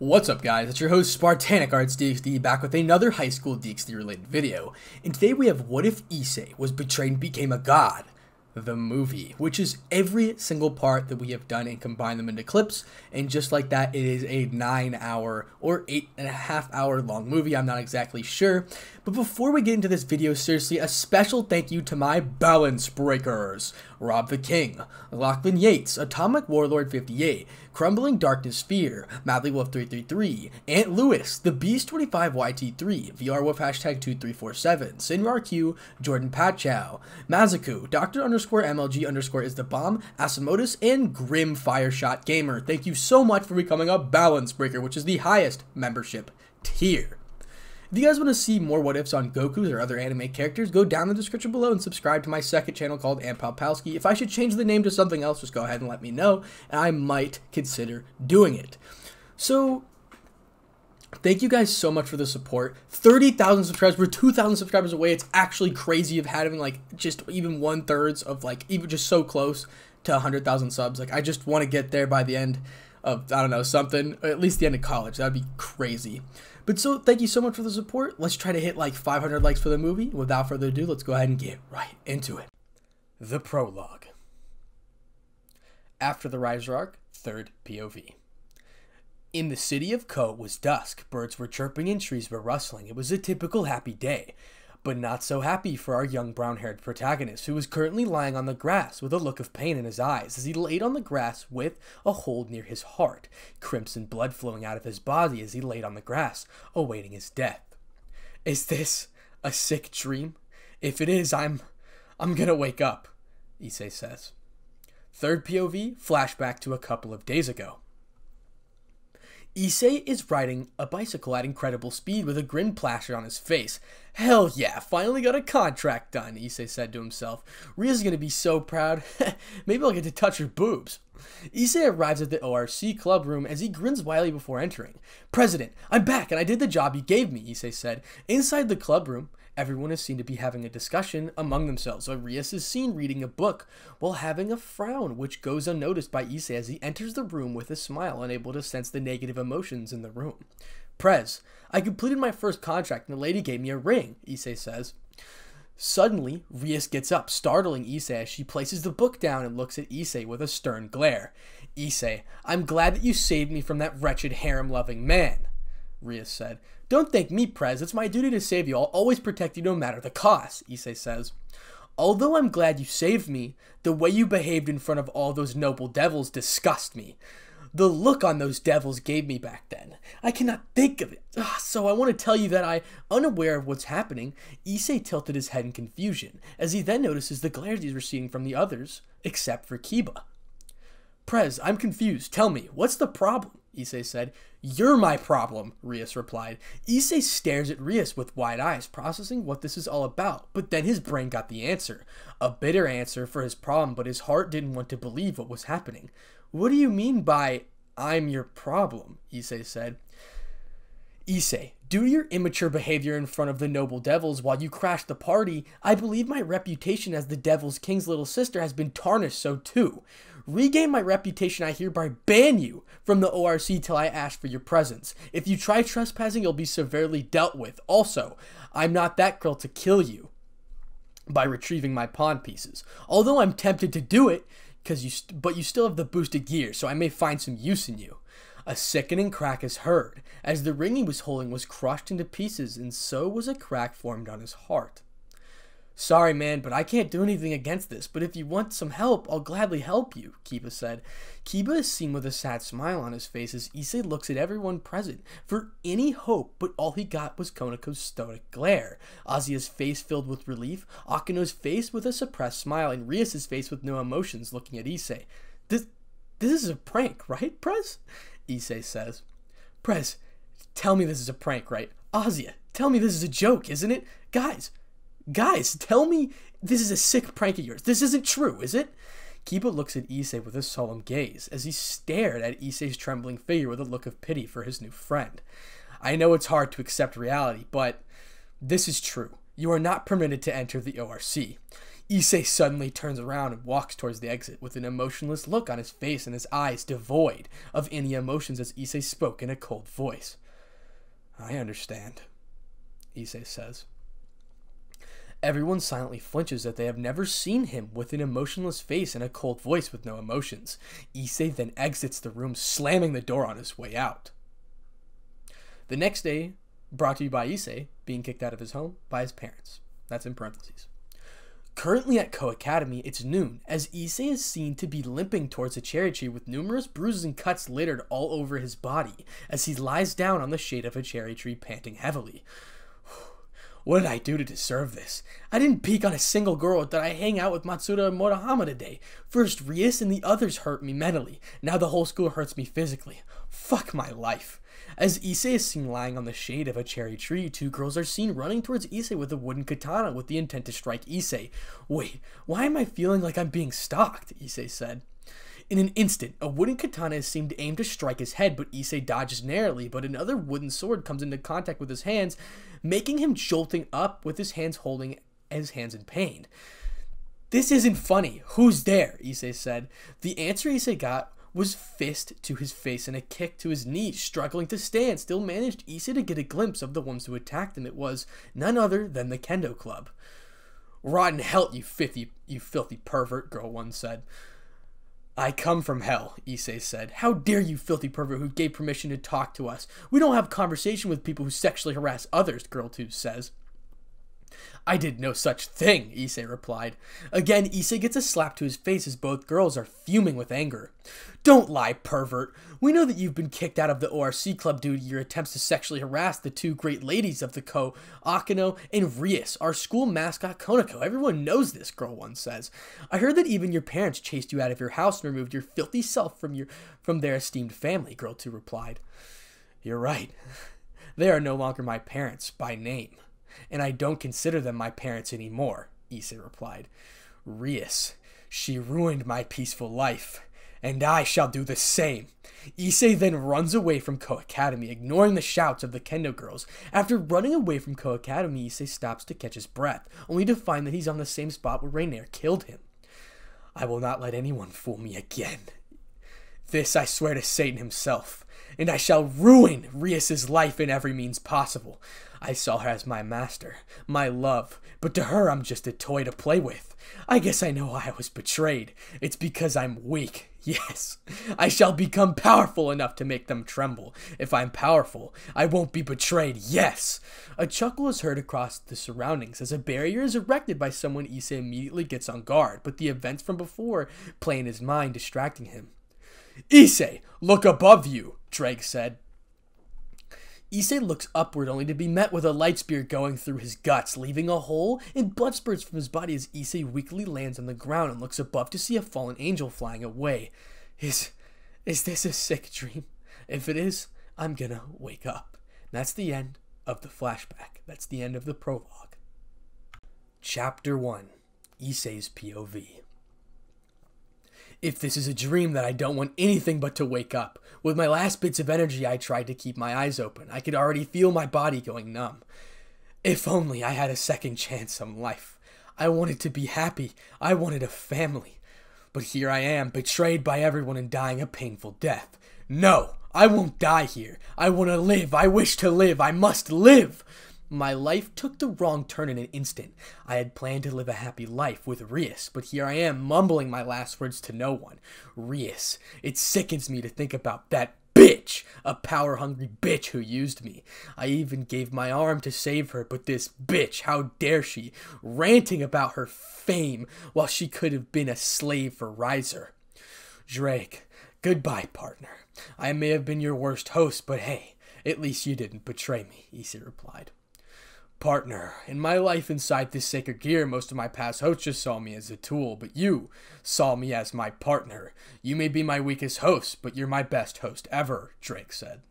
What's up guys, it's your host Spartanic Artz DxD back with another high school DxD related video. And today we have What If Issei was betrayed and became a god? The movie, which is every single part that we have done and combined them into clips. And just like that, it is a nine hour or eight and a half hour long movie. I'm not exactly sure. But before we get into this video, seriously, a special thank you to my balance breakers. Rob the King, Lachlan Yates, Atomic Warlord 58, Crumbling Darkness Fear, Madly Wolf 333, Ant Lewis, The Beast 25YT3, VR Wolf hashtag 2347, Sinrar Q, Jordan Patchow, Mazaku, Dr. underscore MLG underscore is the bomb, Asimodus, and Grim Fireshot Gamer. Thank you so much for becoming a balance breaker, which is the highest membership tier. If you guys want to see more what ifs on Goku's or other anime characters, go down in the description below and subscribe to my second channel called Anpal Palski. If I should change the name to something else, just go ahead and let me know, and I might consider doing it. So, thank you guys so much for the support. 30,000 subscribers. We're 2,000 subscribers away. It's actually crazy of having like just even one thirds of like even just so close to 100,000 subs. Like I just want to get there by the end of I don't know something, at least the end of college. That'd be crazy. But so thank you so much for the support. Let's try to hit like 500 likes for the movie. Without further ado, let's go ahead and get right into it. The prologue. After the Rise arc, third POV. In the city of Kuoh was dusk. Birds were chirping and trees were rustling. It was a typical happy day but not so happy for our young brown haired protagonist, who was currently lying on the grass with a look of pain in his eyes as he laid on the grass with a hold near his heart, crimson blood flowing out of his body as he laid on the grass, awaiting his death. Is this a sick dream? If it is, I'm. I'm gonna wake up, Issei says. Third POV, flashback to a couple of days ago. Issei is riding a bicycle at incredible speed with a grin plastered on his face. Hell yeah, finally got a contract done, Issei said to himself. Rias gonna be so proud. Maybe I'll get to touch her boobs. Issei arrives at the ORC club room as he grins wildly before entering. President, I'm back and I did the job you gave me, Issei said. Inside the club room, Everyone is seen to be having a discussion among themselves. Rias is seen reading a book while having a frown, which goes unnoticed by Issei as he enters the room with a smile, unable to sense the negative emotions in the room. Prez, I completed my first contract and the lady gave me a ring, Issei says. Suddenly, Rias gets up, startling Issei as she places the book down and looks at Issei with a stern glare. Issei, I'm glad that you saved me from that wretched harem-loving man, Rias said. Don't thank me, Prez. It's my duty to save you. I'll always protect you no matter the cost, Issei says. Although I'm glad you saved me, the way you behaved in front of all those noble devils disgust me. The look on those devils gave me back then. I cannot think of it. Ugh, ah, so I want to tell you that I, unaware of what's happening, Issei tilted his head in confusion, as he then notices the glares he's receiving from the others, except for Kiba. Prez, I'm confused. Tell me, what's the problem? Issei said. You're my problem, Rias replied. Issei stares at Rias with wide eyes, processing what this is all about, but then his brain got the answer. A bitter answer for his problem, but his heart didn't want to believe what was happening. What do you mean by, I'm your problem? Issei said. Issei, due to your immature behavior in front of the noble devils while you crashed the party, I believe my reputation as the Devil's King's little sister has been tarnished so too. Regain my reputation, I hereby ban you from the ORC till I ask for your presence. If you try trespassing, you'll be severely dealt with. Also, I'm not that girl to kill you by retrieving my pawn pieces. Although I'm tempted to do it, because you, but you still have the boosted gear, so I may find some use in you. A sickening crack is heard, as the ring he was holding was crushed into pieces, and so was a crack formed on his heart. Sorry, man, but I can't do anything against this, but if you want some help, I'll gladly help you, Kiba said. Kiba is seen with a sad smile on his face as Issei looks at everyone present for any hope, but all he got was Koneko's stoic glare, Asia's face filled with relief, Akeno's face with a suppressed smile, and Rias's face with no emotions looking at Issei. This, this is a prank, right, Prez? Issei says. Prez, tell me this is a prank, right? Asia, tell me this is a joke, isn't it? Guys, Guys, tell me this is a sick prank of yours. This isn't true, is it? Kiba looks at Issei with a solemn gaze as he stared at Issei's trembling figure with a look of pity for his new friend. I know it's hard to accept reality, but this is true. You are not permitted to enter the ORC. Issei suddenly turns around and walks towards the exit with an emotionless look on his face and his eyes devoid of any emotions as Issei spoke in a cold voice. I understand, Issei says. Everyone silently flinches that they have never seen him with an emotionless face and a cold voice with no emotions. Issei then exits the room, slamming the door on his way out. The next day, brought to you by Issei, being kicked out of his home by his parents. That's in parentheses. Currently at Kuoh Academy, it's noon, as Issei is seen to be limping towards a cherry tree with numerous bruises and cuts littered all over his body, as he lies down on the shade of a cherry tree, panting heavily. What did I do to deserve this? I didn't peek on a single girl that I hang out with Matsuda and Motohama today. First Rias and the others hurt me mentally. Now the whole school hurts me physically. Fuck my life. As Issei is seen lying on the shade of a cherry tree, two girls are seen running towards Issei with a wooden katana with the intent to strike Issei. Wait, why am I feeling like I'm being stalked? Issei said. In an instant, a wooden katana is seen to aim to strike his head, but Issei dodges narrowly, but another wooden sword comes into contact with his hands, making him jolting up with his hands holding his hands in pain. This isn't funny. Who's there? Issei said. The answer Issei got was fist to his face and a kick to his knee, struggling to stand, still managed Issei to get a glimpse of the ones who attacked him. It was none other than the Kendo Club. Rotten hell, you filthy, you filthy pervert, girl one said. I come from hell, Issei said. How dare you, filthy pervert who gave permission to talk to us? We don't have conversation with people who sexually harass others, Girl 2 says. I did no such thing, Issei replied. Again, Issei gets a slap to his face as both girls are fuming with anger. Don't lie, pervert. We know that you've been kicked out of the ORC club due to your attempts to sexually harass the two great ladies of the Kuoh, Akeno and Rias, our school mascot Koneko. Everyone knows this, girl one says. I heard that even your parents chased you out of your house and removed your filthy self from your from their esteemed family, girl two replied. You're right. They are no longer my parents by name and I don't consider them my parents anymore, Issei replied. Rias, she ruined my peaceful life, and I shall do the same. Issei then runs away from Kuoh Academy, ignoring the shouts of the Kendo girls. After running away from Kuoh Academy, Issei stops to catch his breath, only to find that he's on the same spot where Raynare killed him. I will not let anyone fool me again. This I swear to Satan himself, and I shall ruin Rias's life in every means possible. I saw her as my master, my love, but to her I'm just a toy to play with. I guess I know why I was betrayed. It's because I'm weak. Yes, I shall become powerful enough to make them tremble. If I'm powerful, I won't be betrayed. Yes! A chuckle is heard across the surroundings as a barrier is erected by someone Issei immediately gets on guard, but the events from before play in his mind, distracting him. Issei, look above you, Ddraig said. Issei looks upward only to be met with a light spear going through his guts, leaving a hole and blood spurts from his body as Issei weakly lands on the ground and looks above to see a fallen angel flying away. Is is this a sick dream? If it is, I'm gonna wake up. That's the end of the flashback. That's the end of the prologue. Chapter 1 Issei's POV if this is a dream that I don't want anything but to wake up. With my last bits of energy, I tried to keep my eyes open. I could already feel my body going numb. If only I had a second chance on life. I wanted to be happy. I wanted a family. But here I am, betrayed by everyone and dying a painful death. No, I won't die here. I want to live. I wish to live. I must live. My life took the wrong turn in an instant. I had planned to live a happy life with Rias, but here I am mumbling my last words to no one. Rias. It sickens me to think about that bitch! A power hungry bitch who used me. I even gave my arm to save her, but this bitch, how dare she, ranting about her fame while she could have been a slave for Riser. Ddraig, goodbye, partner. I may have been your worst host, but hey, at least you didn't betray me, Issei replied partner. In my life inside this sacred gear, most of my past hosts just saw me as a tool, but you saw me as my partner. You may be my weakest host, but you're my best host ever, Ddraig said.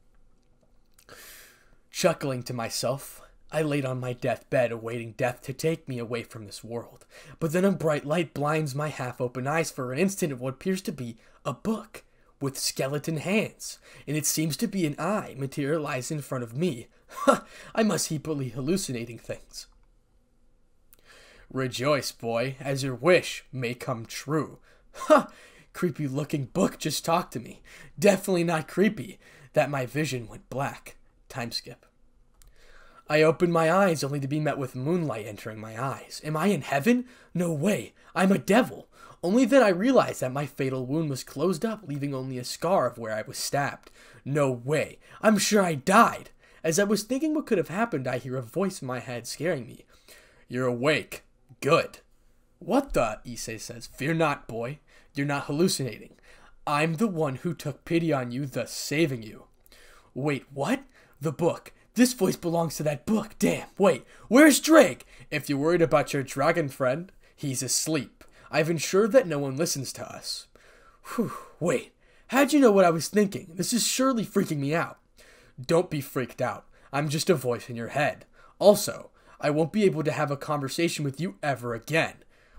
Chuckling to myself, I laid on my deathbed awaiting death to take me away from this world. But then a bright light blinds my half open eyes for an instant of what appears to be a book with skeleton hands, and it seems to be an eye materialized in front of me. I must be hallucinating things. Rejoice, boy, as your wish may come true. Ha! Creepy looking book just talked to me. Definitely not creepy. That my vision went black. Time skip. I opened my eyes only to be met with moonlight entering my eyes. Am I in heaven? No way. I'm a devil. Only then I realized that my fatal wound was closed up, leaving only a scar of where I was stabbed. No way. I'm sure I died. As I was thinking what could have happened, I hear a voice in my head scaring me. You're awake. Good. What the? Issei says. Fear not, boy. You're not hallucinating. I'm the one who took pity on you, thus saving you. Wait, what? The book. This voice belongs to that book. Damn, wait, where's Ddraig? If you're worried about your dragon friend, he's asleep. I've ensured that no one listens to us. Whew, wait, how'd you know what I was thinking? This is surely freaking me out. Don't be freaked out. I'm just a voice in your head. Also, I won't be able to have a conversation with you ever again.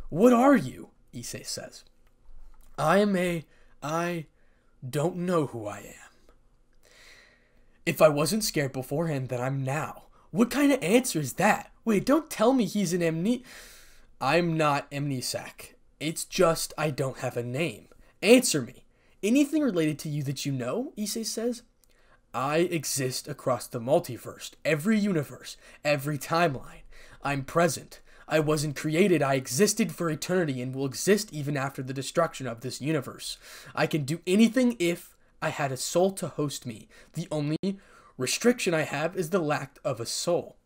What are you? Issei says. I am a. I don't know who I am. If I wasn't scared beforehand, then I'm now. What kind of answer is that? Wait, don't tell me he's an amne. I'm not amnesiac. It's just I don't have a name. Answer me. Anything related to you that you know? Issei says. I exist across the multiverse, every universe, every timeline. I'm present. I wasn't created, I existed for eternity and will exist even after the destruction of this universe. I can do anything if I had a soul to host me. The only restriction I have is the lack of a soul.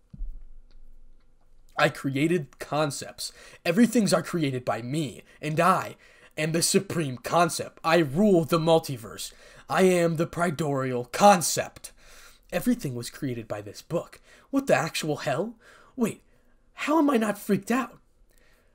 I created concepts. Everything's are created by me, and I am the supreme concept. I rule the multiverse. I am the primordial concept. Everything was created by this book. What the actual hell? Wait, how am I not freaked out?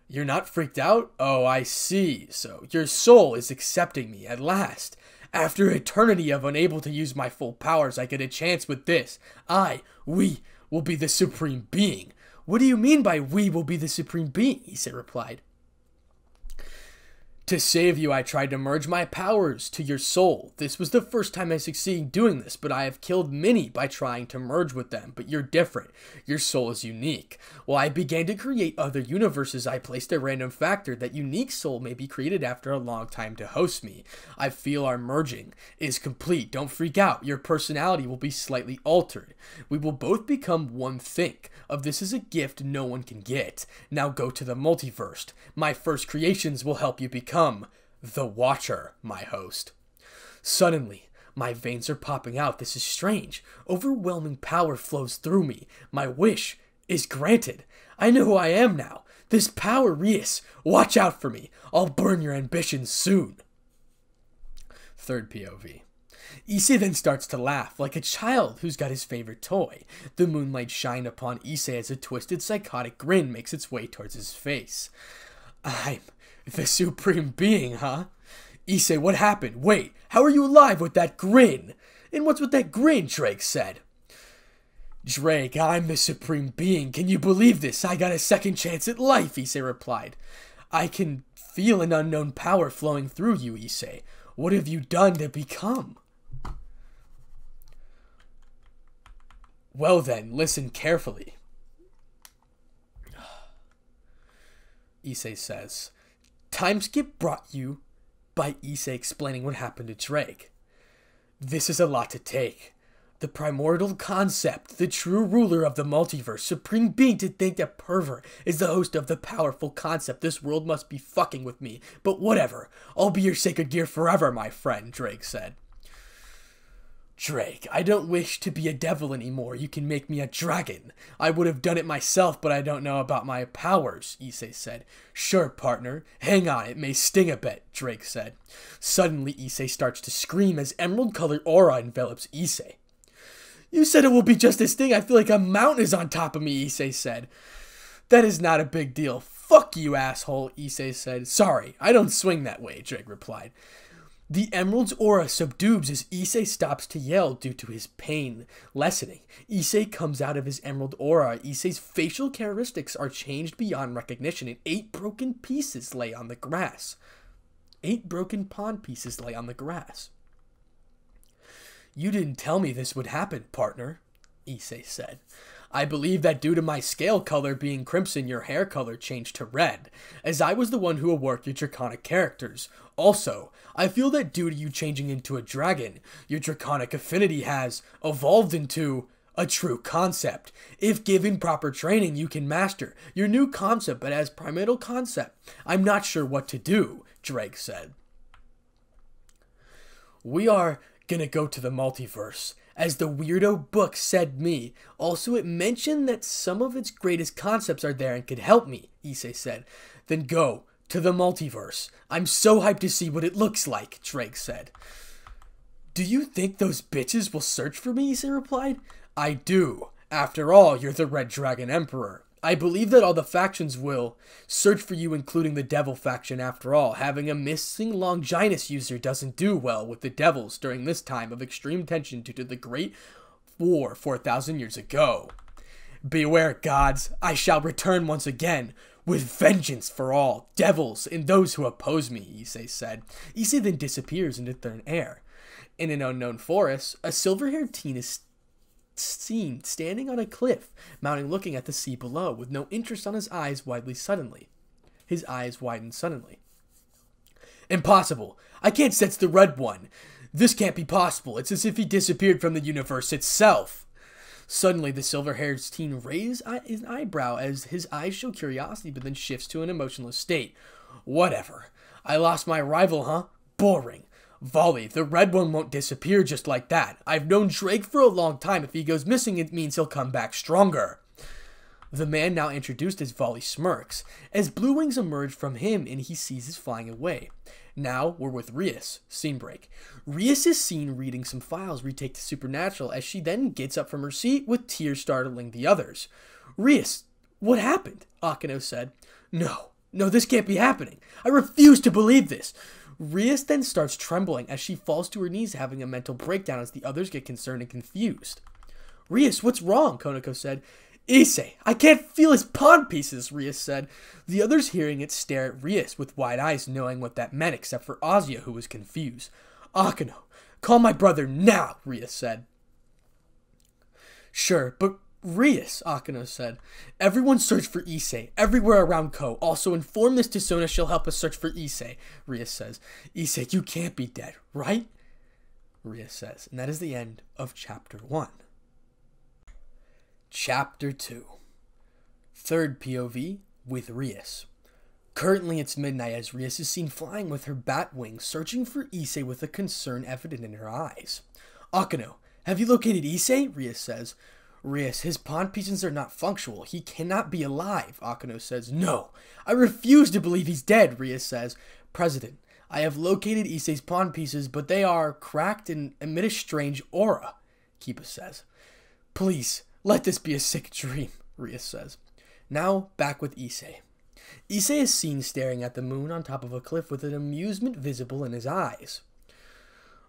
You're not freaked out? Oh, I see. So your soul is accepting me at last. After eternity of unable to use my full powers, I get a chance with this. I, we, will be the supreme being. What do you mean by we will be the supreme being? Issei replied. To save you, I tried to merge my powers to your soul. This was the first time I succeeded doing this, but I have killed many by trying to merge with them. But you're different. Your soul is unique. While I began to create other universes, I placed a random factor that unique soul may be created after a long time to host me. I feel our merging is complete. Don't freak out. Your personality will be slightly altered. We will both become one think. Of this is a gift no one can get. Now go to the multiverse. My first creations will help you become become the Watcher, my host. Suddenly, my veins are popping out. This is strange. Overwhelming power flows through me. My wish is granted. I know who I am now. This power, Rias, watch out for me. I'll burn your ambitions soon. Third POV. Issei then starts to laugh, like a child who's got his favorite toy. The moonlight shine upon Issei as a twisted, psychotic grin makes its way towards his face. I'm the Supreme Being, huh? Issei, what happened? Wait, how are you alive with that grin? And what's with that grin? Ddraig said. Ddraig, I'm the Supreme Being. Can you believe this? I got a second chance at life, Issei replied. I can feel an unknown power flowing through you, Issei. What have you done to become? Well then, listen carefully. Issei says, Timeskip brought you by Issei explaining what happened to Ddraig. This is a lot to take. The primordial concept, the true ruler of the multiverse, supreme being to think that Pervert is the host of the powerful concept. This world must be fucking with me. But whatever. I'll be your sacred gear forever, my friend, Ddraig said. Ddraig, I don't wish to be a devil anymore. You can make me a dragon. I would have done it myself, but I don't know about my powers, Issei said. Sure, partner. Hang on, it may sting a bit, Ddraig said. Suddenly, Issei starts to scream as emerald-colored aura envelops Issei. You said it will be just a sting. I feel like a mountain is on top of me, Issei said. That is not a big deal. Fuck you, asshole, Issei said. Sorry, I don't swing that way, Ddraig replied. The emerald's aura subdues as Issei stops to yell due to his pain lessening. Issei comes out of his emerald aura. Issei's facial characteristics are changed beyond recognition, and eight broken pieces lay on the grass. Eight broken pawn pieces lay on the grass. You didn't tell me this would happen, partner, Issei said. I believe that due to my scale color being crimson, your hair color changed to red, as I was the one who awoke your draconic characters. Also, I feel that due to you changing into a dragon, your draconic affinity has evolved into a true concept. If given proper training, you can master your new concept, but as primordial concept, I'm not sure what to do, Ddraig said. We are gonna go to the multiverse, as the weirdo book said me. Also, it mentioned that some of its greatest concepts are there and could help me, Issei said. Then go to the multiverse. I'm so hyped to see what it looks like, Ddraig said. Do you think those bitches will search for me? Issei replied. I do. After all, you're the Red Dragon Emperor. I believe that all the factions will search for you, including the Devil faction. After all, having a missing Longinus user doesn't do well with the Devils during this time of extreme tension due to the Great War 4,000 years ago. Beware, gods, I shall return once again with vengeance for all devils and those who oppose me, Issei said. Issei then disappears into thin air. In an unknown forest, a silver haired teen is seen standing on a cliff, mounting looking at the sea below, with no interest on his eyes widely suddenly. His eyes widened suddenly. Impossible! I can't sense the red one! This can't be possible! It's as if he disappeared from the universe itself! Suddenly, the silver haired teen raises his eyebrow as his eyes show curiosity, but then shifts to an emotionless state. Whatever. I lost my rival, huh? Boring. Vali, the red one won't disappear just like that. I've known Ddraig for a long time. If he goes missing, it means he'll come back stronger. The man now introduced as Vali smirks, as blue wings emerge from him and he ceases flying away. Now we're with Rias. Scene break. Rias is seen reading some files retake to Supernatural as she then gets up from her seat with tears startling the others. Rias, what happened? Akeno said. No, no, this can't be happening. I refuse to believe this. Rias then starts trembling as she falls to her knees, having a mental breakdown as the others get concerned and confused. Rias, what's wrong? Koneko said. Issei, I can't feel his pawn pieces, Rias said. The others hearing it stare at Rias with wide eyes, knowing what that meant, except for Asia, who was confused. Akeno, call my brother now, Rias said. Sure, but Rias, Akeno said. Everyone search for Issei, everywhere around Kuoh. Also inform this to Sona, she'll help us search for Issei, Rias says. Issei, you can't be dead, right? Rias says. And that is the end of chapter 1. Chapter 2 Third POV with Rias. Currently, it's midnight as Rias is seen flying with her bat wings, searching for Issei with a concern evident in her eyes. Akeno, have you located Issei? Rias says. Rias, his pawn pieces are not functional. He cannot be alive, Akeno says. No, I refuse to believe he's dead, Rias says. President, I have located Issei's pawn pieces, but they are cracked and emit a strange aura, Kiba says. Please, let this be a sick dream, Rias says. Now, back with Issei. Issei is seen staring at the moon on top of a cliff with an amusement visible in his eyes.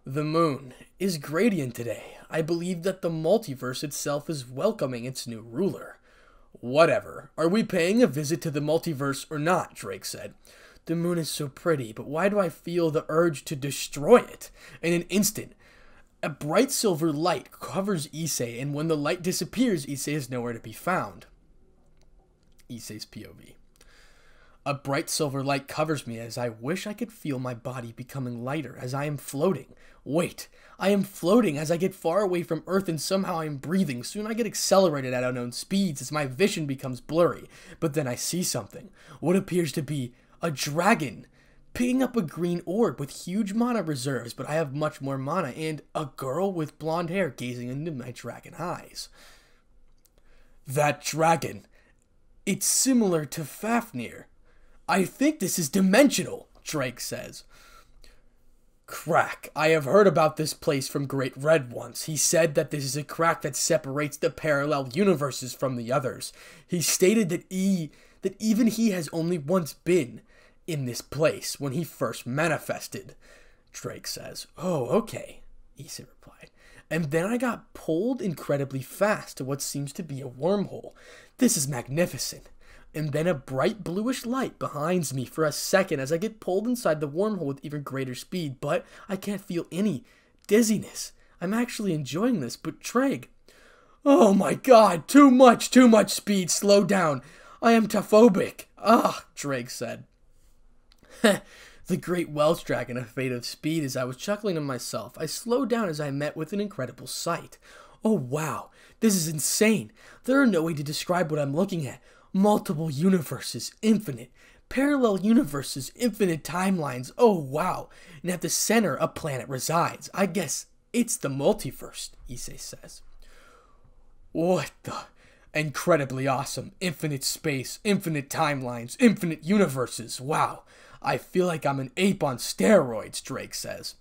The moon is gradient today. I believe that the multiverse itself is welcoming its new ruler. Whatever. Are we paying a visit to the multiverse or not? Drake said. The moon is so pretty, but why do I feel the urge to destroy it? In an instant, a bright silver light covers Issei, and when the light disappears, Issei is nowhere to be found. Issei's POV. A bright silver light covers me as I wish I could feel my body becoming lighter as I am floating. Wait, I am floating as I get far away from Earth and somehow I am breathing. Soon I get accelerated at unknown speeds as my vision becomes blurry. But then I see something. What appears to be a dragon. Picking up a green orb with huge mana reserves, but I have much more mana, and a girl with blonde hair gazing into my dragon eyes. That dragon. It's similar to Fafnir. I think this is dimensional, Ddraig says. Crack. I have heard about this place from Great Red once. He said that this is a crack that separates the parallel universes from the others. He stated that E that even he has only once been in this place when he first manifested. Ddraig says, Oh, okay, Issei replied. And then I got pulled incredibly fast to what seems to be a wormhole. This is magnificent and then a bright bluish light behind me for a second as I get pulled inside the wormhole with even greater speed, but I can't feel any dizziness. I'm actually enjoying this, but Ddraig, Oh my god, too much, too much speed, slow down. I am taphobic. Ah, Ddraig said. the great Welsh dragon, a fate of speed, as I was chuckling to myself, I slowed down as I met with an incredible sight. Oh wow, this is insane. There are no way to describe what I'm looking at. Multiple universes, infinite. Parallel universes, infinite timelines. Oh wow. And at the center, a planet resides. I guess it's the multiverse, Issei says. What the? Incredibly awesome. Infinite space, infinite timelines, infinite universes. Wow. I feel like I'm an ape on steroids, Ddraig says.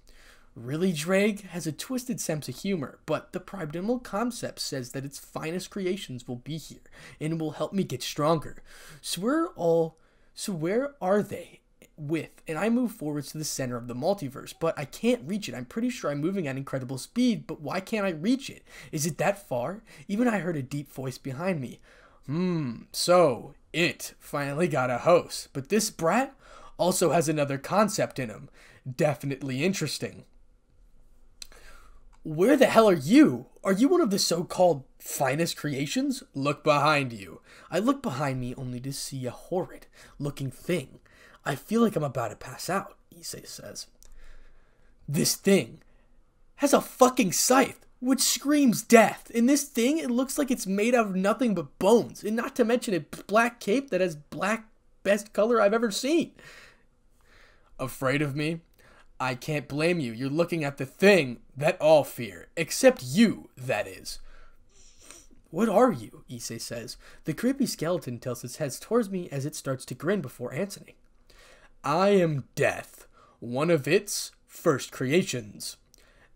Really, Ddraig has a twisted sense of humor, but the primordial concept says that its finest creations will be here and will help me get stronger. So we're all so where are they with? And I move forwards to the center of the multiverse, but I can't reach it. I'm pretty sure I'm moving at incredible speed, but why can't I reach it? Is it that far? Even I heard a deep voice behind me. Hmm, so it finally got a host, but this brat also has another concept in him. Definitely interesting. Where the hell are you? Are you one of the so called finest creations? Look behind you. I look behind me only to see a horrid looking thing. I feel like I'm about to pass out, Issei says. This thing has a fucking scythe, which screams death. In this thing, it looks like it's made out of nothing but bones, and not to mention a black cape that has black best color I've ever seen. Afraid of me? I can't blame you. You're looking at the thing that all fear, except you, that is. What are you? Issei says. The creepy skeleton tilts its head towards me as it starts to grin before answering. I am death, one of its first creations.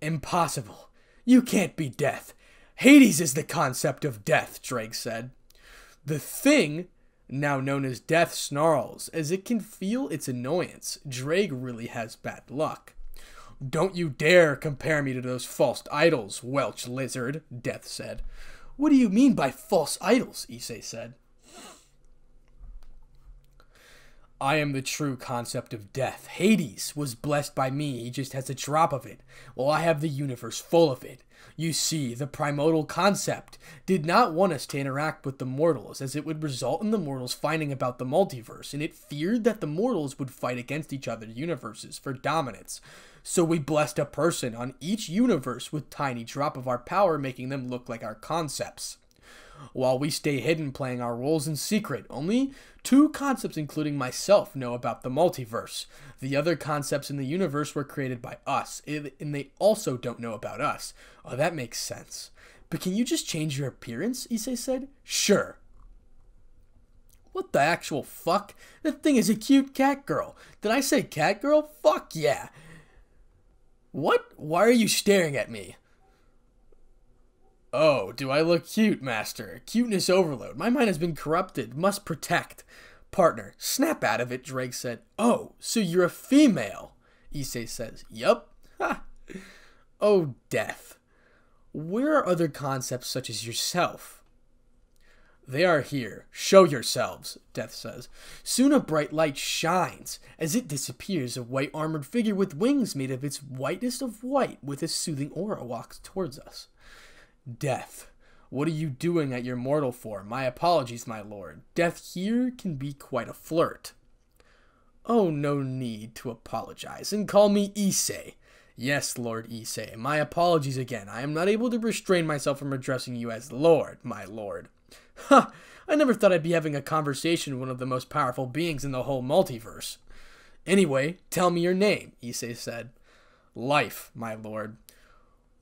Impossible. You can't be death. Hades is the concept of death, Ddraig said. The thing now known as Death snarls, as it can feel its annoyance. Ddraig really has bad luck. Don't you dare compare me to those false idols, Welsh lizard, Death said. What do you mean by false idols? Issei said. I am the true concept of death. Hades was blessed by me, he just has a drop of it, while I have the universe full of it. You see, the primordial concept did not want us to interact with the mortals, as it would result in the mortals finding about the multiverse, and it feared that the mortals would fight against each other's universes for dominance. So we blessed a person on each universe with tiny drop of our power, making them look like our concepts while we stay hidden playing our roles in secret. Only two concepts, including myself, know about the multiverse. The other concepts in the universe were created by us, and they also don't know about us. Oh, that makes sense. But can you just change your appearance? Issei said. Sure. What the actual fuck? That thing is a cute cat girl. Did I say cat girl? Fuck yeah. What? Why are you staring at me? Oh, do I look cute, master? Cuteness overload. My mind has been corrupted. Must protect. Partner, snap out of it, Ddraig said. Oh, so you're a female? Issei says. Yup. Ha. Oh, death. Where are other concepts such as yourself? They are here. Show yourselves, Death says. Soon a bright light shines. As it disappears, a white armored figure with wings made of its whitest of white with a soothing aura walks towards us. Death. What are you doing at your mortal form? My apologies, my lord. Death here can be quite a flirt. Oh, no need to apologize, and call me Issei. Yes, Lord Issei. My apologies again. I am not able to restrain myself from addressing you as Lord, my lord. Ha! I never thought I'd be having a conversation with one of the most powerful beings in the whole multiverse. Anyway, tell me your name, Issei said. Life, my lord.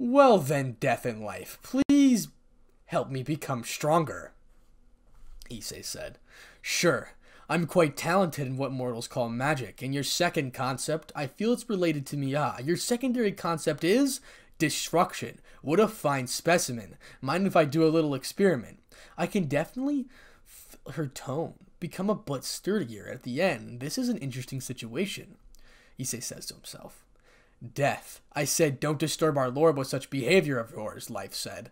Well then, death and life, please help me become stronger. Issei said. Sure, I'm quite talented in what mortals call magic, and your second concept, I feel it's related to Mia. Ah, your secondary concept is destruction. What a fine specimen. Mind if I do a little experiment? I can definitely her tone become a bit sturdier at the end. This is an interesting situation, Issei says to himself. Death. I said, don't disturb our lord with such behavior of yours, Life said.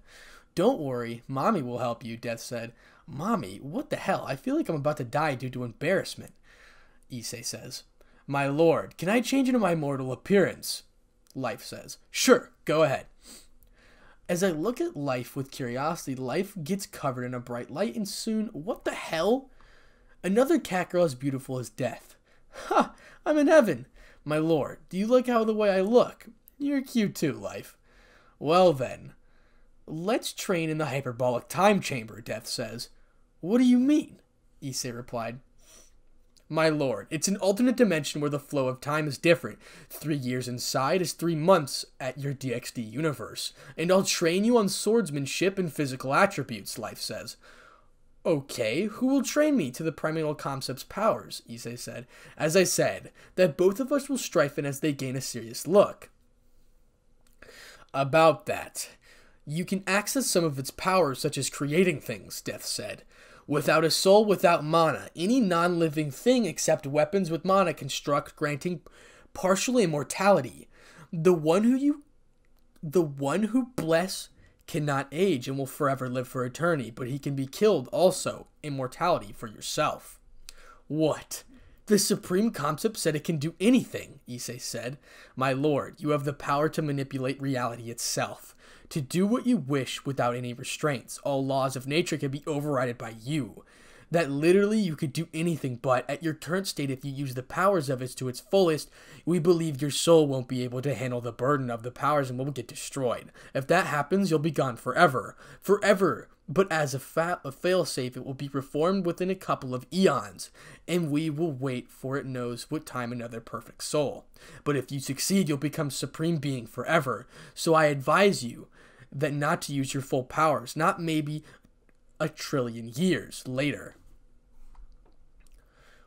Don't worry, Mommy will help you, Death said. Mommy, what the hell? I feel like I'm about to die due to embarrassment, Issei says. My lord, can I change into my mortal appearance? Life says. Sure, go ahead. As I look at life with curiosity, life gets covered in a bright light, and soon, what the hell? Another cat girl as beautiful as death. Ha! I'm in heaven! My lord, do you like how the way I look? You're cute too, life. Well then, let's train in the hyperbolic time chamber, Death says. What do you mean? Issei replied. My lord, it's an alternate dimension where the flow of time is different. Three years inside is three months at your DxD universe. And I'll train you on swordsmanship and physical attributes, Life says. Okay, who will train me to the primal concept's powers? Issei said. As I said, that both of us will strengthen as they gain a serious look. About that. You can access some of its powers, such as creating things, Death said. Without a soul, without mana, any non living thing except weapons with mana construct, granting partial immortality. The one who you the one who bless cannot age and will forever live for eternity, but he can be killed also, immortality for yourself. What? The Supreme Concept said it can do anything, Issei said. My lord, you have the power to manipulate reality itself to do what you wish without any restraints. All laws of nature can be overridden by you. That literally you could do anything, but at your current state, if you use the powers of it to its fullest, we believe your soul won't be able to handle the burden of the powers and will get destroyed. If that happens, you'll be gone forever. Forever. But as a, fa- a failsafe, it will be reformed within a couple of eons, and we will wait for it knows what time another perfect soul. But if you succeed, you'll become supreme being forever. So I advise you that not to use your full powers, not maybe a trillion years later.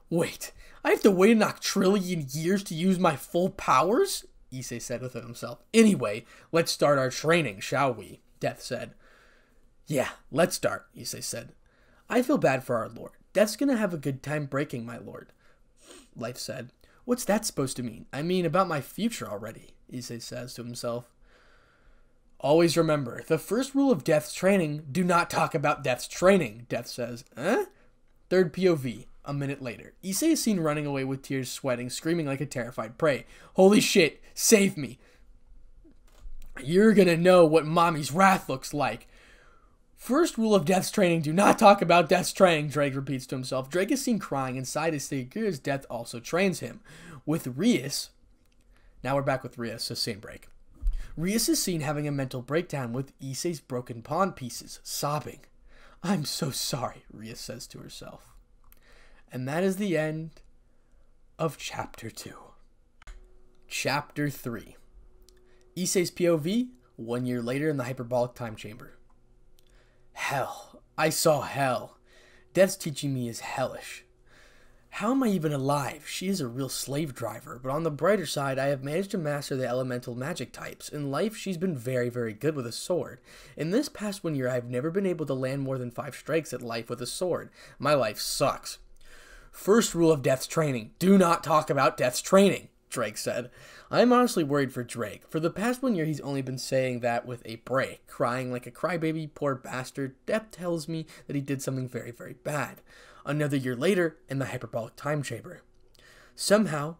Wait, I have to wait a trillion years to use my full powers? Issei said within himself. Anyway, let's start our training, shall we? Death said. Yeah, let's start, Issei said. I feel bad for our lord. Death's gonna have a good time breaking, my lord. Life said. What's that supposed to mean? I mean, about my future already, Issei says to himself. Always remember, the first rule of Death's training, do not talk about Death's training, Death says. Eh? Third POV, a minute later. Issei is seen running away with tears sweating, screaming like a terrified prey. Holy shit, save me. You're gonna know what mommy's wrath looks like. First rule of Death's training, do not talk about Death's training, Ddraig repeats to himself. Ddraig is seen crying inside as Death also trains him. With Rias, now we're back with Rias, so scene break. Rias is seen having a mental breakdown with Issei's broken pawn pieces, sobbing. I'm so sorry, Rias says to herself. And that is the end of Chapter 2. Chapter 3 Issei's POV, one year later in the hyperbolic time chamber. Hell. I saw hell. Death's teaching me is hellish. How am I even alive? She is a real slave driver, but on the brighter side, I have managed to master the elemental magic types. In life, she's been very, very good with a sword. In this past one year, I have never been able to land more than five strikes at life with a sword. My life sucks. First rule of Death's training do not talk about Death's training, Ddraig said. I'm honestly worried for Ddraig. For the past one year, he's only been saying that with a break, crying like a crybaby, poor bastard. Death tells me that he did something very, very bad another year later in the hyperbolic time chamber. Somehow,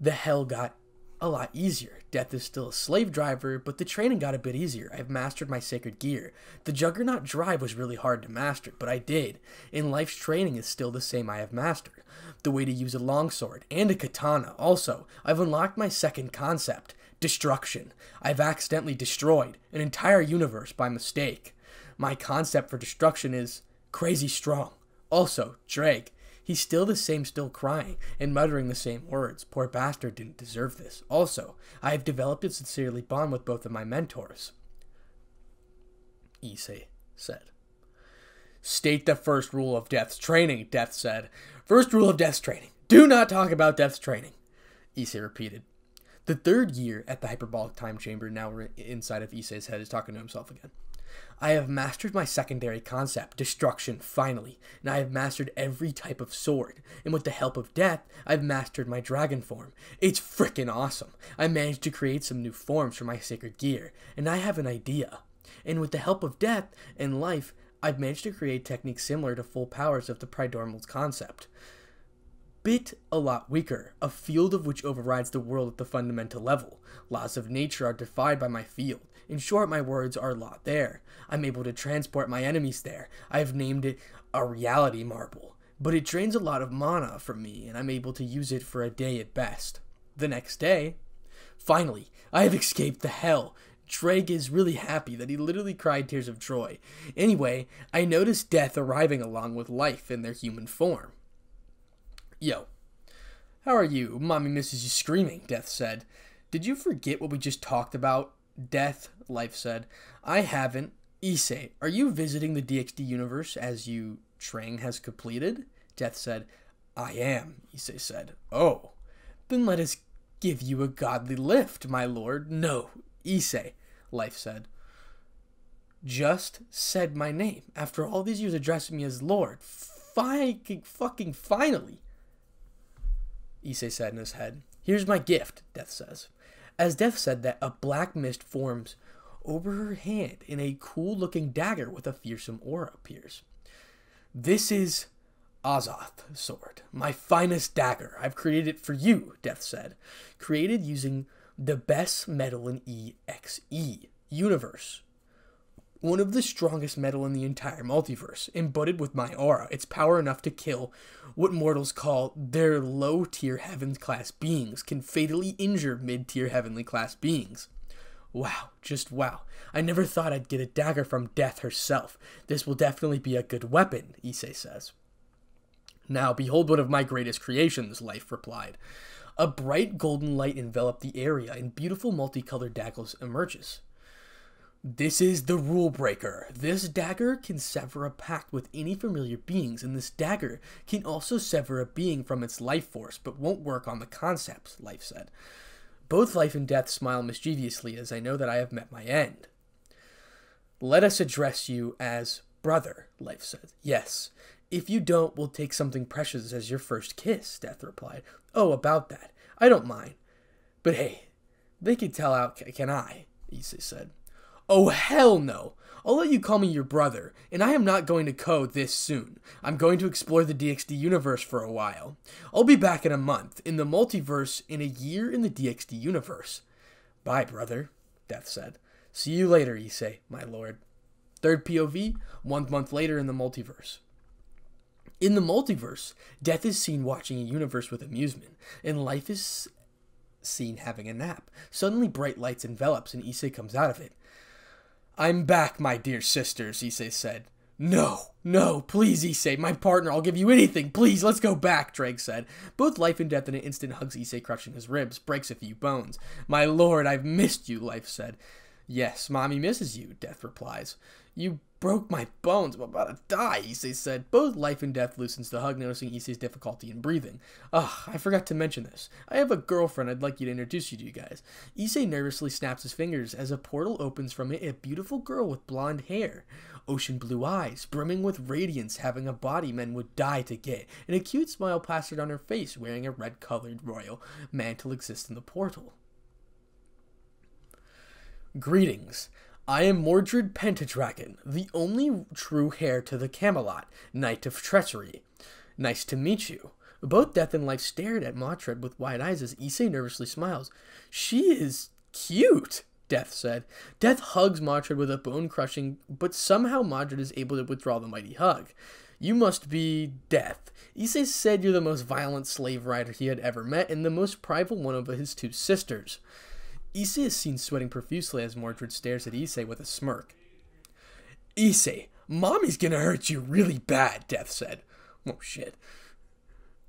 the hell got a lot easier. Death is still a slave driver, but the training got a bit easier. I've mastered my sacred gear. The Juggernaut drive was really hard to master, but I did. In life's training is still the same I have mastered. The way to use a longsword and a katana. Also, I've unlocked my second concept, destruction. I've accidentally destroyed an entire universe by mistake. My concept for destruction is crazy strong. Also, Ddraig. He's still the same, still crying and muttering the same words. Poor bastard didn't deserve this. Also, I have developed a sincerely bond with both of my mentors. Issei said. State the first rule of Death's training, Death said. First rule of Death's training. Do not talk about Death's training. Issei repeated. The third year at the hyperbolic time chamber, now inside of Issei's head, is talking to himself again. I have mastered my secondary concept, destruction, finally, and I have mastered every type of sword. And with the help of death, I've mastered my dragon form. It's frickin' awesome. I managed to create some new forms for my sacred gear, and I have an idea. And with the help of death and life, I've managed to create techniques similar to full powers of the Primordial's concept bit a lot weaker, a field of which overrides the world at the fundamental level. Laws of nature are defied by my field, In short, my words are a lot there. I'm able to transport my enemies there. I've named it a reality marble. But it drains a lot of mana from me, and I'm able to use it for a day at best. The next day, finally, I have escaped the hell. Ddraig is really happy that he literally cried tears of joy. Anyway, I noticed death arriving along with life in their human form. Yo, how are you? Mommy misses you screaming, Death said. Did you forget what we just talked about? Death, Life said. I haven't. Issei, are you visiting the DxD universe as you Trang has completed? Death said. I am, Issei said. Oh. Then let us give you a godly lift, my lord. No, Issei, Life said. Just said my name. After all these years addressing me as Lord. Fi- fucking finally. Issei said in his head. Here's my gift, Death says. As Death said that, a black mist forms over her hand and a cool looking dagger with a fearsome aura appears. This is Azoth sword, my finest dagger. I've created it for you, Death said. Created using the best metal in EXE universe. One of the strongest metal in the entire multiverse, embodied with my aura, its power enough to kill what mortals call their low tier heaven class beings, can fatally injure mid tier heavenly class beings. Wow, just wow. I never thought I'd get a dagger from Death herself. This will definitely be a good weapon, Issei says. Now, behold one of my greatest creations, Life replied. A bright golden light enveloped the area, and beautiful multicolored daggers emerges. This is the rule breaker. This dagger can sever a pact with any familiar beings, and this dagger can also sever a being from its life force, but won't work on the concepts, Life said. Both life and death smile mischievously as I know that I have met my end. Let us address you as brother, Life said. Yes. If you don't, we'll take something precious as your first kiss, Death replied. Oh, about that. I don't mind. But hey, they can tell out, can I? Issei said. Oh, hell no. I'll let you call me your brother, and I am not going to code this soon. I'm going to explore the DxD universe for a while. I'll be back in a month, in the multiverse, in a year in the DxD universe. Bye, brother, Death said. See you later, Issei, my lord. Third POV, one month later in the multiverse. In the multiverse, Death is seen watching a universe with amusement, and Life is seen having a nap. Suddenly, bright lights envelops, and Issei comes out of it. I'm back, my dear sisters, Issei said. No, no, please, Issei, my partner, I'll give you anything. Please, let's go back, Ddraig said. Both Life and Death in an instant hugs Issei, crushing his ribs, breaks a few bones. My lord, I've missed you, Life said. Yes, Mommy misses you, Death replies. You broke my bones. I'm about to die, Issei said. Both life and death loosens the hug, noticing Issei's difficulty in breathing. Ugh, I forgot to mention this. I have a girlfriend I'd like you to introduce you to, you guys. Issei nervously snaps his fingers as a portal opens from it a beautiful girl with blonde hair, ocean blue eyes, brimming with radiance, having a body men would die to get, and a cute smile plastered on her face, wearing a red-colored royal mantle exists in the portal. Greetings. I am Mordred Pentadragon, the only true heir to the Camelot, Knight of Treachery. Nice to meet you. Both Death and Life stared at Mordred with wide eyes as Issei nervously smiles. She is cute, Death said. Death hugs Mordred with a bone-crushing, but somehow Mordred is able to withdraw the mighty hug. You must be Death. Issei said you're the most violent slave rider he had ever met and the most prideful one of his two sisters. Issei is seen sweating profusely as Mordred stares at Issei with a smirk. Issei, Mommy's gonna hurt you really bad, Death said. Oh shit.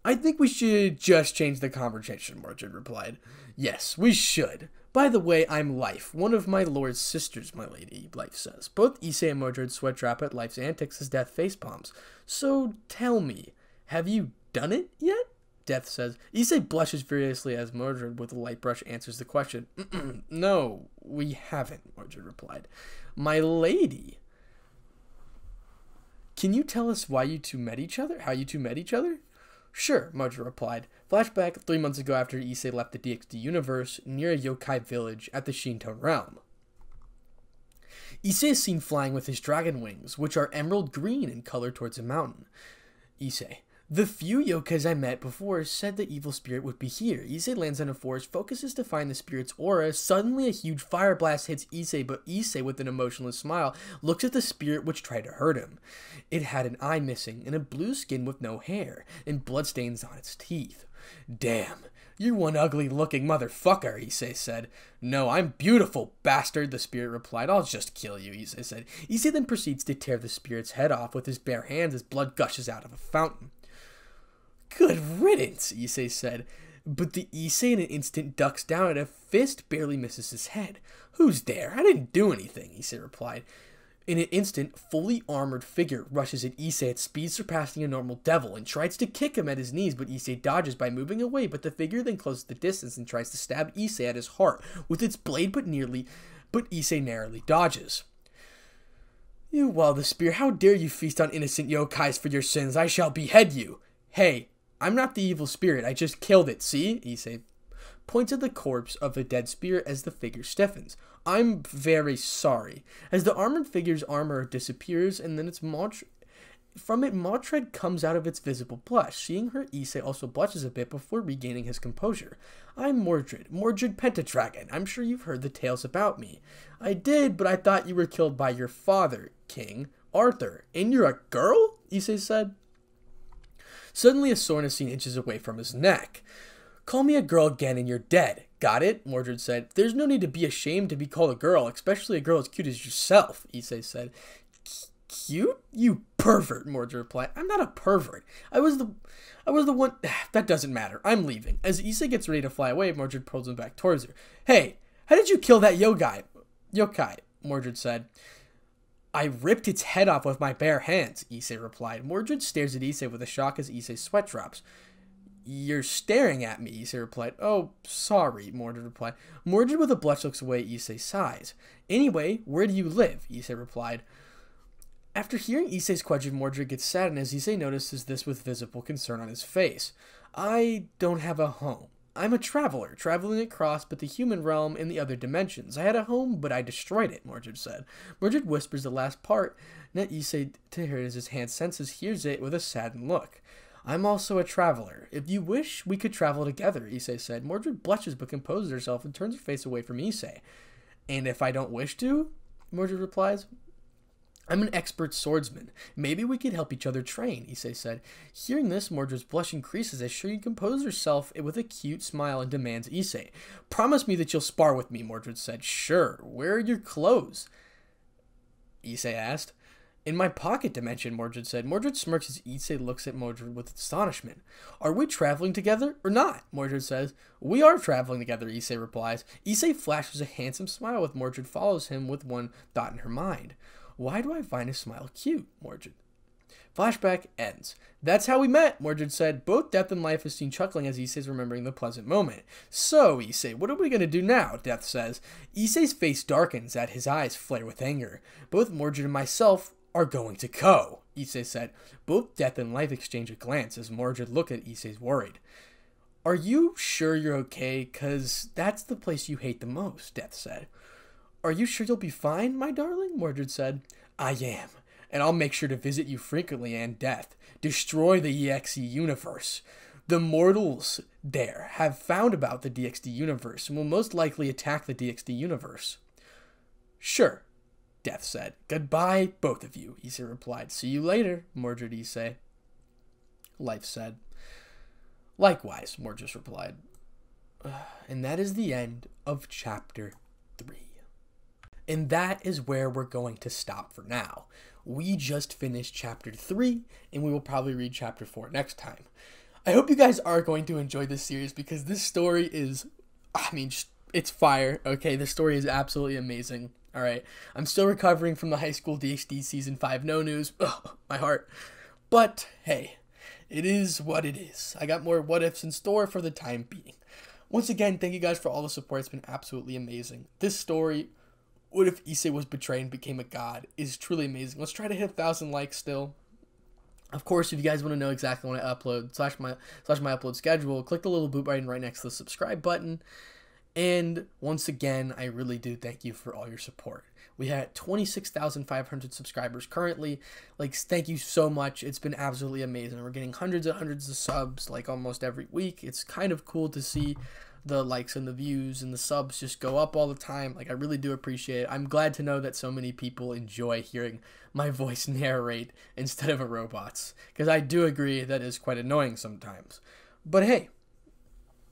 I think we should just change the conversation, Mordred replied. Yes, we should. By the way, I'm Life, one of my lord's sisters, my lady, Life says. Both Issei and Mordred sweat drop at Life's antics as Death face palms. So tell me, have you done it yet? Death says. Issei blushes furiously as Mordred, with a light brush, answers the question. no, we haven't, Mordred replied. My lady. Can you tell us why you two met each other? How you two met each other? Sure, Mordred replied. Flashback three months ago after Issei left the DxD universe near a yokai village at the Shinto realm. Issei is seen flying with his dragon wings, which are emerald green in color towards a mountain. Issei, The few yokais I met before said the evil spirit would be here. Issei lands on a forest, focuses to find the spirit's aura. Suddenly, a huge fire blast hits Issei, but Issei, with an emotionless smile, looks at the spirit which tried to hurt him. It had an eye missing and a blue skin with no hair, and bloodstains on its teeth. Damn, you're one ugly looking motherfucker, Issei said. No, I'm beautiful, bastard, the spirit replied. I'll just kill you, Issei said. Issei then proceeds to tear the spirit's head off with his bare hands as blood gushes out of a fountain. Good riddance, Issei said. But the Issei in an instant ducks down and a fist barely misses his head. Who's there? I didn't do anything, Issei replied. In an instant, fully armored figure rushes at Issei at speed surpassing a normal devil and tries to kick him at his knees, but Issei dodges by moving away, but the figure then closes the distance and tries to stab Issei at his heart with its blade but nearly but Issei narrowly dodges. You wild the spear, how dare you feast on innocent yokais for your sins? I shall behead you. Hey, I'm not the evil spirit. I just killed it, see? Issei points at the corpse of the dead spirit as the figure stiffens. I'm very sorry. As the armored figure's armor disappears and then its Malt- from it, Mordred comes out of its visible blush. Seeing her, Issei also blushes a bit before regaining his composure. I'm Mordred, Mordred Pentadragon. I'm sure you've heard the tales about me. I did, but I thought you were killed by your father, King Arthur. And you're a girl? Issei said. Suddenly, a soreness seen inches away from his neck. Call me a girl again and you're dead. Got it? Mordred said. There's no need to be ashamed to be called a girl, especially a girl as cute as yourself, Issei said. Cute? You pervert, Mordred replied. I'm not a pervert. I was the I was the one that doesn't matter. I'm leaving. As Issei gets ready to fly away, Mordred pulls him back towards her. Hey, how did you kill that yokai? Yokai, Mordred said. I ripped its head off with my bare hands, Issei replied. Mordred stares at Issei with a shock as Issei's sweat drops. You're staring at me, Issei replied. Oh, sorry, Mordred replied. Mordred with a blush looks away at Issei sighs. Anyway, where do you live? Issei replied. After hearing Issei's question, Mordred gets saddened as Issei notices this with visible concern on his face. I don't have a home. I'm a traveler, traveling across but the human realm in the other dimensions. I had a home, but I destroyed it, Mordred said. Mordred whispers the last part, and Issei to her as his hand senses hears it with a saddened look. I'm also a traveler. If you wish, we could travel together, Issei said. Mordred blushes but composes herself and turns her face away from Issei. And if I don't wish to? Mordred replies. I'm an expert swordsman. Maybe we could help each other train, Issei said. Hearing this, Mordred's blush increases as she composes herself with a cute smile and demands Issei. Promise me that you'll spar with me, Mordred said. Sure. Where are your clothes? Issei asked. In my pocket dimension, Mordred said. Mordred smirks as Issei looks at Mordred with astonishment. Are we traveling together or not? Mordred says. We are traveling together, Issei replies. Issei flashes a handsome smile with Mordred follows him with one thought in her mind. Why do I find his smile cute? Mordred. Flashback ends. That's how we met, Mordred said. Both Death and Life is seen chuckling as Issei's remembering the pleasant moment. So, Issei, what are we going to do now? Death says. Issei's face darkens as his eyes flare with anger. Both Mordred and myself are going to go, Issei said. Both Death and Life exchange a glance as Mordred looked at Issei's worried. Are you sure you're okay? Cause that's the place you hate the most, Death said. Are you sure you'll be fine, my darling? Mordred said. I am, and I'll make sure to visit you frequently and death. Destroy the EXE universe. The mortals there have found about the DXD universe and will most likely attack the DXD universe. Sure, Death said. Goodbye, both of you, Issei replied. See you later, Mordred Issei. Life said. Likewise, Mordred replied. And that is the end of chapter 3. And that is where we're going to stop for now. We just finished chapter 3, and we will probably read chapter 4 next time. I hope you guys are going to enjoy this series because this story is, I mean, it's fire, okay? The story is absolutely amazing, alright? I'm still recovering from the high school DxD season 5 no news. Ugh, my heart. But, hey, it is what it is. I got more what ifs in store for the time being. Once again, thank you guys for all the support. It's been absolutely amazing. This story what if Issei was betrayed and became a god is truly amazing. Let's try to hit a thousand likes still. Of course, if you guys want to know exactly when I upload slash my slash my upload schedule, click the little boot button right next to the subscribe button. And once again, I really do thank you for all your support. We had 26,500 subscribers currently. Like, thank you so much. It's been absolutely amazing. We're getting hundreds and hundreds of subs like almost every week. It's kind of cool to see the likes and the views and the subs just go up all the time. Like I really do appreciate it. I'm glad to know that so many people enjoy hearing my voice narrate instead of a robot's because I do agree that is quite annoying sometimes. But hey,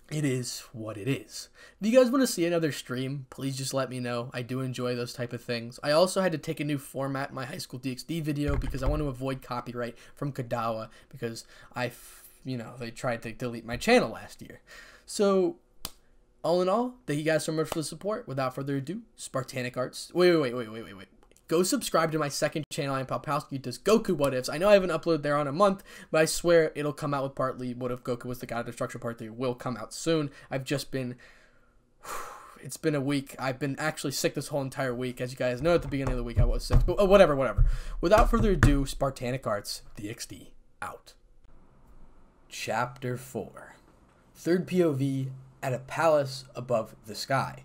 it is what it is. If you guys want to see another stream, please just let me know. I do enjoy those type of things. I also had to take a new format my high school DxD video because I want to avoid copyright from Kadokawa because I, you know, they tried to delete my channel last year. So all in all, thank you guys so much for the support. Without further ado, Spartanic Artz. Wait, wait, wait, wait, wait, wait, wait. Go subscribe to my second channel, Anpal Palski does Goku What Ifs. I know I haven't uploaded there on a month, but I swear it'll come out with partly What If Goku was the God of Destruction Part 3 will come out soon. I've just been it's been a week. I've been actually sick this whole entire week. As you guys know, at the beginning of the week, I was sick. But uh, whatever, whatever. Without further ado, Spartanic Artz DxD out. Chapter 4 Third POV at a palace above the sky.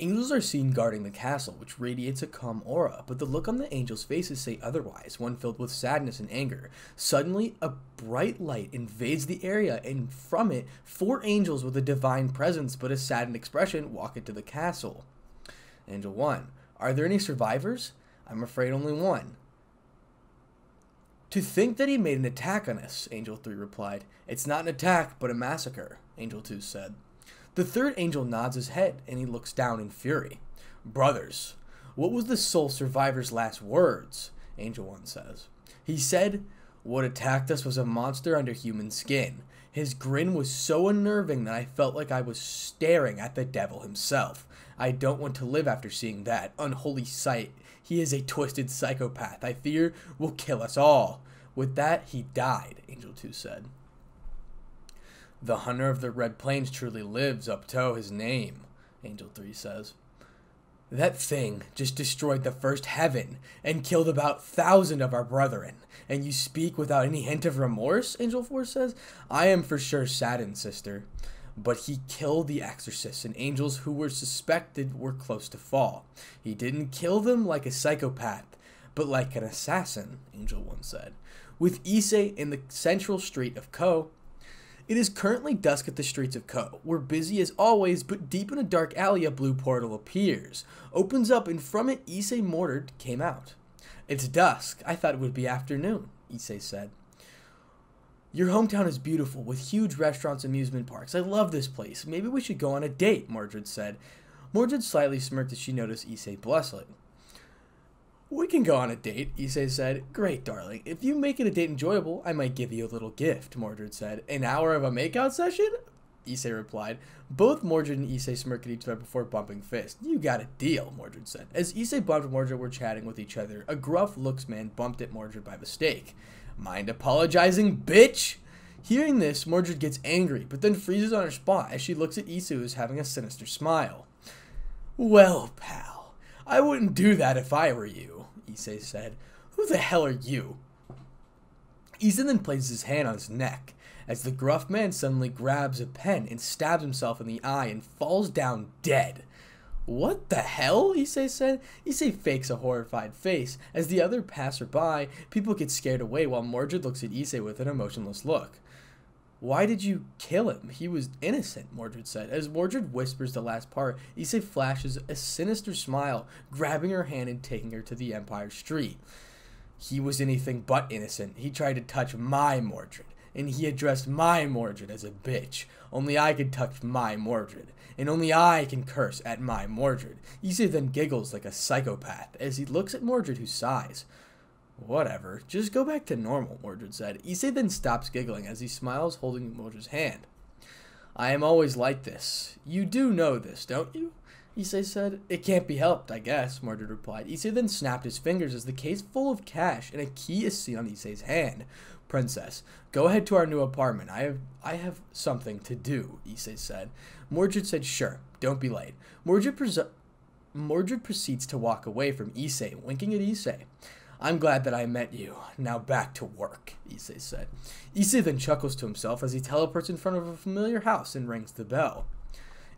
Angels are seen guarding the castle, which radiates a calm aura, but the look on the angels' faces say otherwise, one filled with sadness and anger. Suddenly, a bright light invades the area, and from it, four angels with a divine presence but a saddened expression walk into the castle. Angel 1. Are there any survivors? I'm afraid only one. To think that he made an attack on us, Angel 3 replied. It's not an attack, but a massacre, Angel 2 said. The third angel nods his head and he looks down in fury. Brothers, what was the sole survivor's last words? Angel 1 says. He said, What attacked us was a monster under human skin. His grin was so unnerving that I felt like I was staring at the devil himself. I don't want to live after seeing that unholy sight. He is a twisted psychopath. I fear will kill us all. With that, he died, Angel 2 said. The hunter of the Red Plains truly lives up to his name, Angel 3 says. That thing just destroyed the first heaven and killed about thousand of our brethren. And you speak without any hint of remorse? Angel 4 says. I am for sure saddened, sister. But he killed the exorcists and angels who were suspected were close to fall. He didn't kill them like a psychopath, but like an assassin, Angel 1 said. With Issei in the central street of Kuoh, it is currently dusk at the streets of Kuoh. We're busy as always, but deep in a dark alley a blue portal appears, opens up, and from it Issei Mordred came out. It's dusk. I thought it would be afternoon, Issei said. Your hometown is beautiful, with huge restaurants and amusement parks. I love this place. Maybe we should go on a date, Mordred said. Mordred slightly smirked as she noticed Issei bustling. We can go on a date, Issei said. Great, darling. If you make it a date enjoyable, I might give you a little gift, Mordred said. An hour of a makeout session? Issei replied. Both Mordred and Issei smirked at each other before bumping fists. You got a deal, Mordred said. As Issei bumped Mordred were chatting with each other, a gruff looks man bumped at Mordred by mistake. Mind apologizing, bitch? Hearing this, Mordred gets angry, but then freezes on her spot as she looks at Issei who's having a sinister smile. Well, pal, I wouldn't do that if I were you. Issei said. Who the hell are you? Issei then places his hand on his neck as the gruff man suddenly grabs a pen and stabs himself in the eye and falls down dead. What the hell? Issei said. Issei fakes a horrified face. As the other passerby, people get scared away while Mordred looks at Issei with an emotionless look. Why did you kill him? He was innocent, Mordred said. As Mordred whispers the last part, Issei flashes a sinister smile, grabbing her hand and taking her to the Empire Street. He was anything but innocent. He tried to touch my Mordred, and he addressed my Mordred as a bitch. Only I can touch my Mordred, and only I can curse at my Mordred. Issei then giggles like a psychopath as he looks at Mordred, who sighs. Whatever. Just go back to normal, Mordred said. Issei then stops giggling as he smiles, holding Mordred's hand. I am always like this. You do know this, don't you? Issei said. It can't be helped, I guess, Mordred replied. Issei then snapped his fingers as the case full of cash and a key is seen on Issei's hand. Princess, go ahead to our new apartment. I have I have something to do, Issei said. Mordred said, sure, don't be late. Mordred, Mordred proceeds to walk away from Issei, winking at Issei. I'm glad that I met you. Now back to work, Issei said. Issei then chuckles to himself as he teleports in front of a familiar house and rings the bell.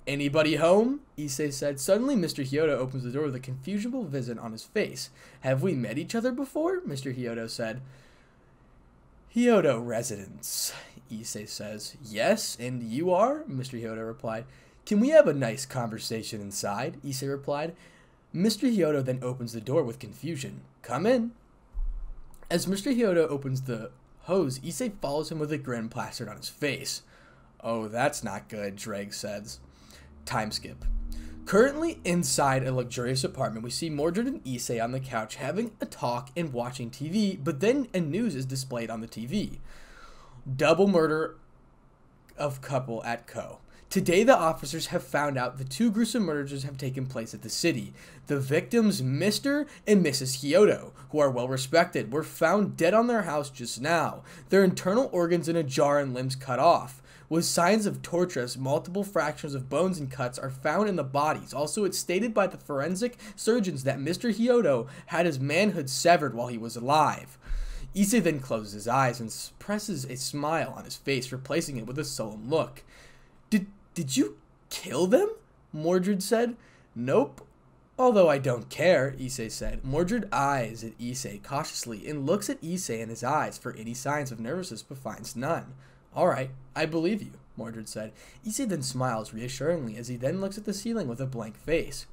Anybody home? Issei said. Suddenly, Mr. Hyodo opens the door with a confusional vision on his face. Have we met each other before? Mr. Hyodo said. Hyodo residence, Issei says. Yes, and you are? Mr. Hyodo replied. Can we have a nice conversation inside? Issei replied. Mr. Hyodo then opens the door with confusion. Come in. As Mr. Hyodo opens the hose, Issei follows him with a grin plastered on his face. Oh, that's not good, Ddraig says. Time skip. Currently inside a luxurious apartment, we see Mordred and Issei on the couch having a talk and watching TV, but then a news is displayed on the TV. Double murder of couple at Kuoh. Today, the officers have found out the two gruesome murders have taken place at the city. The victims, Mr. and Mrs. Hyodo, who are well respected, were found dead on their house just now, their internal organs in a jar and limbs cut off with signs of torture as multiple fractures of bones and cuts are found in the bodies. Also, it's stated by the forensic surgeons that Mr. Hyodo had his manhood severed while he was alive. Issei then closes his eyes and presses a smile on his face, replacing it with a sullen look. Did, you kill them? Mordred said. Nope. Although I don't care, Issei said. Mordred eyes at Issei cautiously and looks at Issei in his eyes for any signs of nervousness but finds none. All right, I believe you, Mordred said. Issei then smiles reassuringly as he then looks at the ceiling with a blank face.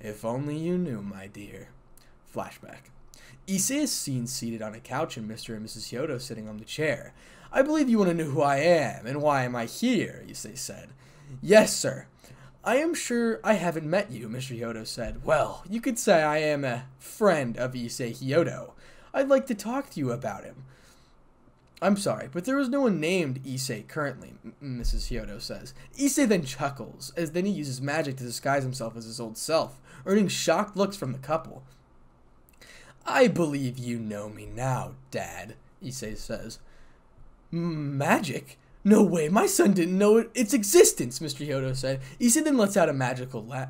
If only you knew, my dear. Flashback. Issei is seen seated on a couch and Mr. and Mrs. Hyodo sitting on the chair. I believe you want to know who I am and why am I here, Issei said. Yes, sir. I am sure I haven't met you, Mr. Hyodo said. Well, you could say I am a friend of Issei Hyodo. I'd like to talk to you about him. I'm sorry, but there is no one named Issei currently, Mrs. Hyodo says. Issei then chuckles, as then he uses magic to disguise himself as his old self, earning shocked looks from the couple. I believe you know me now, Dad, Issei says. Magic? No way, my son didn't know it, its existence, Mr. Hyodo said. Issei then lets out a magical la-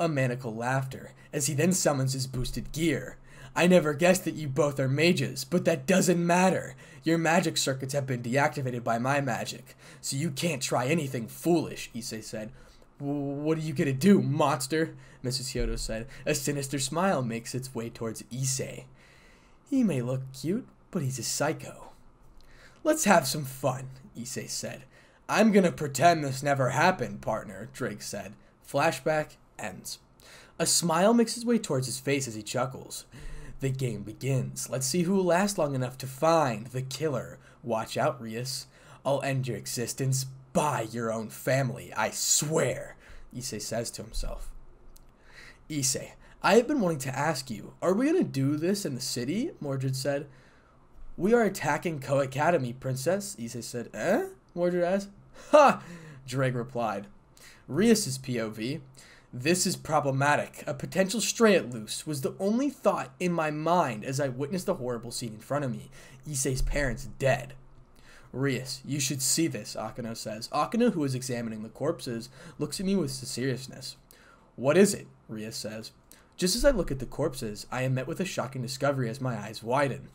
a maniacal laughter, as he then summons his boosted gear. I never guessed that you both are mages, but that doesn't matter. Your magic circuits have been deactivated by my magic, so you can't try anything foolish, Issei said. What are you gonna do, monster? Mrs. Hyodo said. A sinister smile makes its way towards Issei. He may look cute, but he's a psycho. Let's have some fun, Issei said. I'm gonna pretend this never happened, partner, Ddraig said. Flashback ends. A smile makes its way towards his face as he chuckles. The game begins. Let's see who will last long enough to find the killer. Watch out, Rias. I'll end your existence by your own family, I swear, Issei says to himself. Issei, I have been wanting to ask you, are we going to do this in the city? Mordred said. We are attacking Kuoh Academy, princess, Issei said. Eh? Mordred asked. Ha! Ddraig replied. Rias's POV. This is problematic. A potential stray at loose was the only thought in my mind as I witnessed the horrible scene in front of me. Issei's parents dead. Rias, you should see this, Akeno says. Akeno, who is examining the corpses, looks at me with seriousness. What is it? Rias says. Just as I look at the corpses, I am met with a shocking discovery as my eyes widen.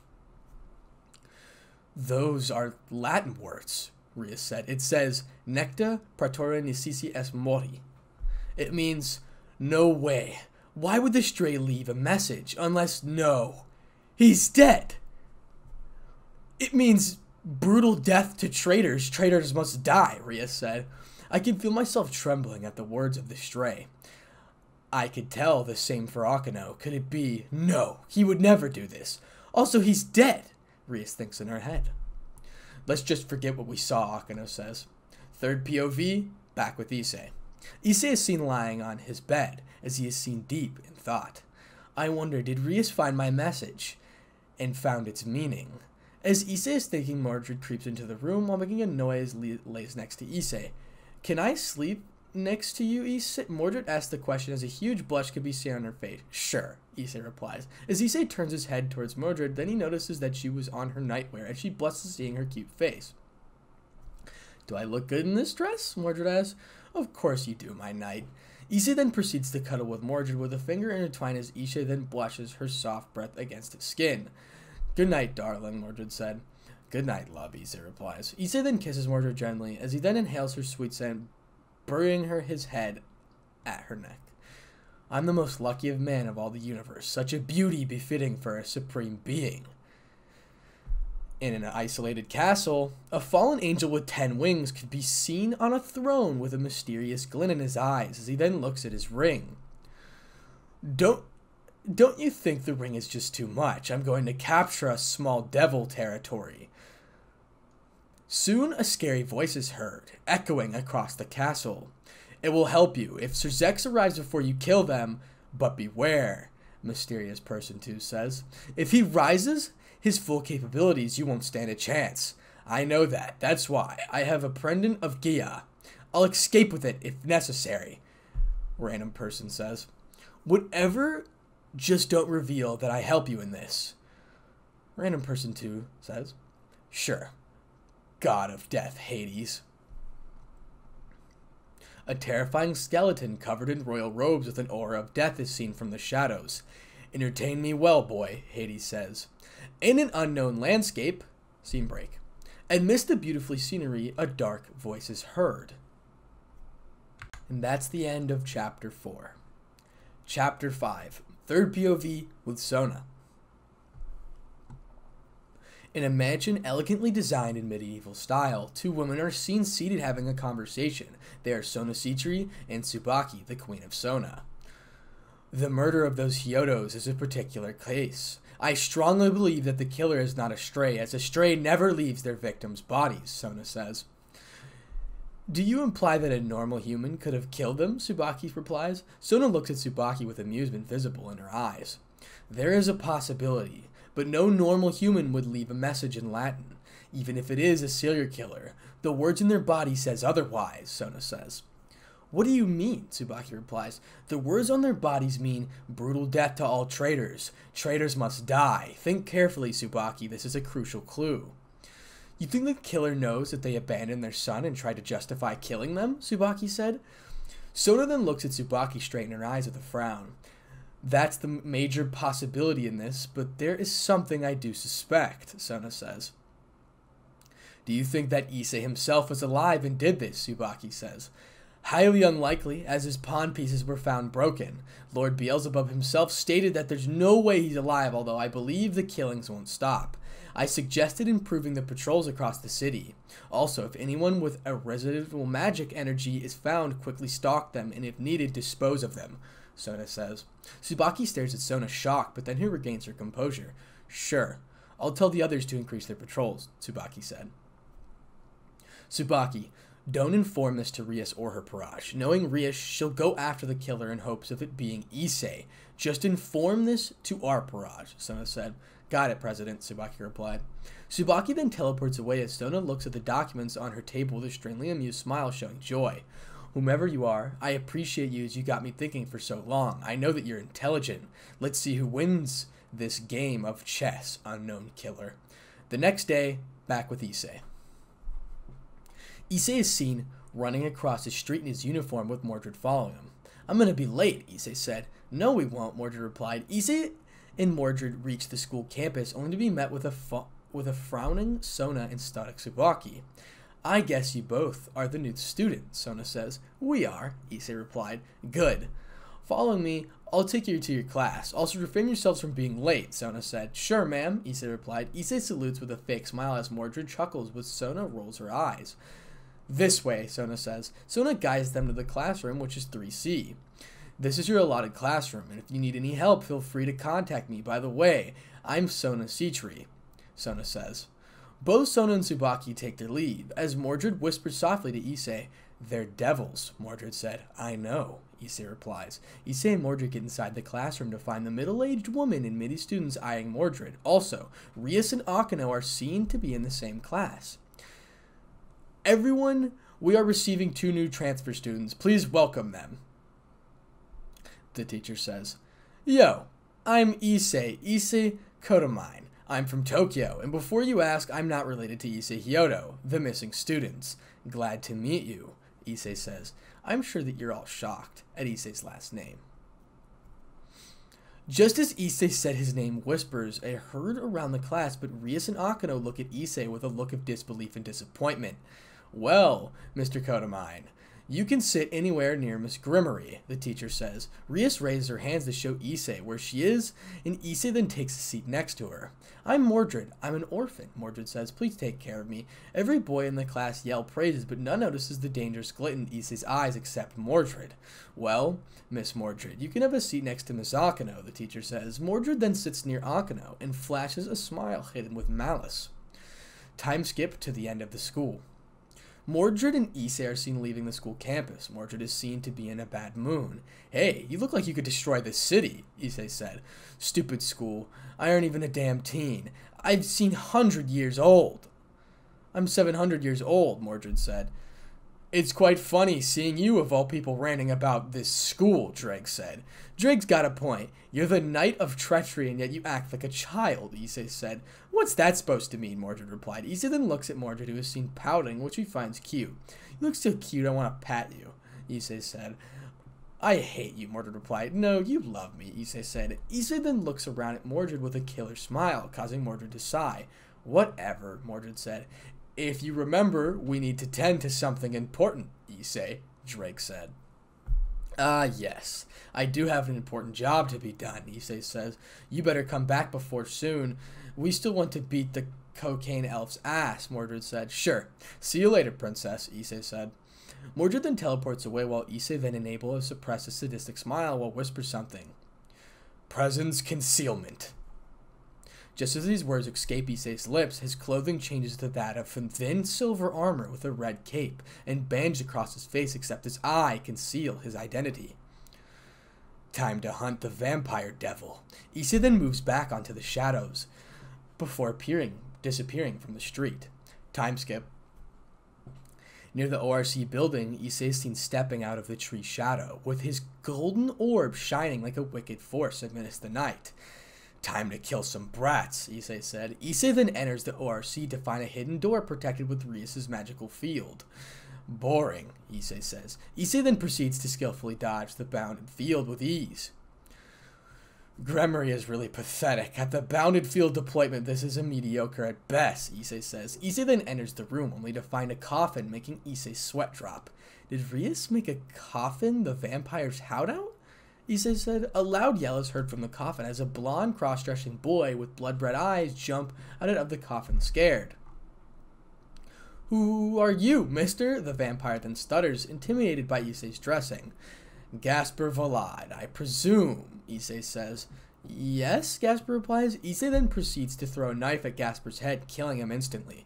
Those are Latin words, Rias said. It says, Necta praetora nicisi est mori, it means, no way. Why would the stray leave a message unless, no, he's dead? It means brutal death to traitors. Traitors must die, Rias said. I could feel myself trembling at the words of the stray. I could tell the same for Akeno. Could it be? No, he would never do this. Also, he's dead, Rias thinks in her head. Let's just forget what we saw, Akeno says. Third POV, back with Issei. Issei is seen lying on his bed as he is seen deep in thought. I wonder, did Rias find my message and found its meaning? As Issei is thinking, Mordred creeps into the room while making a noise, lays next to Issei. Can I sleep next to you, Issei? Mordred asks the question as a huge blush can be seen on her face. Sure, Issei replies. As Issei turns his head towards Mordred, then he notices that she was on her nightwear and she blushes seeing her cute face. Do I look good in this dress? Mordred asks. Of course you do, my knight. Issei then proceeds to cuddle with Mordred with a finger intertwined as Issei then blushes her soft breath against his skin. Good night, darling, Mordred said. Good night, love, Issei replies. Issei then kisses Mordred gently as he then inhales her sweet scent burying her his head at her neck. I'm the most lucky of men of all the universe, such a beauty befitting for a supreme being. In an isolated castle, a fallen angel with ten wings could be seen on a throne with a mysterious glint in his eyes as he then looks at his ring. Don't don't you think the ring is just too much? I'm going to capture a small devil territory. Soon a scary voice is heard, echoing across the castle. It will help you if Sirzechs arrives before you kill them, but beware, mysterious person 2 says. If he rises his full capabilities, you won't stand a chance. I know that. That's why I have a pendant of Gia. I'll escape with it if necessary. Random person says. Whatever, just don't reveal that I help you in this. Random person 2 says. Sure. God of death, Hades. A terrifying skeleton covered in royal robes with an aura of death is seen from the shadows. Entertain me well, boy, Hades says. In an unknown landscape, scene break. Amidst the beautifully scenery, a dark voice is heard. And that's the end of chapter 4. Chapter 5, third POV with Sona. In a mansion elegantly designed in medieval style, two women are seen seated having a conversation. They are Sona Sitri and Tsubaki, the queen of Sona. The murder of those Hyodos is a particular case. I strongly believe that the killer is not a stray, as a stray never leaves their victims' bodies, Sona says. Do you imply that a normal human could have killed them? Tsubaki replies. Sona looks at Tsubaki with amusement visible in her eyes. There is a possibility, but no normal human would leave a message in Latin, even if it is a serial killer. The words in their body says otherwise, Sona says. What do you mean? Tsubaki replies. The words on their bodies mean brutal death to all traitors. Traitors must die. Think carefully, Tsubaki. This is a crucial clue. You think the killer knows that they abandoned their son and tried to justify killing them? Tsubaki said. Sona then looks at Tsubaki straight in her eyes with a frown. That's the major possibility in this, but there is something I do suspect, Sona says. Do you think that Ise himself was alive and did this? Tsubaki says. Highly unlikely, as his pawn pieces were found broken. Lord Beelzebub himself stated that there's no way he's alive, although I believe the killings won't stop. I suggested improving the patrols across the city. Also, if anyone with a residual magic energy is found, quickly stalk them, and if needed, dispose of them. Sona says. Tsubaki stares at Sona shocked, but then he regains her composure. Sure, I'll tell the others to increase their patrols, Tsubaki said. Tsubaki, don't inform this to Rias or her peerage. Knowing Rias, she'll go after the killer in hopes of it being Issei. Just inform this to our peerage, Sona said. Got it, President, Tsubaki replied. Tsubaki then teleports away as Sona looks at the documents on her table with a strangely amused smile showing joy. Whomever you are, I appreciate you as you got me thinking for so long. I know that you're intelligent. Let's see who wins this game of chess, unknown killer. The next day, back with Issei. Issei is seen running across the street in his uniform with Mordred following him. I'm gonna be late, Issei said. No, we won't, Mordred replied. Issei and Mordred reached the school campus only to be met with a with a frowning Sona and Static Tsubaki. I guess you both are the new students, Sona says. We are, Issei replied. Good. Following me, I'll take you to your class. Also, refrain yourselves from being late, Sona said. Sure, ma'am, Issei replied. Issei salutes with a fake smile as Mordred chuckles, but Sona rolls her eyes. This way, Sona says. Sona guides them to the classroom, which is 3C. This is your allotted classroom, and if you need any help, feel free to contact me. By the way, I'm Sona Sitri, Sona says. Both Sona and Tsubaki take their leave, as Mordred whispers softly to Issei. They're devils, Mordred said. I know, Issei replies. Issei and Mordred get inside the classroom to find the middle-aged woman and many students eyeing Mordred. Also, Rias and Akeno are seen to be in the same class. Everyone, we are receiving two new transfer students. Please welcome them. The teacher says, Yo, I'm Issei, Issei Kotomine. I'm from Tokyo, and before you ask, I'm not related to Issei Hyodo, the missing students. Glad to meet you, Issei says. I'm sure that you're all shocked at Issei's last name. Just as Issei said his name, whispers are heard around the class, but Rias and Akeno look at Issei with a look of disbelief and disappointment. Well, Mr. Kotomine, You can sit anywhere near Miss Gremory, the teacher says. Rias raises her hands to show Issei where she is, and Issei then takes a seat next to her. I'm Mordred. I'm an orphan, Mordred says. Please take care of me. Every boy in the class yell praises, but none notices the dangerous glint in Issei's eyes except Mordred. Well, Miss Mordred, you can have a seat next to Miss Akeno, the teacher says. Mordred then sits near Akeno and flashes a smile hidden with malice. Time skip to the end of the school. Mordred and Issei are seen leaving the school campus. Mordred is seen to be in a bad mood. Hey, you look like you could destroy this city, Issei said. Stupid school. I aren't even a damn teen. I've seen hundred years old. I'm 700 years old, Mordred said. It's quite funny seeing you, of all people, ranting about this school, Ddraig said. Ddraig's got a point. You're the knight of treachery, and yet you act like a child, Issei said. What's that supposed to mean? Mordred replied. Issei then looks at Mordred, who is seen pouting, which he finds cute. You look so cute, I want to pat you, Issei said. I hate you, Mordred replied. No, you love me, Issei said. Issei then looks around at Mordred with a killer smile, causing Mordred to sigh. Whatever, Mordred said. If you remember, we need to tend to something important, Issei, Ddraig said. Ah, yes. I do have an important job to be done, Issei says. You better come back before soon. We still want to beat the Kokabiel's ass, Mordred said. Sure. See you later, princess, Issei said. Mordred then teleports away while Issei then enables suppress a sadistic smile while whispers something. Presence concealment. Just as these words escape Issei's lips, his clothing changes to that of thin silver armor with a red cape and bandage across his face, except his eye conceal his identity. Time to hunt the vampire devil. Issei then moves back onto the shadows before appearing, disappearing from the street. Time skip. Near the ORC building, Issei is seen stepping out of the tree shadow, with his golden orb shining like a wicked force amidst the night. Time to kill some brats, Issei said. Issei then enters the ORC to find a hidden door protected with Rias's magical field. Boring, Issei says. Issei then proceeds to skillfully dodge the bounded field with ease. Gremory is really pathetic. At the bounded field deployment, this is a mediocre at best, Issei says. Issei then enters the room, only to find a coffin, making Issei sweat drop. Did Rias make a coffin the vampire's hideout? Issei said, A loud yell is heard from the coffin as a blond, cross dressing boy with blood red eyes jump out of the coffin scared. Who are you, mister? The vampire then stutters, intimidated by Issei's dressing. Gasper Vladi, I presume, Issei says. Yes, Gasper replies. Issei then proceeds to throw a knife at Gasper's head, killing him instantly.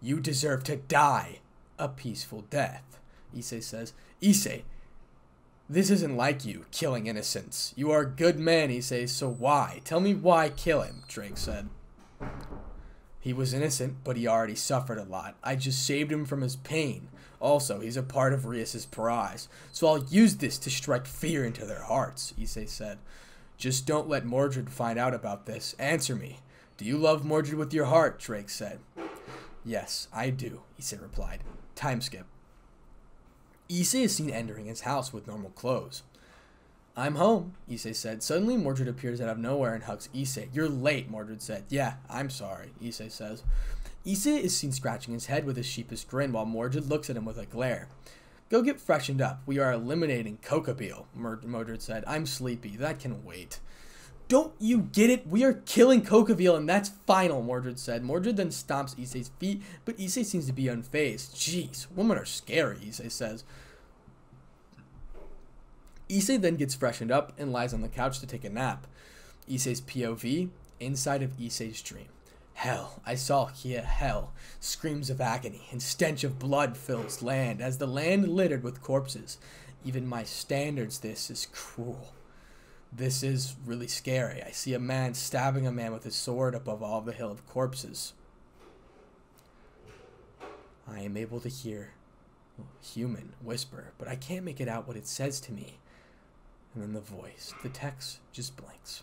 You deserve to die a peaceful death, Issei says. Issei, this isn't like you, killing innocents. You are a good man, he says, so why? Tell me why kill him, Ddraig said. He was innocent, but he already suffered a lot. I just saved him from his pain. Also, he's a part of Rias's prize, so I'll use this to strike fear into their hearts, Issei said. Just don't let Mordred find out about this. Answer me. Do you love Mordred with your heart? Ddraig said. Yes, I do, Issei replied. Time skip. Issei is seen entering his house with normal clothes. I'm home, Issei said. Suddenly, Mordred appears out of nowhere and hugs Issei. You're late, Mordred said. Yeah, I'm sorry, Issei says. Issei is seen scratching his head with a sheepish grin while Mordred looks at him with a glare. Go get freshened up. We are eliminating Kokabiel, Mordred said. I'm sleepy. That can wait. Don't you get it? We are killing Kokabiel, and that's final, Mordred said. Mordred then stomps Issei's feet, but Issei seems to be unfazed. Jeez, women are scary, Issei says. Issei then gets freshened up and lies on the couch to take a nap. Issei's POV, inside of Issei's dream. Hell, I saw here hell. Screams of agony and stench of blood fills land as the land littered with corpses. Even my standards, this is cruel. This is really scary. I see a man stabbing a man with his sword above all the hill of corpses. I am able to hear human whisper, but I can't make it out what it says to me. And then the voice, the text just blinks.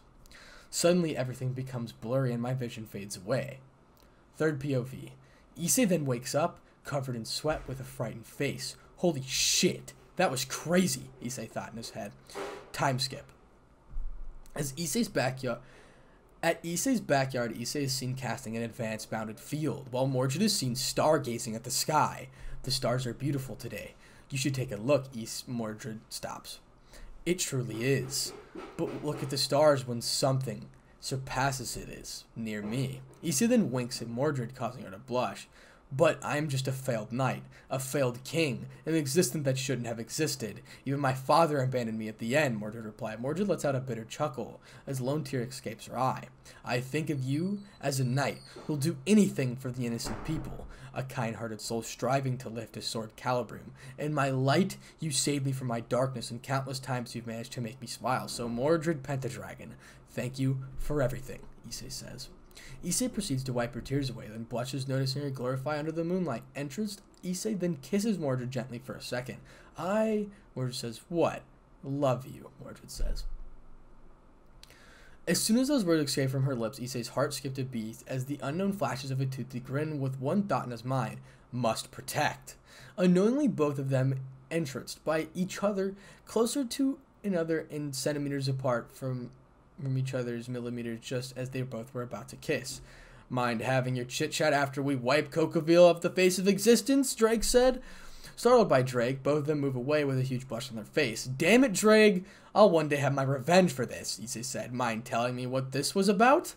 Suddenly everything becomes blurry and my vision fades away. Third POV. Issei then wakes up, covered in sweat with a frightened face. Holy shit, that was crazy, Issei thought in his head. Time skip. As Issei's backyard, at Issei's backyard, Issei is seen casting an advanced bounded field, while Mordred is seen stargazing at the sky. The stars are beautiful today. You should take a look, East Mordred stops. It truly is. But look at the stars when something surpasses it is near me. Issei then winks at Mordred, causing her to blush. But I am just a failed knight, a failed king, an existence that shouldn't have existed. Even my father abandoned me at the end, Mordred replied. Mordred lets out a bitter chuckle as lone tear escapes her eye. I think of you as a knight who'll do anything for the innocent people, a kind-hearted soul striving to lift his sword Caliburn. In my light, you saved me from my darkness, and countless times you've managed to make me smile. So Mordred Pentadragon, thank you for everything, Issei says. Issei proceeds to wipe her tears away, then blushes, noticing her glorify under the moonlight. Entrance, Issei then kisses Mordred gently for a second. I, Mordred says, what? Love you, Mordred says. As soon as those words escaped from her lips, Issei's heart skipped a beat as the unknown flashes of a toothy grin with one thought in his mind must protect. Unknowingly, both of them entranced by each other, closer to another in centimeters apart from from each other's millimeters just as they both were about to kiss. Mind having your chit chat after we wipe Kokabiel off the face of existence? Ddraig said. Startled by Ddraig, both of them move away with a huge blush on their face. Damn it, Ddraig! I'll one day have my revenge for this, Issei said. Mind telling me what this was about?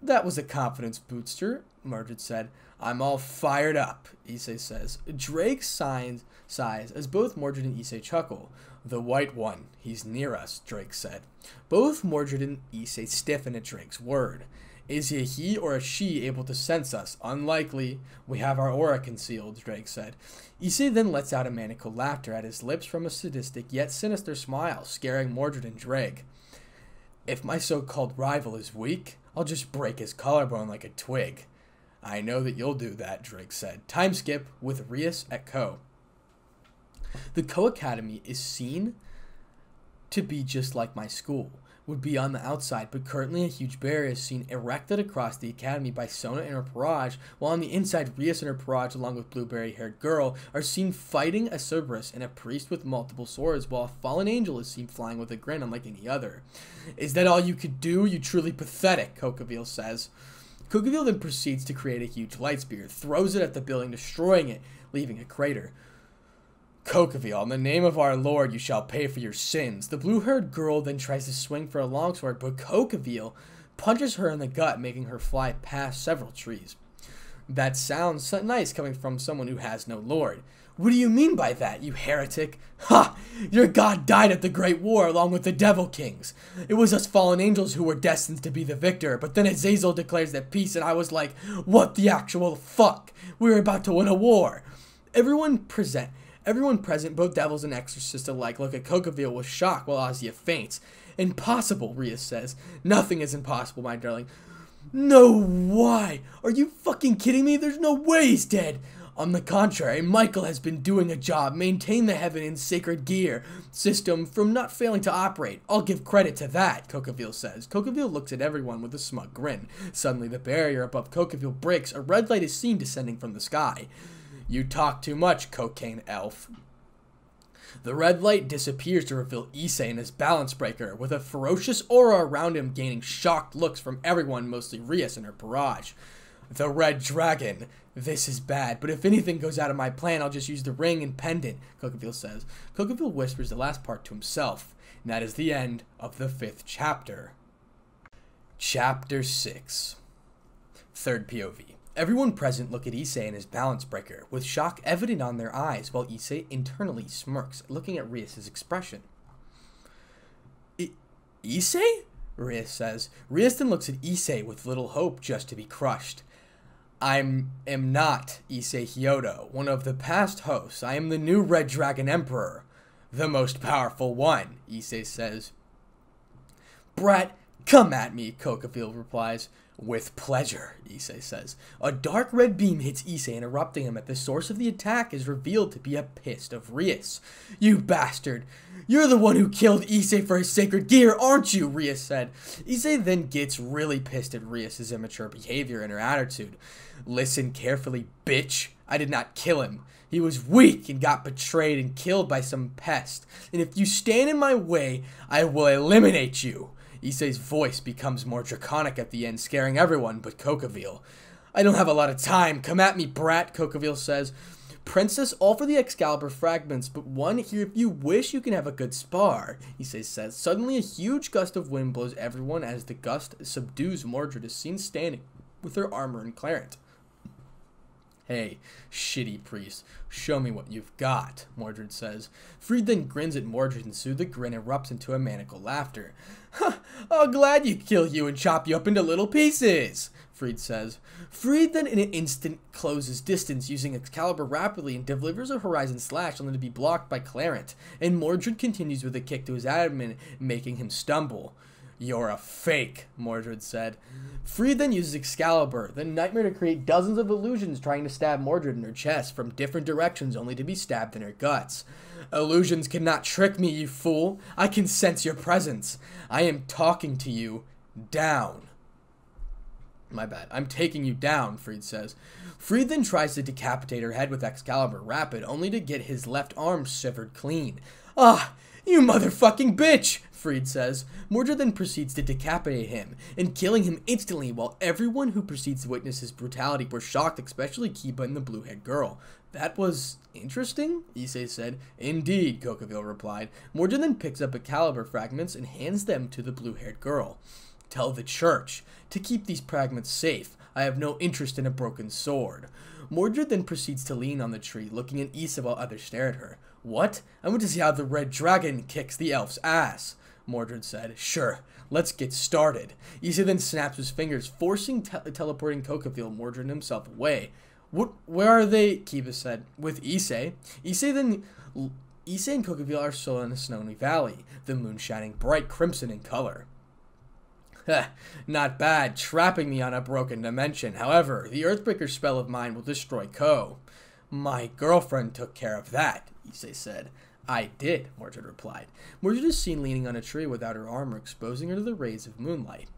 That was a confidence booster, Mordred said. I'm all fired up, Issei says. Ddraig signs, sighs as both Mordred and Issei chuckle. The white one, he's near us, Ddraig said. Both Mordred and Issei stiffen at Ddraig's word. Is he a he or a she able to sense us? Unlikely. We have our aura concealed, Ddraig said. Issei then lets out a maniacal laughter at his lips from a sadistic yet sinister smile, scaring Mordred and Ddraig. If my so-called rival is weak, I'll just break his collarbone like a twig. I know that you'll do that, Ddraig said. Time skip with Rias at Kuoh. The Kuoh Academy is seen to be just like my school, would be on the outside, but currently a huge barrier is seen erected across the academy by Sona and her peerage, while on the inside, Rias and her peerage, along with blueberry haired girl, are seen fighting a Cerberus and a priest with multiple swords, while a fallen angel is seen flying with a grin unlike any other. Is that all you could do? You truly pathetic, Kokabiel says. Kokabiel then proceeds to create a huge light spear, throws it at the building, destroying it, leaving a crater. Kokabiel, in the name of our Lord, you shall pay for your sins. The blue-haired girl then tries to swing for a longsword, but Kokabiel punches her in the gut, making her fly past several trees. That sounds nice coming from someone who has no lord. What do you mean by that, you heretic? Ha! Your god died at the Great War along with the Devil Kings. It was us fallen angels who were destined to be the victor, but then Azazel declares that peace, and I was like, what the actual fuck? We were about to win a war. Everyone present Everyone present, both devils and exorcists alike, look at Kokabiel with shock while Asia faints. Impossible, Rias says. Nothing is impossible, my darling. No, why? Are you fucking kidding me? There's no way he's dead. On the contrary, Michael has been doing a job, maintain the heaven in sacred gear system from not failing to operate. I'll give credit to that, Kokabiel says. Kokabiel looks at everyone with a smug grin. Suddenly, the barrier above Kokabiel breaks. A red light is seen descending from the sky. You talk too much, cocaine elf. The red light disappears to reveal Issei and his balance breaker, with a ferocious aura around him gaining shocked looks from everyone, mostly Rias and her peerage. The red dragon. This is bad, but if anything goes out of my plan, I'll just use the ring and pendant, Kokabiel says. Kokabiel whispers the last part to himself, and that is the end of the fifth chapter. Chapter 6 Third POV Everyone present look at Issei and his balance breaker, with shock evident on their eyes, while Issei internally smirks, looking at Rias' expression. I Issei? Rias says. Rias then looks at Issei with little hope just to be crushed. I am not Issei Hyodo, one of the past hosts. I am the new Red Dragon Emperor. The most powerful one, Issei says. Brat, come at me, Kokabiel replies. With pleasure, Issei says. A dark red beam hits Issei, interrupting him at the source of the attack is revealed to be a pist of Rias. You bastard! You're the one who killed Issei for his sacred gear, aren't you? Rias said. Issei then gets really pissed at Rias' immature behavior and her attitude. Listen carefully, bitch. I did not kill him. He was weak and got betrayed and killed by some pest. And if you stand in my way, I will eliminate you. Issei's voice becomes more draconic at the end, scaring everyone but Kokabiel. I don't have a lot of time. Come at me, brat, Kokabiel says. Princess, all for the Excalibur fragments, but one here if you wish you can have a good spar, Issei says. Suddenly, a huge gust of wind blows everyone as the gust subdues Mordred, is seen standing with her armor and Clarent. Hey, shitty priest, show me what you've got, Mordred says. Freed then grins at Mordred, and soon the grin erupts into a maniacal laughter. Huh, oh, glad you kill you and chop you up into little pieces, Freed says. Freed then in an instant closes distance using Excalibur rapidly and delivers a Horizon Slash only to be blocked by Clarent, and Mordred continues with a kick to his abdomen, making him stumble. You're a fake, Mordred said. Freed then uses Excalibur, then Nightmare to create dozens of illusions trying to stab Mordred in her chest from different directions only to be stabbed in her guts. Illusions cannot trick me, you fool. I can sense your presence. I am talking to you down. My bad. I'm taking you down, Freed says. Freed then tries to decapitate her head with Excalibur Rapid, only to get his left arm severed clean. Ah, you motherfucking bitch! Freed says. Mordred then proceeds to decapitate him, and killing him instantly while everyone who proceeds to witness his brutality were shocked, especially Kiba and the blue-haired girl. That was interesting, Issei said. Indeed, Kokabiel replied. Mordred then picks up Excalibur fragments and hands them to the blue-haired girl. Tell the church to keep these fragments safe. I have no interest in a broken sword. Mordred then proceeds to lean on the tree, looking at Issei while others stare at her. What? I want to see how the red dragon kicks the elf's ass. Mordred said. Sure, let's get started. Issei then snaps his fingers, forcing te teleporting Kokabiel Mordred himself away. What, where are they? Kiba said. With Issei. Issei then... Issei and Kokabiel are still in the snowy valley, the moon shining bright crimson in color. Not bad, trapping me on a broken dimension. However, the Earthbreaker spell of mine will destroy Kuoh. My girlfriend took care of that, Issei said. I did, Mordred replied. Mordred is seen leaning on a tree without her armor, exposing her to the rays of moonlight.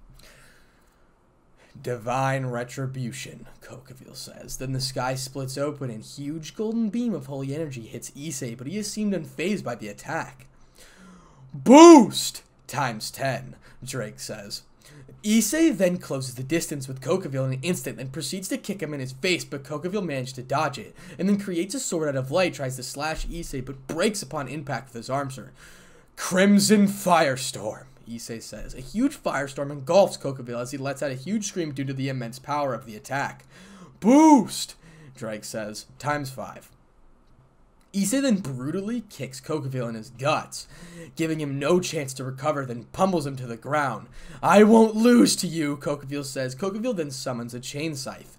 Divine retribution, Kokabiel says. Then the sky splits open and huge golden beam of holy energy hits Issei, but he is seemed unfazed by the attack. Boost! Times 10, Ddraig says. Issei then closes the distance with Kokabiel in an instant, and proceeds to kick him in his face, but Kokabiel manages to dodge it, and then creates a sword out of light, tries to slash Issei, but breaks upon impact with his arms her. Crimson Firestorm, Issei says. A huge firestorm engulfs Kokabiel as he lets out a huge scream due to the immense power of the attack. Boost, Ddraig says, times five. Issei then brutally kicks Kokabiel in his guts, giving him no chance to recover, then pummels him to the ground. I won't lose to you, Kokabiel says. Kokabiel then summons a chain scythe.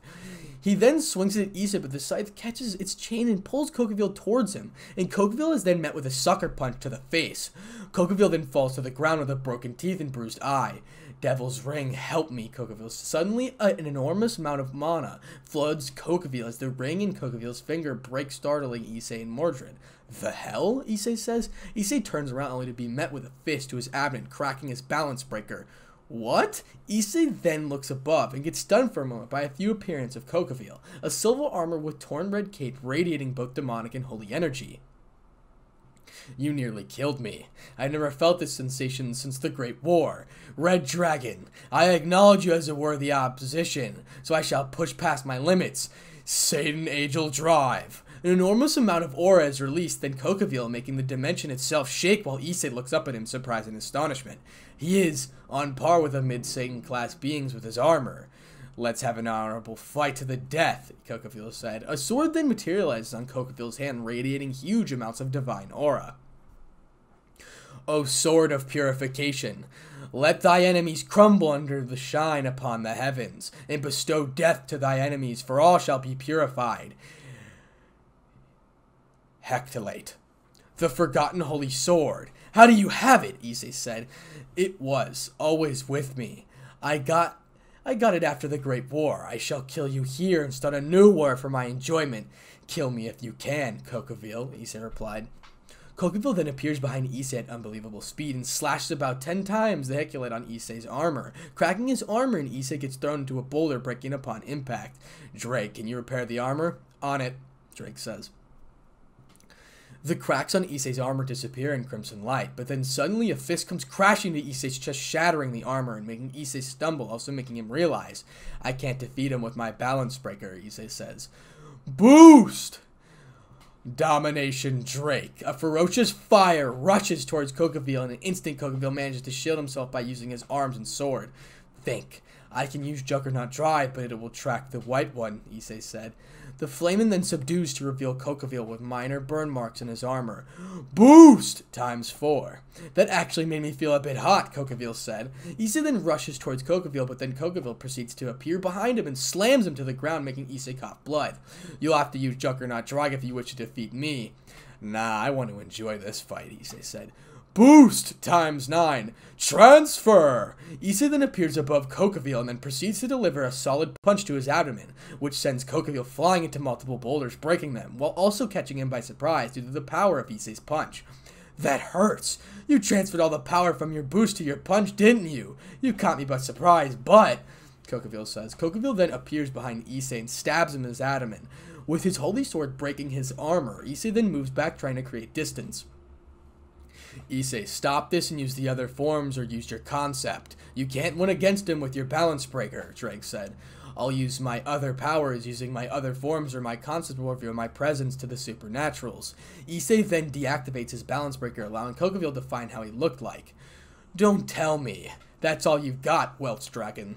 He then swings it at Issei, but the scythe catches its chain and pulls Kokabiel towards him, and Kokabiel is then met with a sucker punch to the face. Kokabiel then falls to the ground with a broken teeth and bruised eye. Devil's Ring, help me, Kokabiel. Suddenly, an enormous amount of mana floods Kokabiel as the ring in Kokabiel's finger breaks, startling Issei and Mordred. The hell? Issei says. Issei turns around only to be met with a fist to his abdomen, cracking his balance breaker. What? Issei then looks above and gets stunned for a moment by a few appearance of Kokabiel, a silver armor with torn red cape radiating both demonic and holy energy. You nearly killed me. I've never felt this sensation since the Great War. Red Dragon, I acknowledge you as a worthy opposition, so I shall push past my limits. Satan Angel Drive. An enormous amount of aura is released, then Kokabiel making the dimension itself shake while Issei looks up at him, surprised and astonishment. He is on par with a mid-Satan class beings with his armor. Let's have an honorable fight to the death, Kokabiel said. A sword then materializes on Kokabiel's hand, radiating huge amounts of divine aura. O sword of purification, let thy enemies crumble under the shine upon the heavens, and bestow death to thy enemies, for all shall be purified. Hectolate. The forgotten holy sword. How do you have it? Issei said. It was always with me. I got I got it after the Great War. I shall kill you here and start a new war for my enjoyment. Kill me if you can, Kokabiel, Issei replied. Kokabiel then appears behind Issei at unbelievable speed and slashes about ten times the Hectolate on Issei's armor, cracking his armor and Issei gets thrown into a boulder breaking upon impact. Ddraig, can you repair the armor? On it, Ddraig says. The cracks on Issei's armor disappear in crimson light, but then suddenly a fist comes crashing to Issei's chest, shattering the armor and making Issei stumble, also making him realize, I can't defeat him with my balance breaker, Issei says. Boost! Domination Drake. A ferocious fire rushes towards Kokabiel, and in an instant, Kokabiel manages to shield himself by using his arms and sword. Think. I can use Juggernaut Drive, but it will track the white one, Issei said. The flamen then subdues to reveal Kokabiel with minor burn marks in his armor. Boost! Times four. That actually made me feel a bit hot, Kokabiel said. Issei then rushes towards Kokabiel, but then Kokabiel proceeds to appear behind him and slams him to the ground, making Issei cough blood. You'll have to use Juggernaut Drive if you wish to defeat me. Nah, I want to enjoy this fight, Issei said. Boost times 9. Transfer! Issei then appears above Kokabiel and then proceeds to deliver a solid punch to his abdomen, which sends Kokabiel flying into multiple boulders, breaking them, while also catching him by surprise due to the power of Issei's punch. That hurts! You transferred all the power from your boost to your punch, didn't you? You caught me by surprise, but... Kokabiel says. Kokabiel then appears behind Issei and stabs him in his abdomen. With his holy sword breaking his armor, Issei then moves back trying to create distance. Issei, stop this and use the other forms or use your concept. You can't win against him with your balance breaker, Ddraig said. I'll use my other powers using my other forms or my concept will reveal my presence to the supernaturals. Issei then deactivates his balance breaker, allowing Kokabiel to find how he looked like. Don't tell me. That's all you've got, Welsh Dragon.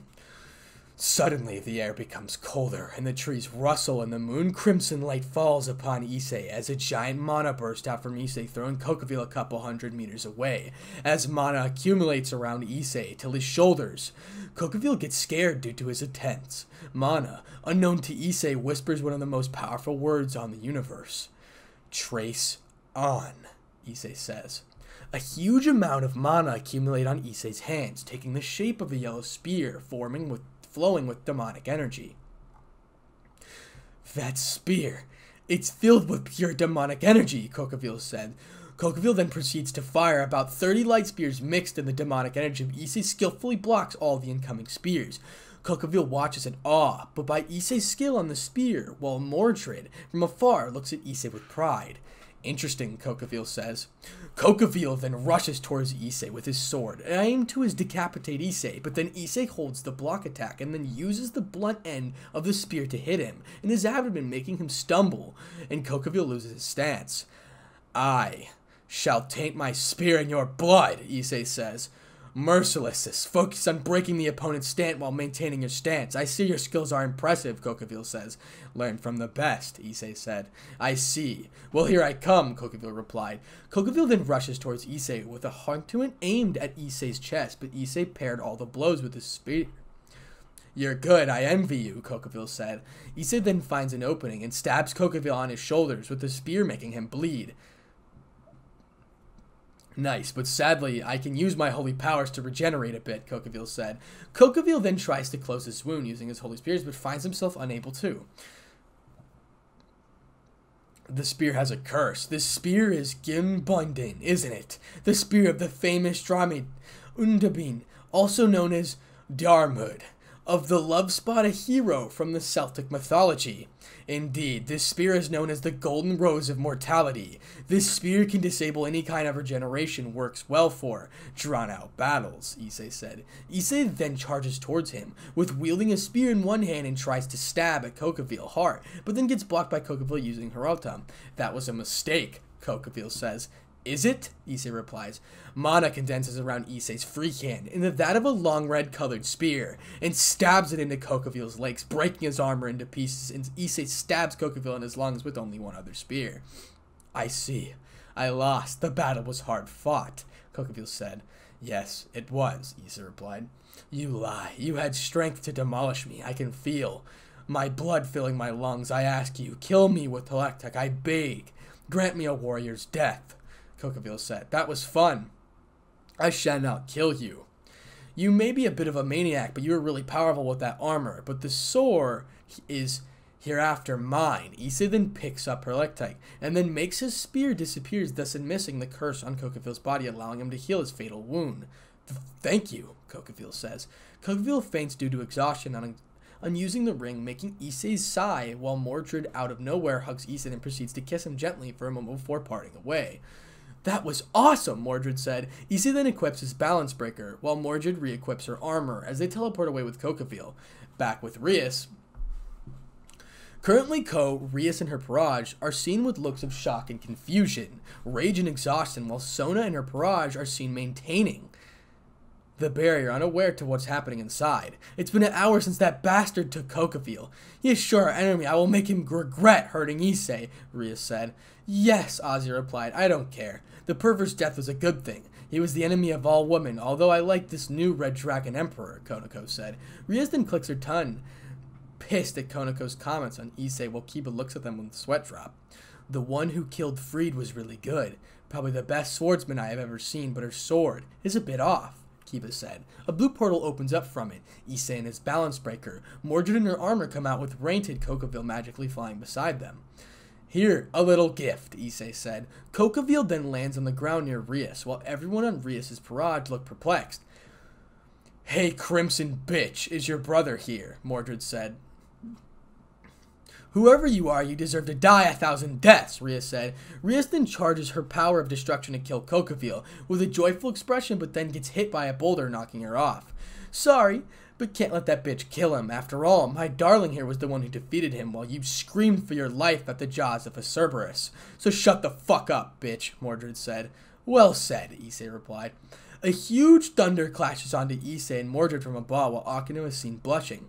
Suddenly, the air becomes colder, and the trees rustle, and the moon crimson light falls upon Issei as a giant mana bursts out from Issei, throwing Kokabiel a couple hundred meters away. As mana accumulates around Issei till his shoulders, Kokabiel gets scared due to his attempts. Mana, unknown to Issei, whispers one of the most powerful words on the universe. Trace on, Issei says. A huge amount of mana accumulate on Issei's hands, taking the shape of a yellow spear, forming with flowing with demonic energy. That spear, it's filled with pure demonic energy, Kokabiel said. Kokabiel then proceeds to fire about 30 light spears mixed in the demonic energy of Issei skillfully blocks all the incoming spears. Kokabiel watches in awe, but by Issei's skill on the spear, while Mordred, from afar, looks at Issei with pride. Interesting, Kokabiel says. Kokabiel then rushes towards Issei with his sword, aims to his decapitate Issei, but then Issei holds the block attack and then uses the blunt end of the spear to hit him in his abdomen, making him stumble, and Kokabiel loses his stance. I shall taint my spear in your blood, Issei says. Mercilessness. Focus on breaking the opponent's stance while maintaining your stance. I see your skills are impressive, Kokabiel says. Learn from the best, Issei said. I see. Well, here I come, Kokabiel replied. Kokabiel then rushes towards Issei with a harpoon aimed at Issei's chest, but Issei paired all the blows with his spear. You're good, I envy you, Kokabiel said. Issei then finds an opening and stabs Kokabiel on his shoulders with the spear making him bleed. Nice, but sadly, I can use my holy powers to regenerate a bit, Kokabiel said. Kokabiel then tries to close his wound using his holy spears, but finds himself unable to. The spear has a curse. This spear is Gimbundin, isn't it? The spear of the famous Dramid Undabin, also known as Diarmuid of the love spot a hero from the Celtic mythology. Indeed, this spear is known as the Golden Rose of Mortality. This spear can disable any kind of regeneration works well for drawn-out battles, Issei said. Issei then charges towards him, with wielding a spear in one hand and tries to stab at Kokabiel hard, but then gets blocked by Kokabiel using Hirota. That was a mistake, Kokabiel says. Is it? Issei replies. Mana condenses around Issei's free hand into that of a long red colored spear and stabs it into Kokabiel's legs, breaking his armor into pieces, and Issei stabs Kokabiel in his lungs with only one other spear. I see. I lost. The battle was hard fought, Kokabiel said. Yes, it was, Issei replied. You lie. You had strength to demolish me. I can feel. My blood filling my lungs. I ask you, kill me with Telectech. I beg. Grant me a warrior's death. Kokabiel said. That was fun. I shall not kill you. You may be a bit of a maniac, but you are really powerful with that armor. But the sword is hereafter mine. Issei then picks up Herlectite, and then makes his spear disappears, thus missing the curse on Kokabiel's body, allowing him to heal his fatal wound. Thank you, Kokabiel says. Kokabiel faints due to exhaustion on, on using the ring, making Issei sigh, while Mordred out of nowhere hugs Issei and proceeds to kiss him gently for a moment before parting away. That was awesome, Mordred said. Issei then equips his balance breaker, while Mordred re-equips her armor as they teleport away with Kokabiel. Back with Rias, Currently, Kuoh, Rias, and her peerage are seen with looks of shock and confusion, rage and exhaustion, while Sona and her peerage are seen maintaining the barrier, unaware to what's happening inside. It's been an hour since that bastard took Kokabiel. He is sure our enemy. I will make him regret hurting Issei, Rias said. Yes, Ozzy replied. I don't care. The pervert's death was a good thing. He was the enemy of all women, although I like this new Red Dragon Emperor, Koneko said. Rias then clicks her tongue, pissed at Koneko's comments on Issei while Kiba looks at them with sweat drop. The one who killed Freed was really good. Probably the best swordsman I have ever seen, but her sword is a bit off. Kiba said. A blue portal opens up from it. Issei and his balance breaker. Mordred and her armor come out with Rainted Kokabiel magically flying beside them. Here, a little gift, Issei said. Kokabiel then lands on the ground near Rias, while everyone on Rias's peerage looked perplexed. Hey, Crimson bitch, is your brother here? Mordred said. Whoever you are, you deserve to die a thousand deaths, Rias said. Rias then charges her power of destruction to kill Kokabiel with a joyful expression, but then gets hit by a boulder, knocking her off. Sorry, but can't let that bitch kill him. After all, my darling here was the one who defeated him while you screamed for your life at the jaws of a Cerberus. So shut the fuck up, bitch, Mordred said. Well said, Issei replied. A huge thunder clashes onto Issei and Mordred from above while Akeno is seen blushing.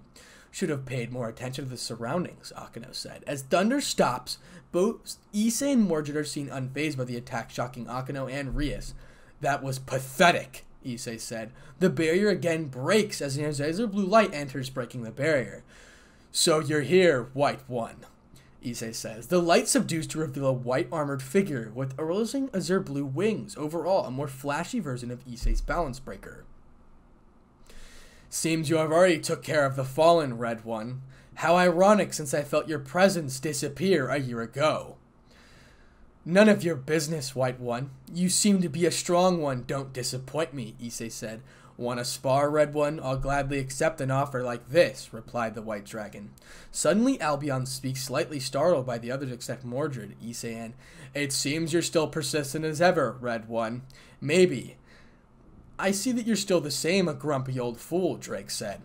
Should have paid more attention to the surroundings, Akeno said. As thunder stops, both Issei and Mordred are seen unfazed by the attack, shocking Akeno and Rias. That was pathetic, Issei said. The barrier again breaks as an Azure blue light enters, breaking the barrier. So you're here, White One, Issei says. The light subdues to reveal a white armored figure with arisen azure blue wings. Overall, a more flashy version of Issei's balance breaker. Seems you have already took care of the fallen, Red One. How ironic since I felt your presence disappear a year ago. None of your business, White One. You seem to be a strong one. Don't disappoint me, Issei said. Want a spar, Red One? I'll gladly accept an offer like this, replied the White Dragon. Suddenly, Albion speaks, slightly startled by the others except Mordred, Issei, and It seems you're still persistent as ever, Red One. Maybe. I see that you're still the same, a grumpy old fool, Ddraig said.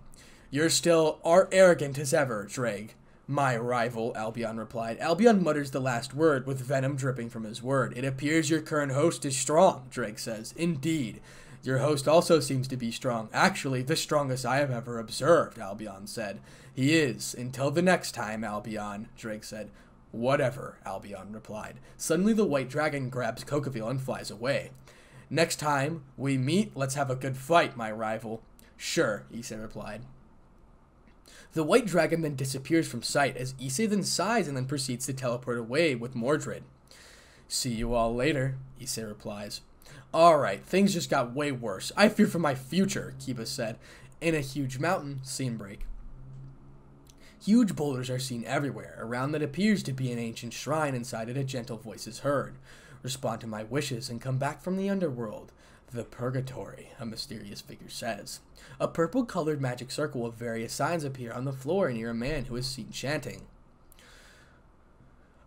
You're still are arrogant as ever, Ddraig. My rival, Albion replied. Albion mutters the last word, with venom dripping from his word. It appears your current host is strong, Ddraig says. Indeed. Your host also seems to be strong. Actually, the strongest I have ever observed, Albion said. He is. Until the next time, Albion, Ddraig said. Whatever, Albion replied. Suddenly the white dragon grabs Kokabiel and flies away. Next time we meet, let's have a good fight, my rival. Sure, Issei replied. The white dragon then disappears from sight as Issei then sighs and then proceeds to teleport away with Mordred. See you all later, Issei replies. Alright, things just got way worse. I fear for my future, Kiba said. In a huge mountain, scene break. Huge boulders are seen everywhere. Around that appears to be an ancient shrine inside it a gentle voice is heard respond to my wishes, and come back from the underworld. The Purgatory, a mysterious figure says. A purple colored magic circle of various signs appear on the floor near a man who is seen chanting.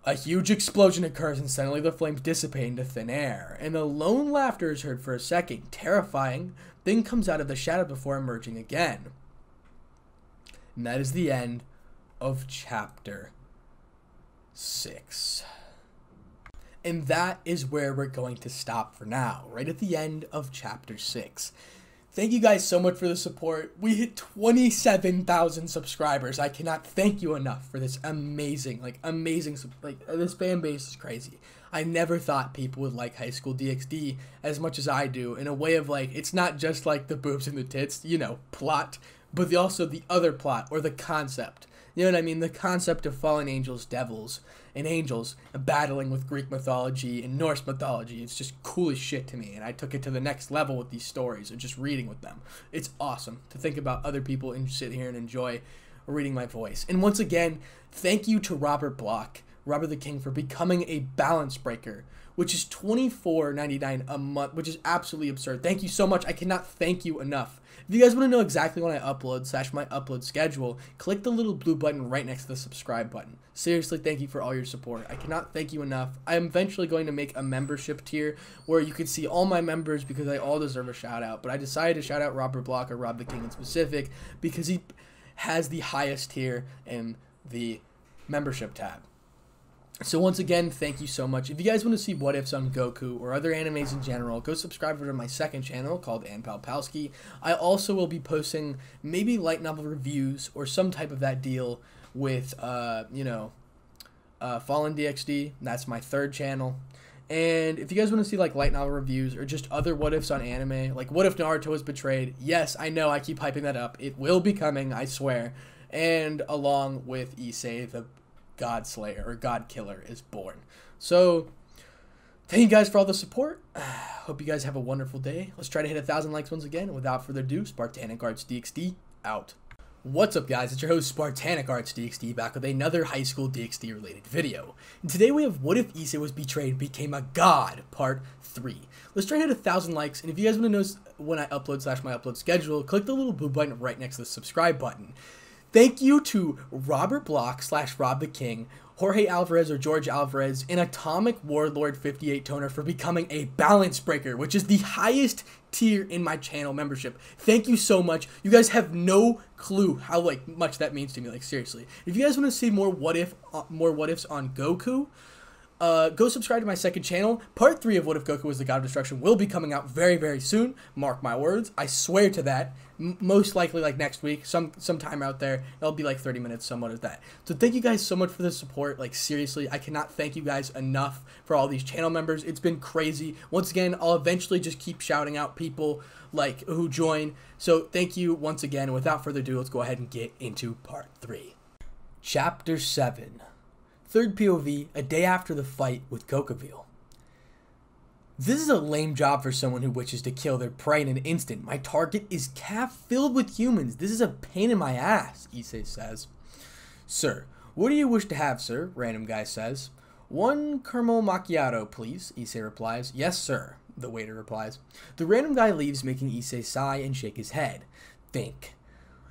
A huge explosion occurs and suddenly the flames dissipate into thin air, and a lone laughter is heard for a second, terrifying, then comes out of the shadow before emerging again. And that is the end of chapter 6. And that is where we're going to stop for now, right at the end of chapter 6. Thank you guys so much for the support. We hit 27,000 subscribers. I cannot thank you enough for this amazing, like amazing, like uh, this fan base is crazy. I never thought people would like High School DxD as much as I do in a way of like it's not just like the boobs and the tits, you know, plot, but the, also the other plot or the concept. You know what I mean? The concept of fallen angels, devils, and angels battling with Greek mythology and Norse mythology. It's just cool as shit to me, and I took it to the next level with these stories and just reading with them. It's awesome to think about other people and sit here and enjoy reading my voice. And once again, thank you to Robert Block, Robert the King, for becoming a balance breaker which is $24.99 a month, which is absolutely absurd. Thank you so much. I cannot thank you enough. If you guys want to know exactly when I upload, slash my upload schedule, click the little blue button right next to the subscribe button. Seriously, thank you for all your support. I cannot thank you enough. I am eventually going to make a membership tier where you can see all my members because they all deserve a shout out. But I decided to shout out Robert Block or Rob the King in specific because he has the highest tier in the membership tab. So once again, thank you so much. If you guys want to see what ifs on Goku or other animes in general, go subscribe to my second channel called Anpal Palski. I also will be posting maybe light novel reviews or some type of that deal with uh, you know, uh, Fallen DxD. That's my third channel. And if you guys want to see like light novel reviews or just other what ifs on anime, like what if Naruto was betrayed? Yes, I know I keep hyping that up. It will be coming, I swear. And along with Issei, the God Slayer or God Killer is born. So thank you guys for all the support. Hope you guys have a wonderful day. Let's try to hit a thousand likes once again. Without further ado, Spartanic Artz DxD out. What's up guys, it's your host Spartanic Artz DxD back with another high school DxD related video. And today we have What If Issei Was Betrayed and Became a God part 3. Let's try to hit a thousand likes and if you guys want to know when I upload slash my upload schedule, click the little blue button right next to the subscribe button. Thank you to Robert Block slash Rob the King, Jorge Alvarez or George Alvarez, and Atomic Warlord 58 Toner for becoming a balance breaker, which is the highest tier in my channel membership. Thank you so much. You guys have no clue how like much that means to me. Like seriously, if you guys want to see more what if, uh, more what ifs on Goku, uh, go subscribe to my second channel. Part 3 of What If Goku Was the God of Destruction will be coming out very, very soon. Mark my words. I swear to that. Most likely like next week, some sometime out there. It'll be like 30 minutes, somewhat of that. So thank you guys so much for the support. Like seriously, I cannot thank you guys enough for all these channel members. It's been crazy. Once again, I'll eventually just keep shouting out people like who join. So thank you once again. Without further ado, let's go ahead and get into part 3. Chapter 7 Third POV, a day after the fight with Kokabiel. This is a lame job for someone who wishes to kill their prey in an instant. My target is calf filled with humans. This is a pain in my ass, Issei says. Sir, what do you wish to have, sir? Random guy says. One caramel macchiato, please, Issei replies. Yes, sir, the waiter replies. The random guy leaves, making Issei sigh and shake his head. Think.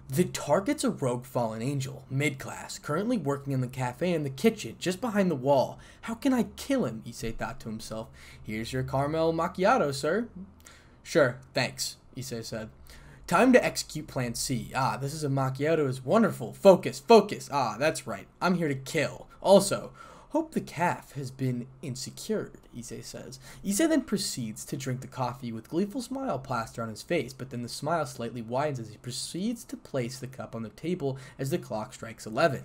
The target's a rogue fallen angel, mid-class, currently working in the cafe in the kitchen, just behind the wall. How can I kill him? Issei thought to himself. Here's your caramel macchiato, sir. Sure, thanks, Issei said. Time to execute plan C. Ah, this is a macchiato is wonderful. Focus, focus. Ah, that's right. I'm here to kill. Also, Hope the calf has been insecured, Issei says. Issei then proceeds to drink the coffee with gleeful smile plastered on his face, but then the smile slightly widens as he proceeds to place the cup on the table as the clock strikes 11.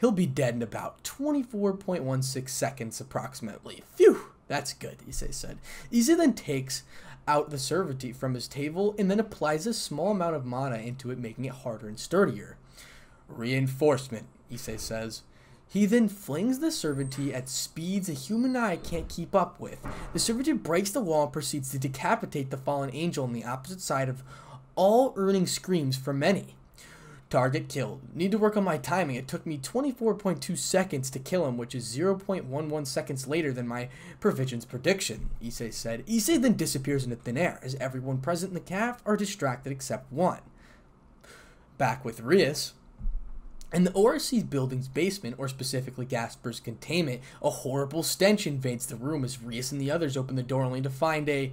He'll be dead in about 24.16 seconds approximately. Phew, that's good, Issei said. Issei then takes out the serviette from his table and then applies a small amount of mana into it, making it harder and sturdier. Reinforcement, Issei says. He then flings the Servitude at speeds a human eye can't keep up with. The Servitude breaks the wall and proceeds to decapitate the fallen angel on the opposite side of all earning screams from many. Target killed. Need to work on my timing. It took me 24.2 seconds to kill him, which is 0.11 seconds later than my provision's prediction, Issei said. Issei then disappears into thin air, as everyone present in the calf are distracted except one. Back with Rias, in the ORC building's basement, or specifically Gasper's containment, a horrible stench invades the room as Rias and the others open the door only to find a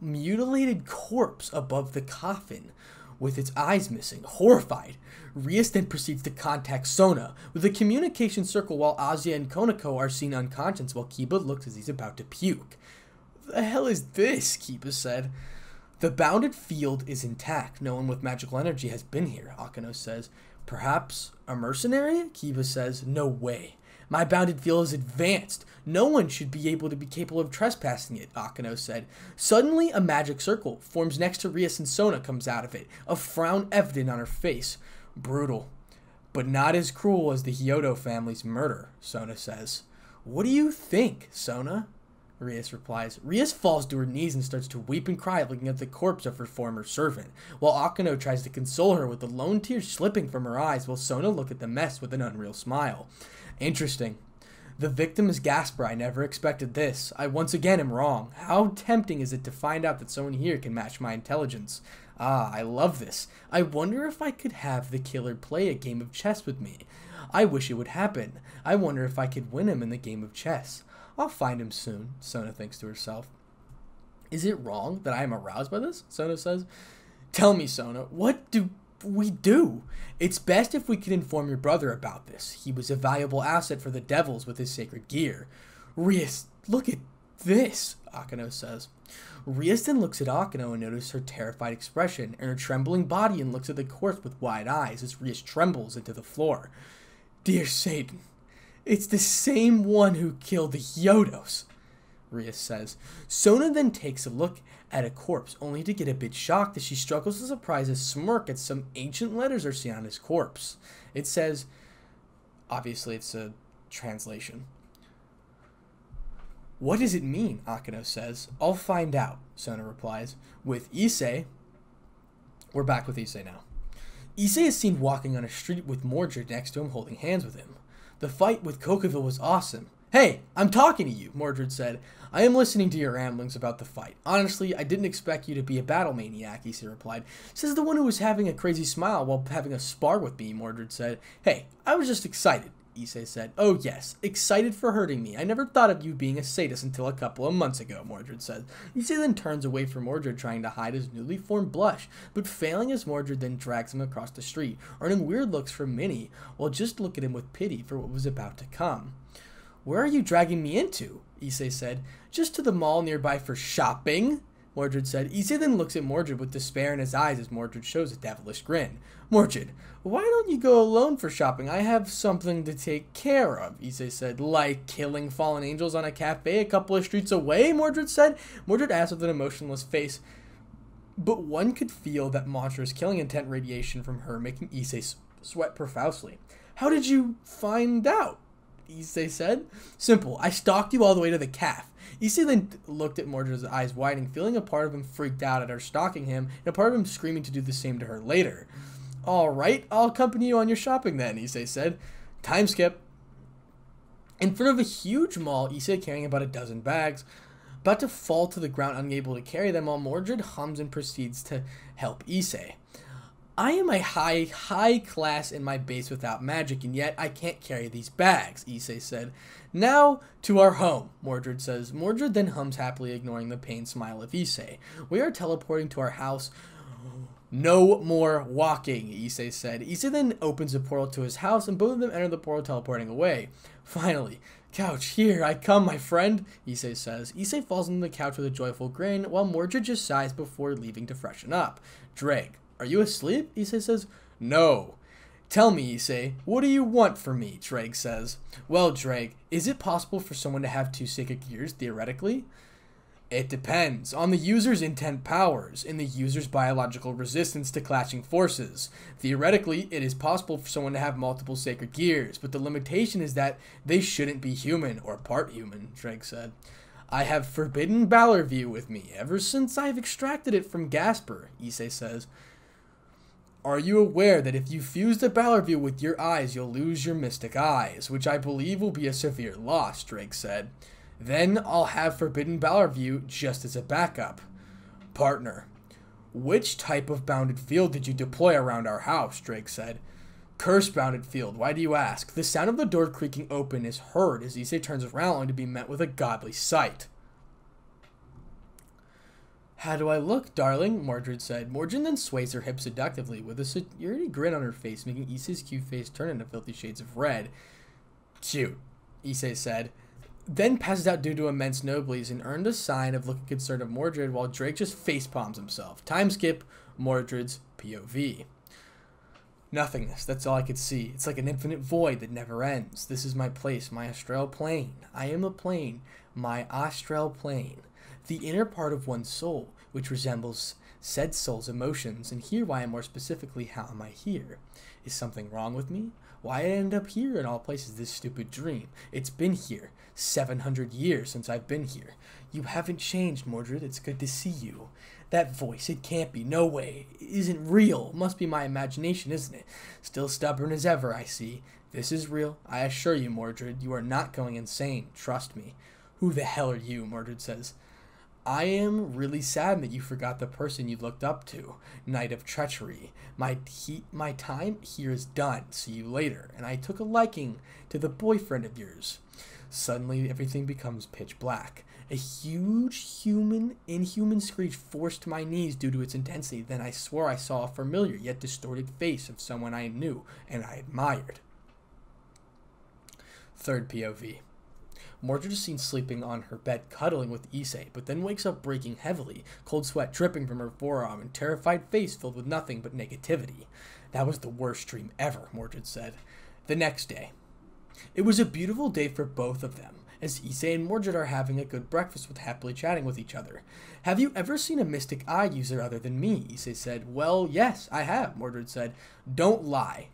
mutilated corpse above the coffin with its eyes missing. Horrified, Rias then proceeds to contact Sona with a communication circle while Asia and Koneko are seen unconscious while Kiba looks as he's about to puke. The hell is this? Kiba said. The bounded field is intact. No one with magical energy has been here, Akeno says. Perhaps a mercenary? Kiba says, No way. My bounded field is advanced. No one should be able to be capable of trespassing it, Akeno said. Suddenly, a magic circle forms next to Rias and Sona comes out of it, a frown evident on her face. Brutal. But not as cruel as the Hyodo family's murder, Sona says. What do you think, Sona? Rias replies. Rias falls to her knees and starts to weep and cry, looking at the corpse of her former servant, while Akeno tries to console her with the lone tears slipping from her eyes, while Sona look at the mess with an unreal smile. Interesting. The victim is Gasper. I never expected this. I once again am wrong. How tempting is it to find out that someone here can match my intelligence? Ah, I love this. I wonder if I could have the killer play a game of chess with me. I wish it would happen. I wonder if I could win him in the game of chess. I'll find him soon, Sona thinks to herself. Is it wrong that I am aroused by this? Sona says. Tell me, Sona, what do we do. It's best if we can inform your brother about this. He was a valuable asset for the devils with his sacred gear. Rias, look at this, Akeno says. Rias then looks at Akeno and notices her terrified expression and her trembling body and looks at the corpse with wide eyes as Rias trembles into the floor. Dear Satan, it's the same one who killed the Hyodos, Rias says. Sona then takes a look at a corpse, only to get a bit shocked as she struggles to surprise a smirk at some ancient letters are seen on his corpse. It says, obviously, it's a translation. What does it mean? Akeno says. I'll find out, Sona replies. With Issei, we're back with Issei now. Issei is seen walking on a street with Mordred next to him holding hands with him. The fight with Kokabiel was awesome. Hey, I'm talking to you, Mordred said. I am listening to your ramblings about the fight. Honestly, I didn't expect you to be a battle maniac, Issei replied. Says the one who was having a crazy smile while having a spar with me, Mordred said. Hey, I was just excited. Issei said. Oh yes, excited for hurting me. I never thought of you being a sadist until a couple of months ago, Mordred said. Issei then turns away from Mordred trying to hide his newly formed blush, but failing as Mordred then drags him across the street, earning weird looks from Minnie, while just look at him with pity for what was about to come. Where are you dragging me into? Issei said. Just to the mall nearby for shopping, Mordred said. Issei then looks at Mordred with despair in his eyes as Mordred shows a devilish grin. Mordred, why don't you go alone for shopping? I have something to take care of, Issei said. Like killing fallen angels on a cafe a couple of streets away, Mordred said. Mordred asked with an emotionless face. But one could feel that monstrous killing intent radiation from her, making Issei sweat profusely. How did you find out? Issei said. Simple. I stalked you all the way to the calf. Issei then looked at Mordred's eyes widening, feeling a part of him freaked out at her stalking him, and a part of him screaming to do the same to her later. All right, I'll accompany you on your shopping then, Issei said. Time skip. In front of a huge mall, Issei carrying about a dozen bags, about to fall to the ground unable to carry them while Mordred hums and proceeds to help Issei. I am a high, high class in my base without magic, and yet I can't carry these bags, Issei said. Now to our home, Mordred says. Mordred then hums happily, ignoring the pained smile of Issei. We are teleporting to our house no more walking, Issei said. Issei then opens a portal to his house, and both of them enter the portal, teleporting away. Finally, couch, here I come, my friend, Issei says. Issei falls into the couch with a joyful grin, while Mordred just sighs before leaving to freshen up. Ddraig, are you asleep? Issei says. No. Tell me, Issei, what do you want from me? Ddraig says. Well, Ddraig, is it possible for someone to have two sacred gears, theoretically? It depends on the user's intent powers and the user's biological resistance to clashing forces. Theoretically, it is possible for someone to have multiple sacred gears, but the limitation is that they shouldn't be human or part human, Ddraig said. I have forbidden Balor View with me ever since I've extracted it from Gasper, Issei says. Are you aware that if you fuse the Balor View with your eyes, you'll lose your mystic eyes, which I believe will be a severe loss, Ddraig said. Then I'll have Forbidden Balor View just as a backup. Partner. Which type of bounded field did you deploy around our house? Ddraig said. Curse bounded field. Why do you ask? The sound of the door creaking open is heard as Issei turns around to be met with a godly sight. How do I look, darling? Mordred said. Mordred then sways her hips seductively with a security grin on her face, making Issei's cute face turn into filthy shades of red. Cute, Issei said then passes out due to immense nosebleeds and earned a sign of looking concerned of Mordred while Ddraig just face palms himself. Time skip, Mordred's POV. Nothingness, that's all I could see. It's like an infinite void that never ends. This is my place, my astral plane. I am a plane, my astral plane. The inner part of one's soul, which resembles said soul's emotions, and here why more specifically, how am I here? Is something wrong with me? Why I end up here in all places this stupid dream? It's been here. 700 years since I've been here. You haven't changed, Mordred. It's good to see you. That voice, it can't be. No way. It isn't real. Must be my imagination, isn't it? Still stubborn as ever, I see. This is real. I assure you, Mordred, you are not going insane. Trust me. Who the hell are you? Mordred says. I am really sad that you forgot the person you looked up to, Knight of Treachery. My he, my time here is done. See you later. And I took a liking to the boyfriend of yours. Suddenly, everything becomes pitch black. A huge human, inhuman screech forced my knees due to its intensity. Then I swore I saw a familiar yet distorted face of someone I knew and I admired. Third POV. Mordred is seen sleeping on her bed, cuddling with Issei, but then wakes up breaking heavily, cold sweat dripping from her forearm, and terrified face filled with nothing but negativity. That was the worst dream ever, Mordred said. The next day. It was a beautiful day for both of them as Issei and Mordred are having a good breakfast with happily chatting with each other. Have you ever seen a Mystic Eye user other than me? Issei said. Well, yes, I have, Mordred said. Don't lie.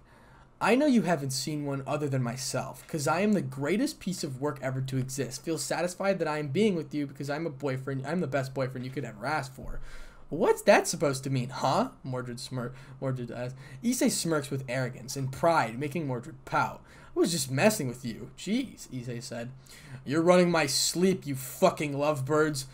I know you haven't seen one other than myself, because I am the greatest piece of work ever to exist. Feel satisfied that I am being with you because I'm a boyfriend. I'm the best boyfriend you could ever ask for. What's that supposed to mean, huh? Mordred smirk. Mordred asked. Issei smirks with arrogance and pride, making Mordred pout. Was just messing with you. Jeez, Issei said. You're running my sleep, you fucking lovebirds.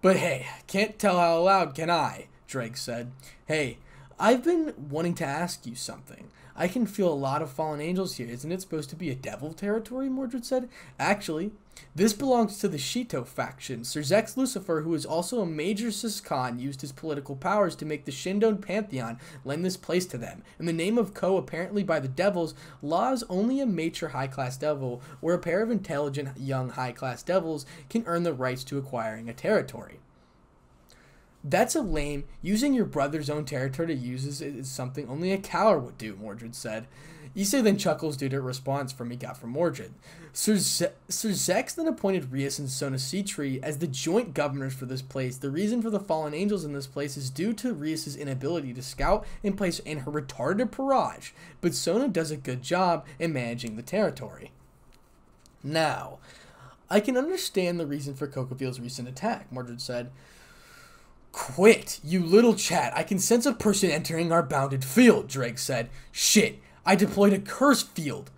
But hey, can't tell how loud, can I? Ddraig said. Hey, I've been wanting to ask you something. I can feel a lot of fallen angels here. Isn't it supposed to be a devil territory? Mordred said. Actually, this belongs to the Shinto faction. Sirzechs Lucifer, who is also a major Siscon, used his political powers to make the Shinto Pantheon lend this place to them. In the name of Kuoh, apparently by the devils, laws only a mature high-class devil or a pair of intelligent young high-class devils can earn the rights to acquiring a territory. That's a lame. Using your brother's own territory to use is, is something only a coward would do, Mordred said. Issei then chuckles due to a response from he got from Mordred. Sir, Ze- Sirzechs then appointed Rias and Sona Sitri as the joint governors for this place. The reason for the fallen angels in this place is due to Rias's inability to scout and place in her retarded peerage, but Sona does a good job in managing the territory. Now, I can understand the reason for Kokabiel's recent attack, Mordred said. Quit, you little chat. I can sense a person entering our bounded field, Ddraig said. Shit, I deployed a curse field.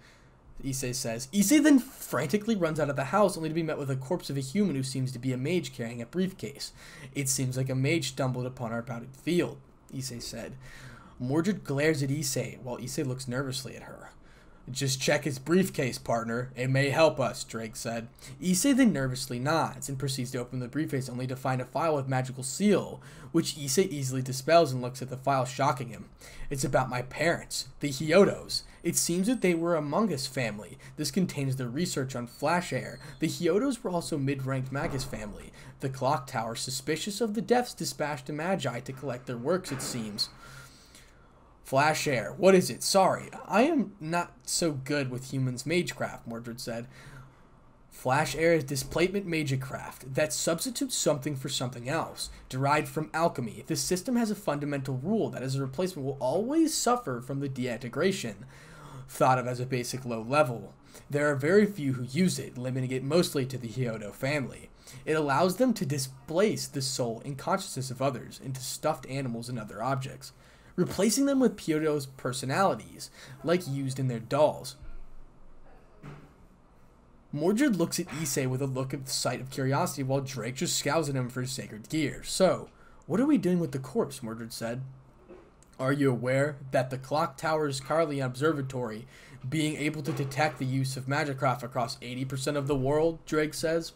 Issei says. Issei then frantically runs out of the house only to be met with a corpse of a human who seems to be a mage carrying a briefcase. It seems like a mage stumbled upon our bounded field, Issei said. Mordred glares at Issei while Issei looks nervously at her. Just check his briefcase, partner. It may help us, Ddraig said. Issei then nervously nods and proceeds to open the briefcase only to find a file with magical seal, which Issei easily dispels and looks at the file, shocking him. It's about my parents, the Hyodos. It seems that they were a Magus family. This contains the research on Flash Air. The Hyodos were also mid-ranked Magus family. The clock tower, suspicious of the deaths, dispatched a Magi to collect their works, it seems. Flash air. What is it? Sorry, I am not so good with humans magecraft, Mordred said. Flash air is displacement magecraft that substitutes something for something else, derived from alchemy. This system has a fundamental rule that as a replacement will always suffer from the deintegration, thought of as a basic low level. There are very few who use it, limiting it mostly to the Hyodo family. It allows them to displace the soul and consciousness of others into stuffed animals and other objects replacing them with Pyoto's personalities, like used in their dolls. Mordred looks at Issei with a look of sight of curiosity while Ddraig just scowls at him for his sacred gear. So, what are we doing with the corpse? Mordred said. Are you aware that the clock tower's Carly Observatory being able to detect the use of magecraft across 80% of the world, Ddraig says?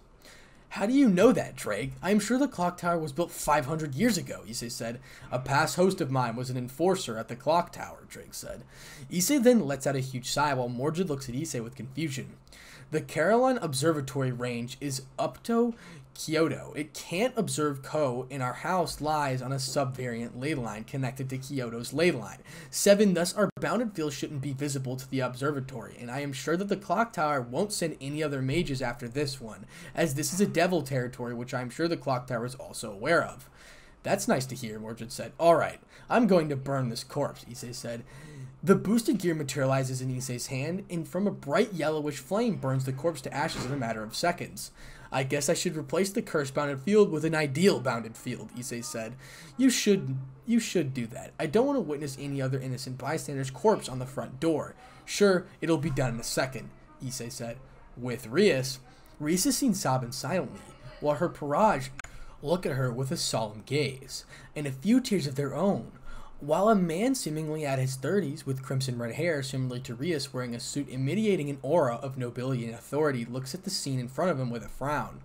How do you know that, Ddraig? I am sure the clock tower was built 500 years ago, Issei said. A past host of mine was an enforcer at the clock tower, Ddraig said. Issei then lets out a huge sigh while Mordred looks at Issei with confusion. The Caroline Observatory range is up to Kyoto. It can't observe Kuoh, and our house lies on a subvariant ley line connected to Kyoto's ley line. 7. Thus, our bounded field shouldn't be visible to the observatory, and I am sure that the clock tower won't send any other mages after this one, as this is a devil territory, which I am sure the clock tower is also aware of. That's nice to hear, Mordred said. Alright, I'm going to burn this corpse, Issei said. The boosted gear materializes in Issei's hand, and from a bright yellowish flame burns the corpse to ashes in a matter of seconds. I guess I should replace the curse bounded field with an ideal bounded field, Issei said. You should you should do that. I don't want to witness any other innocent bystander's corpse on the front door. Sure, it'll be done in a second, Issei said. With Rias, Rias is seen sobbing silently, while her Peerage look at her with a solemn gaze, and a few tears of their own. While a man seemingly at his 30s with crimson red hair, similar to Rias, wearing a suit emitting an aura of nobility and authority, looks at the scene in front of him with a frown.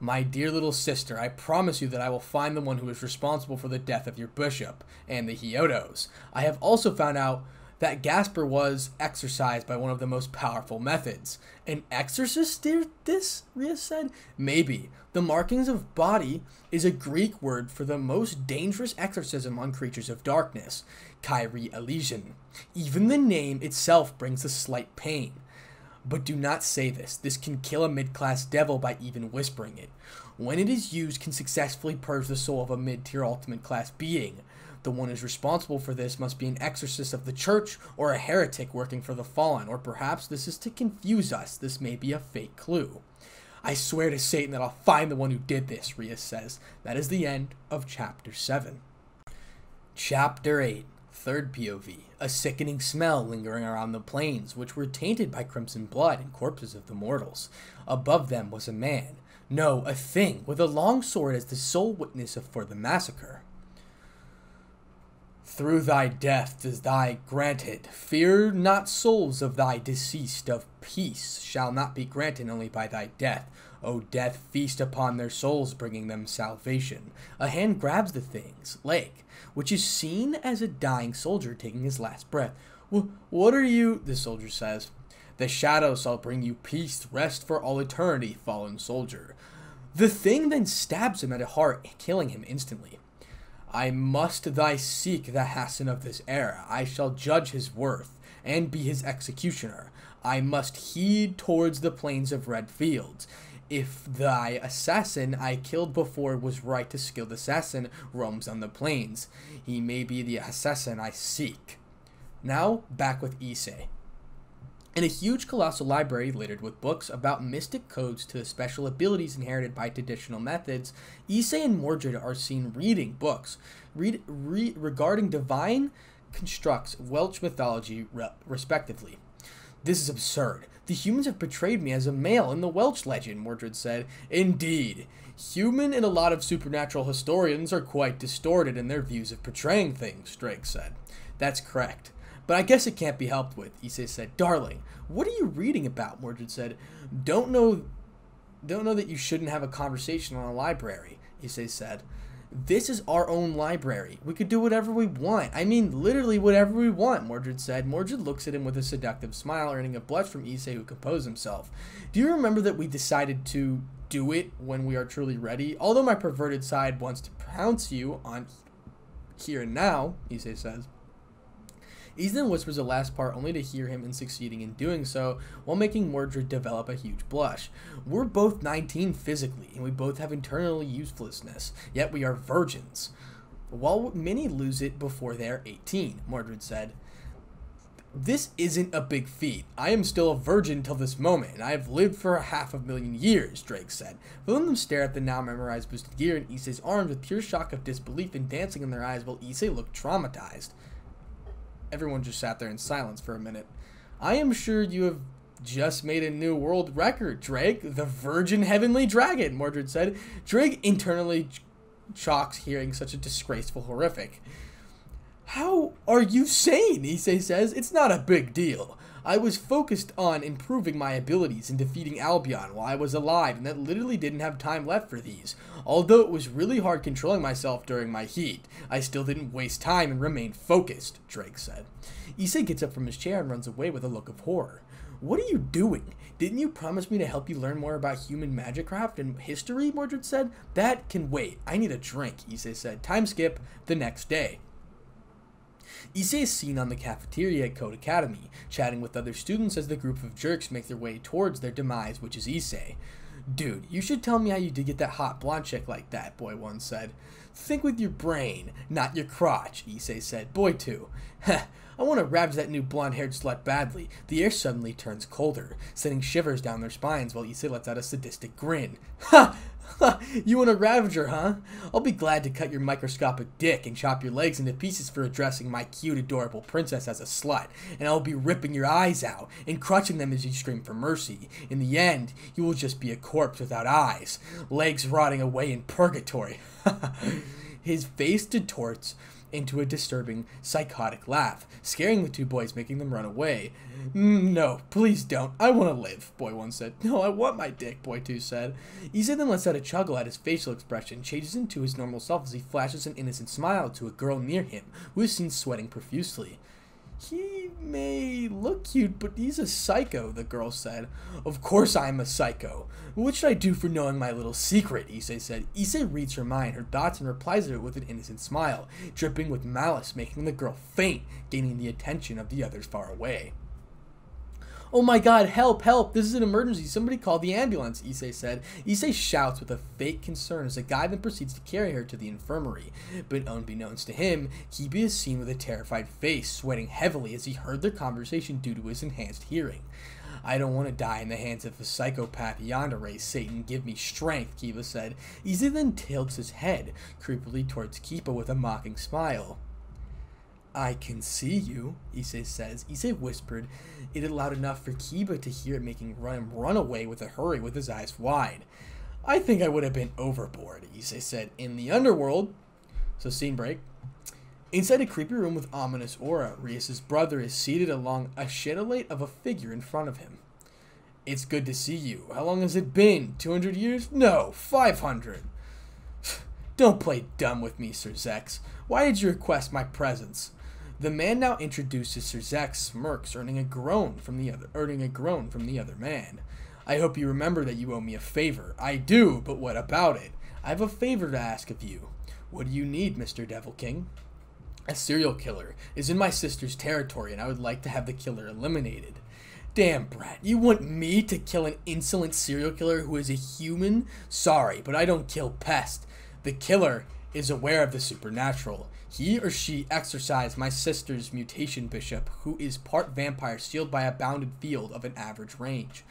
My dear little sister, I promise you that I will find the one who is responsible for the death of your bishop and the Hyodos. I have also found out that Gasper was exorcised by one of the most powerful methods. An exorcist did this? Ria said. Maybe. The markings of body is a Greek word for the most dangerous exorcism on creatures of darkness, Kyrie Eleison. Even the name itself brings a slight pain. But do not say this. This can kill a mid-class devil by even whispering it. When it is used, can successfully purge the soul of a mid-tier ultimate class being. The one who's responsible for this must be an exorcist of the church or a heretic working for the fallen, or perhaps this is to confuse us. This may be a fake clue. I swear to Satan that I'll find the one who did this, Rias says. That is the end of chapter 7. Chapter 8 Third POV A sickening smell lingering around the plains, which were tainted by crimson blood and corpses of the mortals. Above them was a man, no, a thing, with a long sword as the sole witness for the massacre. Through thy death is thy granted. Fear not souls of thy deceased of peace shall not be granted only by thy death. O death, feast upon their souls, bringing them salvation. A hand grabs the thing's leg, which is seen as a dying soldier taking his last breath. What are you? The soldier says. The shadow shall bring you peace, rest for all eternity, fallen soldier. The thing then stabs him at the heart, killing him instantly. I must thy seek the Hassan of this era. I shall judge his worth, and be his executioner. I must heed towards the plains of red fields. If thy assassin I killed before was right, a skilled assassin roams on the plains. He may be the assassin I seek. Now, back with Issei. In a huge colossal library littered with books about mystic codes to the special abilities inherited by traditional methods, Issei and Mordred are seen reading books read, re, regarding divine constructs Welsh mythology, re, respectively. This is absurd. The humans have portrayed me as a male in the Welsh legend, Mordred said. Indeed. Human and a lot of supernatural historians are quite distorted in their views of portraying things, Ddraig said. That's correct. But I guess it can't be helped with, Issei said. Darling, what are you reading about? Mordred said. Don't know don't know that you shouldn't have a conversation on a library, Issei said. This is our own library. We could do whatever we want. I mean, literally whatever we want, Mordred said. Mordred looks at him with a seductive smile, earning a blush from Issei, who composed himself. Do you remember that we decided to do it when we are truly ready? Although my perverted side wants to pounce you on here and now, Issei says. Ethan whispers the last part only to hear him in succeeding in doing so, while making Mordred develop a huge blush. We're both 19 physically, and we both have internal uselessness, yet we are virgins. While many lose it before they are 18, Mordred said. This isn't a big feat. I am still a virgin till this moment, and I have lived for a half a million years, Ddraig said. Feeling them stare at the now memorized boosted gear in Issei's arms with pure shock of disbelief and dancing in their eyes while Issei looked traumatized. Everyone just sat there in silence for a minute. I am sure you have just made a new world record, Ddraig. The Virgin Heavenly Dragon, Mordred said. Ddraig internally ch- chalks hearing such a disgraceful horrific. How are you sane? Issei says. It's not a big deal. I was focused on improving my abilities and defeating Albion while I was alive, and that literally didn't have time left for these. Although it was really hard controlling myself during my heat, I still didn't waste time and remained focused, Ddraig said. Issei gets up from his chair and runs away with a look of horror. What are you doing? Didn't you promise me to help you learn more about human magecraft and history? Mordred said. That can wait. I need a drink, Issei said. Time skip the next day. Issei is seen on the cafeteria at Kuoh Academy, chatting with other students as the group of jerks make their way towards their demise, which is Issei. Dude, you should tell me how you did get that hot blonde chick like that, Boy 1 said. Think with your brain, not your crotch, Issei said. Boy 2. Heh, I want to ravage that new blonde-haired slut badly. The air suddenly turns colder, sending shivers down their spines while Issei lets out a sadistic grin. Ha! you want a ravager, huh? I'll be glad to cut your microscopic dick and chop your legs into pieces for addressing my cute, adorable princess as a slut, and I'll be ripping your eyes out and crushing them as you scream for mercy. In the end, you will just be a corpse without eyes, legs rotting away in purgatory. His face distorts into a disturbing, psychotic laugh, scaring the two boys, making them run away. "Mm, No, please don't. I want to live, Boy 1 said. No, I want my dick, Boy 2 said. Ise then lets out a chuckle at his facial expression, changes into his normal self as he flashes an innocent smile to a girl near him, who is seen sweating profusely. He may look cute, but he's a psycho, the girl said. Of course I'm a psycho. What should I do for knowing my little secret? Issei said. Issei reads her mind, her thoughts, and replies to it with an innocent smile, dripping with malice, making the girl faint, gaining the attention of the others far away. Oh my god, help, help, this is an emergency, somebody call the ambulance, Issei said. Issei shouts with a fake concern as the guy then proceeds to carry her to the infirmary. But unbeknownst to him, Kiba is seen with a terrified face, sweating heavily as he heard their conversation due to his enhanced hearing. I don't want to die in the hands of a psychopath yandere, Satan, give me strength, Kiba said. Issei then tilts his head, creepily towards Kiba with a mocking smile. I can see you, Issei says. Issei whispered it loud enough for Kiba to hear it, making him run away with a hurry with his eyes wide. I think I would have been overboard, Issei said. In the underworld. So, scene break. Inside a creepy room with ominous aura, Rias' brother is seated along a chenillate of a figure in front of him. It's good to see you. How long has it been? 200 years? No, 500. Don't play dumb with me, Sirzechs. Why did you request my presence? The man now introduces Sirzechs smirks, earning a groan from the other earning a groan from the other man. I hope you remember that you owe me a favor. I do, but what about it? I have a favor to ask of you. What do you need, Mr. Devil King? A serial killer is in my sister's territory, and I would like to have the killer eliminated. Damn, Brat, you want me to kill an insolent serial killer who is a human? Sorry, but I don't kill pests. The killer is aware of the supernatural. He or she exorcised my sister's mutation bishop, who is part vampire, sealed by a bounded field of an average range.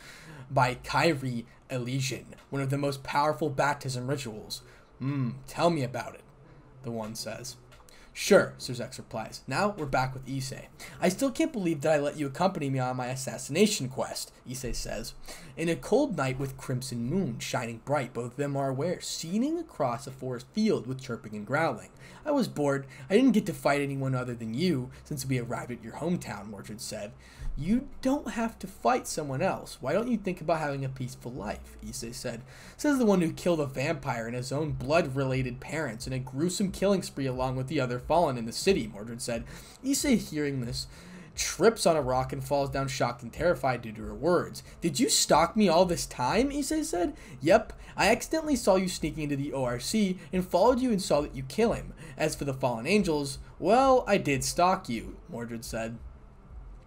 By Kyrie Eleison, one of the most powerful baptism rituals. Hmm, tell me about it, the one says. Sure, Sirzechs replies. Now we're back with Issei. I still can't believe that I let you accompany me on my assassination quest, Issei says. In a cold night with crimson moon shining bright, both of them are aware, scening across a forest field with chirping and growling. I was bored. I didn't get to fight anyone other than you since we arrived at your hometown, Mordred said. You don't have to fight someone else. Why don't you think about having a peaceful life? Issei said. Says the one who killed a vampire and his own blood-related parents in a gruesome killing spree along with the other fallen in the city, Mordred said. Issei, hearing this, trips on a rock and falls down shocked and terrified due to her words. Did you stalk me all this time? Issei said. Yep, I accidentally saw you sneaking into the ORC and followed you and saw that you kill him. As for the fallen angels, well, I did stalk you, Mordred said.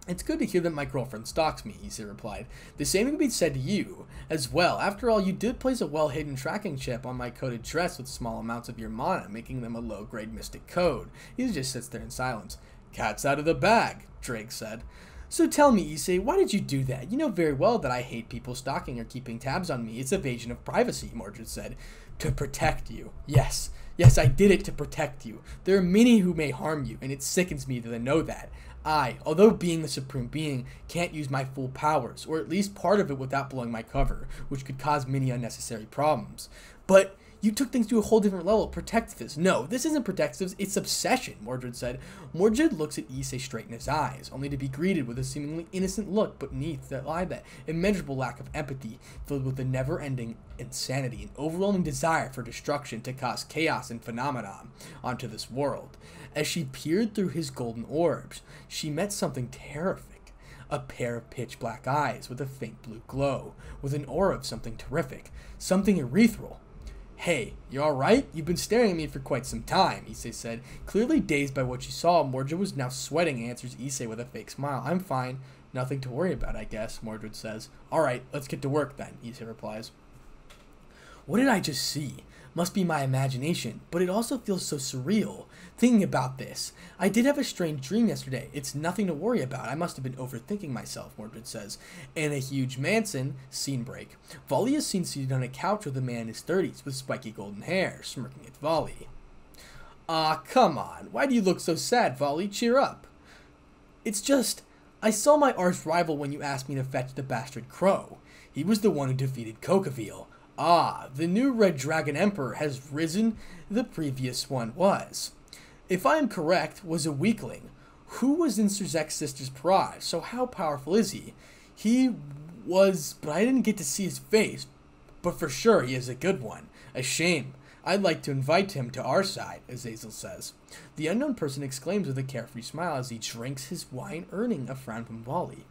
It's good to hear that my girlfriend stalks me, Issei replied. The same can be said to you as well. After all, you did place a well-hidden tracking chip on my coded dress with small amounts of your mana, making them a low-grade mystic code. He just sits there in silence. Cat's out of the bag, Ddraig said. So tell me, Issei, why did you do that? You know very well that I hate people stalking or keeping tabs on me. It's evasion of privacy, Mordred said. To protect you. Yes. Yes, I did it to protect you. There are many who may harm you, and it sickens me that I know that. I, although being the supreme being, can't use my full powers, or at least part of it without blowing my cover, which could cause many unnecessary problems. But you took things to a whole different level. Protectives. No, this isn't protectives, it's obsession, Mordred said. Mordred looks at Issei straight in his eyes, only to be greeted with a seemingly innocent look but beneath that lie that immeasurable lack of empathy, filled with a never-ending insanity and overwhelming desire for destruction to cause chaos and phenomenon onto this world. As she peered through his golden orbs, she met something terrifying. A pair of pitch black eyes with a faint blue glow, with an aura of something terrific, something ethereal. Hey, you alright? You've been staring at me for quite some time, Issei said. Clearly dazed by what she saw, Mordred was now sweating, answers Issei with a fake smile. I'm fine. Nothing to worry about, I guess, Mordred says. Alright, let's get to work then, Issei replies. What did I just see? Must be my imagination, but it also feels so surreal. Thinking about this, I did have a strange dream yesterday. It's nothing to worry about. I must have been overthinking myself, Mordred says. In a huge mansion, scene break. Vali is seen seated on a couch with a man in his 30s with spiky golden hair, smirking at Vali. Ah, come on. Why do you look so sad, Vali? Cheer up. It's just, I saw my arch rival when you asked me to fetch the bastard crow. He was the one who defeated Kokabiel. Ah, the new Red Dragon Emperor has risen, the previous one was. If I am correct, was a weakling. Who was in Sirzechs's sister's pride? So how powerful is he? He was, but I didn't get to see his face. But for sure, he is a good one. A shame. I'd like to invite him to our side, as Azazel says. The unknown person exclaims with a carefree smile as he drinks his wine, earning a frown from Vali.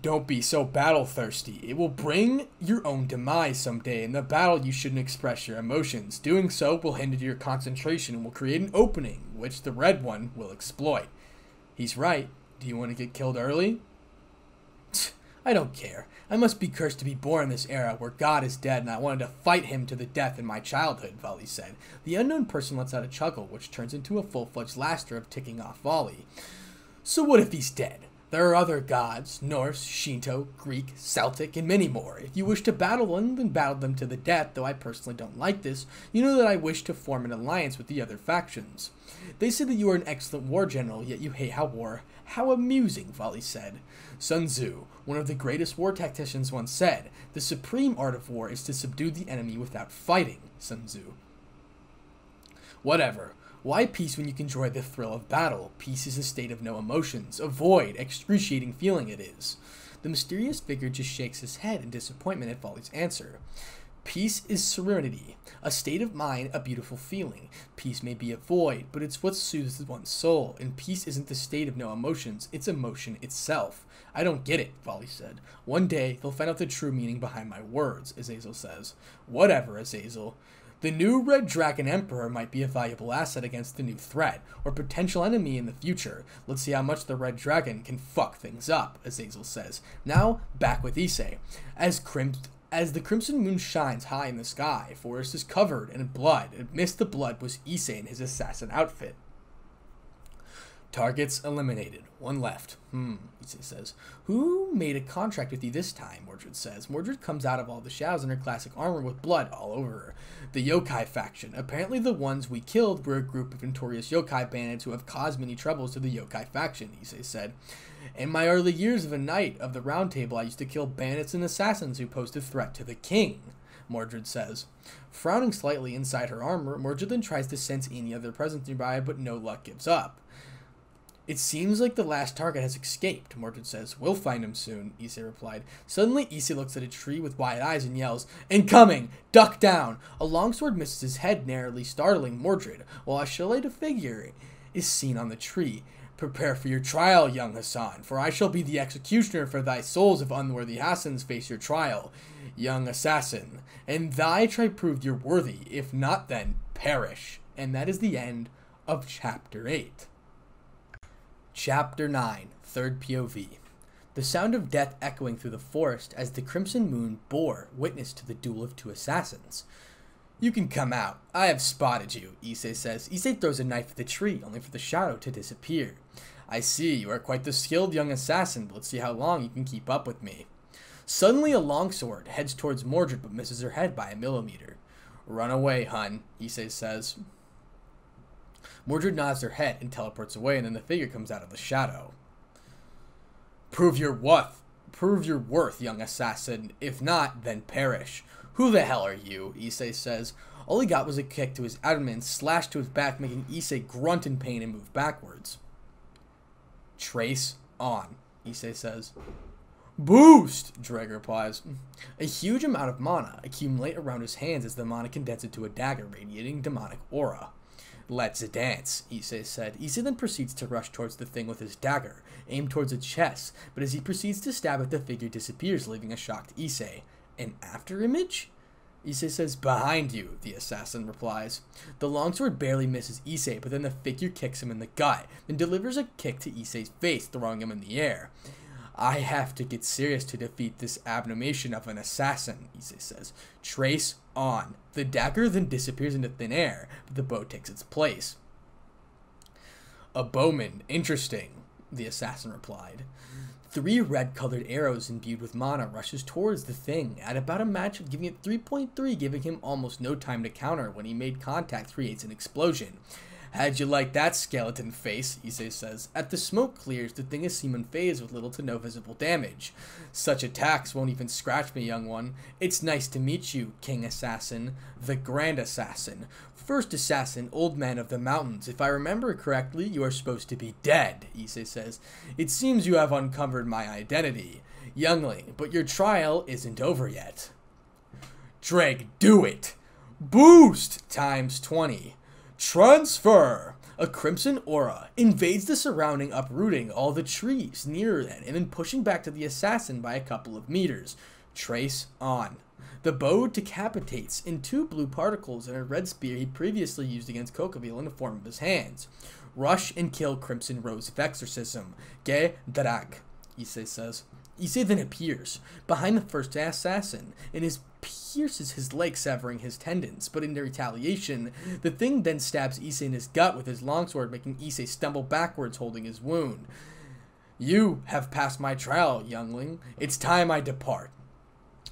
Don't be so battle thirsty. It will bring your own demise someday. In the battle, you shouldn't express your emotions. Doing so will hinder your concentration and will create an opening, which the red one will exploit. He's right. Do you want to get killed early? I don't care. I must be cursed to be born in this era where God is dead and I wanted to fight him to the death in my childhood, Vali said. The unknown person lets out a chuckle, which turns into a full fledged laughter of ticking off Vali. So what if he's dead? There are other gods Norse, Shinto, Greek, Celtic, and many more. If you wish to battle them, then battle them to the death, though I personally don't like this. You know that I wish to form an alliance with the other factions. They say that you are an excellent war general, yet you hate how war. How amusing, Vali said. Sun Tzu, one of the greatest war tacticians, once said, The supreme art of war is to subdue the enemy without fighting, Sun Tzu. Whatever. Why peace when you can enjoy the thrill of battle? Peace is a state of no emotions, a void, excruciating feeling it is. The mysterious figure just shakes his head in disappointment at Vali's answer. Peace is serenity, a state of mind, a beautiful feeling. Peace may be a void, but it's what soothes one's soul, and peace isn't the state of no emotions, it's emotion itself. I don't get it, Vali said. One day, they'll find out the true meaning behind my words, Azazel says. Whatever, Azazel. The new Red Dragon Emperor might be a valuable asset against the new threat, or potential enemy in the future. Let's see how much the Red Dragon can fuck things up, Azazel says. Now, back with Issei. As Crim as the crimson moon shines high in the sky, Forest is covered in blood. Amidst the blood was Issei in his assassin outfit. Targets eliminated. One left. Hmm, Issei says. Who made a contract with you this time? Mordred says. Mordred comes out of all the shadows in her classic armor with blood all over her. The yokai faction. Apparently the ones we killed were a group of notorious yokai bandits who have caused many troubles to the yokai faction, Issei said. In my early years of a knight of the round table, I used to kill bandits and assassins who posed a threat to the king. Mordred says. Frowning slightly inside her armor, Mordred then tries to sense any other presence nearby, but no luck gives up. It seems like the last target has escaped, Mordred says. We'll find him soon, Issei replied. Suddenly, Issei looks at a tree with wide eyes and yells, Incoming! Duck down! A longsword misses his head, narrowly startling Mordred, while a shillelagh figure is seen on the tree. Prepare for your trial, young Hassan, for I shall be the executioner for thy souls if unworthy Hassans face your trial, young assassin. And thy try proved you're worthy, if not then, perish. And that is the end of chapter 8. Chapter 9 Third POV The sound of death echoing through the forest as the crimson moon bore witness to the duel of two assassins. You can come out. I have spotted you, Issei says. Issei throws a knife at the tree, only for the shadow to disappear. I see, you are quite the skilled young assassin, but let's see how long you can keep up with me. Suddenly, a longsword heads towards Mordred but misses her head by a millimeter. Run away, hun, Issei says. Mordred nods her head and teleports away, and then the figure comes out of the shadow. Prove your worth. Prove your worth, young assassin. If not, then perish. Who the hell are you? Issei says. All he got was a kick to his abdomen and slashed to his back, making Issei grunt in pain and move backwards. Trace on, Issei says. Boost! Ddraig replies. A huge amount of mana accumulate around his hands as the mana condenses into a dagger radiating demonic aura. Let's dance, Issei said. Issei then proceeds to rush towards the thing with his dagger, aimed towards its chest, but as he proceeds to stab it, the figure disappears, leaving a shocked Issei. An after image? Issei says, Behind you, the assassin replies. The longsword barely misses Issei, but then the figure kicks him in the gut, then delivers a kick to Issei's face, throwing him in the air. I have to get serious to defeat this abomination of an assassin, Issei says. Trace on. The dagger then disappears into thin air, but the bow takes its place. A bowman, interesting, the assassin replied. Three red colored arrows imbued with mana rushes towards the thing at about a match of giving it 3.3, giving him almost no time to counter. When he made contact, creates an explosion. How'd you like that skeleton face? Issei says. At the smoke clears, the thing is seen unfazed with little to no visible damage. Such attacks won't even scratch me, young one. It's nice to meet you, King Assassin, the Grand Assassin. First assassin, old man of the mountains. If I remember correctly, you are supposed to be dead, Issei says. It seems you have uncovered my identity. Youngling, but your trial isn't over yet. Ddraig, do it! Boost times 20. Transfer! A crimson aura invades the surrounding, uprooting all the trees nearer them and then pushing back to the assassin by a couple of meters. Trace on. The bow decapitates in two blue particles and a red spear he previously used against Kokabiel in the form of his hands. Rush and kill Crimson Rose of Exorcism. Gae Dearg, Issei says. Issei then appears behind the first assassin and is pierces his leg, severing his tendons. But in retaliation, the thing then stabs Issei in his gut with his longsword, making Issei stumble backwards, holding his wound. You have passed my trial, youngling. It's time I depart.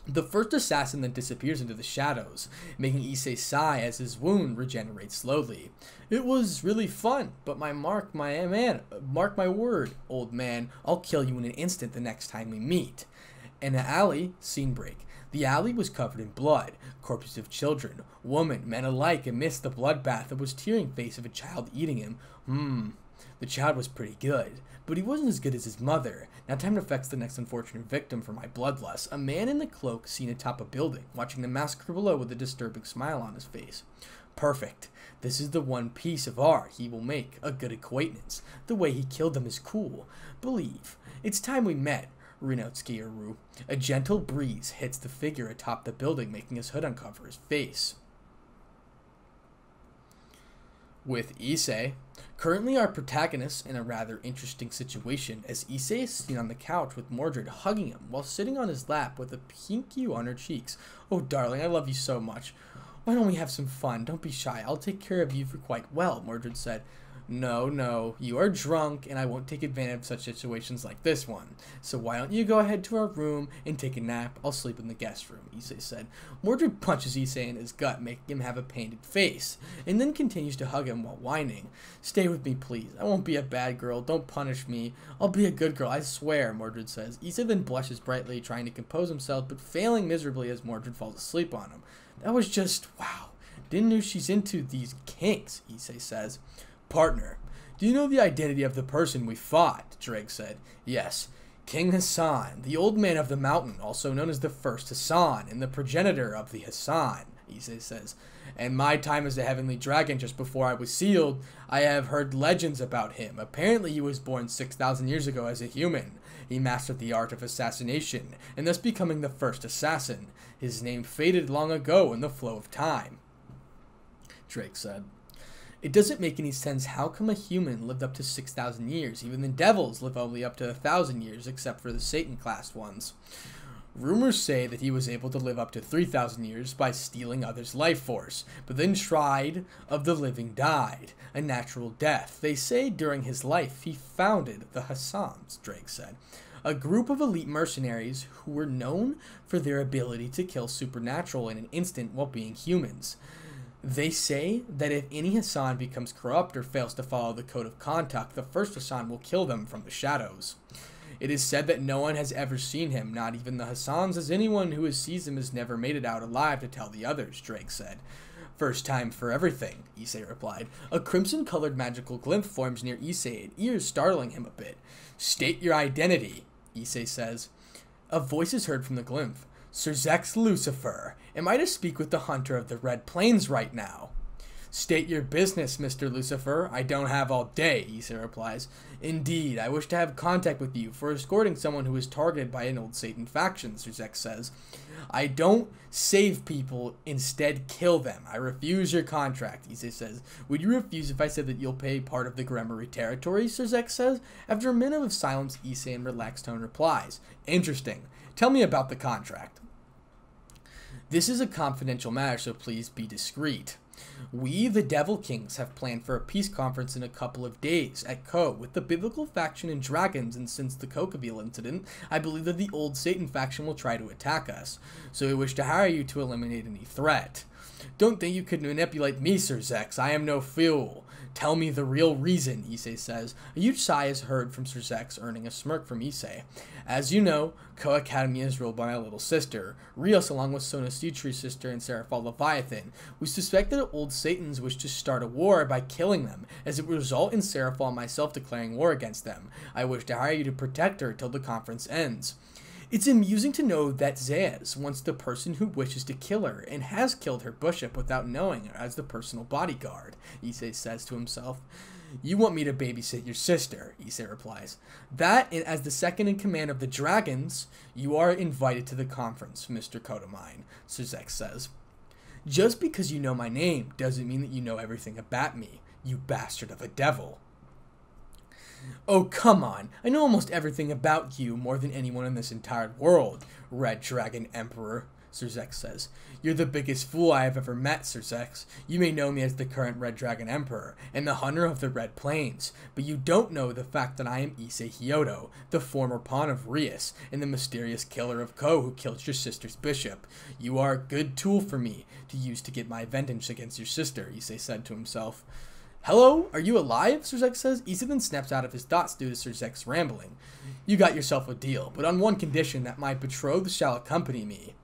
The first assassin then disappears into the shadows, making Issei sigh as his wound regenerates slowly. It was really fun, but my mark, my man, mark my word, old man, I'll kill you in an instant the next time we meet. In an alley, scene break. The alley was covered in blood, corpses of children, women, men alike, amidst the bloodbath that was tearing face of a child eating him. Hmm, the child was pretty good, but he wasn't as good as his mother. Now time to fetch the next unfortunate victim for my bloodlust. A man in the cloak seen atop a building, watching the massacre below with a disturbing smile on his face. Perfect. This is the one piece of art he will make a good acquaintance. The way he killed them is cool. Believe. It's time we met. Rinotsuki Uru. A gentle breeze hits the figure atop the building, making his hood uncover his face. With Issei, currently our protagonist in a rather interesting situation as Issei is sitting on the couch with Mordred hugging him while sitting on his lap with a pink hue on her cheeks. Oh darling, I love you so much. Why don't we have some fun? Don't be shy. I'll take care of you for quite well, Mordred said. No, no, you are drunk, and I won't take advantage of such situations like this one. So why don't you go ahead to our room and take a nap? I'll sleep in the guest room, Issei said. Mordred punches Issei in his gut, making him have a painted face, and then continues to hug him while whining. Stay with me, please. I won't be a bad girl. Don't punish me. I'll be a good girl, I swear, Mordred says. Issei then blushes brightly, trying to compose himself, but failing miserably as Mordred falls asleep on him. That was just, wow. Didn't know she's into these kinks, Issei says. Partner, do you know the identity of the person we fought? Ddraig said. Yes. King Hassan, the old man of the mountain, also known as the first Hassan, and the progenitor of the Hassan, Issei says. And my time as a heavenly dragon just before I was sealed, I have heard legends about him. Apparently he was born 6,000 years ago as a human. He mastered the art of assassination, and thus becoming the first assassin. His name faded long ago in the flow of time. Ddraig said. It doesn't make any sense how come a human lived up to 6,000 years? Even the devils live only up to a 1,000 years, except for the Satan class ones. Rumors say that he was able to live up to 3,000 years by stealing others' life force, but then tried of the living died, a natural death. They say during his life he founded the Hassans, Ddraig said, a group of elite mercenaries who were known for their ability to kill supernatural in an instant while being humans. They say that if any Hassan becomes corrupt or fails to follow the code of conduct, the first Hassan will kill them from the shadows. It is said that no one has ever seen him, not even the Hassans, as anyone who has seen him has never made it out alive to tell the others, Ddraig said. First time for everything, Issei replied. A crimson colored magical glint forms near Issei, ears startling him a bit. State your identity, Issei says. A voice is heard from the glymph. Sirzechs Lucifer, am I to speak with the hunter of the Red Plains right now? State your business, Mr. Lucifer. I don't have all day, Issei replies. Indeed, I wish to have contact with you for escorting someone who is targeted by an old Satan faction, Sirzechs says. I don't save people, instead kill them. I refuse your contract, Issei says. Would you refuse if I said that you'll pay part of the Gremory territory, Sirzechs says? After a minute of silence, Issei in relaxed tone replies. Interesting. Tell me about the contract. This is a confidential matter, so please be discreet. We, the Devil Kings, have planned for a peace conference in a couple of days at Kuoh with the biblical faction and dragons, and since the Kokabiel incident, I believe that the old Satan faction will try to attack us. So we wish to hire you to eliminate any threat. Don't think you could manipulate me, Sirzechs. I am no fool. Tell me the real reason, Issei says. A huge sigh is heard from Sirzechs, earning a smirk from Issei. As you know, Kuoh Academy is ruled by my little sister, Rias along with Sona Sitri's sister and Serafall Leviathan. We suspect that old Satans wish to start a war by killing them, as it would result in Serafall and myself declaring war against them. I wish to hire you to protect her till the conference ends. It's amusing to know that Zayas wants the person who wishes to kill her and has killed her bishop without knowing her as the personal bodyguard, Issei says to himself. You want me to babysit your sister, Issei replies. That, and as the second in command of the dragons, you are invited to the conference, Mr. Kotomine, Sirzechs says. Just because you know my name doesn't mean that you know everything about me, you bastard of a devil. Oh, come on. I know almost everything about you more than anyone in this entire world, Red Dragon Emperor, Sirzechs says. You're the biggest fool I have ever met, Sirzechs. You may know me as the current Red Dragon Emperor and the Hunter of the Red Plains, but you don't know the fact that I am Issei Hyodo, the former pawn of Rias, and the mysterious killer of Kuoh who killed your sister's bishop. You are a good tool for me to use to get my vengeance against your sister, Issei said to himself. Hello, are you alive? Zex says. Then snaps out of his thoughts due to Zex rambling. You got yourself a deal, but on one condition that my betrothed shall accompany me.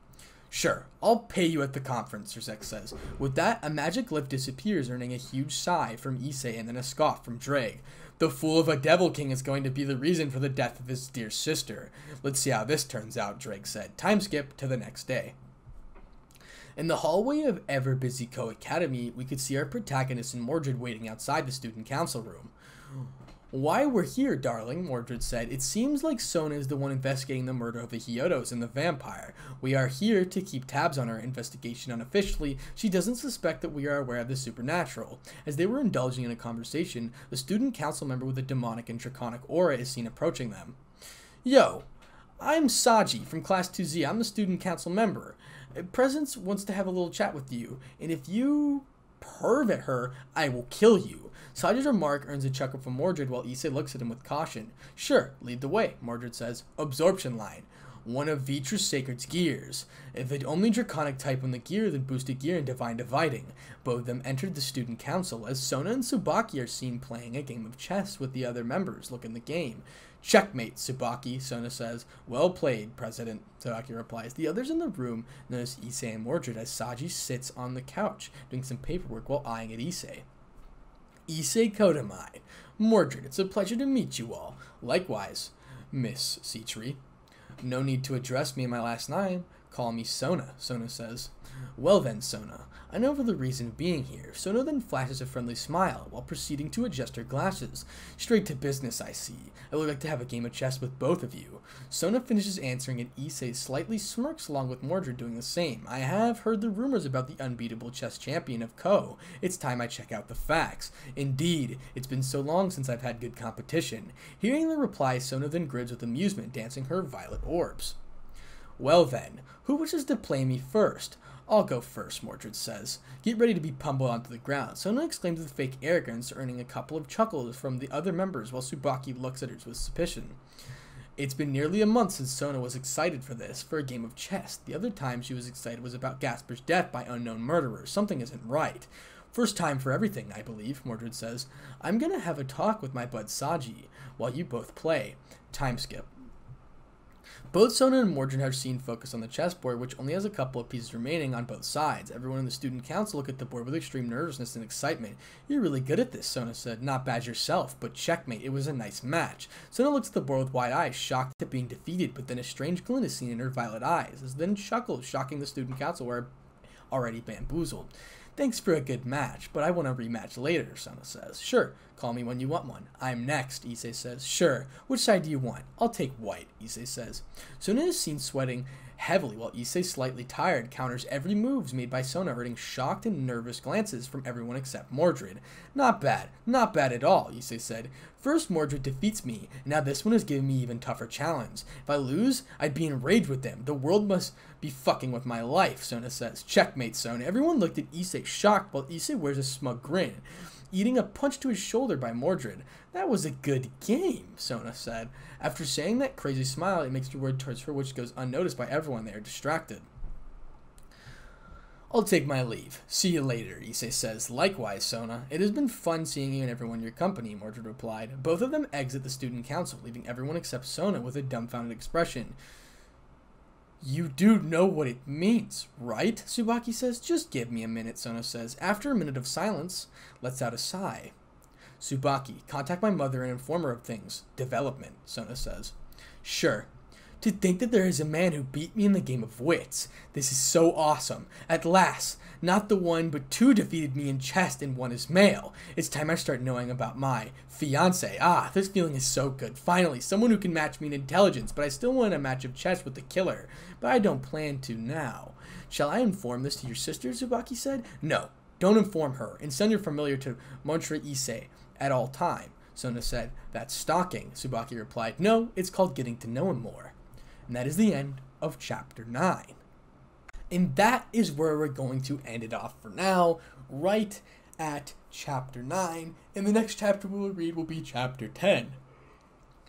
Sure, I'll pay you at the conference, Zex says. With that, a magic lift disappears, earning a huge sigh from Issei and then a scoff from Ddraig. The fool of a devil king is going to be the reason for the death of his dear sister. Let's see how this turns out, Ddraig said. Time skip to the next day. In the hallway of ever busy Kuoh Academy, we could see our protagonist and Mordred waiting outside the student council room. Why we're here, darling, Mordred said. It seems like Sona is the one investigating the murder of the Hyodos and the vampire. We are here to keep tabs on our investigation unofficially. She doesn't suspect that we are aware of the supernatural. As they were indulging in a conversation, the student council member with a demonic and draconic aura is seen approaching them. Yo, I'm Saji from Class 2Z. I'm the student council member. Presence wants to have a little chat with you, and if you perv at her, I will kill you. Saji's remark earns a chuckle from Mordred while Issei looks at him with caution. Sure, lead the way, Mordred says. Absorption line. One of Vritra's Sacred's gears. If the only draconic type on the gear, then boosted gear and divine dividing. Both of them entered the student council as Sona and Tsubaki are seen playing a game of chess with the other members. Look in the game. Checkmate, Tsubaki, Sona says. Well played, President, Tsubaki replies. The others in the room notice Issei and Mordred as Saji sits on the couch, doing some paperwork while eyeing at Issei. Issei Kotomine. Mordred, it's a pleasure to meet you all. Likewise, Miss Sitri. No need to address me in my last name. Call me Sona, Sona says. Well then, Sona, I know for the reason of being here. Sona then flashes a friendly smile while proceeding to adjust her glasses. Straight to business, I see. I would like to have a game of chess with both of you. Sona finishes answering and Issei slightly smirks along with Mordred doing the same. I have heard the rumors about the unbeatable chess champion of Kuoh. It's time I check out the facts. Indeed, it's been so long since I've had good competition. Hearing the reply, Sona then grins with amusement, dancing her violet orbs. Well then, who wishes to play me first? I'll go first, Mordred says. Get ready to be pummeled onto the ground. Sona exclaims with fake arrogance, earning a couple of chuckles from the other members while Tsubaki looks at her with suspicion. It's been nearly a month since Sona was excited for this, for a game of chess. The other time she was excited was about Gasper's death by unknown murderers. Something isn't right. First time for everything, I believe, Mordred says. I'm gonna have a talk with my bud Saji while you both play. Time skip. Both Sona and Mordred are seen focused on the chessboard, which only has a couple of pieces remaining on both sides. Everyone in the student council look at the board with extreme nervousness and excitement. You're really good at this, Sona said. Not bad yourself, but checkmate. It was a nice match. Sona looks at the board with wide eyes, shocked at being defeated, but then a strange glint is seen in her violet eyes, as then chuckles, shocking the student council where already bamboozled. Thanks for a good match, but I want a rematch later, Sona says. Sure, call me when you want one. I'm next, Issei says. Sure, which side do you want? I'll take white, Issei says. Sona is seen sweating heavily while Issei, slightly tired, counters every moves made by Sona, earning shocked and nervous glances from everyone except Mordred. Not bad, not bad at all, Issei said. First Mordred defeats me, now this one is giving me even tougher challenge. If I lose, I'd be enraged with them. The world must be fucking with my life, Sona says. Checkmate, Sona. Everyone looked at Issei shocked, while Issei wears a smug grin eating a punch to his shoulder by Mordred. That was a good game, Sona said. After saying that crazy smile, it makes the word towards her which goes unnoticed by everyone. They are distracted. I'll take my leave. See you later, Issei says. Likewise, Sona. It has been fun seeing you and everyone in your company, Mordred replied. Both of them exit the student council, leaving everyone except Sona with a dumbfounded expression. You do know what it means, right? Tsubaki says. Just give me a minute, Sona says. After a minute of silence, lets out a sigh. Tsubaki, contact my mother and inform her of things. Development, Sona says. Sure, to think that there is a man who beat me in the game of wits. This is so awesome. At last, not the one, but two defeated me in chess and one is male. It's time I start knowing about my fiance. Ah, this feeling is so good. Finally, someone who can match me in intelligence, but I still want a match of chess with the killer. But I don't plan to now. Shall I inform this to your sister, Tsubaki said. No, don't inform her, and send your familiar to Montre Issei at all time. Sona said, That's stalking. Tsubaki replied, No, it's called getting to know him more. And that is the end of chapter 9. And that is where we're going to end it off for now, right at chapter 9. And the next chapter we will read will be chapter 10.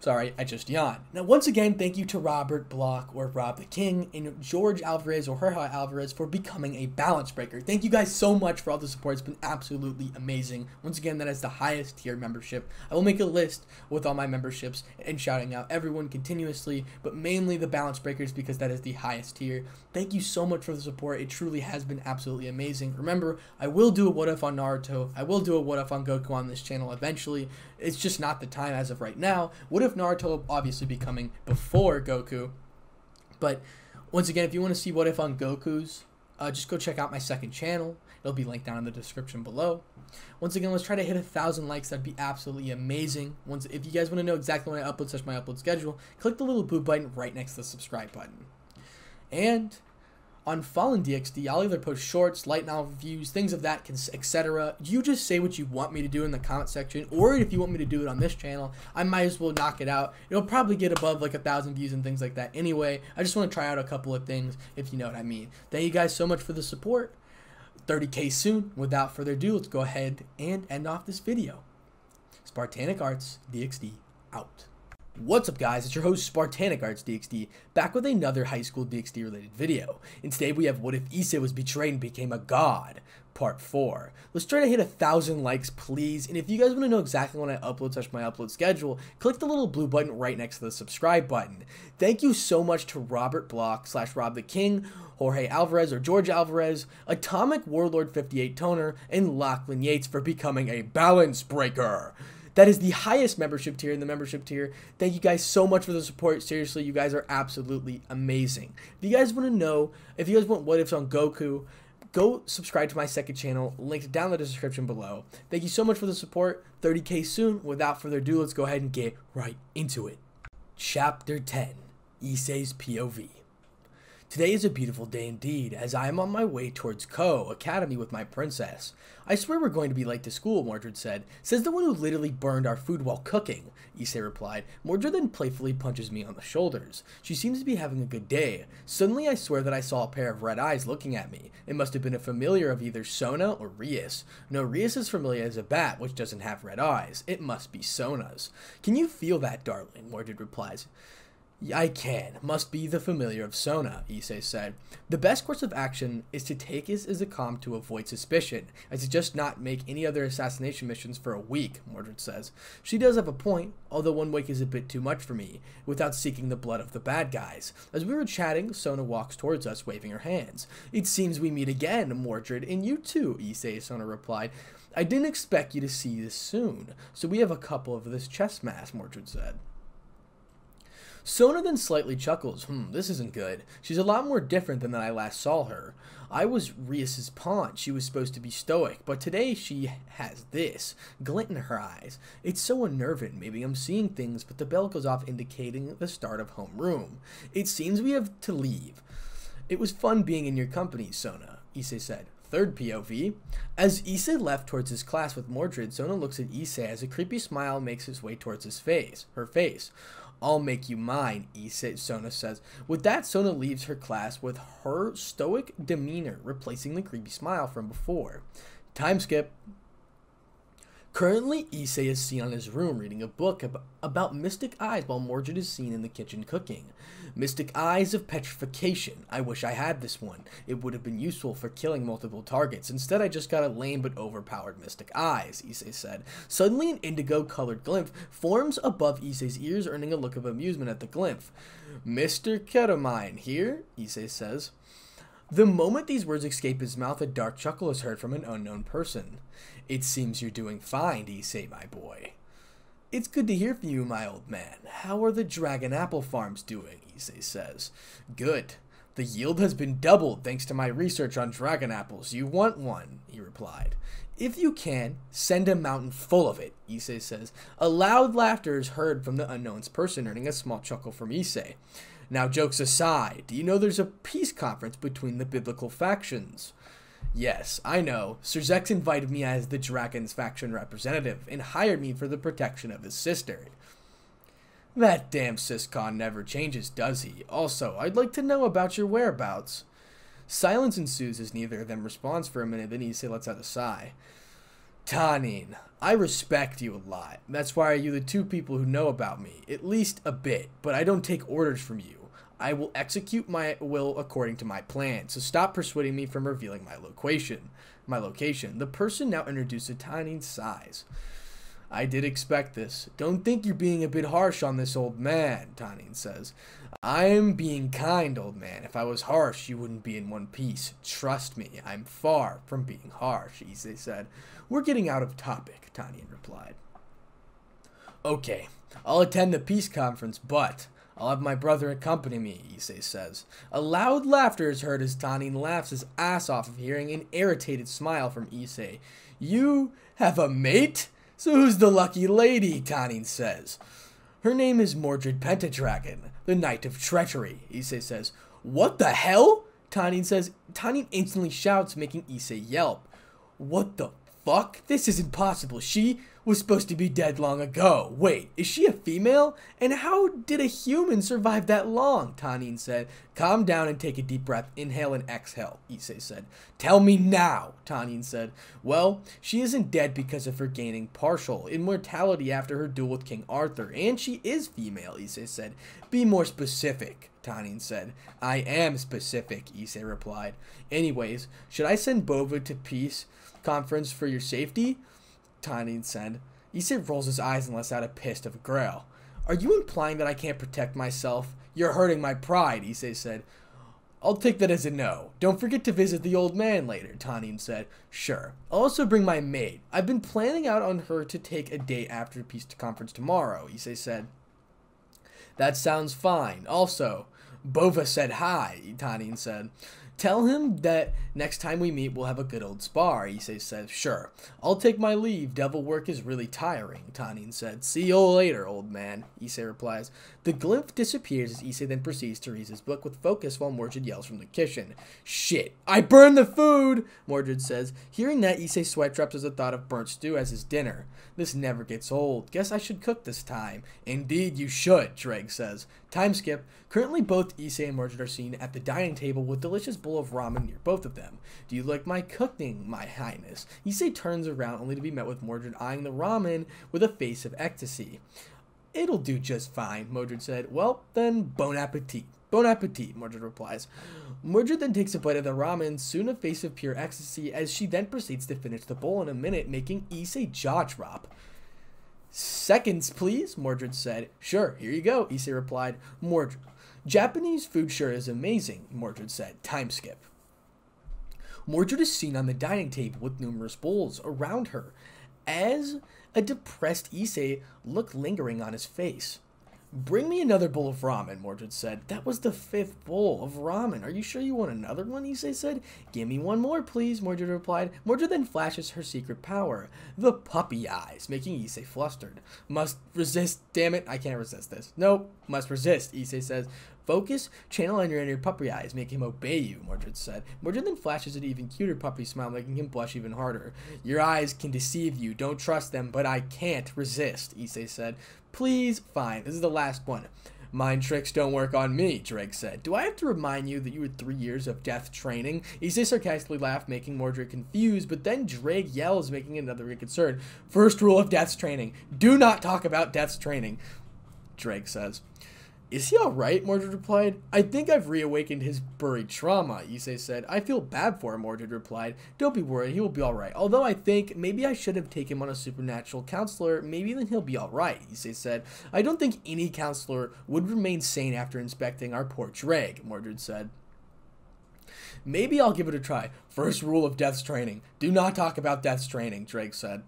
Sorry, I just yawned. Now, once again, thank you to Robert Block or Rob the King and George Alvarez or Jorge Alvarez for becoming a balance breaker. Thank you guys so much for all the support. It's been absolutely amazing. Once again, that is the highest tier membership. I will make a list with all my memberships and shouting out everyone continuously, but mainly the balance breakers because that is the highest tier. Thank you so much for the support. It truly has been absolutely amazing. Remember, I will do a what if on Naruto. I will do a what if on Goku on this channel eventually. It's just not the time as of right now. What if Naruto obviously be coming before Goku? But once again, if you want to see what if on Goku's, uh, just go check out my second channel. It'll be linked down in the description below. Once again, let's try to hit a thousand likes. That'd be absolutely amazing. Once, if you guys want to know exactly when I upload, such my upload schedule, click the little blue button right next to the subscribe button. And on Fallen DxD, I'll either post shorts, light novel reviews, things of that, etc. You just say what you want me to do in the comment section, or if you want me to do it on this channel, I might as well knock it out. It'll probably get above like a thousand views and things like that anyway. I just want to try out a couple of things, if you know what I mean. Thank you guys so much for the support. 30k soon. Without further ado, let's go ahead and end off this video. Spartanic Artz DxD out. What's up guys, it's your host Spartanic Artz DxD, back with another high school DxD related video. Instead we have what if Issei was betrayed and became a god, part 4. Let's try to hit a thousand likes please, and if you guys want to know exactly when I upload such my upload schedule, click the little blue button right next to the subscribe button. Thank you so much to Robert Block slash Rob the King, Jorge Alvarez or George Alvarez, Atomic Warlord 58 Toner, and Lachlan Yates for becoming a balance breaker. That is the highest membership tier in the membership tier. Thank you guys so much for the support. Seriously, you guys are absolutely amazing. If you guys want to know, if you guys want what ifs on Goku, go subscribe to my second channel, linked down in the description below. Thank you so much for the support. 30k soon. Without further ado, let's go ahead and get right into it. Chapter 10 Issei's POV Today is a beautiful day indeed, as I am on my way towards Kuoh Academy with my princess. I swear we're going to be late to school, Mordred said. Says the one who literally burned our food while cooking, Issei replied. Mordred then playfully punches me on the shoulders. She seems to be having a good day. Suddenly I swear that I saw a pair of red eyes looking at me. It must have been a familiar of either Sona or Rias. No, Rias is familiar as a bat, which doesn't have red eyes. It must be Sona's. Can you feel that, darling? Mordred replies. I can. Must be the familiar of Sona, Issei said. The best course of action is to take his Izakam to avoid suspicion. I suggest not make any other assassination missions for a week, Mordred says. She does have a point, although one week is a bit too much for me, without seeking the blood of the bad guys. As we were chatting, Sona walks towards us, waving her hands. It seems we meet again, Mordred, and you too, Issei, Sona replied. I didn't expect you to see this soon, so we have a couple of this chess mass, Mordred said. Sona then slightly chuckles. Hmm, this isn't good. She's a lot more different than when I last saw her. I was Rias's pawn. She was supposed to be stoic, but today she has this glint in her eyes. It's so unnerving. Maybe I'm seeing things, but the bell goes off indicating the start of homeroom. It seems we have to leave. It was fun being in your company, Sona, Issei said. Third POV. As Issei left towards his class with Mordred, Sona looks at Issei as a creepy smile makes its way towards his face, her face. I'll make you mine, Issei, Sona says. With that, Sona leaves her class with her stoic demeanor replacing the creepy smile from before. Time skip. Currently, Issei is seen on his room reading a book ab about mystic eyes while Mordred is seen in the kitchen cooking. Mystic eyes of petrification. I wish I had this one. It would have been useful for killing multiple targets. Instead, I just got a lame but overpowered mystic eyes, Issei said. Suddenly, an indigo colored glyph forms above Issei's ears, earning a look of amusement at the glyph. Mr. Ketamine here, Issei says. The moment these words escape his mouth, a dark chuckle is heard from an unknown person. It seems you're doing fine, Issei, my boy. It's good to hear from you, my old man. How are the Dragon Apple farms doing? Issei says. Good. The yield has been doubled thanks to my research on dragon apples. You want one? He replied. If you can, send a mountain full of it, Issei says. A loud laughter is heard from the unknown's person, earning a small chuckle from Issei. Now, jokes aside, do you know there's a peace conference between the biblical factions? Yes, I know. Sirzechs invited me as the Dragon's faction representative and hired me for the protection of his sister. That damn Syscon never changes, does he? Also, I'd like to know about your whereabouts. Silence ensues as neither of them responds for a minute, then Issei lets out a sigh. Tannin, I respect you a lot. That's why you're the two people who know about me, at least a bit, but I don't take orders from you. I will execute my will according to my plan, so stop persuading me from revealing my location. My location. The person now introduced a tiny size. I did expect this. Don't think you're being a bit harsh on this old man, Tannin says. I'm being kind, old man. If I was harsh, you wouldn't be in one piece. Trust me, I'm far from being harsh, Issei said. We're getting out of topic, Tannin replied. Okay, I'll attend the peace conference, but I'll have my brother accompany me, Issei says. A loud laughter is heard as Tannin laughs his ass off of hearing an irritated smile from Issei. You have a mate? So who's the lucky lady, Tannin says. Her name is Mordred Pendragon, the Knight of Treachery, Issei says. What the hell? Tannin says. Tannin instantly shouts, making Issei yelp. What the fuck? This is impossible. She was supposed to be dead long ago. Wait, is she a female? And how did a human survive that long? Tannin said. Calm down and take a deep breath. Inhale and exhale, Issei said. Tell me now, Tannin said. Well, she isn't dead because of her gaining partial immortality after her duel with King Arthur, and she is female, Issei said. Be more specific. Tannin said. I am specific, Issei replied. Anyways, should I send Bova to peace conference for your safety? Tannin said. Issei rolls his eyes and lets out a pissed of a growl. Are you implying that I can't protect myself? You're hurting my pride, Issei said. I'll take that as a no. Don't forget to visit the old man later, Tannin said. Sure. I'll also bring my maid. I've been planning out on her to take a date after peace conference tomorrow, Issei said. That sounds fine. Also, Bova said hi, Tannin said. Tell him that next time we meet, we'll have a good old spar, Issei says, Sure. I'll take my leave. Devil work is really tiring, Tannin said. See you later, old man, Issei replies. The glyph disappears as Issei then proceeds to read his book with focus while Mordred yells from the kitchen. Shit, I burned the food, Mordred says. Hearing that, Issei sweat drops as a thought of burnt stew as his dinner. This never gets old. Guess I should cook this time. Indeed, you should, Ddraig says. Time skip. Currently, both Issei and Mordred are seen at the dining table with delicious bowl of ramen near both of them. Do you like my cooking, my highness? Issei turns around only to be met with Mordred eyeing the ramen with a face of ecstasy. It'll do just fine, Mordred said. Well, then, bon appetit. Bon appetit, Mordred replies. Mordred then takes a bite of the ramen, soon a face of pure ecstasy, as she then proceeds to finish the bowl in a minute, making Issei jaw drop. Seconds, please, Mordred said. Sure, here you go, Issei replied. Mordred. Japanese food sure is amazing, Mordred said. Time skip. Mordred is seen on the dining table with numerous bowls around her, as a depressed Issei looked lingering on his face. Bring me another bowl of ramen, Mordred said. That was the fifth bowl of ramen. Are you sure you want another one? Issei said. Give me one more, please, Mordred replied. Mordred then flashes her secret power, the puppy eyes, making Issei flustered. Must resist, damn it, I can't resist this. Nope, must resist, Issei says. Focus, channel on your inner puppy eyes, make him obey you, Mordred said. Mordred then flashes an even cuter puppy smile, making him blush even harder. Your eyes can deceive you, don't trust them, but I can't resist, Issei said. Please, fine, this is the last one. Mind tricks don't work on me, Ddraig said. Do I have to remind you that you had three years of death training? Issei sarcastically laughed, making Mordred confused, but then Ddraig yells, making another concerned. First rule of death's training do not talk about death's training, Ddraig says. Is he alright? Mordred replied. I think I've reawakened his buried trauma, Issei said. I feel bad for him, Mordred replied. Don't be worried, he will be alright. Although I think maybe I should have taken him on a supernatural counselor, maybe then he'll be alright, Issei said. I don't think any counselor would remain sane after inspecting our poor Ddraig, Mordred said. Maybe I'll give it a try. First rule of Death's training. Do not talk about Death's training, Ddraig said.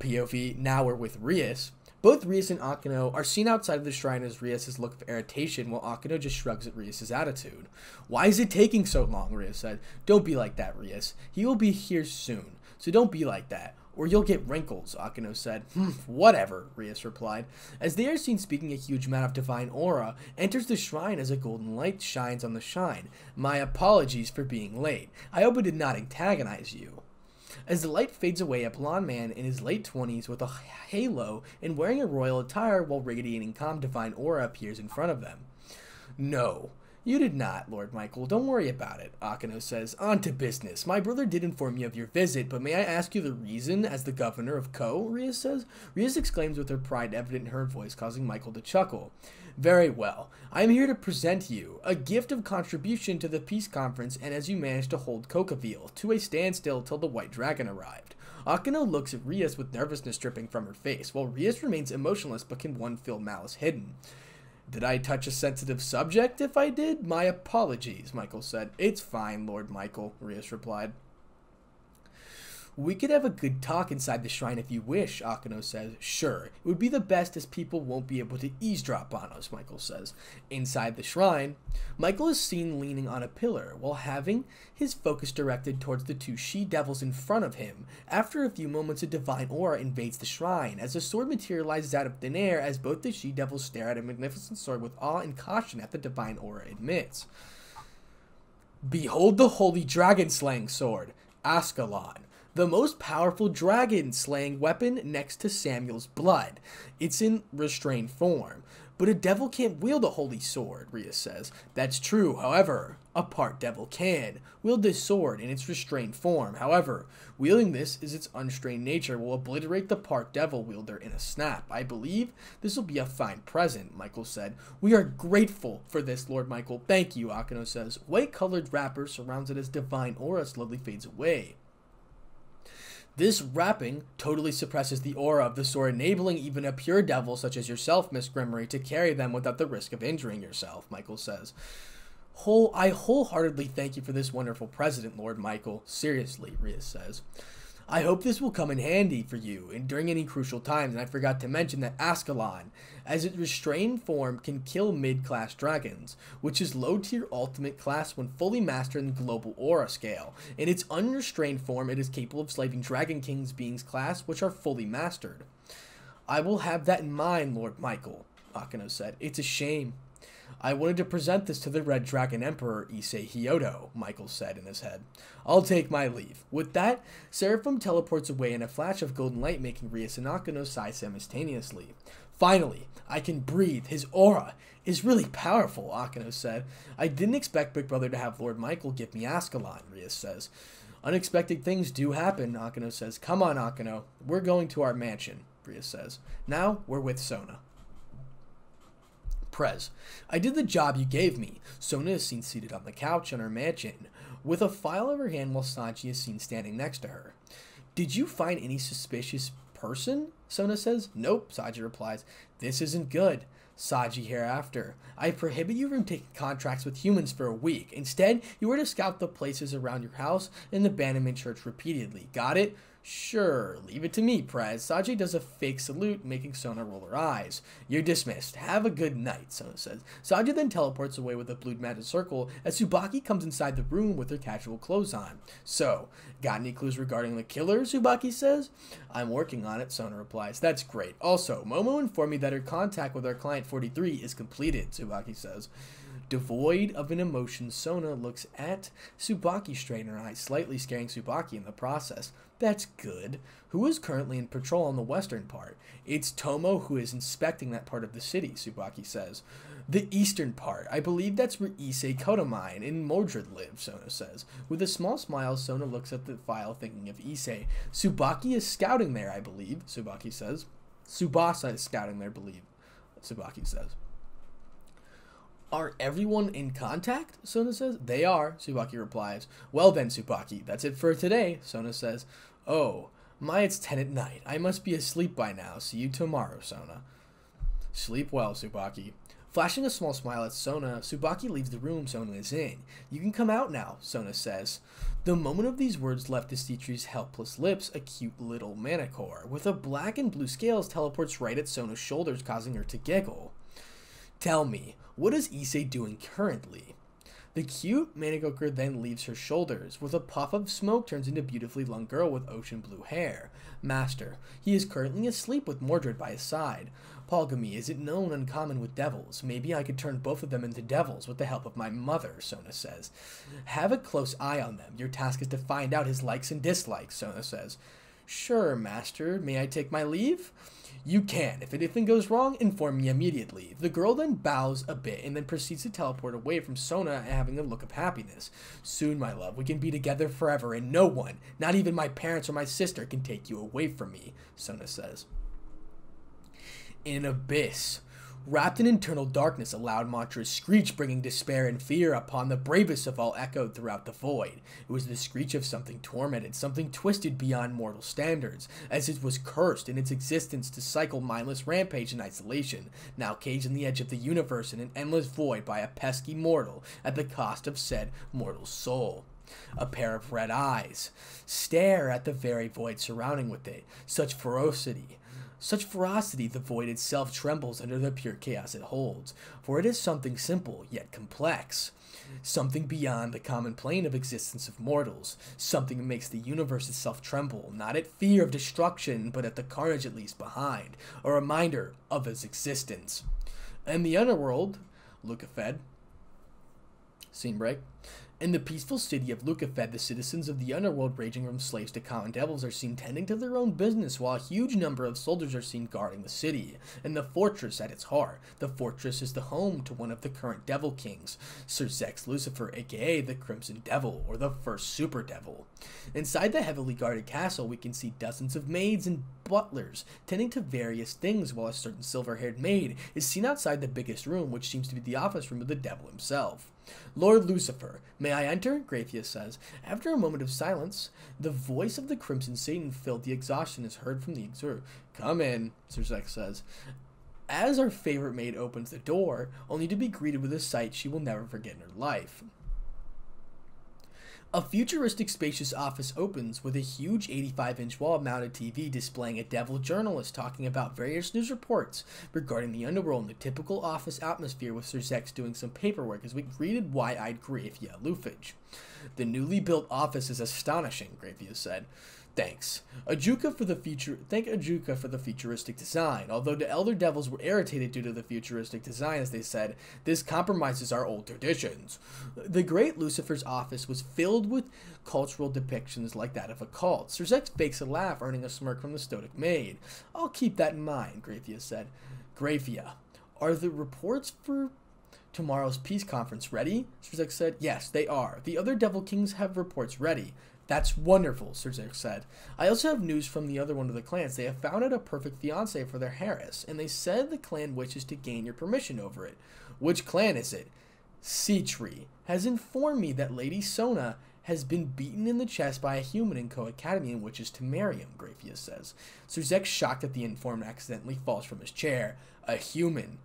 POV, now we're with Rias. Both Rias and Akeno are seen outside of the shrine as Rias' look of irritation, while Akeno just shrugs at Rias' attitude. Why is it taking so long? Rias said. Don't be like that, Rias. He will be here soon, so don't be like that. Or you'll get wrinkles, Akeno said. Hmm, whatever, Rias replied. As they are seen speaking a huge amount of divine aura, enters the shrine as a golden light shines on the shine. My apologies for being late. I hope I did not antagonize you. As the light fades away, a blond man in his late 20s with a halo and wearing a royal attire while radiating calm divine aura appears in front of them. No, you did not, Lord Michael. Don't worry about it, Akeno says. On to business. My brother did inform me of your visit, but may I ask you the reason as the governor of Kuoh? Rias says. Rias exclaims with her pride evident in her voice, causing Michael to chuckle. Very well. I am here to present you a gift of contribution to the peace conference and as you managed to hold Kokabiel to a standstill till the White Dragon arrived. Akeno looks at Rias with nervousness dripping from her face, while Rias remains emotionless but can one feel malice hidden. Did I touch a sensitive subject? If I did, my apologies, Michael said. It's fine, Lord Michael, Rias replied. We could have a good talk inside the shrine if you wish, Akeno says. Sure, it would be the best as people won't be able to eavesdrop on us, Michael says. Inside the shrine, Michael is seen leaning on a pillar while having his focus directed towards the two she-devils in front of him. After a few moments, a divine aura invades the shrine as a sword materializes out of thin air as both the she-devils stare at a magnificent sword with awe and caution at the divine aura emits. Behold the holy dragon slaying sword, Ascalon the most powerful dragon slaying weapon next to Samael's blood. It's in restrained form. But a devil can't wield a holy sword, Rias says. That's true, however, a part devil can wield this sword in its restrained form. However, wielding this is its unstrained nature will obliterate the part devil wielder in a snap. I believe this will be a fine present, Michael said. We are grateful for this, Lord Michael. Thank you, Akeno says. White colored wrapper surrounds it as divine aura slowly fades away. This wrapping totally suppresses the aura of the sword, enabling even a pure devil such as yourself, Miss Gremory, to carry them without the risk of injuring yourself, Michael says. Whole, I wholeheartedly thank you for this wonderful present, Lord Michael. Seriously, Rias says. I hope this will come in handy for you and during any crucial times, and I forgot to mention that Ascalon, as its restrained form, can kill mid-class dragons, which is low-tier ultimate class when fully mastered in global aura scale. In its unrestrained form, it is capable of slaving Dragon King's beings class, which are fully mastered. I will have that in mind, Lord Michael, Akeno said. It's a shame. I wanted to present this to the Red Dragon Emperor Issei Hyodo, Michael said in his head. I'll take my leave. With that, Seraphim teleports away in a flash of golden light, making Rias and Akeno sigh simultaneously. Finally, I can breathe. His aura is really powerful, Akeno said. I didn't expect Big Brother to have Lord Michael give me Ascalon, Rias says. Unexpected things do happen, Akeno says. Come on, Akeno. We're going to our mansion, Rias says. Now, we're with Sona. Prez. I did the job you gave me. Sona is seen seated on the couch in her mansion, with a file in her hand while Saji is seen standing next to her. Did you find any suspicious person? Sona says. Nope, Saji replies. This isn't good. Saji hereafter. I prohibit you from taking contracts with humans for a week. Instead, you are to scout the places around your house and the abandonment church repeatedly. Got it? Sure, leave it to me, Prez. Saji does a fake salute, making Sona roll her eyes. You're dismissed. Have a good night, Sona says. Saji then teleports away with a blue magic circle as Tsubaki comes inside the room with her casual clothes on. So, got any clues regarding the killer? Tsubaki says. I'm working on it, Sona replies. That's great. Also, Momo informed me that her contact with our client 43 is completed, Tsubaki says. Devoid of an emotion, Sona looks at Tsubaki straight in her eyes, slightly scaring Tsubaki in the process. That's good. Who is currently in patrol on the western part? It's Tomo who is inspecting that part of the city, Tsubaki says. The eastern part. I believe that's where Issei Kotomine and Mordred live, Sona says. With a small smile, Sona looks at the file thinking of Issei. Tsubaki is scouting there, I believe, Tsubaki says. Tsubasa is scouting there, believe, Tsubaki says. Are everyone in contact? Sona says. They are, Tsubaki replies. Well then, Tsubaki, that's it for today, Sona says. Oh, my, it's 10 at night. I must be asleep by now. See you tomorrow, Sona. Sleep well, Tsubaki. Flashing a small smile at Sona, Tsubaki leaves the room Sona is in. You can come out now, Sona says. The moment of these words left Destitri's helpless lips, a cute little manticore with a black and blue scales teleports right at Sona's shoulders, causing her to giggle. Tell me, what is Issei doing currently? The cute Manicoker then leaves her shoulders. With a puff of smoke, turns into a beautifully young girl with ocean blue hair. Master, he is currently asleep with Mordred by his side. Polygamy is it known uncommon with devils. Maybe I could turn both of them into devils with the help of my mother, Sona says. Have a close eye on them. Your task is to find out his likes and dislikes, Sona says. Sure, master. May I take my leave? You can. If anything goes wrong, inform me immediately. The girl then bows a bit and then proceeds to teleport away from Sona having a look of happiness. Soon, my love, we can be together forever and no one, not even my parents or my sister, can take you away from me, Sona says. In abyss. Wrapped in internal darkness, a loud monstrous screech bringing despair and fear upon the bravest of all echoed throughout the void. It was the screech of something tormented, something twisted beyond mortal standards, as it was cursed in its existence to cycle mindless rampage in isolation, now caged on the edge of the universe in an endless void by a pesky mortal at the cost of said mortal's soul. A pair of red eyes stare at the very void surrounding with it, such ferocity, such ferocity the void itself trembles under the pure chaos it holds, for it is something simple yet complex. Something beyond the common plane of existence of mortals. Something that makes the universe itself tremble, not at fear of destruction, but at the carnage it leaves behind, a reminder of its existence. In the underworld, Lucifaad. Scene break. In the peaceful city of Lucifaad, the citizens of the underworld, ranging from slaves to common devils, are seen tending to their own business, while a huge number of soldiers are seen guarding the city. And the fortress at its heart. The fortress is the home to one of the current devil kings, Sirzechs Lucifer, aka the Crimson Devil, or the first Super Devil. Inside the heavily guarded castle, we can see dozens of maids and butlers tending to various things, while a certain silver haired maid is seen outside the biggest room, which seems to be the office room of the devil himself. Lord Lucifer, may I enter? Grayfia says. After a moment of silence, the voice of the Crimson Satan filled the exhaustion is heard from the exur. Come in, Sir says. As our favorite maid opens the door, only to be greeted with a sight she will never forget in her life. A futuristic spacious office opens with a huge 85 inch wall mounted TV displaying a devil journalist talking about various news reports regarding the underworld in the typical office atmosphere with Sirzechs doing some paperwork as we greeted wide eyed Grayfia Lucifuge. The newly built office is astonishing, Grayfia said. Thanks. Ajuka for the future thank Ajuka for the futuristic design. Although the Elder Devils were irritated due to the futuristic design, as they said, this compromises our old traditions. The Great Lucifer's office was filled with cultural depictions like that of a cult. Sirzechs fakes a laugh, earning a smirk from the stoic maid. I'll keep that in mind, Grayfia said. Grayfia, are the reports for tomorrow's peace conference ready? Sirzechs said. Yes, they are. The other Devil Kings have reports ready. That's wonderful, Sirzechs said. I also have news from the other one of the clans. They have found out a perfect fiance for their Harris, and they said the clan wishes to gain your permission over it. Which clan is it? Sitri has informed me that Lady Sona has been beaten in the chest by a human in Kuoh Academy and wishes to marry him, Grayfia says. Sirzechs, shocked at the informant, accidentally falls from his chair. A human.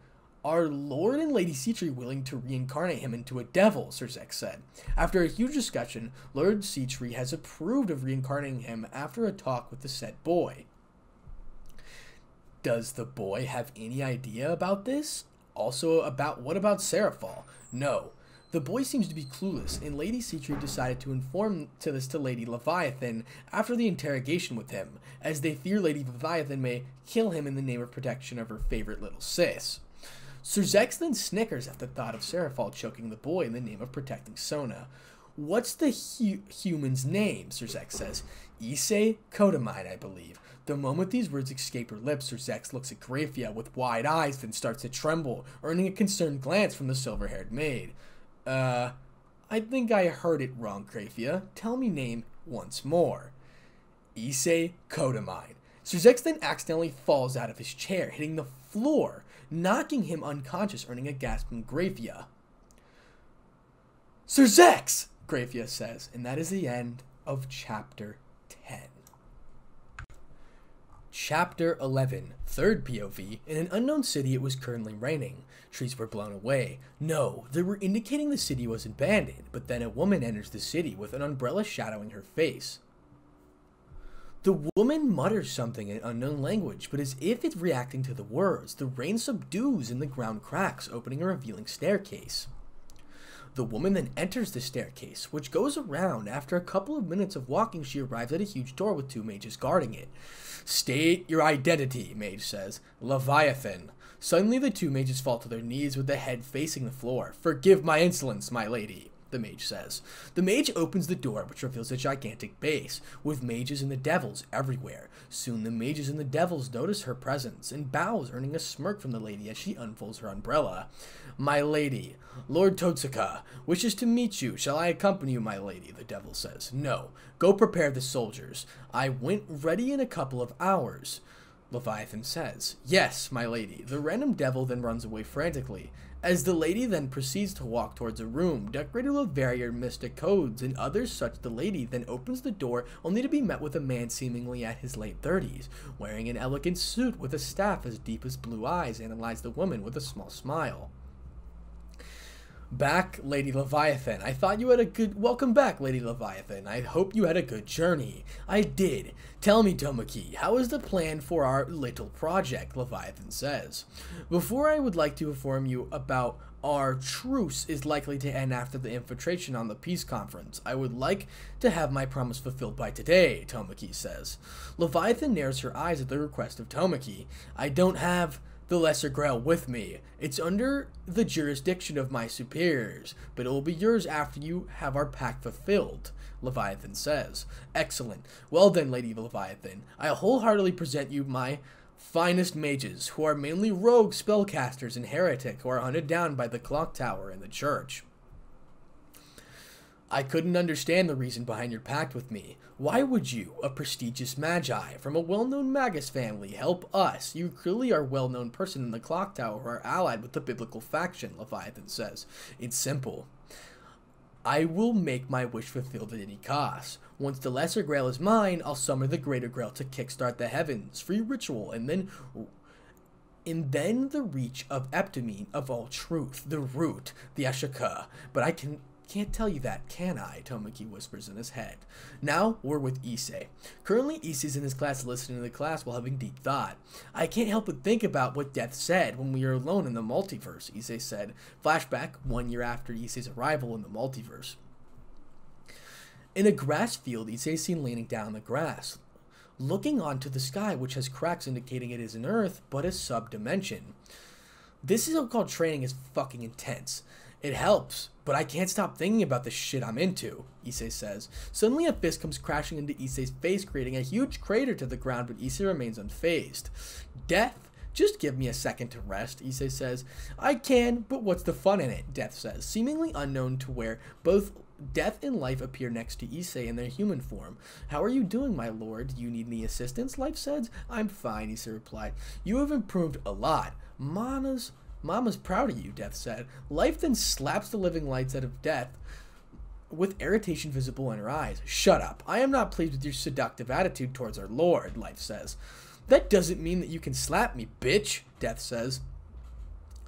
Are Lord and Lady Sitri willing to reincarnate him into a devil? Sirzechs said. After a huge discussion, Lord Sitri has approved of reincarnating him after a talk with the said boy. Does the boy have any idea about this? Also, about what about Serafall? No. The boy seems to be clueless, and Lady Sitri decided to inform to this to Lady Leviathan after the interrogation with him, as they fear Lady Leviathan may kill him in the name of protection of her favorite little sis. Sirzechs then snickers at the thought of Serafall choking the boy in the name of protecting Sona. What's the hu human's name? Sirzechs says. Issei Kotomine, I believe. The moment these words escape her lips, Sirzechs looks at Grayfia with wide eyes, then starts to tremble, earning a concerned glance from the silver-haired maid. Uh, I think I heard it wrong, Grayfia. Tell me name once more. Issei Kotomine. Sir Zex then accidentally falls out of his chair, hitting the floor, knocking him unconscious, earning a gasp from Grayfia. Sir Zex! Grayfia says, and that is the end of chapter 10. Chapter 11, third POV. In an unknown city, it was currently raining. Trees were blown away. No, they were indicating the city was abandoned, but then a woman enters the city with an umbrella shadowing her face. The woman mutters something in unknown language, but as if it's reacting to the words, the rain subdues and the ground cracks, opening a revealing staircase. The woman then enters the staircase, which goes around. After a couple of minutes of walking, she arrives at a huge door with two mages guarding it. State your identity, mage says. Leviathan. Suddenly, the two mages fall to their knees with the head facing the floor. Forgive my insolence, my lady the mage says. The mage opens the door, which reveals a gigantic base, with mages and the devils everywhere. Soon the mages and the devils notice her presence, and bows, earning a smirk from the lady as she unfolds her umbrella. My lady, Lord Totsuka, wishes to meet you. Shall I accompany you, my lady? The devil says. No. Go prepare the soldiers. I went ready in a couple of hours. Leviathan says. Yes, my lady. The random devil then runs away frantically. As the lady then proceeds to walk towards a room decorated with various mystic codes and others such, the lady then opens the door only to be met with a man seemingly at his late 30s, wearing an elegant suit with a staff as deep as blue eyes, analyzed the woman with a small smile. Back, Lady Leviathan. I thought you had a good. Welcome back, Lady Leviathan. I hope you had a good journey. I did. Tell me, Tomoki, how is the plan for our little project? Leviathan says. Before I would like to inform you about our truce is likely to end after the infiltration on the peace conference. I would like to have my promise fulfilled by today, Tomoki says. Leviathan narrows her eyes at the request of Tomoki. I don't have the Lesser Grail with me. It's under the jurisdiction of my superiors, but it will be yours after you have our pact fulfilled, Leviathan says. Excellent. Well then, Lady Leviathan, I wholeheartedly present you my finest mages, who are mainly rogue spellcasters and heretic who are hunted down by the clock tower and the church. I couldn't understand the reason behind your pact with me. Why would you, a prestigious magi from a well-known magus family, help us? You clearly are a well-known person in the clock tower who are allied with the biblical faction, Leviathan says. It's simple. I will make my wish fulfilled at any cost. Once the lesser grail is mine, I'll summon the greater grail to kickstart the Heaven's Feel ritual, and then and then the reach of Eptamine of all truth, the root, the Akasha. But I can can't tell you that, can I? Tomoki whispers in his head. Now, we're with Issei. Currently, Issei's in his class listening to the class while having deep thought. I can't help but think about what Death said when we were alone in the multiverse, Issei said. Flashback, one year after Issei's arrival in the multiverse. In a grass field, Issei is seen leaning down the grass, looking onto the sky, which has cracks indicating it is an Earth, but a sub-dimension. This is so-called training is fucking intense. It helps, but I can't stop thinking about the shit I'm into, Issei says. Suddenly a fist comes crashing into Issei's face, creating a huge crater to the ground, but Issei remains unfazed. Death? Just give me a second to rest, Issei says. I can, but what's the fun in it? Death says, seemingly unknown to where both Death and Life appear next to Issei in their human form. How are you doing, my lord? You need any assistance? Life says. I'm fine, Issei replied. You have improved a lot. Mana's Mama's proud of you, Death said. Life then slaps the living lights out of Death with irritation visible in her eyes. Shut up. I am not pleased with your seductive attitude towards our lord, Life says. That doesn't mean that you can slap me, bitch, Death says.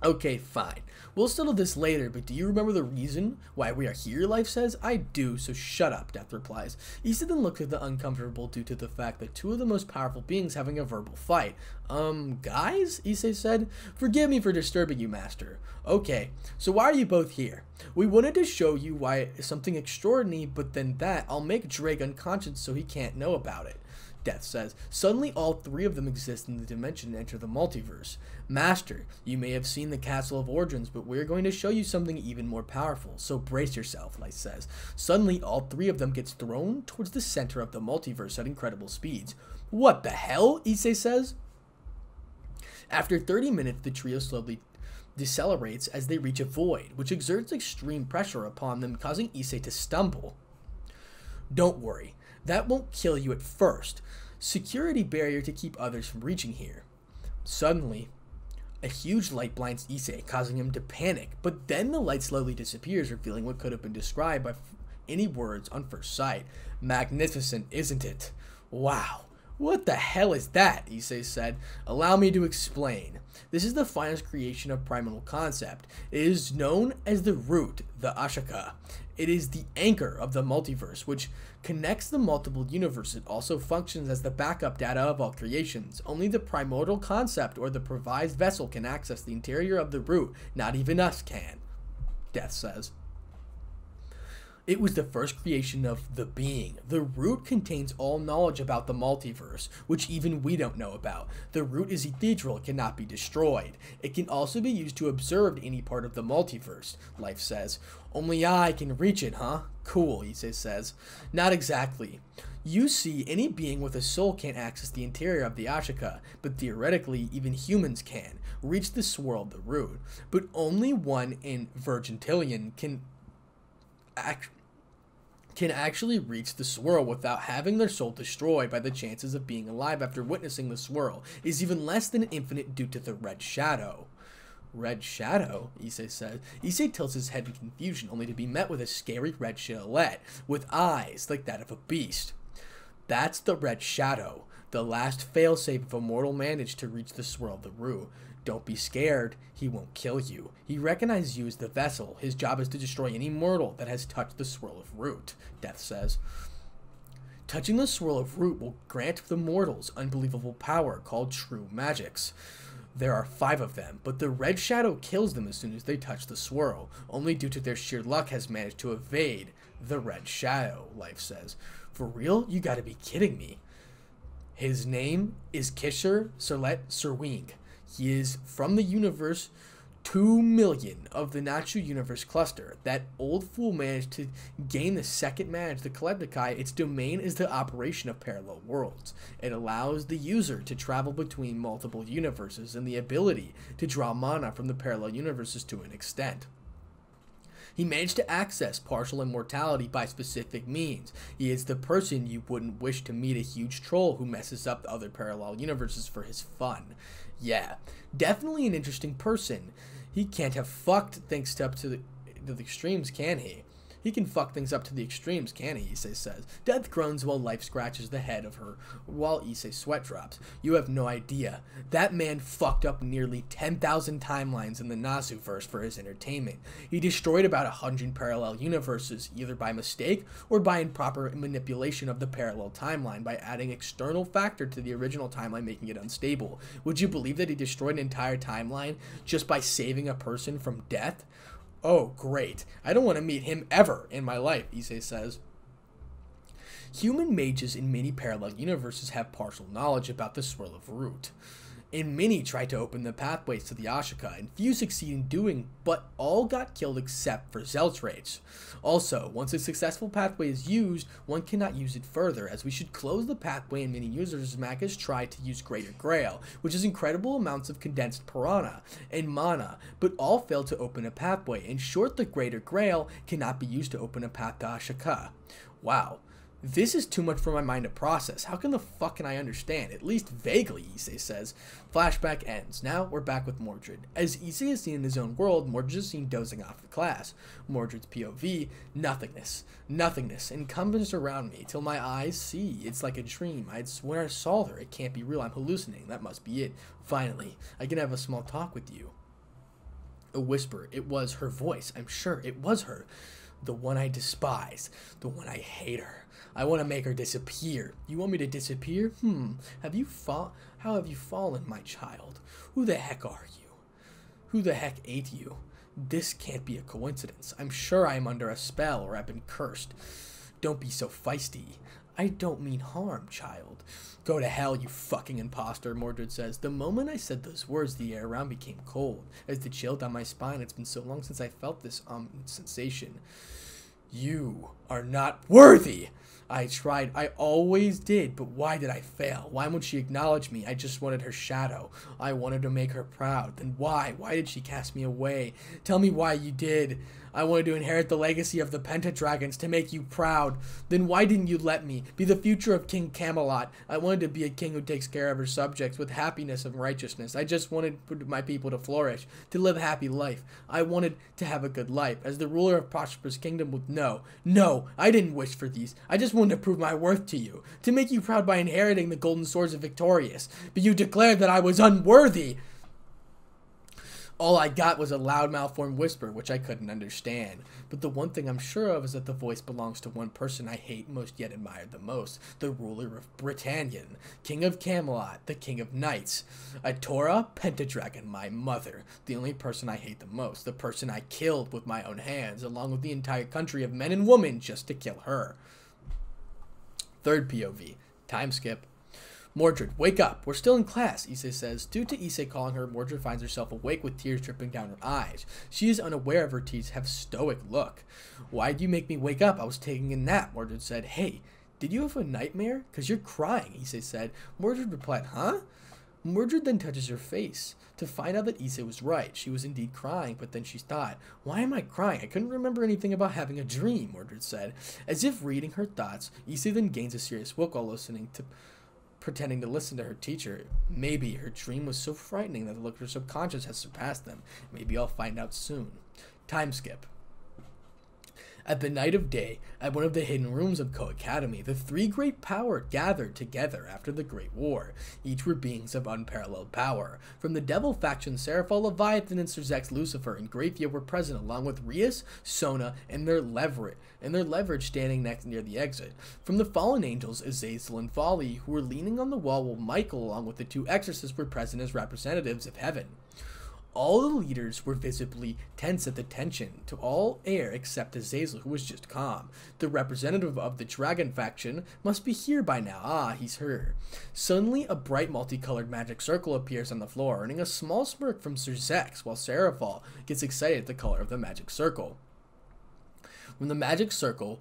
Okay, fine. We'll settle this later, but do you remember the reason why we are here, Life says? I do, so shut up, Death replies. Issa then looks at the uncomfortable due to the fact that two of the most powerful beings having a verbal fight. Um, guys? Issa said. Forgive me for disturbing you, Master. Okay, so why are you both here? We wanted to show you why something extraordinary, but then that, I'll make Ddraig unconscious so he can't know about it. Death says. Suddenly, all three of them exist in the dimension and enter the multiverse. Master, you may have seen the Castle of Origins, but we're going to show you something even more powerful, so brace yourself, Light says. Suddenly, all three of them gets thrown towards the center of the multiverse at incredible speeds. What the hell? Issei says. After 30 minutes, the trio slowly decelerates as they reach a void, which exerts extreme pressure upon them, causing Issei to stumble. Don't worry, that won't kill you at first. Security barrier to keep others from reaching here. Suddenly, a huge light blinds Issei, causing him to panic, but then the light slowly disappears, revealing what could have been described by any words on first sight. Magnificent, isn't it? Wow. What the hell is that? Issei said. Allow me to explain. This is the finest creation of primal concept. It is known as the root, the Akasha. It is the anchor of the multiverse, which connects the multiple universes. It also functions as the backup data of all creations. Only the primordial concept or the provised vessel can access the interior of the root. Not even us can. Death says. It was the first creation of the being. The root contains all knowledge about the multiverse, which even we don't know about. The root is ethereal, cannot be destroyed. It can also be used to observe any part of the multiverse, Life says. Only I can reach it, huh? Cool, Issei says. Not exactly. You see, any being with a soul can't access the interior of the Akasha, but theoretically, even humans can reach the swirl of the root. But only one in vigintillion can act can actually reach the swirl without having their soul destroyed by the chances of being alive after witnessing the swirl is even less than infinite due to the red shadow. Red shadow, Issei says. Issei tilts his head in confusion, only to be met with a scary red silhouette, with eyes like that of a beast. That's the red shadow, the last failsafe if a mortal managed to reach the swirl of the root. Don't be scared, he won't kill you. He recognizes you as the vessel. His job is to destroy any mortal that has touched the swirl of root, Death says. Touching the swirl of root will grant the mortals unbelievable power called true magics. There are five of them, but the red shadow kills them as soon as they touch the swirl. Only due to their sheer luck has managed to evade the red shadow, Life says. For real? You gotta be kidding me. His name is Kischur Zelretch Schweinorg. He is from the universe 2 million of the Nasu universe cluster. That old fool managed to gain the second manage the Kolebnikai. Its domain is the operation of parallel worlds. It allows the user to travel between multiple universes and the ability to draw mana from the parallel universes to an extent. He managed to access partial immortality by specific means. He is the person you wouldn't wish to meet a huge troll who messes up the other parallel universes for his fun. Yeah, definitely an interesting person. He can't have fucked thanks to up to the, to the extremes, can he? He can fuck things up to the extremes, can he? Issei says. Death groans while life scratches the head of her, while Issei sweat drops. You have no idea. That man fucked up nearly 10,000 timelines in the Nasu-verse for his entertainment. He destroyed about a hundred parallel universes, either by mistake or by improper manipulation of the parallel timeline by adding external factor to the original timeline, making it unstable. Would you believe that he destroyed an entire timeline just by saving a person from death? Oh, great. I don't want to meet him ever in my life, Issei says. Human mages in many parallel universes have partial knowledge about the swirl of root and many tried to open the pathways to the Akasha, and few succeed in doing, but all got killed except for Zelretch. Also, once a successful pathway is used, one cannot use it further, as we should close the pathway and many users Magus tried to use Greater Grail, which is incredible amounts of condensed prana and mana, but all failed to open a pathway. In short, the Greater Grail cannot be used to open a path to Akasha. Wow. This is too much for my mind to process. How can the fuck can I understand? At least vaguely, Issei says. Flashback ends. Now we're back with Mordred. As Issei is seen in his own world, Mordred is seen dozing off the class. Mordred's POV, nothingness. Nothingness encompasses around me till my eyes see. It's like a dream. I'd swear I saw her. It can't be real. I'm hallucinating. That must be it. Finally, I can have a small talk with you. A whisper. It was her voice. I'm sure it was her. The one I despise. The one I hate her. I want to make her disappear. You want me to disappear? Hmm. Have you fall? How have you fallen, my child? Who the heck are you? Who the heck ate you? This can't be a coincidence. I'm sure I am under a spell or I've been cursed. Don't be so feisty. I don't mean harm, child. Go to hell, you fucking impostor, Mordred says. The moment I said those words, the air around became cold. As the chill down my spine, it's been so long since I felt this um sensation. You are not worthy! I tried. I always did, but why did I fail? Why won't she acknowledge me? I just wanted her shadow. I wanted to make her proud. Then why? Why did she cast me away? Tell me why you did. I wanted to inherit the legacy of the Pendragons to make you proud. Then why didn't you let me be the future of King Camelot? I wanted to be a king who takes care of her subjects with happiness and righteousness. I just wanted my people to flourish, to live a happy life. I wanted to have a good life. As the ruler of prosperous kingdom with no, no, I didn't wish for these. I just wanted to prove my worth to you, to make you proud by inheriting the golden swords of Victorious. But you declared that I was unworthy. All I got was a loud malformed whisper, which I couldn't understand. But the one thing I'm sure of is that the voice belongs to one person I hate most yet admire the most, the ruler of Britannian, king of Camelot, the king of knights. Artoria Pendragon, my mother, the only person I hate the most, the person I killed with my own hands, along with the entire country of men and women just to kill her. Third POV, time skip. Mordred, wake up. We're still in class, Issei says. Due to Issei calling her, Mordred finds herself awake with tears dripping down her eyes. She is unaware of her tears have stoic look. Why'd you make me wake up? I was taking a nap, Mordred said. Hey, did you have a nightmare? Because you're crying, Issei said. Mordred replied, huh? Mordred then touches her face to find out that Issei was right. She was indeed crying, but then she thought, Why am I crying? I couldn't remember anything about having a dream, Mordred said. As if reading her thoughts, Issei then gains a serious look while listening to pretending to listen to her teacher. Maybe her dream was so frightening that the look of her subconscious has surpassed them. Maybe I'll find out soon. Time skip. At the night of day, at one of the hidden rooms of Kuoh Academy, the three great power gathered together after the Great War. Each were beings of unparalleled power. From the Devil faction, Serafall, Leviathan, and Sirzechs Lucifer and Grafia were present, along with Rias, Sona, and their peerage, and their peerage standing next near the exit. From the fallen angels, Azazel and Vali, who were leaning on the wall, while Michael, along with the two exorcists, were present as representatives of heaven. All the leaders were visibly tense at the tension to all air except Azazel, who was just calm. The representative of the dragon faction must be here by now. Ah, he's here. Suddenly, a bright multicolored magic circle appears on the floor, earning a small smirk from Sirzechs, while Serafall gets excited at the color of the magic circle. When the magic circle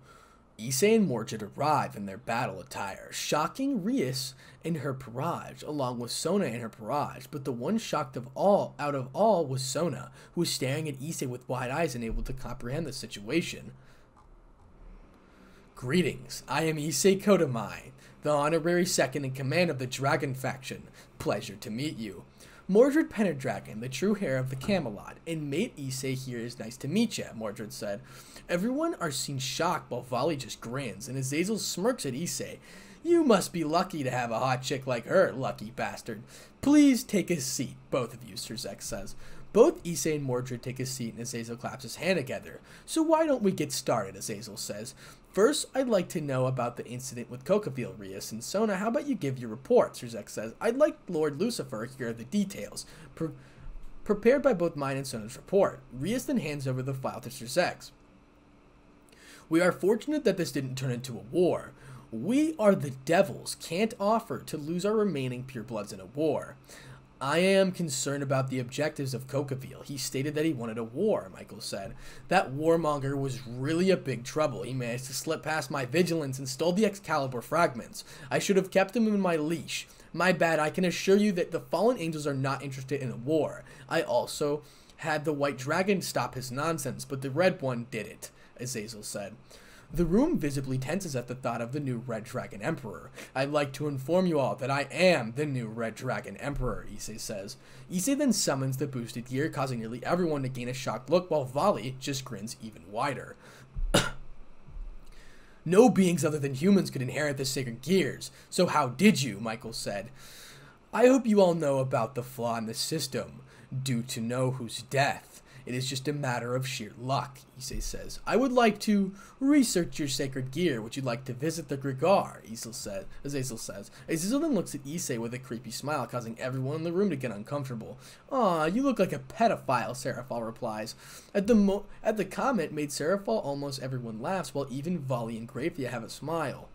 Issei and Mordred arrive in their battle attire, shocking Rias in her Peerage, along with Sona in her Peerage, but the one shocked of all out of all was Sona, who was staring at Issei with wide eyes and unable to comprehend the situation. Greetings, I am Issei Kotomine, the honorary second in command of the Dragon faction. Pleasure to meet you. Mordred Pendragon, the true heir of the Camelot, and mate Issei here is nice to meet you, Mordred said. Everyone are seen shocked while Vali just grins, and Azazel smirks at Issei. You must be lucky to have a hot chick like her, lucky bastard. Please take a seat, both of you, Sirzechs says. Both Issei and Mordred take a seat and Azazel claps his hand together. So why don't we get started, Azazel says. First, I'd like to know about the incident with Kokabiel, Rias, and Sona. How about you give your report, Sirzechs says. I'd like Lord Lucifer to hear the details. Pre prepared by both mine and Sona's report. Rias then hands over the file to Sirzechs. We are fortunate that this didn't turn into a war. We are the devils, can't offer to lose our remaining purebloods in a war. I am concerned about the objectives of Kokabiel. He stated that he wanted a war, Michael said. That warmonger was really a big trouble. He managed to slip past my vigilance and stole the Excalibur fragments. I should have kept him in my leash. My bad, I can assure you that the fallen angels are not interested in a war. I also had the white dragon stop his nonsense, but the red one did it, Azazel said. The room visibly tenses at the thought of the new Red Dragon Emperor. I'd like to inform you all that I am the new Red Dragon Emperor, Issei says. Issei then summons the boosted gear, causing nearly everyone to gain a shocked look, while Vali just grins even wider. no beings other than humans could inherit the sacred gears, so how did you? Michael said. I hope you all know about the flaw in the system, due to Nohu's death. It is just a matter of sheer luck, Issei says. I would like to research your sacred gear. Would you like to visit the Grigori? Azazel says. Azazel says. Azazel then looks at Issei with a creepy smile, causing everyone in the room to get uncomfortable. Aw, you look like a pedophile, Serafall replies. At the mo at the comment made Serafall, almost everyone laughs, while even Vali and Grayfia have a smile.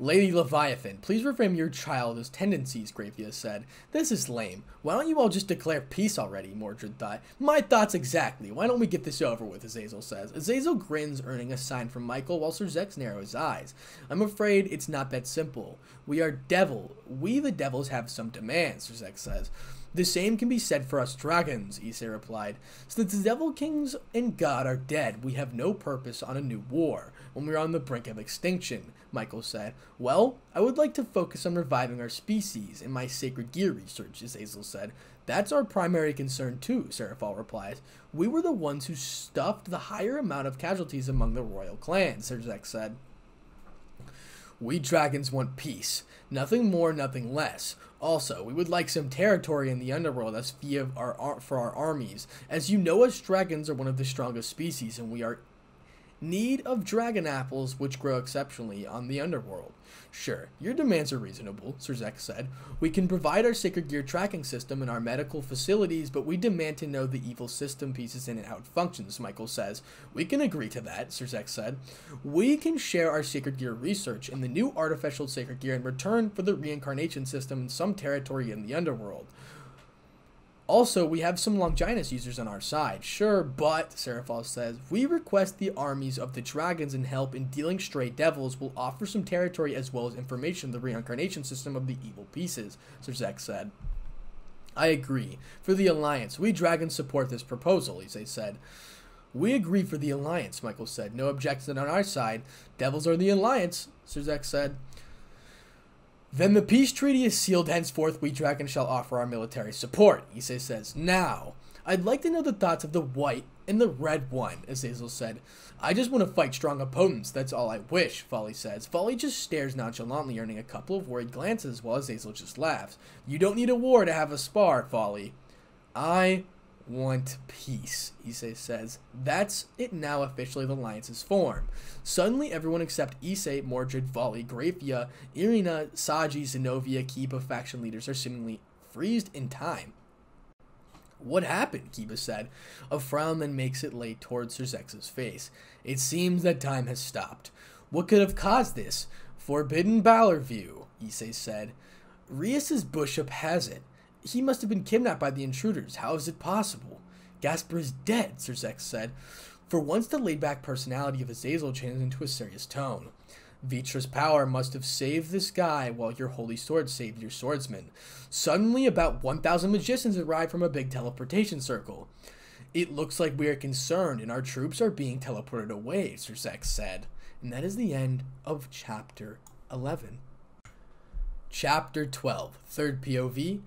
Lady Leviathan, please reframe your childish tendencies, Grayfia said. This is lame. Why don't you all just declare peace already, Mordred thought. My thoughts exactly. Why don't we get this over with, Azazel says. Azazel grins, earning a sign from Michael, while Sirzechs narrows his eyes. I'm afraid it's not that simple. We are devil. We, the devils, have some demands, Sirzechs says. The same can be said for us dragons, Issei replied. Since the Devil Kings and God are dead, we have no purpose on a new war, when we are on the brink of extinction, Michael said. Well, I would like to focus on reviving our species in my sacred gear research, Azazel said. That's our primary concern too, Serafall replies. We were the ones who stuffed the higher amount of casualties among the royal clans, Sirzechs said. We dragons want peace. Nothing more, nothing less. Also, we would like some territory in the underworld as fee of our, for our armies. As you know, us dragons are one of the strongest species, and we are need of dragon apples which grow exceptionally on the underworld. Sure, your demands are reasonable, Sirzechs said. We can provide our sacred gear tracking system and our medical facilities, but we demand to know the evil system pieces in and how it functions, Michael says. We can agree to that, Sirzechs said. We can share our sacred gear research and the new artificial sacred gear in return for the reincarnation system in some territory in the underworld. Also, we have some Longinus users on our side. Sure, but, Serafall says, we request the armies of the dragons and help in dealing stray devils will offer some territory as well as information the reincarnation system of the evil pieces, Sirzechs said. I agree. For the Alliance, we dragons support this proposal, Issei said. We agree for the Alliance, Michael said. No objection on our side. Devils are the Alliance, Sirzechs said. Then the peace treaty is sealed, henceforth we dragon shall offer our military support, Issei says. Now, I'd like to know the thoughts of the white and the red one, Azazel said. I just want to fight strong opponents, that's all I wish, Vali says. Vali just stares nonchalantly, earning a couple of worried glances while Azazel just laughs. You don't need a war to have a spar, Vali. I want peace, Issei says. That's it now officially the alliance's form. Suddenly everyone except Issei, Mordred, Vali, Grayfia, Irina, Saji, Xenovia, Kiba faction leaders are seemingly freezed in time. What happened? Kiba said. A frown then makes it lay towards Sirzechs's face. It seems that time has stopped. What could have caused this? Forbidden Balor view, Issei said. Rias's bishop has it. He must have been kidnapped by the intruders. How is it possible? Gasper is dead, Sirzechs said. For once, the laid back personality of Azazel changed into a serious tone. Vritra's power must have saved this guy while your holy sword saved your swordsman. Suddenly, about 1,000 magicians arrived from a big teleportation circle. It looks like we are concerned and our troops are being teleported away, Sirzechs said. And that is the end of chapter 11. Chapter 12, third POV,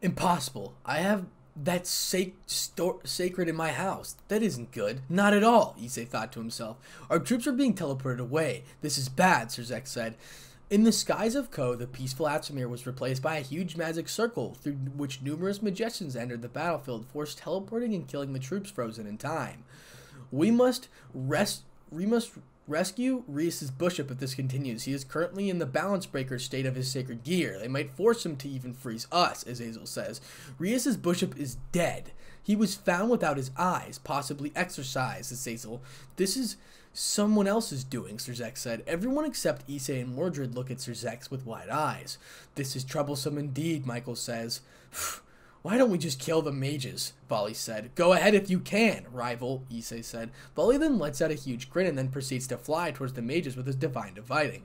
Impossible. I have that sac- sacred in my house. That isn't good. Not at all, Issei thought to himself. Our troops are being teleported away. This is bad, Sirzechs said. In the skies of Kuoh, the peaceful Atzimir was replaced by a huge magic circle through which numerous magicians entered the battlefield, forced teleporting and killing the troops frozen in time. We must rest. We must Rescue Rias's bishop if this continues. He is currently in the balance breaker state of his sacred gear. They might force him to even freeze us, as Azel says. Rias's bishop is dead. He was found without his eyes, possibly exorcised, says Azazel. This is someone else's doing, Sirzechs said. Everyone except Issei and Mordred look at Sirzechs with wide eyes. This is troublesome indeed, Michael says. Why don't we just kill the mages? Vali said. Go ahead if you can, rival, Issei said. Vali then lets out a huge grin and then proceeds to fly towards the mages with his divine dividing.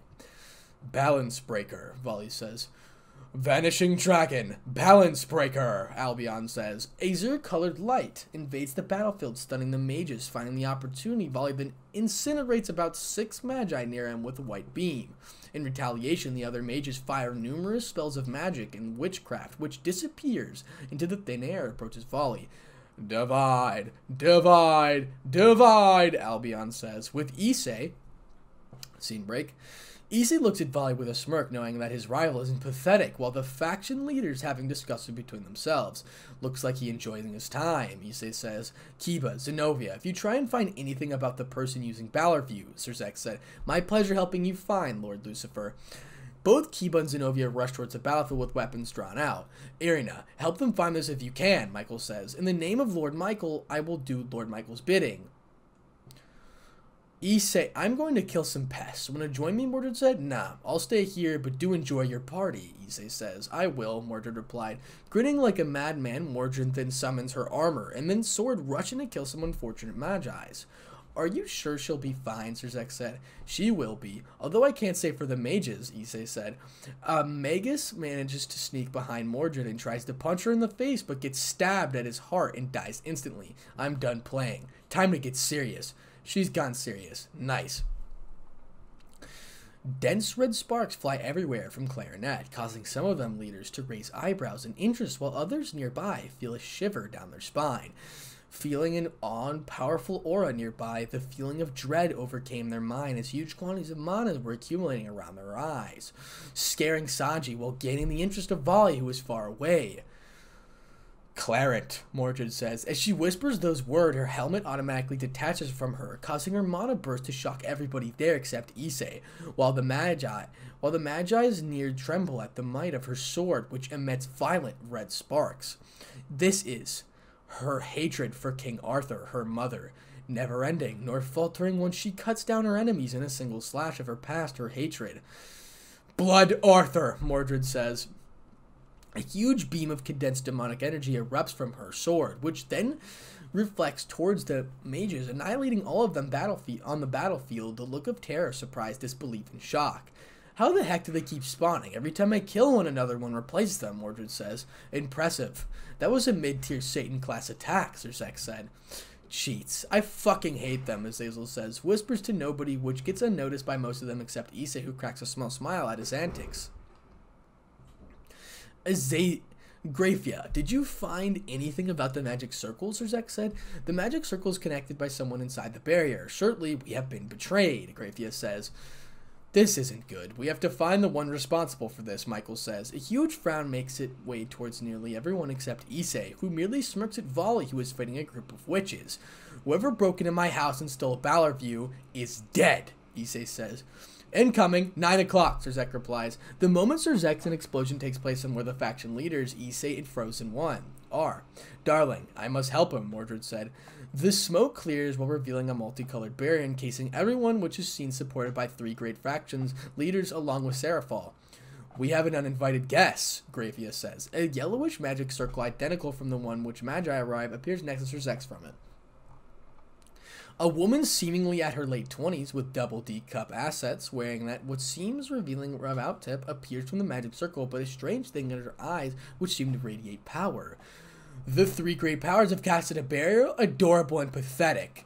Balance breaker, Vali says. Vanishing Dragon, Balance Breaker, Albion says. Azure colored light invades the battlefield, stunning the mages. Finding the opportunity, Vali then incinerates about six magi near him with a white beam. In retaliation, the other mages fire numerous spells of magic and witchcraft, which disappears into the thin air, approaches Vali. Divide, divide, divide, Albion says. With Issei, scene break, Issei looks at Vali with a smirk, knowing that his rival isn't pathetic, while the faction leaders having discussed it between themselves. Looks like he enjoying his time, Issei says. Kiba, Xenovia, if you try and find anything about the person using Balor View, Sirzechs said, my pleasure helping you find, Lord Lucifer. Both Kiba and Xenovia rush towards the battlefield with weapons drawn out. Irina, help them find this if you can, Michael says. In the name of Lord Michael, I will do Lord Michael's bidding. Issei, I'm going to kill some pests. Want to join me? Mordred said. Nah, I'll stay here, but do enjoy your party, Issei says. I will, Mordred replied. Grinning like a madman, Mordred then summons her armor, and then sword rushing to kill some unfortunate Magi's. Are you sure she'll be fine? Sirzechs said. She will be, although I can't say for the mages, Issei said. Uh, Magus manages to sneak behind Mordred and tries to punch her in the face, but gets stabbed at his heart and dies instantly. I'm done playing. Time to get serious. She's gone serious. Nice. Dense red sparks fly everywhere from Clarent, causing some of them leaders to raise eyebrows in interest, while others nearby feel a shiver down their spine. Feeling an awe powerful aura nearby, the feeling of dread overcame their mind as huge quantities of mana were accumulating around their eyes, scaring Saji while gaining the interest of Vali, who was far away. Clarent, Mordred says. As she whispers those words, her helmet automatically detaches from her, causing her mana burst to shock everybody there except Issei, while the Magi while the Magi's near tremble at the might of her sword, which emits violent red sparks. This is her hatred for King Arthur, her mother, never ending, nor faltering when she cuts down her enemies in a single slash of her past, her hatred. Blood Arthur, Mordred says. A huge beam of condensed demonic energy erupts from her sword, which then reflects towards the mages, annihilating all of them battlefield on the battlefield. The look of terror, surprise, disbelief, and shock. How the heck do they keep spawning? Every time I kill one, another one replaces them, Mordred says. Impressive. That was a mid-tier Satan class attack, Sirzechs said. Cheats. I fucking hate them, as Azazel says. Whispers to nobody, which gets unnoticed by most of them except Issei, who cracks a small smile at his antics. Azay Grayfia, did you find anything about the magic circles? Sirzechs said. The magic circle is connected by someone inside the barrier. Certainly, we have been betrayed, Grayfia says. This isn't good. We have to find the one responsible for this, Michael says. A huge frown makes its way towards nearly everyone except Issei, who merely smirks at Vali, who is fighting a group of witches. Whoever broke into my house and stole Balor View is dead, Issei says. Incoming, 9 o'clock, Sirzechs replies. The moment Sir Zerzek's an explosion takes place on where the faction leaders, Issei and Frozen 1, are. Darling, I must help him, Mordred said. The smoke clears while revealing a multicolored barrier encasing everyone, which is seen supported by three great factions, leaders along with Serafall. We have an uninvited guest, Grayfia says. A yellowish magic circle identical from the one which Magi arrive appears next to Sir Zerzek's from it. A woman seemingly at her late 20s with double D cup assets, wearing that what seems revealing about tip, appears from the magic circle, but a strange thing in her eyes which seem to radiate power. The three great powers have casted a barrier, adorable and pathetic.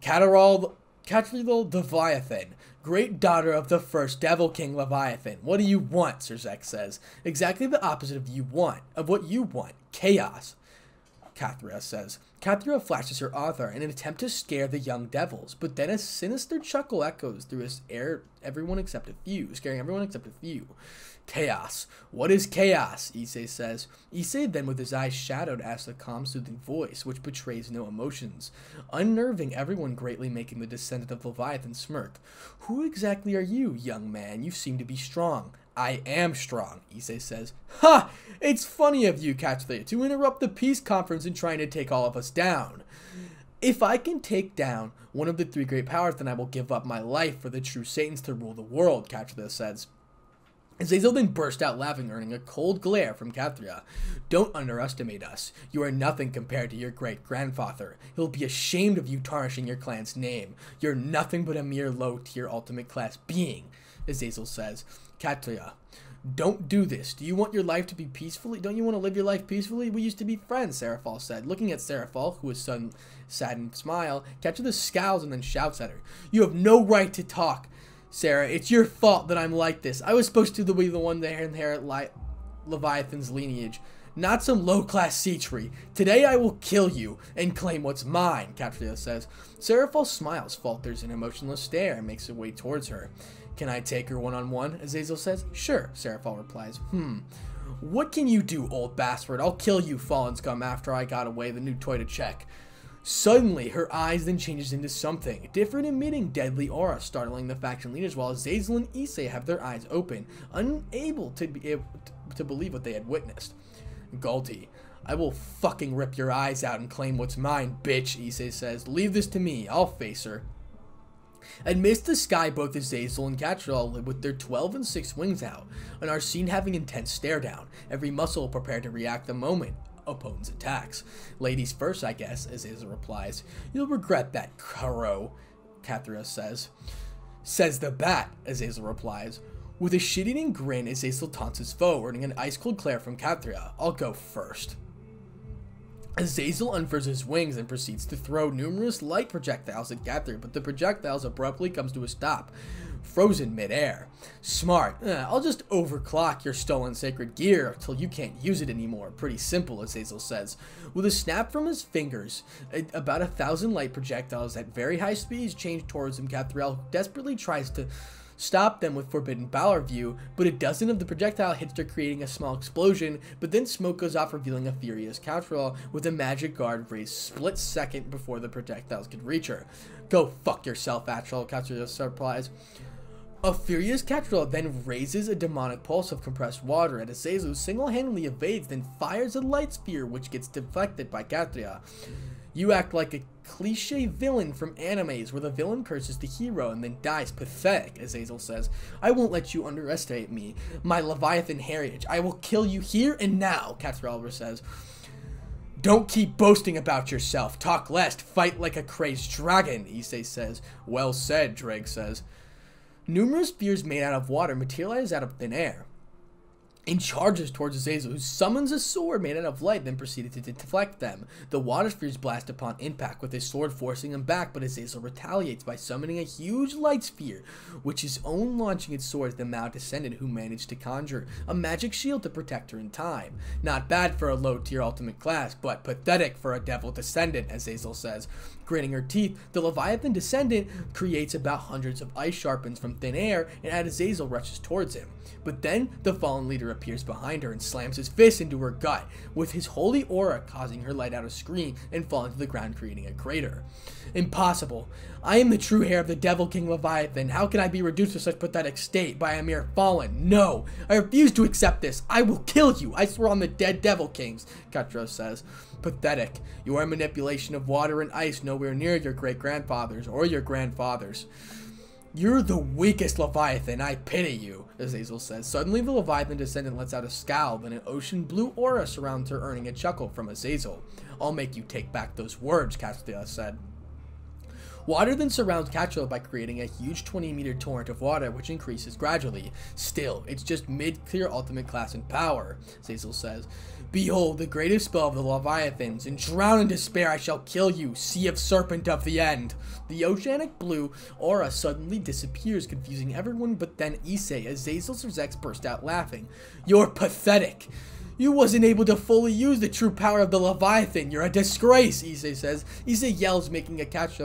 Caterol, Caterol Leviathan, great daughter of the first Devil King Leviathan. What do you want? Sirzechs says. Exactly the opposite of you want, of what you want. Chaos. Cathria says. Cathria flashes her author in an attempt to scare the young devils, but then a sinister chuckle echoes through his air everyone except a few, scaring everyone except a few. Chaos. What is chaos? Issei says. Issei then with his eyes shadowed asks a calm soothing voice, which betrays no emotions, unnerving everyone greatly making the descendant of Leviathan smirk. Who exactly are you, young man? You seem to be strong. I am strong, Issei says. Ha! It's funny of you, Catchthea, to interrupt the peace conference in trying to take all of us down. If I can take down one of the three great powers, then I will give up my life for the true Satans to rule the world, Catchthea says. Azazel then burst out laughing, earning a cold glare from Cathria. Don't underestimate us. You are nothing compared to your great grandfather. He'll be ashamed of you tarnishing your clan's name. You're nothing but a mere low tier ultimate class being, Azazel says. Katya, don't do this. Do you want your life to be peacefully? Don't you want to live your life peacefully? We used to be friends, Serafall said. Looking at Serafall, who was sudden, saddened smile, Katya scowls and then shouts at her. You have no right to talk, Sarah. It's your fault that I'm like this. I was supposed to be the one to inherit Le Leviathan's lineage not some low-class Sitri. Today I will kill you and claim what's mine, Capria says. Serafall smiles, falters an emotionless stare, and makes her way towards her. Can I take her one-on-one? Azazel says. Sure, Serafall replies. Hmm. What can you do, old bastard? I'll kill you, fallen scum, after I got away the new toy to check. Suddenly, her eyes then changes into something different, emitting deadly aura, startling the faction leaders, while Azazel and Issei have their eyes open, unable to be able to believe what they had witnessed. Galti, I will fucking rip your eyes out and claim what's mine, bitch, Issei says. Leave this to me. I'll face her. Amidst the sky, both Azazel and live with their 12 and 6 wings out, and are seen having intense stare down, every muscle prepared to react the moment opponent's attacks. Ladies first, I guess, Azazel replies. You'll regret that, crow, Cathria says. Says the bat, Azazel replies. With a shit-eating grin, Azazel taunts his foe, earning an ice-cold glare from Cathria. I'll go first. Azazel unfurls his wings and proceeds to throw numerous light projectiles at Cathria, but the projectiles abruptly comes to a stop, frozen midair. Smart. Eh, I'll just overclock your stolen sacred gear until you can't use it anymore. Pretty simple, Azazel says. With a snap from his fingers, about a thousand light projectiles at very high speeds change towards him. Cathriel desperately tries to stop them with Forbidden Balor View, but a dozen of the projectile hits her creating a small explosion, but then smoke goes off revealing a furious Catriel with a magic guard raised split second before the projectiles could reach her. Go fuck yourself, Catriel, Catriel replies. A furious Catriel then raises a demonic pulse of compressed water and Azazel single-handedly evades, then fires a light sphere which gets deflected by Catria. You act like a cliche villain from animes where the villain curses the hero and then dies pathetic, as Azazel says. I won't let you underestimate me, my Leviathan heritage. I will kill you here and now, Catriel says. Don't keep boasting about yourself. Talk less. Fight like a crazed dragon, Issei says. Well said, Ddraig says. Numerous spheres made out of water materialize out of thin air and charges towards Azazel, who summons a sword made out of light, then proceeded to deflect them. The water spheres blast upon impact, with his sword forcing him back, but Azazel retaliates by summoning a huge light sphere, which his own launching its sword at the Mao descendant who managed to conjure a magic shield to protect her in time. Not bad for a low tier ultimate class, but pathetic for a devil descendant, as Azazel says. Gritting her teeth, the Leviathan descendant creates about hundreds of ice sharpens from thin air, and Azazel rushes towards him. But then the fallen leader appears behind her and slams his fist into her gut, with his holy aura causing her light out a scream and fall into the ground, creating a crater. Impossible. I am the true heir of the Devil King Leviathan. How can I be reduced to such pathetic state by a mere fallen? No, I refuse to accept this. I will kill you. I swear on the dead Devil Kings, Cutros says. Pathetic. You are a manipulation of water and ice nowhere near your great grandfathers or your grandfathers. You're the weakest Leviathan, I pity you, Azazel says. Suddenly the Leviathan descendant lets out a scowl, then an ocean blue aura surrounds her, earning a chuckle from Azazel. I'll make you take back those words, Castilla said. Water then surrounds Catriel by creating a huge 20 meter torrent of water which increases gradually. Still, it's just mid-clear ultimate class in power, Zazel says. Behold the greatest spell of the Leviathans, and drown in despair I shall kill you, sea of serpent of the end. The oceanic blue aura suddenly disappears, confusing everyone but then Issei as Zazel's Zex burst out laughing. You're pathetic. You wasn't able to fully use the true power of the Leviathan. You're a disgrace, Issei says. Issei yells, making a catch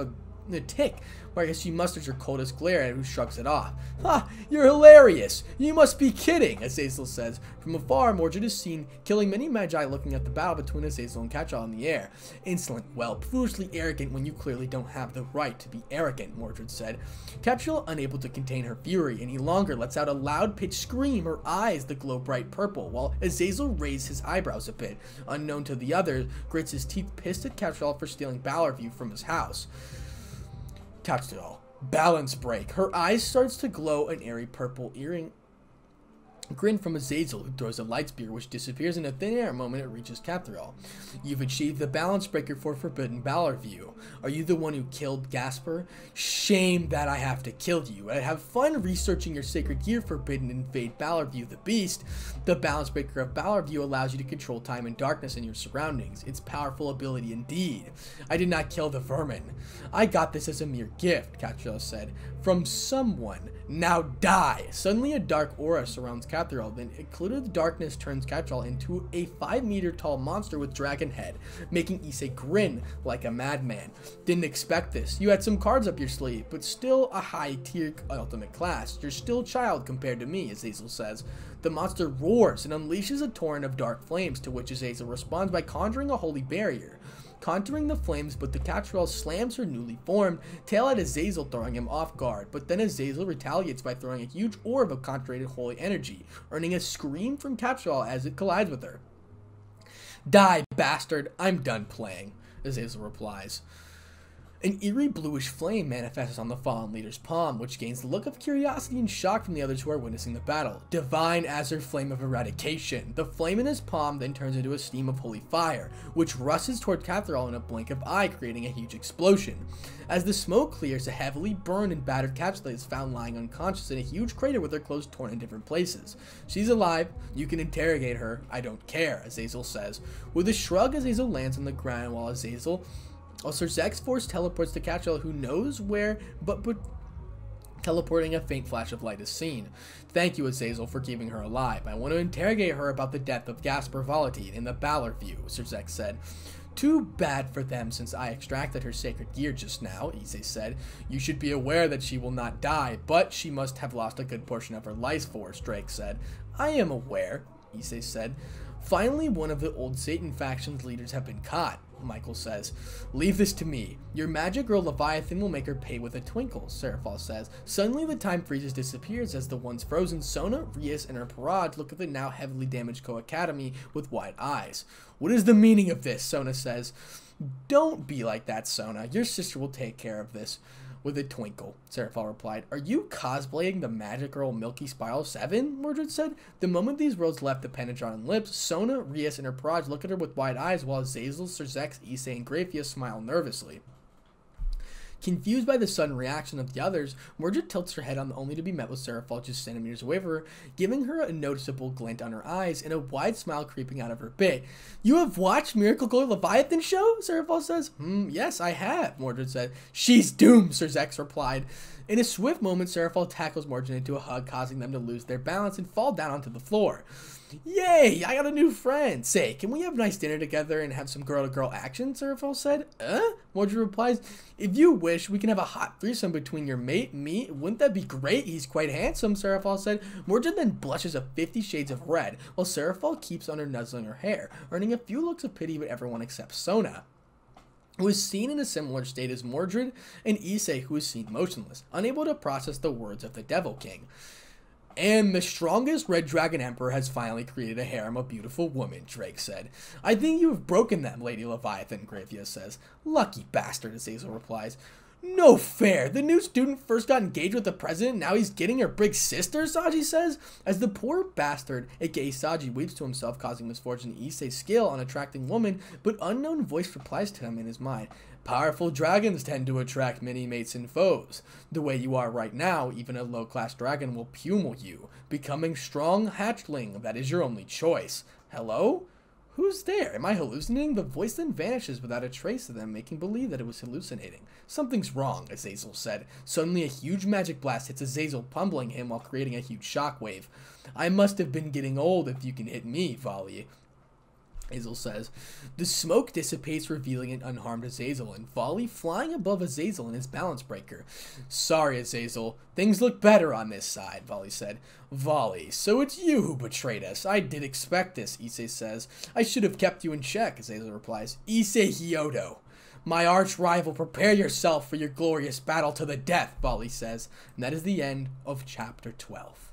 the tick, where I guess she musters her coldest glare at who shrugs it off. Ha! You're hilarious! You must be kidding, Azazel says. From afar, Mordred is seen killing many magi looking at the battle between Azazel and Catchall in the air. Insolent, well, foolishly arrogant when you clearly don't have the right to be arrogant, Mordred said. Catchall, unable to contain her fury any longer, lets out a loud pitched scream, her eyes the glow bright purple, while Azazel raised his eyebrows a bit. Unknown to the others, grits his teeth pissed at Catchall for stealing Balor View from his house touched it all. Balance break. Her eyes starts to glow an airy purple earring grin from Azazel, who throws a light spear, which disappears in a thin air moment it reaches Cathriel. You've achieved the balance breaker for Forbidden Balor View. Are you the one who killed Gasper? Shame that I have to kill you. I have fun researching your sacred gear Forbidden Invade Balor View the Beast. The balance breaker of Balor View allows you to control time and darkness in your surroundings. It's powerful ability indeed. I did not kill the vermin. I got this as a mere gift, Cathriel said, from someone. Now die! Suddenly a dark aura surrounds Cathriel, then included the darkness turns Cathriel into a 5 meter tall monster with dragon head, making Issei grin like a madman. Didn't expect this. You had some cards up your sleeve, but still a high tier ultimate class. You're still child compared to me, as Azazel says. The monster roars and unleashes a torrent of dark flames, to which Azazel responds by conjuring a holy barrier contouring the flames, but the Catriel slams her newly formed tail at Azazel, throwing him off guard. But then Azazel retaliates by throwing a huge orb of concentrated holy energy, earning a scream from Catriel as it collides with her. Die, bastard! I'm done playing, Azazel replies. An eerie bluish flame manifests on the fallen leader's palm, which gains the look of curiosity and shock from the others who are witnessing the battle. Divine Azure Flame of Eradication. The flame in his palm then turns into a steam of holy fire, which rushes toward Catherall in a blink of eye, creating a huge explosion. As the smoke clears, a heavily burned and battered Capsulate is found lying unconscious in a huge crater with her clothes torn in different places. She's alive, you can interrogate her, I don't care, Azazel says. With a shrug, Azazel lands on the ground while Azazel also, Zex Force teleports to Catchell, who knows where, but, but teleporting a faint flash of light is seen. Thank you, Azazel, for keeping her alive. I want to interrogate her about the death of Gasper Vladi in the Balor view, Sirzechs said. Too bad for them since I extracted her sacred gear just now, Ise said. You should be aware that she will not die, but she must have lost a good portion of her life force, Ddraig said. I am aware, Ise said. Finally, one of the old Satan faction's leaders have been caught. Michael says. Leave this to me. Your magic girl Leviathan will make her pay with a twinkle, Serafall says. Suddenly the time freezes disappears as the once frozen Sona, Rias, and her Peerage look at the now heavily damaged Kuoh Academy with wide eyes. What is the meaning of this? Sona says. Don't be like that, Sona. Your sister will take care of this with a twinkle. Serafall replied, Are you cosplaying the Magic Girl Milky Spiral 7? Mordred said. The moment these words left the Penetron lips, Sona, Rias, and her Peerage look at her with wide eyes while Zazel, Sirzechs, Issei, and Grayfia smile nervously. Confused by the sudden reaction of the others, Mordred tilts her head on the only to be met with Serafall just centimeters away from her, giving her a noticeable glint on her eyes and a wide smile creeping out of her bit. You have watched Miracle Girl Leviathan show? Serafall says. Hmm, yes, I have, Mordred said. She's doomed, Sirzechs replied. In a swift moment, Serafall tackles Mordred into a hug, causing them to lose their balance and fall down onto the floor. Yay, I got a new friend. Say, can we have a nice dinner together and have some girl-to-girl action, Serafall said. Uh? Mordred replies, if you wish, we can have a hot threesome between your mate and me. Wouldn't that be great? He's quite handsome, Serafall said. Mordred then blushes a 50 shades of red, while Serafall keeps on her nuzzling her hair, earning a few looks of pity with everyone except Sona who is seen in a similar state as Mordred, and Issei, who is seen motionless, unable to process the words of the Devil King. And the strongest Red Dragon Emperor has finally created a harem of beautiful women, Ddraig said. I think you have broken them, Lady Leviathan, Grayfia says. Lucky bastard, Azazel replies. No fair. The new student first got engaged with the president, now he's getting her big sister, Saji says. As the poor bastard, aka Saji, weeps to himself, causing misfortune to Issei's skill on attracting women, but unknown voice replies to him in his mind. Powerful dragons tend to attract many mates and foes. The way you are right now, even a low-class dragon will pummel you. Becoming strong hatchling, that is your only choice. Hello? Who's there? Am I hallucinating? The voice then vanishes without a trace of them, making believe that it was hallucinating. Something's wrong, Azazel said. Suddenly a huge magic blast hits Azazel, pummeling him while creating a huge shockwave. I must have been getting old if you can hit me, Vali. Azazel says. The smoke dissipates, revealing an unharmed Azazel, and Vali flying above Azazel in his balance breaker. Sorry, Azazel. Things look better on this side, Vali said. Vali, so it's you who betrayed us. I did expect this, Issei says. I should have kept you in check, Azazel replies. Issei Hyodo. My arch rival, prepare yourself for your glorious battle to the death, Vali says. And that is the end of chapter 12.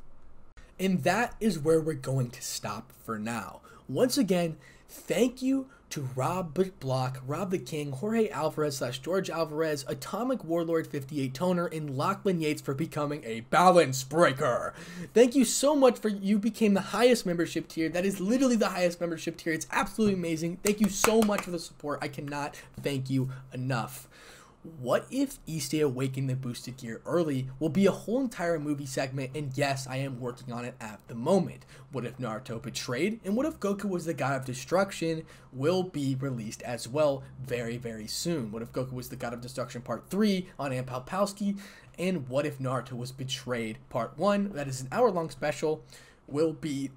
And that is where we're going to stop for now. Once again, Thank you to Rob Block, Rob the King, Jorge Alvarez slash George Alvarez, Atomic Warlord 58 Toner, and Lachlan Yates for becoming a balance breaker. Thank you so much for you became the highest membership tier. That is literally the highest membership tier. It's absolutely amazing. Thank you so much for the support. I cannot thank you enough. What if Issei awakened the boosted gear early will be a whole entire movie segment, and yes, I am working on it at the moment. What if Naruto betrayed, and what if Goku was the god of destruction will be released as well very, very soon. What if Goku was the god of destruction part 3 on Anpal Palski, and what if Naruto was betrayed part 1, that is an hour long special, will be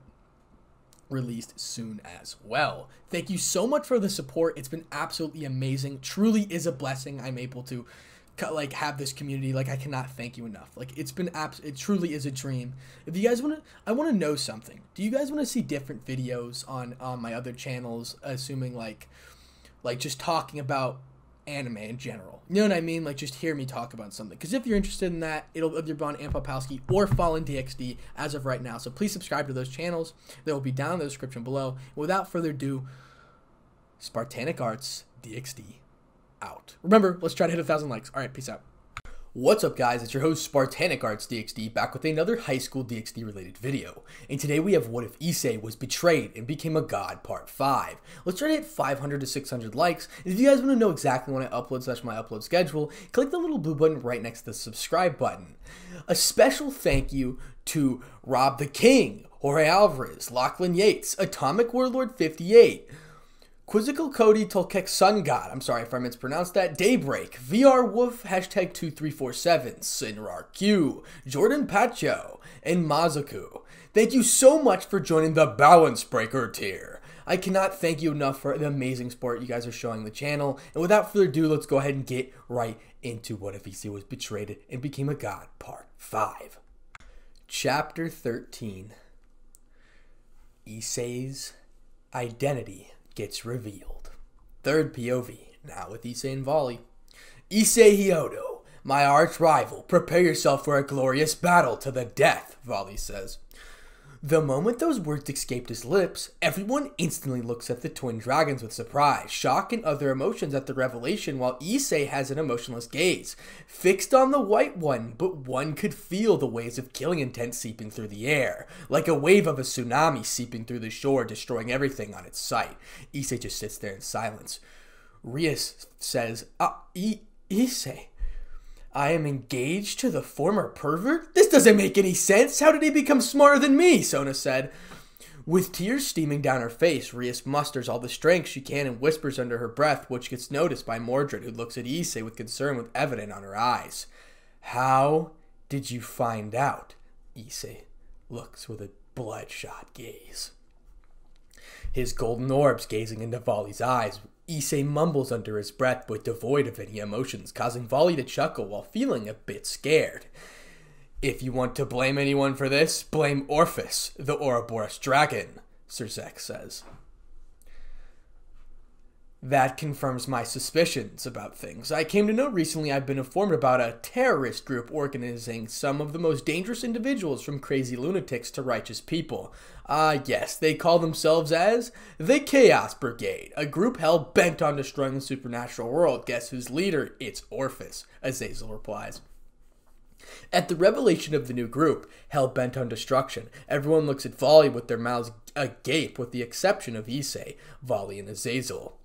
released soon as well. Thank you so much for the support. It's been absolutely amazing. Truly is a blessing I'm able to like have this community like i cannot thank you enough like it's been abs it truly is a dream if you guys want to i want to know something do you guys want to see different videos on on my other channels assuming like like just talking about anime in general. You know what I mean? Like just hear me talk about something. Because if you're interested in that, it'll be either be on Anpal Palski or Fallen DxD as of right now. So please subscribe to those channels. They will be down in the description below. Without further ado, Spartanic Artz DxD out. Remember, let's try to hit a thousand likes. All right, peace out. What's up guys, it's your host Spartanic Artz DxD back with another high school DxD related video. And today we have what if Issei was betrayed and became a god part 5. Let's try to hit 500 to 600 likes. And if you guys want to know exactly when I upload slash my upload schedule, click the little blue button right next to the subscribe button. A special thank you to Rob the King, Jorge Alvarez, Lachlan Yates, Atomic Warlord 58, Quizzical Cody Tolkek Sun God, I'm sorry if I mispronounced that, Daybreak, VR Wolf, hashtag 2347, Sinrar Q, Jordan Pacho, and Mazuku. Thank you so much for joining the Balance Breaker tier. I cannot thank you enough for the amazing support you guys are showing the channel. And without further ado, let's go ahead and get right into what if Issei was betrayed and became a god, part 5. Chapter 13 Issei's Identity gets revealed. Third POV, now with Issei and Vali. Issei Hyodo, my arch rival, prepare yourself for a glorious battle to the death, Vali says. The moment those words escaped his lips, everyone instantly looks at the twin dragons with surprise, shock, and other emotions at the revelation, while Issei has an emotionless gaze, fixed on the white one, but one could feel the waves of killing intent seeping through the air, like a wave of a tsunami seeping through the shore, destroying everything on its sight. Issei just sits there in silence. Rias says, Ah, I- Issei. I am engaged to the former pervert? This doesn't make any sense. How did he become smarter than me? Sona said. With tears steaming down her face, Rias musters all the strength she can and whispers under her breath, which gets noticed by Mordred, who looks at Issei with concern with evident on her eyes. How did you find out? Issei looks with a bloodshot gaze. His golden orbs gazing into Vali's eyes, Issei mumbles under his breath but devoid of any emotions, causing Vali to chuckle while feeling a bit scared. If you want to blame anyone for this, blame Ophis, the Ouroboros dragon, Sirzechs says. That confirms my suspicions about things. I came to know recently I've been informed about a terrorist group organizing some of the most dangerous individuals from crazy lunatics to righteous people. Ah, uh, yes, they call themselves as the Chaos Brigade, a group hell bent on destroying the supernatural world. Guess whose leader? It's Ophis, Azazel replies. At the revelation of the new group, hell bent on destruction, everyone looks at Vali with their mouths agape, with the exception of Issei, Vali, and Azazel.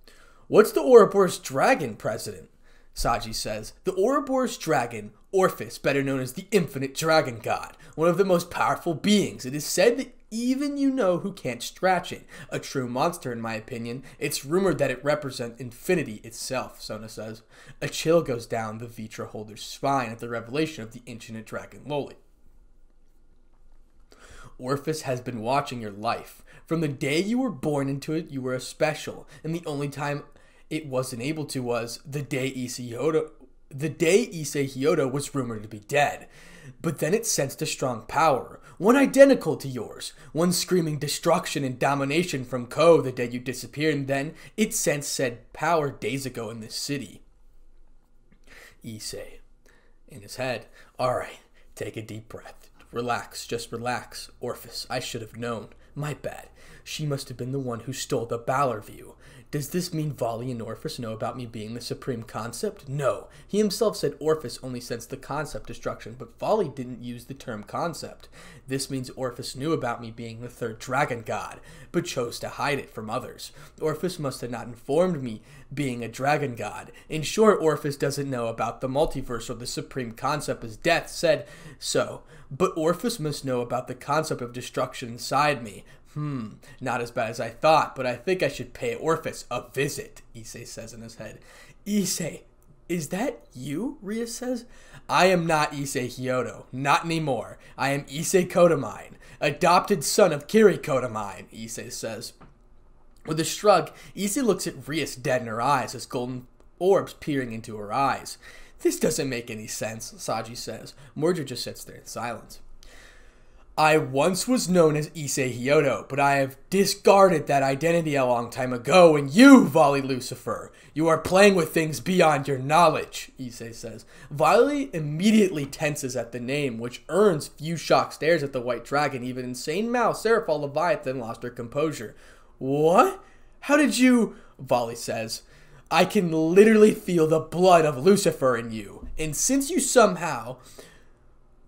What's the Ouroboros dragon, President? Saji says, The Ouroboros dragon, Ophis, better known as the Infinite Dragon God, one of the most powerful beings. It is said that even you know who can't scratch it. A true monster, in my opinion. It's rumored that it represents infinity itself, Sona says. A chill goes down the Vritra holder's spine at the revelation of the ancient dragon Loli. Ophis has been watching your life. From the day you were born into it, you were a special, and the only time it wasn't able to was the day Issei Hyodo, the day Issei Hyodo was rumored to be dead. But then it sensed a strong power, one identical to yours, one screaming destruction and domination from Kuoh the day you disappeared, and then it sensed said power days ago in this city. Issei, in his head, alright, take a deep breath. Relax, just relax. Ophis, I should have known. My bad. She must have been the one who stole the Balor view. Does this mean Vali and Ophis know about me being the supreme concept? No. He himself said Ophis only sensed the concept destruction, but Vali didn't use the term concept. This means Ophis knew about me being the third dragon god, but chose to hide it from others. Ophis must have not informed me being a dragon god. In short, Ophis doesn't know about the multiverse or the supreme concept as Death said so, but Ophis must know about the concept of destruction inside me. Hmm, not as bad as I thought, but I think I should pay Ophis a visit, Issei says in his head. Issei, is that you? Ria says. I am not Issei Hyodo, not anymore. I am Issei Kotomine, adopted son of Kirei Kotomine, Issei says. With a shrug, Issei looks at Rias dead in her eyes as golden orbs peering into her eyes. This doesn't make any sense, Saji says. Mordred just sits there in silence. I once was known as Issei Hyodo, but I have discarded that identity a long time ago, and you, Vali Lucifer, you are playing with things beyond your knowledge, Issei says. Vali immediately tenses at the name, which earns few shocked stares at the white dragon. Even insane Mao, Serafall Leviathan lost her composure. What? How did you? Vali says. I can literally feel the blood of Lucifer in you. And since you somehow,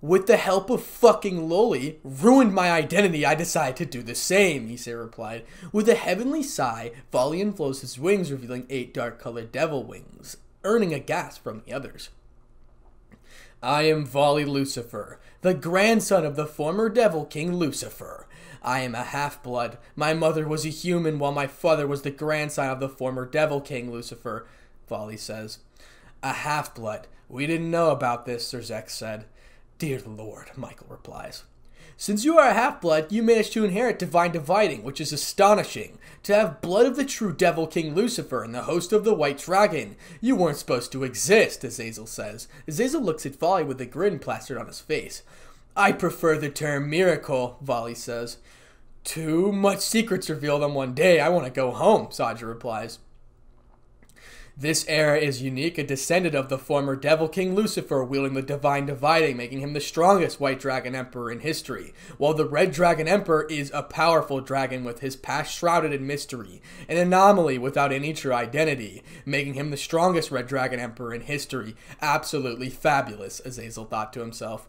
with the help of fucking Loli, ruined my identity, I decided to do the same, Issei replied. With a heavenly sigh, Vali unflows his wings, revealing eight dark colored devil wings, earning a gasp from the others. I am Vali Lucifer, the grandson of the former devil king Lucifer. I am a half blood. My mother was a human, while my father was the grandson of the former devil king Lucifer, Vali says. A half blood. We didn't know about this, Sirzechs said. Dear Lord, Michael replies. Since you are a half blood, you managed to inherit divine dividing, which is astonishing. To have blood of the true devil King Lucifer and the host of the white dragon. You weren't supposed to exist, Azazel says. Azazel looks at Vali with a grin plastered on his face. I prefer the term miracle, Vali says. Too much secrets revealed on one day. I want to go home, Saji replies. This era is unique, a descendant of the former Devil King Lucifer, wielding the Divine Dividing, making him the strongest White Dragon Emperor in history, while the Red Dragon Emperor is a powerful dragon with his past shrouded in mystery, an anomaly without any true identity, making him the strongest Red Dragon Emperor in history. Absolutely fabulous, Azazel thought to himself.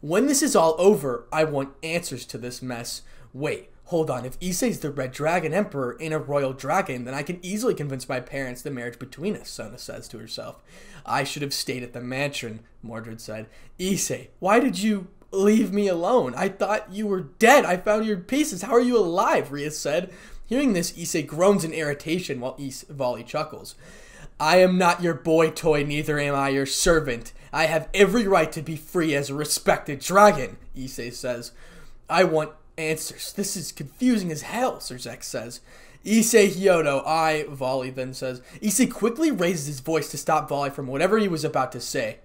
When this is all over, I want answers to this mess. Wait, hold on. If Issei's the Red Dragon Emperor in a royal dragon, then I can easily convince my parents the marriage between us, Sona says to herself. I should have stayed at the mansion, Mordred said. Issei, why did you leave me alone? I thought you were dead. I found your pieces. How are you alive? Rias said. Hearing this, Issei groans in irritation while Is- Vali chuckles. I am not your boy toy, neither am I your servant. I have every right to be free as a respected dragon, Issei says. I want answers. This is confusing as hell, Sirzechs says. Issei Hyodo, I, Vali then says. Issei quickly raises his voice to stop Vali from whatever he was about to say.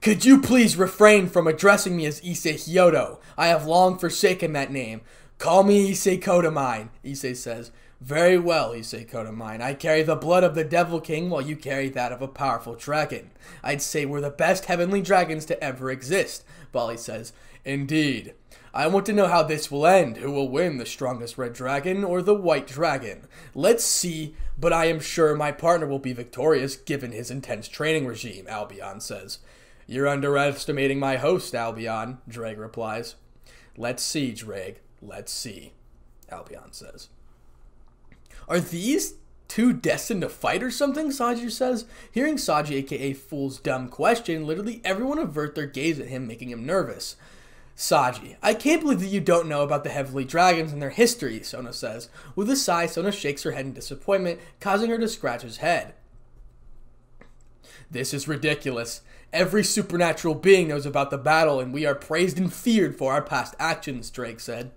Could you please refrain from addressing me as Issei Hyodo? I have long forsaken that name. Call me Issei Kotomine, Issei says. Very well, Issei Kotomine. I carry the blood of the Devil King while you carry that of a powerful dragon. I'd say we're the best heavenly dragons to ever exist, Vali says. Indeed. I want to know how this will end. Who will win, the strongest red dragon or the white dragon? Let's see, but I am sure my partner will be victorious given his intense training regime, Albion says. You're underestimating my host, Albion, Ddraig replies. Let's see, Ddraig. Let's see, Albion says. Are these two destined to fight or something? Saji says. Hearing Saji, aka Fool's dumb question, literally everyone avert their gaze at him, making him nervous. Saji, I can't believe that you don't know about the Heavenly Dragons and their history, Sona says. With a sigh, Sona shakes her head in disappointment, causing her to scratch his head. This is ridiculous. Every supernatural being knows about the battle, and we are praised and feared for our past actions, Ddraig said.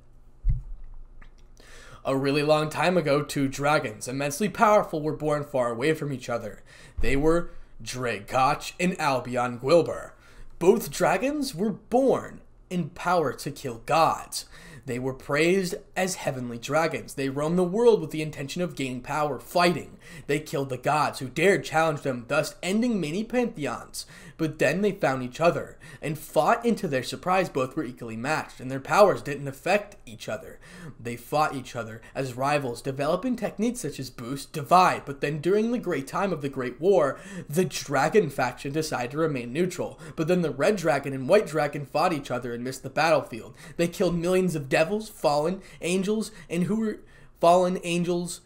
A really long time ago, two dragons, immensely powerful, were born far away from each other. They were Ddraig Goch and Albion Gwiber. Both dragons were born in power to kill gods. They were praised as heavenly dragons. They roamed the world with the intention of gaining power, fighting. They killed the gods who dared challenge them, thus ending many pantheons. But then they found each other, and fought, and to their surprise, both were equally matched, and their powers didn't affect each other. They fought each other as rivals, developing techniques such as boost, divide, but then during the great time of the Great War, the Dragon faction decided to remain neutral. But then the Red Dragon and White Dragon fought each other and missed the battlefield. They killed millions of devils, fallen, angels, and who were fallen angels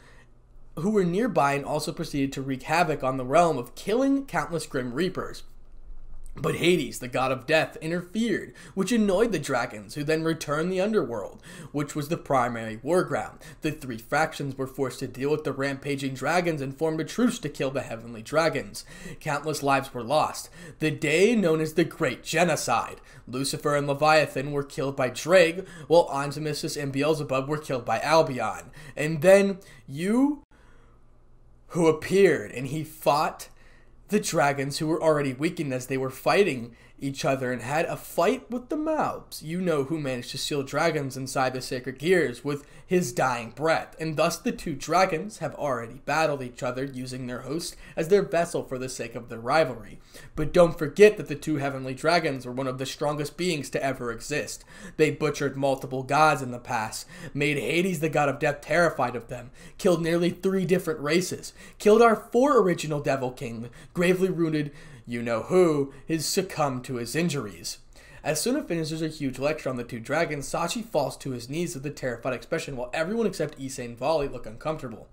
who were nearby and also proceeded to wreak havoc on the realm of killing countless grim reapers. But Hades, the god of death, interfered, which annoyed the dragons, who then returned the underworld, which was the primary war ground. The three factions were forced to deal with the rampaging dragons and formed a truce to kill the heavenly dragons. Countless lives were lost. The day known as the Great Genocide. Lucifer and Leviathan were killed by Ddraig, while Asmodeus and Beelzebub were killed by Albion. And then you, who appeared, and he fought the dragons who were already weakened as they were fighting each other and had a fight with the Malbs. You know who managed to seal dragons inside the sacred gears with his dying breath, and thus the two dragons have already battled each other using their host as their vessel for the sake of their rivalry. But don't forget that the two heavenly dragons were one of the strongest beings to ever exist. They butchered multiple gods in the past, made Hades the god of death terrified of them, killed nearly three different races, killed our four original Devil King, gravely wounded you know who, has succumbed to his injuries. As Sona finishes a huge lecture on the two dragons, Saji falls to his knees with a terrified expression while everyone except Issei and Vali look uncomfortable.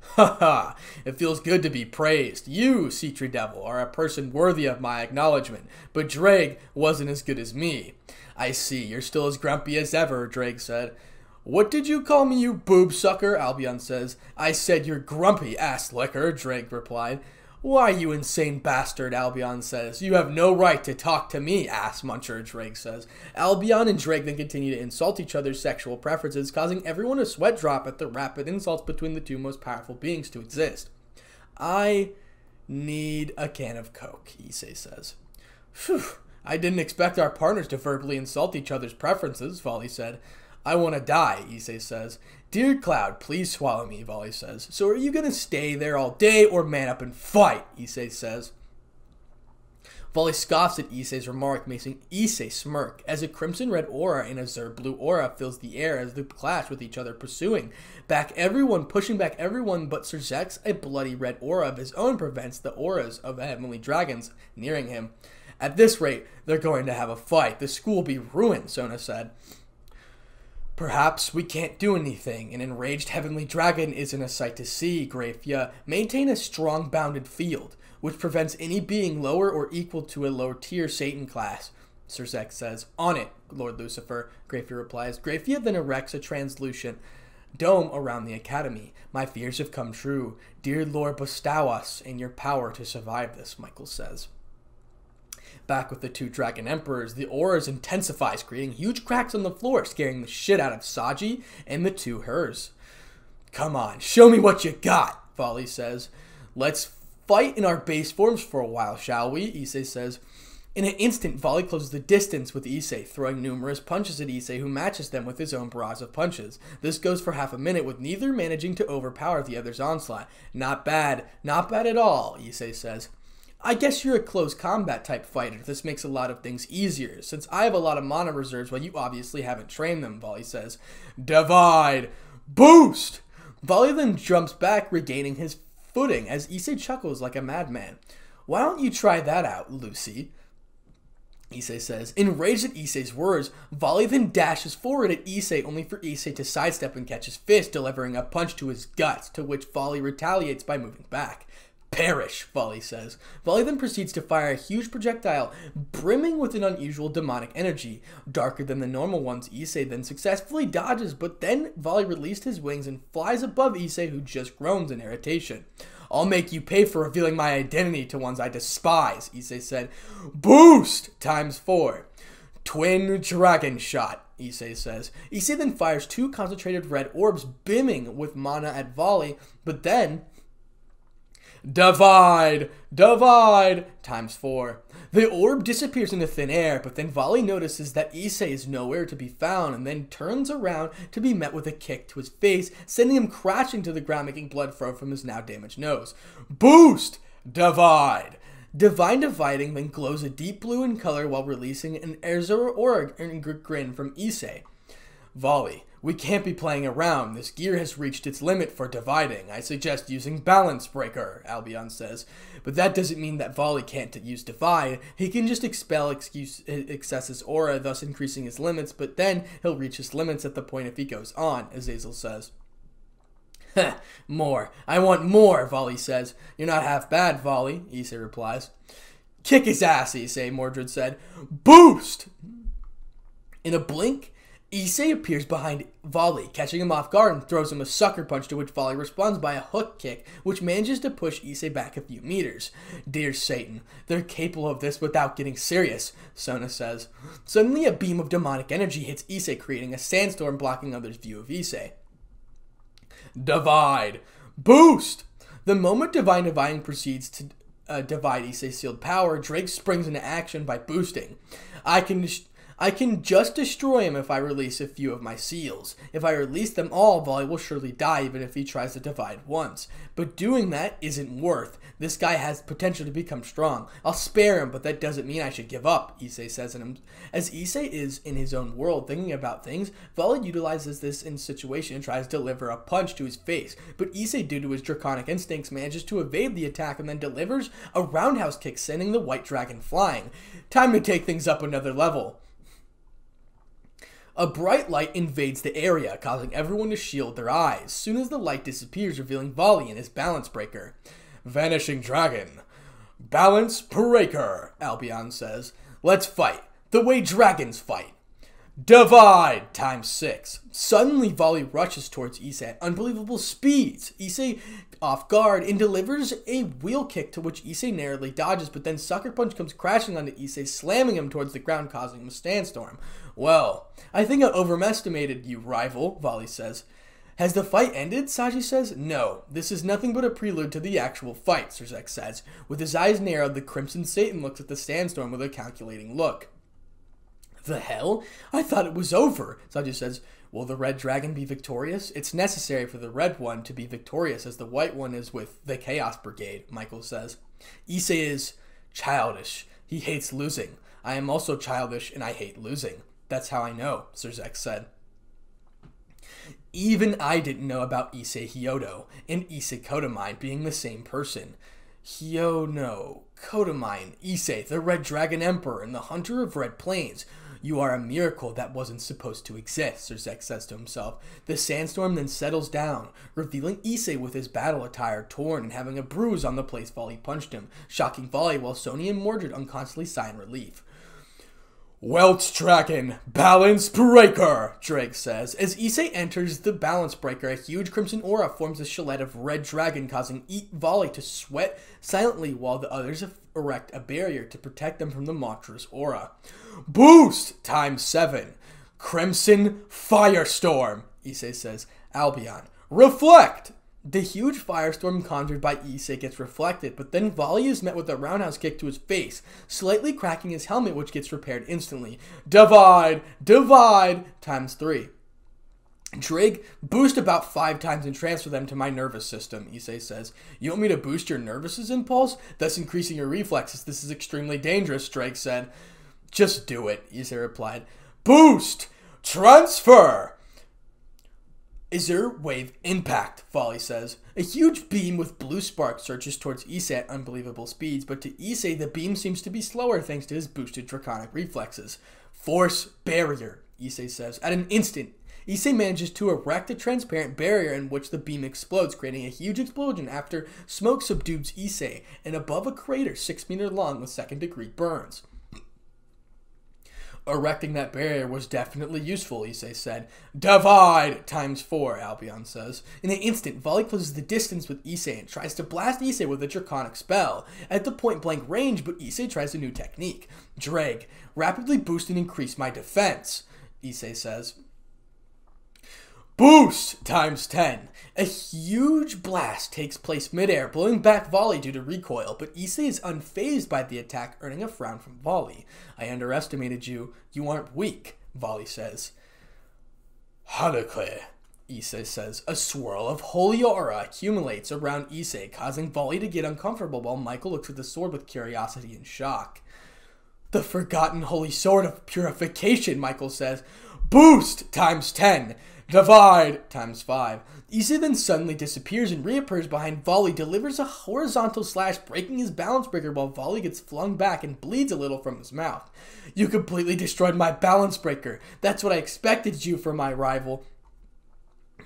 Ha ha! It feels good to be praised. You, Sitri Devil, are a person worthy of my acknowledgement, but Ddraig wasn't as good as me. I see, you're still as grumpy as ever, Ddraig said. What did you call me, you boob sucker? Albion says. I said you're grumpy, ass licker, Ddraig replied. Why, you insane bastard, Albion says. You have no right to talk to me, ass muncher, Ddraig says. Albion and Ddraig then continue to insult each other's sexual preferences, causing everyone to sweat drop at the rapid insults between the two most powerful beings to exist. I need a can of Coke, Issei says. Phew, I didn't expect our partners to verbally insult each other's preferences, Vali said. I want to die, Issei says. Dear Cloud, please swallow me, Vali says. So are you going to stay there all day or man up and fight? Issei says. Vali scoffs at Issei's remark, making Issei smirk, as a crimson red aura and a azure blue aura fills the air as they clash with each other, pursuing back everyone, pushing back everyone but Sir. A bloody red aura of his own prevents the auras of the heavenly dragons nearing him. At this rate, they're going to have a fight. The school will be ruined, Sona said. Perhaps we can't do anything. An enraged heavenly dragon isn't a sight to see, Grayfia. Maintain a strong bounded field, which prevents any being lower or equal to a lower tier Satan class. Sir says, On it, Lord Lucifer, Grayfia replies. Grayfia then erects a translucent dome around the academy. My fears have come true. Dear Lord, bestow us in your power to survive this, Michael says. Back with the two Dragon Emperors, the auras intensifies, creating huge cracks on the floor, scaring the shit out of Saji and the two hers. Come on, show me what you got, Vali says. Let's fight in our base forms for a while, shall we? Issei says. In an instant, Vali closes the distance with Issei, throwing numerous punches at Issei, who matches them with his own barrage of punches. This goes for half a minute, with neither managing to overpower the other's onslaught. Not bad, not bad at all, Issei says. I guess you're a close combat type fighter. This makes a lot of things easier, since I have a lot of mana reserves while you obviously haven't trained them, Vali says. Divide! Boost! Vali then jumps back, regaining his footing, as Issei chuckles like a madman. Why don't you try that out, Lucy? Issei says. Enraged at Issei's words, Vali then dashes forward at Issei only for Issei to sidestep and catch his fist, delivering a punch to his guts, to which Vali retaliates by moving back. Perish, Vali says. Vali then proceeds to fire a huge projectile, brimming with an unusual demonic energy. Darker than the normal ones, Issei then successfully dodges, but then Vali released his wings and flies above Issei, who just groans in irritation. I'll make you pay for revealing my identity to ones I despise, Issei said. Boost! Times four. Twin Dragon Shot, Issei says. Issei then fires two concentrated red orbs, beaming with mana at Vali, but then Divide! Divide! Times four. The orb disappears into thin air, but then Vali notices that Issei is nowhere to be found and then turns around to be met with a kick to his face, sending him crashing to the ground, making blood flow from his now damaged nose. Boost! Divide! Divine Dividing then glows a deep blue in color while releasing an Azure Aura grin from Issei. Vali. We can't be playing around. This gear has reached its limit for dividing. I suggest using Balance Breaker, Albion says. But that doesn't mean that Vali can't use Divide. He can just expel excuse, Excess's aura, thus increasing his limits, but then he'll reach his limits at the point if he goes on, Azazel says. more. I want more, Vali says. You're not half bad, Vali, Issei replies. Kick his ass, Issei, Mordred said. Boost! In a blink, Issei appears behind Vali, catching him off guard and throws him a sucker punch to which Vali responds by a hook kick, which manages to push Issei back a few meters. Dear Satan, they're capable of this without getting serious, Sona says. Suddenly, a beam of demonic energy hits Issei, creating a sandstorm blocking others' view of Issei. Divide! Boost! The moment Divine Divine proceeds to uh, divide Issei's sealed power, Ddraig springs into action by boosting. I can I can just destroy him if I release a few of my seals. If I release them all, Vali will surely die even if he tries to divide once. But doing that isn't worth. This guy has potential to become strong. I'll spare him, but that doesn't mean I should give up, Issei says. And as Issei is in his own world thinking about things, Vali utilizes this in situation and tries to deliver a punch to his face. But Issei, due to his draconic instincts, manages to evade the attack and then delivers a roundhouse kick, sending the white dragon flying. Time to take things up another level. A bright light invades the area, causing everyone to shield their eyes. Soon as the light disappears, revealing Vali and his balance breaker. Vanishing Dragon. Balance breaker, Albion says. Let's fight. The way dragons fight. Divide times six. Suddenly, Vali rushes towards Issei at unbelievable speeds. Issei off guard and delivers a wheel kick to which Issei narrowly dodges, but then Sucker Punch comes crashing onto Issei, slamming him towards the ground, causing him a standstorm. Well, I think I overestimated you, rival, Vali says. Has the fight ended? Saji says. No, this is nothing but a prelude to the actual fight, Sirzechs says. With his eyes narrowed, the Crimson Satan looks at the Sandstorm with a calculating look. The hell? I thought it was over. Saji says, Will the red dragon be victorious? It's necessary for the red one to be victorious as the white one is with the Chaos Brigade, Michael says. Issei is childish. He hates losing. I am also childish and I hate losing. That's how I know, Sirzechs said. Even I didn't know about Issei Hyodo and Issei Kotomine being the same person. Hyodo, Kotomine, Issei, the Red Dragon Emperor, and the Hunter of Red Plains, you are a miracle that wasn't supposed to exist, Sirzechs says to himself. The sandstorm then settles down, revealing Issei with his battle attire torn and having a bruise on the place Vali punched him, shocking Vali while Sona and Mordred unconsciously sigh in relief. Welsh Dragon, Balance Breaker, Ddraig says. As Issei enters the Balance Breaker, a huge crimson aura forms a shillette of Red Dragon, causing Eat Vali to sweat silently while the others erect a barrier to protect them from the monstrous aura. Boost times 7. Crimson Firestorm, Issei says. Albion. Reflect the huge firestorm conjured by Issei gets reflected, but then Vali is met with a roundhouse kick to his face, slightly cracking his helmet, which gets repaired instantly. Divide, divide, times three. Ddraig, boost about five times and transfer them to my nervous system, Issei says. You want me to boost your nervous impulse, thus increasing your reflexes? This is extremely dangerous, Ddraig said. Just do it, Issei replied. Boost! Transfer! Azure Wave Impact, Vali says. A huge beam with blue spark surges towards Issei at unbelievable speeds, but to Issei, the beam seems to be slower thanks to his boosted draconic reflexes. Force Barrier, Issei says. At an instant, Issei manages to erect a transparent barrier in which the beam explodes, creating a huge explosion after smoke subdues Issei and above a crater 6 meter long with second degree burns. Erecting that barrier was definitely useful, Issei said. Divide times four, Albion says. In an instant, Vali closes the distance with Issei and tries to blast Issei with a draconic spell. At the point blank range, but Issei tries a new technique. Ddraig. Rapidly boost and increase my defense, Issei says. Boost times 10. A huge blast takes place midair, blowing back Vali due to recoil, but Issei is unfazed by the attack, earning a frown from Vali. I underestimated you. You aren't weak, Vali says. Hadokle, Issei says. A swirl of holy aura accumulates around Issei, causing Vali to get uncomfortable while Michael looks at the sword with curiosity and shock. The forgotten holy sword of purification, Michael says. Boost times 10. Divide times 5. Issei then suddenly disappears and reappears behind Vali, delivers a horizontal slash, breaking his balance breaker while Vali gets flung back and bleeds a little from his mouth. You completely destroyed my balance breaker. That's what I expected you for my rival.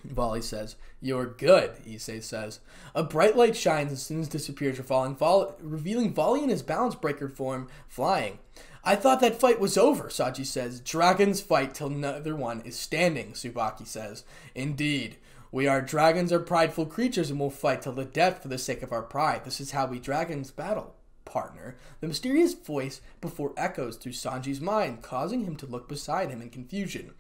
Vali says, You're good, Issei says. A bright light shines as soon as disappears, revealing Vali in his balance breaker form, flying. I thought that fight was over, Saji says. Dragons fight till neither one is standing, Tsubaki says. Indeed. We are dragons are prideful creatures and will fight till the death for the sake of our pride. This is how we dragons battle, partner. The mysterious voice before echoes through Saji's mind, causing him to look beside him in confusion.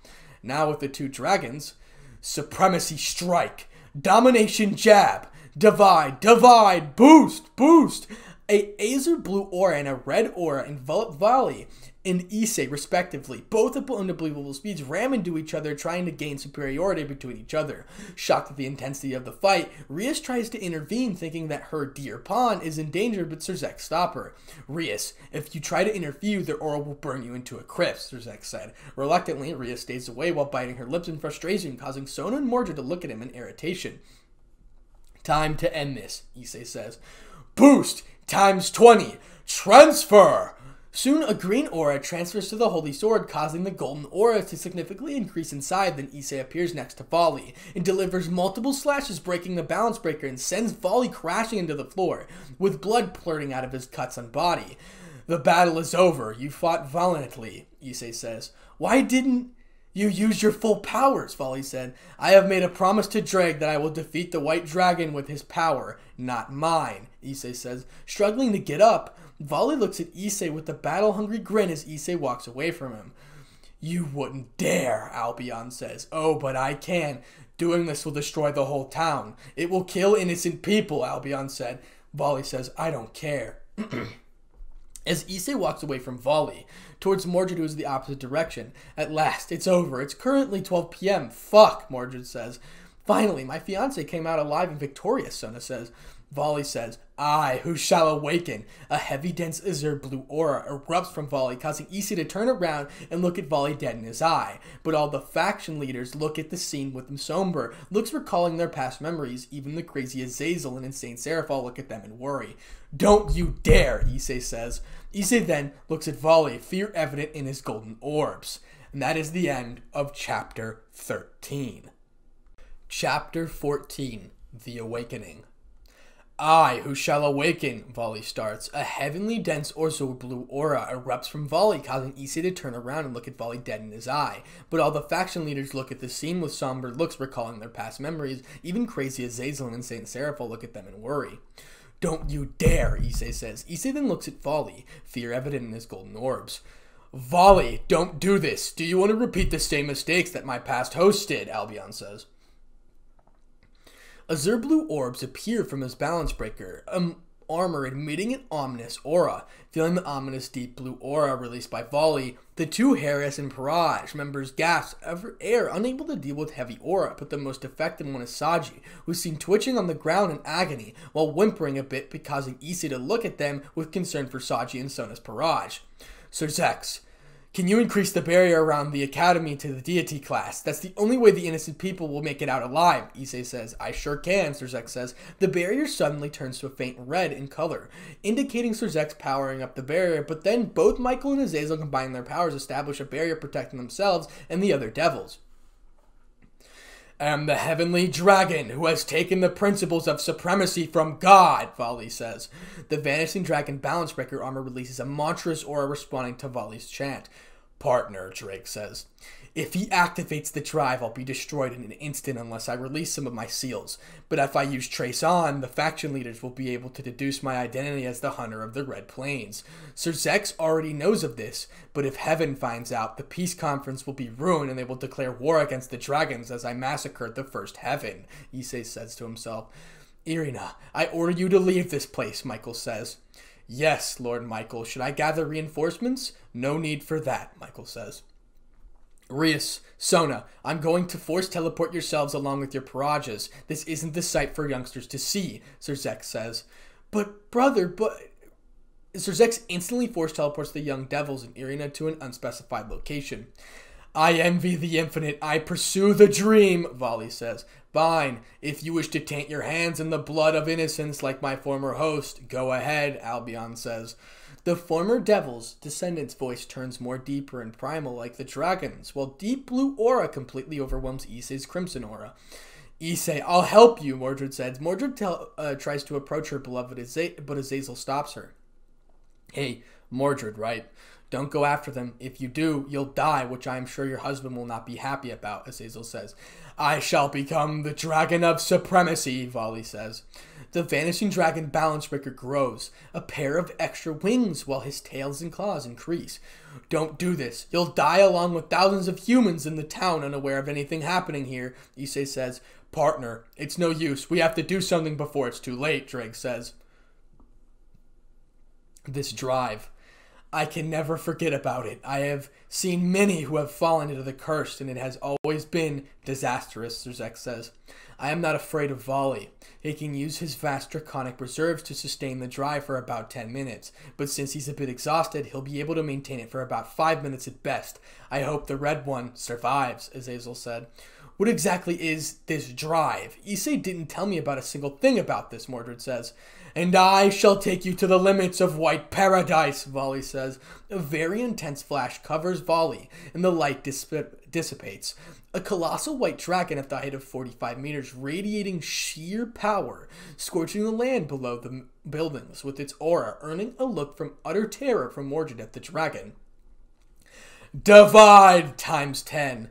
Now with the two dragons, supremacy strike, domination jab, divide, divide, boost, boost. A Azer blue aura and a red aura envelop Vali and Issei, respectively. Both at unbelievable speeds ram into each other, trying to gain superiority between each other. Shocked at the intensity of the fight, Rias tries to intervene, thinking that her dear pawn is in danger, but Sirzechs stop her. Rias, if you try to interfere, their aura will burn you into a crisp, Sirzechs said. Reluctantly, Rias stays away while biting her lips in frustration, causing Sona and Mordred to look at him in irritation. Time to end this, Issei says. Boost times 20. Transfer! Soon, a green aura transfers to the Holy Sword, causing the golden aura to significantly increase in size. Then Issei appears next to Vali and delivers multiple slashes, breaking the balance breaker and sends Vali crashing into the floor, with blood plurting out of his cuts and body. The battle is over. You fought valiantly, Issei says. Why didn't you use your full powers? Vali said. I have made a promise to Ddraig that I will defeat the White Dragon with his power, not mine, Issei says. Struggling to get up, Vali looks at Issei with a battle hungry grin as Issei walks away from him. You wouldn't dare, Albion says. Oh, but I can. Doing this will destroy the whole town. It will kill innocent people, Albion said. Vali says, I don't care. As Issei walks away from Vali, towards Mordred, who is the opposite direction. At last, it's over. It's currently 12 p.m. Fuck, Mordred says. Finally, my fiance came out alive and victorious, Sona says. Vali says, I, who shall awaken. A heavy, dense azure blue aura erupts from Vali, causing Issei to turn around and look at Vali dead in his eye. But all the faction leaders look at the scene with them somber, looks recalling their past memories. Even the crazy Azazel and insane Serafall look at them and worry. Don't you dare, Issei says. Issei then looks at Vali, fear evident in his golden orbs. And that is the end of chapter 13. Chapter 14 The Awakening. I, who shall awaken, Vali starts. A heavenly dense orso blue aura erupts from Vali, causing Issei to turn around and look at Vali dead in his eye. But all the faction leaders look at the scene with somber looks, recalling their past memories. Even crazy Azazel and Saint Serafall look at them and worry. Don't you dare, Issei says. Issei then looks at Vali, fear evident in his golden orbs. Vali, don't do this. Do you want to repeat the same mistakes that my past host did? Albion says. Azure blue orbs appear from his balance breaker, um, armor emitting an ominous aura. Feeling the ominous deep blue aura released by Vali, the two Harris and peerage members gasp ever air, unable to deal with heavy aura, but the most effective one is Saji, who's seen twitching on the ground in agony, while whimpering a bit, causing Issei to look at them with concern for Saji and Sona's peerage. Sir Zex, can you increase the barrier around the academy to the deity class? That's the only way the innocent people will make it out alive, Issei says. I sure can, Sirzechs says. The barrier suddenly turns to a faint red in color, indicating Sirzechs's powering up the barrier, but then both Michael and Azazel combine their powers, establish a barrier protecting themselves and the other devils am the heavenly dragon who has taken the principles of supremacy from God, Vali says. The vanishing dragon balance breaker armor releases a monstrous aura responding to Vali's chant. Partner, Ddraig says. If he activates the drive, I'll be destroyed in an instant unless I release some of my seals. But if I use Trace On, the faction leaders will be able to deduce my identity as the hunter of the Red Plains. Sirzechs already knows of this, but if Heaven finds out, the peace conference will be ruined and they will declare war against the dragons as I massacred the first Heaven, Issei says to himself. Irina, I order you to leave this place, Michael says. Yes, Lord Michael. Should I gather reinforcements? No need for that, Michael says. Rias, Sona, I'm going to force teleport yourselves along with your peerages. This isn't the sight for youngsters to see, Sirzechs says. But, brother, but. Sirzechs instantly force teleports the young devils and Irina to an unspecified location. I envy the infinite. I pursue the dream, Vali says. Fine. If you wish to taint your hands in the blood of innocence like my former host, go ahead, Albion says. The former devil's descendant's voice turns more deeper and primal like the dragon's, while deep blue aura completely overwhelms Issei's crimson aura. Issei, I'll help you, Mordred says. Mordred tell, uh, tries to approach her beloved, but Azazel stops her. Hey, Mordred, right? Don't go after them. If you do, you'll die, which I am sure your husband will not be happy about, Azazel says. I shall become the dragon of supremacy, Vali says. The vanishing dragon balance breaker grows, a pair of extra wings while his tails and claws increase. Don't do this. You'll die along with thousands of humans in the town unaware of anything happening here, Issei says. Partner, it's no use. We have to do something before it's too late, Ddraig says. This drive. I can never forget about it. I have seen many who have fallen into the curse, and it has always been disastrous, Sirzechs says. I am not afraid of Vali. He can use his vast draconic reserves to sustain the drive for about 10 minutes, but since he's a bit exhausted, he'll be able to maintain it for about 5 minutes at best. I hope the red one survives, Azazel said. What exactly is this drive? Issei didn't tell me about a single thing about this, Mordred says. And I shall take you to the limits of white paradise, Vali says. A very intense flash covers Vali, and the light dissipates. A colossal white dragon at the height of 45 meters, radiating sheer power, scorching the land below the buildings with its aura, earning a look from utter terror from Mordred at the dragon. Divide times 10.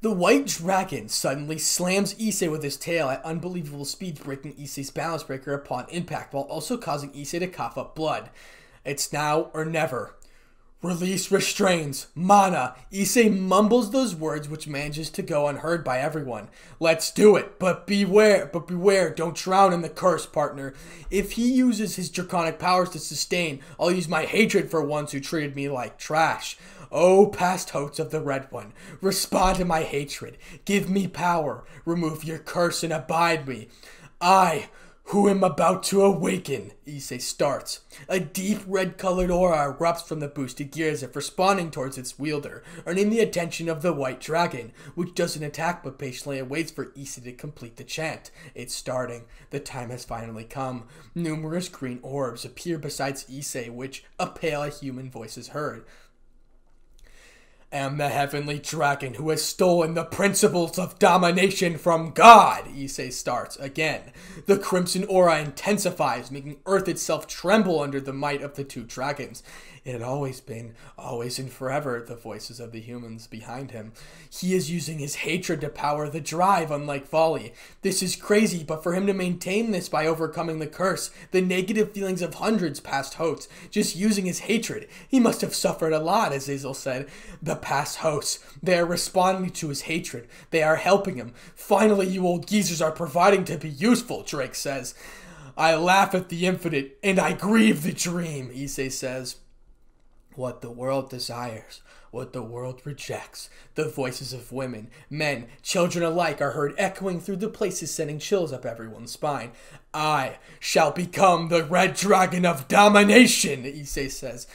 The white dragon suddenly slams Issei with his tail at unbelievable speeds, breaking Issei's balance breaker upon impact, while also causing Issei to cough up blood. It's now or never. Release restrains. Mana. Issei mumbles those words which manages to go unheard by everyone. Let's do it, but beware, but beware, don't drown in the curse, partner. If he uses his draconic powers to sustain, I'll use my hatred for ones who treated me like trash. O past hosts of the Red One, respond to my hatred. Give me power. Remove your curse and abide me. I, who am about to awaken, Issei starts. A deep red colored aura erupts from the boosted gear as if responding towards its wielder, earning the attention of the white dragon, which doesn't attack but patiently awaits for Issei to complete the chant. It's starting. The time has finally come. Numerous green orbs appear besides Issei, which a pale human voice is heard am the heavenly dragon who has stolen the principles of domination from God, Issei starts again. The crimson aura intensifies, making Earth itself tremble under the might of the two dragons. It had always been, always and forever, the voices of the humans behind him. He is using his hatred to power the drive, unlike Vali. This is crazy, but for him to maintain this by overcoming the curse, the negative feelings of hundreds past hosts, just using his hatred, he must have suffered a lot, as Azazel said. The past hosts, they are responding to his hatred. They are helping him. Finally, you old geezers are providing to be useful, Ddraig says. I laugh at the infinite, and I grieve the dream, Issei says what the world desires, what the world rejects. The voices of women, men, children alike are heard echoing through the places, sending chills up everyone's spine. I shall become the red dragon of domination, Issei says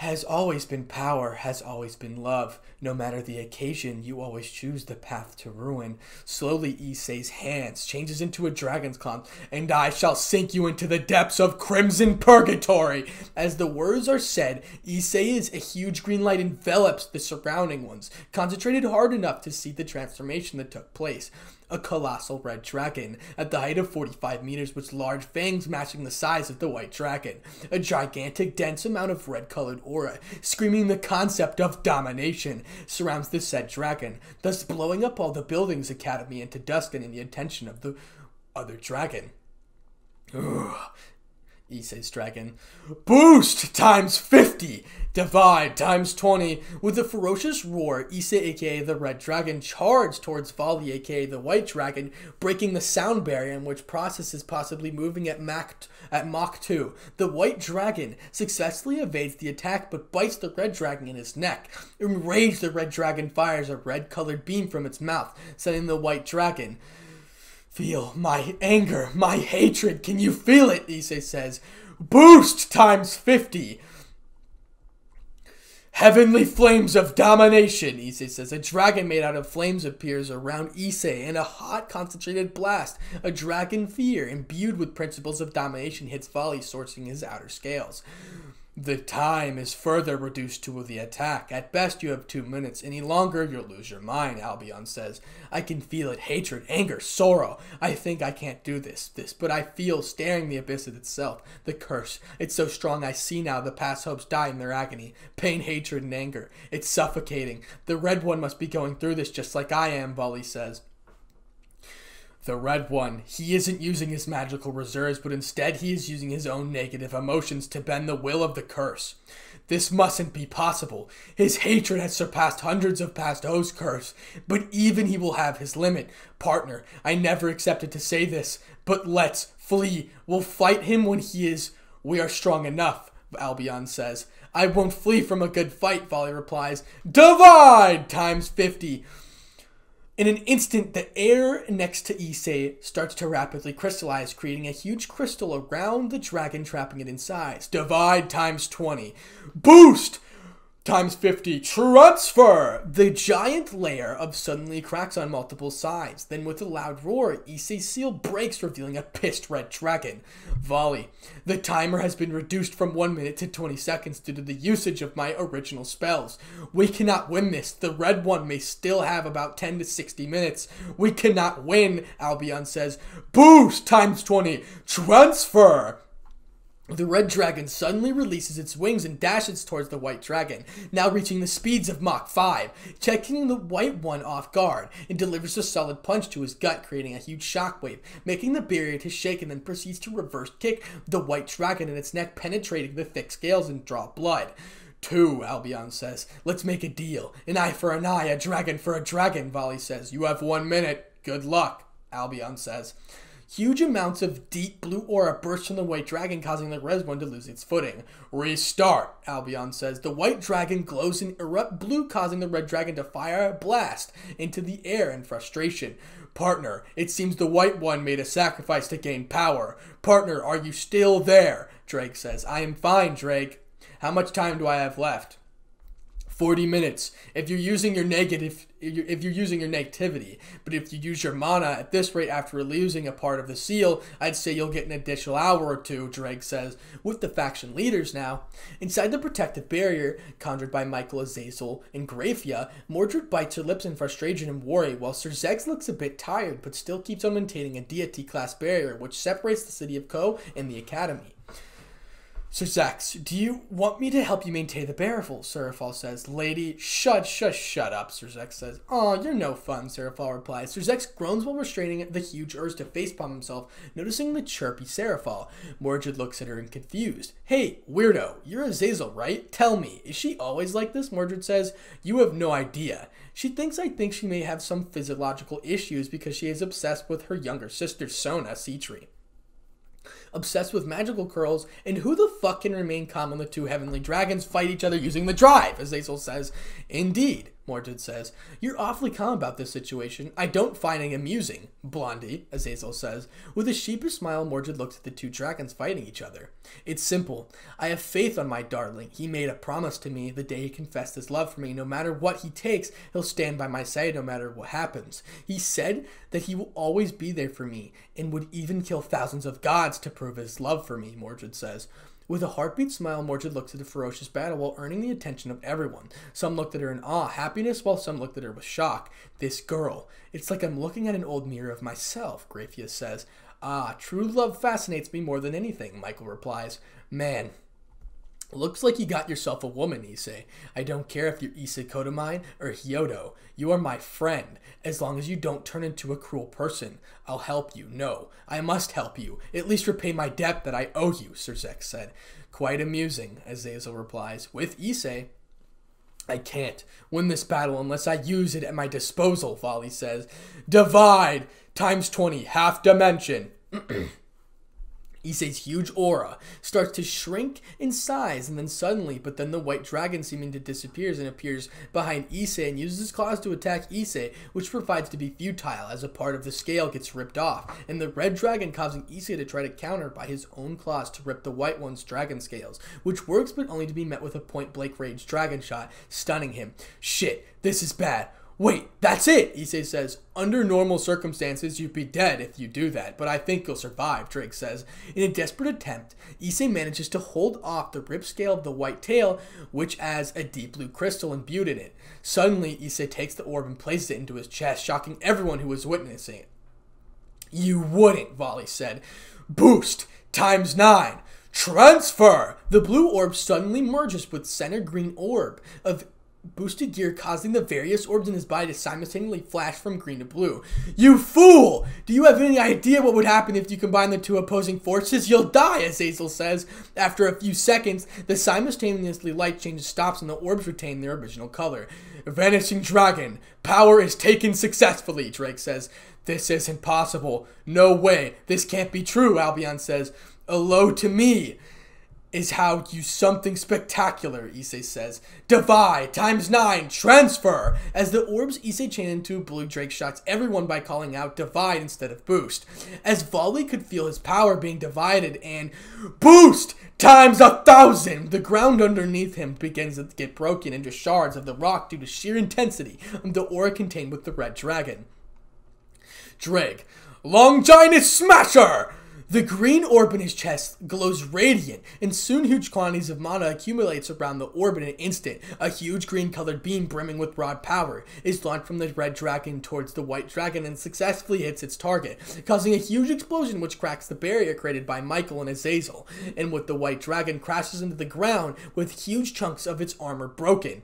has always been power, has always been love. No matter the occasion, you always choose the path to ruin. Slowly, Issei's hands changes into a dragon's claw, and I shall sink you into the depths of crimson purgatory. As the words are said, Issei's a huge green light envelops the surrounding ones, concentrated hard enough to see the transformation that took place a colossal red dragon at the height of 45 meters with large fangs matching the size of the white dragon. A gigantic, dense amount of red colored aura, screaming the concept of domination, surrounds the said dragon, thus blowing up all the buildings academy into dust and in the attention of the other dragon. Ugh. Issei's dragon. Boost times 50! Divide times 20. With a ferocious roar, Issei aka the Red Dragon charged towards Vali aka the White Dragon, breaking the sound barrier in which process is possibly moving at Mach, at Mach 2. The White Dragon successfully evades the attack but bites the Red Dragon in his neck. Enraged, the Red Dragon fires a red colored beam from its mouth, sending the White Dragon Feel my anger, my hatred. Can you feel it? Issei says. Boost times 50. Heavenly flames of domination, Issei says. A dragon made out of flames appears around Issei in a hot, concentrated blast. A dragon fear, imbued with principles of domination, hits Vali, sourcing his outer scales. The time is further reduced to the attack. At best, you have two minutes. Any longer, you'll lose your mind, Albion says. I can feel it hatred, anger, sorrow. I think I can't do this, this, but I feel staring the abyss at itself. The curse. It's so strong I see now the past hopes die in their agony. Pain, hatred, and anger. It's suffocating. The red one must be going through this just like I am, Vali says the red one, he isn't using his magical reserves, but instead he is using his own negative emotions to bend the will of the curse. This mustn't be possible. His hatred has surpassed hundreds of past host curse, but even he will have his limit. Partner, I never accepted to say this, but let's flee. We'll fight him when he is We are strong enough, Albion says. I won't flee from a good fight, Vali replies. Divide times 50. In an instant, the air next to Issei starts to rapidly crystallize, creating a huge crystal around the dragon, trapping it inside. Divide times 20. Boost! Times 50 transfer! The giant layer of suddenly cracks on multiple sides. Then with a loud roar Issei seal breaks revealing a pissed red dragon. Vali. The timer has been reduced from 1 minute to 20 seconds due to the usage of my original spells. We cannot win this. The red one may still have about 10 to 60 minutes. We cannot win albion says. Boost times 20 transfer the red dragon suddenly releases its wings and dashes towards the white dragon, now reaching the speeds of Mach 5, checking the white one off guard, and delivers a solid punch to his gut, creating a huge shockwave, making the barrier to shake and then proceeds to reverse kick the white dragon in its neck, penetrating the thick scales and draw blood. Two, Albion says. Let's make a deal. An eye for an eye, a dragon for a dragon, Vali says. You have one minute. Good luck, Albion says. Huge amounts of deep blue aura burst from the white dragon, causing the red one to lose its footing. Restart, Albion says. The white dragon glows and erupt blue, causing the red dragon to fire a blast into the air in frustration. Partner, it seems the white one made a sacrifice to gain power. Partner, are you still there? Ddraig says. I am fine, Ddraig. How much time do I have left? 40 minutes. If you're using your negative, if you're using your negativity, but if you use your mana at this rate after losing a part of the seal, I'd say you'll get an additional hour or two, Ddraig says, with the faction leaders now. Inside the protective barrier, conjured by Michael Azazel and Grayfia, Mordred bites her lips in frustration and worry, while Sirzechs looks a bit tired, but still keeps on maintaining a deity class barrier, which separates the city of Kuoh and the academy. Sirzechs, do you want me to help you maintain the barrel? Serafall says. Lady, shut, shut, shut up, Sirzechs says. Oh, you're no fun, Serafall replies. Sirzechs groans while restraining the huge urge to facepalm himself, noticing the chirpy Serafall. Mordred looks at her and confused. Hey, weirdo, you're Azazel, right? Tell me, is she always like this? Mordred says. You have no idea. She thinks I think she may have some physiological issues because she is obsessed with her younger sister, Sona Sitri obsessed with magical curls, and who the fuck can remain calm when the two heavenly dragons fight each other using the drive, Azazel says. Indeed, Mordred says. You're awfully calm about this situation. I don't find it amusing, Blondie, Azazel says. With a sheepish smile, Mordred looks at the two dragons fighting each other. It's simple. I have faith on my darling. He made a promise to me the day he confessed his love for me. No matter what he takes, he'll stand by my side no matter what happens. He said that he will always be there for me and would even kill thousands of gods to prove his love for me, Mordred says. With a heartbeat smile, Mordred looked at the ferocious battle while earning the attention of everyone. Some looked at her in awe, happiness, while some looked at her with shock. This girl. It's like I'm looking at an old mirror of myself, Graphius says. Ah, true love fascinates me more than anything, Michael replies. Man, Looks like you got yourself a woman, Issei. I don't care if you're Issei Kotomine or Hyodo. You are my friend. As long as you don't turn into a cruel person, I'll help you. No, I must help you. At least repay my debt that I owe you, Sirzechs said. Quite amusing, as Azazel replies. With Issei, I can't win this battle unless I use it at my disposal, Vali says. Divide times 20, half dimension. Issei's huge aura starts to shrink in size and then suddenly, but then the white dragon seeming to disappears and appears behind Issei and uses his claws to attack Issei, which provides to be futile as a part of the scale gets ripped off, and the red dragon causing Issei to try to counter by his own claws to rip the white one's dragon scales, which works but only to be met with a point blank range dragon shot, stunning him. Shit, this is bad. Wait, that's it, Issei says. Under normal circumstances, you'd be dead if you do that, but I think you'll survive, Ddraig says. In a desperate attempt, Issei manages to hold off the rib scale of the white tail, which has a deep blue crystal imbued in it. Suddenly, Issei takes the orb and places it into his chest, shocking everyone who was witnessing it. You wouldn't, Vali said. Boost times nine. Transfer! The blue orb suddenly merges with center green orb of boosted gear causing the various orbs in his body to simultaneously flash from green to blue. You fool! Do you have any idea what would happen if you combine the two opposing forces? You'll die, as Azazel says. After a few seconds, the simultaneously light change stops and the orbs retain their original color. Vanishing Dragon, power is taken successfully, Ddraig says. This is impossible. No way. This can't be true, Albion says. Hello to me. Is how you something spectacular, Issei says. Divide, times nine, transfer! As the orbs Issei chain into Blue Ddraig shocks everyone by calling out divide instead of boost. As Vali could feel his power being divided and boost! Times a thousand! The ground underneath him begins to get broken into shards of the rock due to sheer intensity of the aura contained with the red dragon. Ddraig, Longinus Smasher! The green orb in his chest glows radiant, and soon huge quantities of mana accumulates around the orb in an instant. A huge green-colored beam brimming with broad power is launched from the red dragon towards the white dragon and successfully hits its target, causing a huge explosion which cracks the barrier created by Michael and Azazel, and with the white dragon crashes into the ground with huge chunks of its armor broken.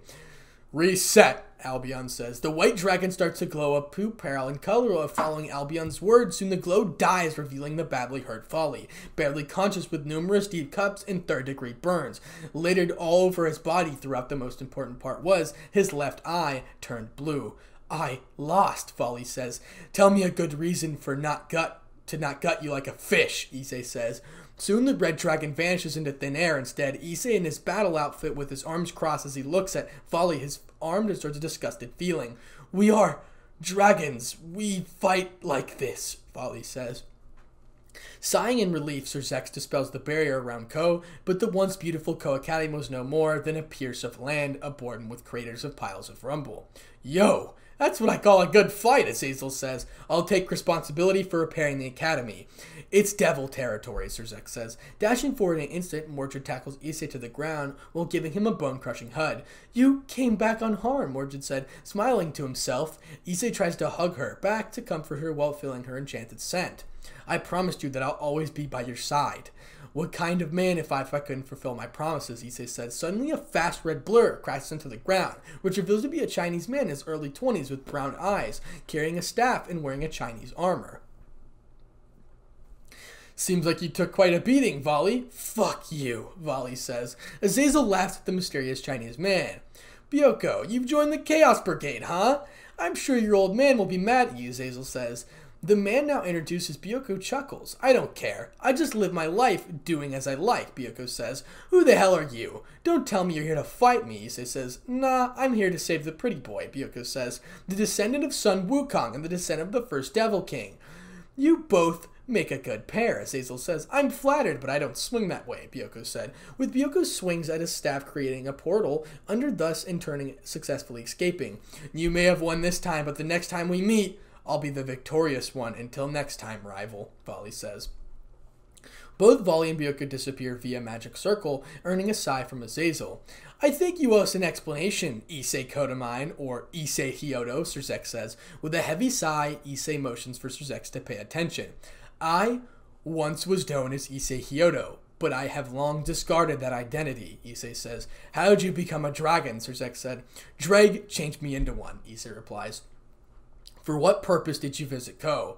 Reset, Albion says. The white dragon starts to glow a poop peril in color following Albion's words. Soon the glow dies, revealing the badly hurt Vali, barely conscious with numerous deep cuts and third degree burns. Littered all over his body throughout the most important part was his left eye turned blue. I lost, Vali says. Tell me a good reason for not gut to not gut you like a fish, Issei says. Soon the red dragon vanishes into thin air. Instead, Issei in his battle outfit with his arms crossed as he looks at Vali, his arm towards a disgusted feeling. We are dragons. We fight like this, Vali says. Sighing in relief, Sirzechs dispels the barrier around Kuoh, but the once beautiful Kuoh Academy was no more than a pierce of land, abordant with craters of piles of rumble. Yo, that's what I call a good fight, Azazel says. I'll take responsibility for repairing the academy. It's devil territory, Sirzechs says. Dashing forward in an instant, Mordred tackles Issei to the ground while giving him a bone-crushing HUD. You came back unharmed, Mordred said, smiling to himself. Issei tries to hug her back to comfort her while feeling her enchanted scent. I promised you that I'll always be by your side. What kind of man if I, if I couldn't fulfill my promises, Issei said. Suddenly a fast red blur crashes into the ground, which reveals to be a Chinese man in his early 20s with brown eyes, carrying a staff and wearing a Chinese armor. Seems like you took quite a beating, Vali. Fuck you, Vali says. Azazel laughs at the mysterious Chinese man. Bikou, you've joined the Chaos Brigade, huh? I'm sure your old man will be mad at you, Azazel says. The man now introduces Bikou chuckles. I don't care. I just live my life doing as I like, Bikou says. Who the hell are you? Don't tell me you're here to fight me, Issei says. Nah, I'm here to save the pretty boy, Bikou says. The descendant of Sun Wukong and the descendant of the first Devil King. You both make a good pair, Azazel says. I'm flattered, but I don't swing that way, Bikou said. With Bikou's swings at his staff creating a portal, under thus in turning successfully escaping. You may have won this time, but the next time we meet, I'll be the victorious one until next time, rival, Vali says. Both Vali and Bikou disappear via magic circle, earning a sigh from Azazel. I think you owe us an explanation, Issei Kotomine, or Issei Hyodo, Sirzechs says. With a heavy sigh, Issei motions for Sirzechs to pay attention. I once was known as Issei Hyodo, but I have long discarded that identity, Issei says. How'd you become a dragon? Sirzechs said. Ddraig changed me into one, Issei replies. For what purpose did you visit Kuoh?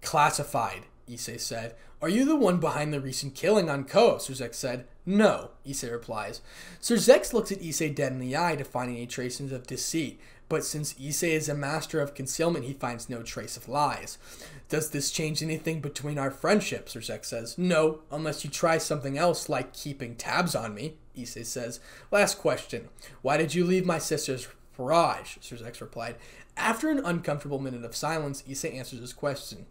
Classified, Issei said. Are you the one behind the recent killing on Kuoh? Sir Zex said. No, Issei replies. Sirzechs looks at Issei dead in the eye to find any traces of deceit, but since Issei is a master of concealment, he finds no trace of lies. Does this change anything between our friendships? Zex says. No, unless you try something else like keeping tabs on me, Issei says. Last question. Why did you leave my sister's peerage? Zex replied. After an uncomfortable minute of silence, Issei answers his question.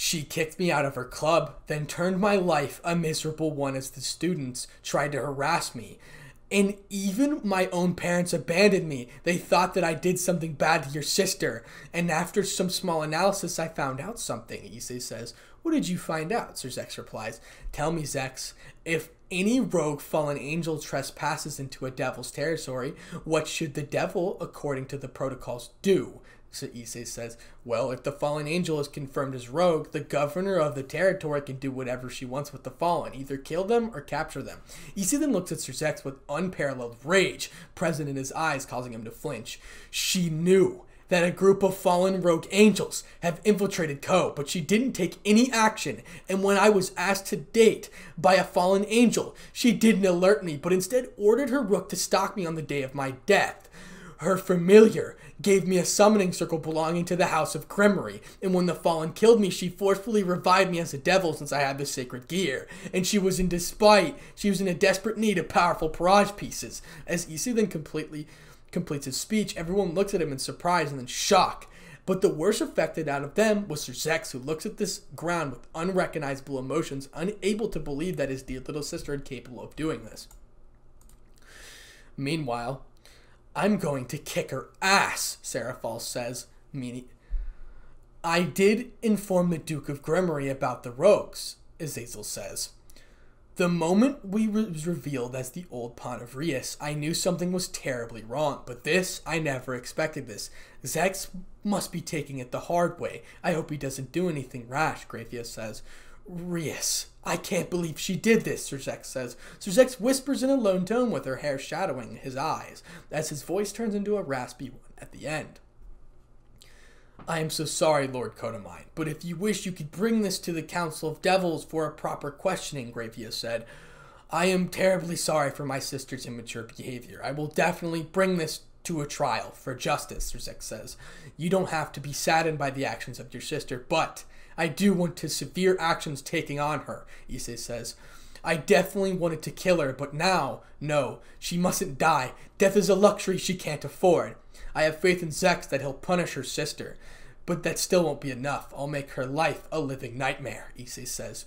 She kicked me out of her club, then turned my life a miserable one as the students tried to harass me. And even my own parents abandoned me. They thought that I did something bad to your sister. And after some small analysis, I found out something, Issei says. What did you find out? Sirzechs replies. Tell me, Zex, if any rogue fallen angel trespasses into a devil's territory, what should the devil, according to the protocols, do? So Issei says, Well, if the fallen angel is confirmed as rogue, the governor of the territory can do whatever she wants with the fallen, either kill them or capture them. Issei then looks at Sirzechs with unparalleled rage present in his eyes, causing him to flinch. She knew that a group of fallen rogue angels have infiltrated Kuoh, but she didn't take any action. And when I was asked to date by a fallen angel, she didn't alert me, but instead ordered her rook to stalk me on the day of my death. Her familiar gave me a summoning circle belonging to the House of Gremory, and when the Fallen killed me, she forcefully revived me as a devil since I had the sacred gear. And she was in despite, she was in a desperate need of powerful peerage pieces. As Issei then completely completes his speech, everyone looks at him in surprise and then shock. But the worst affected out of them was Sirzechs, who looks at this ground with unrecognizable emotions, unable to believe that his dear little sister is capable of doing this. Meanwhile, I'm going to kick her ass, Serafall says, meaning. I did inform the Duke of Gremory about the rogues, Azazel says. The moment we was revealed as the old Pawn of Rias, I knew something was terribly wrong, but this, I never expected this. Zex must be taking it the hard way. I hope he doesn't do anything rash, Grayfia says. Rias, I can't believe she did this, Sirzechs says. Sirzechs whispers in a low tone with her hair shadowing his eyes, as his voice turns into a raspy one at the end. I am so sorry, Lord Kotomine, but if you wish, you could bring this to the Council of Devils for a proper questioning, Grayfia said. I am terribly sorry for my sister's immature behavior. I will definitely bring this to a trial for justice, Sirzechs says. You don't have to be saddened by the actions of your sister, but I do want to severe actions taking on her, Issei says. I definitely wanted to kill her, but now, no, she mustn't die. Death is a luxury she can't afford. I have faith in Zex that he'll punish her sister. But that still won't be enough. I'll make her life a living nightmare, Issei says.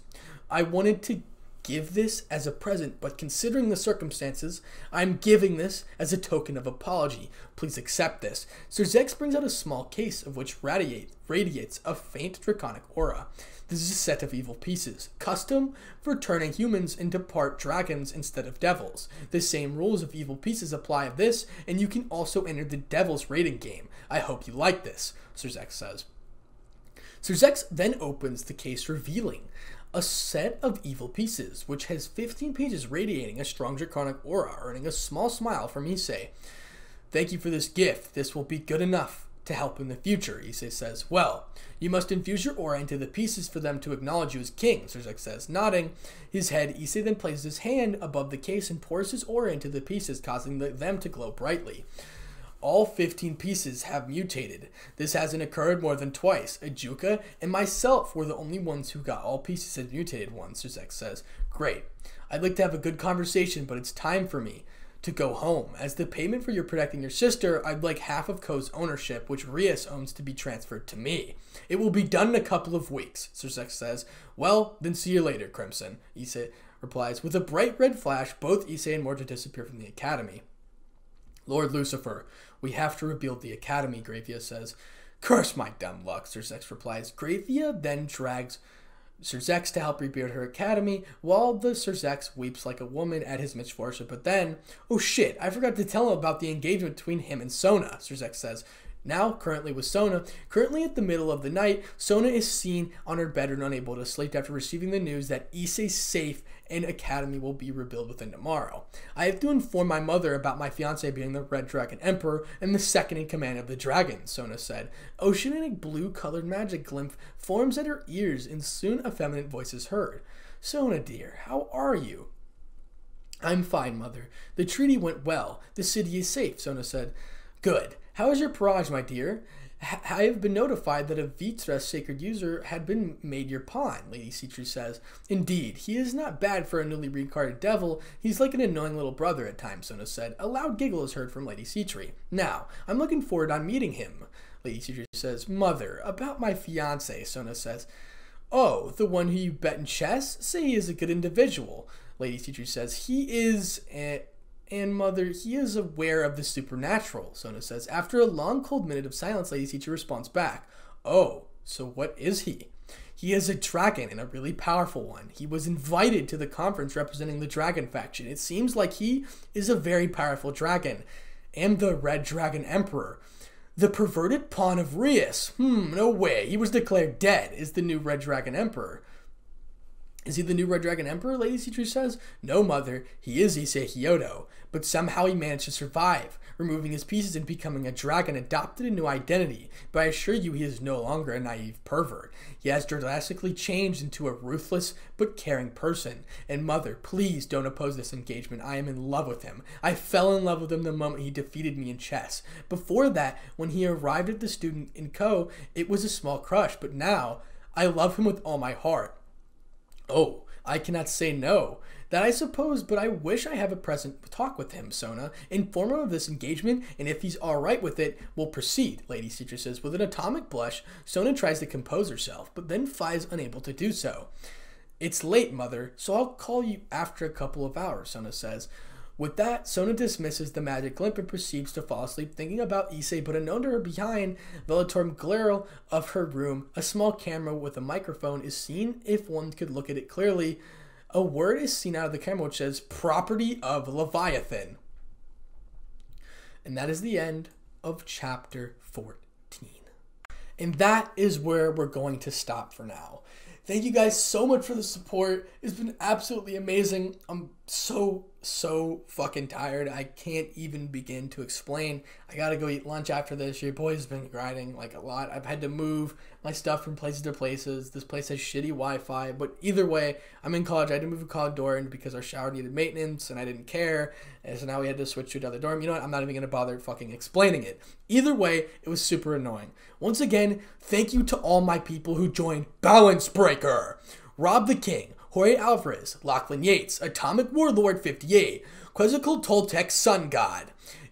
I wanted to give this as a present, but considering the circumstances, I'm giving this as a token of apology. Please accept this. Sirzechs brings out a small case of which radiate, radiates a faint draconic aura. This is a set of evil pieces, custom for turning humans into part dragons instead of devils. The same rules of evil pieces apply of this, and you can also enter the devil's rating game. I hope you like this, Sirzechs says. Sirzechs then opens the case revealing a set of evil pieces, which has 15 pages radiating a strong draconic aura, earning a small smile from Issei. Thank you for this gift. This will be good enough to help in the future, Issei says. Well, you must infuse your aura into the pieces for them to acknowledge you as king, Sir says. Nodding his head, Issei then places his hand above the case and pours his aura into the pieces, causing the, them to glow brightly all 15 pieces have mutated. This hasn't occurred more than twice. Ajuka and myself were the only ones who got all pieces had mutated once, Zex says. Great. I'd like to have a good conversation, but it's time for me to go home. As the payment for your protecting your sister, I'd like half of Kuoh's ownership, which Rias owns, to be transferred to me. It will be done in a couple of weeks, Sir says. Well, then see you later, Crimson, Issei replies. With a bright red flash, both Issei and Morta disappear from the academy. Lord Lucifer, we have to rebuild the academy, Grayfia says. Curse my dumb luck, Sirzechs replies. Grayfia then drags Sirzechs to help rebuild her academy, while the Sirzechs weeps like a woman at his misfortune. But then, oh shit, I forgot to tell him about the engagement between him and Sona, Sirzechs says. Now, currently with Sona, currently at the middle of the night, Sona is seen on her bed and unable to sleep after receiving the news that Issei's safe and academy will be rebuilt within tomorrow. I have to inform my mother about my fiance being the Red Dragon Emperor and the second in command of the dragon, Sona said. Oceanic blue colored magic glyph forms at her ears, and soon a feminine voice is heard. Sona, dear, how are you? I'm fine, mother. The treaty went well. The city is safe, Sona said. Good. How is your Peerage, my dear? I have been notified that a Vritra sacred user had been made your pawn, Lady Sitri says. Indeed, he is not bad for a newly reincarnated devil. He's like an annoying little brother at times, Sona said. A loud giggle is heard from Lady Sitri. Now, I'm looking forward on meeting him. Lady Sitri says, Mother, about my fiance, Sona says. Oh, the one who you bet in chess? Say he is a good individual. Lady Citri says, he is... A- and Mother, he is aware of the supernatural, Sona says. After a long, cold minute of silence, Lady Teacher responds back, Oh, so what is he? He is a dragon and a really powerful one. He was invited to the conference representing the dragon faction. It seems like he is a very powerful dragon and the Red Dragon Emperor. The perverted pawn of Rias. Hmm, no way. He was declared dead, is the new Red Dragon Emperor. Is he the new Red Dragon Emperor? Lady Sitri says. No, mother, he is Issei Hyodo, but somehow he managed to survive, removing his pieces and becoming a dragon adopted a new identity. But I assure you he is no longer a naive pervert. He has drastically changed into a ruthless but caring person. And mother, please don't oppose this engagement. I am in love with him. I fell in love with him the moment he defeated me in chess. Before that, when he arrived at the student in Kuoh, it was a small crush, but now I love him with all my heart. Oh, I cannot say no. That I suppose, but I wish I have a present talk with him, Sona. Inform him of this engagement, and if he's alright with it, we'll proceed, Lady Sitri says. With an atomic blush, Sona tries to compose herself, but then Phi's unable to do so. It's late, mother, so I'll call you after a couple of hours, Sona says. With that, Sona dismisses the magic limp and proceeds to fall asleep thinking about Issei, but unknown to her behind Velatorm glare of her room, a small camera with a microphone is seen if one could look at it clearly. A word is seen out of the camera which says property of Leviathan. And that is the end of chapter 14. And that is where we're going to stop for now. Thank you guys so much for the support. It's been absolutely amazing. I'm so, so fucking tired. I can't even begin to explain. I gotta go eat lunch after this. Your boy's been grinding like a lot. I've had to move my stuff from places to places. This place has shitty Wi Fi, but either way, I'm in college. I had to move a college dorm because our shower needed maintenance and I didn't care. And so now we had to switch to another dorm. You know what? I'm not even gonna bother fucking explaining it. Either way, it was super annoying. Once again, thank you to all my people who joined Balance Breaker. Rob the King, Jorge Alvarez, Lachlan Yates, Atomic Warlord 58, Quetzalcoatl Toltec Sun God,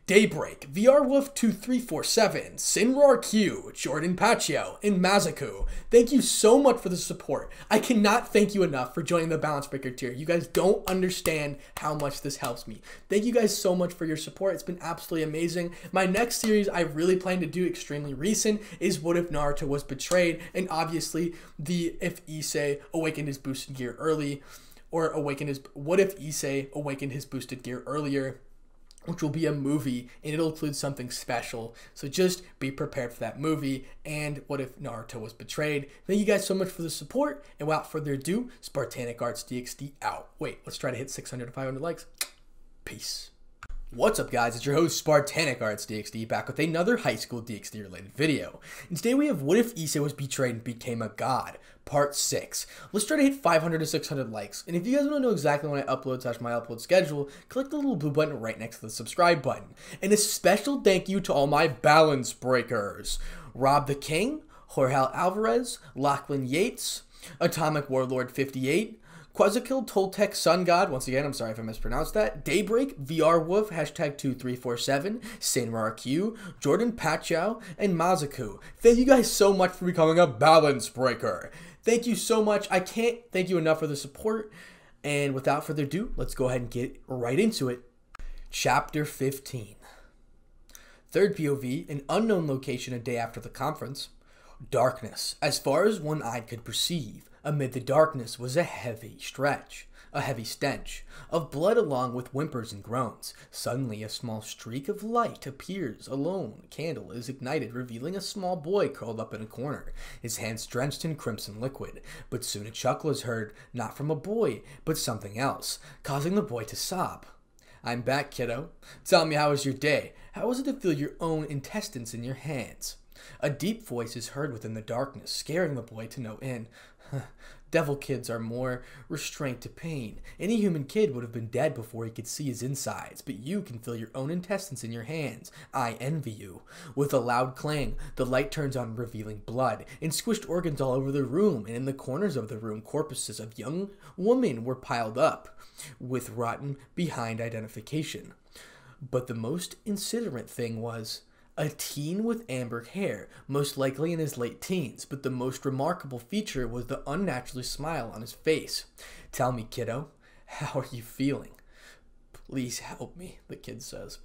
Daybreak, VR Wolf 2347, Sinroar Q, Jordan Paccio, and Mazaku. Thank you so much for the support. I cannot thank you enough for joining the Balance Breaker tier. You guys don't understand how much this helps me. Thank you guys so much for your support. It's been absolutely amazing. My next series I really plan to do extremely recent is What If Naruto Was Betrayed, and obviously the If Issei awakened his boosted gear early, or awakened his What If Issei awakened his boosted gear earlier which will be a movie and it'll include something special. So just be prepared for that movie. And what if Naruto was betrayed? Thank you guys so much for the support. And without further ado, Spartanic Artz DxD out. Wait, let's try to hit 600 to 500 likes. Peace. What's up guys, it's your host Spartanic Artz DxD back with another high school DxD related video. And today we have What If Issei Was Betrayed and Became a God, part 6. Let's try to hit 500 to 600 likes. And if you guys want to know exactly when I upload slash my upload schedule, click the little blue button right next to the subscribe button. And a special thank you to all my balance breakers. Rob the King, Jorge Alvarez, Lachlan Yates, Atomic Warlord 58, Quetzalcoatl Toltec Sun God, once again, I'm sorry if I mispronounced that. Daybreak, VR Wolf, hashtag 2347, Sainrar Q, Jordan Pachow, and Mazaku. Thank you guys so much for becoming a balance breaker. Thank you so much. I can't thank you enough for the support. And without further ado, let's go ahead and get right into it. Chapter 15. Third POV, an unknown location a day after the conference. Darkness, as far as one eye could perceive. Amid the darkness was a heavy stretch, a heavy stench, of blood along with whimpers and groans. Suddenly a small streak of light appears. Alone, candle is ignited, revealing a small boy curled up in a corner, his hands drenched in crimson liquid. But soon a chuckle is heard, not from a boy, but something else, causing the boy to sob. I'm back, kiddo. Tell me how was your day? How was it to feel your own intestines in your hands? A deep voice is heard within the darkness, scaring the boy to no end. Devil kids are more restrained to pain. Any human kid would have been dead before he could see his insides, but you can feel your own intestines in your hands. I envy you. With a loud clang, the light turns on, revealing blood and squished organs all over the room, and in the corners of the room, corpses of young women were piled up, with rotten behind identification. But the most insidious thing was a teen with amber hair, most likely in his late teens, but the most remarkable feature was the unnaturally smile on his face. Tell me, kiddo, how are you feeling? Please help me, the kid says.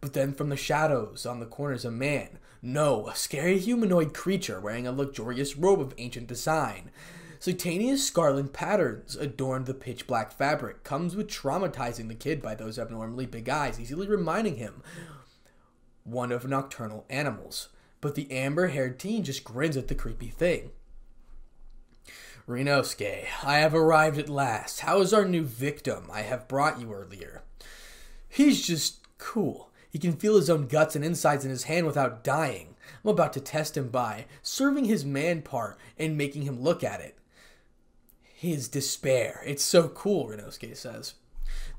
But then from the shadows on the corners, a man, no, a scary humanoid creature wearing a luxurious robe of ancient design. Satania's scarlet patterns adorned the pitch black fabric, comes with traumatizing the kid by those abnormally big eyes, easily reminding him one of nocturnal animals. But the amber haired teen just grins at the creepy thing. Ryuunosuke, I have arrived at last. How is our new victim I have brought you earlier? He's just cool. He can feel his own guts and insides in his hand without dying. I'm about to test him by serving his man part and making him look at it. His despair. It's so cool, Ryuunosuke says.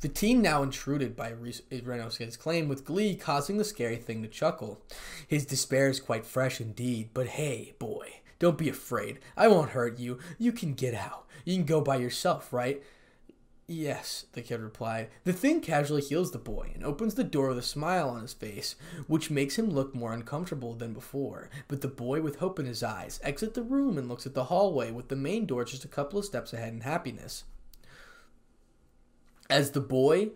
The team now intruded by Ryuunosuke's claim, with Glee causing the scary thing to chuckle. His despair is quite fresh indeed, but hey, boy, don't be afraid. I won't hurt you. You can get out. You can go by yourself, right? Yes, the kid replied. The thing casually heals the boy and opens the door with a smile on his face, which makes him look more uncomfortable than before. But the boy, with hope in his eyes, exits the room and looks at the hallway with the main door just a couple of steps ahead in happiness. As the boy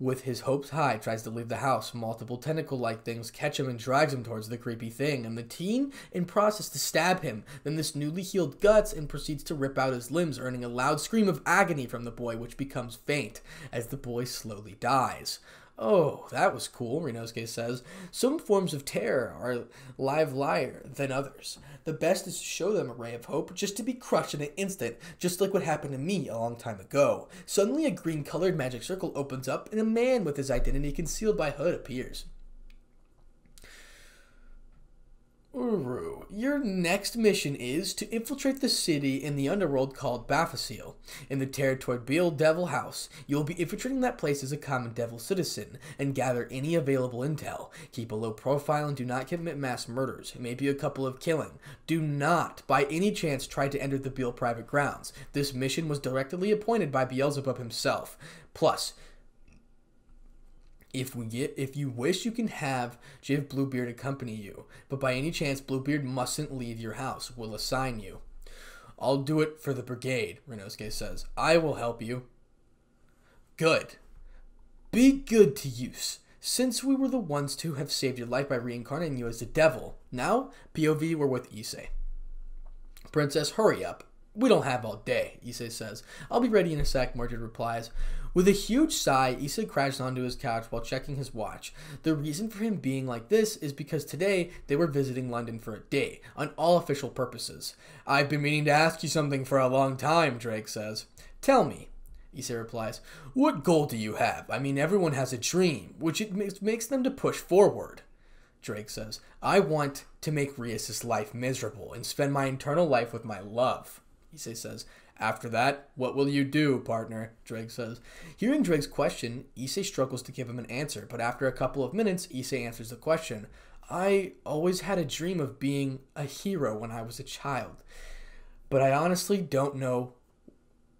with his hopes high, tries to leave the house. Multiple tentacle like things catch him and drags him towards the creepy thing, and the teen, in process to stab him, then this newly healed guts and proceeds to rip out his limbs, earning a loud scream of agony from the boy, which becomes faint as the boy slowly dies. Oh, that was cool, Ryuunosuke says. Some forms of terror are livelier than others. The best is to show them a ray of hope, just to be crushed in an instant, just like what happened to me a long time ago. Suddenly, a green colored magic circle opens up, and a man with his identity concealed by hood appears. Uru, your next mission is to infiltrate the city in the underworld called Baphacil. In the territory of Beale Devil House, you will be infiltrating that place as a common devil citizen and gather any available intel. Keep a low profile and do not commit mass murders, maybe a couple of killing. Do not, by any chance, try to enter the Beale private grounds. This mission was directly appointed by Beelzebub himself. Plus, if we get if you wish you can have Jiv Bluebeard accompany you, but by any chance Bluebeard mustn't leave your house. We'll assign you. I'll do it for the brigade, Ryuunosuke says. I will help you. Good. Be good to use. Since we were the ones to have saved your life by reincarnating you as the devil, now POV we're with Issei. Princess, hurry up. We don't have all day, Issei says. I'll be ready in a sec, Mordred replies. With a huge sigh, Issei crashed onto his couch while checking his watch. The reason for him being like this is because today they were visiting London for a day, on all official purposes. I've been meaning to ask you something for a long time, Ddraig says. Tell me, Issei replies. What goal do you have? I mean, everyone has a dream, which it makes, makes them to push forward. Ddraig says, I want to make Rias' life miserable and spend my eternal life with my love. Issei says, after that, what will you do, partner? Ddraig says. Hearing Ddraig's question, Issei struggles to give him an answer, but after a couple of minutes, Issei answers the question. I always had a dream of being a hero when I was a child, but I honestly don't know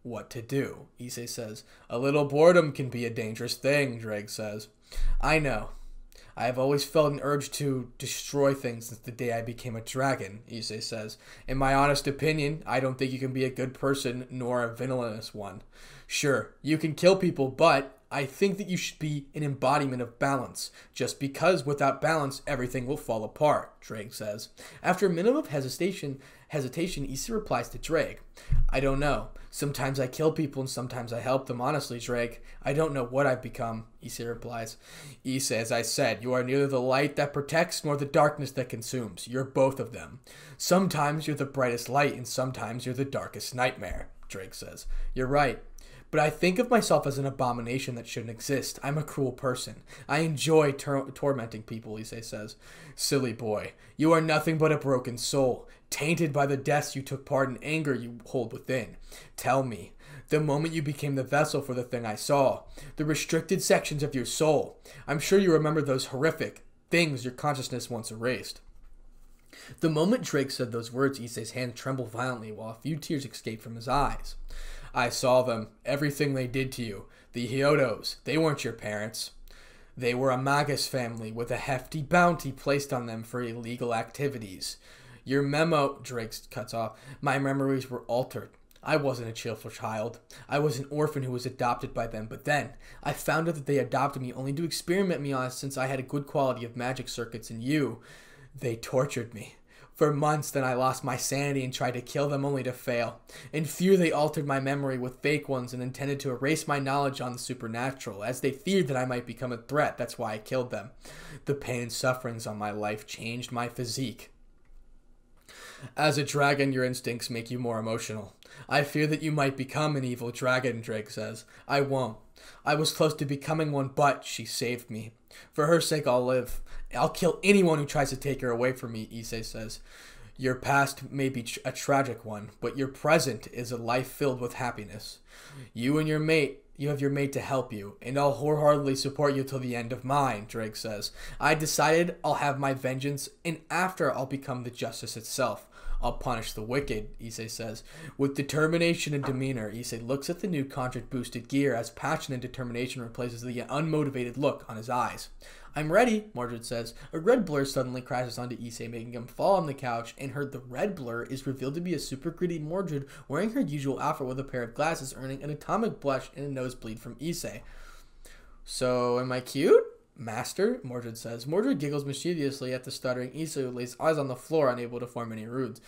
what to do, Issei says. A little boredom can be a dangerous thing, Ddraig says. I know. I have always felt an urge to destroy things since the day I became a dragon, Issei says. In my honest opinion, I don't think you can be a good person nor a villainous one. Sure, you can kill people, but I think that you should be an embodiment of balance, just because without balance everything will fall apart, Ddraig says. After a minute of hesitation, hesitation, Issei replies to Ddraig, I don't know. Sometimes I kill people and sometimes I help them. Honestly, Ddraig, I don't know what I've become. Issei replies. Issei, as I said, you are neither the light that protects nor the darkness that consumes. You're both of them. Sometimes you're the brightest light and sometimes you're the darkest nightmare, Ddraig says. You're right. But I think of myself as an abomination that shouldn't exist. I'm a cruel person. I enjoy tor- tormenting people, Issei says. Silly boy, you are nothing but a broken soul tainted by the deaths you took part in anger you hold within. Tell me, the moment you became the vessel for the thing I saw, the restricted sections of your soul, I'm sure you remember those horrific things your consciousness once erased. The moment Ddraig said those words, Issei's hand trembled violently while a few tears escaped from his eyes. I saw them, everything they did to you. The Hyodos, they weren't your parents. They were a Magus family with a hefty bounty placed on them for illegal activities. Your memo, Ddraig cuts off. My memories were altered. I wasn't a cheerful child. I was an orphan who was adopted by them, but then I found out that they adopted me only to experiment me on since I had a good quality of magic circuits, and you, they tortured me. For months, then I lost my sanity and tried to kill them only to fail. In fear, they altered my memory with fake ones and intended to erase my knowledge on the supernatural, as they feared that I might become a threat. That's why I killed them. The pain and sufferings on my life changed my physique. As a dragon, your instincts make you more emotional. I fear that you might become an evil dragon, Ddraig says. I won't. I was close to becoming one, but she saved me. For her sake, I'll live. I'll kill anyone who tries to take her away from me, Issei says. Your past may be a tragic one, but your present is a life filled with happiness. You and your mate, you have your mate to help you, and I'll wholeheartedly support you till the end of mine, Ddraig says. I decided I'll have my vengeance, and after I'll become the justice itself. I'll punish the wicked, Issei says. With determination and demeanor, Issei looks at the new contract boosted gear as passion and determination replaces the unmotivated look on his eyes. I'm ready, Mordred says. A red blur suddenly crashes onto Issei, making him fall on the couch, and her the red blur is revealed to be a super gritty Mordred wearing her usual outfit with a pair of glasses, earning an atomic blush and a nosebleed from Issei. So, am I cute? Master, Mordred says. Mordred giggles mischievously at the stuttering Issei, who lays eyes on the floor, unable to form any runes.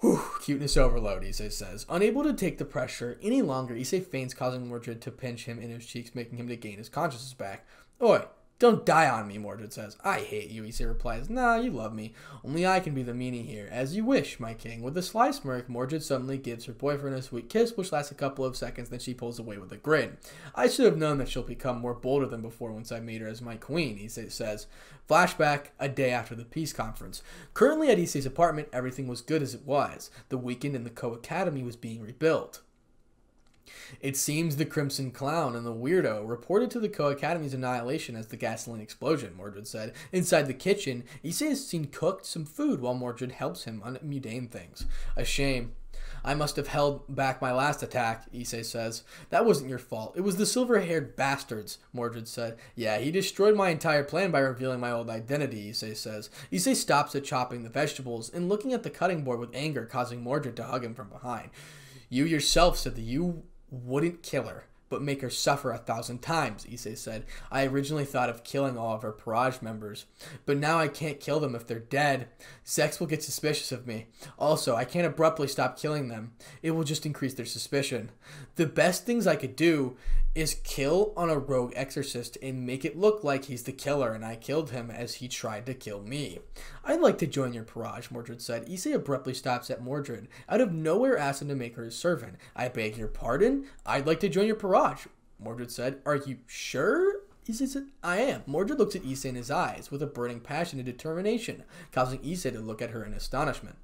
Whew, cuteness overload, Issei says. Unable to take the pressure any longer, Issei feigns causing Mordred to pinch him in his cheeks, making him to gain his consciousness back. Oi, don't die on me, Mordred says. I hate you, Issei replies. Nah, you love me. Only I can be the meanie here. As you wish, my king. With a sly smirk, Mordred suddenly gives her boyfriend a sweet kiss, which lasts a couple of seconds, then she pulls away with a grin. I should have known that she'll become more bolder than before once I made her as my queen, Issei says. Flashback, a day after the peace conference. Currently at Issei's apartment, everything was good as it was. The weekend in the Kuoh Academy was being rebuilt. It seems the Crimson Clown and the Weirdo reported to the Kuoh Academy's annihilation as the gasoline explosion, Mordred said. Inside the kitchen, Issei has seen cooked some food while Mordred helps him on mundane things. A shame. I must have held back my last attack, Issei says. That wasn't your fault. It was the silver haired bastards, Mordred said. Yeah, he destroyed my entire plan by revealing my old identity, Issei says. Issei stops at chopping the vegetables and looking at the cutting board with anger, causing Mordred to hug him from behind. You yourself said that you wouldn't kill her, but make her suffer a thousand times, Issei said. I originally thought of killing all of her Peerage members, but now I can't kill them if they're dead. Sex will get suspicious of me. Also, I can't abruptly stop killing them. It will just increase their suspicion. The best things I could do is kill on a rogue exorcist and make it look like he's the killer and I killed him as he tried to kill me. I'd like to join your Peerage, Mordred said. Issei abruptly stops at Mordred, out of nowhere him to make her his servant. I beg your pardon? I'd like to join your Peerage, Mordred said. Are you sure? Issei said, I am. Mordred looks at Issei in his eyes with a burning passion and determination, causing Issei to look at her in astonishment.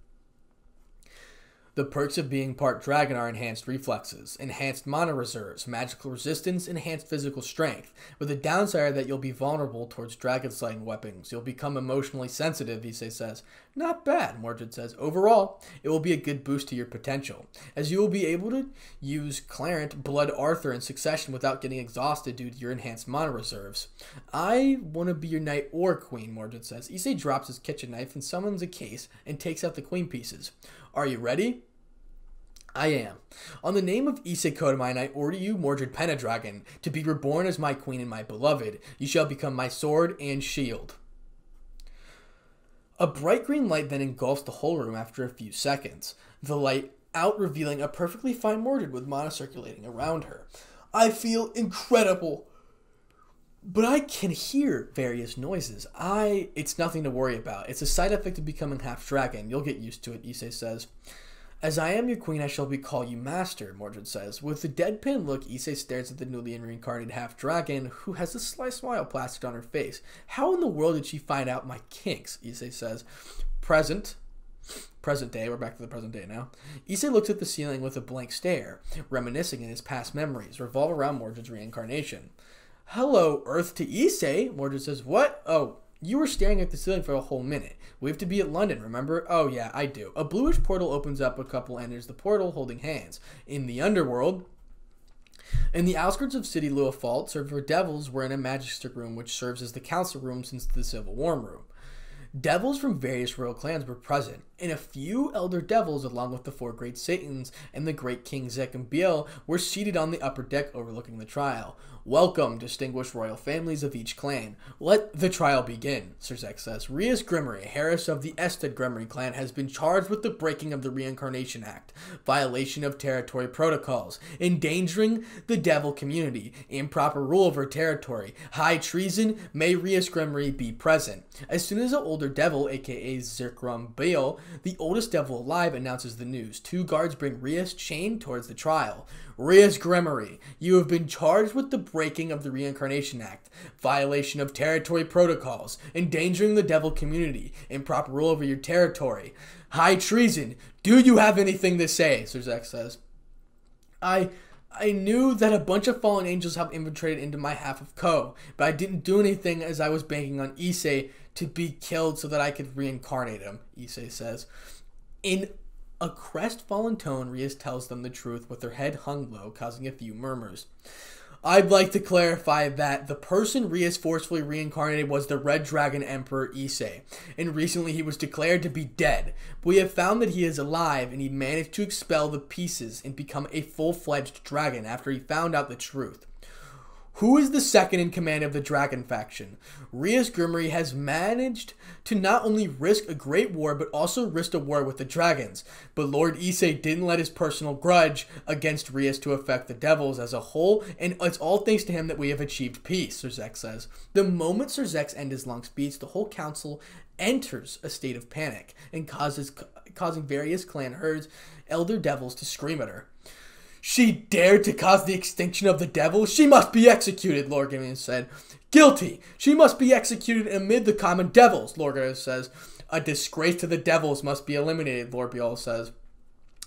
The perks of being part dragon are enhanced reflexes, enhanced mana reserves, magical resistance, enhanced physical strength. But the downside that you'll be vulnerable towards dragon slaying weapons. You'll become emotionally sensitive, Issei says. Not bad, Mordred says. Overall, it will be a good boost to your potential, as you will be able to use Clarent, Blood Arthur in succession without getting exhausted due to your enhanced mana reserves. I want to be your knight or queen, Mordred says. Issei drops his kitchen knife and summons a case and takes out the queen pieces. Are you ready? I am. On the name of Issei Kotomine, I order you, Mordred Pendragon, to be reborn as my queen and my beloved. You shall become my sword and shield. A bright green light then engulfs the whole room after a few seconds, the light out revealing a perfectly fine Mordred with mana circulating around her. I feel incredible, but I can hear various noises. I it's nothing to worry about. It's a side effect of becoming half dragon. You'll get used to it, Issei says. As I am your queen, I shall be call you master, Mordred says. With a deadpan look, Issei stares at the newly reincarnated half-dragon, who has a sly smile plastered on her face. How in the world did she find out my kinks? Issei says. Present. Present day, we're back to the present day now. Issei looks at the ceiling with a blank stare, reminiscing in his past memories, revolve around Mordred's reincarnation. Hello, Earth to Issei, Mordred says. What? Oh, you were staring at the ceiling for a whole minute. We have to be at London, remember? Oh, yeah, I do. A bluish portal opens up, a couple enters the portal holding hands. In the underworld, in the outskirts of City Luafalt, server devils were in a magister room, which serves as the council room since the Civil War room. Devils from various royal clans were present, and a few elder devils, along with the four great Satans and the great King Zek and Biel, were seated on the upper deck overlooking the trial. Welcome, distinguished royal families of each clan. Let the trial begin, Sirzechs says. Rias Gremory, Harris of the Ested Gremory clan, has been charged with the breaking of the Reincarnation Act, violation of territory protocols, endangering the devil community, improper rule over territory, high treason. May Rias Gremory be present. As soon as the older Devil, aka Zekram Bael, the oldest devil alive, announces the news. Two guards bring Rias chained towards the trial. Rias Gremory, you have been charged with the breaking of the Reincarnation Act, violation of territory protocols, endangering the devil community, improper rule over your territory, high treason. Do you have anything to say? Sirzechs says. I I knew that a bunch of fallen angels have infiltrated into my half of Kuoh, but I didn't do anything as I was banking on Issei to be killed so that I could reincarnate him, Issei says. In a crestfallen tone, Rias tells them the truth with her head hung low, causing a few murmurs. I'd like to clarify that the person Rias forcefully reincarnated was the Red Dragon Emperor Issei, and recently he was declared to be dead. But we have found that he is alive, and he managed to expel the pieces and become a full fledged dragon after he found out the truth. Who is the second in command of the Dragon faction? Rias Gremory has managed to not only risk a great war, but also risk a war with the dragons. But Lord Issei didn't let his personal grudge against Rias to affect the devils as a whole, and it's all thanks to him that we have achieved peace, Sirzechs says. The moment Sirzechs's end his long speech, the whole council enters a state of panic and causes causing various clan herds, elder devils to scream at her. She dared to cause the extinction of the devil. She must be executed, Lorgan said. Guilty. She must be executed amid the common devils, Lorgan says. A disgrace to the devils must be eliminated, Lord Biol says.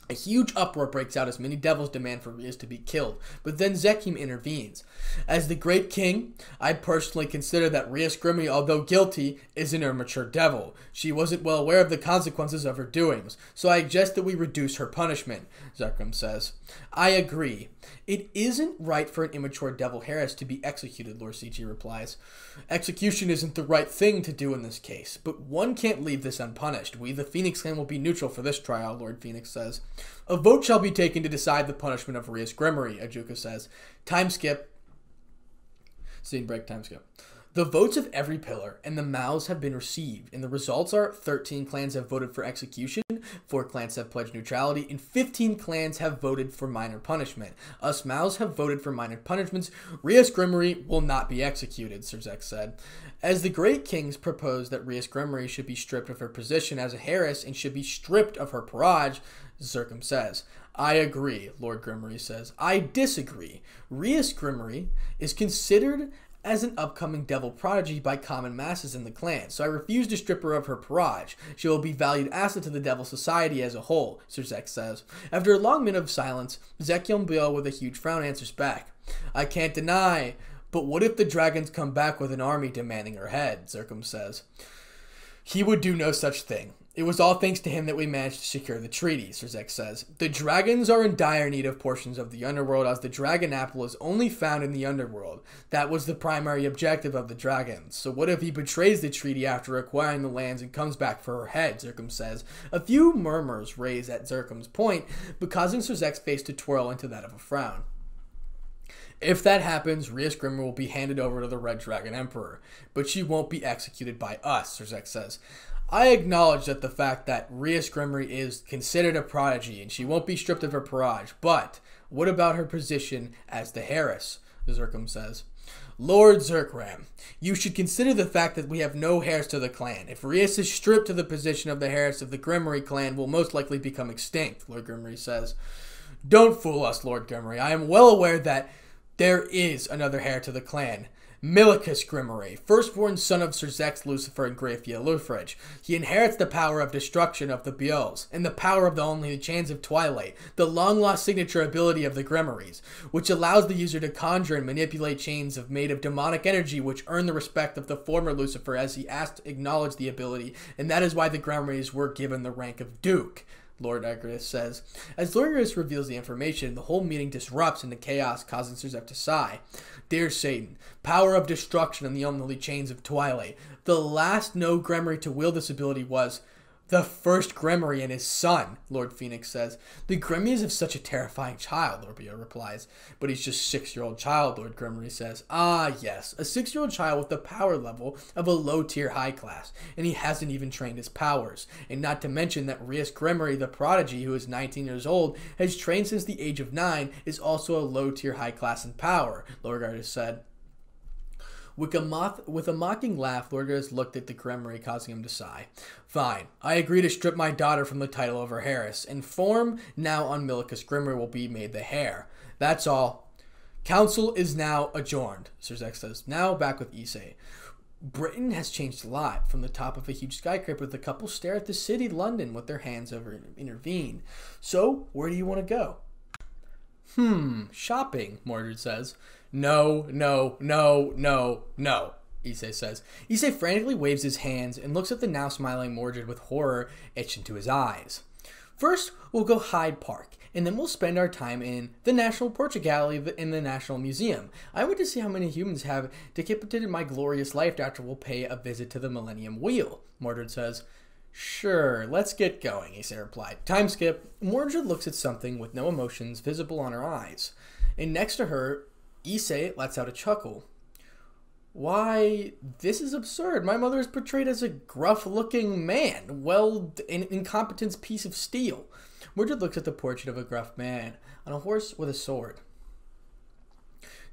A huge uproar breaks out as many devils demand for Rias to be killed, but then Zekram intervenes. As the great king, I personally consider that Rias Gremory, although guilty, is an immature devil. She wasn't well aware of the consequences of her doings, so I suggest that we reduce her punishment, Zekram says. I agree. It isn't right for an immature devil Harris to be executed, Lord CG replies. Execution isn't the right thing to do in this case, but one can't leave this unpunished. We, the Phoenix clan, will be neutral for this trial, Lord Phoenix says. A vote shall be taken to decide the punishment of Rias Gremory, Ajuka says. Time skip. Scene break, time skip. The votes of every pillar and the mouths have been received, and the results are 13 clans have voted for execution, 4 clans have pledged neutrality, and 15 clans have voted for minor punishment. Us mouths have voted for minor punishments. Rias Gremory will not be executed, Sirzechs said. As the Great Kings proposed that Rias Gremory should be stripped of her position as a Harris and should be stripped of her Peerage, Zekram says. I agree, Lord Gremory says. I disagree. Rias Gremory is considered as an upcoming devil prodigy by common masses in the clan, so I refuse to strip her of her peerage. She will be valued asset to the devil society as a whole, Sirzechs says. After a long minute of silence, Zekiel Biel with a huge frown answers back. I can't deny, but what if the dragons come back with an army demanding her head, Zekram says. He would do no such thing. It was all thanks to him that we managed to secure the treaty, Sirzechs says. The dragons are in dire need of portions of the underworld, as the dragon apple is only found in the underworld. That was the primary objective of the dragons. So what if he betrays the treaty after acquiring the lands and comes back for her head, Zekram says. A few murmurs raise at Zekram's point, but causing Sirzechs's face to twirl into that of a frown. If that happens, Rias Gremory will be handed over to the Red Dragon Emperor, but she won't be executed by us, Sirzechs says. I acknowledge that the fact that Rias Gremory is considered a prodigy and she won't be stripped of her peerage, but what about her position as the Harris? Zekram says. Lord Zekram, you should consider the fact that we have no heirs to the clan. If Rias is stripped to the position of the Harris of the Gremory clan, will most likely become extinct, Lord Gremory says. Don't fool us, Lord Gremory. I am well aware that there is another heir to the clan. Millicas Gremory, firstborn son of Sirzechs Lucifer and Grayfia Lucifuge. He inherits the power of destruction of the Biols, and the power of the Only Chains of Twilight, the long-lost signature ability of the Gremories, which allows the user to conjure and manipulate chains of made of demonic energy which earn the respect of the former Lucifer as he asked to acknowledge the ability, and that is why the Gremories were given the rank of Duke. Lord Agrius says. As Lord reveals the information, the whole meeting disrupts into chaos, causing Sirzechs to sigh. Dear Satan, power of destruction and the unholy chains of twilight. The last no Gremory to wield this ability was the first Gremory and his son, Lord Phoenix says. The Gremmies have such a terrifying child, Lord Bio replies. But he's just six-year-old child, Lord Gremory says. Ah, yes, a six-year-old child with the power level of a low-tier high class, and he hasn't even trained his powers. And not to mention that Rias Gremory, the prodigy, who is 19 years old, has trained since the age of nine, is also a low-tier high class in power, Lord Gardas said. With a, moth, with a mocking laugh, Lorgas looked at the Gremory, causing him to sigh. Fine, I agree to strip my daughter from the title over Harris, and form now on Millicas Gremory will be made the heir. That's all. Council is now adjourned, Sir says. Now back with Issei. Britain has changed a lot. From the top of a huge skyscraper, the couple stare at the city, London, with their hands over intervene. So, where do you want to go? Hmm, shopping, Mordred says. No, no, no, no, no, Issei says. Issei frantically waves his hands and looks at the now smiling Mordred with horror etched into his eyes. First, we'll go Hyde Park, and then we'll spend our time in the National Portrait Gallery in the National Museum. I want to see how many humans have decapitated my glorious life after we'll pay a visit to the Millennium Wheel, Mordred says. Sure, let's get going, Issei replied. Time skip. Mordred looks at something with no emotions visible on her eyes. And next to her, Issei lets out a chuckle. Why, this is absurd. My mother is portrayed as a gruff looking man, well, an incompetent piece of steel. Mordred looks at the portrait of a gruff man on a horse with a sword.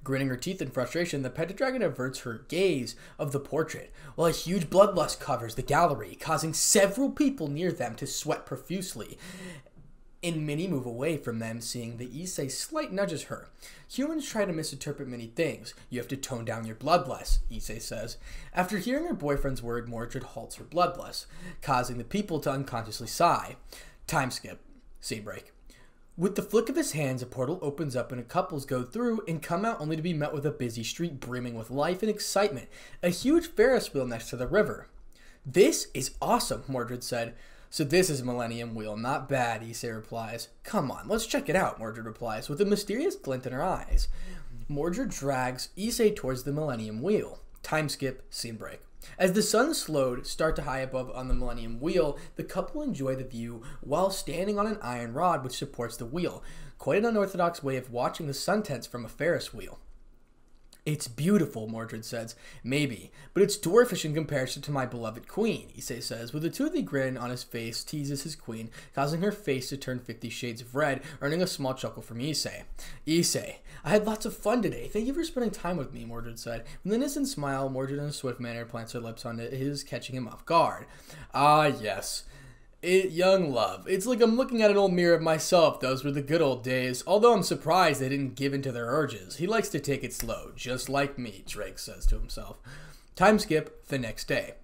Grinning her teeth in frustration, the Pendragon averts her gaze of the portrait, while a huge bloodlust covers the gallery, causing several people near them to sweat profusely. And many move away from them, seeing that Issei slight nudges her. Humans try to misinterpret many things. You have to tone down your bloodlust, Issei says. After hearing her boyfriend's word, Mordred halts her bloodlust, causing the people to unconsciously sigh. Time skip. Scene break. With the flick of his hands, a portal opens up and a couples go through and come out only to be met with a busy street brimming with life and excitement, a huge Ferris wheel next to the river. This is awesome, Mordred said. So this is Millennium Wheel, not bad, Issei replies. Come on, let's check it out, Mordred replies, with a mysterious glint in her eyes. Mordred drags Issei towards the Millennium Wheel. Time skip, scene break. As the sun slowed, start to high above on the Millennium Wheel, the couple enjoy the view while standing on an iron rod which supports the wheel. Quite an unorthodox way of watching the sun tents from a Ferris wheel. It's beautiful, Mordred says. Maybe, but it's dwarfish in comparison to my beloved queen, Issei says, with a toothy grin on his face, teases his queen, causing her face to turn fifty shades of red, earning a small chuckle from Issei. Issei, I had lots of fun today. Thank you for spending time with me, Mordred said. With an innocent smile, Mordred in a swift manner plants her lips onto his, catching him off guard. Ah, yes. It, young love. It's like I'm looking at an old mirror of myself. Those were the good old days. Although I'm surprised they didn't give in to their urges. He likes to take it slow, just like me, Ddraig says to himself. Time skip the next day.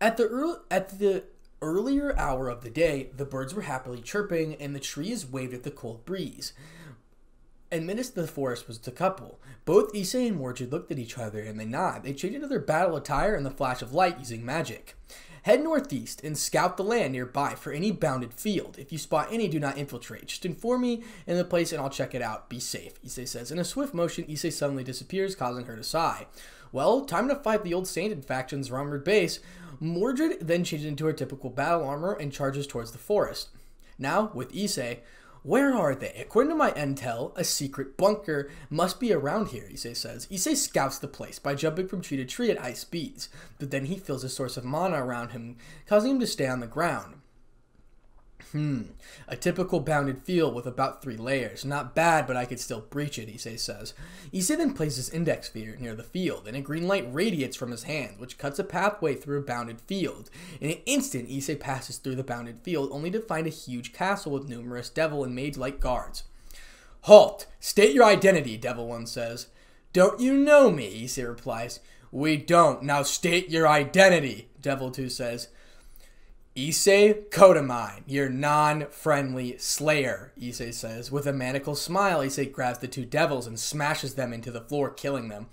At the early, at the earlier hour of the day, the birds were happily chirping and the trees waved at the cold breeze. And Amidst the forest was the couple. Both Issei and Mordred looked at each other and they nod. They changed into their battle attire in the flash of light using magic. Head northeast and scout the land nearby for any bounded field. If you spot any, do not infiltrate. Just inform me in the place and I'll check it out. Be safe, Issei says. In a swift motion, Issei suddenly disappears, causing her to sigh. Well, time to fight the old Sainted faction's rumored base. Mordred then changes into her typical battle armor and charges towards the forest. Now, with Issei, where are they? According to my intel, a secret bunker must be around here, Issei says. Issei scouts the place by jumping from tree to tree at high speeds, but then he feels a source of mana around him, causing him to stay on the ground. Hmm, a typical bounded field with about three layers. Not bad, but I could still breach it, Issei says. Issei then places index finger near the field, and a green light radiates from his hand, which cuts a pathway through a bounded field. In an instant, Issei passes through the bounded field, only to find a huge castle with numerous devil and mage-like guards. Halt! State your identity, Devil One says. Don't you know me? Issei replies. We don't. Now state your identity, Devil Two says. Issei Kotomine, your non-friendly slayer, Issei says. With a maniacal smile, Issei grabs the two devils and smashes them into the floor, killing them.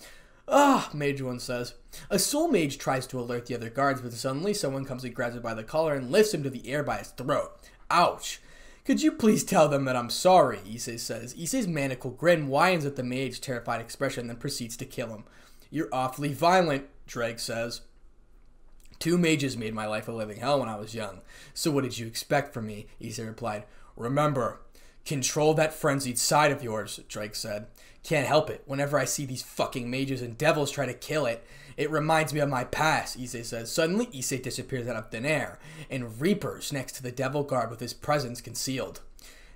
Ah, Mage One says. A soul mage tries to alert the other guards, but suddenly someone comes and grabs him by the collar and lifts him to the air by his throat. Ouch. Could you please tell them that I'm sorry, Issei says. Issei's maniacal grin winds at the mage's terrified expression, then proceeds to kill him. You're awfully violent, Drake says. Two mages made my life a living hell when I was young. So what did you expect from me? Issei replied. Remember, control that frenzied side of yours, Drake said. Can't help it. Whenever I see these fucking mages and devils try to kill it, it reminds me of my past, Issei says. Suddenly, Issei disappears out of thin air, and Reapers next to the devil guard with his presence concealed.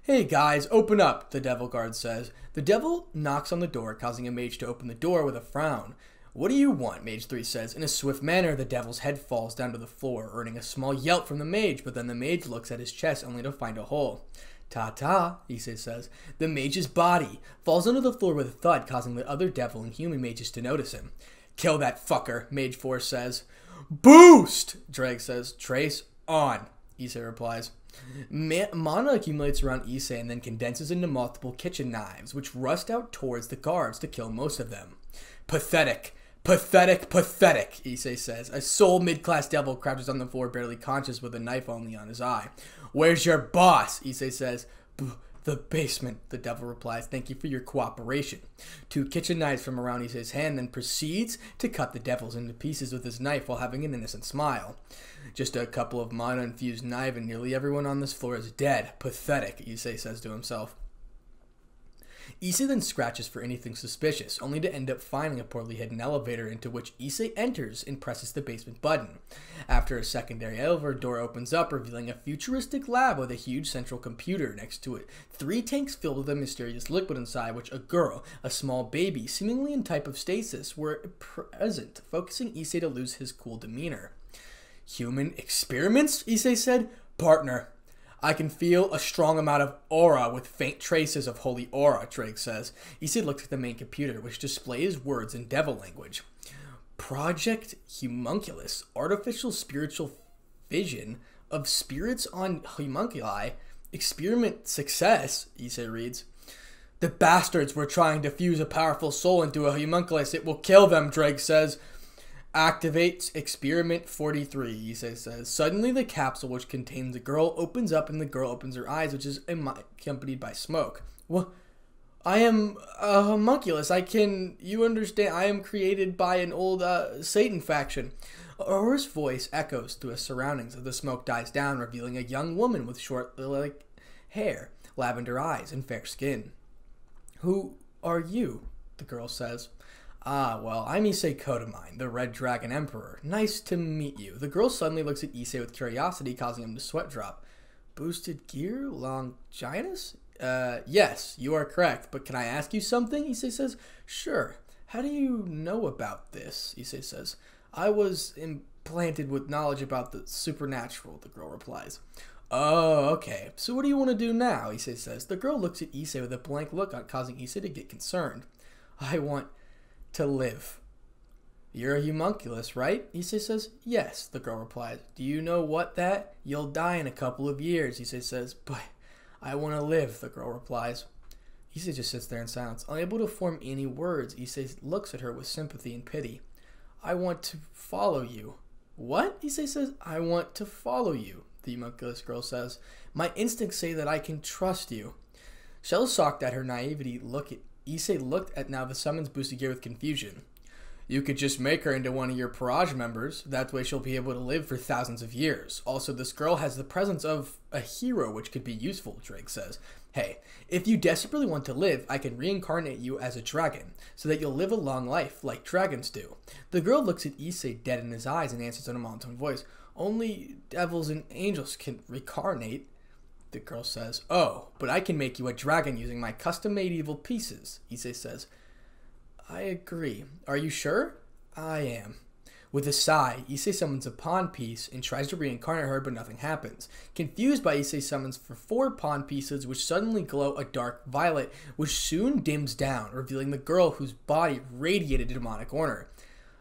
Hey guys, open up, the devil guard says. The devil knocks on the door, causing a mage to open the door with a frown. What do you want? Mage 3 says. In a swift manner, the devil's head falls down to the floor, earning a small yelp from the mage, but then the mage looks at his chest only to find a hole. Ta ta, Issei says. The mage's body falls onto the floor with a thud, causing the other devil and human mages to notice him. Kill that fucker, Mage 4 says. Boost, Ddraig says. Trace on, Issei replies. mana accumulates around Issei and then condenses into multiple kitchen knives, which rust out towards the guards to kill most of them. Pathetic. Pathetic, pathetic, Issei says. A sole mid-class devil crouches on the floor, barely conscious, with a knife only on his eye. Where's your boss? Issei says. The basement, the devil replies. Thank you for your cooperation. Two kitchen knives from around Issei's hand, then proceeds to cut the devils into pieces with his knife while having an innocent smile. Just a couple of mana infused knife, and nearly everyone on this floor is dead. Pathetic, Issei says to himself. Issei then scratches for anything suspicious, only to end up finding a poorly hidden elevator into which Issei enters and presses the basement button. After a secondary elevator door opens up, revealing a futuristic lab with a huge central computer next to it, three tanks filled with a mysterious liquid inside which a girl, a small baby, seemingly in type of stasis, were present, focusing Issei to lose his cool demeanor. Human experiments? Issei said. Partner, I can feel a strong amount of aura with faint traces of holy aura, Drake says. Issei looks at the main computer, which displays words in devil language. Project Homunculus, artificial spiritual vision of spirits on homunculi. Experiment success, Issei reads. The bastards were trying to fuse a powerful soul into a homunculus. It will kill them, Drake says. Activates experiment 43, he says. Suddenly, the capsule which contains the girl opens up and the girl opens her eyes, which is accompanied by smoke. Well, I am a homunculus. I can, you understand, I am created by an old uh, Satan faction. Aurora's voice echoes through the surroundings as the smoke dies down, revealing a young woman with short, like, hair, lavender eyes, and fair skin. Who are you? The girl says. Ah, well, I'm Issei Kotomine, the Red Dragon Emperor. Nice to meet you. The girl suddenly looks at Issei with curiosity, causing him to sweat drop. Boosted gear? Longinus? Uh, yes, you are correct, but can I ask you something? Issei says. Sure. How do you know about this? Issei says. I was implanted with knowledge about the supernatural, the girl replies. Oh, okay. So what do you want to do now? Issei says. The girl looks at Issei with a blank look, causing Issei to get concerned. I want to live. You're a homunculus, right? Issei says, Yes, the girl replies. Do you know what that? You'll die in a couple of years, Issei says. But I want to live, the girl replies. Issei just sits there in silence, unable to form any words. Issei looks at her with sympathy and pity. I want to follow you. What? Issei says, I want to follow you, the homunculus girl says. My instincts say that I can trust you. Shell shocked at her naivety look at Issei looked at now the summons boosted gear with confusion. You could just make her into one of your Peerage members. That way she'll be able to live for thousands of years. Also, this girl has the presence of a hero, which could be useful, Drake says. Hey, if you desperately want to live, I can reincarnate you as a dragon, so that you'll live a long life, like dragons do. The girl looks at Issei dead in his eyes and answers in a monotone voice. Only devils and angels can reincarnate. The girl says, Oh, but I can make you a dragon using my custom made evil pieces. Issei says, I agree. Are you sure? I am. With a sigh, Issei summons a pawn piece and tries to reincarnate her, but nothing happens. Confused by Issei summons for four pawn pieces, which suddenly glow a dark violet, which soon dims down, revealing the girl whose body radiated demonic honor.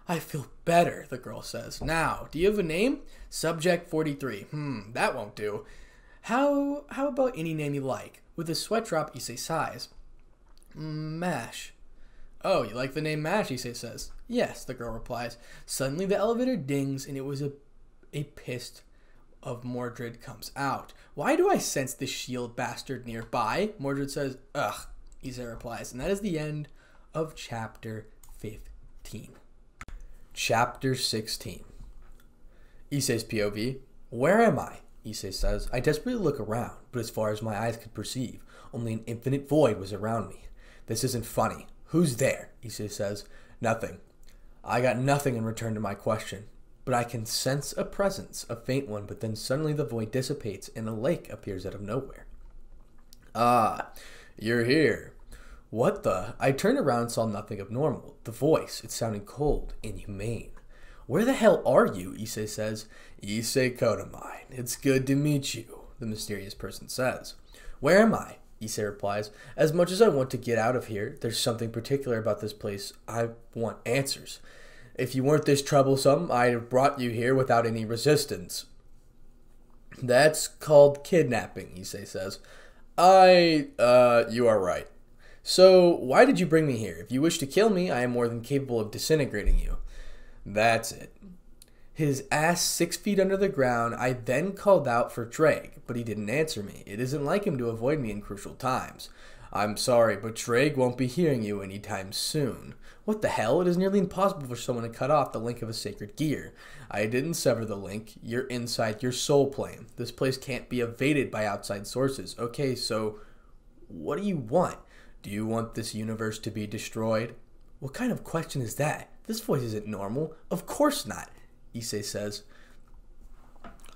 I feel better, the girl says. Now, do you have a name? Subject 43. Hmm, that won't do. How how about any name you like? With a sweat drop, Issei sighs. Mash. Oh, you like the name Mash? Issei says. Yes, the girl replies. Suddenly the elevator dings and it was a a pissed of Mordred comes out. Why do I sense this shield bastard nearby? Mordred says, Ugh, Issei replies. And that is the end of chapter 15. Chapter 16. Issei's POV. Where am I? Issei says. I desperately look around, but as far as my eyes could perceive, only an infinite void was around me. This isn't funny. Who's there? Issei says. Nothing. I got nothing in return to my question, but I can sense a presence, a faint one, but then suddenly the void dissipates and a lake appears out of nowhere. Ah, you're here. What the? I turned around and saw nothing abnormal. The voice, it sounded cold, inhumane. Where the hell are you? Issei says. Issei Kotomine. It's good to meet you, the mysterious person says. Where am I? Issei replies. As much as I want to get out of here, there's something particular about this place. I want answers. If you weren't this troublesome, I'd have brought you here without any resistance. That's called kidnapping, Issei says. I, uh, you are right. So, why did you bring me here? If you wish to kill me, I am more than capable of disintegrating you. That's it. His ass six feet under the ground, I then called out for Drake, but he didn't answer me. It isn't like him to avoid me in crucial times. I'm sorry, but Drake won't be hearing you anytime soon. What the hell? It is nearly impossible for someone to cut off the link of a sacred gear. I didn't sever the link. You're inside your soul plane. This place can't be evaded by outside sources. Okay, so what do you want? Do you want this universe to be destroyed? What kind of question is that? This voice isn't normal. Of course not. Issei says.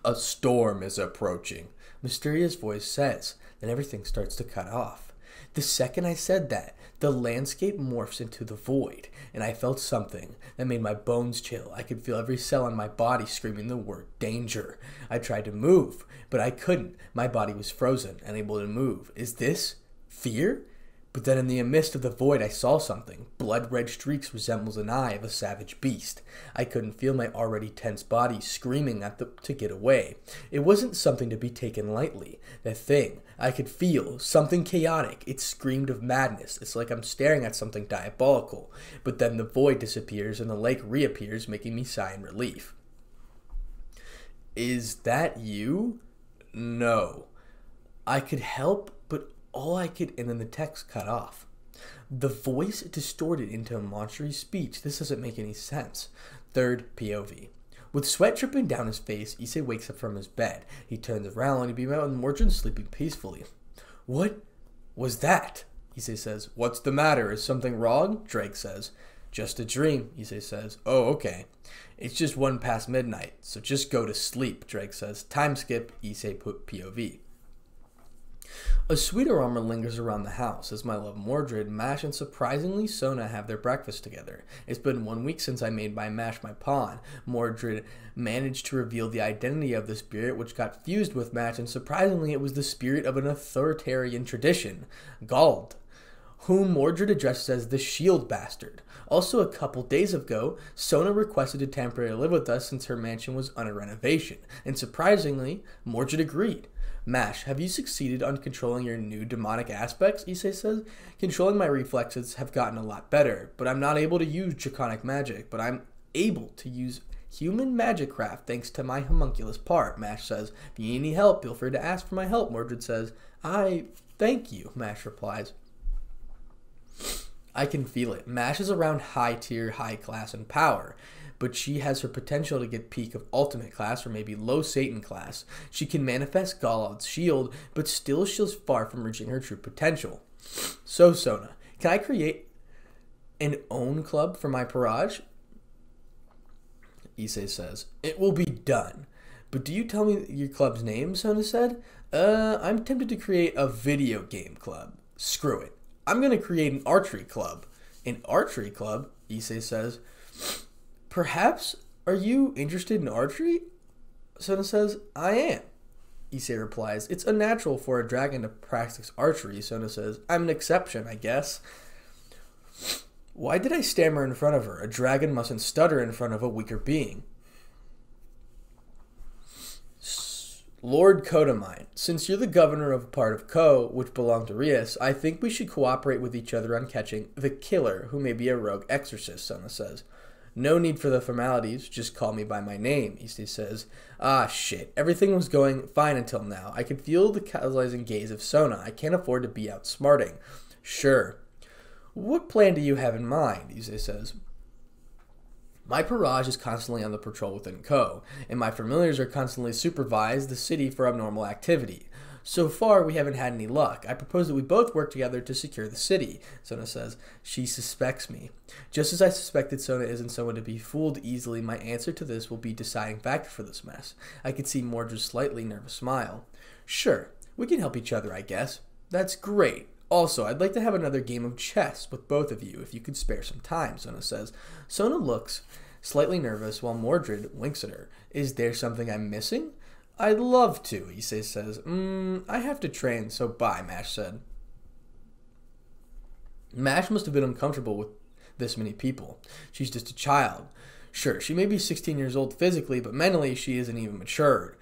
A storm is approaching. Mysterious voice says. Then everything starts to cut off. The second I said that, the landscape morphs into the void, and I felt something that made my bones chill. I could feel every cell in my body screaming the word danger. I tried to move, but I couldn't. My body was frozen, unable to move. Is this fear? But then in the midst of the void I saw something. Blood red streaks resembles an eye of a savage beast. I couldn't feel my already tense body screaming at the to get away. It wasn't something to be taken lightly. The thing I could feel, something chaotic. It screamed of madness. It's like I'm staring at something diabolical. But then the void disappears and the lake reappears, making me sigh in relief. Is that you? No. I could help, all I could, and then the text cut off. The voice distorted into a monstrous speech. This doesn't make any sense. Third POV. With sweat dripping down his face, Issei wakes up from his bed. He turns around and he be met with Mordred sleeping peacefully. What was that? Issei says. What's the matter? Is something wrong? Drake says. Just a dream, Issei says. Oh, okay. It's just one past midnight, so just go to sleep, Drake says. Time skip, Issei put POV. A sweet aroma lingers around the house as my love Mordred, Mash, and surprisingly Sona have their breakfast together. It's been one week since I made by Mash my pawn. Mordred managed to reveal the identity of the spirit which got fused with Mash, and surprisingly it was the spirit of an authoritarian tradition, Galad whom Mordred addresses as the Shield Bastard. Also, a couple days ago, Sona requested to temporarily live with us since her mansion was under renovation, and surprisingly, Mordred agreed. Mash, have you succeeded on controlling your new demonic aspects? Issei says. Controlling my reflexes have gotten a lot better, but I'm not able to use draconic magic, but I'm able to use human magecraft thanks to my homunculus part, Mash says. If you need any help, feel free to ask for my help, Mordred says. I thank you, Mash replies. I can feel it. Mash is around high tier, high class, and power but she has her potential to get peak of ultimate class or maybe low Satan class. She can manifest Galad's shield, but still she's far from reaching her true potential. So, Sona, can I create an own club for my Peerage? Issei says, It will be done. But do you tell me your club's name? Sona said. Uh, I'm tempted to create a video game club. Screw it. I'm going to create an archery club. An archery club? Issei says. Perhaps are you interested in archery? Sona says, I am. Issei replies, It's unnatural for a dragon to practice archery. Sona says, I'm an exception, I guess. Why did I stammer in front of her? A dragon mustn't stutter in front of a weaker being. Lord Kotomine, since you're the governor of a part of Kuoh, which belonged to Rias, I think we should cooperate with each other on catching the killer, who may be a rogue exorcist, Sona says. No need for the formalities, just call me by my name, Issei says. Ah, shit. Everything was going fine until now. I could feel the catalyzing gaze of Sona. I can't afford to be outsmarting. Sure. What plan do you have in mind? Issei says. My Peerage is constantly on the patrol within Kuoh., and my familiars are constantly supervise the city for abnormal activity. So far, we haven't had any luck. I propose that we both work together to secure the city, Sona says. She suspects me. Just as I suspected Sona isn't someone to be fooled easily, my answer to this will be deciding factor for this mess. I could see Mordred's slightly nervous smile. Sure, we can help each other, I guess. That's great. Also, I'd like to have another game of chess with both of you if you could spare some time, Sona says. Sona looks slightly nervous while Mordred winks at her. Is there something I'm missing? I'd love to, Issei says. Mm, I have to train, so bye, Mash said. Mash must have been uncomfortable with this many people. She's just a child. Sure, she may be 16 years old physically, but mentally she isn't even matured.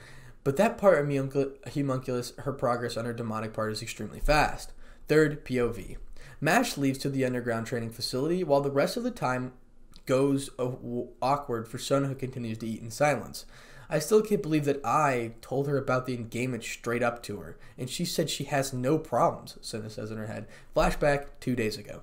But that part of homunculus, her progress on her demonic part is extremely fast. Third, POV. MASH leaves to the underground training facility while the rest of the time goes awkward for Sona who continues to eat in silence. I still can't believe that I told her about the engagement straight up to her, and she said she has no problems, Sona says in her head. Flashback two days ago.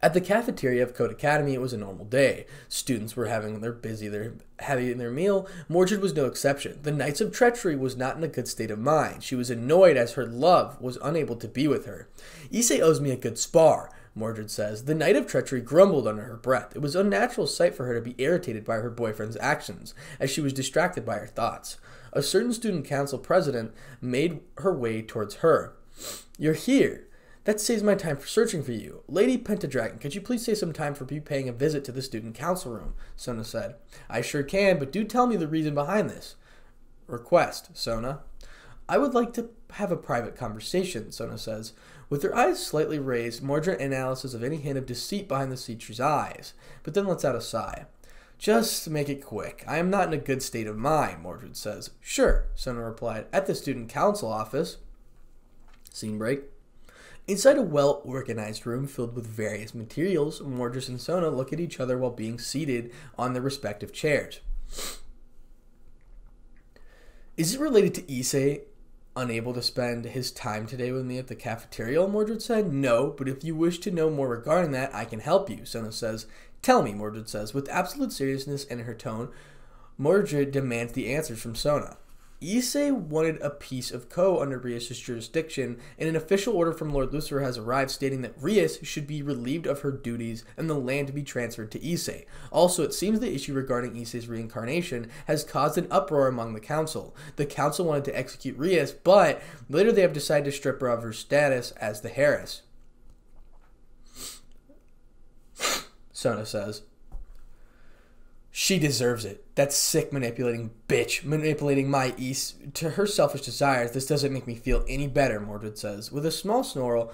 At the cafeteria of Kuoh Academy, it was a normal day. Students were having their busy, their having their meal. Mordred was no exception. The Knights of Treachery was not in a good state of mind. She was annoyed as her love was unable to be with her. Issei owes me a good spar. Mordred says. The Knight of Treachery grumbled under her breath. It was unnatural sight for her to be irritated by her boyfriend's actions, as she was distracted by her thoughts. A certain student council president made her way towards her. You're here. That saves my time for searching for you. Lady Pendragon, could you please save some time for me paying a visit to the student council room? Sona said. I sure can, but do tell me the reason behind this. Request, Sona. I would like to have a private conversation, Sona says. With her eyes slightly raised, Mordred analysis of any hint of deceit behind the Sitri's eyes, but then lets out a sigh. Just make it quick. I am not in a good state of mind, Mordred says. Sure, Sona replied. At the student council office. Scene break. Inside a well organized room filled with various materials, Mordred and Sona look at each other while being seated on their respective chairs. Is it related to Issei unable to spend his time today with me at the cafeteria? Mordred said. No, but if you wish to know more regarding that, I can help you, Sona says. Tell me, Mordred says. With absolute seriousness in her tone, Mordred demands the answers from Sona. Issei wanted a piece of Kuoh under Rias' jurisdiction, and an official order from Lord Lucifer has arrived stating that Rias should be relieved of her duties and the land to be transferred to Issei. Also, it seems the issue regarding Issei's reincarnation has caused an uproar among the council. The council wanted to execute Rias, but later they have decided to strip her of her status as the heiress. Sona says. She deserves it. That sick manipulating bitch manipulating my east to her selfish desires. This doesn't make me feel any better, Mordred says. With a small snarl,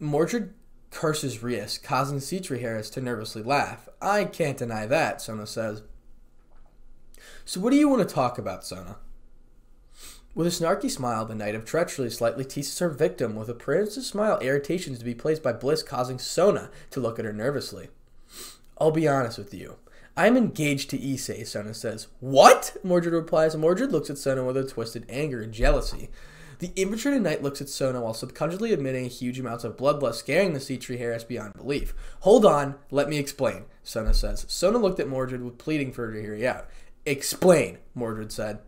Mordred curses Rias, causing Sitri heiress to nervously laugh. I can't deny that, Sona says. So what do you want to talk about, Sona? With a snarky smile, the Knight of Treachery slightly teases her victim with a appearance smile irritations to be placed by Bliss causing Sona to look at her nervously. I'll be honest with you. I'm engaged to Issei, Sona says. What? Mordred replies. Mordred looks at Sona with a twisted anger and jealousy. The infiltrated knight looks at Sona while subconsciously admitting huge amounts of bloodlust, scaring the Sitri heiress beyond belief. Hold on, let me explain, Sona says. Sona looked at Mordred with pleading for her to hear you out. Explain, Mordred said.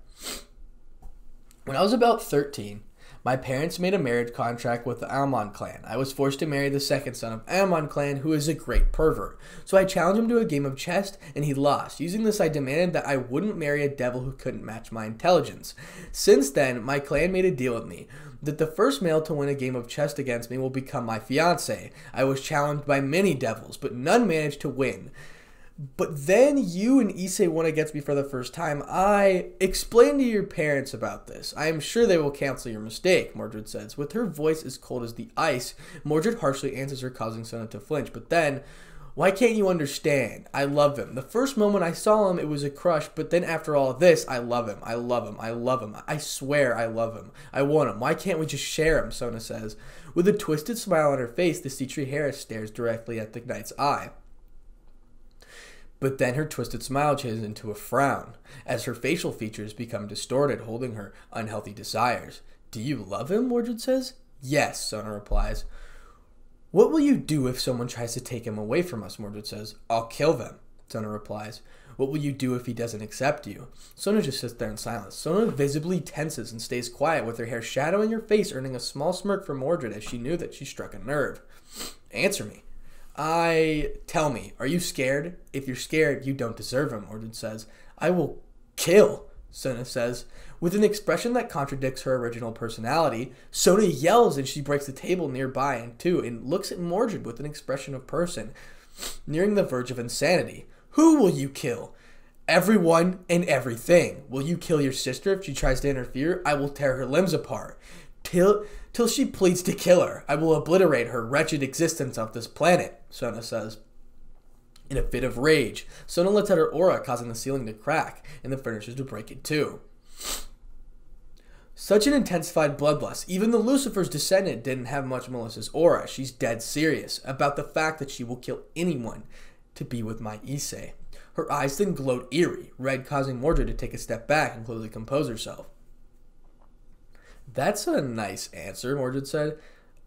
When I was about 13, my parents made a marriage contract with the Amon clan. I was forced to marry the second son of Amon clan, who is a great pervert. So I challenged him to a game of chess, and he lost. Using this, I demanded that I wouldn't marry a devil who couldn't match my intelligence. Since then, my clan made a deal with me that the first male to win a game of chess against me will become my fiance. I was challenged by many devils, but none managed to win. But then you and Issei won against me for the first time. I explain to your parents about this. I am sure they will cancel your mistake, Mordred says. With her voice as cold as the ice, Mordred harshly answers her, causing Sona to flinch. But then, why can't you understand? I love him. The first moment I saw him, it was a crush, but then after all this, I love him. I love him. I love him. I swear I love him. I want him. Why can't we just share him? Sona says. With a twisted smile on her face, the Sitri heiress stares directly at the knight's eye. But then her twisted smile changes into a frown as her facial features become distorted, holding her unhealthy desires. Do you love him? Mordred says. Yes, Sona replies. What will you do if someone tries to take him away from us? Mordred says. I'll kill them, Sona replies. What will you do if he doesn't accept you? Sona just sits there in silence. Sona visibly tenses and stays quiet with her hair shadowing her face, earning a small smirk from Mordred as she knew that she struck a nerve. Answer me. I tell me, are you scared? If you're scared, you don't deserve him, Mordred says. I will kill Sona says. With an expression that contradicts her original personality, Sona yells and she breaks the table nearby in two and looks at Mordred with an expression of person, nearing the verge of insanity. Who will you kill? Everyone and everything. Will you kill your sister if she tries to interfere? I will tear her limbs apart. Till, till she pleads to kill her, I will obliterate her wretched existence off this planet, Sona says. In a fit of rage, Sona lets out her aura, causing the ceiling to crack and the furniture to break in two. Such an intensified bloodlust, even the Lucifer's descendant didn't have much Melissa's aura. She's dead serious about the fact that she will kill anyone to be with my Issei. Her eyes then glowed eerie, red causing Mordred to take a step back and clearly compose herself. That's a nice answer, Mordred said.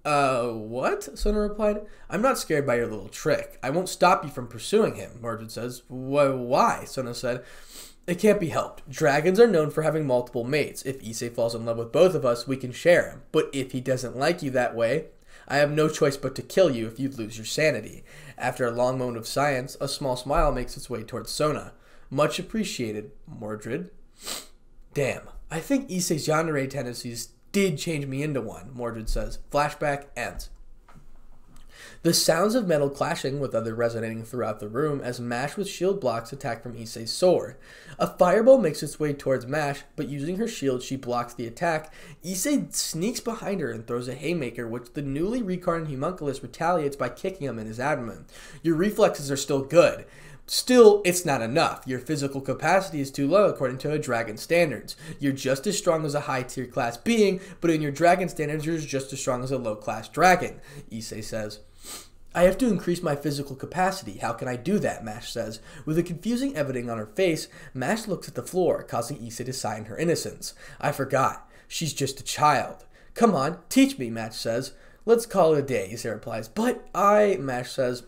Uh, what? Sona replied. I'm not scared by your little trick. I won't stop you from pursuing him, Mordred says. Why? Sona said. It can't be helped. Dragons are known for having multiple mates. If Issei falls in love with both of us, we can share him. But if he doesn't like you that way, I have no choice but to kill you if you lose your sanity. After a long moment of silence, a small smile makes its way towards Sona. Much appreciated, Mordred. Damn, I think Issei's yandere tendencies did change me into one, Mordred says. Flashback ends. The sounds of metal clashing with other resonating throughout the room as Mash with shield blocks attack from Issei's sword. A fireball makes its way towards Mash, but using her shield, she blocks the attack. Issei sneaks behind her and throws a haymaker, which the newly reincarnated homunculus retaliates by kicking him in his abdomen. Your reflexes are still good. Still, it's not enough. Your physical capacity is too low according to a dragon standards. You're just as strong as a high tier class being, but in your dragon standards, you're just as strong as a low class dragon, Issei says. I have to increase my physical capacity. How can I do that? Mash says. With a confusing evidence on her face, Mash looks at the floor, causing Issei to sigh in her innocence. I forgot. She's just a child. Come on, teach me, Mash says. Let's call it a day, Issei replies. But I, Mash says.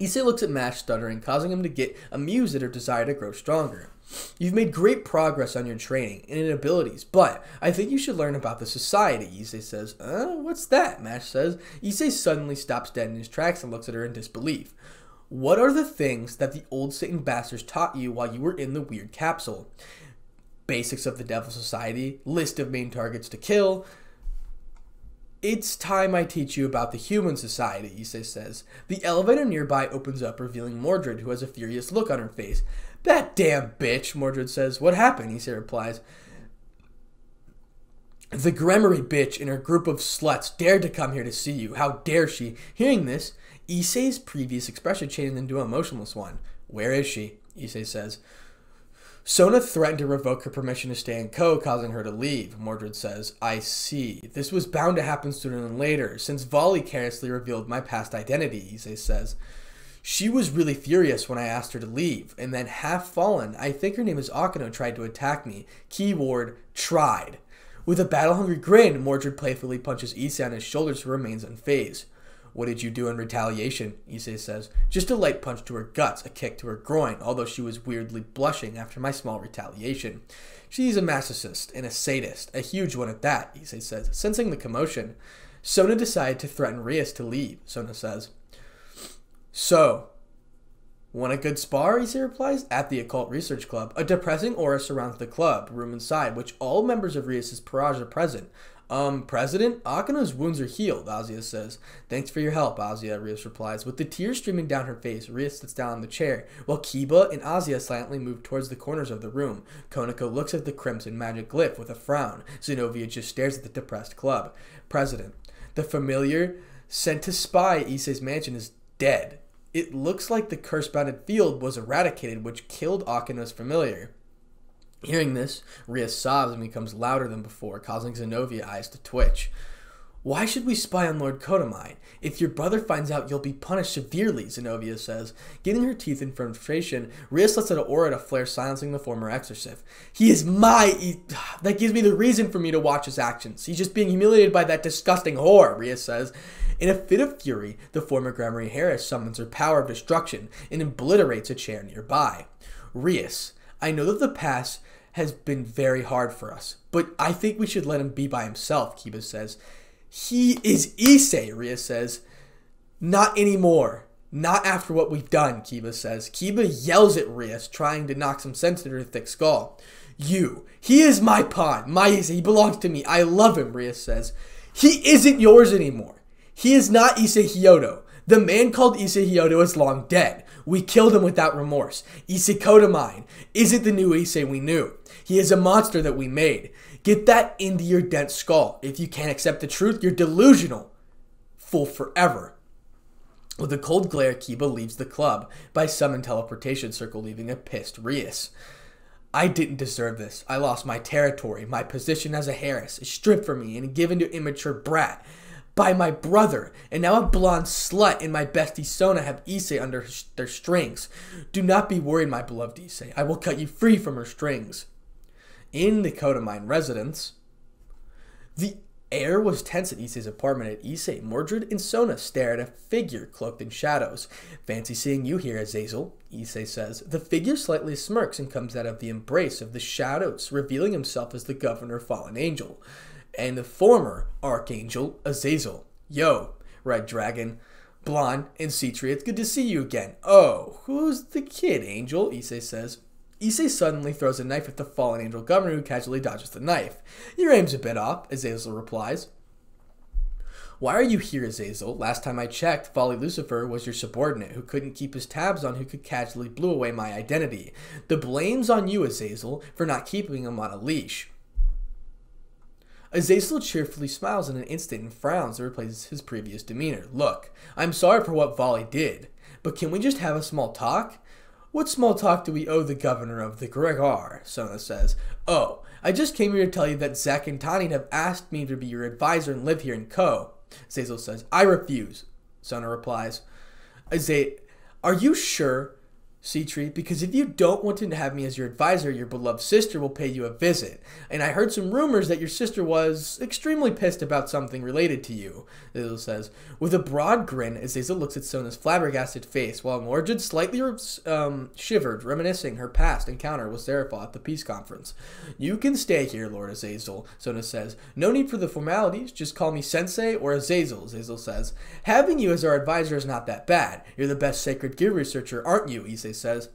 Issei looks at Mash, stuttering, causing him to get amused at her desire to grow stronger. You've made great progress on your training and abilities, but I think you should learn about the society, Issei says. Uh, what's that? Mash says. Issei suddenly stops dead in his tracks and looks at her in disbelief. What are the things that the old Satan bastards taught you while you were in the weird capsule? Basics of the Devil Society, list of main targets to kill. It's time I teach you about the human society, Issei says. The elevator nearby opens up, revealing Mordred, who has a furious look on her face. That damn bitch, Mordred says. What happened? Issei replies. The Gremory bitch and her group of sluts dared to come here to see you. How dare she? Hearing this, Issei's previous expression changed into a motionless one. Where is she? Issei says. Sona threatened to revoke her permission to stay in Kuoh, causing her to leave. Mordred says, I see. This was bound to happen sooner than later, since Vali carelessly revealed my past identity, Issei says. She was really furious when I asked her to leave, and then half fallen, I think her name is Akeno, tried to attack me. Keyword, tried. With a battle-hungry grin, Mordred playfully punches Issei on his shoulders who remains unfazed. What did you do in retaliation? Issei says. Just a light punch to her guts, a kick to her groin, although she was weirdly blushing after my small retaliation. She's a masochist and a sadist, a huge one at that, Issei says. Sensing the commotion, Sona decided to threaten Rias to leave, Sona says. So, Want a good spar? Issei replies. At the Occult Research Club. A depressing aura surrounds the club, room inside, which all members of Rias's Peerage are present. Um, President, Akeno's wounds are healed, Asia says. Thanks for your help, Asia, Rias replies. With the tears streaming down her face, Rias sits down on the chair, while Kiba and Asia silently move towards the corners of the room. Koneko looks at the crimson magic glyph with a frown. Xenovia just stares at the depressed club. President, the familiar sent to spy Issei's mansion is dead. It looks like the curse-bounded field was eradicated, which killed Akeno's familiar. Hearing this, Rias sobs and becomes louder than before, causing Xenovia eyes to twitch. Why should we spy on Lord Kotomine? If your brother finds out, you'll be punished severely, Xenovia says. Getting her teeth in frustration, Rias lets out an aura to flare, silencing the former exorcist. He is my... He, that gives me the reason for me to watch his actions. He's just being humiliated by that disgusting whore, Rias says. In a fit of fury, the former Gremory heiress summons her power of destruction and obliterates a chair nearby. Rias, I know that the past has been very hard for us, but I think we should let him be by himself, Kiba says. He is Issei, Rias says. Not anymore. Not after what we've done, Kiba says. Kiba yells at Rias, trying to knock some sense into her thick skull. You. He is my pawn. My Issei. He belongs to me. I love him, Rias says. He isn't yours anymore. He is not Issei Hyodo. The man called Issei is long dead. We killed him without remorse. Issei Kotomine isn't the new Issei we knew. He is a monster that we made. Get that into your dense skull. If you can't accept the truth, you're delusional. Fool forever. With a cold glare, Kiba leaves the club by summon teleportation circle, leaving a pissed Rias. I didn't deserve this. I lost my territory. My position as a heiress is stripped from me and given to immature brat by my brother. And now a blonde slut and my bestie Sona have Issei under their strings. Do not be worried, my beloved Issei. I will cut you free from her strings. In the Kotomine residence, the air was tense at Issei's apartment at Issei. Mordred and Sona stare at a figure cloaked in shadows. Fancy seeing you here, Azazel, Issei says. The figure slightly smirks and comes out of the embrace of the shadows, revealing himself as the governor fallen angel. And the former archangel, Azazel. Yo, Red Dragon. Blonde and Sitri, it's good to see you again. Oh, who's the kid, Angel? Issei says. Issei suddenly throws a knife at the fallen angel governor who casually dodges the knife. Your aim's a bit off, Azazel replies. Why are you here, Azazel? Last time I checked, Vali Lucifer was your subordinate who couldn't keep his tabs on who could casually blew away my identity. The blame's on you, Azazel, for not keeping him on a leash. Azazel cheerfully smiles in an instant and frowns and replaces his previous demeanor. Look, I'm sorry for what Vali did, but can we just have a small talk? What small talk do we owe the governor of the Grigori? Sona says. Oh, I just came here to tell you that Zack and Tani have asked me to be your advisor and live here in Kuoh. Zazel says. I refuse. Sona replies. Azazel, are you sure? Sitri, because if you don't want to have me as your advisor, your beloved sister will pay you a visit. And I heard some rumors that your sister was extremely pissed about something related to you, Azazel says. With a broad grin, Azazel looks at Sona's flabbergasted face, while Mordred slightly um, shivered, reminiscing her past encounter with Serafall at the peace conference. You can stay here, Lord Azazel, Sona says. No need for the formalities, just call me Sensei or Azazel, Azazel says. Having you as our advisor is not that bad. You're the best sacred gear researcher, aren't you, Says.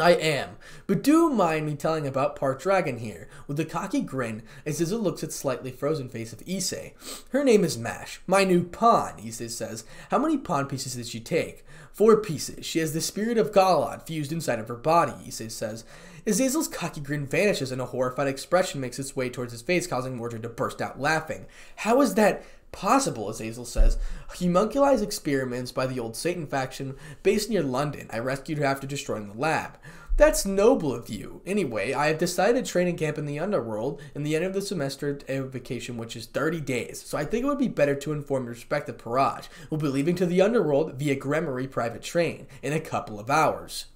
I am, but do mind me telling about Part Dragon here. With a cocky grin, as Azazel looks at slightly frozen face of Issei. Her name is Mash, my new pawn, Issei says. How many pawn pieces did she take? Four pieces. She has the spirit of Galad fused inside of her body, Issei says. Azazel's cocky grin vanishes and a horrified expression makes its way towards his face, causing Mordred to burst out laughing. How is that possible, Azazel says. Homunculized experiments by the old Satan faction based near London. I rescued her after destroying the lab. That's noble of you. Anyway, I have decided training camp in the underworld in the end of the semester vacation, which is 30 days. So I think it would be better to inform your respective Peerage. We'll be leaving to the underworld via Gremory private train in a couple of hours.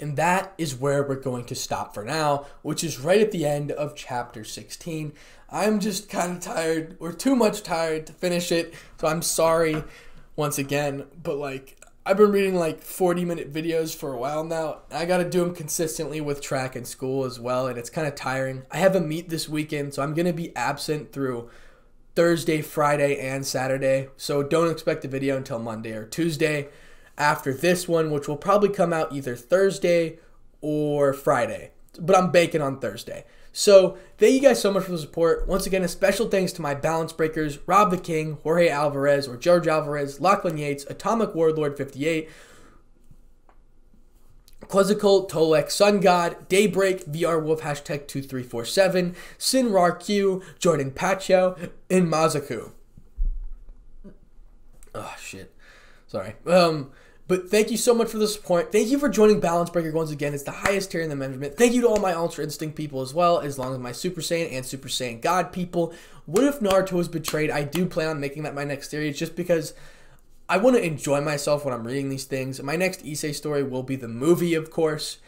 And that is where we're going to stop for now, which is right at the end of chapter 16. I'm just kind of tired, or too much tired to finish it, so I'm sorry once again, but like, I've been reading like 40 minute videos for a while now. I got to do them consistently with track and school as well, and it's kind of tiring. I have a meet this weekend, so I'm going to be absent through Thursday, Friday, and Saturday. So don't expect a video until Monday or Tuesday after this one, which will probably come out either Thursday or Friday. But I'm baking on Thursday. So thank you guys so much for the support. Once again, a special thanks to my balance breakers, Rob the King, Jorge Alvarez or George Alvarez, Lachlan Yates, Atomic Warlord 58, Quetzalcoatl, Tolek, Sun God, Daybreak, VR Wolf, hashtag 2347, Sinrar Q, Jordan Pacho, and Mazaku. Oh, shit. Sorry. Um, but thank you so much for the support. Thank you for joining Balance Breaker once again. It's the highest tier in the management. Thank you to all my Ultra Instinct people as well, as long as my Super Saiyan and Super Saiyan God people. What if Naruto is betrayed? I do plan on making that my next series just because I want to enjoy myself when I'm reading these things. My next Issei story will be the movie, of course.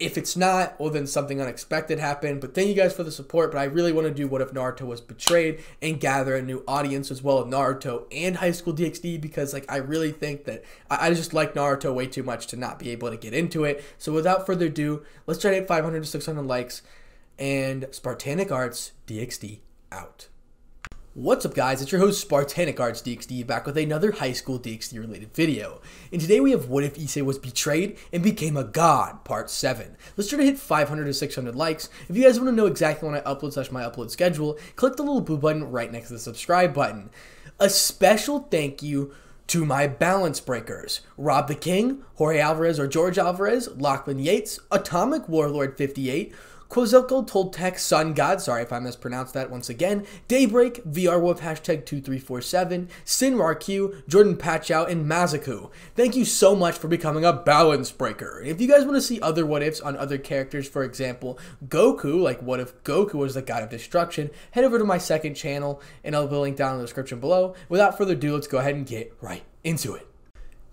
If it's not, well, then something unexpected happened. But thank you guys for the support. But I really want to do What If Naruto Was Betrayed and gather a new audience as well as Naruto and High School DxD because, like, I really think that I, I just like Naruto way too much to not be able to get into it. So without further ado, let's try to hit 500 to 600 likes. And Spartanic Artz DxD out. What's up guys, it's your host Spartanic Artz DxD back with another high school DxD related video. And today we have What If Issei Was Betrayed and Became a God, part 7. Let's try to hit 500 to 600 likes. If you guys want to know exactly when I upload slash my upload schedule, click the little blue button right next to the subscribe button. A special thank you to my balance breakers Rob the King, Jorge Alvarez or George Alvarez, Lachlan Yates, Atomic Warlord 58, Tech Sun God, sorry if I mispronounced that once again, Daybreak, VR Wolf hashtag 2347, Sinrar Q, Jordan Patchow, and Mazaku. Thank you so much for becoming a balance breaker. If you guys want to see other what ifs on other characters, for example, Goku, like what if Goku was the god of destruction, head over to my second channel and I'll a link down in the description below. Without further ado, let's go ahead and get right into it.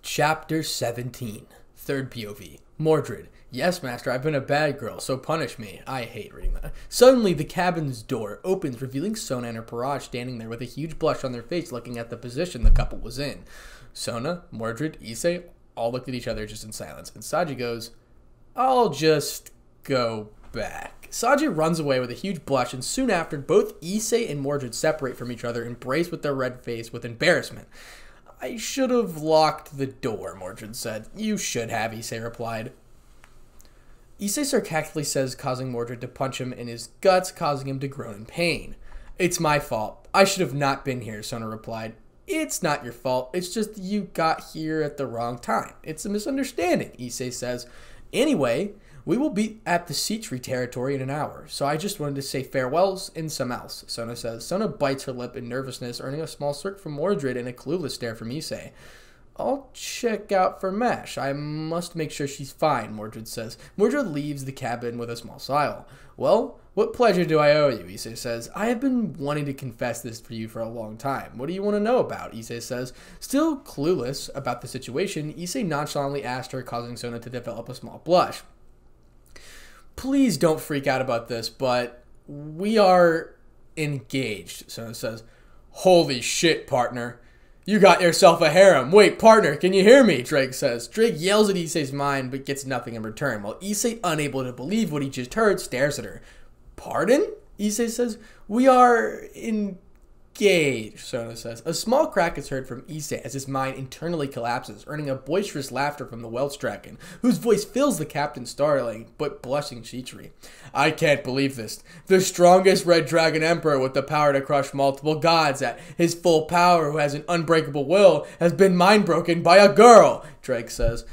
Chapter 17, third POV. Mordred. Yes, master, I've been a bad girl, so punish me. I hate reading that. Suddenly, the cabin's door opens, revealing Sona and her Peerage standing there with a huge blush on their face looking at the position the couple was in. Sona, Mordred, Issei all looked at each other just in silence, and Saji goes, I'll just go back. Saji runs away with a huge blush, and soon after, both Issei and Mordred separate from each other, embrace with their red face with embarrassment. I should have locked the door, Mordred said. You should have, Issei replied. Issei sarcastically says, causing Mordred to punch him in his guts, causing him to groan in pain. It's my fault. I should have not been here, Sona replied. It's not your fault. It's just you got here at the wrong time. It's a misunderstanding, Issei says. Anyway, we will be at the Sitri territory in an hour, so I just wanted to say farewells and some else, Sona says. Sona bites her lip in nervousness, earning a small smirk from Mordred and a clueless stare from Issei. I'll check out for Mash. I must make sure she's fine, Mordred says. Mordred leaves the cabin with a small smile. Well, what pleasure do I owe you? Issei says. I have been wanting to confess this for you for a long time. What do you want to know about? Issei says. Still clueless about the situation, Issei nonchalantly asked her, causing Sona to develop a small blush. Please don't freak out about this, but we are engaged, Sona says. Holy shit, partner. You got yourself a harem. Wait, partner, can you hear me? Drake says. Drake yells at Issei's mind but gets nothing in return, while Issei, unable to believe what he just heard, stares at her. Pardon? Issei says. We are in Gage, Sona says. A small crack is heard from Issei as his mind internally collapses, earning a boisterous laughter from the Welsh dragon, whose voice fills the captain's startling but blushing Sitri. I can't believe this. The strongest Red Dragon Emperor with the power to crush multiple gods at his full power, who has an unbreakable will, has been mind broken by a girl, Drake says.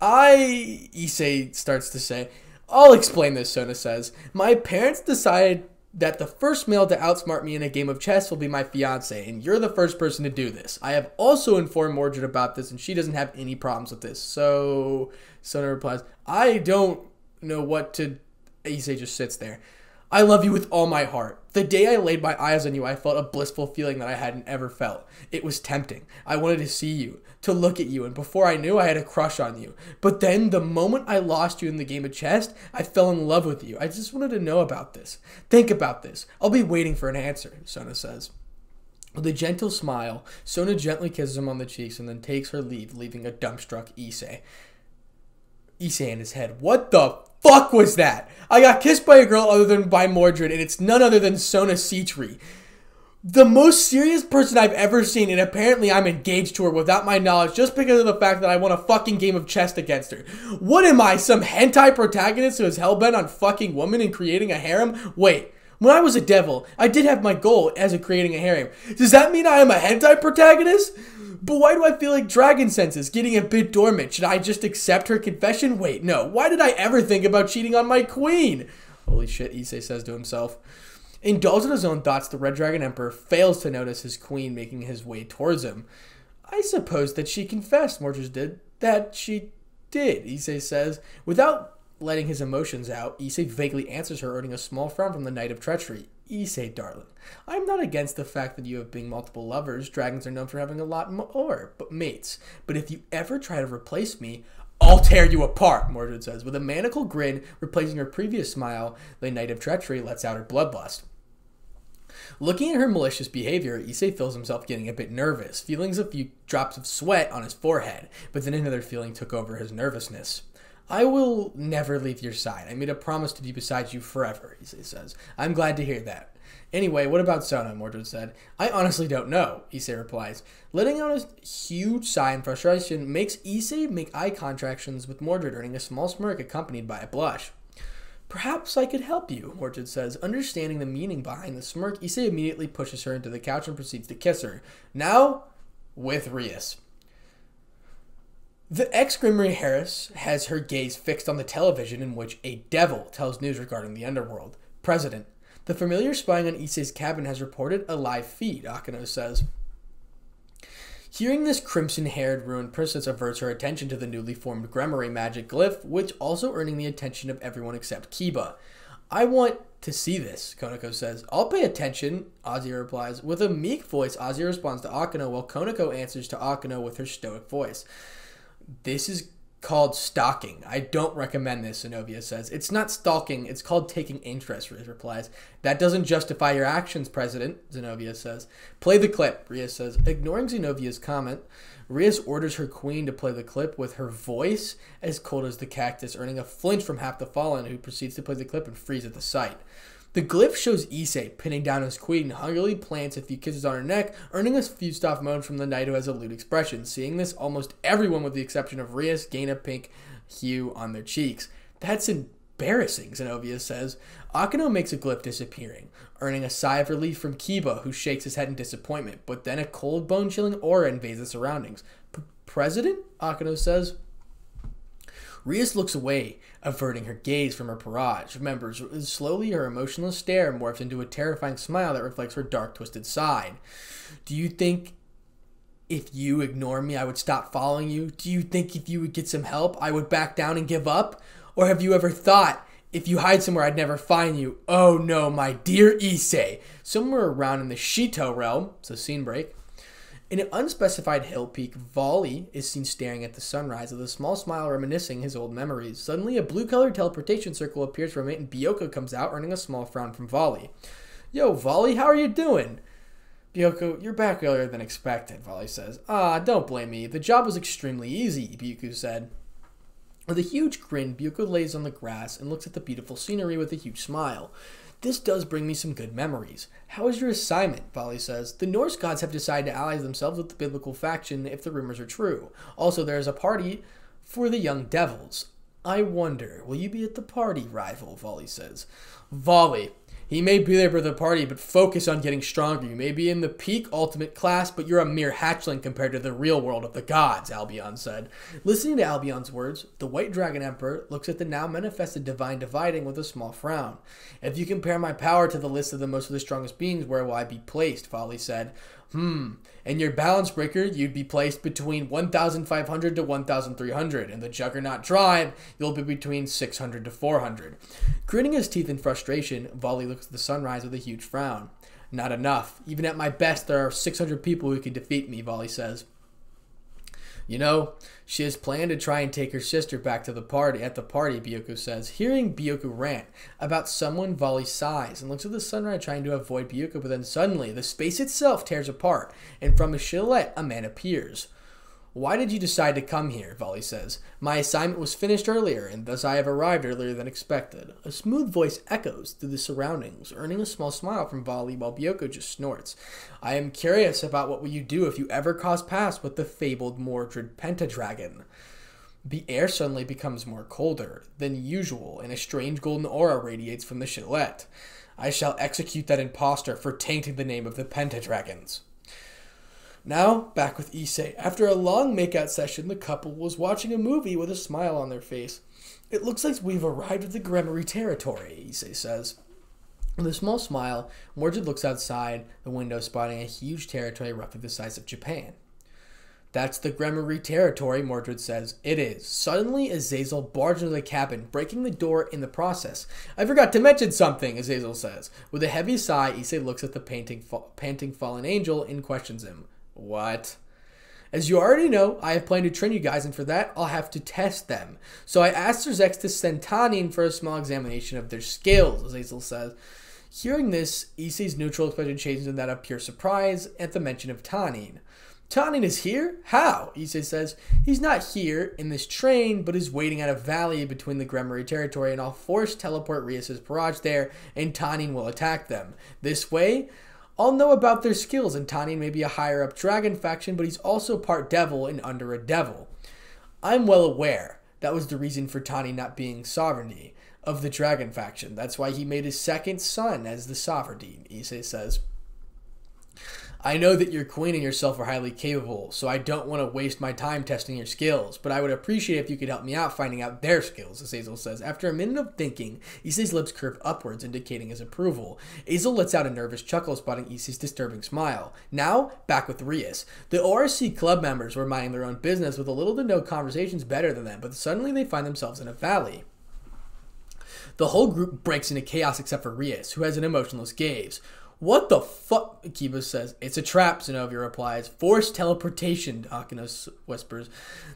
I, Issei starts to say, I'll explain this, Sona says. My parents decided that the first male to outsmart me in a game of chess will be my fiance, and you're the first person to do this. I have also informed Mordred about this, and she doesn't have any problems with this. So, Sona replies, I don't know what to. Issei just sits there. I love you with all my heart. The day I laid my eyes on you, I felt a blissful feeling that I hadn't ever felt. It was tempting. I wanted to see you, to look at you, and before I knew, I had a crush on you. But then, the moment I lost you in the game of chess, I fell in love with you. I just wanted to know about this. Think about this. I'll be waiting for an answer, Sona says. With a gentle smile, Sona gently kisses him on the cheeks and then takes her leave, leaving a dumbstruck Issei. Issei in his head. What the fuck was that? I got kissed by a girl other than by Mordred, and it's none other than Sona Sitri. The most serious person I've ever seen, and apparently I'm engaged to her without my knowledge just because of the fact that I won a fucking game of chess against her. What am I, some hentai protagonist who is hellbent on fucking women and creating a harem? Wait, when I was a devil, I did have my goal as a creating a harem. Does that mean I am a hentai protagonist? But why do I feel like Dragon Sense is getting a bit dormant? Should I just accept her confession? Wait, no. Why did I ever think about cheating on my queen? Holy shit, Issei says to himself. Indulged in his own thoughts, the Red Dragon Emperor fails to notice his queen making his way towards him. I suppose that she confessed, Mordred did. That she did, Issei says. Without letting his emotions out, Issei vaguely answers her, earning a small frown from the Knight of Treachery. Issei, darling, I'm not against the fact that you have been multiple lovers. Dragons are known for having a lot more but mates. But if you ever try to replace me, I'll tear you apart, Mordred says. With a maniacal grin replacing her previous smile, the Knight of Treachery lets out her bloodlust. Looking at her malicious behavior, Issei feels himself getting a bit nervous, feeling a few drops of sweat on his forehead, but then another feeling took over his nervousness. I will never leave your side. I made a promise to be beside you forever, he says. I'm glad to hear that. Anyway, what about Sona? Mordred said. I honestly don't know, Issei replies. Letting out a huge sigh in frustration makes Issei make eye contractions with Mordred, earning a small smirk accompanied by a blush. Perhaps I could help you, Mordred says. Understanding the meaning behind the smirk, Issei immediately pushes her into the couch and proceeds to kiss her. Now, with Rias. The ex Gremory Harris has her gaze fixed on the television in which a devil tells news regarding the underworld. President, the familiar spying on Issei's cabin has reported a live feed, Akeno says. Hearing this crimson haired ruined princess averts her attention to the newly formed Gremory magic glyph, which also earning the attention of everyone except Kiba. I want to see this, Koneko says. I'll pay attention, Asia replies. With a meek voice, Asia responds to Akeno, while Koneko answers to Akeno with her stoic voice. This is called stalking. I don't recommend this, Xenovia says. It's not stalking, it's called taking interest, Rias replies. That doesn't justify your actions, President, Xenovia says. Play the clip, Rias says. Ignoring Xenovia's comment, Rias orders her queen to play the clip with her voice as cold as the cactus, earning a flinch from half the fallen, who proceeds to play the clip and freeze at the sight. The glyph shows Issei pinning down his queen and hungrily plants a few kisses on her neck, earning a few soft moans from the knight who has a lewd expression. Seeing this, almost everyone, with the exception of Rias, gain a pink hue on their cheeks. That's embarrassing, Xenovia says. Akeno makes a glyph disappearing, earning a sigh of relief from Kiba, who shakes his head in disappointment, but then a cold, bone chilling aura invades the surroundings. President? Akeno says. Rias looks away, averting her gaze from her peerage of members. Slowly, her emotionless stare morphs into a terrifying smile that reflects her dark, twisted side. Do you think if you ignore me, I would stop following you? Do you think if you would get some help, I would back down and give up? Or have you ever thought if you hide somewhere, I'd never find you? Oh no, my dear Issei. Somewhere around in the Shinto realm, so scene break, in an unspecified hill peak, Vali is seen staring at the sunrise with a small smile reminiscing his old memories. Suddenly, a blue colored teleportation circle appears from it, and Bikou comes out, earning a small frown from Vali. Yo, Vali, how are you doing? Bikou, you're back earlier than expected, Vali says. Ah, don't blame me. The job was extremely easy, Bikou said. With a huge grin, Bikou lays on the grass and looks at the beautiful scenery with a huge smile. This does bring me some good memories. How is your assignment? Vali says. The Norse gods have decided to ally themselves with the biblical faction if the rumors are true. Also, there is a party for the young devils. I wonder, will you be at the party, rival? Vali says. Vali, he may be there for the party, but focus on getting stronger. You may be in the peak ultimate class, but you're a mere hatchling compared to the real world of the gods, Albion said. Listening to Albion's words, the White Dragon Emperor looks at the now manifested divine dividing with a small frown. If you compare my power to the list of the most of the strongest beings, where will I be placed? Vali said. Hmm. In your balance breaker, you'd be placed between 1,500 to 1,300. In the Juggernaut drive, you'll be between 600 to 400. Gritting his teeth in frustration, Vali looks at the sunrise with a huge frown. Not enough. Even at my best, there are 600 people who can defeat me, Vali says. You know, she has planned to try and take her sister back to the party. At the party, Bikou says, hearing Bikou rant about someone Vali sighs and looks at the sunrise trying to avoid Bikou, but then suddenly the space itself tears apart, and from a silhouette a man appears. Why did you decide to come here? Vali says. My assignment was finished earlier, and thus I have arrived earlier than expected. A smooth voice echoes through the surroundings, earning a small smile from Vali while Bikou just snorts. I am curious about what will you do if you ever cross paths with the fabled Mordred Pendragon. The air suddenly becomes more colder than usual, and a strange golden aura radiates from the silhouette. I shall execute that impostor for tainting the name of the Pendragons. Now, back with Issei. After a long makeout session, the couple was watching a movie with a smile on their face. It looks like we've arrived at the Gremory territory, Issei says. With a small smile, Mordred looks outside the window, spotting a huge territory roughly the size of Japan. That's the Gremory territory, Mordred says. It is. Suddenly, Azazel barges into the cabin, breaking the door in the process. I forgot to mention something, Azazel says. With a heavy sigh, Issei looks at the panting, panting fallen angel and questions him. What? As you already know, I have planned to train you guys, and for that, I'll have to test them. So I asked Zex to send Tannin for a small examination of their skills, as Azazel says. Hearing this, Issei's neutral expression changes to that of pure surprise at the mention of Tannin. Tannin is here? How? Issei says. He's not here in this train, but is waiting at a valley between the Gremory territory, and I'll force teleport Rias's peerage there, and Tannin will attack them. This way, I'll know about their skills, and Tannin may be a higher up dragon faction, but he's also part devil and under a devil. I'm well aware that was the reason for Tannin not being sovereignty of the dragon faction. That's why he made his second son as the sovereignty, Issei says. I know that your queen and yourself are highly capable, so I don't want to waste my time testing your skills, but I would appreciate if you could help me out finding out their skills, Azazel says. After a minute of thinking, Issei's lips curve upwards, indicating his approval. Azazel lets out a nervous chuckle, spotting Issei's disturbing smile. Now, back with Rias. The ORC club members were minding their own business with a little to no conversations better than them, but suddenly they find themselves in a valley. The whole group breaks into chaos except for Rias, who has an emotionless gaze. What the fuck? Kiba says. It's a trap, Xenovia replies. Forced teleportation, Akeno whispers.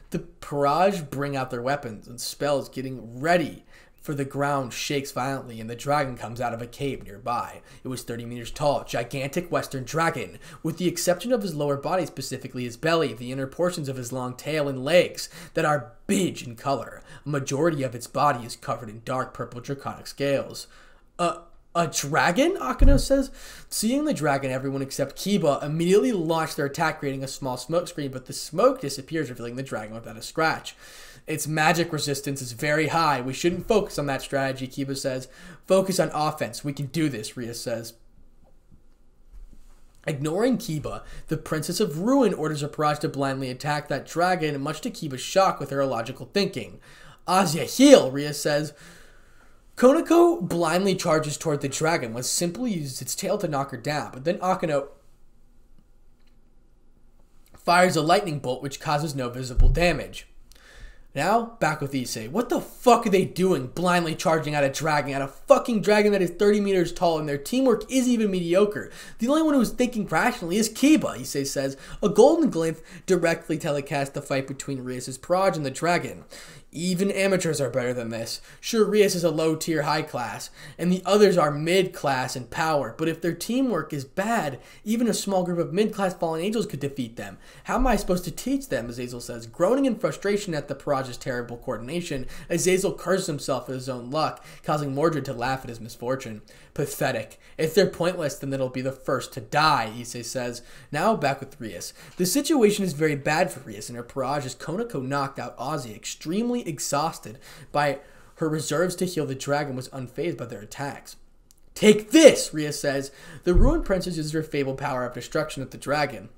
The Peerage bring out their weapons and spells, getting ready for the ground shakes violently and the dragon comes out of a cave nearby. It was 30 meters tall, gigantic western dragon, with the exception of his lower body, specifically his belly, the inner portions of his long tail and legs that are beige in color. A majority of its body is covered in dark purple draconic scales. Uh, a dragon? Akeno says. Seeing the dragon, everyone except Kiba immediately launched their attack, creating a small smoke screen, but the smoke disappears, revealing the dragon without a scratch. Its magic resistance is very high. We shouldn't focus on that strategy, Kiba says. Focus on offense. We can do this, Rias says. Ignoring Kiba, the Princess of Ruin orders Aparaj to blindly attack that dragon, much to Kiba's shock with her illogical thinking. Asia, heal, Rias says. Koneko blindly charges toward the dragon, which simply uses its tail to knock her down, but then Akeno fires a lightning bolt which causes no visible damage. Now, back with Issei. What the fuck are they doing blindly charging at a dragon, at a fucking dragon that is 30 meters tall, and their teamwork is even mediocre? The only one who is thinking rationally is Kiba, Issei says. A golden glaive directly telecasts the fight between Rias's peerage and the dragon. Even amateurs are better than this. Sure, Rias is a low tier high class, and the others are mid class in power, but if their teamwork is bad, even a small group of mid class fallen angels could defeat them. How am I supposed to teach them? Azazel says, groaning in frustration at the peerage's terrible coordination. Azazel curses himself at his own luck, causing Mordred to laugh at his misfortune. Pathetic. If they're pointless, then they'll be the first to die, Issei says. Now back with Rias. The situation is very bad for Rias, and her peerage as Koneko knocked out Asia, extremely exhausted by her reserves to heal the dragon was unfazed by their attacks. Take this, Rias says. The ruined princess uses her fabled power of destruction at the dragon.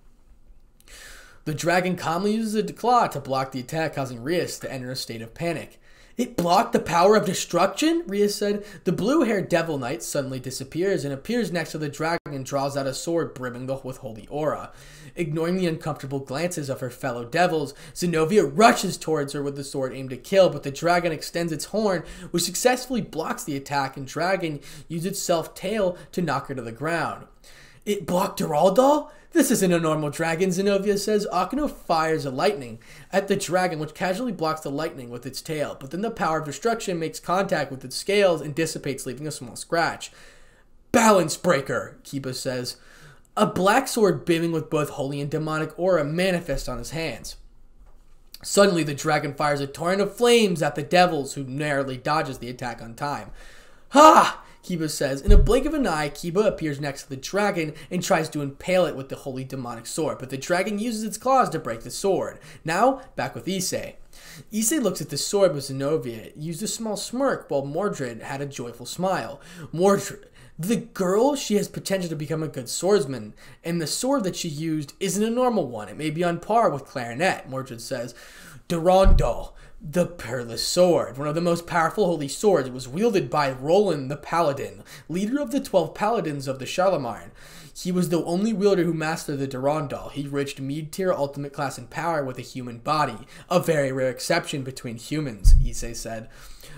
The dragon calmly uses a claw to block the attack, causing Rias to enter a state of panic. It blocked the power of destruction? Rias said. The blue haired devil knight suddenly disappears and appears next to the dragon and draws out a sword brimming with holy aura. Ignoring the uncomfortable glances of her fellow devils, Xenovia rushes towards her with the sword aimed to kill, but the dragon extends its horn, which successfully blocks the attack, and dragon uses its self tail to knock her to the ground. It blocked Durandal? This isn't a normal dragon, Xenovia says. Akeno fires a lightning at the dragon, which casually blocks the lightning with its tail, but then the power of destruction makes contact with its scales and dissipates, leaving a small scratch. Balance breaker, Kiba says. A black sword beaming with both holy and demonic aura manifests on his hands. Suddenly, the dragon fires a torrent of flames at the devils, who narrowly dodges the attack on time. Ha! Kiba says. In a blink of an eye, Kiba appears next to the dragon and tries to impale it with the holy demonic sword, but the dragon uses its claws to break the sword. Now, back with Issei. Issei looks at the sword with Xenovia, used a small smirk while Mordred had a joyful smile. Mordred, the girl, she has potential to become a good swordsman, and the sword that she used isn't a normal one. It may be on par with Clarent, Mordred says. Durandal, the Peerless Sword, one of the most powerful holy swords, was wielded by Roland the Paladin, leader of the twelve paladins of the Charlemagne. He was the only wielder who mastered the Durandal. He reached mid-tier ultimate class in power with a human body, a very rare exception between humans, Issei said.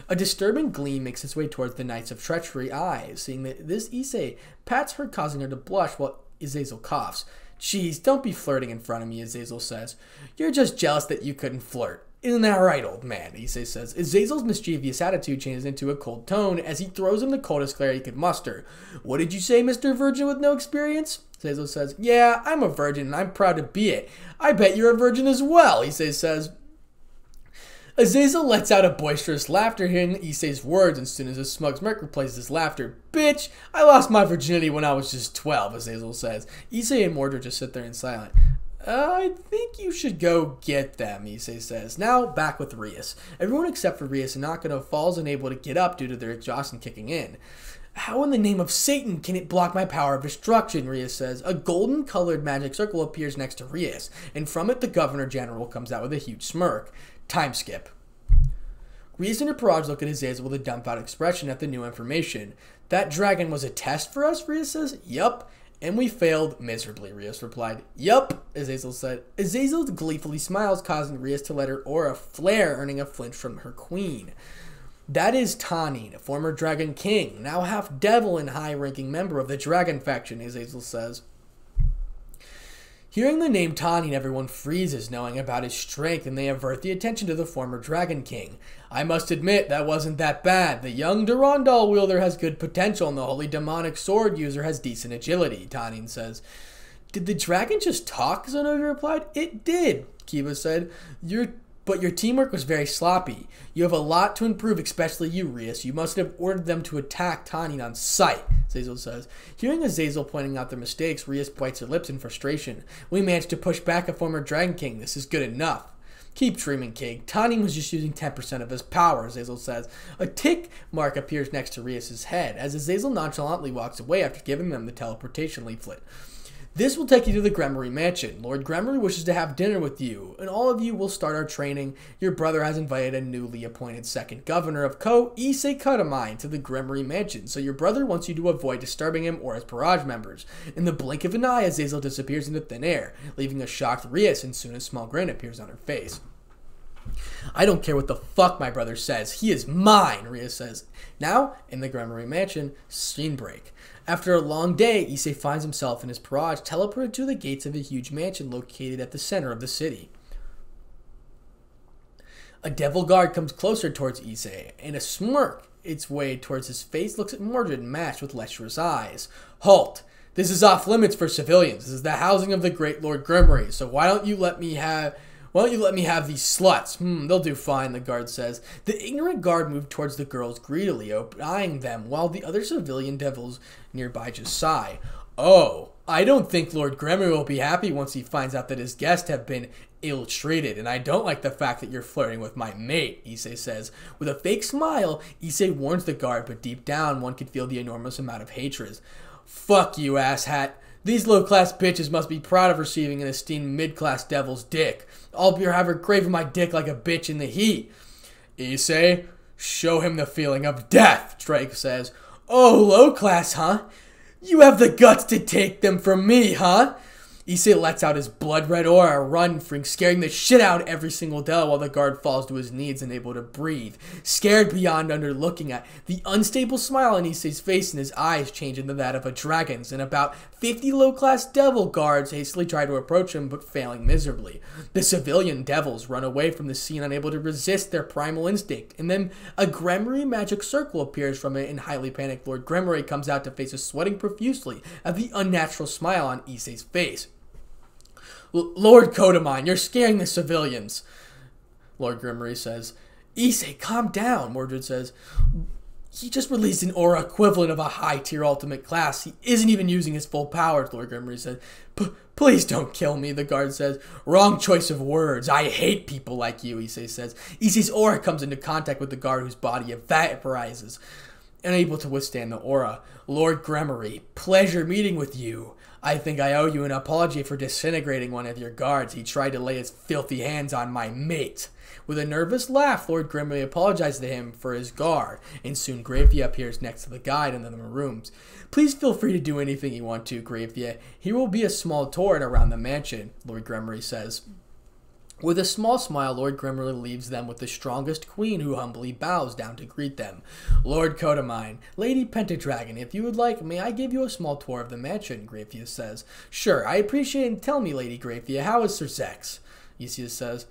A disturbing gleam makes its way towards the Knights of Treachery eyes, seeing that this Issei pats her, causing her to blush while Azazel coughs. Jeez, don't be flirting in front of me, Azazel says. You're just jealous that you couldn't flirt. Isn't that right, old man? Issei says. Azazel's mischievous attitude changes into a cold tone as he throws him the coldest glare he could muster. What did you say, Mr. Virgin with no experience? Azazel says, Yeah, I'm a virgin and I'm proud to be it. I bet you're a virgin as well, Issei says. Azazel lets out a boisterous laughter hearing Issei's words, and soon as a smug smirk replaces his laughter. Bitch, I lost my virginity when I was just 12, Azazel says. Issei and Mordred just sit there in silence. Uh, I think you should go get them, Issei says. Now, back with Rias. Everyone except for Rias and Nakano falls unable to get up due to their exhaustion kicking in. How in the name of Satan can it block my power of destruction? Rias says. A golden colored magic circle appears next to Rias, and from it the Governor General comes out with a huge smirk. Time skip. Rias and Peerage look at Azazel with a dumbfounded expression at the new information. That dragon was a test for us, Rias says. Yup. And we failed miserably, Rias replied. Yup, Azazel said. Azazel gleefully smiles, causing Rias to let her aura flare, earning a flinch from her queen. That is Tannin, a former Dragon King, now half devil and high ranking member of the Dragon faction, Azazel says. Hearing the name Tannin, everyone freezes, knowing about his strength, and they avert the attention to the former Dragon King. I must admit, that wasn't that bad. The young Durandal wielder has good potential, and the holy demonic sword user has decent agility, Tannin says. Did the dragon just talk? Xenovia replied. It did, Kiba said. You're but your teamwork was very sloppy. You have a lot to improve, especially you, Rias. You must have ordered them to attack Tannin on sight, Azazel says. Hearing Azazel pointing out their mistakes, Rias bites her lips in frustration. We managed to push back a former Dragon King. This is good enough. Keep dreaming, King. Tannin was just using 10% of his power, Azazel says. A tick mark appears next to Rias's head as Azazel nonchalantly walks away after giving them the teleportation leaflet. This will take you to the Gremory Mansion. Lord Gremory wishes to have dinner with you, and all of you will start our training. Your brother has invited a newly appointed second governor of Ko, Issei to the Gremory Mansion, so your brother wants you to avoid disturbing him or his Peerage members. In the blink of an eye, Azazel disappears into thin air, leaving a shocked Rias, and soon a small grin appears on her face. I don't care what the fuck my brother says. He is mine, Rias says. Now, in the Gremory Mansion, scene break. After a long day, Issei finds himself and his Peerage teleported to the gates of a huge mansion located at the center of the city. A devil guard comes closer towards Issei, and a smirk its way towards his face looks at Mordred matched with lecherous eyes. Halt! This is off limits for civilians. This is the housing of the great Lord Gremory, so why don't you let me have why don't you let me have these sluts? Hmm, they'll do fine, the guard says. The ignorant guard moved towards the girls greedily, eyeing them, while the other civilian devils nearby just sigh. Oh, I don't think Lord Gremory will be happy once he finds out that his guests have been ill treated, and I don't like the fact that you're flirting with my mate, Issei says. With a fake smile, Issei warns the guard, but deep down, one could feel the enormous amount of hatred. Fuck you, asshat. These low class bitches must be proud of receiving an esteemed mid class devil's dick. I'll be ever craving my dick like a bitch in the heat. Issei, show him the feeling of death, Ddraig says. Oh, low class, huh? You have the guts to take them from me, huh? Issei lets out his blood red aura, run, scaring the shit out every single Dell while the guard falls to his knees, unable to breathe. Scared beyond under looking at, the unstable smile on Issei's face and his eyes change into that of a dragon's, and about 50 low class devil guards hastily try to approach him, but failing miserably. The civilian devils run away from the scene, unable to resist their primal instinct, and then a Gremory magic circle appears from it, and highly panicked Lord Gremory comes out to face a sweating profusely at the unnatural smile on Issei's face. Lord Kotomine, you're scaring the civilians. Lord Gremory says. Issei, calm down, Mordred says. He just released an aura equivalent of a high tier ultimate class. He isn't even using his full powers, Lord Gremory said. Please don't kill me, the guard says. Wrong choice of words. I hate people like you, Issei says. Issei's aura comes into contact with the guard whose body vaporizes. Unable to withstand the aura. Lord Gremory, pleasure meeting with you. I think I owe you an apology for disintegrating one of your guards. He tried to lay his filthy hands on my mate. With a nervous laugh, Lord Gremory apologized to him for his guard, and soon Grayfia appears next to the guide in the rooms. Please feel free to do anything you want to, Grayfia. Here will be a small tour around the mansion, Lord Gremory says. With a small smile, Lord Gremory leaves them with the strongest queen who humbly bows down to greet them. Lord Kotomine, Lady Pentadragon, if you would like, may I give you a small tour of the mansion, Grayfia says. Sure, I appreciate it. Tell me, Lady Grayfia, how is Sirzechs? Eustace says.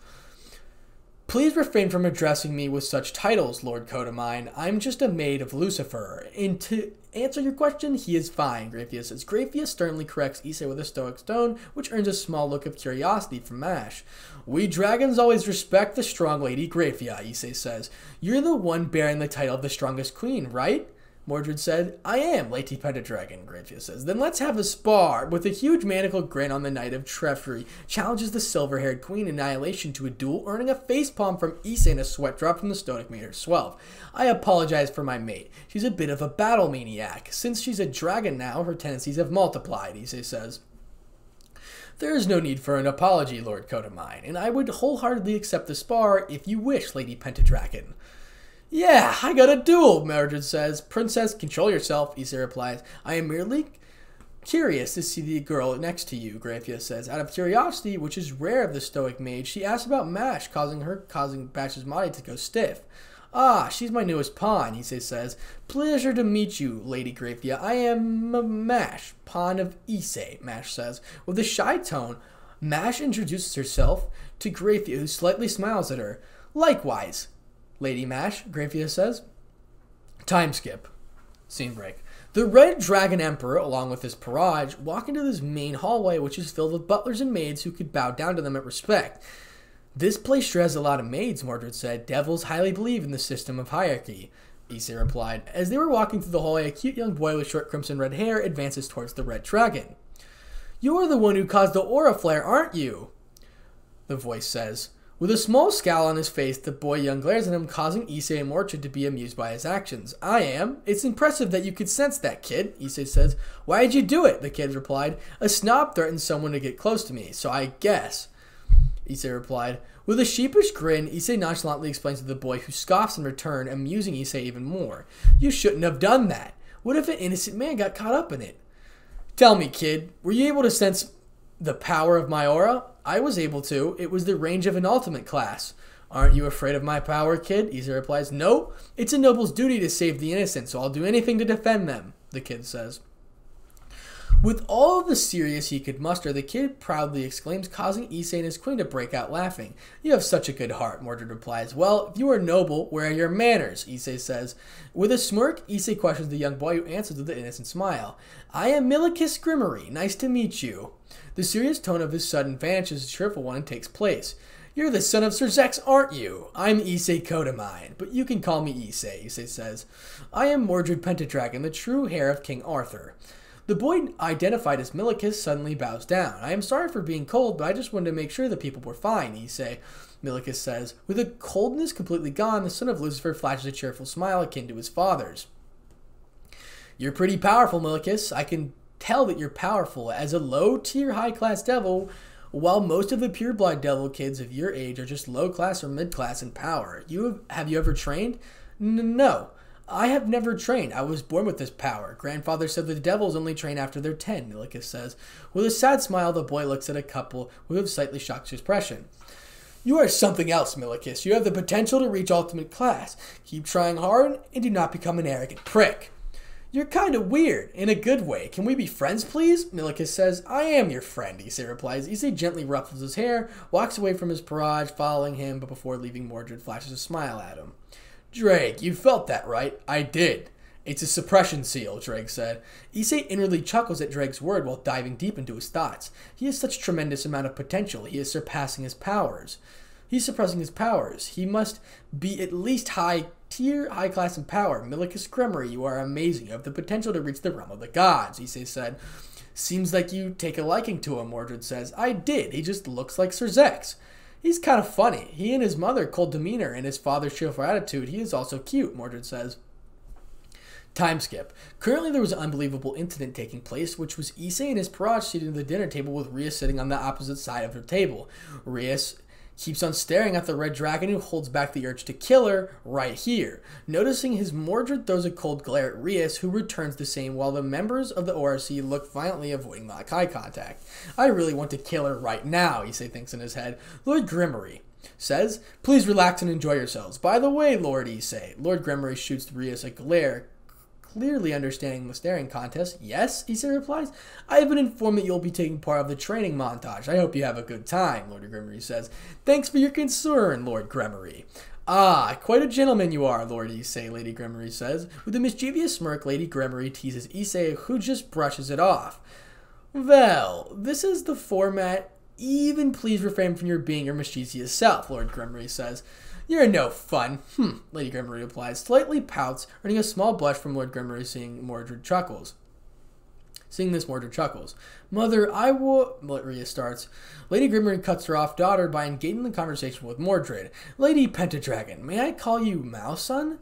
Please refrain from addressing me with such titles, Lord Kotomine. I'm just a maid of Lucifer. And to answer your question, he is fine, Grayfia says. Grayfia sternly corrects Issei with a stoic stone, which earns a small look of curiosity from Mash. We dragons always respect the strong lady Grayfia, Issei says. You're the one bearing the title of the strongest queen, right? Mordred said, I am, Lady Pendragon, Grayfia says. Then let's have a spar. With a huge manacled grin on the Knight of Treachery, challenges the silver-haired Queen Annihilation to a duel, earning a facepalm from Issei and a sweat drop from the Stoic made her swell. I apologize for my mate. She's a bit of a battle maniac. Since she's a dragon now, her tendencies have multiplied, Issei says. There is no need for an apology, Lord Kotomine, and I would wholeheartedly accept the spar if you wish, Lady Pendragon. Yeah, I got a duel, Mordred says. Princess, control yourself, Issei replies. I am merely curious to see the girl next to you, Grayfia says. Out of curiosity, which is rare of the stoic mage, she asks about Mash, causing her causing Bash's body to go stiff. Ah, she's my newest pawn, Issei says. Pleasure to meet you, Lady Grayfia. I am Mash, pawn of Issei, Mash says. With a shy tone, Mash introduces herself to Grayfia, who slightly smiles at her. Likewise, Lady Mash, Grayfia says. Time skip. Scene break. The Red Dragon Emperor, along with his Peerage, walk into this main hallway, which is filled with butlers and maids who could bow down to them at respect. This place sure has a lot of maids, Mordred said. Devils highly believe in the system of hierarchy. Issei replied. As they were walking through the hallway, a cute young boy with short crimson red hair advances towards the Red Dragon. You're the one who caused the aura flare, aren't you? The voice says. With a small scowl on his face, the boy young glares at him, causing Issei and Mordred to be amused by his actions. I am. It's impressive that you could sense that, kid, Issei says. Why did you do it? The kid replied. A snob threatened someone to get close to me, so I guess. Issei replied. With a sheepish grin, Issei nonchalantly explains to the boy, who scoffs in return, amusing Issei even more. You shouldn't have done that. What if an innocent man got caught up in it? Tell me, kid, were you able to sense the power of my aura? I was able to. It was the range of an ultimate class. Aren't you afraid of my power, kid? Issei replies, No, it's a noble's duty to save the innocent, so I'll do anything to defend them, the kid says. With all the serious he could muster, the kid proudly exclaims, causing Issei and his queen to break out laughing. You have such a good heart, Mordred replies. Well, if you are noble, where are your manners? Issei says. With a smirk, Issei questions the young boy who answers with an innocent smile. I am Millicas Gremory. Nice to meet you. The serious tone of his sudden vanishes, a cheerful one takes place. You're the son of Sirzechs, aren't you? I'm Issei Kotomine, but you can call me Issei, Issei says. I am Mordred Pendragon, the true heir of King Arthur. The boy identified as Millicas suddenly bows down. I am sorry for being cold, but I just wanted to make sure the people were fine, Issei. Millicas says. With the coldness completely gone, the son of Lucifer flashes a cheerful smile akin to his father's. You're pretty powerful, Millicas. I can tell that you're powerful. As a low tier, high class devil, while most of the pure blood devil kids of your age are just low class or mid class in power, you have, have you ever trained? N- no. I have never trained. I was born with this power. Grandfather said the devils only train after they're 10, Millicas says. With a sad smile, the boy looks at a couple who have slightly shocked expression. You are something else, Millicas. You have the potential to reach ultimate class. Keep trying hard and do not become an arrogant prick. You're kind of weird, in a good way. Can we be friends, please? Millicas says, I am your friend, Issei replies. Issei gently ruffles his hair, walks away from his peerage, following him, but before leaving, Mordred flashes a smile at him. Ddraig, you felt that, right? I did. It's a suppression seal, Ddraig said. Issei inwardly chuckles at Ddraig's word while diving deep into his thoughts. He has such tremendous amount of potential, he is surpassing his powers. He's suppressing his powers. He must be at least high tier, high class and power. Millicas Gremory, you are amazing. You have the potential to reach the realm of the gods, Issei said. Seems like you take a liking to him, Mordred says. I did. He just looks like Sirzechs. He's kind of funny. He and his mother, cold demeanor, and his father's cheerful attitude. He is also cute, Mordred says. Time skip. Currently, there was an unbelievable incident taking place, which was Issei and his Peerage seated at the dinner table with Rias sitting on the opposite side of their table. Rias keeps on staring at the red dragon who holds back the urge to kill her right here. Noticing his Mordred throws a cold glare at Rias, who returns the same while the members of the ORC look violently avoiding eye contact. I really want to kill her right now, Issei thinks in his head. Lord Gremory says, Please relax and enjoy yourselves. By the way, Lord Issei, Lord Gremory shoots Rias a glare clearly understanding the staring contest. Yes, Issei replies. I have been informed that you'll be taking part of the training montage. I hope you have a good time, Lord Gremory says. Thanks for your concern, Lord Gremory. Ah, quite a gentleman you are, Lord Issei, Lady Gremory says. With a mischievous smirk, Lady Gremory teases Issei, who just brushes it off. Well, this is the format. Even please refrain from your being your mischievous self, Lord Gremory says. You're no fun. Hmm, Lady Gremory replies, slightly pouts, earning a small blush from Lord Gremory seeing Mordred chuckles. Seeing this, Mordred chuckles. Mother, I will. Rias starts. Lady Gremory cuts her off daughter by engaging the conversation with Mordred. Lady Pendragon, may I call you Mouson?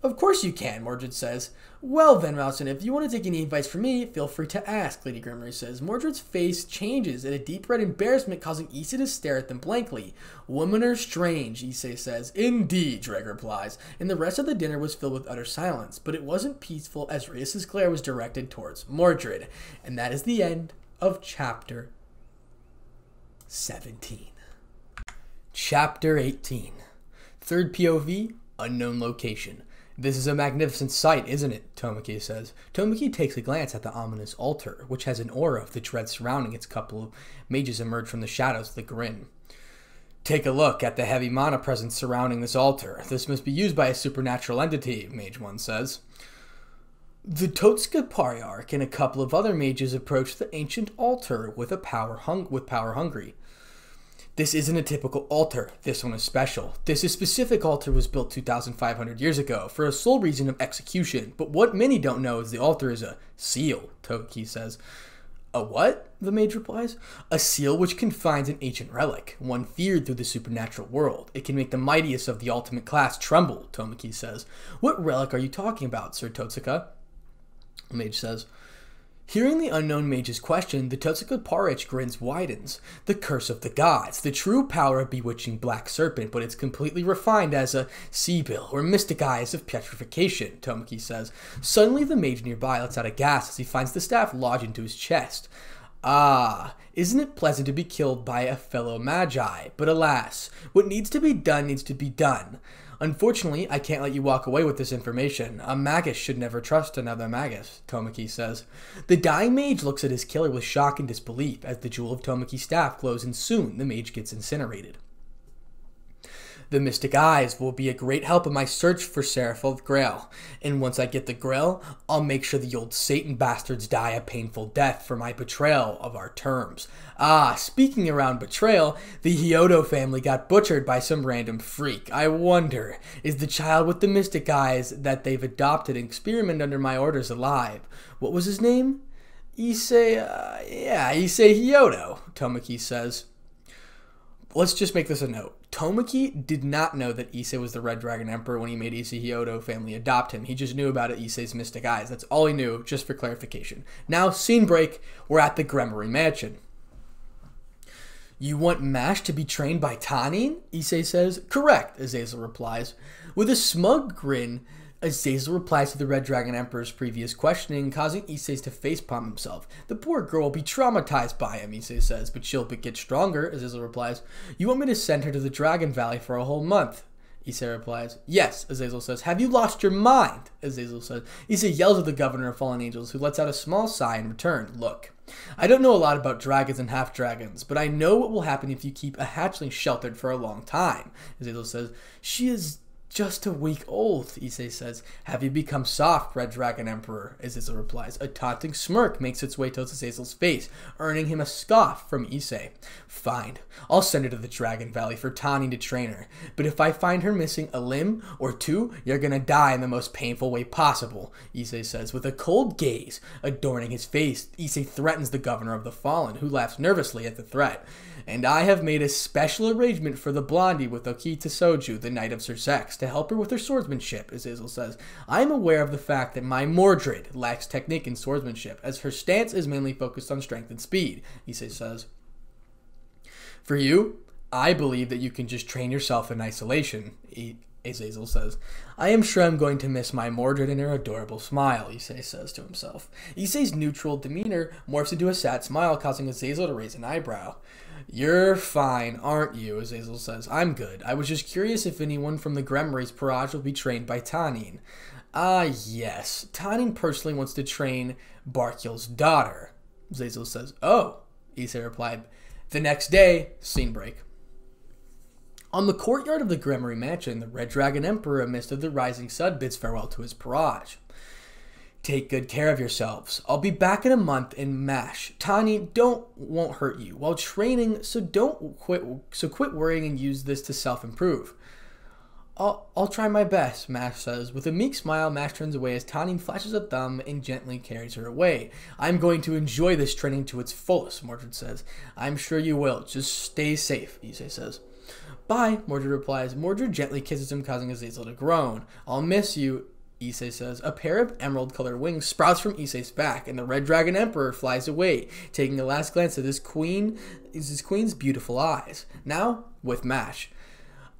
Of course you can, Mordred says. Well then, Mouson, if you want to take any advice from me, feel free to ask, Lady Gremory says. Mordred's face changes in a deep red embarrassment, causing Issei to stare at them blankly. Women are strange, Issei says. Indeed, Ddraig replies, and the rest of the dinner was filled with utter silence, but it wasn't peaceful as Rias's glare was directed towards Mordred. And that is the end of chapter 17. Chapter 18. Third POV, unknown location. This is a magnificent sight, isn't it? Tokiomi says. Tokiomi takes a glance at the ominous altar, which has an aura of the dread surrounding its couple of mages emerge from the shadows with a grin. Take a look at the heavy mana presence surrounding this altar. This must be used by a supernatural entity, Mage 1 says. The Tohsaka Pariarch and a couple of other mages approach the ancient altar with a power hung with power hungry. This isn't a typical altar. This one is special. This specific altar was built 2,500 years ago for a sole reason of execution. But what many don't know is the altar is a seal, Toki says. A what? The mage replies. A seal which confines an ancient relic, one feared through the supernatural world. It can make the mightiest of the ultimate class tremble, Tokiomi says. What relic are you talking about, Sir Tohsaka? The mage says. Hearing the unknown mage's question, the Tohsaka Pariarch grins widens. The curse of the gods, the true power of bewitching black serpent, but it's completely refined as a Cybele or mystic eyes of petrification, Tokiomi says. Suddenly the mage nearby lets out a gasp as he finds the staff lodge into his chest. Ah, isn't it pleasant to be killed by a fellow magi? But alas, what needs to be done needs to be done. Unfortunately, I can't let you walk away with this information. A magus should never trust another magus, Tokiomi says. The dying mage looks at his killer with shock and disbelief as the jewel of Tokiomi's staff glows and soon the mage gets incinerated. The Mystic Eyes will be a great help in my search for Seraphim Grail, and once I get the Grail, I'll make sure the old Satan bastards die a painful death for my betrayal of our terms. Ah, speaking around betrayal, the Hyodo family got butchered by some random freak. I wonder, is the child with the Mystic Eyes that they've adopted and experimented under my orders alive? What was his name? Issei, uh, yeah, Issei Hyodo, Tokiomi says. Let's just make this a note. Tokiomi did not know that Issei was the Red Dragon Emperor when he made Issei Hyodo family adopt him. He just knew about it, Issei's mystic eyes. That's all he knew, just for clarification. Now, scene break, we're at the Gremory Mansion. You want Mash to be trained by Tannin? Issei says. Correct, Azazel replies. With a smug grin, Azazel replies to the Red Dragon Emperor's previous questioning, causing Issei to facepalm himself. The poor girl will be traumatized by him, Issei says, but she'll get stronger, Azazel replies. You want me to send her to the Dragon Valley for a whole month? Issei replies. Yes, Azazel says. Have you lost your mind? Azazel says. Issei yells at the governor of fallen angels, who lets out a small sigh in return. Look, I don't know a lot about dragons and half dragons, but I know what will happen if you keep a hatchling sheltered for a long time. Azazel says. She is just a week old, Issei says. Have you become soft, Red Dragon Emperor? Azazel replies. A taunting smirk makes its way to Azazel's face, earning him a scoff from Issei. Fine, I'll send her to the Dragon Valley for Tannin to train her. But if I find her missing a limb or two, you're gonna die in the most painful way possible, Issei says. With a cold gaze adorning his face, Issei threatens the governor of the fallen, who laughs nervously at the threat. And I have made a special arrangement for the blondie with Okita Soji, the Knight of Sirzechs, to help her with her swordsmanship, as Azazel says. I am aware of the fact that my Mordred lacks technique in swordsmanship, as her stance is mainly focused on strength and speed, Issei says. For you, I believe that you can just train yourself in isolation, Azazel says. I am sure I'm going to miss my Mordred and her adorable smile, Issei says to himself. Issei's neutral demeanor morphs into a sad smile, causing Azazel to raise an eyebrow. You're fine, aren't you? Azazel says. I'm good. I was just curious if anyone from the Gremorys Peerage will be trained by Tannin. Ah, yes. Tannin personally wants to train Baraqiel's daughter. Azazel says, Oh, Issei replied. The next day, scene break. On the courtyard of the Gremory mansion, the Red Dragon Emperor, amidst of the rising sun, bids farewell to his Peerage. Take good care of yourselves. I'll be back in a month in MASH. Tannin, don't won't hurt you while training, so don't quit so quit worrying and use this to self-improve. I'll, I'll try my best, Mash says. With a meek smile, Mash turns away as Tannin flashes a thumb and gently carries her away. I'm going to enjoy this training to its fullest, Mordred says. I'm sure you will. Just stay safe, Issei says. Bye, Mordred replies. Mordred gently kisses him, causing Azazel to groan. I'll miss you, Issei says. A pair of emerald colored wings sprouts from Issei's back, and the Red Dragon Emperor flies away, taking a last glance at his queen, his queen's beautiful eyes. Now, with Mash.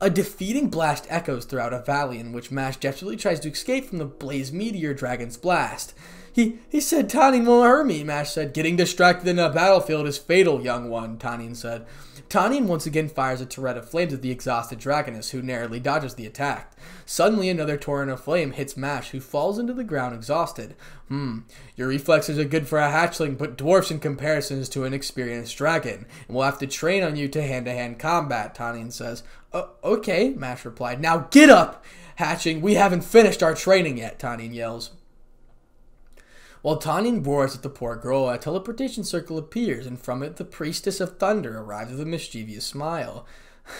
A defeating blast echoes throughout a valley in which Mash desperately tries to escape from the Blaze Meteor Dragon's blast. He, he said Tannin won't hurt me, Mash said. Getting distracted in a battlefield is fatal, young one, Tannin said. Tannin once again fires a turret of flames at the exhausted Dragoness, who narrowly dodges the attack. Suddenly, another torrent of flame hits Mash, who falls into the ground exhausted. Hmm, your reflexes are good for a hatchling, but dwarfs in comparison to an experienced dragon, and we'll have to train on you to hand-to-hand combat, Tannin says. Okay, Mash replied. Now get up! Hatching, we haven't finished our training yet, Tannin yells. While Tannin roars at the poor girl, a teleportation circle appears, and from it the priestess of thunder arrives with a mischievous smile.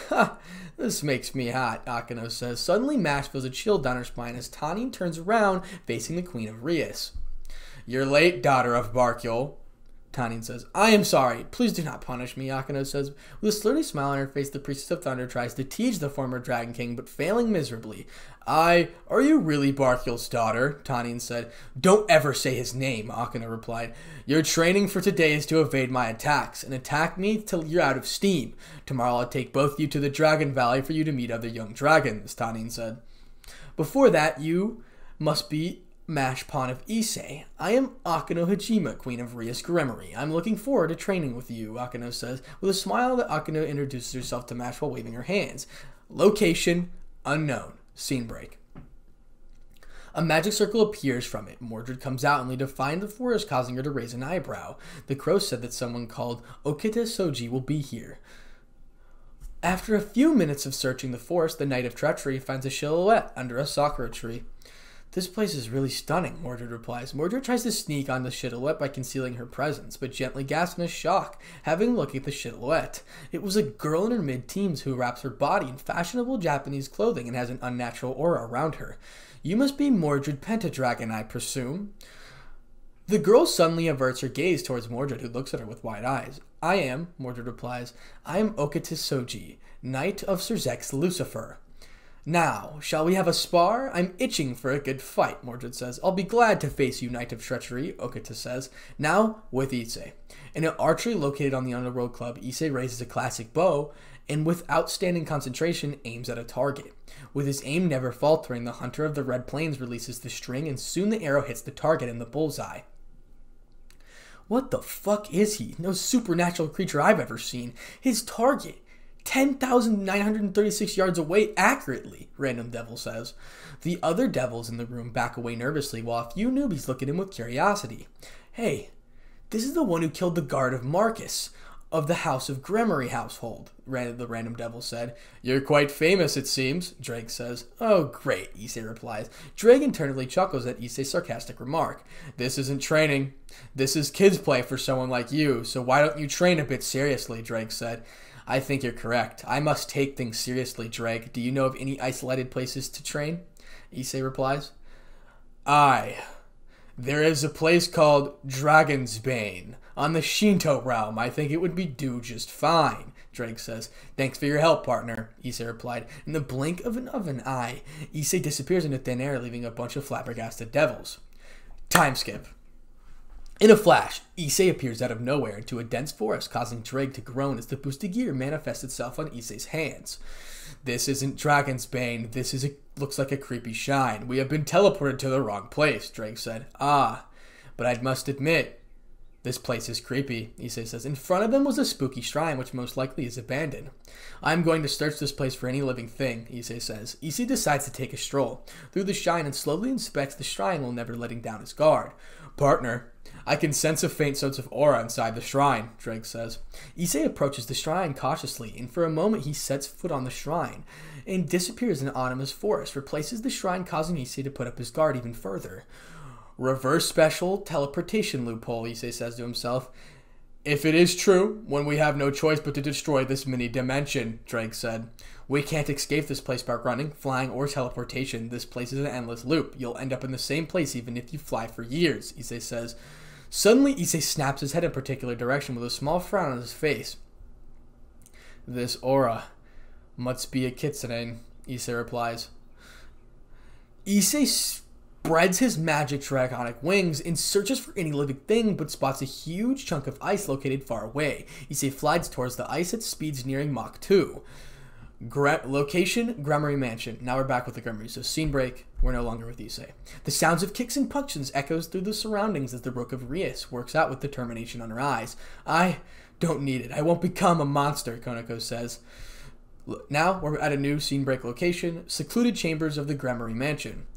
Ha! this makes me hot, Akeno says. Suddenly, Mash feels a chill down her spine as Tannin turns around, facing the Queen of Rias. You're late, daughter of Baraqiel. Tannin says, I am sorry. Please do not punish me, Akeno says. With a slurry smile on her face, the Priestess of Thunder tries to tease the former Dragon King, but failing miserably. I, are you really Baraqiel's daughter? Tannin said. Don't ever say his name, Akeno replied. Your training for today is to evade my attacks, and attack me till you're out of steam. Tomorrow I'll take both of you to the Dragon Valley for you to meet other young dragons, Tannin said. Before that, you must be Mash Pawn of Issei. I am Akeno Hajime, Queen of Rias Gremory. I'm looking forward to training with you, Akeno says, with a smile that Akeno introduces herself to Mash while waving her hands. Location, unknown. Scene break. A magic circle appears from it. Mordred comes out only to find the forest causing her to raise an eyebrow. The crow said that someone called Okita Soji will be here. After a few minutes of searching the forest, the Knight of Treachery finds a silhouette under a sakura tree. This place is really stunning, Mordred replies. Mordred tries to sneak on the silhouette by concealing her presence, but gently gasps in shock, having a look at the silhouette. It was a girl in her mid-teens who wraps her body in fashionable Japanese clothing and has an unnatural aura around her. You must be Mordred Pendragon, I presume. The girl suddenly averts her gaze towards Mordred, who looks at her with wide eyes. I am, Mordred replies, I am Okita Soji, Knight of Sirzechs Lucifer. Now, shall we have a spar? I'm itching for a good fight, Mordred says. I'll be glad to face you, Knight of Treachery, Okita says. Now, with Issei. In an archery located on the Underworld Club, Issei raises a classic bow and with outstanding concentration aims at a target. With his aim never faltering, the Hunter of the Red Plains releases the string and soon the arrow hits the target in the bullseye. What the fuck is he? No supernatural creature I've ever seen. His target 10,936 yards away accurately, Random Devil says. The other devils in the room back away nervously while a few newbies look at him with curiosity. Hey, this is the one who killed the guard of Marcus of the House of Gremory household, the random devil said. You're quite famous, it seems, Ddraig says. Oh, great, Issei replies. Ddraig internally chuckles at Issei's sarcastic remark. This isn't training. This is kids' play for someone like you, so why don't you train a bit seriously, Drake said. I think you're correct. I must take things seriously, Ddraig. Do you know of any isolated places to train? Issei replies. Aye. There is a place called Dragon's Bane on the Shinto realm. I think it would be do just fine. Ddraig says, Thanks for your help, partner, Issei replied. In the blink of an of an eye, Issei disappears into thin air, leaving a bunch of flabbergasted devils. Time skip. In a flash, Issei appears out of nowhere into a dense forest, causing Ddraig to groan as the gear manifests itself on Issei's hands. This isn't Dragon's Bane, this is a, looks like a creepy shine. We have been teleported to the wrong place, Ddraig said. Ah, but I must admit, This place is creepy, Issei says. In front of them was a spooky shrine, which most likely is abandoned. I'm going to search this place for any living thing, Issei says. Issei decides to take a stroll through the shrine and slowly inspects the shrine while never letting down his guard. Partner, I can sense a faint sense of aura inside the shrine, Ddraig says. Issei approaches the shrine cautiously, and for a moment he sets foot on the shrine and disappears in an forest, replaces the shrine, causing Issei to put up his guard even further. Reverse special teleportation loophole, Issei says to himself. If it is true, when we have no choice but to destroy this mini dimension, Ddraig said. We can't escape this place by running, flying, or teleportation. This place is an endless loop. You'll end up in the same place even if you fly for years, Issei says. Suddenly, Issei snaps his head in a particular direction with a small frown on his face. This aura must be a kitsune, Issei replies. Issei spreads his magic draconic wings and searches for any living thing, but spots a huge chunk of ice located far away. Issei flies towards the ice at speeds nearing Mach 2. Gra- location, Gremory Mansion. Now we're back with the Gremory. So scene break, we're no longer with Issei. The sounds of kicks and punches echoes through the surroundings as the Brook of Rias works out with determination on her eyes. I don't need it. I won't become a monster, Koneko says. Now we're at a new scene break location, secluded chambers of the Gremory Mansion.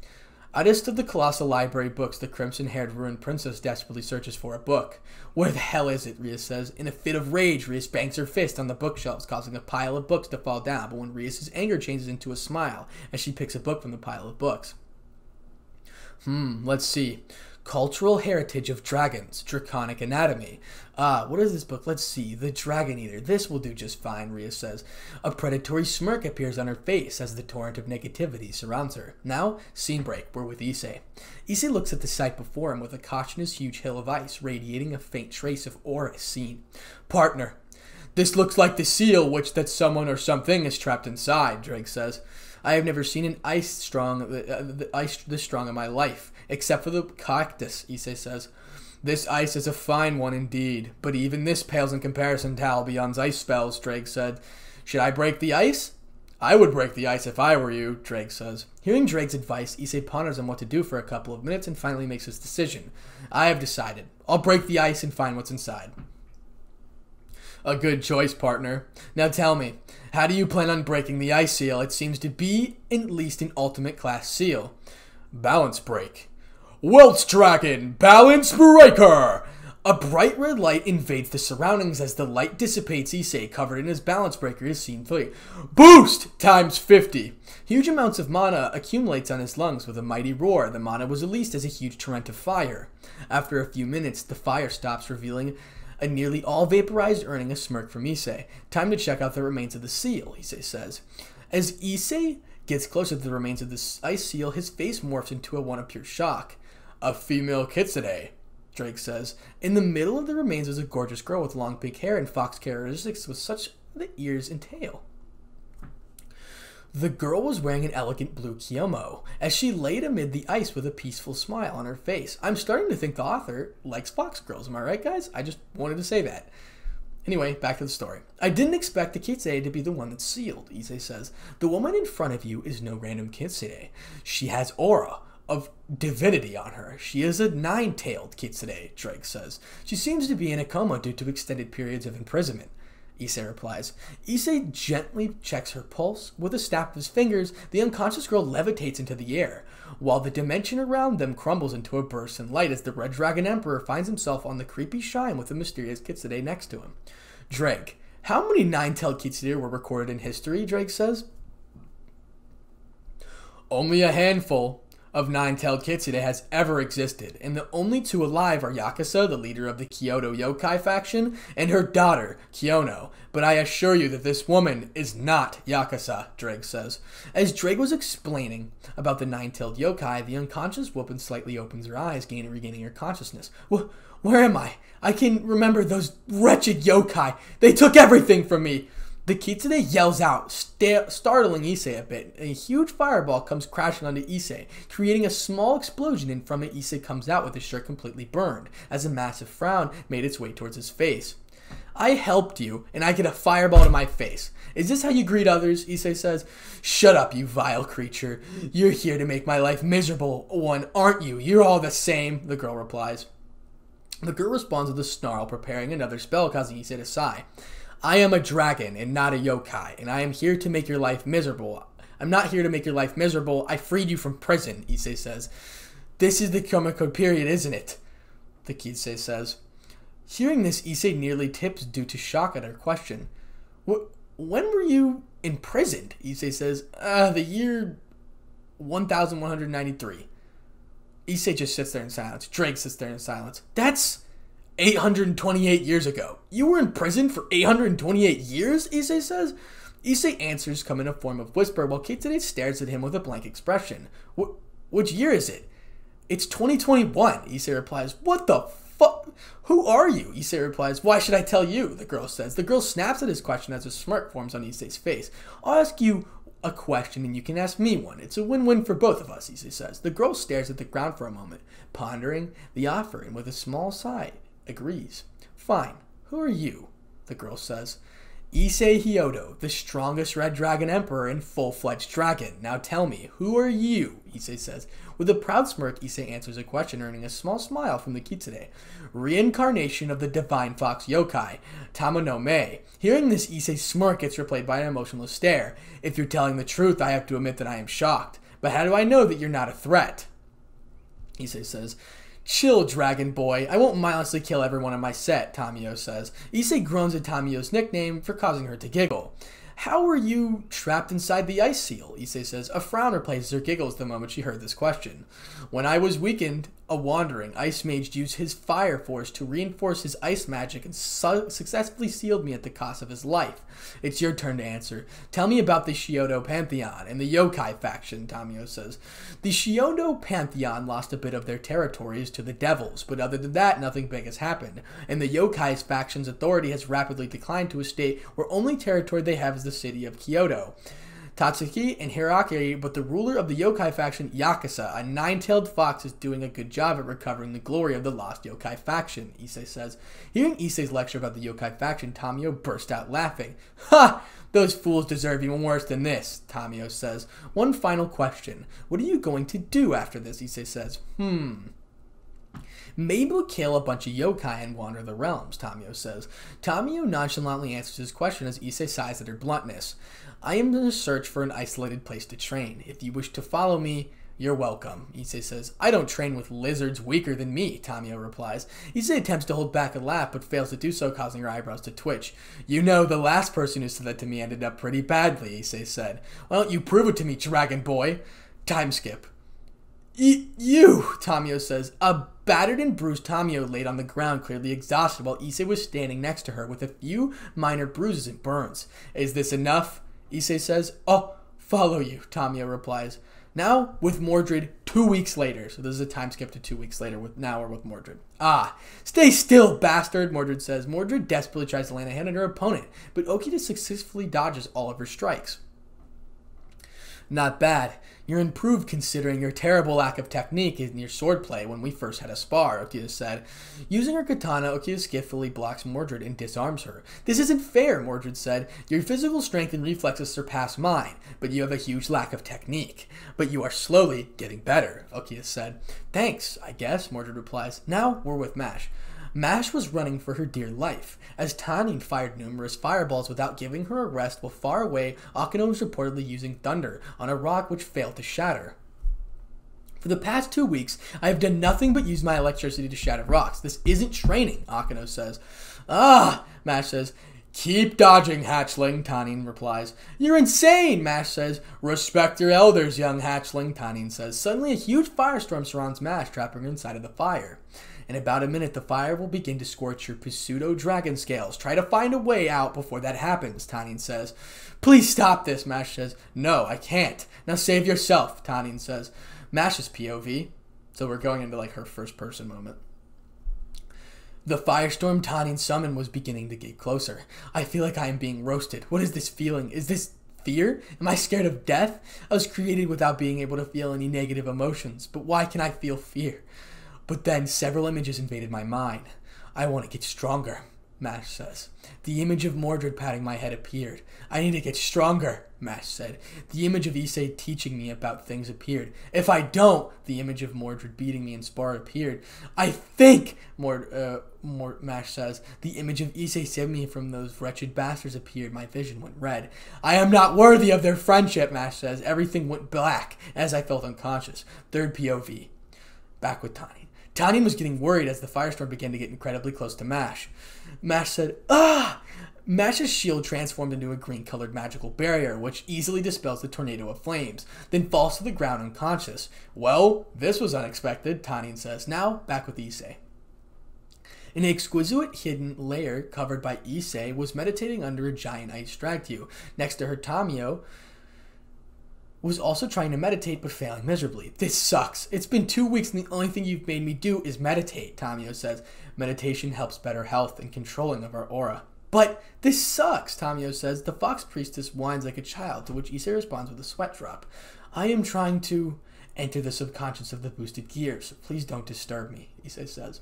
Artist of the colossal library books, the crimson haired ruined princess desperately searches for a book. Where the hell is it? Rias says. In a fit of rage, Rias bangs her fist on the bookshelves, causing a pile of books to fall down, but when Rias' anger changes into a smile as she picks a book from the pile of books. Hmm, let's see. Cultural Heritage of Dragons, Draconic Anatomy. Ah, uh, what is this book? Let's see. The Dragon Eater. This will do just fine, Rias says. A predatory smirk appears on her face as the torrent of negativity surrounds her. Now, scene break. We're with Issei. Issei looks at the sight before him with a cautious huge hill of ice radiating a faint trace of aura seen. Partner, this looks like the seal which that someone or something is trapped inside, Ddraig says. I have never seen an ice strong, uh, ice this strong in my life, except for the cactus. Issei says, "This ice is a fine one indeed, but even this pales in comparison to Albion's ice spells." Ddraig said, "Should I break the ice?" I would break the ice if I were you, Ddraig says. Hearing Ddraig's advice, Issei ponders on what to do for a couple of minutes and finally makes his decision. I have decided. I'll break the ice and find what's inside. A good choice, partner. Now tell me, how do you plan on breaking the ice seal? It seems to be at least an ultimate class seal. Balance break. Welsh Dragon, Balance Breaker! A bright red light invades the surroundings as the light dissipates Issei, covered in his balance breaker, is seen fully. Boost! Times 50. Huge amounts of mana accumulates on his lungs with a mighty roar. The mana was released as a huge torrent of fire. After a few minutes, the fire stops, revealing a nearly all vaporized earning a smirk from Issei. Time to check out the remains of the seal, Issei says. As Issei gets closer to the remains of the ice seal, his face morphs into a one of pure shock. A female kitsune, Ddraig says. In the middle of the remains was a gorgeous girl with long pink hair and fox characteristics with such the ears and tail. The girl was wearing an elegant blue kimono as she laid amid the ice with a peaceful smile on her face. I'm starting to think the author likes fox girls. Am I right, guys? I just wanted to say that. Anyway, back to the story. I didn't expect the kitsune to be the one that's sealed, Issei says. The woman in front of you is no random kitsune. She has aura of divinity on her. She is a nine-tailed kitsune, Ddraig says. She seems to be in a coma due to extended periods of imprisonment. Issei replies. Issei gently checks her pulse. With a snap of his fingers, the unconscious girl levitates into the air, while the dimension around them crumbles into a burst in light as the Red Dragon Emperor finds himself on the creepy shrine with the mysterious Kitsune next to him. Ddraig, how many nine-tailed Kitsune were recorded in history, Ddraig says. Only a handful, of nine-tailed kitsune has ever existed, and the only two alive are Yasaka, the leader of the Kyoto yokai faction, and her daughter, Kunou. But I assure you that this woman is not Yasaka, Ddraig says. As Ddraig was explaining about the nine-tailed yokai, the unconscious woman slightly opens her eyes, gaining regaining her consciousness. Where am I? I can remember those wretched yokai. They took everything from me. The Kitsune yells out, sta- startling Issei a bit. A huge fireball comes crashing onto Issei, creating a small explosion, and from it, Issei comes out with his shirt completely burned, as a massive frown made its way towards his face. I helped you, and I get a fireball to my face. Is this how you greet others? Issei says. Shut up, you vile creature. You're here to make my life miserable one, aren't you? You're all the same, the girl replies. The girl responds with a snarl, preparing another spell, causing Issei to sigh. I am a dragon and not a yokai, and I am here to make your life miserable. I'm not here to make your life miserable. I freed you from prison, Issei says. This is the Code period, isn't it? The Kitsei says. Hearing this, Issei nearly tips due to shock at her question. When were you imprisoned? Issei says, uh, the year 1193. Issei just sits there in silence. Ddraig sits there in silence. That's 828 years ago. You were in prison for 828 years, Issei says. Issei answers come in a form of whisper while Kitsune stares at him with a blank expression. Wh- which year is it? It's 2021, Issei replies. What the fuck? Who are you? Issei replies. Why should I tell you? The girl says. The girl snaps at his question as a smirk forms on Issei's face. I'll ask you a question and you can ask me one. It's a win-win for both of us, Issei says. The girl stares at the ground for a moment, pondering the offer, and with a small sigh, agrees. Fine. Who are you? The girl says. Issei Hyodo, the strongest Red Dragon Emperor and full-fledged dragon. Now tell me, who are you? Issei says. With a proud smirk, Issei answers a question, earning a small smile from the Kitsune. Reincarnation of the divine fox yokai, Tama no Me. Hearing this, Issei's smirk gets replaced by an emotionless stare. If you're telling the truth, I have to admit that I am shocked. But how do I know that you're not a threat? Issei says, Chill, Dragon Boy. I won't mindlessly kill everyone in my set, Tamiyo says. Issei groans at Tamiyo's nickname for causing her to giggle. How were you trapped inside the ice seal? Issei says. A frown replaces her giggles the moment she heard this question. When I was weakened, a wandering ice mage used his fire force to reinforce his ice magic and su- successfully sealed me at the cost of his life. It's your turn to answer. Tell me about the Shinto Pantheon and the Yokai faction, Tamio says. The Shinto Pantheon lost a bit of their territories to the devils, but other than that, nothing big has happened. And the Yokai's faction's authority has rapidly declined to a state where only territory they have is the city of Kyoto. Tatsuki and Hirakiri, but the ruler of the yokai faction, Yasaka, a nine-tailed fox, is doing a good job at recovering the glory of the lost yokai faction, Issei says. Hearing Issei's lecture about the yokai faction, Tamiyo burst out laughing. Ha! Those fools deserve even worse than this, Tamiyo says. One final question. What are you going to do after this, Issei says. Hmm. Maybe we'll kill a bunch of yokai and wander the realms, Tamiyo says. Tamiyo nonchalantly answers his question as Issei sighs at her bluntness. I am in a search for an isolated place to train. If you wish to follow me, you're welcome. Issei says, I don't train with lizards weaker than me, Tamiyo replies. Issei attempts to hold back a laugh, but fails to do so, causing her eyebrows to twitch. You know, the last person who said that to me ended up pretty badly, Issei said. Why don't you prove it to me, dragon boy? Time skip. You, Tamiyo says. A battered and bruised Tamiyo laid on the ground, clearly exhausted, while Issei was standing next to her with a few minor bruises and burns. Is this enough? Issei says, Oh, follow you, Tamiyo replies. Now with Mordred two weeks later. So this is a time skip to two weeks later with now we're with Mordred. Ah, stay still, bastard, Mordred says. Mordred desperately tries to land a hand on her opponent, but Okita successfully dodges all of her strikes. Not bad. You're improved considering your terrible lack of technique in your swordplay when we first had a spar, Okita said. Using her katana, Okita skillfully blocks Mordred and disarms her. This isn't fair, Mordred said. Your physical strength and reflexes surpass mine, but you have a huge lack of technique. But you are slowly getting better, Okita said. Thanks, I guess, Mordred replies. Now we're with Mash. Mash was running for her dear life, as Tannin fired numerous fireballs without giving her a rest while far away, Akeno was reportedly using thunder on a rock which failed to shatter. For the past two weeks, I have done nothing but use my electricity to shatter rocks. This isn't training, Akeno says. Ah, Mash says. Keep dodging, hatchling, Tannin replies. You're insane, Mash says. Respect your elders, young hatchling, Tannin says. Suddenly, a huge firestorm surrounds Mash, trapping her inside of the fire. In about a minute, the fire will begin to scorch your pseudo dragon scales. Try to find a way out before that happens, Tannin says. Please stop this, Mash says. No, I can't. Now save yourself, Tannin says. Mash's POV. So we're going into like her first person moment. The firestorm Tannin summoned was beginning to get closer. I feel like I am being roasted. What is this feeling? Is this fear? Am I scared of death? I was created without being able to feel any negative emotions, but why can I feel fear? But then several images invaded my mind. I want to get stronger. Mash says. The image of Mordred patting my head appeared. I need to get stronger, Mash said. The image of Issei teaching me about things appeared. If I don't, the image of Mordred beating me in spar appeared. I think, Mord, uh, Mord, Mash says, the image of Issei saving me from those wretched bastards appeared. My vision went red. I am not worthy of their friendship, Mash says. Everything went black as I felt unconscious. Third POV. Back with Tani. Tani was getting worried as the firestorm began to get incredibly close to Mash. Mash said, Ah! Mash's shield transformed into a green colored magical barrier, which easily dispels the tornado of flames, then falls to the ground unconscious. Well, this was unexpected, Tannin says. Now, back with Issei. An exquisite hidden layer covered by Issei was meditating under a giant ice statue. Next to her, Tamiyo was also trying to meditate but failing miserably. This sucks. It's been two weeks and the only thing you've made me do is meditate, Tamiyo says. Meditation helps better health and controlling of our aura. But this sucks, Tamiyo says. The fox priestess whines like a child, to which Issei responds with a sweat drop. I am trying to enter the subconscious of the boosted gear, so please don't disturb me, Issei says.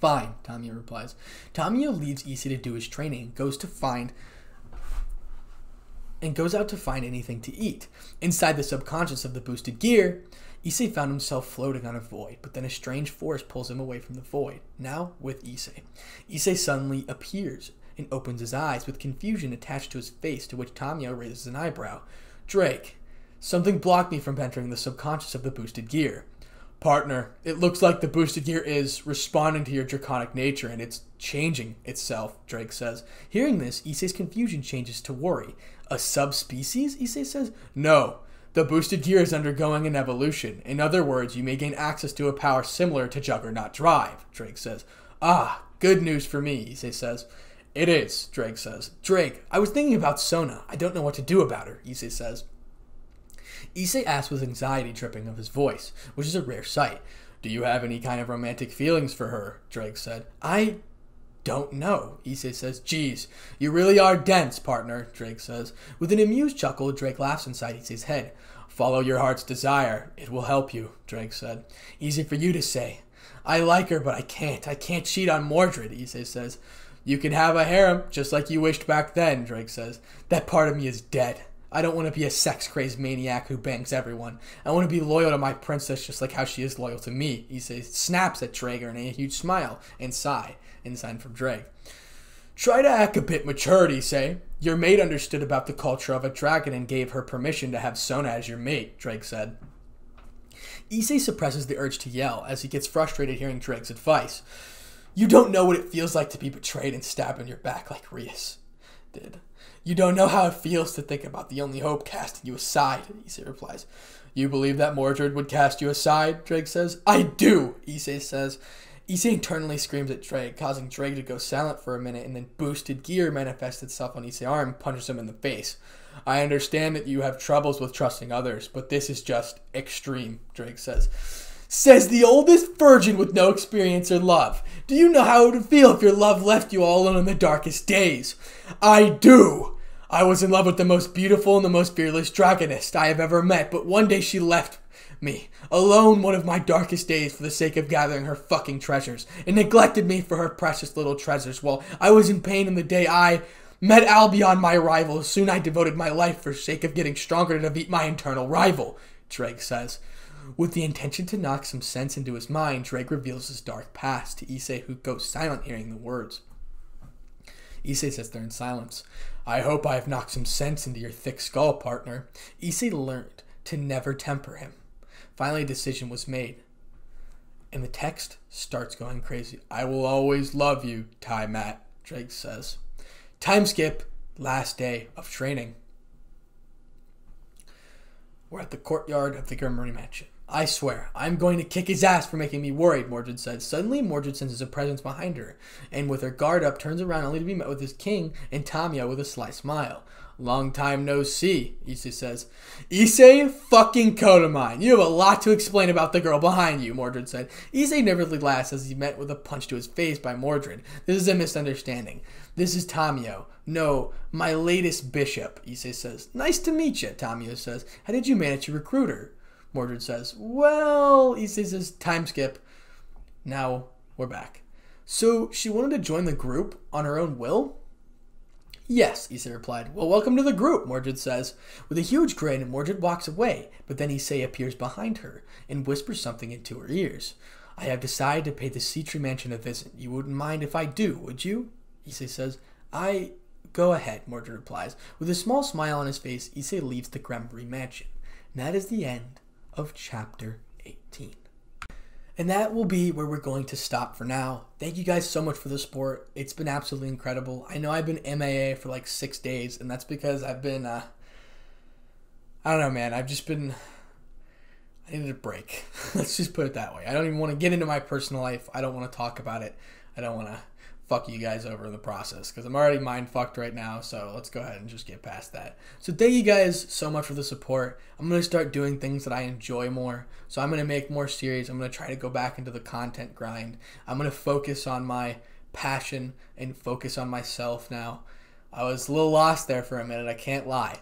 Fine, Tamiyo replies. Tamiyo leaves Issei to do his training goes to find and goes out to find anything to eat. Inside the subconscious of the boosted gear, Issei found himself floating on a void, but then a strange force pulls him away from the void, now with Issei. Issei suddenly appears and opens his eyes with confusion attached to his face, to which Tamiyo raises an eyebrow. Drake, something blocked me from entering the subconscious of the boosted gear. Partner, it looks like the boosted gear is responding to your draconic nature and it's changing itself, Ddraig says. Hearing this, Issei's confusion changes to worry. A subspecies? Issei says. No, the boosted gear is undergoing an evolution. In other words, you may gain access to a power similar to Juggernaut Drive, Ddraig says. Ah, good news for me, Issei says. It is, Ddraig says. Ddraig, I was thinking about Sona. I don't know what to do about her, Issei says. Issei asks with anxiety dripping of his voice, which is a rare sight. Do you have any kind of romantic feelings for her? Ddraig said. I don't know, Issei says. Geez, you really are dense, partner, Ddraig says. With an amused chuckle, Ddraig laughs inside Issei's head. Follow your heart's desire. It will help you, Ddraig said. Easy for you to say. I like her, but I can't. I can't cheat on Mordred, Issei says. You can have a harem, just like you wished back then, Ddraig says. That part of me is dead. I don't want to be a sex crazed maniac who bangs everyone. I want to be loyal to my princess just like how she is loyal to me. Issei snaps at Drager and a huge smile and sigh and sign from Ddraig. Try to act a bit mature, say. Your mate understood about the culture of a dragon and gave her permission to have Sona as your mate, Ddraig said. Issei suppresses the urge to yell as he gets frustrated hearing Ddraig's advice. You don't know what it feels like to be betrayed and stabbed in your back like Rias did. You don't know how it feels to think about the only hope casting you aside, Issei replies. You believe that Mordred would cast you aside? Ddraig says. I do, Issei says. Issei internally screams at Ddraig, causing Ddraig to go silent for a minute, and then boosted gear manifests itself on Issei's arm and punches him in the face. I understand that you have troubles with trusting others, but this is just extreme, Ddraig says. Says the oldest virgin with no experience or love. Do you know how it would feel if your love left you all alone in the darkest days? I do. I was in love with the most beautiful and the most fearless dragoness I have ever met, but one day she left me, alone one of my darkest days for the sake of gathering her fucking treasures, and neglected me for her precious little treasures while I was in pain in the day I met Albion, my rival. Soon I devoted my life for sake of getting stronger to defeat my internal rival, Ddraig says. With the intention to knock some sense into his mind, Ddraig reveals his dark past to Issei, who goes silent hearing the words. Issei sits there in silence. I hope I have knocked some sense into your thick skull, partner. Issei learned to never temper him. Finally, a decision was made. And the text starts going crazy. I will always love you, Ty Matt, Drake says. Time skip, last day of training. We're at the courtyard of the Gremory Mansion. I swear, I'm going to kick his ass for making me worried, Mordred said. Suddenly, Mordred senses a presence behind her, and with her guard up, turns around only to be met with his king and Tamiyo with a sly smile. Long time no see, Issei says. Issei fucking Kotomine. You have a lot to explain about the girl behind you, Mordred said. Issei nevertheless laughs as he met with a punch to his face by Mordred. This is a misunderstanding. This is Tamiyo. No, my latest bishop, Issei says. Nice to meet you, Tamiyo says. How did you manage to recruit her? Mordred says. Well, Issei says, time skip. Now we're back. So she wanted to join the group on her own will? Yes, Issei replied. Well, welcome to the group, Mordred says. With a huge grin, Mordred walks away, but then Issei appears behind her and whispers something into her ears. I have decided to pay the Sitri Mansion a visit. You wouldn't mind if I do, would you? Issei says. I. Go ahead, Mordred replies. With a small smile on his face, Issei leaves the Gremory Mansion. And that is the end of chapter 18. And that will be where we're going to stop for now. Thank you guys so much for the support. It's been absolutely incredible. I know I've been MAA for like six days, and that's because I've been, uh, I don't know, man. I've just been, I needed a break. Let's just put it that way. I don't even want to get into my personal life. I don't want to talk about it. I don't want to fuck you guys over in the process because I'm already mind fucked right now. So let's go ahead and just get past that. So thank you guys so much for the support. I'm gonna start doing things that I enjoy more. So I'm gonna make more series. I'm gonna try to go back into the content grind. I'm gonna focus on my passion and focus on myself now. I was a little lost there for a minute. I can't lie.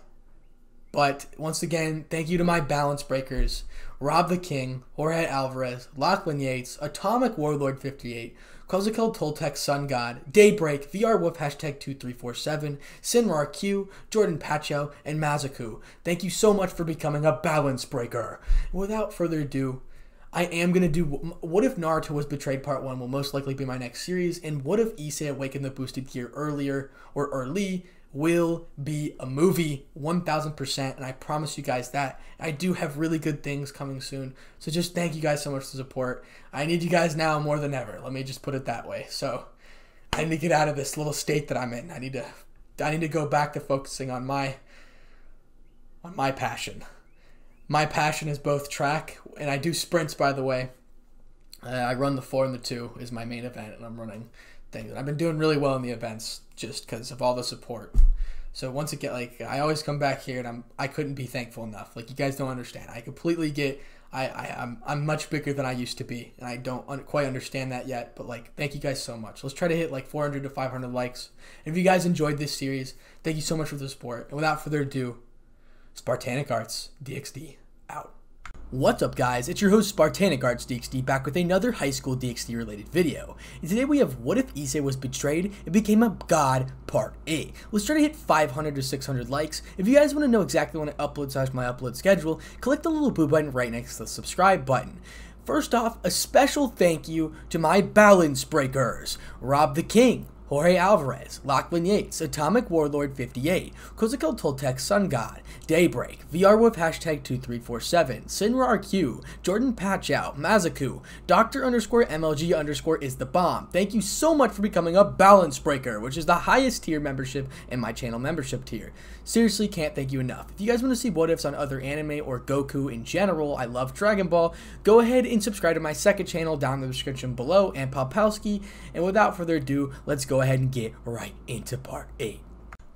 But once again, thank you to my balance breakers, Rob the King, Jorge Alvarez, Lachlan Yates, Atomic Warlord 58, Kozakel Toltec Sun God, Daybreak, VR Wolf hashtag 2347, Sinrar Q, Jordan Pacho, and Mazaku. Thank you so much for becoming a balance breaker. Without further ado, I am gonna do what if Naruto was betrayed part one will most likely be my next series, and what if Issei awakened the boosted gear earlier or early will be a movie 1000% and i promise you guys that. I do have really good things coming soon so just thank you guys so much for support. I need you guys now more than ever let me just put it that way. So i need to get out of this little state that i'm in. I need to i need to go back to focusing on my on my passion. My passion is both track and i do sprints by the way. Uh, i run the four and the two is my main event and i'm running I've been doing really well in the events just because of all the support. So once again, like I always come back here and I'm I couldn't be thankful enough. Like you guys don't understand. I completely get. I, I I'm I'm much bigger than I used to be, and I don't un- quite understand that yet. But like, thank you guys so much. Let's try to hit like 400 to 500 likes. And if you guys enjoyed this series, thank you so much for the support. And without further ado, Spartanic Artz DxD out. What's up guys, it's your host Spartanic Artz DxD back with another high school DxD related video. And today we have what if Issei was betrayed and became a god part A. Let's try to hit 500 to 600 likes. If you guys want to know exactly when I upload slash my upload schedule, click the little blue button right next to the subscribe button. First off, a special thank you to my balance breakers, Rob the King, Jorge Alvarez, Lachlan Yates, Atomic Warlord 58, Kozakel Toltec Sun God, Daybreak, VR with hashtag 2347, Sinrar Q, Jordan Patchow, Mazaku, Doctor underscore MLG underscore is the bomb. Thank you so much for becoming a balance breaker, which is the highest tier membership in my channel membership tier. Seriously, can't thank you enough. If you guys want to see what ifs on other anime or Goku in general, I love Dragon Ball, go ahead and subscribe to my second channel down in the description below Anpal Palski. And without further ado, let's go ahead and get right into part 8.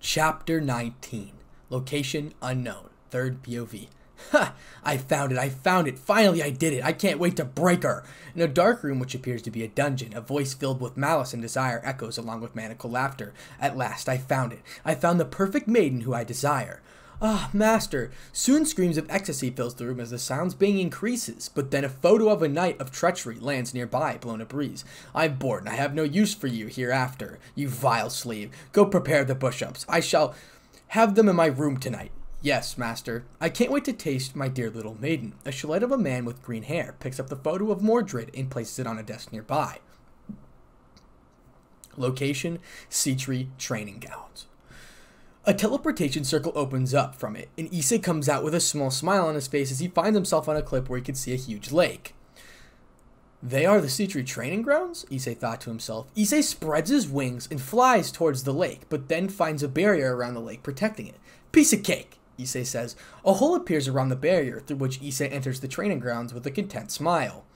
Chapter 19 Location unknown. Third POV. Ha! I found it, I found it. Finally, I did it. I can't wait to break her. In a dark room, which appears to be a dungeon, a voice filled with malice and desire echoes along with maniacal laughter. At last, I found it. I found the perfect maiden who I desire. Ah, master! Soon screams of ecstasy fills the room as the sound's bang increases, but then a photo of a knight of treachery lands nearby, blown a breeze. I'm bored and I have no use for you hereafter, you vile slave. Go prepare the push-ups. I shall have them in my room tonight. Yes, master. I can't wait to taste my dear little maiden. A silhouette of a man with green hair picks up the photo of Mordred and places it on a desk nearby. Location, Sitri Training Grounds. A teleportation circle opens up from it, and Issei comes out with a small smile on his face as he finds himself on a cliff where he can see a huge lake. They are the Sitri training grounds? Issei thought to himself. Issei spreads his wings and flies towards the lake, but then finds a barrier around the lake protecting it. Piece of cake, Issei says. A hole appears around the barrier, through which Issei enters the training grounds with a content smile.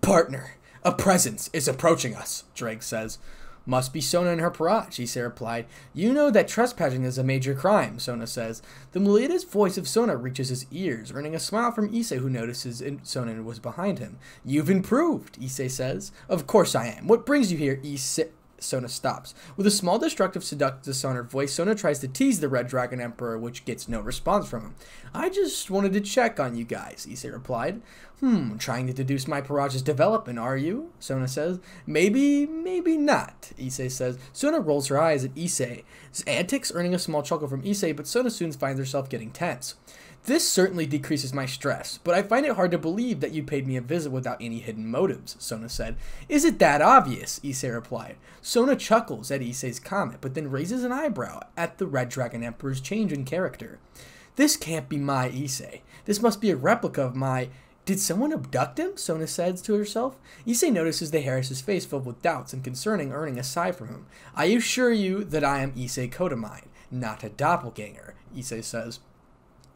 Partner, a presence is approaching us, Drake says. Must be Sona and her peerage, Issei replied. You know that trespassing is a major crime, Sona says. The melodious voice of Sona reaches his ears, earning a smile from Issei who notices Sona was behind him. You've improved, Issei says. Of course I am. What brings you here, Issei? Sona stops. With a small destructive seductive on her voice, Sona tries to tease the Red Dragon Emperor, which gets no response from him. I just wanted to check on you guys, Issei replied. Hmm, trying to deduce my peerage's development, are you? Sona says. Maybe, maybe not, Issei says. Sona rolls her eyes at Issei's antics, earning a small chuckle from Issei, but Sona soon finds herself getting tense. This certainly decreases my stress, but I find it hard to believe that you paid me a visit without any hidden motives, Sona said. Is it that obvious? Issei replied. Sona chuckles at Issei's comment, but then raises an eyebrow at the Red Dragon Emperor's change in character. This can't be my Issei. This must be a replica of my... Did someone abduct him? Sona says to herself. Issei notices the Harris's face filled with doubts and concerning earning a sigh from him. I assure you that I am Issei Kotomine, not a doppelganger, Issei says.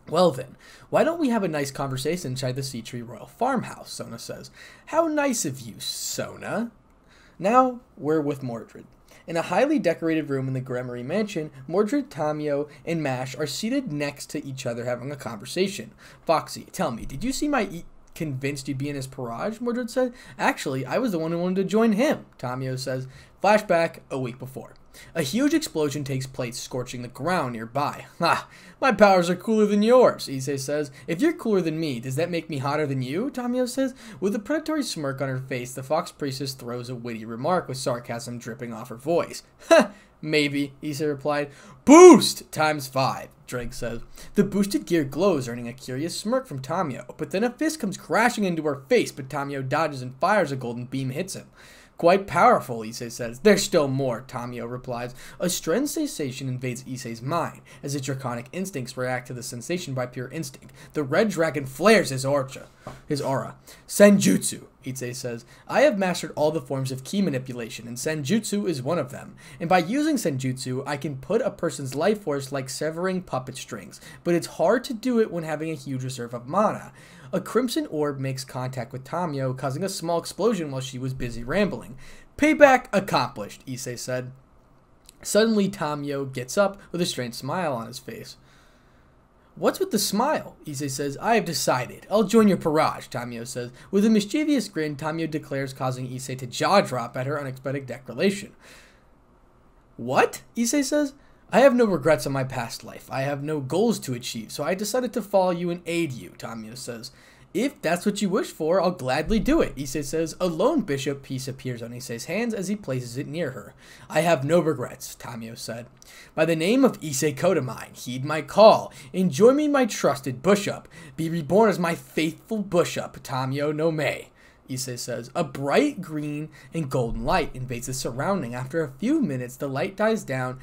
Well then, why don't we have a nice conversation inside the Sitri Royal Farmhouse, Sona says. How nice of you, Sona. Now, we're with Mordred. In a highly decorated room in the Gremory mansion, Mordred, Tamio, and Mash are seated next to each other having a conversation. Foxy, tell me, did you see my e convinced you'd be in his peerage? Mordred said. Actually, I was the one who wanted to join him, Tamio says. Flashback a week before. A huge explosion takes place, scorching the ground nearby. Ha! My powers are cooler than yours, Issei says. If you're cooler than me, does that make me hotter than you? Tamio says. With a predatory smirk on her face, the Fox Priestess throws a witty remark with sarcasm dripping off her voice. Ha! Maybe, Issei replied. Boost! Times five, Drake says. The boosted gear glows, earning a curious smirk from Tamio, but then a fist comes crashing into her face, but Tamio dodges and fires a golden beam hits him. Quite powerful, Issei says. There's still more, Tamio replies. A strange sensation invades Issei's mind, as his draconic instincts react to the sensation by pure instinct. The red dragon flares his aura. His aura. Senjutsu, Issei says. I have mastered all the forms of ki manipulation, and Senjutsu is one of them. And by using Senjutsu, I can put a person's life force like severing puppet strings, but it's hard to do it when having a huge reserve of mana. A crimson orb makes contact with Tamio, causing a small explosion while she was busy rambling. Payback accomplished, Issei said. Suddenly, Tamio gets up with a strange smile on his face. What's with the smile? Issei says. I have decided. I'll join your peerage, Tamio says. With a mischievous grin, Tamio declares, causing Issei to jaw drop at her unexpected declaration. What? Issei says. I have no regrets on my past life. I have no goals to achieve, so I decided to follow you and aid you, Tamio says. If that's what you wish for, I'll gladly do it, Issei says. A lone bishop piece appears on Issei's hands as he places it near her. I have no regrets, Tamio said. By the name of Issei Kotomine, heed my call. Enjoy me my trusted bishop. Be reborn as my faithful bishop, Tamio no May. Issei says. A bright green and golden light invades the surrounding. After a few minutes, the light dies down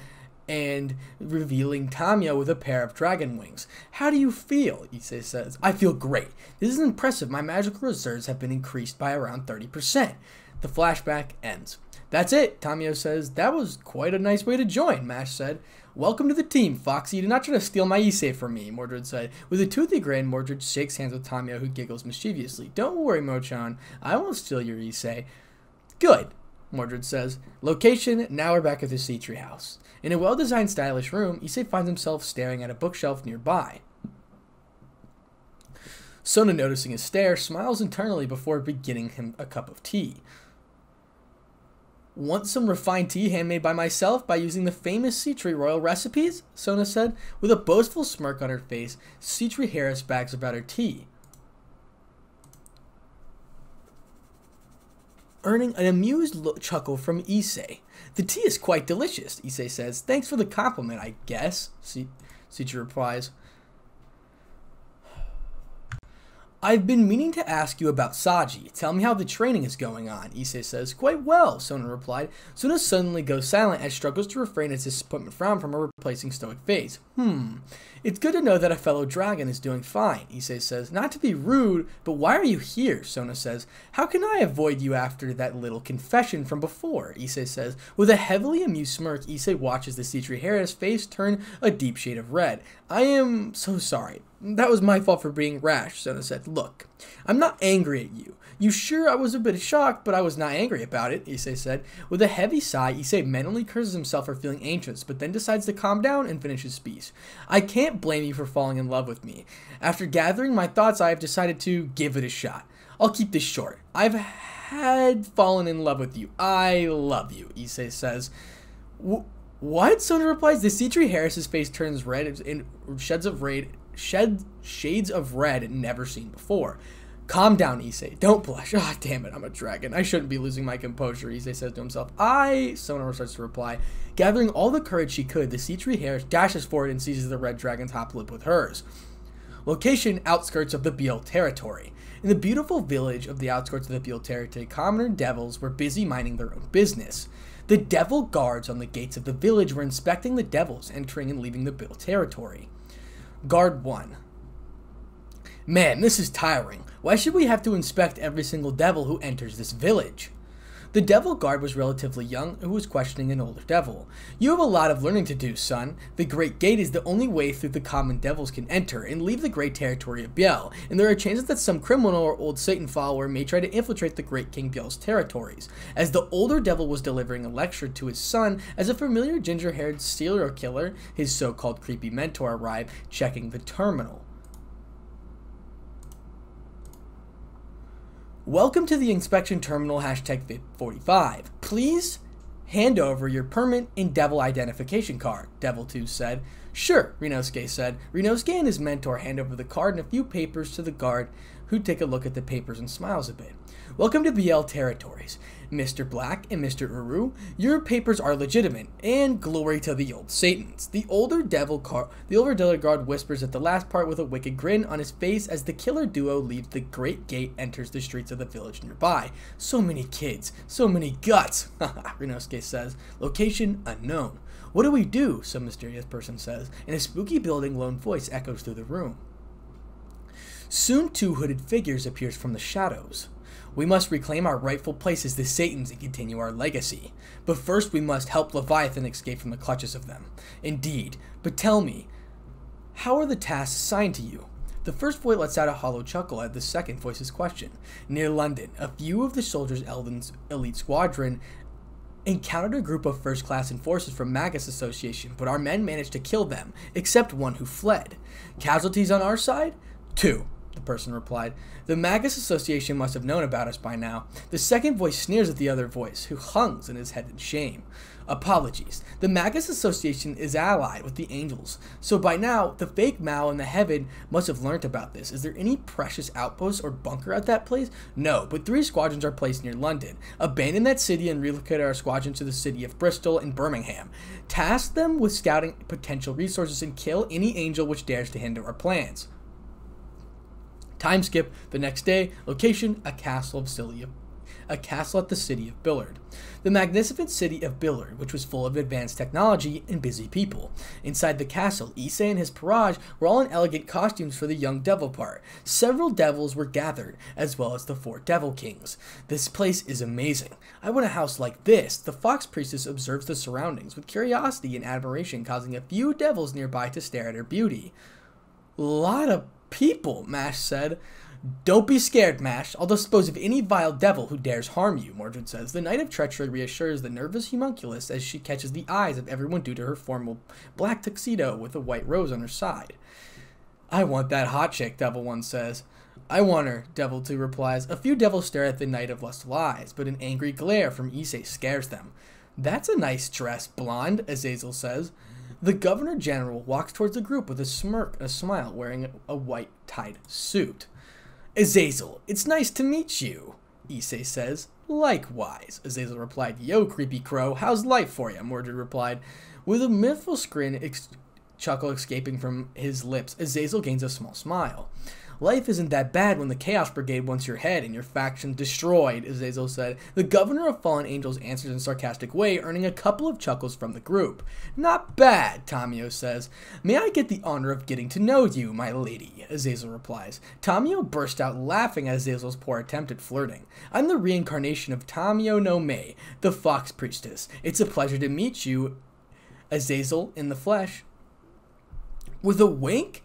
and revealing Tamio with a pair of dragon wings. How do you feel? Issei says. I feel great. This is impressive. My magical reserves have been increased by around 30%. The flashback ends. That's it, Tamio says. That was quite a nice way to join, Mash said. Welcome to the team, Foxy. You did not try to steal my Issei from me, Mordred said. With a toothy grin, Mordred shakes hands with Tamio, who giggles mischievously. Don't worry, Mochan. I won't steal your Issei. Good, Mordred says. Location, now we're back at the Sitri House. In a well-designed, stylish room, Issei finds himself staring at a bookshelf nearby. Sona, noticing his stare, smiles internally before beginning him a cup of tea. Want some refined tea handmade by myself by using the famous Sitri Royal recipes? Sona said. With a boastful smirk on her face, Sitri Harris bags about her tea. Earning an amused chuckle from Issei. The tea is quite delicious, Issei says. Thanks for the compliment, I guess, Suchi replies. I've been meaning to ask you about Saji. Tell me how the training is going on, Issei says. Quite well, Sona replied. Sona suddenly goes silent and struggles to refrain his disappointment frown from a replacing stoic face. Hmm. It's good to know that a fellow dragon is doing fine, Issei says. Not to be rude, but why are you here? Sona says. How can I avoid you after that little confession from before? Issei says. With a heavily amused smirk, Issei watches the Tree Harris face turn a deep shade of red. I am so sorry. That was my fault for being rash, Sona said. Look, I'm not angry at you. You sure I was a bit shocked, but I was not angry about it, Issei said. With a heavy sigh, Issei mentally curses himself for feeling anxious, but then decides to calm down and finish his speech. I can't blame you for falling in love with me. After gathering my thoughts, I have decided to give it a shot. I'll keep this short. I've had fallen in love with you. I love you, Issei says. What? Sona replies. The Sitri Harris's face turns red in sheds of red, shed shades of red never seen before. Calm down, Issei. Don't blush. Ah, oh, damn it, I'm a dragon. I shouldn't be losing my composure, Issei says to himself. I, Sona starts to reply. Gathering all the courage she could, the Sitri Harris dashes forward and seizes the red dragon's top lip with hers. Location, outskirts of the Bael territory. In the beautiful village of the outskirts of the Bael territory, commoner devils were busy minding their own business. The devil guards on the gates of the village were inspecting the devils entering and leaving the Bael territory. Guard 1. Man, this is tiring. Why should we have to inspect every single devil who enters this village? The devil guard was relatively young who was questioning an older devil. You have a lot of learning to do, son. The Great Gate is the only way through the common devils can enter and leave the great territory of Bael, and there are chances that some criminal or old Satan follower may try to infiltrate the great King Bael's territories. As the older devil was delivering a lecture to his son, as a familiar ginger-haired serial killer, his so-called creepy mentor arrived, checking the terminal. Welcome to the inspection terminal hashtag 45. Please hand over your permit and devil identification card, Devil 2 said. Sure, Ryunosuke said. Ryunosuke and his mentor hand over the card and a few papers to the guard, who take a look at the papers and smiles a bit. Welcome to BL Territories. Mr. Black and Mr. Uru, your papers are legitimate, and glory to the old Satans. The older devil car the older devil guard whispers at the last part with a wicked grin on his face as the killer duo leaves the great gate enters the streets of the village nearby. So many kids, so many guts, Ryunosuke says. Location unknown. What do we do? Some mysterious person says, and a spooky building lone voice echoes through the room. Soon two hooded figures appears from the shadows. We must reclaim our rightful place as the Satans and continue our legacy. But first we must help Leviathan escape from the clutches of them. Indeed. But tell me, how are the tasks assigned to you? The first voice lets out a hollow chuckle at the second voice's question. Near London, a few of the soldiers Elden's elite squadron encountered a group of first class enforcers from Magus Association, but our men managed to kill them, except one who fled. Casualties on our side? Two the person replied. The Magus Association must have known about us by now. The second voice sneers at the other voice, who hungs in his head in shame. Apologies. The Magus Association is allied with the Angels, so by now, the fake Mao in the Heaven must have learnt about this. Is there any precious outpost or bunker at that place? No, but three squadrons are placed near London. Abandon that city and relocate our squadron to the city of Bristol and Birmingham. Task them with scouting potential resources and kill any angel which dares to hinder our plans. Time skip the next day, location a castle of Cilia, a castle at the city of Billard. The magnificent city of Billard, which was full of advanced technology and busy people. Inside the castle, Issei and his peerage were all in elegant costumes for the young devil part. Several devils were gathered, as well as the four devil kings. This place is amazing. I want a house like this. The fox priestess observes the surroundings with curiosity and admiration, causing a few devils nearby to stare at her beauty. Lot of people, Mash said. Don't be scared, Mash. I'll dispose of any vile devil who dares harm you, Mordred says. The Knight of Treachery reassures the nervous homunculus as she catches the eyes of everyone due to her formal black tuxedo with a white rose on her side. I want that hot chick, Devil 1 says. I want her, Devil 2 replies. A few devils stare at the Knight of Lustful Eyes, but an angry glare from Issei scares them. That's a nice dress, blonde, Azazel says. The Governor General walks towards the group with a smirk and a smile, wearing a white tied suit. Azazel, it's nice to meet you, Issei says. Likewise, Azazel replied. Yo, creepy crow, how's life for you? Mordred replied. With a mirthful grin ex chuckle escaping from his lips, Azazel gains a small smile. Life isn't that bad when the Chaos Brigade wants your head and your faction destroyed, Azazel said. The Governor of Fallen Angels answers in a sarcastic way, earning a couple of chuckles from the group. Not bad, Tamio says. May I get the honor of getting to know you, my lady, Azazel replies. Tamio burst out laughing at Azazel's poor attempt at flirting. I'm the reincarnation of Tamio no Mei, the Fox Priestess. It's a pleasure to meet you, Azazel, in the flesh. With a wink,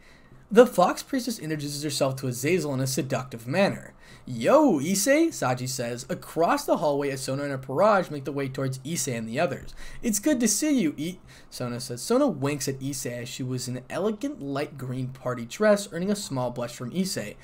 the Fox Priestess introduces herself to Azazel in a seductive manner. Yo, Issei, Saji says. Across the hallway, as Sona and her peerage make the way towards Issei and the others. It's good to see you, I Sona says. Sona winks at Issei as she was in an elegant light green party dress, earning a small blush from Issei.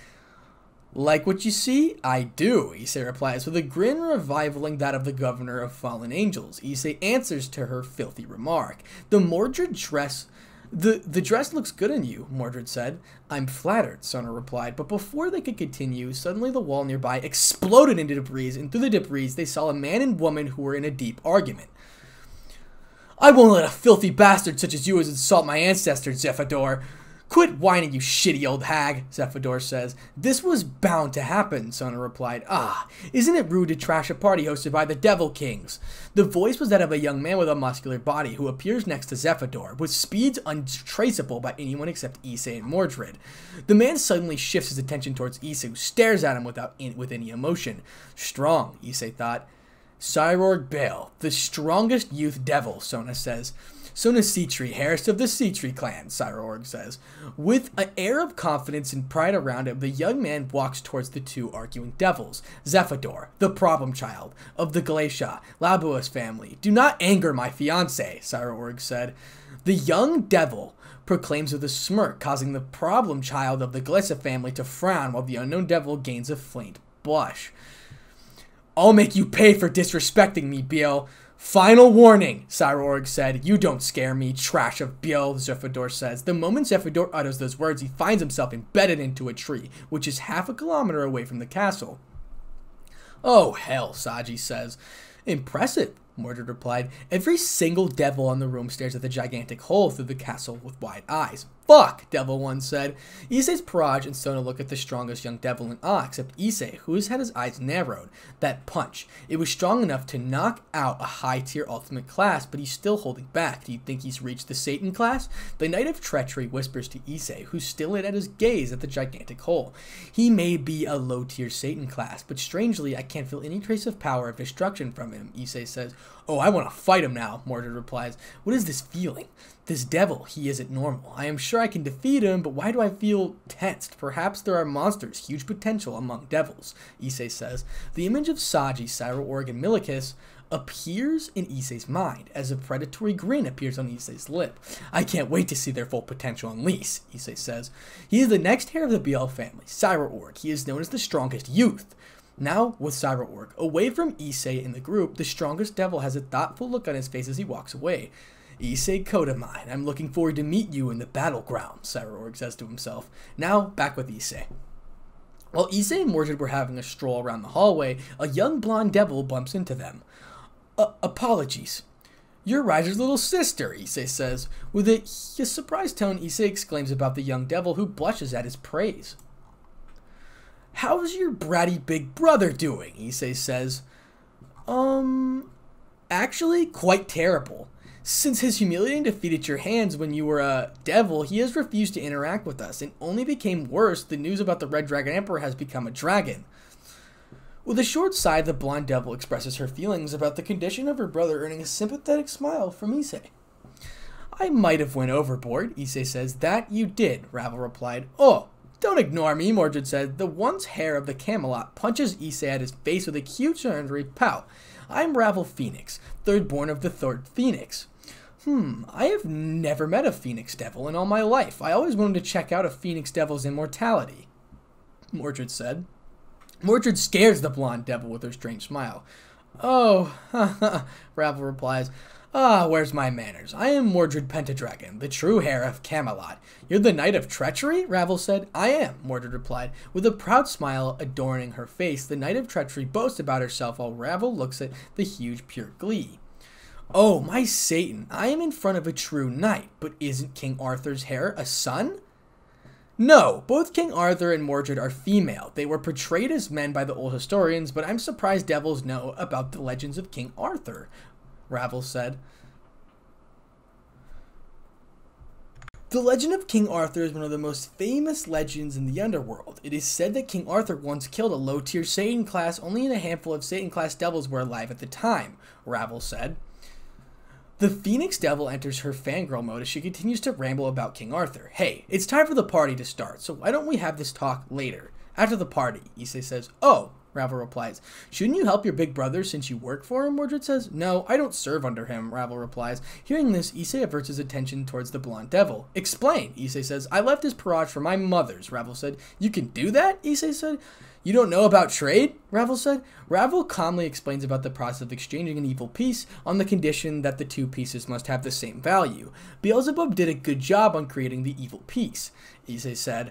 Like what you see? I do, Issei replies, with a grin revivaling that of the governor of fallen angels. Issei answers to her filthy remark. The Mordred dress the, the dress looks good on you, Mordred said. I'm flattered, Sona replied, but before they could continue, suddenly the wall nearby exploded into debris, and through the debris they saw a man and woman who were in a deep argument. I won't let a filthy bastard such as you insult my ancestors, Zephyrdor. Quit whining, you shitty old hag, Zephyrdor says. This was bound to happen, Sona replied. Ah, isn't it rude to trash a party hosted by the Devil Kings? The voice was that of a young man with a muscular body who appears next to Zephyrdor, with speeds untraceable by anyone except Issei and Mordred. The man suddenly shifts his attention towards Issei, who stares at him without in, with any emotion. Strong, Issei thought. Sairaorg Bael, the strongest youth devil, Sona says. Sona Sitri, heiress of the Sitri clan, Sairaorg says. With an air of confidence and pride around him, the young man walks towards the two arguing devils. Zephyrdor, the problem child of the Glasya, Labua's family. Do not anger my fiance, Sairaorg said. The young devil proclaims with a smirk, causing the problem child of the Glasya family to frown while the unknown devil gains a faint blush. I'll make you pay for disrespecting me, Bael. Final warning, Sairaorg said. You don't scare me, trash of Bael, Zephyrdor says. The moment Zephyrdor utters those words, he finds himself embedded into a tree, which is half a kilometer away from the castle. Oh, hell, Saji says. Impressive, Mordred replied. Every single devil on the room stares at the gigantic hole through the castle with wide eyes. Fuck, Devil 1 said. Issei's peerage and Sona look at the strongest young devil in awe, except Issei, who has had his eyes narrowed. That punch. It was strong enough to knock out a high-tier ultimate class, but he's still holding back. Do you think he's reached the Satan class? The Knight of Treachery whispers to Issei, who's still at his gaze at the gigantic hole. He may be a low-tier Satan class, but strangely, I can't feel any trace of power of destruction from him, Issei says. Oh, I want to fight him now, Mordred replies. What is this feeling? This devil, he isn't normal. I am sure I can defeat him, but why do I feel tensed? Perhaps there are monsters, huge potential among devils, Issei says. The image of Saji, Sairaorg, and Milikis appears in Issei's mind as a predatory grin appears on Issei's lip. I can't wait to see their full potential unleashed, Issei says. He is the next heir of the Bael family, Sairaorg. He is known as the strongest youth. Now, with Sairaorg, away from Issei in the group, the strongest devil has a thoughtful look on his face as he walks away. Issei Kotomine, I'm looking forward to meet you in the battleground, Sairaorg says to himself. Now, back with Issei. While Issei and Mordred were having a stroll around the hallway, a young blonde devil bumps into them. Apologies. You're little sister, Issei says. With a, a surprised tone, Issei exclaims about the young devil who blushes at his praise. How's your bratty big brother doing? Issei says. Um, actually, quite terrible. Since his humiliating defeat at your hands when you were a devil, he has refused to interact with us, and only became worse. The news about the Red Dragon Emperor has become a dragon. With a short sigh, the blonde devil expresses her feelings about the condition of her brother, earning a sympathetic smile from Issei. I might have went overboard, Issei says. That you did, Ravel replied. Oh, don't ignore me, Mordred said. The once hair of the Camelot punches Issei at his face with a cute surrendering pout. I'm Ravel Phoenix, third born of the third Phoenix. Hmm, I have never met a Phoenix Devil in all my life. I always wanted to check out a Phoenix Devil's immortality. Mordred said. Mordred scares the blonde devil with her strange smile. Oh, Ravel replies. Ah, where's my manners? I am Mordred Pendragon, the true heir of Camelot. You're the Knight of Treachery? Ravel said. I am, Mordred replied. With a proud smile adorning her face, the Knight of Treachery boasts about herself while Ravel looks at the huge pure glee. Oh, my Satan, I am in front of a true knight, but isn't King Arthur's heir a son? No, both King Arthur and Mordred are female. They were portrayed as men by the old historians, but I'm surprised devils know about the legends of King Arthur, Ravel said. The legend of King Arthur is one of the most famous legends in the underworld. It is said that King Arthur once killed a low tier Satan class, only in a handful of Satan class devils were alive at the time, Ravel said. The Phoenix Devil enters her fangirl mode as she continues to ramble about King Arthur. Hey, it's time for the party to start, so why don't we have this talk later? After the party, Issei says, Oh, Ravel replies. Shouldn't you help your big brother since you work for him? Mordred says. No, I don't serve under him, Ravel replies. Hearing this, Issei averts his attention towards the blonde devil. Explain, Issei says. I left his peerage for my mother's, Ravel said. You can do that? Issei said. You don't know about trade? Ravel said. Ravel calmly explains about the process of exchanging an evil piece on the condition that the two pieces must have the same value. Beelzebub did a good job on creating the evil piece, Issei said.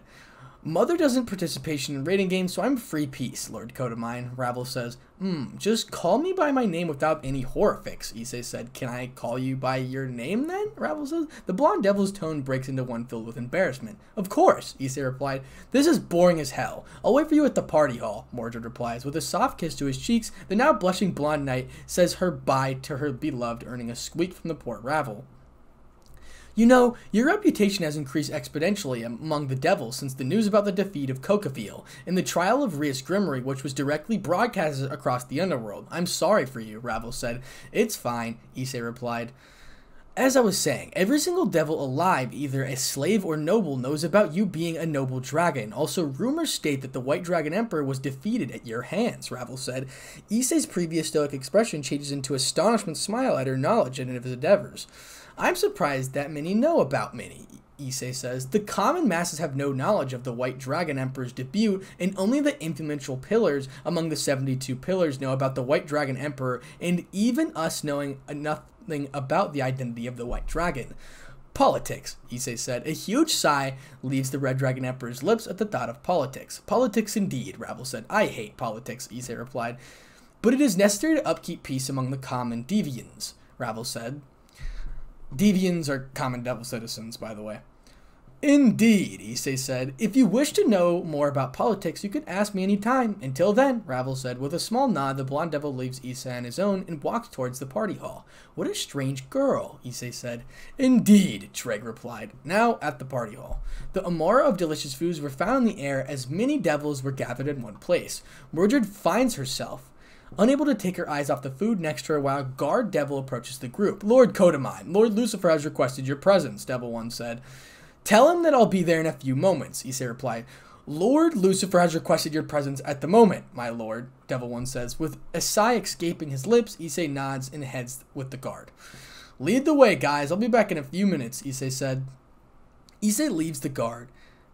Mother doesn't participation in rating games, so I'm free peace, Lord Kotomine. Ravel says, Hmm, just call me by my name without any horrifics, Issei said. Can I call you by your name then? Ravel says. The blonde devil's tone breaks into one filled with embarrassment. Of course, Issei replied. This is boring as hell. I'll wait for you at the party hall, Mordred replies. With a soft kiss to his cheeks, the now blushing blonde knight says her bye to her beloved, earning a squeak from the poor Ravel. You know, your reputation has increased exponentially among the devils since the news about the defeat of Kokabiel and the trial of Rias Gremory, which was directly broadcasted across the underworld. I'm sorry for you, Ravel said. It's fine, Issei replied. As I was saying, every single devil alive, either a slave or noble, knows about you being a noble dragon. Also, rumors state that the White Dragon Emperor was defeated at your hands, Ravel said. Issei's previous stoic expression changes into astonishment smile at her knowledge and of his endeavors. I'm surprised that many know about Mini. Issei says, the common masses have no knowledge of the White Dragon Emperor's debut, and only the influential pillars among the 72 pillars know about the White Dragon Emperor, and even us knowing nothing about the identity of the White Dragon. Politics, Issei said. A huge sigh leaves the Red Dragon Emperor's lips at the thought of politics. Politics indeed, Ravel said. I hate politics, Issei replied. But it is necessary to upkeep peace among the common deviants, Ravel said. Deviants are common devil citizens, by the way. Indeed, Issei said. If you wish to know more about politics, you can ask me any time. Until then, Ravel said. With a small nod, the blonde devil leaves Issei on his own and walks towards the party hall. What a strange girl, Issei said. Indeed, Ddraig replied. Now at the party hall. The amora of delicious foods were found in the air as many devils were gathered in one place. Mordred finds herself Unable to take her eyes off the food next to her while Guard Devil approaches the group. Lord Kotomine, Lord Lucifer has requested your presence, Devil 1 said. Tell him that I'll be there in a few moments, Issei replied. Lord Lucifer has requested your presence at the moment, my lord, Devil One says. With a sigh escaping his lips, Issei nods and heads with the guard. Lead the way, guys. I'll be back in a few minutes, Issei said. Issei leaves the guard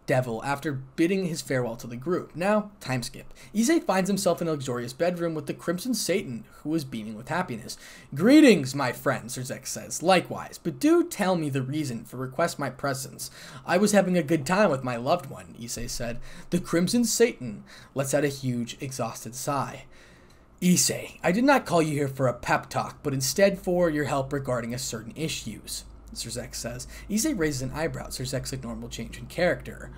Devil after bidding his farewell to the group. Now, time skip. Issei finds himself in a luxurious bedroom with the Crimson Satan, who is beaming with happiness. Greetings, my friend, Sirzechs says. Likewise, but do tell me the reason for request my presence. I was having a good time with my loved one, Issei said. The Crimson Satan lets out a huge, exhausted sigh. Issei, I did not call you here for a pep talk, but instead for your help regarding a certain issues. Sirzechs says. Issei raises an eyebrow. Sirzechs's a normal change in character.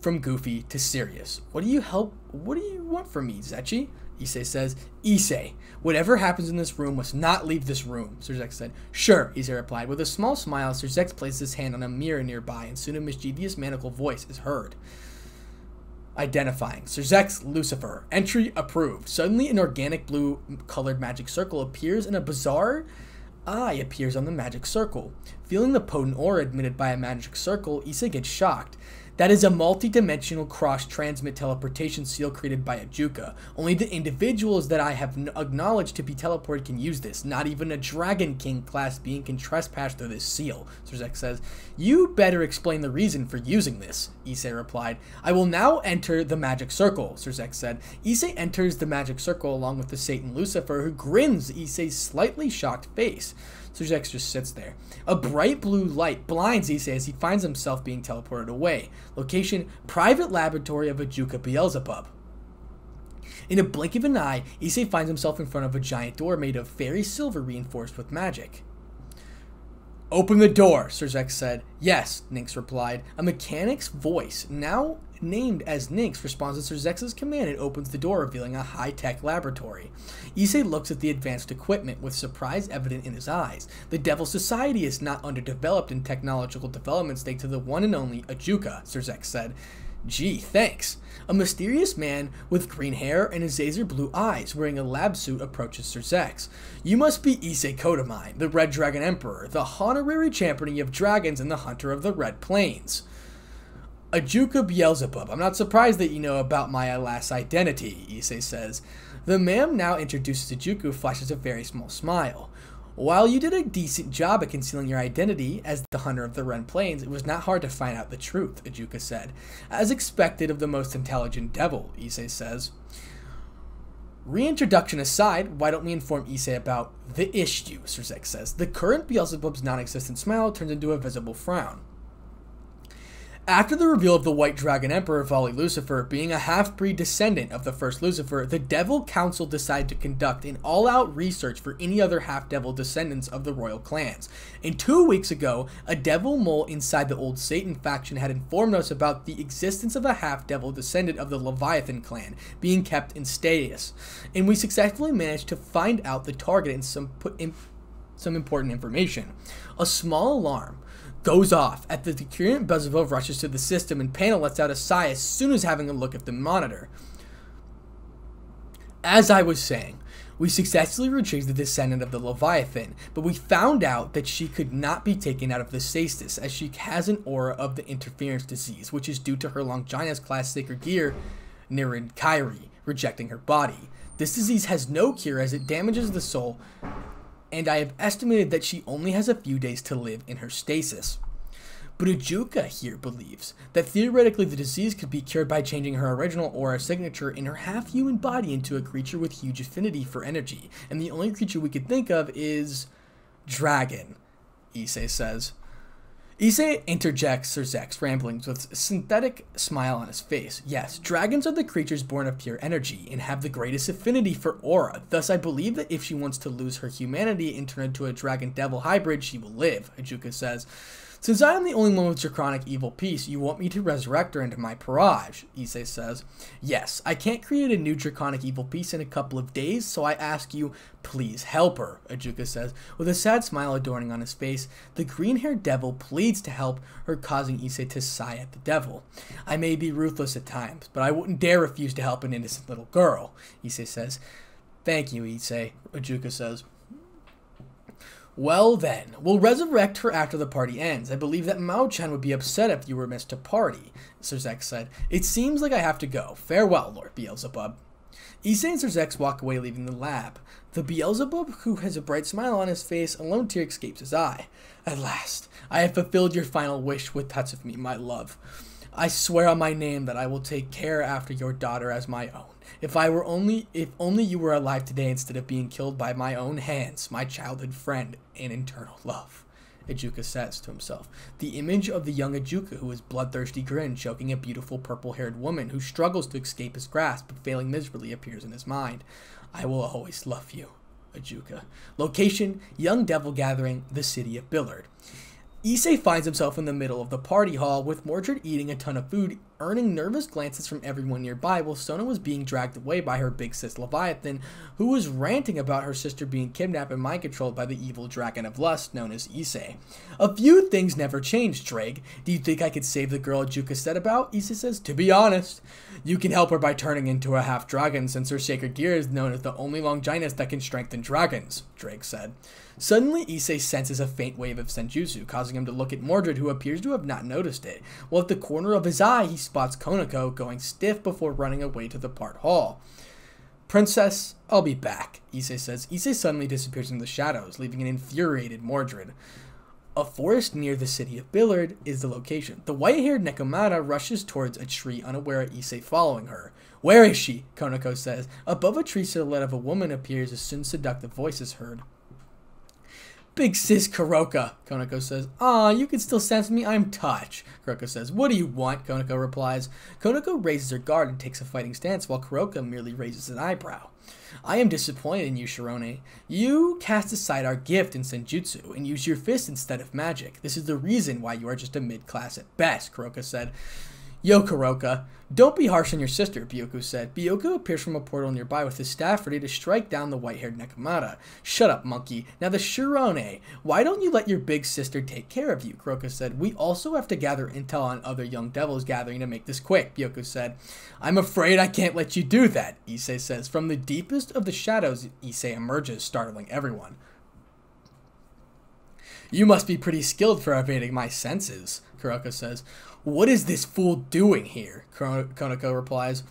From goofy to serious. What do you help? What do you want from me, Zetchi? Issei says, Issei, whatever happens in this room must not leave this room, Sirzechs said. Sure, Issei replied. With a small smile, Sirzechs places his hand on a mirror nearby, and soon a mischievous maniacal voice is heard. Identifying. Sirzechs's Lucifer. Entry approved. Suddenly, an organic blue colored magic circle appears in a bizarre eye appears on the magic circle. Feeling the potent aura emitted by a magic circle, Issei gets shocked. That is a multi-dimensional cross-transmit teleportation seal created by Ajuka. Only the individuals that I have acknowledged to be teleported can use this. Not even a Dragon King class being can trespass through this seal. Sirzechs says, You better explain the reason for using this, Issei replied. I will now enter the magic circle, Sirzechs said. Issei enters the magic circle along with the Satan Lucifer, who grins Issei's slightly shocked face. Sirzechs just sits there. A bright blue light blinds Issei as he finds himself being teleported away. Location, private laboratory of Ajuka Beelzebub. In a blink of an eye, Issei finds himself in front of a giant door made of fairy silver reinforced with magic. Open the door, Sirzechs said. Yes, Nynx replied. A mechanic's voice, now named as Nynx, responds to Sirzechs's command and opens the door, revealing a high-tech laboratory. Issei looks at the advanced equipment with surprise evident in his eyes. The Devil Society is not underdeveloped in technological development thanks to the one and only Ajuka, Sirzechs said. Gee, thanks. A mysterious man with green hair and azazer blue eyes wearing a lab suit approaches Sirzechs. You must be Issei Kotomine, the Red Dragon Emperor, the honorary champion of dragons and the hunter of the Red Plains. Ajuka Beelzebub, I'm not surprised that you know about my last identity, Issei says. The man now introduces Ajuka who flashes a very small smile. While you did a decent job at concealing your identity as the hunter of the Ren Plains, it was not hard to find out the truth, Ajuka said. As expected of the most intelligent devil, Issei says. Reintroduction aside, why don't we inform Issei about the issue, Sirzechs says. The current Beelzebub's non-existent smile turns into a visible frown. After the reveal of the White Dragon Emperor Vali Lucifer being a half-breed descendant of the first Lucifer, the Devil Council decided to conduct an all-out research for any other half-devil descendants of the royal clans. And two weeks ago, a devil mole inside the old Satan faction had informed us about the existence of a half-devil descendant of the Leviathan clan being kept in status. And we successfully managed to find out the target and some put in some important information. A small alarm goes off at the current Beelzebub rushes to the system and Panel lets out a sigh as soon as having a look at the monitor. As I was saying, we successfully retrieved the descendant of the Leviathan, but we found out that she could not be taken out of the stasis as she has an aura of the interference disease, which is due to her Longinus class sacred gear, Nirin Kairi, rejecting her body. This disease has no cure as it damages the soul and I have estimated that she only has a few days to live in her stasis. But Ajuka here believes that theoretically the disease could be cured by changing her original aura signature in her half-human body into a creature with huge affinity for energy, and the only creature we could think of is Dragon, Issei says. Issei interjects Sirzechs's ramblings with a synthetic smile on his face. Yes, dragons are the creatures born of pure energy and have the greatest affinity for aura. Thus, I believe that if she wants to lose her humanity and turn into a dragon devil hybrid, she will live, Ajuka says. Since I am the only one with Draconic Evil piece, you want me to resurrect her into my peerage, Issei says. Yes, I can't create a new Draconic Evil piece in a couple of days, so I ask you, please help her, Ajuka says. With a sad smile adorning on his face, the green-haired devil pleads to help her, causing Issei to sigh at the devil. I may be ruthless at times, but I wouldn't dare refuse to help an innocent little girl, Issei says. Thank you, Issei, Ajuka says. Well then, we'll resurrect her after the party ends. I believe that Mao-chan would be upset if you were missed to party, Sirzechs said. It seems like I have to go. Farewell, Lord Beelzebub. Issei and Sirzechs walk away leaving the lab. The Beelzebub, who has a bright smile on his face, a lone tear escapes his eye. At last, I have fulfilled your final wish with me, my love. I swear on my name that I will take care after your daughter as my own. If I were only if only you were alive today instead of being killed by my own hands, my childhood friend and eternal love. Ajuka says to himself. The image of the young Ajuka who is bloodthirsty grin choking a beautiful purple-haired woman who struggles to escape his grasp but failing miserably appears in his mind. I will always love you, Ajuka. Location, Young Devil Gathering, the city of Billard. Issei finds himself in the middle of the party hall with Mordred eating a ton of food, earning nervous glances from everyone nearby while Sona was being dragged away by her big sis Leviathan, who was ranting about her sister being kidnapped and mind controlled by the evil dragon of lust known as Issei. A few things never changed, Ddraig. Do you think I could save the girl Juka said about? Issei says, to be honest. You can help her by turning into a half dragon since her sacred gear is known as the only Longinus that can strengthen dragons, Ddraig said. Suddenly, Issei senses a faint wave of senjutsu, causing him to look at Mordred, who appears to have not noticed it, while at the corner of his eye he spots Koneko going stiff before running away to the part hall. Princess, I'll be back, Issei says. Issei suddenly disappears in the shadows, leaving an infuriated Mordred. A forest near the city of Billard is the location. The white-haired Nekomata rushes towards a tree, unaware of Issei following her. Where is she? Koneko says. Above a tree silhouette of a woman appears as soon as seductive voice is heard. Big sis Kuroka, Koneko says. Ah, you can still sense me? I'm touch. Kuroka says. What do you want? Koneko replies. Koneko raises her guard and takes a fighting stance while Kuroka merely raises an eyebrow. I am disappointed in you, Shirone. You cast aside our gift in Senjutsu and use your fist instead of magic. This is the reason why you are just a mid-class at best, Kuroka said. Yo, Kuroka, don't be harsh on your sister, Bikou said. Bikou appears from a portal nearby with his staff ready to strike down the white-haired Nekomata. Shut up, monkey. Now the Shirone, why don't you let your big sister take care of you? Kuroka said. We also have to gather intel on other young devils gathering to make this quick, Bikou said. I'm afraid I can't let you do that, Issei says. From the deepest of the shadows, Issei emerges, startling everyone. You must be pretty skilled for evading my senses, Kuroka says. What is this fool doing here? Koneko replies.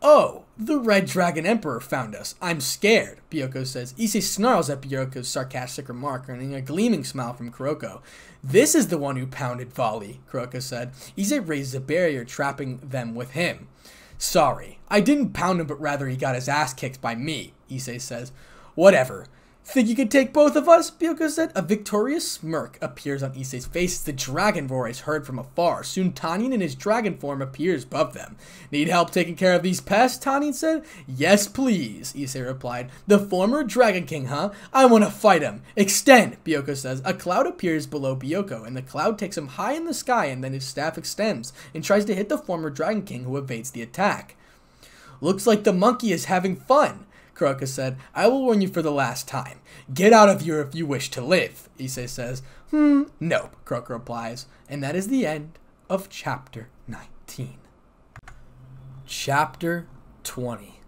Oh, the Red Dragon Emperor found us. I'm scared, Bikou says. Issei snarls at Bikou's sarcastic remark, earning a gleaming smile from Kuroka. This is the one who pounded Vali, Kuroka said. Issei raises a barrier, trapping them with him. Sorry, I didn't pound him, but rather he got his ass kicked by me, Issei says. Whatever. Think you could take both of us? Bikou said. A victorious smirk appears on Issei's face as the dragon roar is heard from afar. Soon Tannin in his dragon form appears above them. Need help taking care of these pests? Tannin said. Yes, please, Issei replied. The former Dragon King, huh? I want to fight him. Extend, Bikou says. A cloud appears below Bikou, and the cloud takes him high in the sky, and then his staff extends and tries to hit the former Dragon King who evades the attack. Looks like the monkey is having fun. Kuroka said, I will warn you for the last time. Get out of here if you wish to live. Issei says, Hmm, nope, Kuroka replies. And that is the end of chapter 19. Chapter 20.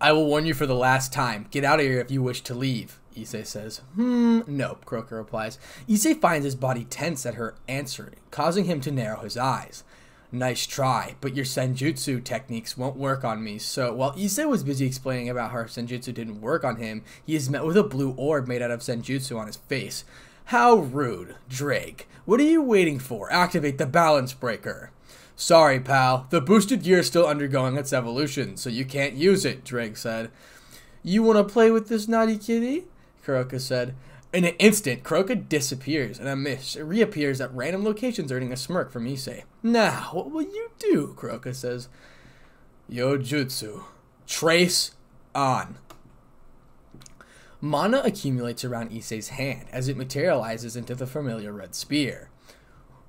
I will warn you for the last time. Get out of here if you wish to leave. Issei says, Hmm, nope, Kuroka replies. Issei finds his body tense at her answering, causing him to narrow his eyes. Nice try, but your senjutsu techniques won't work on me. So while Issei was busy explaining about how senjutsu didn't work on him, he is met with a blue orb made out of senjutsu on his face. How rude, Ddraig. What are you waiting for? Activate the balance breaker. Sorry, pal. The boosted gear is still undergoing its evolution, so you can't use it, Ddraig said. You want to play with this naughty kitty? Kuroka said. In an instant, Kuroka disappears, and a mist reappears at random locations, earning a smirk from Issei. Now, what will you do? Kuroka says. Yojutsu. Trace on. Mana accumulates around Issei's hand as it materializes into the familiar red spear.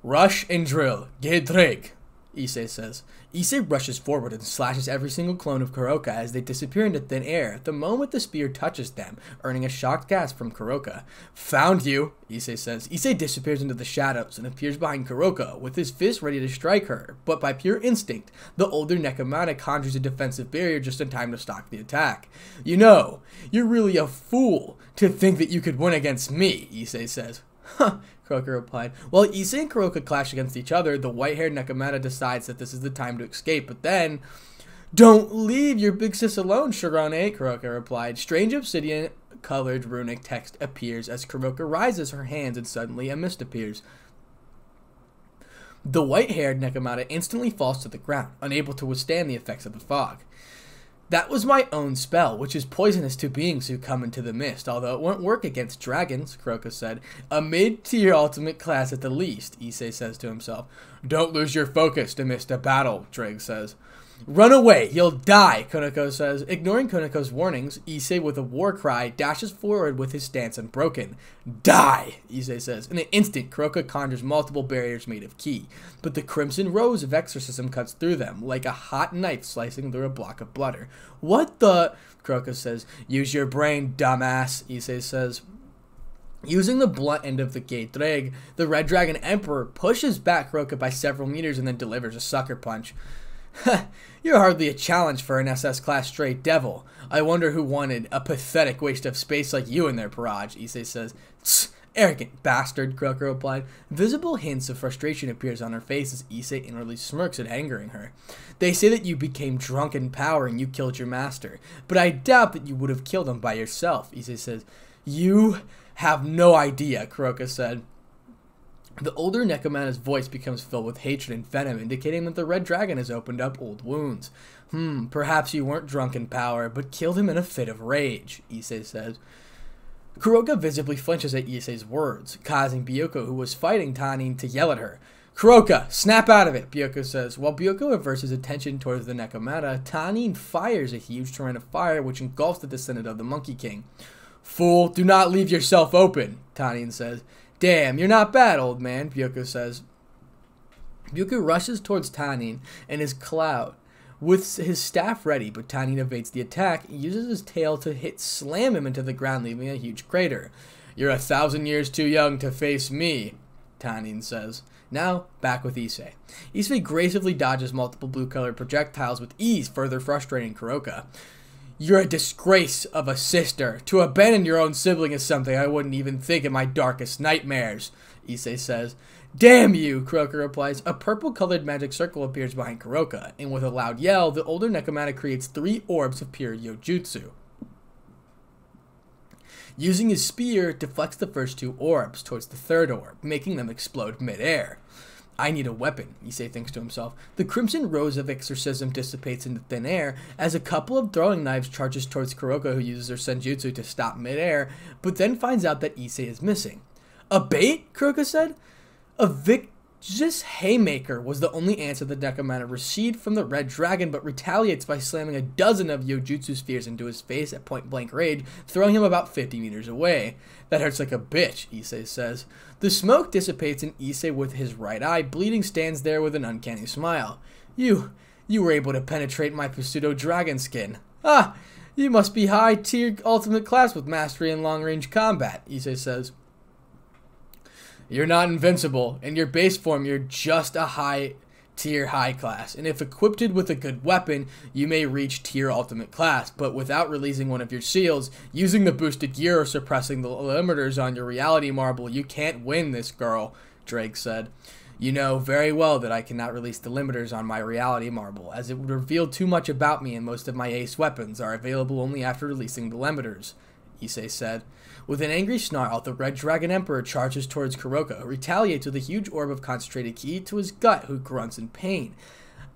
Rush and drill. Gae Dearg. Issei says. Issei rushes forward and slashes every single clone of Kuroka as they disappear into thin air the moment the spear touches them, earning a shocked gasp from Kuroka. Found you, Issei says. Issei disappears into the shadows and appears behind Kuroka, with his fist ready to strike her, but by pure instinct, the older Nekomata conjures a defensive barrier just in time to stop the attack. You know, you're really a fool to think that you could win against me, Issei says. Huh, Kuroka replied. While Issei and Kuroka clash against each other, the white-haired Nekomata decides that this is the time to escape, but then... Don't leave your big sis alone, Shirone, Kuroka replied. Strange obsidian colored runic text appears as Kuroko rises her hands and suddenly a mist appears. The white-haired Nekomata instantly falls to the ground, unable to withstand the effects of the fog. That was my own spell, which is poisonous to beings who come into the mist, although it won't work against dragons, Kuroka said. A mid-tier ultimate class at the least, Issei says to himself. Don't lose your focus to miss the battle, Ddraig says. Run away, you'll die, Koneko says. Ignoring Koneko's warnings, Issei with a war cry dashes forward with his stance unbroken. Die, Issei says. In an instant, Kuroka conjures multiple barriers made of ki, but the crimson rose of exorcism cuts through them, like a hot knife slicing through a block of butter. What the? Kuroka says. Use your brain, dumbass, Issei says. Using the blunt end of the Gae Dearg, the Red Dragon Emperor pushes back Kuroka by several meters and then delivers a sucker punch. You're hardly a challenge for an SS class straight devil. I wonder who wanted a pathetic waste of space like you in their barrage, Issei says. Arrogant bastard, Kuroka replied. Visible hints of frustration appears on her face as Issei inwardly smirks at angering her. They say that you became drunk in power and you killed your master, but I doubt that you would have killed him by yourself, Issei says. You have no idea, Kuroka said. The older Nekomata's voice becomes filled with hatred and venom, indicating that the Red Dragon has opened up old wounds. Hmm, perhaps you weren't drunk in power, but killed him in a fit of rage, Issei says. Kuroka visibly flinches at Issei's words, causing Bikou, who was fighting Tannin, to yell at her. Kuroka, snap out of it, Bikou says. While Bikou averts his attention towards the Nekomata, Tannin fires a huge torrent of fire which engulfs the descendant of the Monkey King. Fool, do not leave yourself open, Tannin says. Damn, you're not bad, old man, Bikou says. Bikou rushes towards Tannin and his cloud with his staff ready, but Tannin evades the attack and uses his tail to hit slam him into the ground, leaving a huge crater. You're a thousand years too young to face me, Tannin says. Now, back with Issei. Issei gracefully dodges multiple blue-colored projectiles with ease, further frustrating Kuroko. You're a disgrace of a sister. To abandon your own sibling is something I wouldn't even think in my darkest nightmares, Issei says. Damn you, Kuroka replies. A purple colored magic circle appears behind Kuroka, and with a loud yell, the older Nekomata creates three orbs of pure Yojutsu. Using his spear, deflects the first two orbs towards the third orb, making them explode midair. I need a weapon, Issei thinks to himself. The crimson rose of exorcism dissipates into thin air as a couple of throwing knives charges towards Kuroka who uses her senjutsu to stop midair, but then finds out that Issei is missing. A bait? Kuroka said. A vicious haymaker was the only answer the Nekomata received from the Red Dragon, but retaliates by slamming a dozen of Yojutsu spheres into his face at point blank range, throwing him about 50 meters away. That hurts like a bitch, Issei says. The smoke dissipates and Issei with his right eye bleeding stands there with an uncanny smile. You, you were able to penetrate my pseudo dragon skin. Ah, you must be high tier ultimate class with mastery in long range combat, Issei says. You're not invincible. In your base form, you're just a high tier high class. And if equipped with a good weapon, you may reach tier ultimate class. But without releasing one of your seals, using the boosted gear or suppressing the limiters on your reality marble, you can't win this girl, Ddraig said. You know very well that I cannot release the limiters on my reality marble, as it would reveal too much about me and most of my ace weapons are available only after releasing the limiters, Issei said. With an angry snarl, the Red Dragon Emperor charges towards Kuroka, who retaliates with a huge orb of concentrated ki to his gut, who grunts in pain.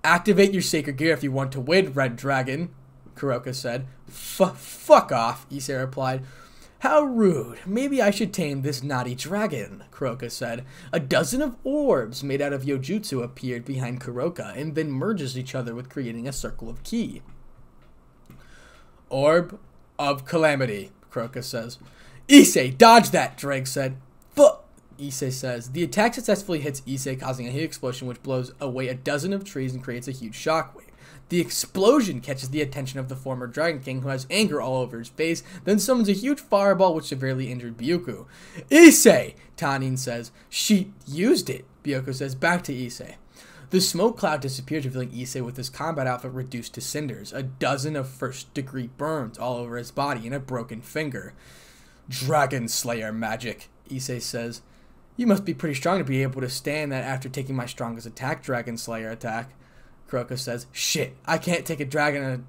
Activate your sacred gear if you want to win, Red Dragon, Kuroka said. Fuck off, Issei replied. How rude. Maybe I should tame this naughty dragon, Kuroka said. A dozen of orbs made out of Yojutsu appeared behind Kuroka and then merges each other with creating a circle of ki. Orb of Calamity, Kuroka says. Issei, dodge that, Ddraig said. But, Issei says. The attack successfully hits Issei, causing a heat explosion which blows away a dozen of trees and creates a huge shockwave. The explosion catches the attention of the former Dragon King, who has anger all over his face, then summons a huge fireball which severely injured Bikou. Issei, Tannin says. She used it, Bikou says, back to Issei. The smoke cloud disappears, revealing Issei with his combat outfit reduced to cinders, a dozen of first degree burns all over his body, and a broken finger. Dragon Slayer magic, Issei says. You must be pretty strong to be able to stand that after taking my strongest attack, Dragon Slayer attack. Kuroka says, Shit, I can't take a Dragon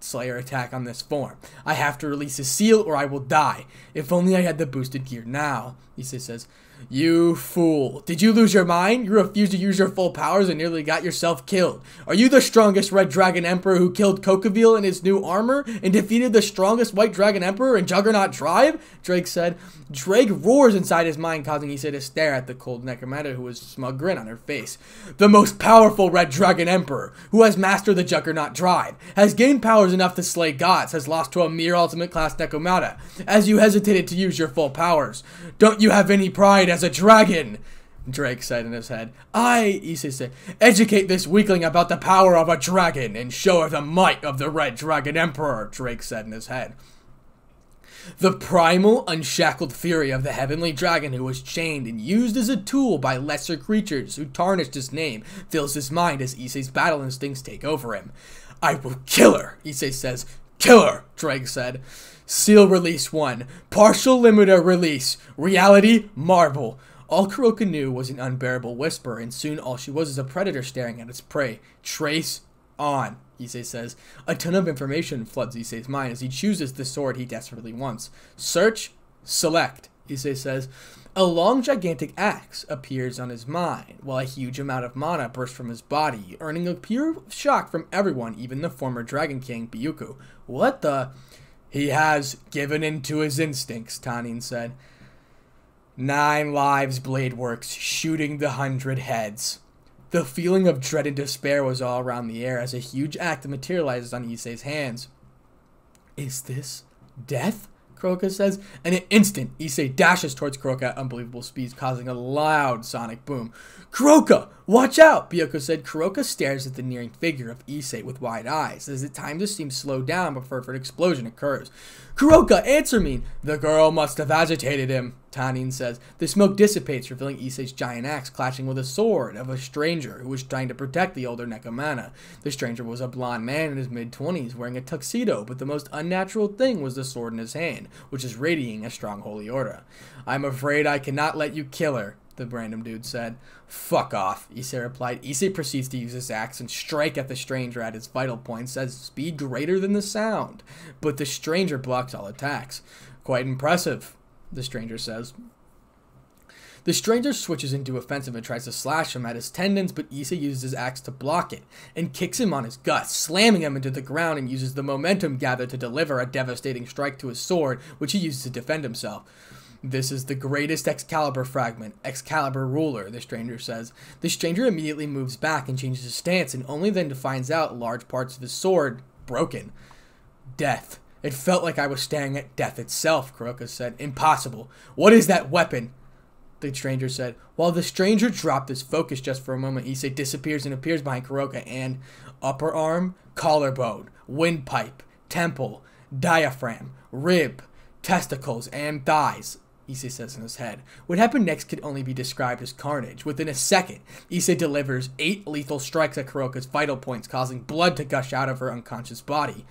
Slayer attack on this form. I have to release a seal or I will die. If only I had the boosted gear now, Issei says. You fool. Did you lose your mind? You refused to use your full powers and nearly got yourself killed. Are you the strongest Red Dragon Emperor who killed Kokabiel in his new armor and defeated the strongest White Dragon Emperor in Juggernaut Drive? Ddraig said. Ddraig roars inside his mind, causing Issei to stare at the cold Nekomata who has a smug grin on her face. The most powerful Red Dragon Emperor, who has mastered the Juggernaut Drive, has gained powers enough to slay gods, has lost to a mere ultimate class Nekomata, as you hesitated to use your full powers. Don't you have any pride as a dragon. Ddraig said in his head. I, Issei said, educate this weakling about the power of a dragon and show her the might of the Red Dragon Emperor, Ddraig said in his head. The primal, unshackled fury of the heavenly dragon who was chained and used as a tool by lesser creatures who tarnished his name fills his mind as Issei's battle instincts take over him. I will kill her, Issei says. Kill her, Ddraig said. Seal release 1. Partial limiter release. Reality marble. All Kuroka knew was an unbearable whisper, and soon all she was is a predator staring at its prey. Trace on, Issei says. A ton of information floods Issei's mind as he chooses the sword he desperately wants. Search, select, Issei says. A long, gigantic axe appears on his mind, while a huge amount of mana bursts from his body, earning a pure shock from everyone, even the former Dragon King, Bikou. What the? He has given in to his instincts, Tannin said. Nine lives, Blade Works, shooting the hundred heads. The feeling of dread and despair was all around the air as a huge act materializes on Issei's hands. Is this death? Kuroka says. And in an instant, Issei dashes towards Kuroka at unbelievable speeds, causing a loud sonic boom. Kuroka, watch out! Bikou said. Kuroka stares at the nearing figure of Issei with wide eyes, as it time to seem slow down before an explosion occurs. Kuroka, answer me! The girl must have agitated him, Tannin says. The smoke dissipates, revealing Issei's giant axe clashing with a sword of a stranger who was trying to protect the older Nekomata. The stranger was a blond man in his mid-twenties, wearing a tuxedo, but the most unnatural thing was the sword in his hand, which is radiating a strong holy aura. I'm afraid I cannot let you kill her, the random dude said. Fuck off, Issei replied. Issei proceeds to use his axe and strike at the stranger at his vital point, says speed greater than the sound. But the stranger blocks all attacks. Quite impressive, the stranger says. The stranger switches into offensive and tries to slash him at his tendons, but Issei uses his axe to block it and kicks him on his gut, slamming him into the ground and uses the momentum gathered to deliver a devastating strike to his sword, which he uses to defend himself. This is the greatest Excalibur fragment, Excalibur ruler, the stranger says. The stranger immediately moves back and changes his stance, and only then finds out large parts of his sword broken. Death. It felt like I was staring at death itself, Kuroka said. Impossible. What is that weapon? The stranger said. While the stranger dropped his focus just for a moment, Issei disappears and appears behind Kuroka and upper arm, collarbone, windpipe, temple, diaphragm, rib, testicles, and thighs. Issei says in his head. What happened next could only be described as carnage. Within a second, Issei delivers eight lethal strikes at Kuroka's vital points, causing blood to gush out of her unconscious body.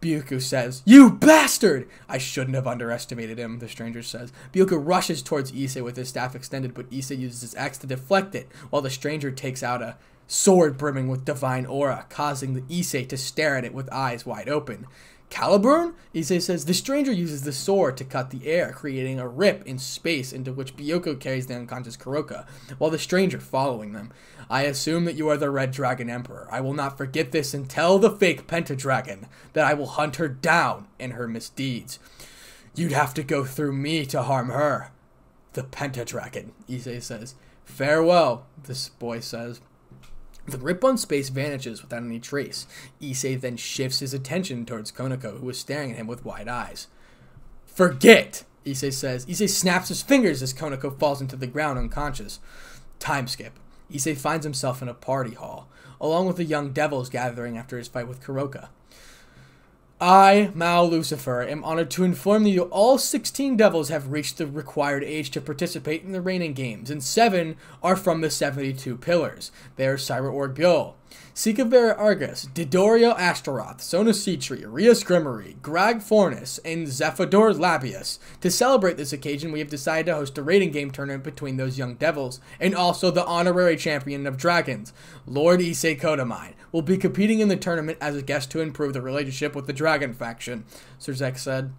Bikou says, You bastard! I shouldn't have underestimated him, the stranger says. Bikou rushes towards Issei with his staff extended, but Issei uses his axe to deflect it, while the stranger takes out a sword brimming with divine aura, causing the Issei to stare at it with eyes wide open. Caliburn? Issei says the stranger uses the sword to cut the air, creating a rip in space into which Bikou carries the unconscious Kuroka, while the stranger following them. I assume that you are the Red Dragon Emperor. I will not forget this and tell the fake Pendragon that I will hunt her down in her misdeeds. You'd have to go through me to harm her. The Pendragon, Issei says. Farewell, this boy says. The rip on space vanishes without any trace. Issei then shifts his attention towards Koneko, who is staring at him with wide eyes. Forget, Issei says. Issei snaps his fingers as Koneko falls into the ground unconscious. Time skip. Issei finds himself in a party hall, along with the young devils gathering after his fight with Kuroka. I, Mao Lucifer, am honored to inform you all 16 devils have reached the required age to participate in the Rating Games, and 7 are from the 72 pillars. They are Cyber Org Bjol, Seekvaira Agares, Diodora Astaroth, Sona Sitri, Rias Gremory, Greg Fornis, and Zephyrdor Labius. To celebrate this occasion, we have decided to host a rating game tournament between those young devils, and also the honorary champion of dragons, Lord Issei Kotomine, will be competing in the tournament as a guest to improve the relationship with the dragon faction, Sirzechs said.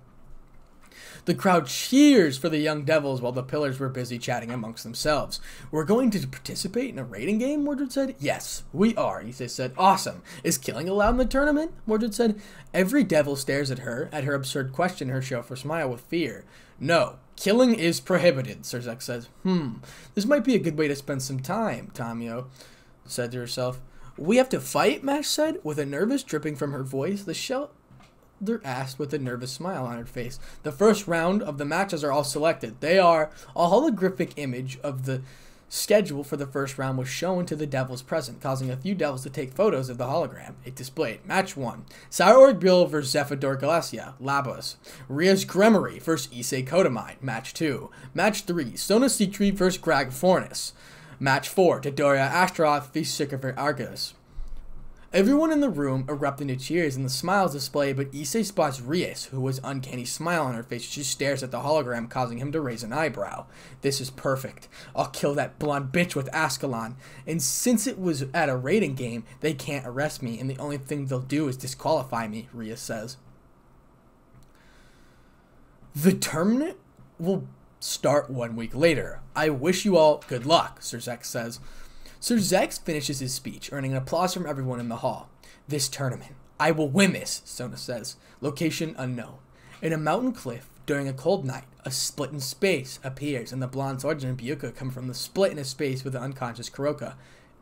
The crowd cheers for the young devils while the pillars were busy chatting amongst themselves. We're going to participate in a rating game, Mordred said. Yes, we are, Issei said. Awesome. Is killing allowed in the tournament? Mordred said. Every devil stares at her, at her absurd question, her for smile with fear. No, killing is prohibited, Sirzechs says. Hmm, this might be a good way to spend some time, Tamio said to herself. We have to fight, Mash said, with a nervous dripping from her voice. The shell they're asked with a nervous smile on her face. The first round of the matches are all selected. They are a holographic image of the schedule for the first round was shown to the devils present, causing a few devils to take photos of the hologram. It displayed Match 1. Sairaorg Bael vs. Zephyrdor Glasya, Labos. Rias Gremory vs. Issei Kotomine, Match 2. Match 3. Sona Sitri vs. Grag Fornis. Match 4. Diodora Astaroth vs. Seekvaira Agares. Everyone in the room erupted into cheers and the smiles displayed, but Issei spots Rias, who has uncanny smile on her face. She stares at the hologram, causing him to raise an eyebrow. This is perfect. I'll kill that blonde bitch with Ascalon. And since it was at a rating game, they can't arrest me, and the only thing they'll do is disqualify me, Rias says. The tournament will start one week later. I wish you all good luck, Sirzechs says. Sirzechs finishes his speech, earning an applause from everyone in the hall. This tournament. I will win this, Sona says. Location unknown. In a mountain cliff, during a cold night, a split in space appears, and the blonde sergeant and Bikou come from the split in a space with the unconscious Kuroka.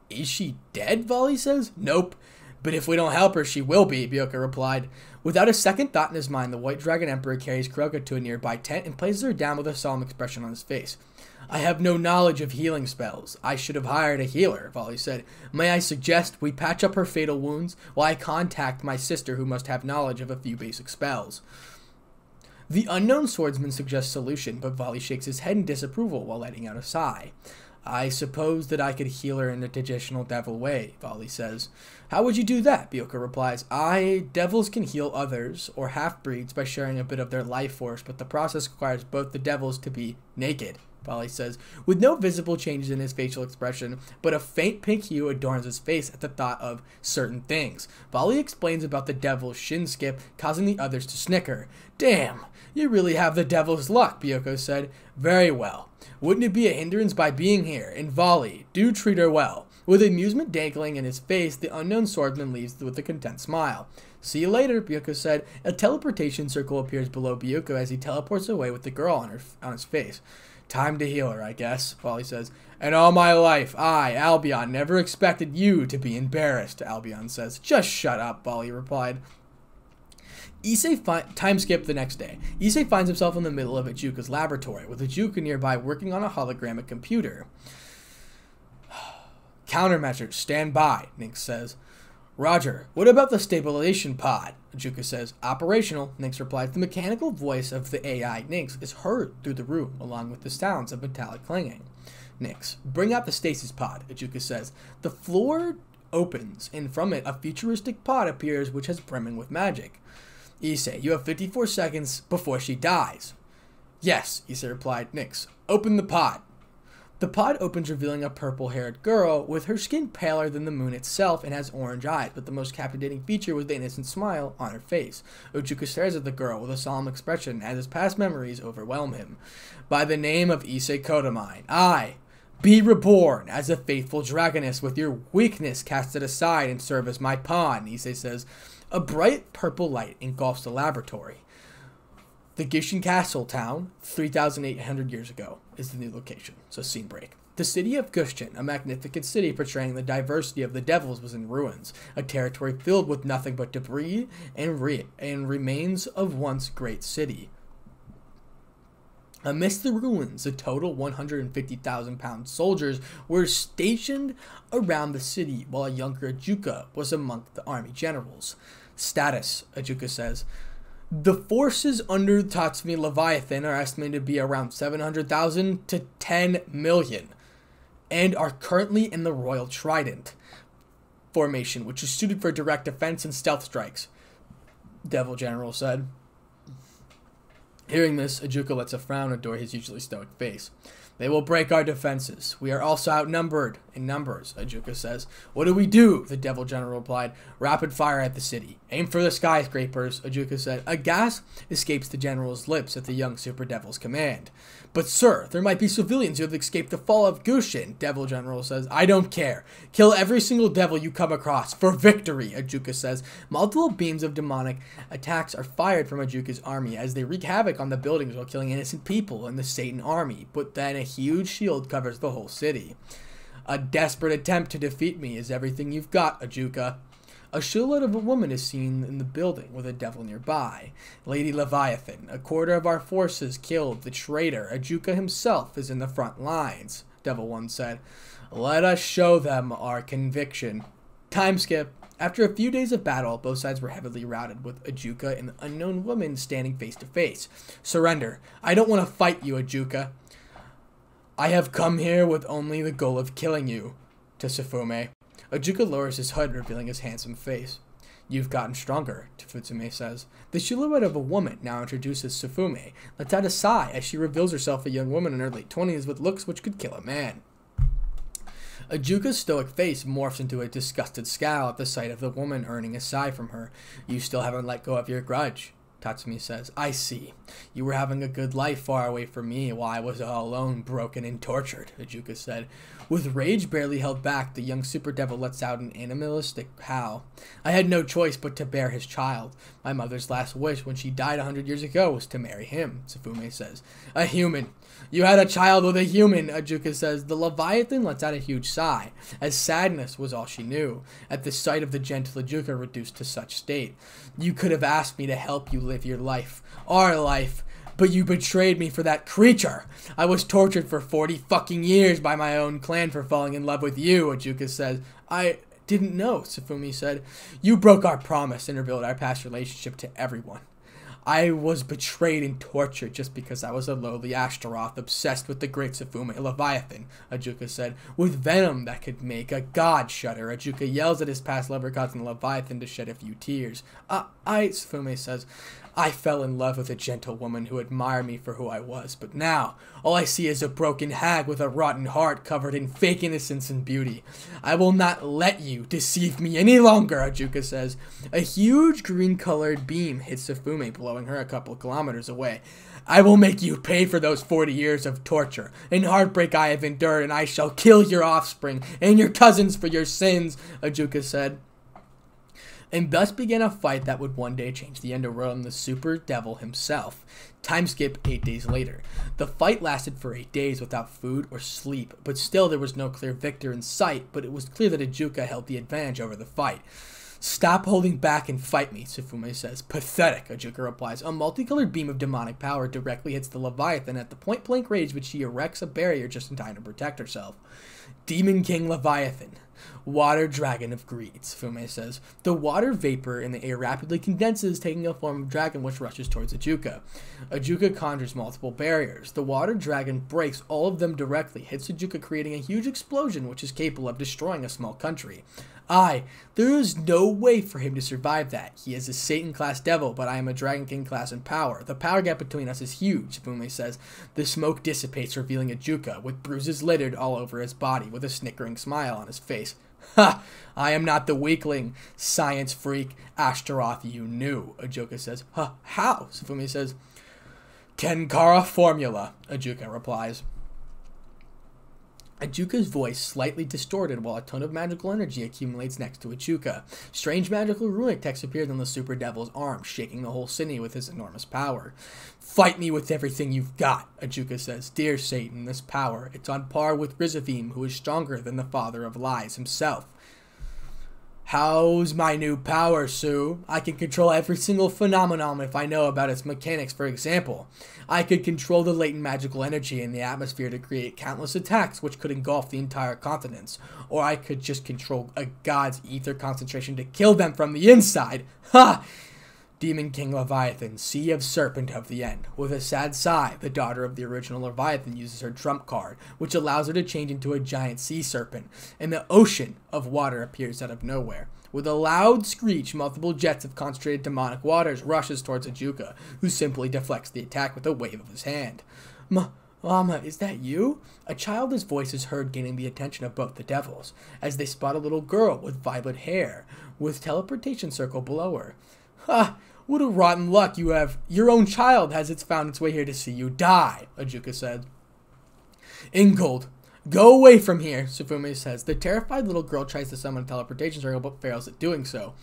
Is she dead? Vali says. Nope. But if we don't help her, she will be, Bikou replied. Without a second thought in his mind, the White Dragon Emperor carries Kuroka to a nearby tent and places her down with a solemn expression on his face. I have no knowledge of healing spells. I should have hired a healer, Vali said. May I suggest we patch up her fatal wounds while I contact my sister who must have knowledge of a few basic spells. The unknown swordsman suggests solution, but Vali shakes his head in disapproval while letting out a sigh. I suppose that I could heal her in a traditional devil way, Vali says. How would you do that? Bikou replies, I, devils can heal others, or half-breeds, by sharing a bit of their life force, but the process requires both the devils to be naked. Vali says, with no visible changes in his facial expression, but a faint pink hue adorns his face at the thought of certain things. Vali explains about the devil's shin skip, causing the others to snicker. Damn, you really have the devil's luck, Bikou said. Very well. Wouldn't it be a hindrance by being here? And Vali, do treat her well. With amusement dangling in his face, the unknown swordsman leaves with a content smile. See you later, Bikou said. A teleportation circle appears below Bikou as he teleports away with the girl on, her, on his face. Time to heal her, I guess, Vali says. And all my life, I, Albion, never expected you to be embarrassed, Albion says. Just shut up, Vali replied. Issei fi- time skip the next day. Issei finds himself in the middle of Ajuka's laboratory, with Ajuka nearby working on a hologramic computer. Countermeasures, stand by, Nix says. Roger, what about the stabilization pod? Ajuka says. Operational, Nix replies. The mechanical voice of the AI, Nix, is heard through the room, along with the sounds of metallic clanging. Nix, bring out the stasis pod, Ajuka says. The floor opens, and from it, a futuristic pod appears which has brimming with magic. Issei, you have 54 seconds before she dies. Yes, Issei replied. Nix, open the pod. The pod opens, revealing a purple haired girl with her skin paler than the moon itself and has orange eyes, but the most captivating feature was the innocent smile on her face. Ajuka stares at the girl with a solemn expression as his past memories overwhelm him. By the name of Issei Kotomine, I, be reborn as a faithful dragoness with your weakness casted aside and serve as my pawn, Issei says. A bright purple light engulfs the laboratory. The Gishin Castle town, 3,800 years ago, is the new location. So, scene break. The city of Gushin, a magnificent city portraying the diversity of the devils, was in ruins, a territory filled with nothing but debris and, re- and remains of once great city. Amidst the ruins, a total 150,000 pound soldiers were stationed around the city, while a younger Ajuka was among the army generals. Status, Ajuka says. The forces under Tatsumi Leviathan are estimated to be around 700,000 to 10 million and are currently in the Royal Trident formation, which is suited for direct defense and stealth strikes, Devil General said. Hearing this, Ajuka lets a frown adore his usually stoic face. They will break our defenses. We are also outnumbered in numbers, Ajuka says. What do we do? The Devil General replied. Rapid fire at the city. Aim for the skyscrapers, Ajuka said. A gas escapes the General's lips at the young Super Devil's command. But, sir, there might be civilians who have escaped the fall of Gushin, Devil General says. I don't care. Kill every single devil you come across. For victory, Ajuka says. Multiple beams of demonic attacks are fired from Ajuka's army as they wreak havoc on the buildings while killing innocent people in the Satan army. But then a huge shield covers the whole city. A desperate attempt to defeat me is everything you've got, Ajuka. A silhouette of a woman is seen in the building with a devil nearby. Lady Leviathan, a quarter of our forces killed the traitor. Ajuka himself is in the front lines, Devil One said. Let us show them our conviction. Time skip. After a few days of battle, both sides were heavily routed, with Ajuka and the unknown woman standing face to face. Surrender. I don't want to fight you, Ajuka. I have come here with only the goal of killing you, to. Ajuka lowers his hood, revealing his handsome face. You've gotten stronger, Tefutsume says. The silhouette of a woman now introduces Sufume, lets out a sigh as she reveals herself a young woman in her late twenties with looks which could kill a man. Ajuka's stoic face morphs into a disgusted scowl at the sight of the woman earning a sigh from her. You still haven't let go of your grudge, Tatsumi says. I see. You were having a good life far away from me while I was all alone, broken and tortured, Ajuka said. With rage barely held back, the young super devil lets out an animalistic howl. I had no choice but to bear his child. My mother's last wish when she died a hundred years ago was to marry him, Sufume says. A human. You had a child with a human, Ajuka says. The Leviathan lets out a huge sigh, as sadness was all she knew, at the sight of the gentle Ajuka reduced to such state. You could have asked me to help you live your life, our life, but you betrayed me for that creature. I was tortured for 40 fucking years by my own clan for falling in love with you, Ajuka says. I didn't know, Sufumi said. You broke our promise and revealed our past relationship to everyone. I was betrayed and tortured just because I was a lowly Ashtaroth obsessed with the great Sufume Leviathan, Ajuka said. With venom that could make a god shudder, Ajuka yells at his past lover causing Leviathan to shed a few tears. Uh, I, says, I fell in love with a gentlewoman who admired me for who I was, but now all I see is a broken hag with a rotten heart covered in fake innocence and beauty. I will not let you deceive me any longer, Ajuka says. A huge green colored beam hits Sufume, blowing her a couple kilometers away. I will make you pay for those 40 years of torture and heartbreak I have endured, and I shall kill your offspring and your cousins for your sins, Ajuka said and thus began a fight that would one day change the Underworld and the Super Devil himself. Time skip eight days later. The fight lasted for eight days without food or sleep, but still there was no clear victor in sight, but it was clear that Ajuka held the advantage over the fight. Stop holding back and fight me, Sufume says. Pathetic, Ajuka replies. A multicolored beam of demonic power directly hits the Leviathan at the point blank range, which she erects a barrier just in time to protect herself. Demon King Leviathan. Water Dragon of Greed, Fume says. The water vapor in the air rapidly condenses, taking a form of dragon which rushes towards Ajuka. Ajuka conjures multiple barriers. The water dragon breaks all of them directly, hits Ajuka, creating a huge explosion which is capable of destroying a small country. I, there is no way for him to survive that. He is a Satan class devil, but I am a Dragon King class in power. The power gap between us is huge, Fume says. The smoke dissipates, revealing Ajuka, with bruises littered all over his body, with a snickering smile on his face. Ha! I am not the weakling, science freak, Ashtaroth you knew, Ajuka says. Huh, how? Sufume says. Tenkara formula, Ajuka replies. Ajuka's voice slightly distorted while a ton of magical energy accumulates next to Ajuka. Strange magical runic text appears on the Super Devil's arm, shaking the whole city with his enormous power. Fight me with everything you've got, Ajuka says. Dear Satan, this power, it's on par with Rizevim, who is stronger than the father of lies himself. How's my new power, Sue? I can control every single phenomenon if I know about its mechanics, for example. I could control the latent magical energy in the atmosphere to create countless attacks which could engulf the entire continents. Or I could just control a god's ether concentration to kill them from the inside. Ha! Demon King Leviathan, Sea of Serpent of the End. With a sad sigh, the daughter of the original Leviathan uses her trump card, which allows her to change into a giant sea serpent, and the ocean of water appears out of nowhere. With a loud screech, multiple jets of concentrated demonic waters rushes towards Ajuka, who simply deflects the attack with a wave of his hand. Ma Mama, is that you? A childish voice is heard gaining the attention of both the devils, as they spot a little girl with violet hair, with teleportation circle below her. Ha! What a rotten luck you have. Your own child has its found its way here to see you die, Ajuka said. Ingold, go away from here, Sufume says. The terrified little girl tries to summon a teleportation circle but fails at doing so.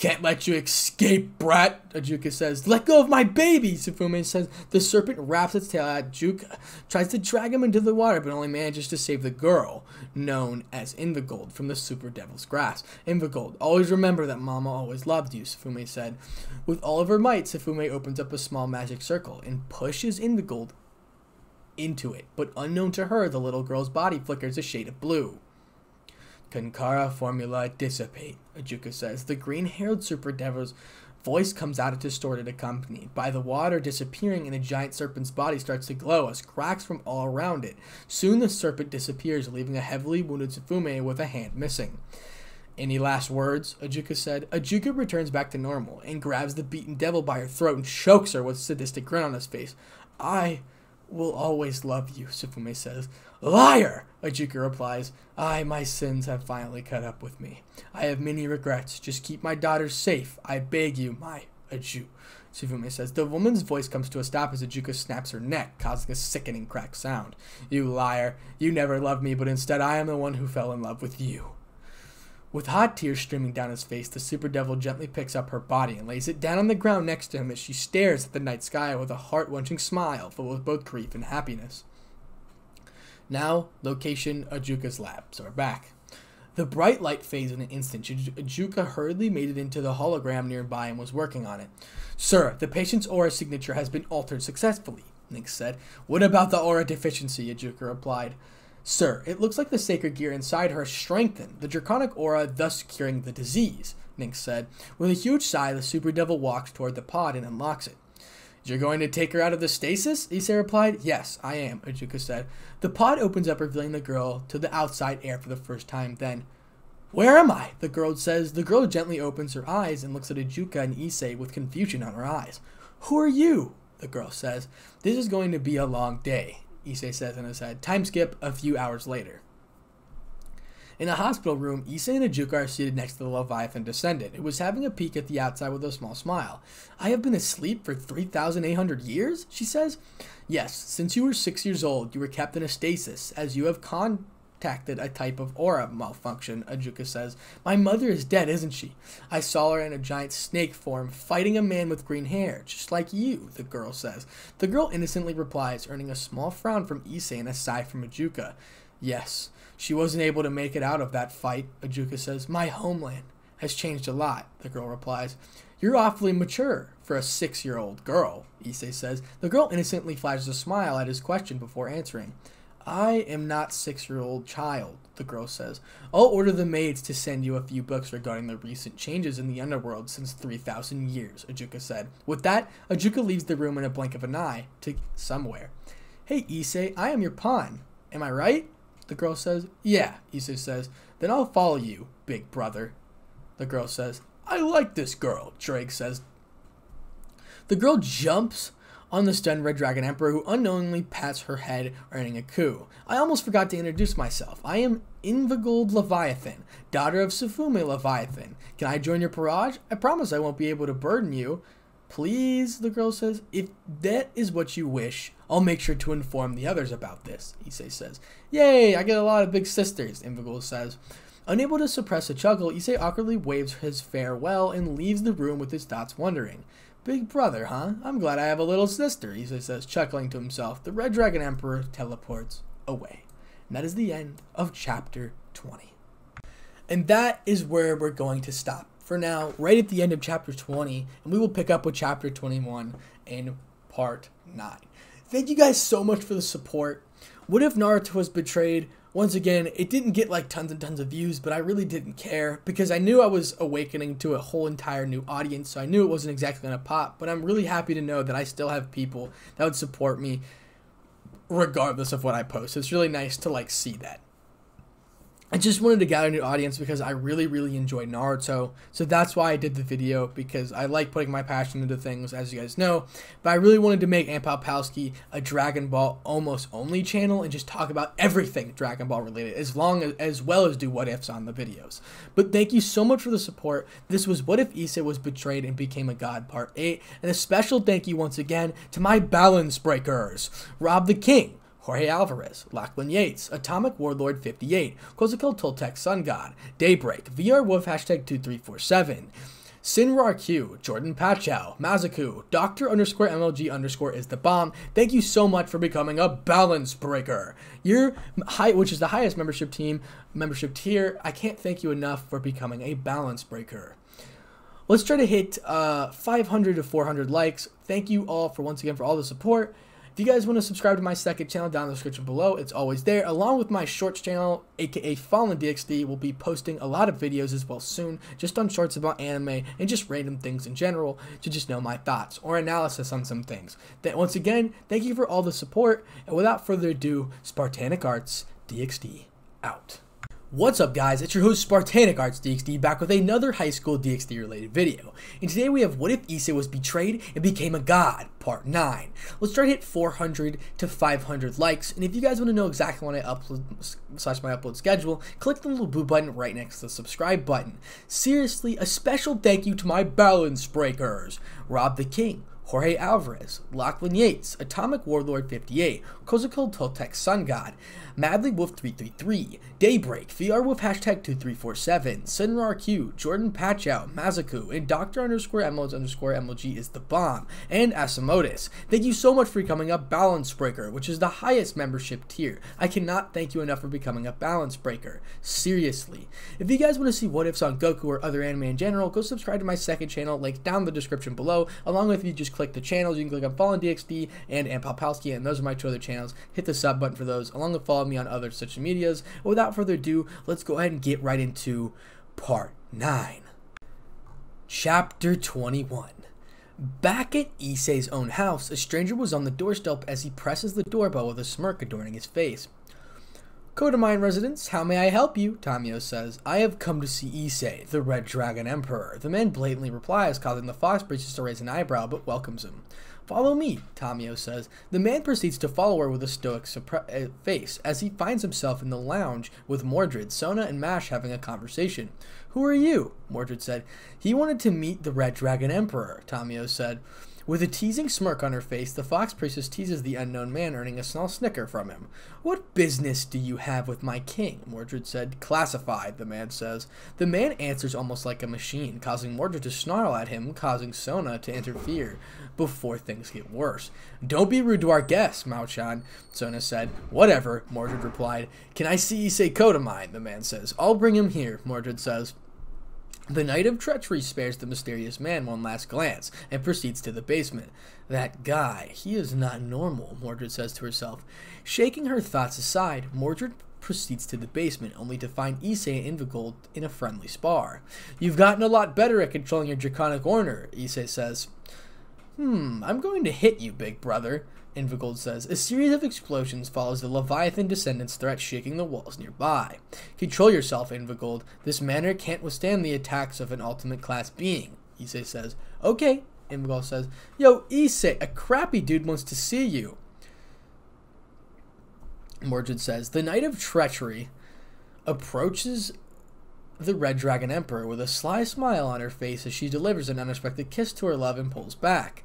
Can't let you escape, brat, Ajuka says. Let go of my baby, Sufume says. The serpent wraps its tail at Ajuka, tries to drag him into the water, but only manages to save the girl, known as Invigold, from the super devil's grasp. Invigold, always remember that Mama always loved you, Sufume said. With all of her might, Sufume opens up a small magic circle and pushes Invigold into it, but unknown to her, the little girl's body flickers a shade of blue. Tenkara formula dissipate, Ajuka says. The green haired super devil's voice comes out of distorted, accompanied by the water disappearing and the giant serpent's body starts to glow as cracks from all around it. Soon the serpent disappears, leaving a heavily wounded Sufume with a hand missing. Any last words? Ajuka said. Ajuka returns back to normal and grabs the beaten devil by her throat and chokes her with a sadistic grin on his face. I will always love you, Sufume says. Liar! Ajuka replies. I, my sins have finally caught up with me. I have many regrets. Just keep my daughter safe. I beg you, my Aju. Sufume says. The woman's voice comes to a stop as Ajuka snaps her neck, causing a sickening crack sound. You liar. You never loved me, but instead I am the one who fell in love with you. With hot tears streaming down his face, the super devil gently picks up her body and lays it down on the ground next to him as she stares at the night sky with a heart wrenching smile filled with both grief and happiness. Now, location Ajuka's lab. So we're back. The bright light fades in an instant. Ajuka hurriedly made it into the hologram nearby and was working on it. Sir, the patient's aura signature has been altered successfully, Nix said. What about the aura deficiency? Ajuka replied. Sir, it looks like the sacred gear inside her strengthened, the draconic aura thus curing the disease, Nix said. With a huge sigh, the super devil walks toward the pod and unlocks it. You're going to take her out of the stasis? Issei replied. Yes, I am, Ajuka said. The pod opens up, revealing the girl to the outside air for the first time. Then, Where am I? The girl says. The girl gently opens her eyes and looks at Ajuka and Issei with confusion on her eyes. Who are you? The girl says. This is going to be a long day, Issei says in his head. Time skip a few hours later. In a hospital room, Issei and Ajuka are seated next to the Leviathan descendant, who was having a peek at the outside with a small smile. I have been asleep for 3,800 years, she says. Yes, since you were six years old, you were kept in a stasis, as you have contacted a type of aura malfunction, Ajuka says. My mother is dead, isn't she? I saw her in a giant snake form, fighting a man with green hair, just like you, the girl says. The girl innocently replies, earning a small frown from Issei and a sigh from Ajuka. Yes, she wasn't able to make it out of that fight, Ajuka says. My homeland has changed a lot, the girl replies. You're awfully mature for a six year old girl, Issei says. The girl innocently flashes a smile at his question before answering. I am not six year old child, the girl says. I'll order the maids to send you a few books regarding the recent changes in the underworld since 3,000 years, Ajuka said. With that, Ajuka leaves the room in a blink of an eye to somewhere. Hey, Issei, I am your pawn. Am I right? The girl says, Yeah, Issei says. Then I'll follow you, big brother. The girl says, I like this girl, Ddraig says. The girl jumps on the stunned Red Dragon Emperor, who unknowingly pats her head, earning a coup. I almost forgot to introduce myself. I am Invigold Leviathan, daughter of Sufume Leviathan. Can I join your peerage? I promise I won't be able to burden you. Please, the girl says. If that is what you wish, I'll make sure to inform the others about this, Issei says. Yay, I get a lot of big sisters, Invigold says. Unable to suppress a chuckle, Issei awkwardly waves his farewell and leaves the room with his thoughts wandering. Big brother, huh? I'm glad I have a little sister, Issei says, chuckling to himself. The Red Dragon Emperor teleports away. And that is the end of chapter 20. And that is where we're going to stop for now, right at the end of chapter 20, and we will pick up with chapter 21 in part 9. Thank you guys so much for the support. What if Naruto was betrayed? Once again, it didn't get like tons and tons of views, but I really didn't care because I knew I was awakening to a whole entire new audience, so I knew it wasn't exactly going to pop. But I'm really happy to know that I still have people that would support me regardless of what I post. It's really nice to like see that. I just wanted to gather a new audience because I really, really enjoy Naruto. So that's why I did the video because I like putting my passion into things, as you guys know. But I really wanted to make Anpal Palski a Dragon Ball almost only channel and just talk about everything Dragon Ball related, as long as, as well as do what ifs on the videos. But thank you so much for the support. This was What If Issei Was Betrayed and Became a God Part 8. And a special thank you once again to my balance breakers, Rob the King. Jorge Alvarez, Lachlan Yates, Atomic Warlord 58, Kozakil Toltec Sun God, Daybreak, VR Wolf hashtag 2347, Sinrar Q, Jordan Pachow, Mazaku, Doctor underscore MLG underscore is the bomb. Thank you so much for becoming a balance breaker. Your high, which is the highest membership team membership tier. I can't thank you enough for becoming a balance breaker. Let's try to hit uh, 500 to 400 likes. Thank you all for once again for all the support. If you guys want to subscribe to my second channel down in the description below, it's always there. Along with my shorts channel, aka Fallen DxD, will be posting a lot of videos as well soon, just on shorts about anime and just random things in general to just know my thoughts or analysis on some things. That once again, thank you for all the support, and without further ado, Spartanic Artz DxD out. What's up guys, it's your host Spartanic Artz DxD back with another high school DxD related video. And today we have What If Issei Was Betrayed and Became a God, part 9. Let's try to hit 400 to 500 likes, and if you guys want to know exactly when I upload, slash my upload schedule, click the little blue button right next to the subscribe button. Seriously, a special thank you to my balance breakers, Rob the King, Jorge Alvarez, Lachlan Yates, Atomic Warlord 58, Kozakil Toltec Sun God, Madly Wolf 333, Daybreak, VR Wolf hashtag 2347, Sinrar Q, Jordan Pachow, Mazaku, and Dr. underscore Emeralds underscore MLG is the bomb, and Asimodus. Thank you so much for becoming a Balance Breaker, which is the highest membership tier. I cannot thank you enough for becoming a Balance Breaker. Seriously. If you guys want to see what ifs on Goku or other anime in general, go subscribe to my second channel, link down in the description below, along with you just click the channels, you can click on Fallen DxD and Anpal Palski, and those are my two other channels. Hit the sub button for those, along with follow me on other social medias. Without further ado, let's go ahead and get right into part 9. Chapter 21 Back at Issei's own house, a stranger was on the doorstep as he presses the doorbell with a smirk adorning his face. Kotomine residents, how may I help you? Tamio says. I have come to see Issei, the Red Dragon Emperor. The man blatantly replies, causing the fox priestess to raise an eyebrow, but welcomes him. Follow me, Tamio says. The man proceeds to follow her with a stoic uh, face as he finds himself in the lounge with Mordred, Sona, and Mash having a conversation. Who are you? Mordred said. He wanted to meet the Red Dragon Emperor, Tamio said. With a teasing smirk on her face, the fox priestess teases the unknown man, earning a small snicker from him. What business do you have with my king? Mordred said. Classified, the man says. The man answers almost like a machine, causing Mordred to snarl at him, causing Sona to interfere before things get worse. Don't be rude to our guests, Mao-chan, Sona said. Whatever, Mordred replied. Can I see Issei Kotomine? The man says. I'll bring him here, Mordred says. The Knight of Treachery spares the mysterious man one last glance and proceeds to the basement. That guy, he is not normal, Mordred says to herself. Shaking her thoughts aside, Mordred proceeds to the basement, only to find Issei and Invigold in a friendly spar. You've gotten a lot better at controlling your draconic order, Issei says. Hmm, I'm going to hit you, big brother. Invigold says. A series of explosions follows the Leviathan descendants' threat shaking the walls nearby. Control yourself, Invigold. This manor can't withstand the attacks of an ultimate class being, Issei says. Okay, Invigold says. Yo, Issei, a crappy dude wants to see you. Mordred says. The Knight of Treachery approaches the Red Dragon Emperor with a sly smile on her face as she delivers an unexpected kiss to her love and pulls back.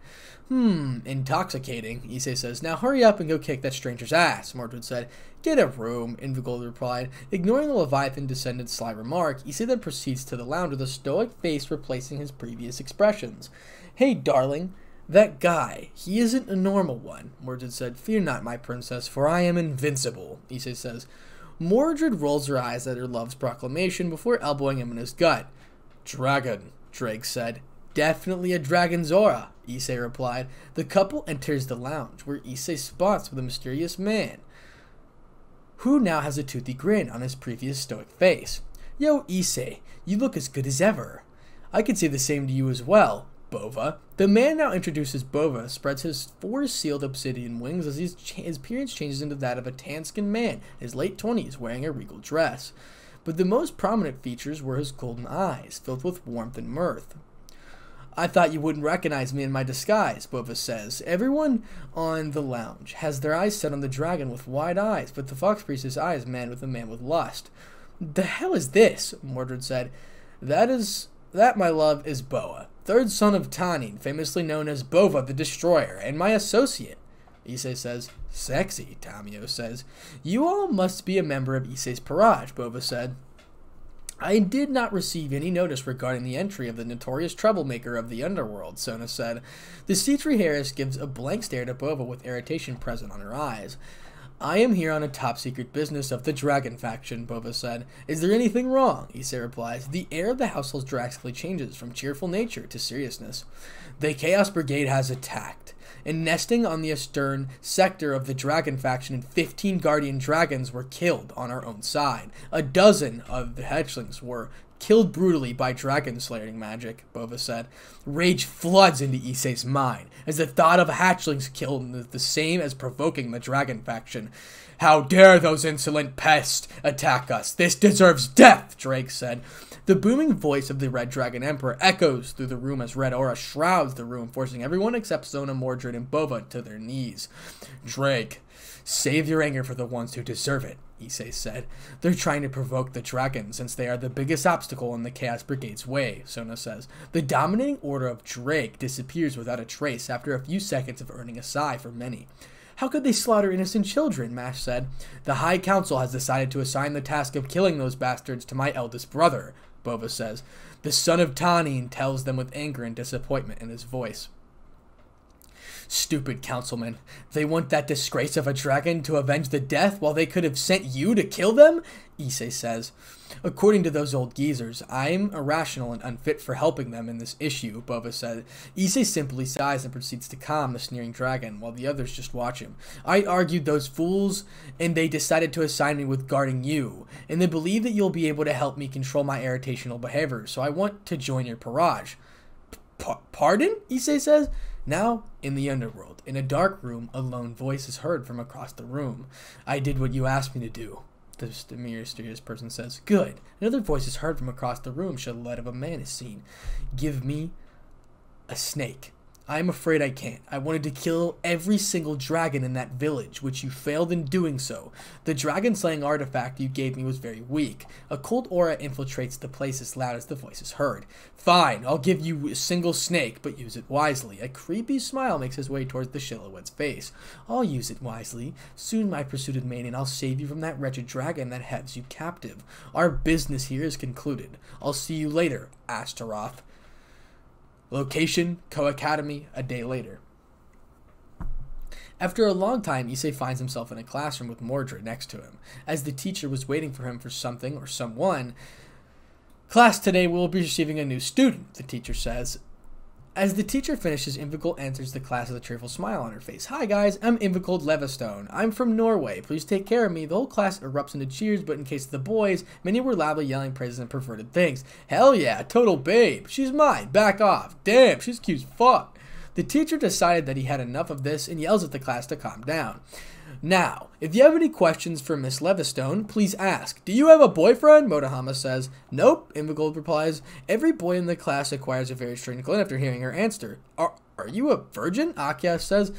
Hmm, intoxicating, Issei says. Now hurry up and go kick that stranger's ass, Mordred said. Get a room, Invigold replied. Ignoring the Leviathan descendant's sly remark, Issei then proceeds to the lounge with a stoic face replacing his previous expressions. Hey, darling, that guy, he isn't a normal one, Mordred said. Fear not, my princess, for I am invincible, Issei says. Mordred rolls her eyes at her love's proclamation before elbowing him in his gut. Dragon, Ddraig said. Definitely a dragon's aura, Issei replied. The couple enters the lounge, where Issei spots with a mysterious man, who now has a toothy grin on his previous stoic face. Yo, Issei, you look as good as ever. I can say the same to you as well, Bova. The man now introduces Bova, spreads his four sealed obsidian wings as his, his appearance changes into that of a tan skinned man in his late 20s wearing a regal dress. But the most prominent features were his golden eyes, filled with warmth and mirth. I thought you wouldn't recognize me in my disguise, Bova says. Everyone on the lounge has their eyes set on the dragon with wide eyes, but the fox priest's eyes man with a man with lust. The hell is this? Mordred said. That is that, my love, is Boa, third son of Tannin, famously known as Bova the Destroyer, and my associate. Issei says, Sexy, Tamio says. You all must be a member of Issei's Peerage, Bova said. I did not receive any notice regarding the entry of the notorious troublemaker of the underworld, Sona said. The Sitri Harris gives a blank stare to Bova with irritation present on her eyes. I am here on a top secret business of the Dragon faction, Bova said. Is there anything wrong? Issei replies. The air of the household drastically changes from cheerful nature to seriousness. The Chaos Brigade has attacked and nesting on the astern sector of the dragon faction, and 15 guardian dragons were killed on our own side. A dozen of the hatchlings were killed brutally by dragon slaying magic, Bova said. Rage floods into Issei's mind, as the thought of hatchlings killed is the same as provoking the dragon faction. How dare those insolent pests attack us? This deserves death, Ddraig said. The booming voice of the Red Dragon Emperor echoes through the room as red aura shrouds the room, forcing everyone except Sona, Mordred, and Bova to their knees. Ddraig, save your anger for the ones who deserve it, Issei said. They're trying to provoke the dragon since they are the biggest obstacle in the Chaos Brigade's way, Sona says. The dominating order of Ddraig disappears without a trace after a few seconds of earning a sigh for many. How could they slaughter innocent children? Mash said. The High Council has decided to assign the task of killing those bastards to my eldest brother, Bova says. The son of Tannin tells them with anger and disappointment in his voice. Stupid councilmen. They want that disgrace of a dragon to avenge the death while they could have sent you to kill them? Issei says. According to those old geezers, I'm irrational and unfit for helping them in this issue, Bova said. Issei simply sighs and proceeds to calm the sneering dragon, while the others just watch him. I argued those fools, and they decided to assign me with guarding you, and they believe that you'll be able to help me control my irritational behavior, so I want to join your peerage. pardon? Issei says. Now, in the underworld, in a dark room, a lone voice is heard from across the room. I did what you asked me to do. The mysterious person says, Good. Another voice is heard from across the room. Show the light of a man is seen. Give me a snake. I'm afraid I can't. I wanted to kill every single dragon in that village, which you failed in doing so. The dragon slaying artifact you gave me was very weak. A cold aura infiltrates the place as loud as the voice is heard. Fine, I'll give you a single snake, but use it wisely. A creepy smile makes his way towards the silhouette's face. I'll use it wisely. Soon, my pursued maiden, I'll save you from that wretched dragon that has you captive. Our business here is concluded. I'll see you later, Astaroth. Location, Kuoh Academy, a day later. After a long time, Issei finds himself in a classroom with Mordred next to him. As the teacher was waiting for him for something or someone, Class today will be receiving a new student, the teacher says. As the teacher finishes, Invigold enters the class with a cheerful smile on her face. Hi guys, I'm Invigold Levistone. I'm from Norway. Please take care of me. The whole class erupts into cheers, but in case of the boys, many were loudly yelling praises and perverted things. Hell yeah, total babe. She's mine. Back off. Damn, she's cute as fuck. The teacher decided that he had enough of this and yells at the class to calm down. Now, if you have any questions for Miss Levistone, please ask. Do you have a boyfriend? Motohama says. Nope, Invigold replies. Every boy in the class acquires a very strange glint after hearing her answer. Are, are you a virgin? Aika says.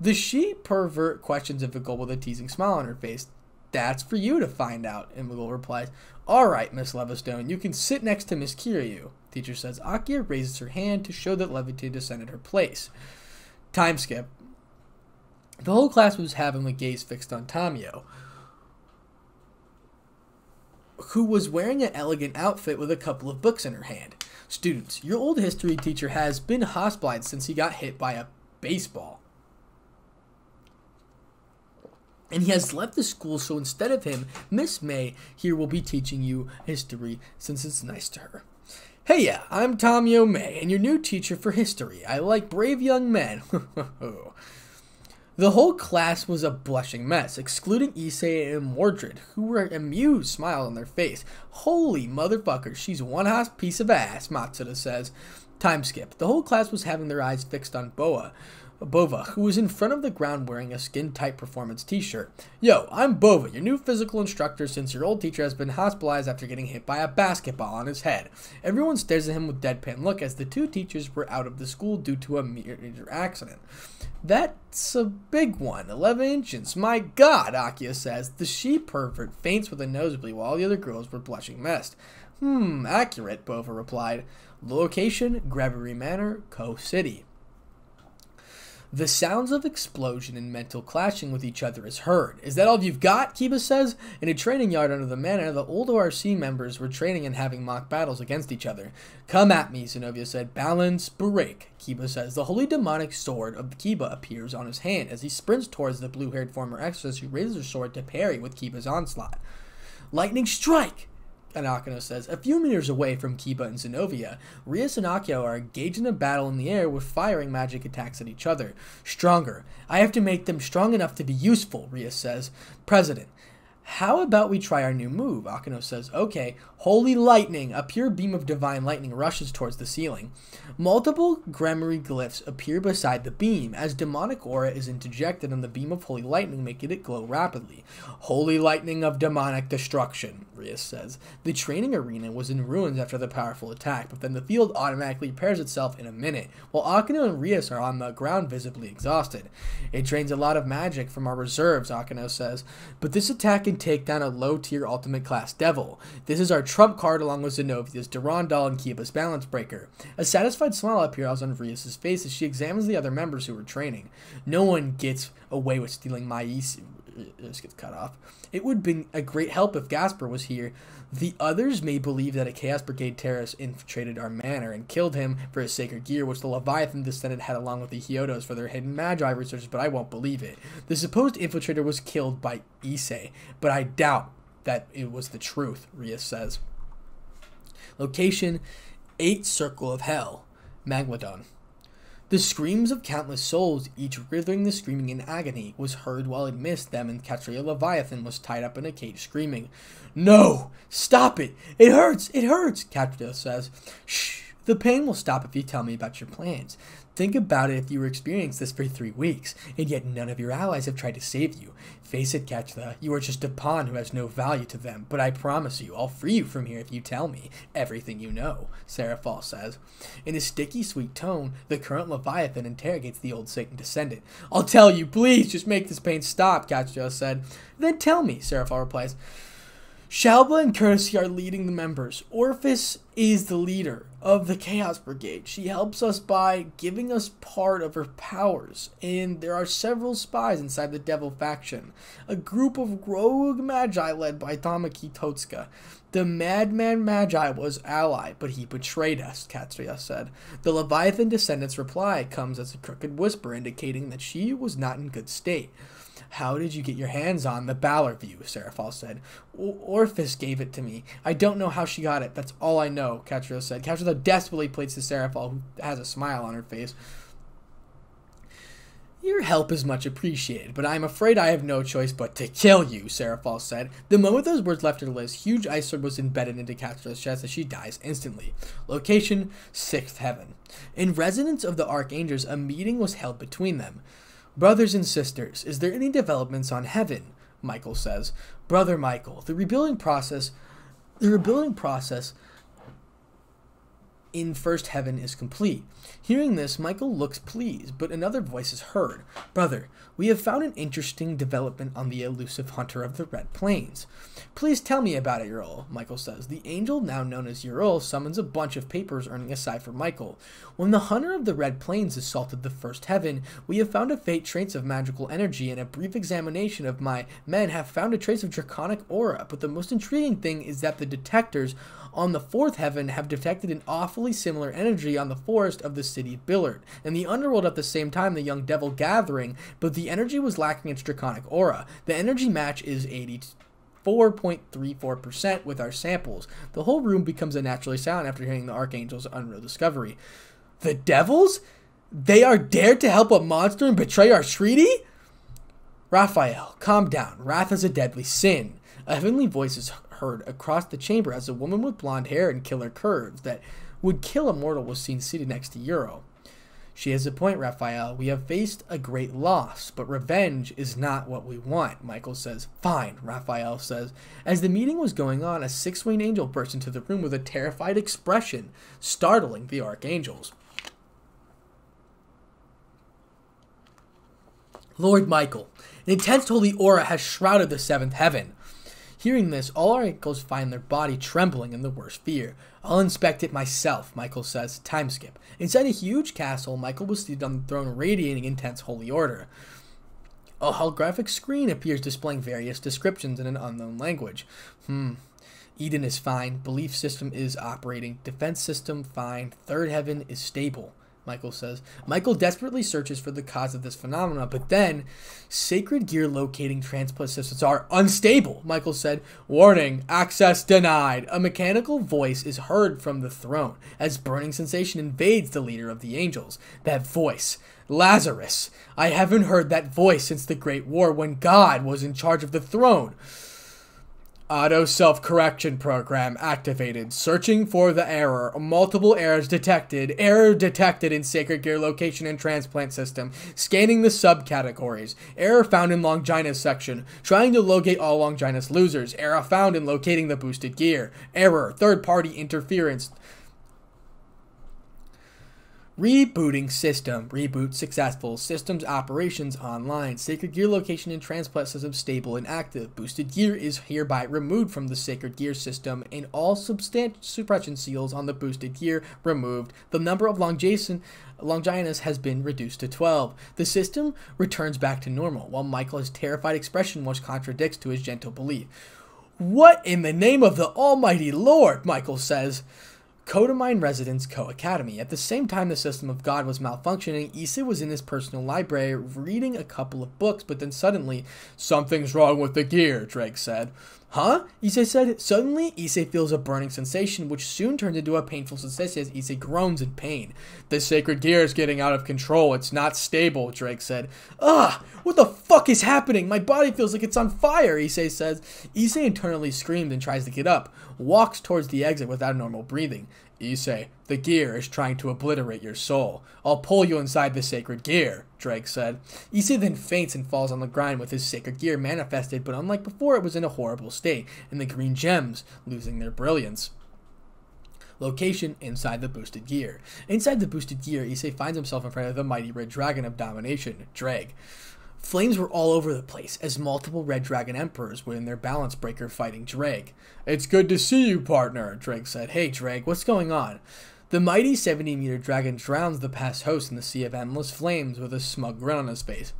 The she pervert questions Invigold with a teasing smile on her face. That's for you to find out, Invigold replies. All right, Miss Levistone, you can sit next to Miss Kiryu. Teacher says. Aika raises her hand to show that Levity descended her place. Time skip. The whole class was having a gaze fixed on Tamio, who was wearing an elegant outfit with a couple of books in her hand. Students, your old history teacher has been hospitalized since he got hit by a baseball. And he has left the school, so instead of him, Miss May here will be teaching you history since it's nice to her. Hey, yeah, I'm Tamio May, and your new teacher for history. I like brave young men. Oh. The whole class was a blushing mess, excluding Issei and Mordred, who were an amused smile on their face. Holy motherfucker, she's one hot piece of ass, Matsuda says. Time skip. The whole class was having their eyes fixed on Boa, Bova, who was in front of the ground wearing a skin tight performance t shirt. Yo, I'm Bova, your new physical instructor since your old teacher has been hospitalized after getting hit by a basketball on his head. Everyone stares at him with deadpan look as the two teachers were out of the school due to a major accident. That's a big one. 11 inches. My god, Aika says. The she pervert faints with a nosebleed while the other girls were blushing messed. Hmm, accurate, Bova replied. Location, Gremory Manor, Kuoh City. The sounds of explosion and mental clashing with each other is heard. Is that all you've got? Kiba says. In a training yard under the manor, the old ORC members were training and having mock battles against each other. Come at me, Xenovia said. Balance, break, Kiba says. The holy demonic sword of Kiba appears on his hand as he sprints towards the blue haired former exorcist who raises her sword to parry with Kiba's onslaught. Lightning strike! Anakano says, a few meters away from Kiba and Xenovia, Rias and Akeno are engaged in a battle in the air with firing magic attacks at each other. Stronger. I have to make them strong enough to be useful, Rias says. President, how about we try our new move? Akeno says, Okay, holy lightning! A pure beam of divine lightning rushes towards the ceiling. Multiple Gremory glyphs appear beside the beam as demonic aura is interjected on the beam of holy lightning, making it glow rapidly. Holy lightning of demonic destruction, Rias says. The training arena was in ruins after the powerful attack, but then the field automatically repairs itself in a minute, while Akeno and Rias are on the ground visibly exhausted. It drains a lot of magic from our reserves, Akeno says, but this attack can take down a low tier ultimate class devil. This is our trump card along with Xenovia's Durandal and Kiba's Balance Breaker. A satisfied smile appears on Rias' face as she examines the other members who were training. No one gets away with stealing my this gets cut off. It would be a great help if Gasper was here. The others may believe that a Chaos Brigade terrorist infiltrated our manor and killed him for his sacred gear, which the Leviathan descendant had along with the Hyodos for their hidden Magi research, but I won't believe it. The supposed infiltrator was killed by Issei, but I doubt that it was the truth, Rias says. Location 8 Circle of Hell, Magladon. The screams of countless souls, each writhing the screaming in agony, was heard while amidst them and Katerea Leviathan was tied up in a cage screaming. No! Stop it! It hurts! It hurts! Katerea says. Shh! The pain will stop if you tell me about your plans. Think about it if you were experiencing this for three weeks, and yet none of your allies have tried to save you. Face it, Ketla, you are just a pawn who has no value to them, but I promise you, I'll free you from here if you tell me everything you know, Serafall says. In a sticky, sweet tone, the current Leviathan interrogates the old Satan descendant. I'll tell you, please, just make this pain stop, Castiel said. Then tell me, Serafall replies. Shalba and Courtesy are leading the members. Ophis is the leader of the Chaos Brigade. She helps us by giving us part of her powers, and there are several spies inside the Devil faction. A group of rogue magi led by Tamaki Totska. The madman Magi was ally, but he betrayed us, Katsuya said. The Leviathan descendant's reply comes as a crooked whisper indicating that she was not in good state. How did you get your hands on the Balor view? Serafall said. Ophis gave it to me. I don't know how she got it. That's all I know, Katerea said. Katerea desperately pleads to Serafall, who has a smile on her face. Your help is much appreciated, but I'm afraid I have no choice but to kill you, Serafall said. The moment those words left her lips, huge ice sword was embedded into Katerea's chest as she dies instantly. Location, Sixth Heaven. In residence of the Archangels, a meeting was held between them. Brothers and sisters, is there any developments on heaven? Michael says. Brother Michael, the rebuilding process the rebuilding process in first heaven is complete. Hearing this, Michael looks pleased, but another voice is heard. Brother, we have found an interesting development on the elusive hunter of the Red Plains. Please tell me about it, Uriel, Michael says. The angel, now known as Uriel, summons a bunch of papers earning a sigh for Michael. When the hunter of the Red Plains assaulted the first heaven, we have found a faint trace of magical energy, and a brief examination of my men have found a trace of draconic aura. But the most intriguing thing is that the detectors on the fourth heaven have detected an awfully similar energy on the forest of the city Billard, and the underworld at the same time the young devil gathering, but the energy was lacking its draconic aura. The energy match is 80 4.34% with our samples. The whole room becomes unnaturally silent after hearing the Archangel's unreal discovery. The devils? They are dared to help a monster and betray our treaty? Raphael, calm down. Wrath is a deadly sin. A heavenly voice is heard across the chamber as a woman with blonde hair and killer curves that would kill a mortal was seen seated next to Euro. She has a point, Raphael. We have faced a great loss, but revenge is not what we want, Michael says. Fine, Raphael says. As the meeting was going on, a six winged angel burst into the room with a terrified expression, startling the archangels. Lord Michael, an intense holy aura has shrouded the seventh heaven. Hearing this, all our ankles find their body trembling in the worst fear. I'll inspect it myself, Michael says. Time skip. Inside a huge castle, Michael was seated on the throne radiating intense holy order. A holographic screen appears displaying various descriptions in an unknown language. Hmm. Eden is fine. Belief system is operating. Defense system fine. Third heaven is stable. Michael says. Michael desperately searches for the cause of this phenomenon, but then sacred gear locating transport systems are unstable, Michael said. Warning, access denied. A mechanical voice is heard from the throne as burning sensation invades the leader of the angels. That voice, Lazarus. I haven't heard that voice since the Great War when God was in charge of the throne. Auto self-correction program activated. Searching for the error. Multiple errors detected. Error detected in sacred gear location and transplant system. Scanning the subcategories. Error found in Longinus section. Trying to locate all Longinus losers. Error found in locating the boosted gear. Error. Third party interference. Rebooting system. Reboot successful. Systems operations online. Sacred gear location and transplant system stable and active. Boosted gear is hereby removed from the sacred gear system and all substantial suppression seals on the boosted gear removed. The number of Longinus Longinus has been reduced to 12. The system returns back to normal, while Michael's terrified expression which contradicts to his gentle belief. What in the name of the Almighty Lord? Michael says. Kotomine Residence Kuoh Academy. At the same time the system of God was malfunctioning, Issei was in his personal library reading a couple of books, but then suddenly, something's wrong with the gear, Ddraig said. Huh? Issei said. Suddenly, Issei feels a burning sensation, which soon turns into a painful sensation as Issei groans in pain. The sacred gear is getting out of control. It's not stable, Ddraig said. Ugh! What the fuck is happening? My body feels like it's on fire, Issei says. Issei internally screams and tries to get up, walks towards the exit without normal breathing. Issei, the gear is trying to obliterate your soul. I'll pull you inside the sacred gear, Ddraig said. Issei then faints and falls on the ground with his sacred gear manifested, but unlike before, it was in a horrible state, and the green gems losing their brilliance. Location inside the boosted gear. Inside the boosted gear, Issei finds himself in front of the mighty red dragon of domination, Ddraig. Flames were all over the place as multiple Red Dragon Emperors were in their balance breaker fighting Ddraig. It's good to see you, partner, Ddraig said. Hey, Ddraig, what's going on? The mighty 70 meter dragon drowns the past host in the sea of endless flames with a smug grin on his face.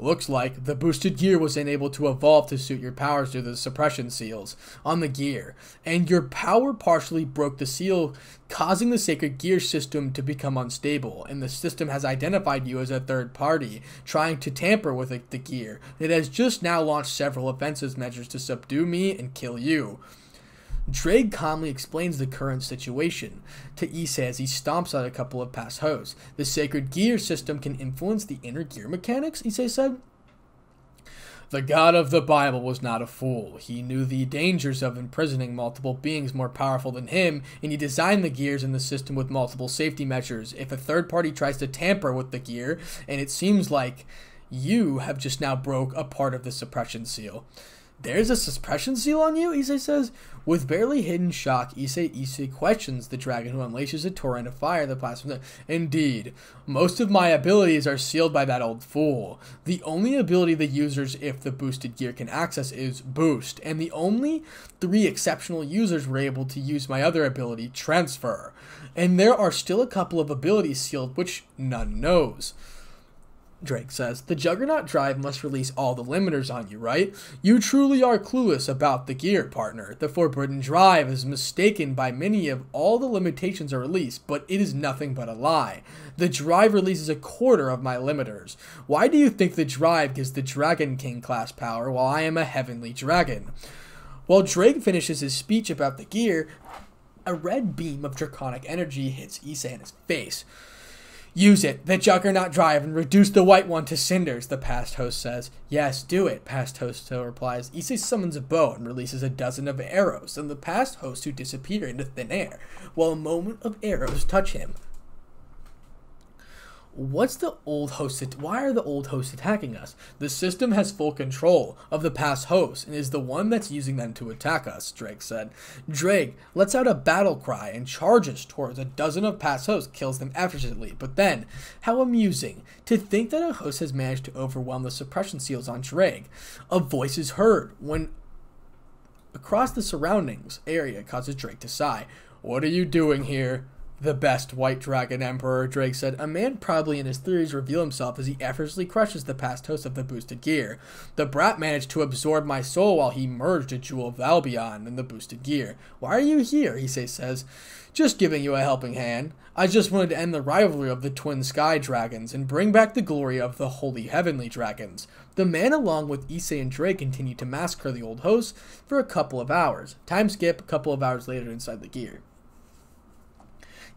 Looks like the boosted gear was unable to evolve to suit your powers due to the suppression seals on the gear, and your power partially broke the seal, causing the sacred gear system to become unstable. And the system has identified you as a third party, trying to tamper with the gear. It has just now launched several offensive measures to subdue me and kill you. Ddraig calmly explains the current situation to Issei as he stomps out a couple of past hoes. The sacred gear system can influence the inner gear mechanics, Issei said. The God of the Bible was not a fool. He knew the dangers of imprisoning multiple beings more powerful than him, and he designed the gears in the system with multiple safety measures. If a third party tries to tamper with the gear, and it seems like you have just now broke a part of the suppression seal. There's a suppression seal on you, Issei says. With barely hidden shock, Issei Issei questions the dragon who unleashes a torrent of fire that blasts from the... Indeed, most of my abilities are sealed by that old fool. The only ability the users, if the boosted gear can access, is Boost, and the only three exceptional users were able to use my other ability, Transfer. And there are still a couple of abilities sealed which none knows. Ddraig says, the Juggernaut drive must release all the limiters on you, right? You truly are clueless about the gear, partner. The Forbidden Drive is mistaken by many of all the limitations are released, but it is nothing but a lie. The drive releases a quarter of my limiters. Why do you think the drive gives the Dragon King class power while I am a heavenly dragon? While Ddraig finishes his speech about the gear, a red beam of draconic energy hits Issei in his face. Use it, the Juggernaut Drive, and reduce the White One to cinders, the past host says. Yes, do it, past host replies. Issei summons a bow and releases a dozen of arrows, and the past host who disappear into thin air, while a moment of arrows touch him. What's the old host? Why are the old hosts attacking us? The system has full control of the past hosts and is the one that's using them to attack us, Ddraig said. Ddraig lets out a battle cry and charges towards a dozen of past hosts, kills them effortlessly. But then, how amusing to think that a host has managed to overwhelm the suppression seals on Ddraig. A voice is heard when across the surroundings area causes Ddraig to sigh. What are you doing here? The best White Dragon Emperor, Ddraig said. A man probably in his theories reveal himself as he effortlessly crushes the past host of the boosted gear. The brat managed to absorb my soul while he merged a jewel of Albion in the boosted gear. Why are you here? Issei says. Just giving you a helping hand. I just wanted to end the rivalry of the twin sky dragons and bring back the glory of the holy heavenly dragons. The man along with Issei and Ddraig continued to massacre the old host for a couple of hours. Time skip, a couple of hours later inside the gear.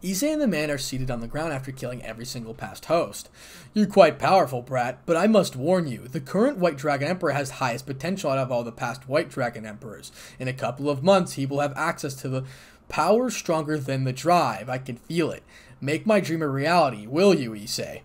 Issei and the man are seated on the ground after killing every single past host. You're quite powerful, Brat, but I must warn you, the current White Dragon Emperor has highest potential out of all the past White Dragon Emperors. In a couple of months, he will have access to the power stronger than the drive. I can feel it. Make my dream a reality, will you, Issei?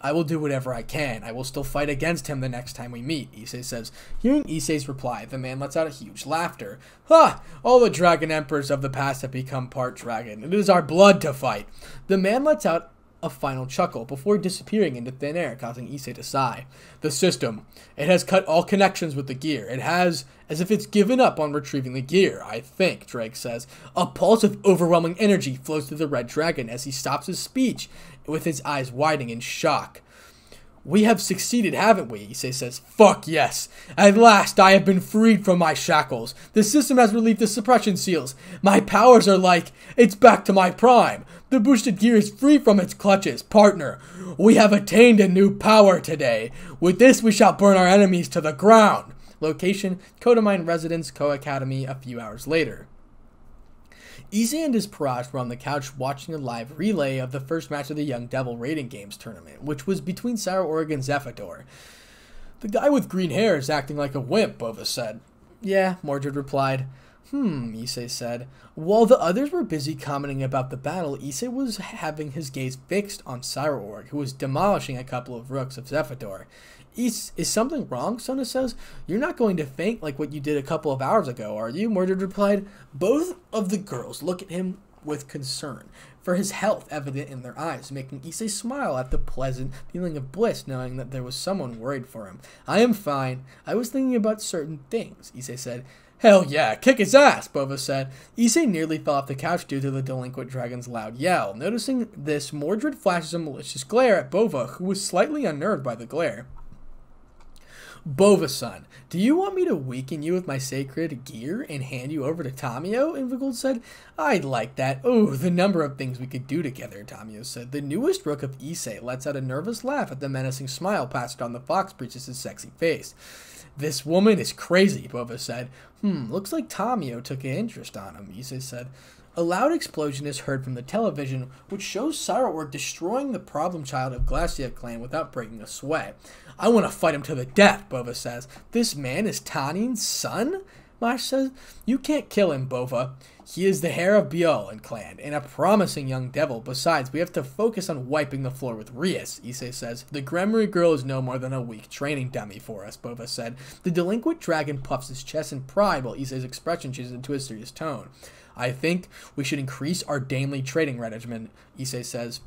I will do whatever I can. I will still fight against him the next time we meet, Issei says. Hearing Issei's reply, the man lets out a huge laughter. Ha! All the dragon emperors of the past have become part dragon. It is our blood to fight. The man lets out a final chuckle before disappearing into thin air, causing Issei to sigh. The system. It has cut all connections with the gear. It has, as if it's given up on retrieving the gear, I think, Ddraig says. A pulse of overwhelming energy flows through the red dragon as he stops his speech with his eyes widening in shock. We have succeeded, haven't we? Issei says, Fuck yes. At last I have been freed from my shackles. The system has relieved the suppression seals. My powers are like, it's back to my prime. The boosted gear is free from its clutches. Partner, we have attained a new power today. With this we shall burn our enemies to the ground. Location, Kotomine Residence, Kuoh Academy, a few hours later. Issei and his Peerage were on the couch watching a live relay of the first match of the Young Devil Rating Games tournament, which was between Sairaorg and. The guy with green hair is acting like a wimp, Bova said. Yeah, Mordred replied. Hmm, Issei said. While the others were busy commenting about the battle, Issei was having his gaze fixed on Sairaorg, who was demolishing a couple of rooks of Zephyrdor. Is, is something wrong? Sona says. You're not going to faint like what you did a couple of hours ago, are you? Mordred replied. Both of the girls look at him with concern, for his health evident in their eyes, making Issei smile at the pleasant feeling of bliss knowing that there was someone worried for him. I am fine. I was thinking about certain things, Issei said. Hell yeah, kick his ass, Bova said. Issei nearly fell off the couch due to the delinquent dragon's loud yell. Noticing this, Mordred flashes a malicious glare at Bova, who was slightly unnerved by the glare. Bova-san, do you want me to weaken you with my sacred gear and hand you over to Tamio? Invigold said. I'd like that. Oh, the number of things we could do together, Tamio said. The newest rook of Issei lets out a nervous laugh at the menacing smile plastered on the fox priestess's sexy face. This woman is crazy, Bova said. Hmm, looks like Tamio took an interest on him, Issei said. A loud explosion is heard from the television, which shows Sairaorg destroying the problem child of Glasya clan without breaking a sweat. I want to fight him to the death, Bova says. This man is Tannin's son? Mash says. You can't kill him, Bova. He is the heir of Bjorn clan, and a promising young devil. Besides, we have to focus on wiping the floor with Rias, Issei says. The Gremory girl is no more than a weak training dummy for us, Bova said. The delinquent dragon puffs his chest in pride while Issei's expression changes into a serious tone. I think we should increase our daily trading regimen, Issei says.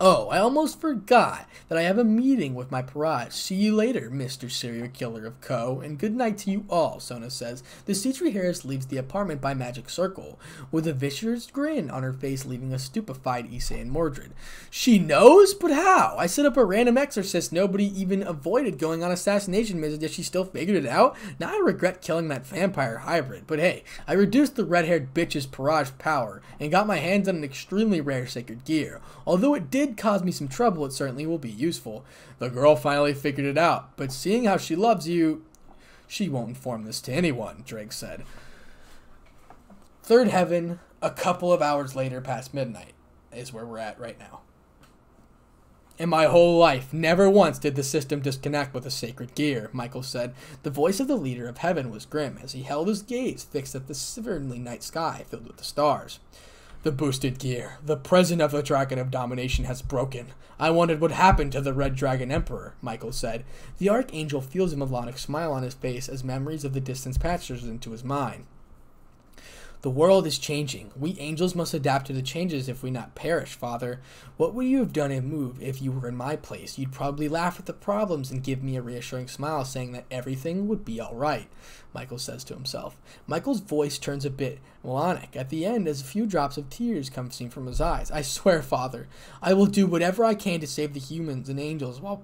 Oh, I almost forgot that I have a meeting with my peerage. See you later, Mr. Serial Killer of Kuoh, and good night to you all, Sona says. The Sitri Harris leaves the apartment by magic circle, with a vicious grin on her face leaving a stupefied Issei and Mordred. She knows? But how? I set up a random exorcist nobody even avoided going on assassination missions, yet she still figured it out? Now I regret killing that vampire hybrid, but hey, I reduced the red-haired bitch's peerage power, and got my hands on an extremely rare sacred gear. Although it did cause me some trouble, it certainly will be useful. The girl finally figured it out, but seeing how she loves you, she won't inform this to anyone, Ddraig said. Third heaven, a couple of hours later past midnight, is where we're at right now. In my whole life, never once did the system disconnect with a sacred gear, Michael said. The voice of the leader of heaven was grim as he held his gaze fixed at the silvery night sky filled with the stars. The boosted gear. The present of the Dragon of Domination has broken. I wondered what happened to the Red Dragon Emperor, Michael said. The Archangel feels a melodic smile on his face as memories of the distance passes into his mind. The world is changing. We angels must adapt to the changes if we not perish, Father. What would you have done and move if you were in my place? You'd probably laugh at the problems and give me a reassuring smile, saying that everything would be all right, Michael says to himself. Michael's voice turns a bit melodic at the end as a few drops of tears come from his eyes. I swear, Father, I will do whatever I can to save the humans and angels while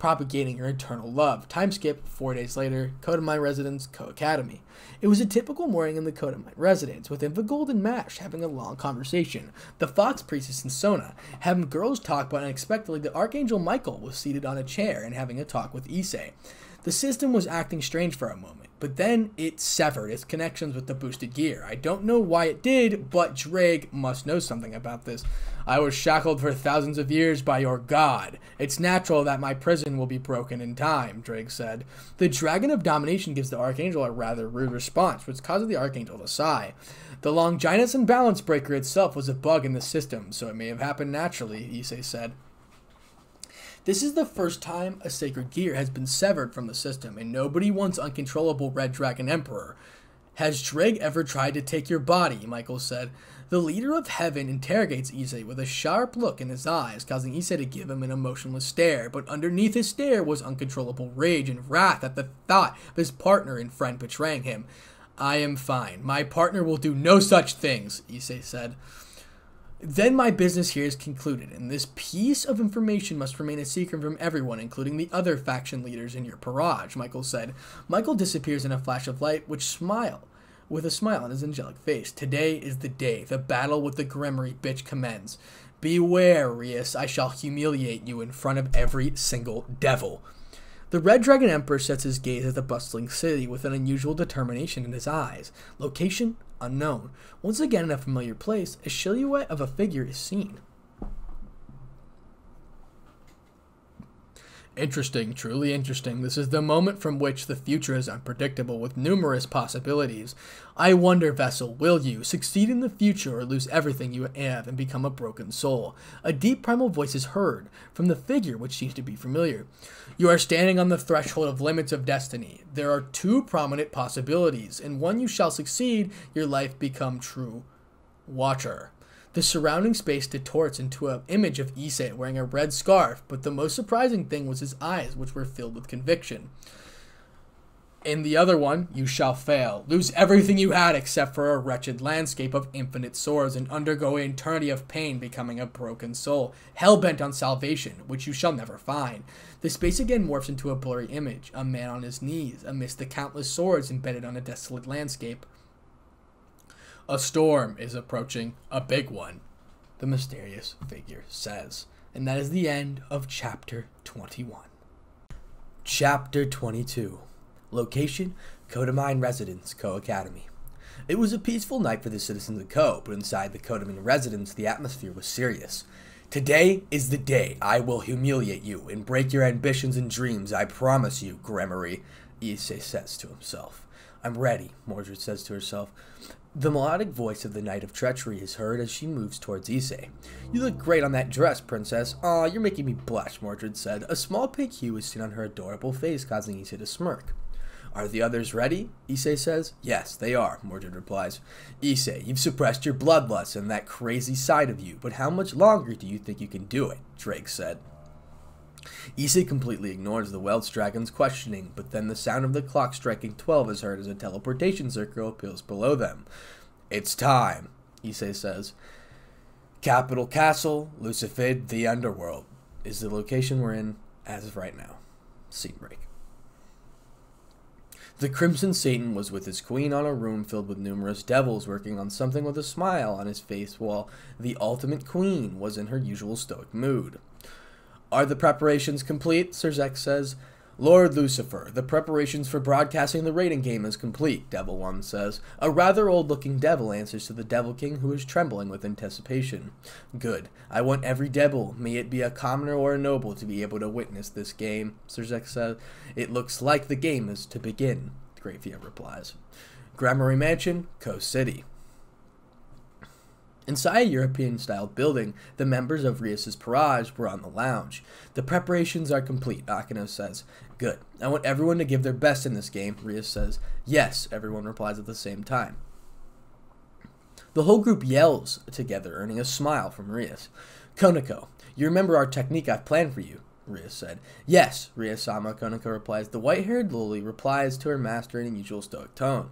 propagating your eternal love. Time skip, four days later, Kotomine residence, Kuoh Academy. It was a typical morning in the Kotomine residence, with Invigold and Mash having a long conversation. The Fox Priestess and Sona having girls talk, but unexpectedly the Archangel Michael was seated on a chair and having a talk with Issei. The system was acting strange for a moment, but then it severed its connections with the boosted gear. I don't know why it did, but Ddraig must know something about this. I was shackled for thousands of years by your god. It's natural that my prison will be broken in time, Ddraig said. The Dragon of Domination gives the Archangel a rather rude response, which causes the Archangel to sigh. The Longinus and Balance Breaker itself was a bug in the system, so it may have happened naturally, Issei said. This is the first time a sacred gear has been severed from the system, and nobody wants uncontrollable Red Dragon Emperor. Has Ddraig ever tried to take your body? Michael said. The leader of heaven interrogates Issei with a sharp look in his eyes, causing Issei to give him an emotionless stare, but underneath his stare was uncontrollable rage and wrath at the thought of his partner and friend betraying him. I am fine. My partner will do no such things, Issei said. Then my business here is concluded, and this piece of information must remain a secret from everyone, including the other faction leaders in your peerage, Michael said. Michael disappears in a flash of light, which smile with a smile on his angelic face. Today is the day. The battle with the Gremory bitch commends. Beware, Rias, I shall humiliate you in front of every single devil. The Red Dragon Emperor sets his gaze at the bustling city with an unusual determination in his eyes. Location unknown. Once again in a familiar place, a silhouette of a figure is seen. Interesting, truly interesting. This is the moment from which the future is unpredictable, with numerous possibilities. I wonder, Vessel, will you succeed in the future or lose everything you have and become a broken soul? A deep primal voice is heard from the figure which seems to be familiar. You are standing on the threshold of limits of destiny. There are two prominent possibilities. In one you shall succeed, your life become true. Watcher. The surrounding space distorts into an image of Issei wearing a red scarf, but the most surprising thing was his eyes, which were filled with conviction. In the other one, you shall fail, lose everything you had except for a wretched landscape of infinite swords, and undergo an eternity of pain, becoming a broken soul, hell bent on salvation, which you shall never find. The space again morphs into a blurry image, a man on his knees, amidst the countless swords embedded on a desolate landscape. A storm is approaching, a big one, the mysterious figure says. And that is the end of chapter 21. Chapter 22 Location Kotomine Residence, Kuoh Academy. It was a peaceful night for the citizens of Kuoh, but inside the Kotomine residence, the atmosphere was serious. Today is the day I will humiliate you and break your ambitions and dreams, I promise you, Gremory, Issei says to himself. I'm ready, Mordred says to herself. The melodic voice of the Knight of Treachery is heard as she moves towards Issei. You look great on that dress, princess. Aw, you're making me blush, Mordred said. A small pink hue is seen on her adorable face, causing Issei to smirk. Are the others ready? Issei says. Yes, they are, Mordred replies. Issei, you've suppressed your bloodlust and that crazy side of you, but how much longer do you think you can do it? Ddraig said. Issei completely ignores the Welsh dragon's questioning, but then the sound of the clock striking 12 is heard as a teleportation circle appears below them. It's time, Issei says. Capital Castle, Lucifaad, the Underworld, is the location we're in as of right now. Scene break. The Crimson Satan was with his queen on a room filled with numerous devils working on something with a smile on his face while the ultimate queen was in her usual stoic mood. Are the preparations complete? Sirzechs says. Lord Lucifer, the preparations for broadcasting the rating game is complete, Devil One says. A rather old looking devil answers to the Devil King, who is trembling with anticipation. Good. I want every devil, may it be a commoner or a noble, to be able to witness this game, Sirzechs says. It looks like the game is to begin, Grayfia replies. Gremory Mansion, Coast City. Inside a European styled building, the members of Rias's Peerage were on the lounge. The preparations are complete, Akeno says. Good. I want everyone to give their best in this game, Rias says. Yes, everyone replies at the same time. The whole group yells together, earning a smile from Rias. Koneko, you remember our technique I've planned for you, Rias said. Yes, Rias-sama, Koneko replies. The white-haired lily replies to her master in a usual stoic tone.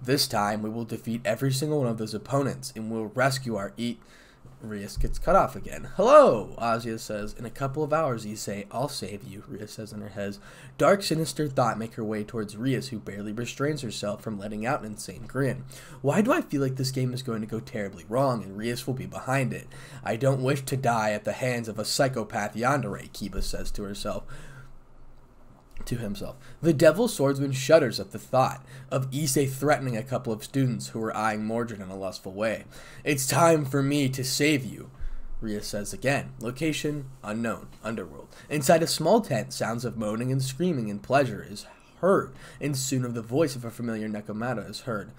This time we will defeat every single one of those opponents and we'll rescue our eat. Rias gets cut off again. Hello, Asia says. In a couple of hours, you say, I'll save you, Rias says in her head. Dark, sinister thought make her way towards Rias, who barely restrains herself from letting out an insane grin. Why do I feel like this game is going to go terribly wrong, and Rias will be behind it? I don't wish to die at the hands of a psychopath yandere, Kiba says to herself to himself. The devil swordsman shudders at the thought of Issei threatening a couple of students who were eyeing Mordred in a lustful way. It's time for me to save you, Ria says again. Location unknown, underworld. Inside a small tent, sounds of moaning and screaming and pleasure is heard, and soon of the voice of a familiar Nekomata is heard.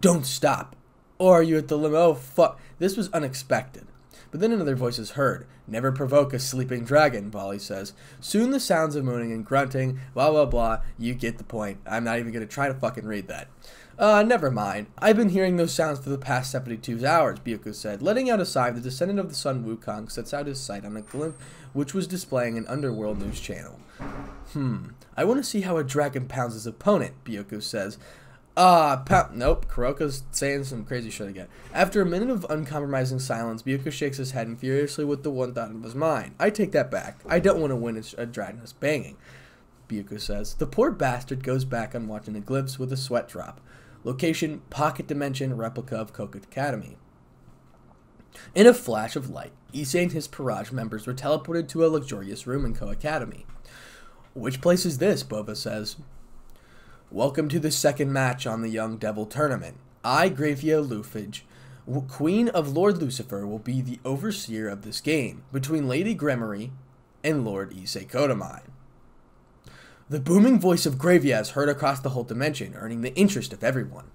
Don't stop! Or are you at the limo? Oh, fuck. This was unexpected. But then another voice is heard. Never provoke a sleeping dragon, Volley says. Soon the sounds of moaning and grunting, blah blah blah. You get the point. I'm not even gonna try to fucking read that. Uh, never mind. I've been hearing those sounds for the past 72 hours, Bikou said. Letting out a sigh, the descendant of the sun Wukong sets out his sight on a glimp which was displaying an underworld news channel. Hmm. I want to see how a dragon pounds his opponent, Bikou says. Ah, uh, nope. Kuroka's saying some crazy shit again. After a minute of uncompromising silence, Bikou shakes his head and furiously with the one thought in his mind. I take that back. I don't want to win a, a dragon banging. Bikou says. The poor bastard goes back on watching the glimpse with a sweat drop. Location, pocket dimension, replica of Kuoh Academy. In a flash of light, Issei and his Peerage members were teleported to a luxurious room in Kuoh Academy. Which place is this? Bova says. Welcome to the second match on the Young Devil Tournament. I, Grayfia Lucifuge, Queen of Lord Lucifer, will be the overseer of this game between Lady Gremory and Lord Issei. The booming voice of Grayfia is heard across the whole dimension, earning the interest of everyone.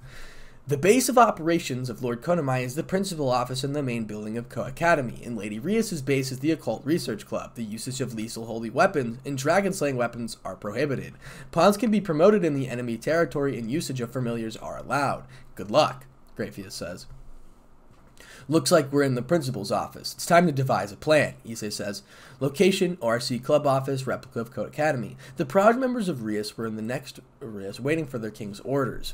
The base of operations of Lord Kotomine is the principal office in the main building of Kuoh Academy, and Lady Rias's base is the Occult Research Club. The usage of lethal holy weapons and dragon slaying weapons are prohibited. Pawns can be promoted in the enemy territory, and usage of familiars are allowed. Good luck, Grayfia says. Looks like we're in the principal's office. It's time to devise a plan, Issei says. Location, RC club office, replica of Kuoh Academy. The proud members of Rias were in the next Rias waiting for their king's orders.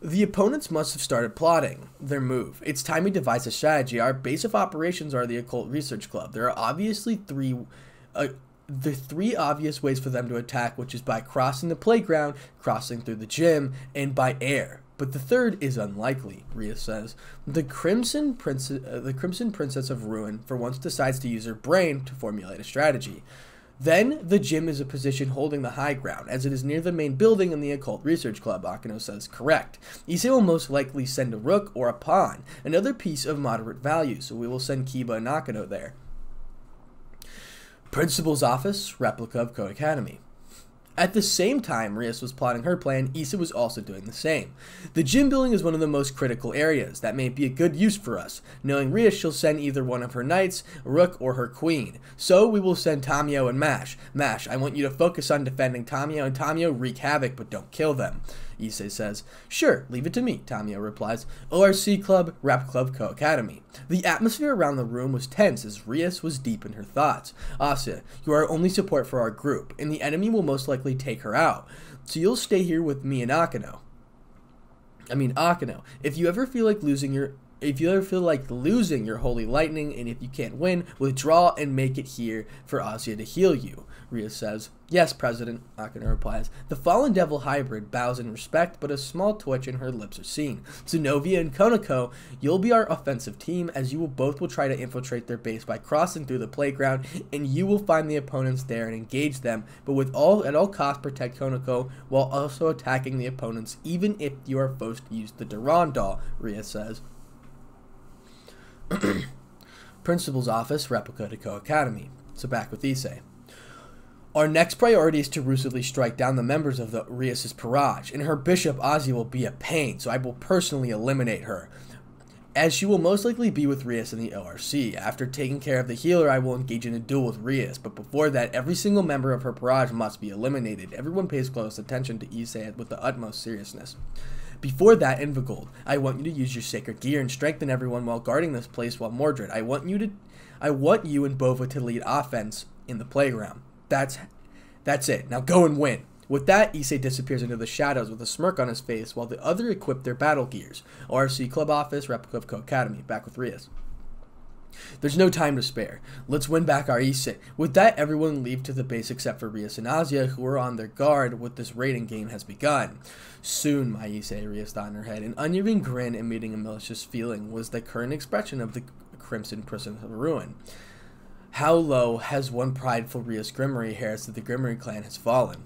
The opponents must have started plotting their move. It's time we devise a strategy. Our base of operations are the Occult Research Club. There are obviously three. Uh, the three obvious ways for them to attack, which is by crossing the playground, crossing through the gym, and by air. But the third is unlikely, Rias says. The Crimson, Prince- uh, the Crimson Princess of Ruin for once decides to use her brain to formulate a strategy. Then, the gym is a position holding the high ground, as it is near the main building in the Occult Research Club, Akeno says. Correct. Issei will most likely send a rook or a pawn, another piece of moderate value, so we will send Kiba and Akeno there. Principal's office, replica of Kuoh Academy. At the same time Rias was plotting her plan, Issei was also doing the same. The gym building is one of the most critical areas. That may be a good use for us. Knowing Rias, she'll send either one of her knights, Rook, or her queen. So we will send Tamiyo and Mash. Mash, I want you to focus on defending Tamiyo, and Tamiyo wreak havoc, but don't kill them. Issei says. Sure, leave it to me, Tamiyo replies. ORC Club, Rap Club Kuoh Academy. The atmosphere around the room was tense as Rias was deep in her thoughts. Asia, you are our only support for our group, and the enemy will most likely take her out. So you'll stay here with me and Akeno. I mean, Akeno. If you ever feel like losing your if you ever feel like losing your holy lightning and if you can't win, withdraw and make it here for Asia to heal you. Rias says. Yes, President, Akeno replies. The fallen devil hybrid bows in respect, but a small twitch in her lips are seen. Xenovia and Koneko, you'll be our offensive team, as you will both will try to infiltrate their base by crossing through the playground, and you will find the opponents there and engage them, but with all at all costs protect Koneko while also attacking the opponents, even if you are forced to use the Durandal, Rias says. Principal's office, replica to Kuoh Academy. So back with Issei. Our next priority is to ruthlessly strike down the members of the Rias' Peerage, and her bishop Ozzy will be a pain, so I will personally eliminate her. As she will most likely be with Rias in the ORC. After taking care of the healer, I will engage in a duel with Rias, but before that, every single member of her Peerage must be eliminated. Everyone pays close attention to Issei with the utmost seriousness. Before that, Invigold, I want you to use your sacred gear and strengthen everyone while guarding this place while Mordred. I want you to I want you and Bova to lead offense in the playground. That's that's it. Now go and win. With that, Issei disappears into the shadows with a smirk on his face while the other equip their battle gears. ORC Club Office, replica of Kuoh Academy, back with Rias. There's no time to spare. Let's win back our Issei. With that, everyone leave to the base except for Rias and Asia, who are on their guard with this raiding game has begun. Soon, my Issei, Rias thought in her head. An uneven grin emitting a malicious feeling was the current expression of the Crimson Prison of Ruin. How low has one prideful Rias Gremory heir that the Gremory clan has fallen?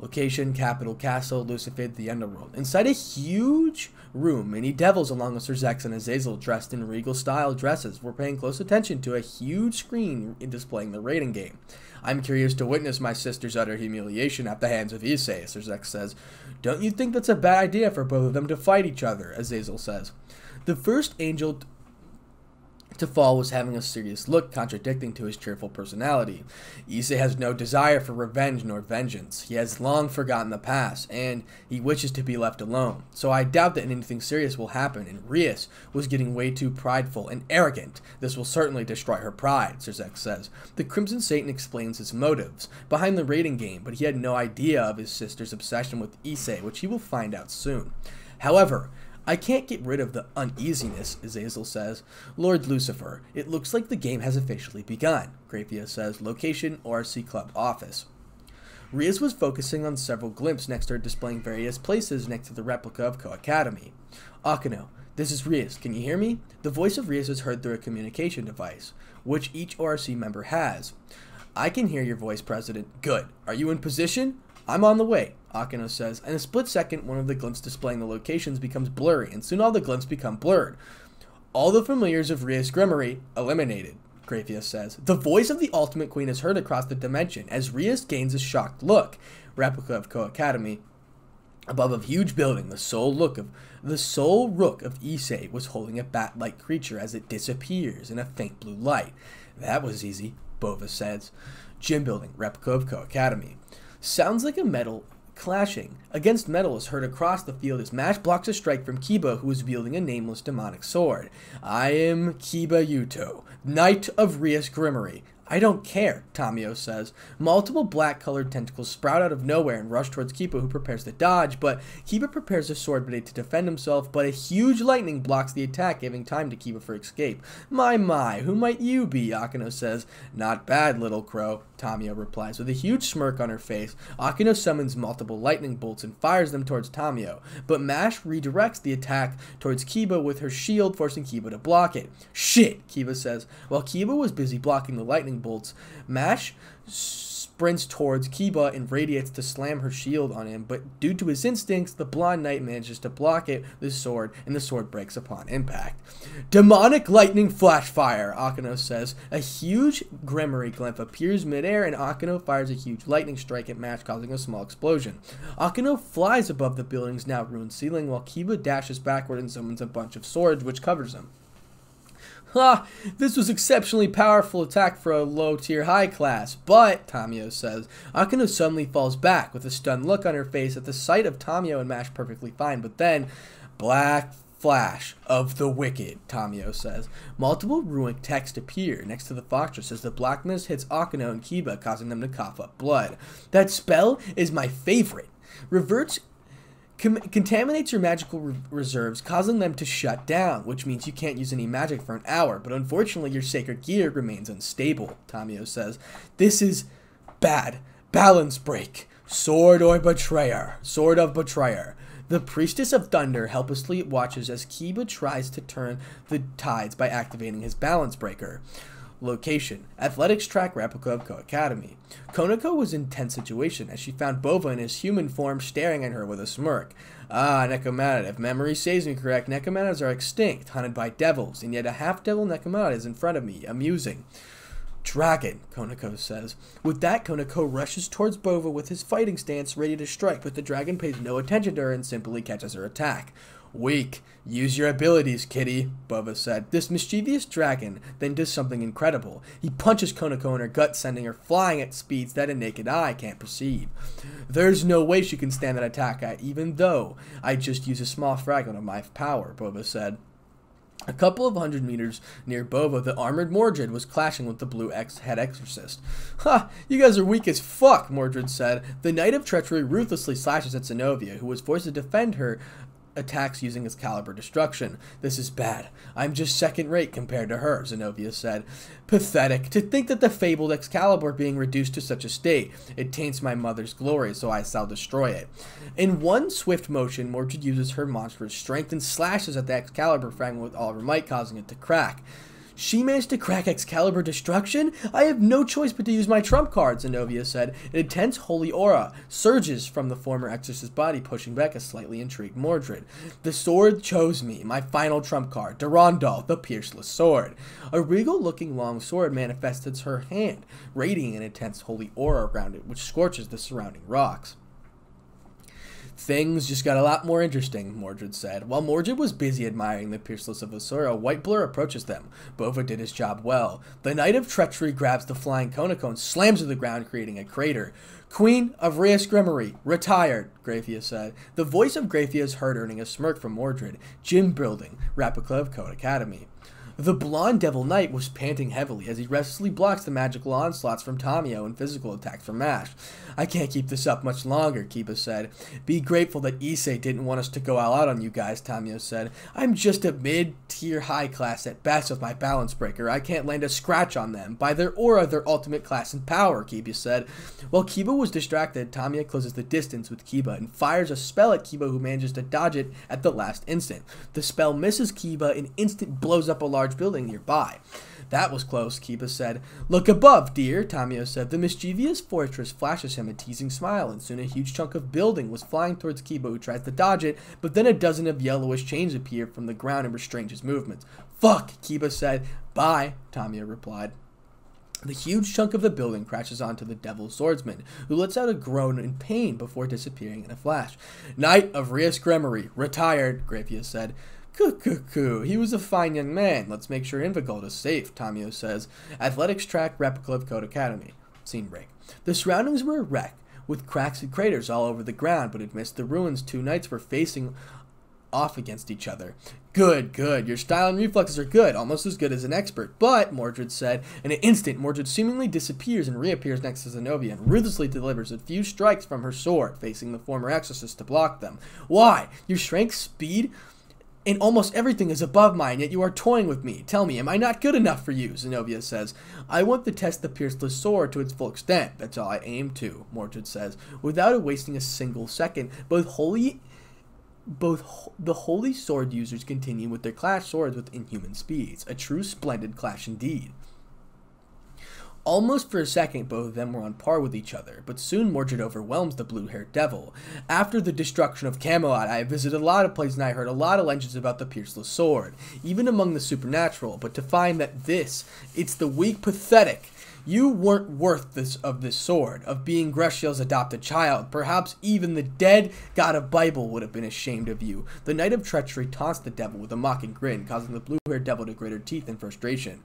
Location, capital, castle, Lucifaad, the Underworld. Inside a huge room, many devils along with Sirzechs and Azazel dressed in regal style dresses were paying close attention to a huge screen displaying the rating game. I'm curious to witness my sister's utter humiliation at the hands of Issei, Sirzechs says. Don't you think that's a bad idea for both of them to fight each other, Azazel says. The first angel to fall was having a serious look, contradicting to his cheerful personality. Issei has no desire for revenge nor vengeance. He has long forgotten the past, and he wishes to be left alone. So I doubt that anything serious will happen, and Rias was getting way too prideful and arrogant. This will certainly destroy her pride, Sirzechs says. The Crimson Satan explains his motives behind the raiding game, but he had no idea of his sister's obsession with Issei, which he will find out soon. However, I can't get rid of the uneasiness, Azazel says. Lord Lucifer, it looks like the game has officially begun, Grayfia says. Location, ORC Club office. Rias was focusing on several glimpses next to her displaying various places next to the replica of Kuoh Academy. Akeno, this is Rias. Can you hear me? The voice of Rias is heard through a communication device, which each ORC member has. I can hear your voice, President. Good. Are you in position? I'm on the way, Akeno says. In a split second, one of the glints displaying the locations becomes blurry, and soon all the glints become blurred. All the familiars of Rias Gremory eliminated. Grayfia says. The voice of the Ultimate Queen is heard across the dimension as Rias gains a shocked look. Replica of Kuoh Academy. Above a huge building, the sole look of the sole rook of Issei was holding a bat-like creature as it disappears in a faint blue light. That was easy, Bova says. Gym building, replica of Kuoh Academy. Sounds like a metal clashing. Against metal is heard across the field as Mash blocks a strike from Kiba, who is wielding a nameless demonic sword. I am Kiba Yuto, Knight of Rias Gremory. I don't care, Tamio says. Multiple black colored tentacles sprout out of nowhere and rush towards Kiba, who prepares to dodge, but Kiba prepares a sword blade to defend himself, but a huge lightning blocks the attack, giving time to Kiba for escape. My, my, who might you be? Akeno says. Not bad, little crow, Tamio replies. With a huge smirk on her face, Akeno summons multiple lightning bolts and fires them towards Tamio, but Mash redirects the attack towards Kiba with her shield, forcing Kiba to block it. Shit, Kiba says. While Kiba was busy blocking the lightning bolts. Mash sprints towards Kiba and radiates to slam her shield on him, but due to his instincts, the blonde knight manages to block it with his sword, and the sword breaks upon impact. Demonic lightning flash fire, Akeno says. A huge Gremory glyph appears midair, and Akeno fires a huge lightning strike at Mash, causing a small explosion. Akeno flies above the building's now ruined ceiling, while Kiba dashes backward and summons a bunch of swords, which covers him. Ha! This was exceptionally powerful attack for a low tier high class, but, Tamio says, Akeno suddenly falls back with a stunned look on her face at the sight of Tamio and Mash perfectly fine, but then, black flash of the wicked, Tamio says. Multiple runic text appear next to the fortress as the black mist hits Akeno and Kiba, causing them to cough up blood. That spell is my favorite. Reverts contaminates your magical re reserves, causing them to shut down, which means you can't use any magic for an hour, but unfortunately your sacred gear remains unstable, Tamio says. This is bad. Balance break. Sword or betrayer. Sword of betrayer. The Priestess of Thunder helplessly watches as Kiba tries to turn the tides by activating his balance breaker. Location Athletics track replica of Kuoh Academy. Koneko was in tense situation as she found Bova in his human form staring at her with a smirk. Ah, Nekomata, if memory saves me correct, Nekomatas are extinct, hunted by devils, and yet a half-devil Nekomata is in front of me, amusing. Dragon, Koneko says. With that, Koneko rushes towards Bova with his fighting stance ready to strike, but the dragon pays no attention to her and simply catches her attack. Weak. Use your abilities, kitty, Bova said. This mischievous dragon then does something incredible. He punches Koneko in her gut, sending her flying at speeds that a naked eye can't perceive. There's no way she can stand that attack, even though I just use a small fragment of my power, Bova said. A couple of hundred meters near Bova, the armored Mordred was clashing with the blue ex head exorcist. Ha! You guys are weak as fuck, Mordred said. The Knight of Treachery ruthlessly slashes at Xenovia, who was forced to defend her attacks using Excalibur destruction. This is bad. I'm just second rate compared to her, Xenovia said. Pathetic. To think that the fabled Excalibur being reduced to such a state. It taints my mother's glory, so I shall destroy it. In one swift motion, Mordred uses her monstrous strength and slashes at the Excalibur fragment with all of her might, causing it to crack. She managed to crack Excalibur Destruction? I have no choice but to use my trump card, Xenovia said. An intense holy aura surges from the former exorcist's body, pushing back a slightly intrigued Mordred. The sword chose me, my final trump card, Durandal, the Peerless Sword. A regal-looking long sword manifests her hand, radiating an intense holy aura around it, which scorches the surrounding rocks. Things just got a lot more interesting, Mordred said. While Mordred was busy admiring the pierceless of Asura, White Blur approaches them. Bova did his job well. The Knight of Treachery grabs the flying Koneko and slams to the ground, creating a crater. Queen of Rias Gremory, retired, Grayfia said. The voice of Grayfia is heard earning a smirk from Mordred. Gym building, of Kuoh Academy. The blonde Devil Knight was panting heavily as he restlessly blocks the magical onslaughts from Tamio and physical attacks from Mash. I can't keep this up much longer, Kiba said. Be grateful that Issei didn't want us to go all out on you guys, Tamio said. I'm just a mid-tier high class at best with my balance breaker. I can't land a scratch on them. By their aura, their ultimate class and power, Kiba said. While Kiba was distracted, Tamio closes the distance with Kiba and fires a spell at Kiba who manages to dodge it at the last instant. The spell misses Kiba and instant blows up a large large building nearby. That was close, Kiba said. Look above, dear, Tamio said. The mischievous fortress flashes him a teasing smile, and soon a huge chunk of building was flying towards Kiba, who tries to dodge it, but then a dozen of yellowish chains appear from the ground and restrain his movements. Fuck, Kiba said. Bye, Tamio replied. The huge chunk of the building crashes onto the Devil Swordsman, who lets out a groan in pain before disappearing in a flash. Knight of Rias Gremory, retired, Graphius said. Cuckoo, he was a fine young man. Let's make sure Invigold is safe, Tamio says. Athletics track replica of Kuoh Academy. Scene break. The surroundings were a wreck, with cracks and craters all over the ground, but amidst the ruins, two knights were facing off against each other. Good, good. Your style and reflexes are good, almost as good as an expert. But, Mordred said, in an instant, Mordred seemingly disappears and reappears next to Xenovia and ruthlessly delivers a few strikes from her sword, facing the former exorcist to block them. Why? Your strength, speed, and almost everything is above mine, yet you are toying with me. Tell me, am I not good enough for you? Xenovia says. I want to test the peerless sword to its full extent. That's all I aim to, Mordred says, without wasting a single second. Both holy both the holy sword users continue with their clash swords with inhuman speeds. A true splendid clash indeed. Almost for a second, both of them were on par with each other, but soon Mordred overwhelms the blue-haired devil. After the destruction of Camelot, I visited a lot of places and I heard a lot of legends about the peerless sword, even among the supernatural, but to find that this, it's the weak, pathetic, you weren't worth this of this sword, of being Greshiel's adopted child. Perhaps even the dead god of Bible would have been ashamed of you. The Knight of Treachery taunts the devil with a mocking grin, causing the blue-haired devil to grit her teeth in frustration.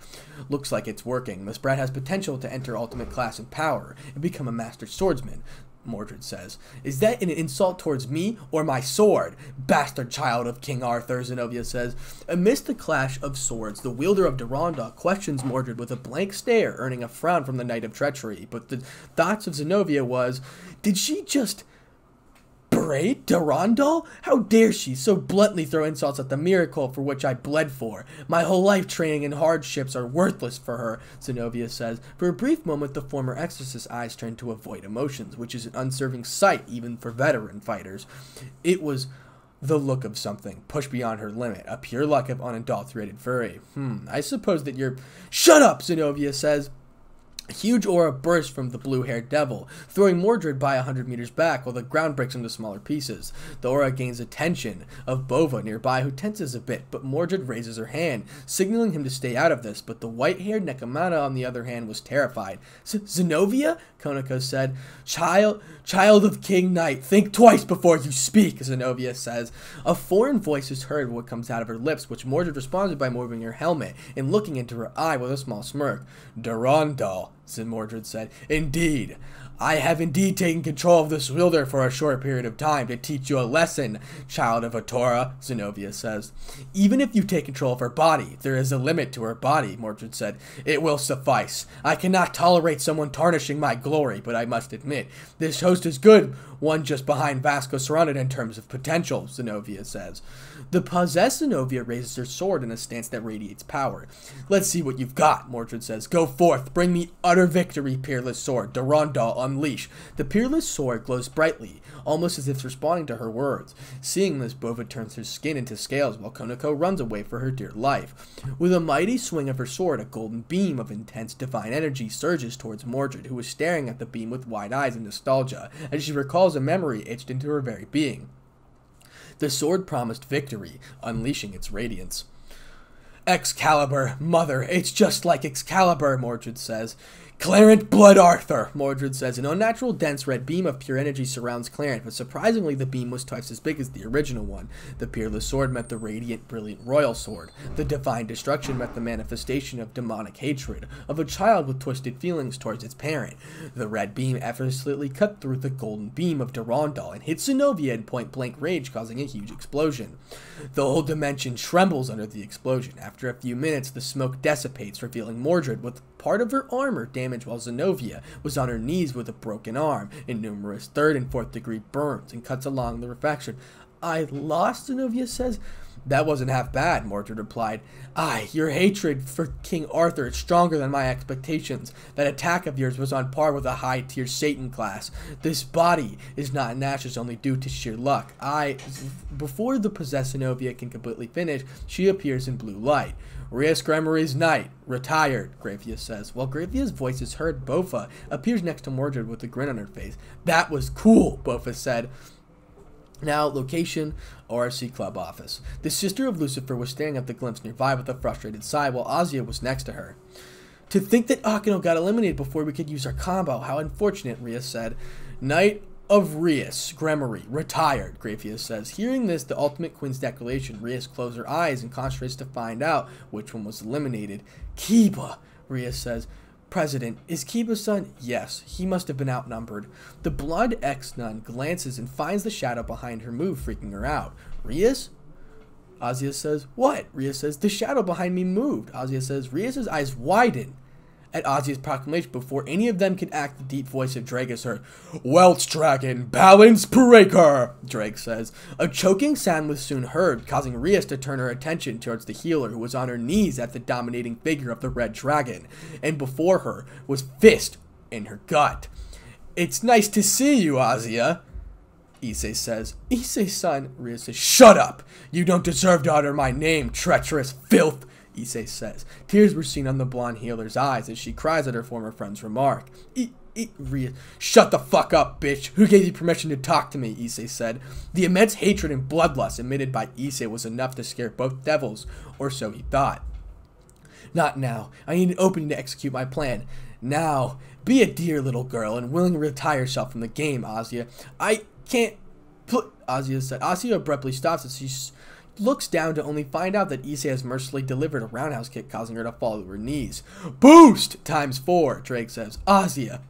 Looks like it's working. This brat has potential to enter ultimate class and power and become a master swordsman. Mordred says. Is that an insult towards me or my sword? Bastard child of King Arthur, Xenovia says. Amidst the clash of swords, the wielder of Durandal questions Mordred with a blank stare, earning a frown from the Knight of Treachery. But the thoughts of Xenovia was, did she just Berate Durandal? How dare she so bluntly throw insults at the miracle for which I bled for? My whole life training and hardships are worthless for her, Xenovia says. For a brief moment, the former exorcist's eyes turned to avoid emotions, which is an unserving sight even for veteran fighters. It was the look of something, pushed beyond her limit, a pure look of unadulterated fury. Hmm, I suppose that you're. Shut up, Xenovia says. A huge aura bursts from the blue-haired devil, throwing Mordred by a hundred meters back while the ground breaks into smaller pieces. The aura gains attention of Bova nearby, who tenses a bit, but Mordred raises her hand, signaling him to stay out of this, but the white-haired Nekomata, on the other hand, was terrified. Xenovia? Koneko said. Child, child of King Knight, think twice before you speak, Xenovia says. A foreign voice is heard what comes out of her lips, which Mordred responded by moving her helmet and looking into her eye with a small smirk. Durandal, said Mordred said. Indeed. I have indeed taken control of this wielder for a short period of time to teach you a lesson, child of Artoria, Xenovia says. Even if you take control of her body, there is a limit to her body, Mordred said. It will suffice. I cannot tolerate someone tarnishing my glory, but I must admit, this host is good, one just behind Vasco Strada in terms of potential, Xenovia says. The possessed Xenovia raises her sword in a stance that radiates power. Let's see what you've got, Mordred says. Go forth, bring me utter victory, peerless sword. Durandal, unleash. The peerless sword glows brightly, almost as if responding to her words. Seeing this, Bova turns her skin into scales while Koneko runs away for her dear life. With a mighty swing of her sword, a golden beam of intense divine energy surges towards Mordred, who is staring at the beam with wide eyes and nostalgia, as she recalls a memory etched into her very being. The sword promised victory, unleashing its radiance. Excalibur, mother, it's just like Excalibur, Mordred says. Clarent Blood Arthur, Mordred says. An unnatural dense red beam of pure energy surrounds Clarent, but surprisingly the beam was twice as big as the original one. The peerless sword met the radiant, brilliant royal sword. The divine destruction met the manifestation of demonic hatred, of a child with twisted feelings towards its parent. The red beam effortlessly cut through the golden beam of Durandal and hit Xenovia in point-blank range, causing a huge explosion. The whole dimension trembles under the explosion. After a few minutes, the smoke dissipates, revealing Mordred with part of her armor damaged while Xenovia was on her knees with a broken arm and numerous third and fourth degree burns and cuts along the reflection. I lost, Xenovia says. That wasn't half bad, Mordred replied. Aye, your hatred for King Arthur is stronger than my expectations. That attack of yours was on par with a high-tier Satan class. This body is not in ashes only due to sheer luck. I, before the possessed Zenobia can completely finish, she appears in blue light. Rias Gremory's knight, retired, Gravius says. While Gravius' voice is heard, Bova appears next to Mordred with a grin on her face. That was cool, Bova said. Now, location, ORC club office. The sister of Lucifer was staring at the glimpse nearby with a frustrated sigh while Asia was next to her. To think that Akeno got eliminated before we could use our combo, how unfortunate, Rias said. Knight of Rias, Gremory, retired, Gravius says. Hearing this, the ultimate queen's declaration, Rias closed her eyes and concentrates to find out which one was eliminated. Kiba, Rias says. President, is Kiba's son? Yes, he must have been outnumbered. The blood ex-nun glances and finds the shadow behind her move, freaking her out. Rias? Asia says, What? Rias says, The shadow behind me moved. Asia says, Rias' eyes widen at Asia's proclamation before any of them could act, the deep voice of Ddraig heard. Welsh Dragon, balance breaker, Ddraig says. A choking sound was soon heard, causing Rias to turn her attention towards the healer who was on her knees at the dominating figure of the Red Dragon, and before her was Fist in her gut. It's nice to see you, Asia. Issei says. Issei's son, Rias says, Shut up! You don't deserve to utter my name, treacherous filth! Issei says. Tears were seen on the blonde healer's eyes as she cries at her former friend's remark. E e Ria, Shut the fuck up, bitch! Who gave you permission to talk to me? Issei said. The immense hatred and bloodlust emitted by Issei was enough to scare both devils, or so he thought. Not now. I need an opening to execute my plan. Now, be a dear little girl and willing to retire yourself from the game, Asia. I can't put Asia said. Asia abruptly stops as she looks down to only find out that Issei has mercilessly delivered a roundhouse kick, causing her to fall to her knees. Boost! Times four, Ddraig says. Asia,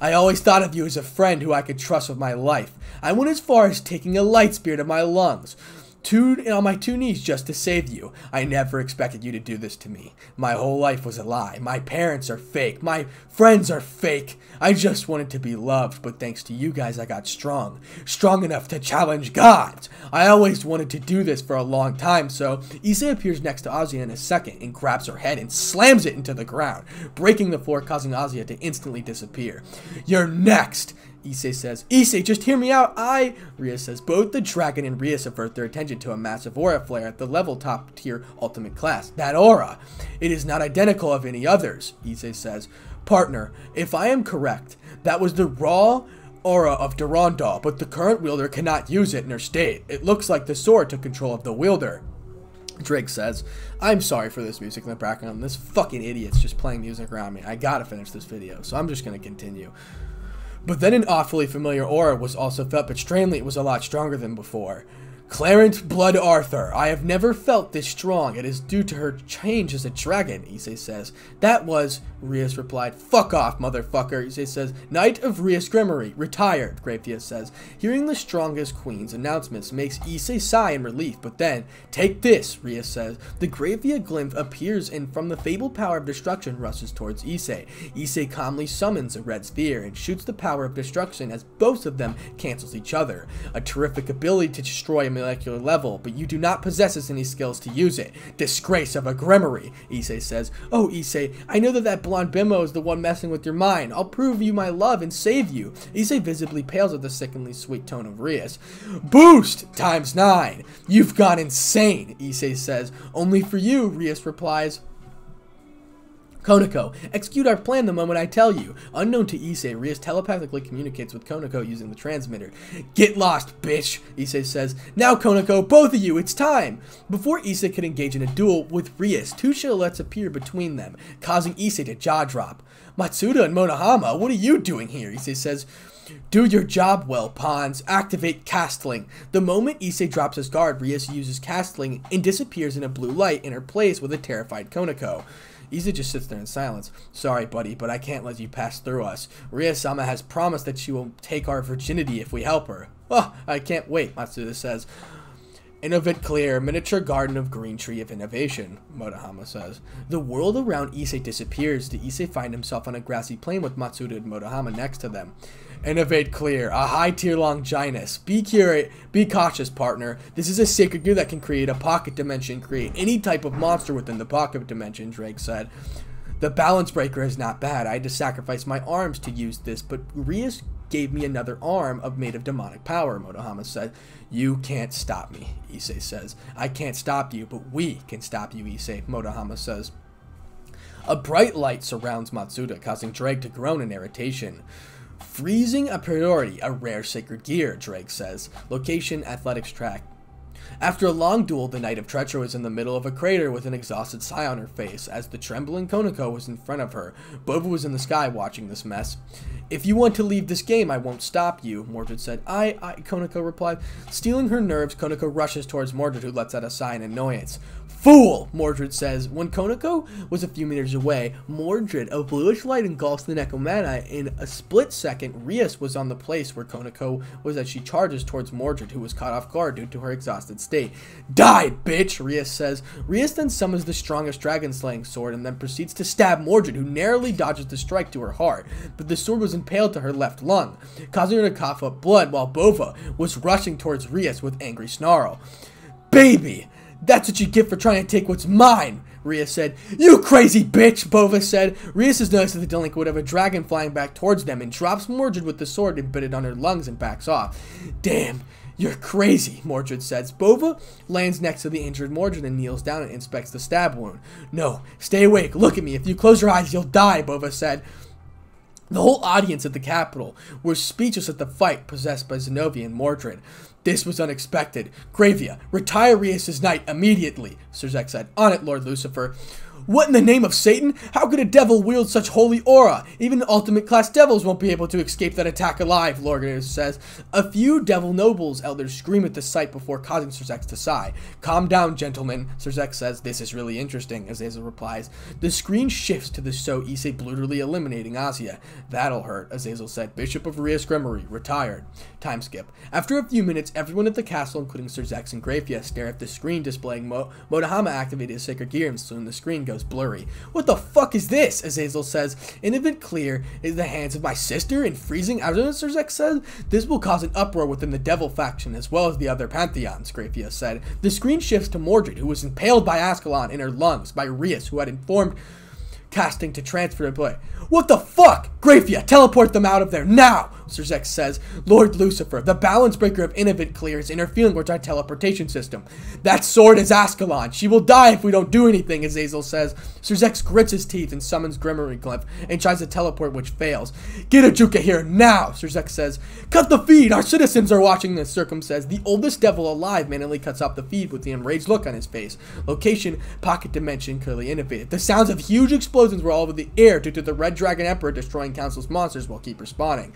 I always thought of you as a friend who I could trust with my life. I went as far as taking a light spear to my lungs two on my two knees just to save you. I never expected you to do this to me. My whole life was a lie. My parents are fake. My friends are fake. I just wanted to be loved, but thanks to you guys I got strong. Strong enough to challenge gods. I always wanted to do this for a long time, so Issei appears next to Asia in a second and grabs her head and slams it into the ground, breaking the floor causing Asia to instantly disappear. You're next! Issei says, Issei, just hear me out. I, Rias says, both the dragon and Rias avert their attention to a massive aura flare at the level top tier ultimate class. That aura. It is not identical of any others, Issei says. Partner, if I am correct, that was the raw aura of Durandal, but the current wielder cannot use it in her state. It looks like the sword took control of the wielder. Ddraig says, I'm sorry for this music in the background. This fucking idiot's just playing music around me. I gotta finish this video, so I'm just gonna continue. But then an awfully familiar aura was also felt, but strangely it was a lot stronger than before. Clarent Blood Arthur, I have never felt this strong. It is due to her change as a dragon, Issei says. That was, Rias replied. Fuck off, motherfucker, Issei says. Knight of Rias Gremory, retired, Gravius says. Hearing the strongest queen's announcements makes Issei sigh in relief, but then, take this, Rias says. The Gravia Glymph appears and from the fabled power of destruction rushes towards Issei. Issei calmly summons a red sphere and shoots the power of destruction as both of them cancels each other. A terrific ability to destroy a molecular level, but you do not possess any skills to use it. Disgrace of a Gremory, Issei says. Oh, Issei, I know that that blonde bimbo is the one messing with your mind. I'll prove you my love and save you. Issei visibly pales at the sickeningly sweet tone of Rias. Boost! Times nine. You've gone insane, Issei says. Only for you, Rias replies. Koneko, execute our plan the moment I tell you. Unknown to Issei, Rias telepathically communicates with Koneko using the transmitter. Get lost, bitch, Issei says. Now, Koneko, both of you, it's time! Before Issei could engage in a duel with Rias, two silhouettes appear between them, causing Issei to jaw drop. Matsuda and Motohama, what are you doing here? Issei says. Do your job well, pawns. Activate Castling. The moment Issei drops his guard, Rias uses Castling and disappears in a blue light in her place with a terrified Koneko. Issei just sits there in silence. Sorry, buddy, but I can't let you pass through us. Ria-sama has promised that she will take our virginity if we help her. Oh, I can't wait, Matsuda says. Innovate Clear, Miniature Garden of Green Tree of Innovation, Motohama says. The world around Issei disappears to Issei find himself on a grassy plain with Matsuda and Motohama next to them. Innovate Clear, a high tier Longinus. Be curious, be cautious, partner. This is a sacred gear that can create a pocket dimension, create any type of monster within the pocket dimension, Ddraig said. The balance breaker is not bad. I had to sacrifice my arms to use this, but Rias gave me another arm of made of demonic power, Motohama said. You can't stop me, Issei says. I can't stop you, but we can stop you, Issei, Motohama says. A bright light surrounds Matsuda, causing Ddraig to groan in irritation. Freezing a priority, a rare sacred gear, Ddraig says. Location, athletics track. After a long duel, the Knight of Treachery was in the middle of a crater with an exhausted sigh on her face, as the trembling Koneko was in front of her. Bova was in the sky watching this mess. If you want to leave this game, I won't stop you, Mordred said. I, I, Koneko replied. Steeling her nerves, Koneko rushes towards Mordred, who lets out a sigh in annoyance. Fool! Mordred says. When Koneko was a few meters away, Mordred, a bluish light engulfs the Nekomata. In a split second, Rias was on the place where Koneko was as she charges towards Mordred, who was caught off guard due to her exhausted state. Die, bitch! Rias says. Rias then summons the strongest dragon slaying sword and then proceeds to stab Mordred, who narrowly dodges the strike to her heart, but the sword was impaled to her left lung, causing her to cough up blood while Bova was rushing towards Rias with angry snarl. Baby! That's what you get for trying to take what's mine, Rias said. You crazy bitch, Bova said. Rias has noticed the delinquent of a dragon flying back towards them and drops Mordred with the sword embedded on her lungs and backs off. Damn, you're crazy, Mordred says. Bova lands next to the injured Mordred and kneels down and inspects the stab wound. No, stay awake. Look at me. If you close your eyes, you'll die, Bova said. The whole audience at the Capitol were speechless at the fight possessed by Xenovia and Mordred. This was unexpected. Grayfia, retire Rias' knight immediately, Sirzechs said. On it, Lord Lucifer. What in the name of Satan? How could a devil wield such holy aura? Even ultimate class devils won't be able to escape that attack alive, Lorganus says. A few devil nobles elders scream at the sight before causing Sirzechs to sigh. Calm down, gentlemen, Sirzechs says. This is really interesting, Azazel replies. The screen shifts to the So Issei brutally eliminating Asia. That'll hurt, Azazel said. Bishop of Rias Gremory, retired. Time skip. After a few minutes, everyone at the castle, including Sirzechs and Grayfia, stare at the screen displaying Mo Motohama activated his sacred gear, and soon the screen goes blurry. What the fuck is this? Azazel says. Innovate clear is the hands of my sister in freezing Sirzechs says. This will cause an uproar within the devil faction as well as the other pantheons, Grayfia said. The screen shifts to Mordred, who was impaled by Ascalon in her lungs by Rias, who had informed castling to transfer to play. What the fuck? Grayfia, teleport them out of there now! Sirzechs says, Lord Lucifer, the balance breaker of Innovate clears, interfering with our teleportation system. That sword is Ascalon. She will die if we don't do anything, Azazel says. Sirzechs grits his teeth and summons Gremory Glyph and tries to teleport, which fails. Get Ajuka here now, Sirzechs says. Cut the feed! Our citizens are watching this, Circum says. The oldest devil alive manually cuts off the feed with the enraged look on his face. Location, pocket dimension, clearly innovated. The sounds of huge explosions were all over the air due to the Red Dragon Emperor destroying Council's monsters while keep respawning.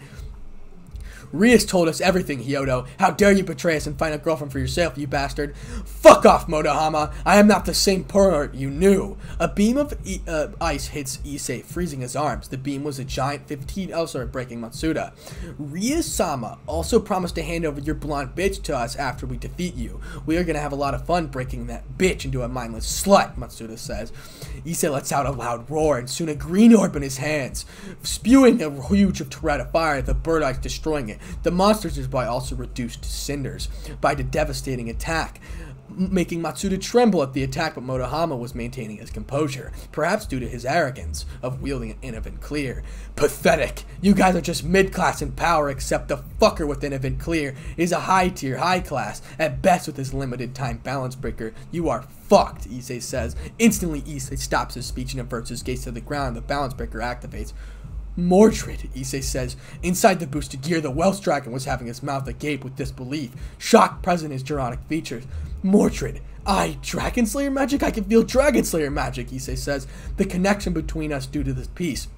Rias told us everything, Hyodo. How dare you betray us and find a girlfriend for yourself, you bastard. Fuck off, Motohama. I am not the same pervert you knew. A beam of e uh, ice hits Issei, freezing his arms. The beam was a giant 15 elsewhere breaking Matsuda. Rias-sama also promised to hand over your blonde bitch to us after we defeat you. We are gonna have a lot of fun breaking that bitch into a mindless slut, Matsuda says. Issei lets out a loud roar and soon a green orb in his hands. Spewing a huge of fire, the bird eyes destroying it. The monsters nearby also reduced to cinders by the devastating attack making Matsuda tremble at the attack, but Motohama was maintaining his composure, perhaps due to his arrogance of wielding an Innovate Clear. Pathetic! You guys are just mid-class in power, except the fucker with Innovate Clear is a high-tier, high-class, at best with his limited-time balance breaker. You are fucked, Issei says. Instantly, Issei stops his speech and averts his gaze to the ground. The balance breaker activates. Mordred, Issei says. Inside the boosted gear, the Welsh Dragon was having his mouth agape with disbelief, shock present in his Gerotic features. Mordred, I, Dragon Slayer magic? I can feel Dragon Slayer magic, Issei says. The connection between us due to this piece.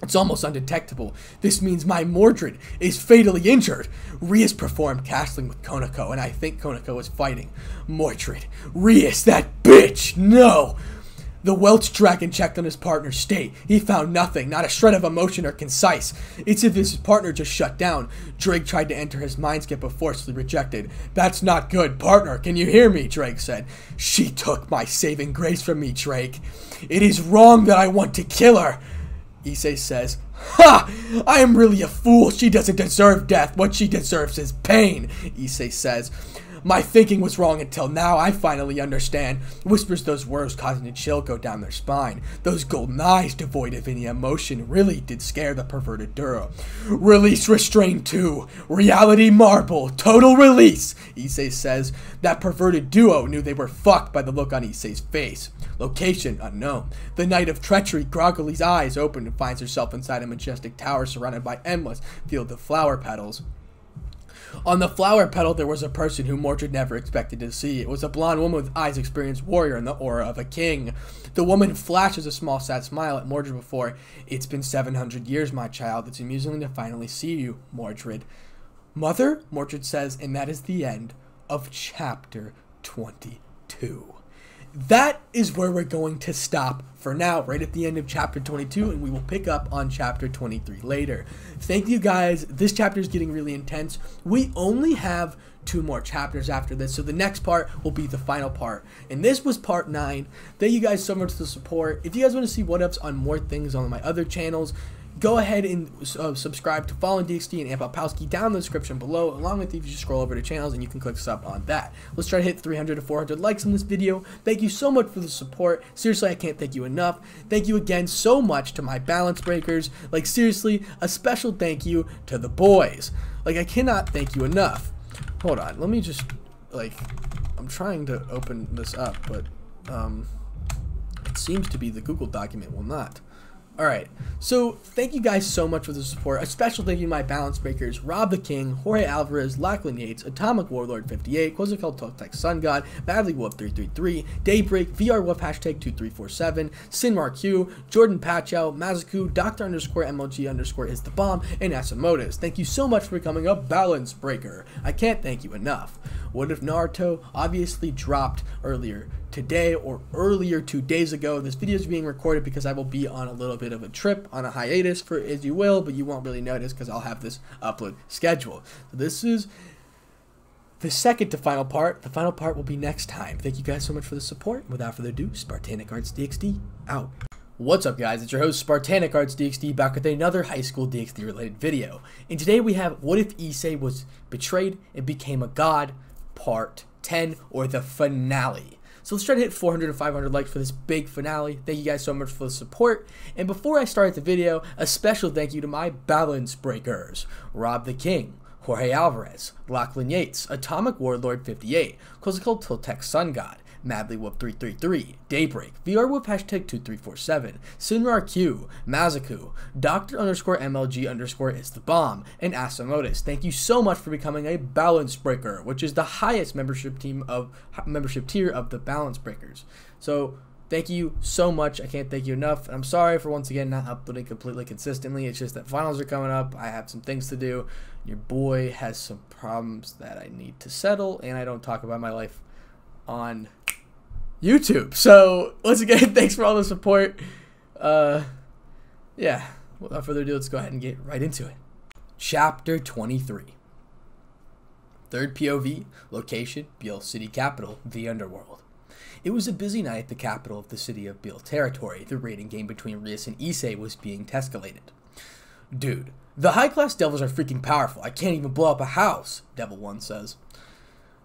It's almost undetectable. This means my Mordred is fatally injured. Rias performed castling with Koneko, and I think Koneko is fighting. Mordred. Rias, that bitch! No! The Welsh dragon checked on his partner's state. He found nothing, not a shred of emotion or concise. It's as if his partner just shut down. Ddraig tried to enter his mindscape but forcefully rejected. That's not good, partner. Can you hear me? Ddraig said. She took my saving grace from me, Ddraig. It is wrong that I want to kill her. Issei says, Ha! I am really a fool. She doesn't deserve death. What she deserves is pain, Issei says. My thinking was wrong until now. I finally understand. Whispers those words, causing a chill go down their spine. Those golden eyes, devoid of any emotion, really did scare the perverted Duro. Release restraint too. Reality marble. Total release. Issei says. That perverted duo knew they were fucked by the look on Issei's face. Location unknown. The night of treachery, Groggly's eyes open and finds herself inside a majestic tower surrounded by endless field of flower petals. On the flower petal, there was a person whom Mordred never expected to see. It was a blonde woman with eyes experienced warrior and the aura of a king. The woman flashes a small sad smile at Mordred before, It's been 700 years, my child. It's amusing to finally see you, Mordred. Mother, Mordred says, and that is the end of chapter 22 that is where we're going to stop for now, right at the end of chapter 22, and we will pick up on chapter 23 later. Thank you guys. This chapter is getting really intense. We only have two more chapters after this, so the next part will be the final part. And this was part 9. Thank you guys so much for the support. If you guys want to see what ups on more things on my other channels, go ahead and uh, subscribe to Fallen DxD and Anpal Palski down in the description below, along with if you just scroll over to channels and you can click sub on that. Let's try to hit 300 to 400 likes on this video. Thank you so much for the support. Seriously, I can't thank you enough. Thank you again so much to my balance breakers. Like, seriously, a special thank you to the boys. Like, I cannot thank you enough. Hold on, let me just, like, I'm trying to open this up, but, um, it seems to be the Google document will not. Alright, so thank you guys so much for the support. A special thank you to my balance breakers, Rob the King, Jorge Alvarez, Lachlan Yates, Atomic Warlord 58, Quetzalcoatl Toltec Sun God, Badly Wolf 333, Daybreak, VR Wolf hashtag 2347, Sinmar Q, Jordan Pachow, Mazaku, Dr. underscore MLG underscore is the bomb, and Asamotus. Thank you so much for becoming a balance breaker. I can't thank you enough. What if Naruto obviously dropped earlier today or earlier two days ago? This video is being recorded because I will be on a little bit of a trip on a hiatus for as you will, but you won't really notice because I'll have this upload schedule. So this is the second to final part. The final part will be next time. Thank you guys so much for the support. Without further ado, Spartanic Artz DxD out. What's up guys, it's your host Spartanic Artz DxD back with another high school DxD related video. And today we have what if Issei was betrayed and became a god part 10 or the finale. So let's try to hit 400 and 500 likes for this big finale. Thank you guys so much for the support. And before I start the video, a special thank you to my balance breakers. Rob the King, Jorge Alvarez, Lachlan Yates, Atomic Warlord 58, Quetzalcoatl Toltec Sun God, MadlyWhoop333, Daybreak, VRWhoop hashtag 2347, Sinrar Q, Mazaku, Dr. underscore MLG underscore is the bomb, and Asamotus. Thank you so much for becoming a balance breaker, which is the highest membership team of membership tier of the balance breakers. So thank you so much. I can't thank you enough. And I'm sorry for once again not uploading completely consistently. It's just that finals are coming up. I have some things to do. Your boy has some problems that I need to settle, and I don't talk about my life on YouTube. So once again, thanks for all the support. Uh, yeah, without further ado, let's go ahead and get right into it. Chapter 23. Third POV, location, Biel City Capital, the Underworld. It was a busy night at the capital of the city of Biel territory. The raiding game between Rias and Issei was being escalated. Dude, the high class devils are freaking powerful. I can't even blow up a house, Devil 1 says.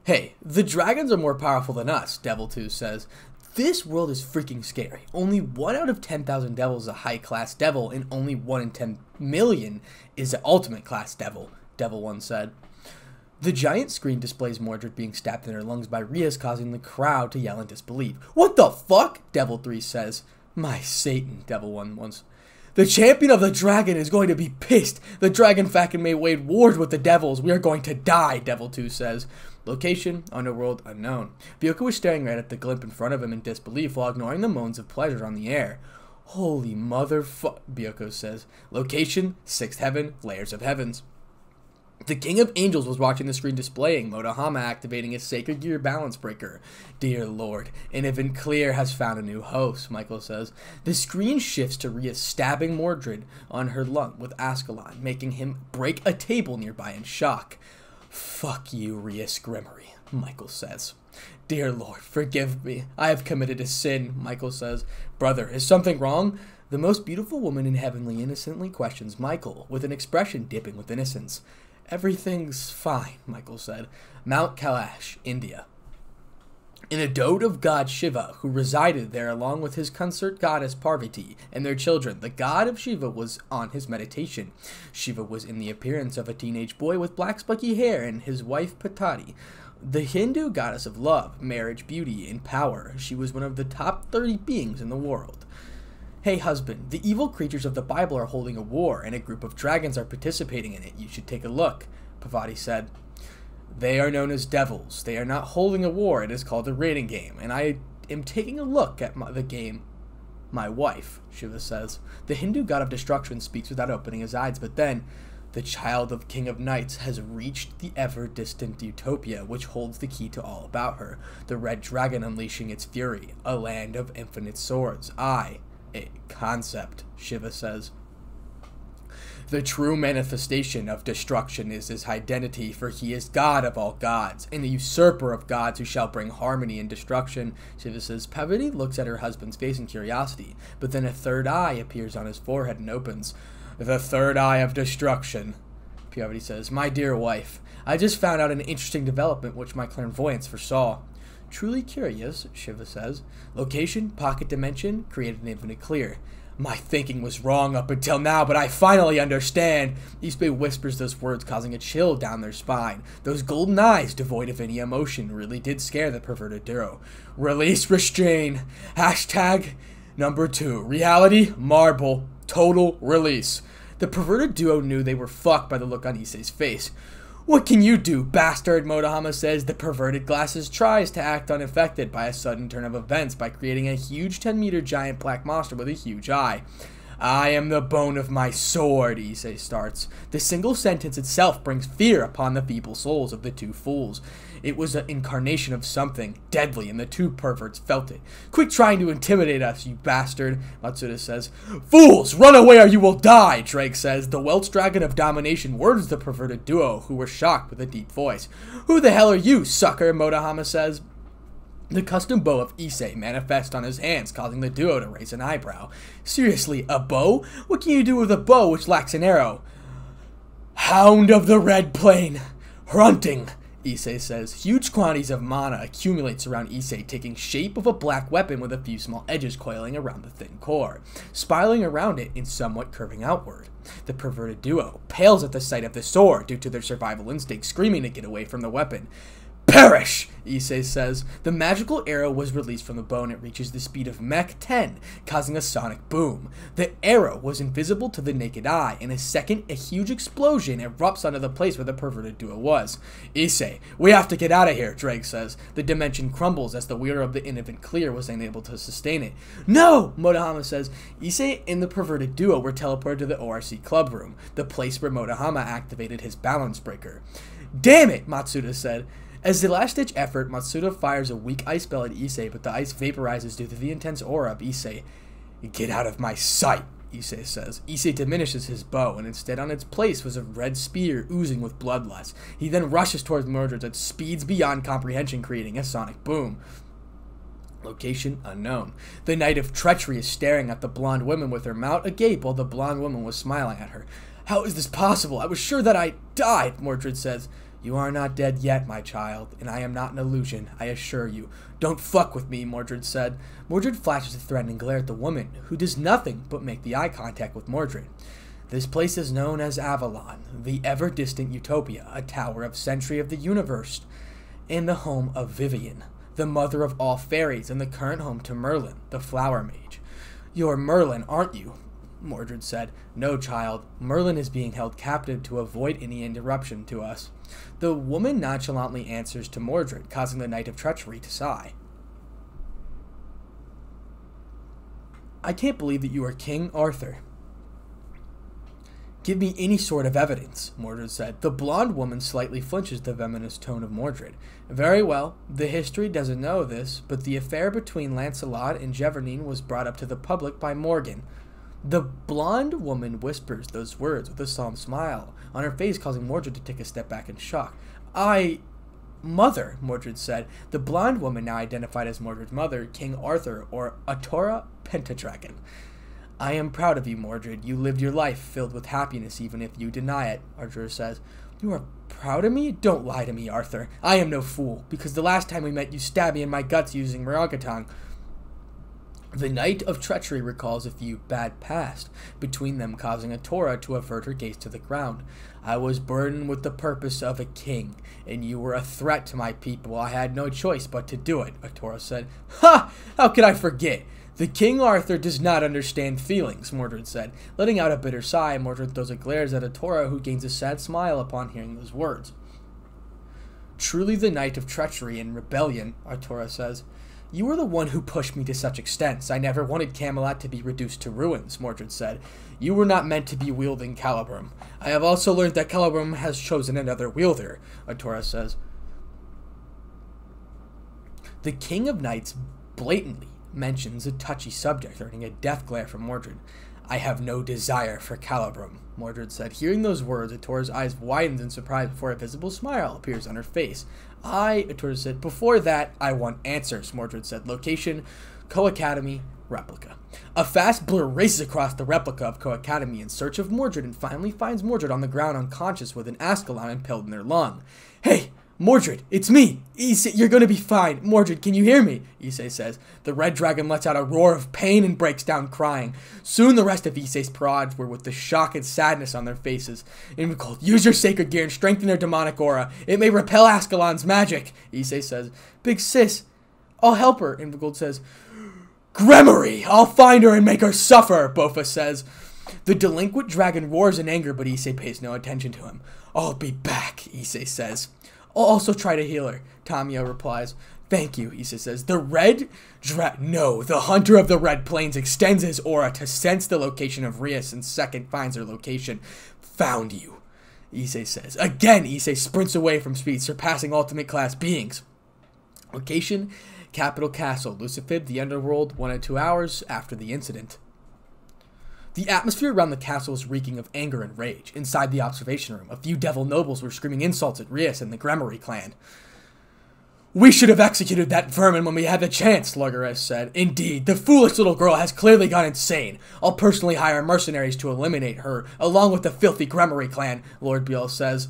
Hey, the dragons are more powerful than us, Devil 2 says. This world is freaking scary. Only 1 out of 10,000 devils is a high class devil, and only 1 in 10 million is an ultimate class devil, Devil 1 said. The giant screen displays Mordred being stabbed in her lungs by Rias, causing the crowd to yell in disbelief. What the fuck? Devil 3 says. My Satan, Devil 1 once. The champion of the dragon is going to be pissed. The dragon faction may wage wars with the devils. We are going to die, Devil 2 says. Location, underworld, unknown. Byoka was staring right at the glimp in front of him in disbelief while ignoring the moans of pleasure on the air. Holy motherfuck, Byoko says. Location, sixth heaven, layers of heavens. The King of Angels was watching the screen displaying Motohama activating his Sacred Gear balance breaker. Dear Lord, Innovate Clear has found a new host, Michael says. The screen shifts to Ria stabbing Mordred on her lung with Ascalon, making him break a table nearby in shock. Fuck you, Rias Gremory, Michael says. Dear Lord, forgive me. I have committed a sin, Michael says. Brother, is something wrong? The most beautiful woman in heavenly innocently questions Michael, with an expression dipping with innocence. Everything's fine, Michael said. Mount Kailash, India. In a dote of god Shiva, who resided there along with his consort goddess Parvati and their children, the god of Shiva was on his meditation. Shiva was in the appearance of a teenage boy with black spiky hair and his wife Parvati. The Hindu goddess of love, marriage, beauty, and power, she was one of the top 30 beings in the world. Hey, husband, the evil creatures of the Bible are holding a war, and a group of dragons are participating in it. You should take a look, Parvati said. They are known as devils. They are not holding a war. It is called a raiding game, and I am taking a look at my, the game. My wife, Shiva says. The Hindu god of destruction speaks without opening his eyes, but then the child of King of Knights has reached the ever distant utopia, which holds the key to all about her. The red dragon unleashing its fury, a land of infinite swords. I a concept, Shiva says. The true manifestation of destruction is his identity, for he is God of all gods, and the usurper of gods who shall bring harmony and destruction. Shiva says, Parvati looks at her husband's face in curiosity, but then a third eye appears on his forehead and opens. The third eye of destruction. Parvati says, My dear wife, I just found out an interesting development which my clairvoyance foresaw. Truly curious, Shiva says. Location, pocket dimension, created an infinite clear. My thinking was wrong up until now, but I finally understand. Issei whispers those words, causing a chill down their spine. Those golden eyes, devoid of any emotion, really did scare the perverted duo. Release restrain. Hashtag number two. Reality, marble. Total release. The perverted duo knew they were fucked by the look on Issei's face. What can you do, bastard? Motohama says the perverted glasses tries to act unaffected by a sudden turn of events by creating a huge 10 meter giant black monster with a huge eye. I am the bone of my sword, Issei starts. The single sentence itself brings fear upon the feeble souls of the two fools. It was an incarnation of something deadly, and the two perverts felt it. Quit trying to intimidate us, you bastard, Matsuda says. Fools, run away or you will die, Ddraig says. The Welsh Dragon of Domination words the perverted duo, who were shocked with a deep voice. Who the hell are you, sucker, Motohama says. The custom bow of Issei manifests on his hands, causing the duo to raise an eyebrow. Seriously, a bow? What can you do with a bow which lacks an arrow? Hound of the Red Plain, Hrunting, Issei says. Huge quantities of mana accumulates around Issei, taking shape of a black weapon with a few small edges coiling around the thin core, spiraling around it and somewhat curving outward. The perverted duo pales at the sight of the sword due to their survival instinct, screaming to get away from the weapon. Perish! Issei says. The magical arrow was released from the bow and it reaches the speed of Mach 10, causing a sonic boom. The arrow was invisible to the naked eye. In a second, a huge explosion erupts onto the place where the perverted duo was. Issei, we have to get out of here, Ddraig says. The dimension crumbles as the wielder of the infinite clear was unable to sustain it. No! Motohama says. Issei and the perverted duo were teleported to the ORC club room, the place where Motohama activated his balance breaker. Damn it, Matsuda said. As the last-ditch effort, Matsuda fires a weak ice spell at Issei, but the ice vaporizes due to the intense aura of Issei. Get out of my sight, Issei says. Issei diminishes his bow, and instead on its place was a red spear oozing with bloodlust. He then rushes towards Mordred at speeds beyond comprehension, creating a sonic boom. Location unknown. The Knight of Treachery is staring at the blonde woman with her mouth agape while the blonde woman was smiling at her. How is this possible? I was sure that I died, Mordred says. You are not dead yet, my child, and I am not an illusion, I assure you. Don't fuck with me, Mordred said. Mordred flashes a threatening glare at the woman, who does nothing but make the eye contact with Mordred. This place is known as Avalon, the ever-distant utopia, a tower of century of the universe, and the home of Vivian, the mother of all fairies, and the current home to Merlin, the flower mage. You're Merlin, aren't you? Mordred said. No, child. Merlin is being held captive to avoid any interruption to us. The woman nonchalantly answers to Mordred, causing the Knight of Treachery to sigh. I can't believe that you are King Arthur. Give me any sort of evidence, Mordred said. The blonde woman slightly flinches the venomous tone of Mordred. Very well, the history doesn't know this, but the affair between Lancelot and Guinevere was brought up to the public by Morgan, the blonde woman whispers those words with a solemn smile on her face, causing Mordred to take a step back in shock. I. Mother, Mordred said. The blonde woman now identified as Mordred's mother, King Arthur, or Artoria Pendragon. I am proud of you, Mordred. You lived your life filled with happiness, even if you deny it, Arthur says. You are proud of me? Don't lie to me, Arthur. I am no fool, because the last time we met you stabbed me in my guts using Maragatang. The Knight of Treachery recalls a few bad past between them, causing Artoria to avert her gaze to the ground. I was burdened with the purpose of a king, and you were a threat to my people. I had no choice but to do it, Artoria said. Ha! How could I forget? The King Arthur does not understand feelings, Mordred said. Letting out a bitter sigh, Mordred throws a glare at Artoria, who gains a sad smile upon hearing those words. Truly the Knight of Treachery and Rebellion, Artoria says. You were the one who pushed me to such extents. I never wanted Camelot to be reduced to ruins, Mordred said. You were not meant to be wielding Caliburn. I have also learned that Caliburn has chosen another wielder, Artoria says. The King of Knights blatantly mentions a touchy subject, earning a death glare from Mordred. I have no desire for Caliburn, Mordred said. Hearing those words, Artoria's eyes widens in surprise before a visible smile appears on her face. I, Artoria said, before that, I want answers, Mordred said. Location, Kuoh Academy, replica. A fast blur races across the replica of Kuoh Academy in search of Mordred and finally finds Mordred on the ground unconscious with an Ascalon impaled in their lung. Hey, Mordred, it's me! Issei, you're gonna be fine. Mordred, can you hear me? Issei says. The red dragon lets out a roar of pain and breaks down crying. Soon the rest of Issei's prods were with the shock and sadness on their faces. Invigald, use your sacred gear and strengthen their demonic aura. It may repel Ascalon's magic, Issei says. Big sis, I'll help her, Invigald says. Gremory, I'll find her and make her suffer, Bova says. The delinquent dragon roars in anger, but Issei pays no attention to him. I'll be back, Issei says. I'll also try to heal her, Tamiyo replies. Thank you, Issei says. The red dra- No, the hunter of the red plains extends his aura to sense the location of Rias and second finds her location. Found you, Issei says. Again, Issei sprints away from speed, surpassing ultimate class beings. Location, Capital Castle, Lucifaad, the underworld, one or two hours after the incident. The atmosphere around the castle was reeking of anger and rage. Inside the observation room, a few devil nobles were screaming insults at Rias and the Gremory clan. We should have executed that vermin when we had the chance, Largares said. Indeed, the foolish little girl has clearly gone insane. I'll personally hire mercenaries to eliminate her, along with the filthy Gremory clan, Lord Biel says.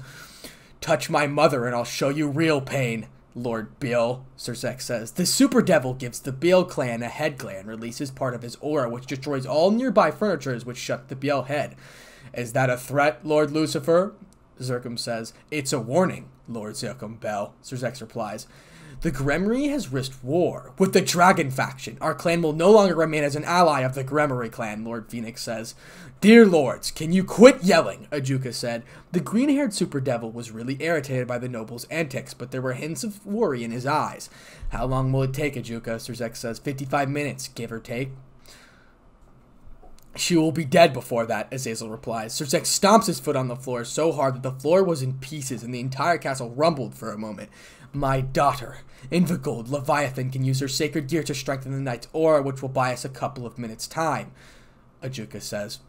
Touch my mother and I'll show you real pain. Lord Biel, Sirzechs says. The Super Devil gives the Biel clan a head glare and releases part of his aura, which destroys all nearby furniture, which shut the Biel head. Is that a threat, Lord Lucifer? Zircum says. It's a warning, Lord Zircum Bell, Sirzechs replies. The Gremory has risked war with the Dragon faction. Our clan will no longer remain as an ally of the Gremory clan, Lord Phoenix says. Dear lords, can you quit yelling? Ajuka said. The green haired super devil was really irritated by the noble's antics, but there were hints of worry in his eyes. How long will it take, Ajuka? Sirzechs says. 55 minutes, give or take. She will be dead before that, Azazel replies. Sirzechs stomps his foot on the floor so hard that the floor was in pieces and the entire castle rumbled for a moment. My daughter, Invigald Leviathan, can use her sacred gear to strengthen the knight's aura, which will buy us a couple of minutes' time, Ajuka says.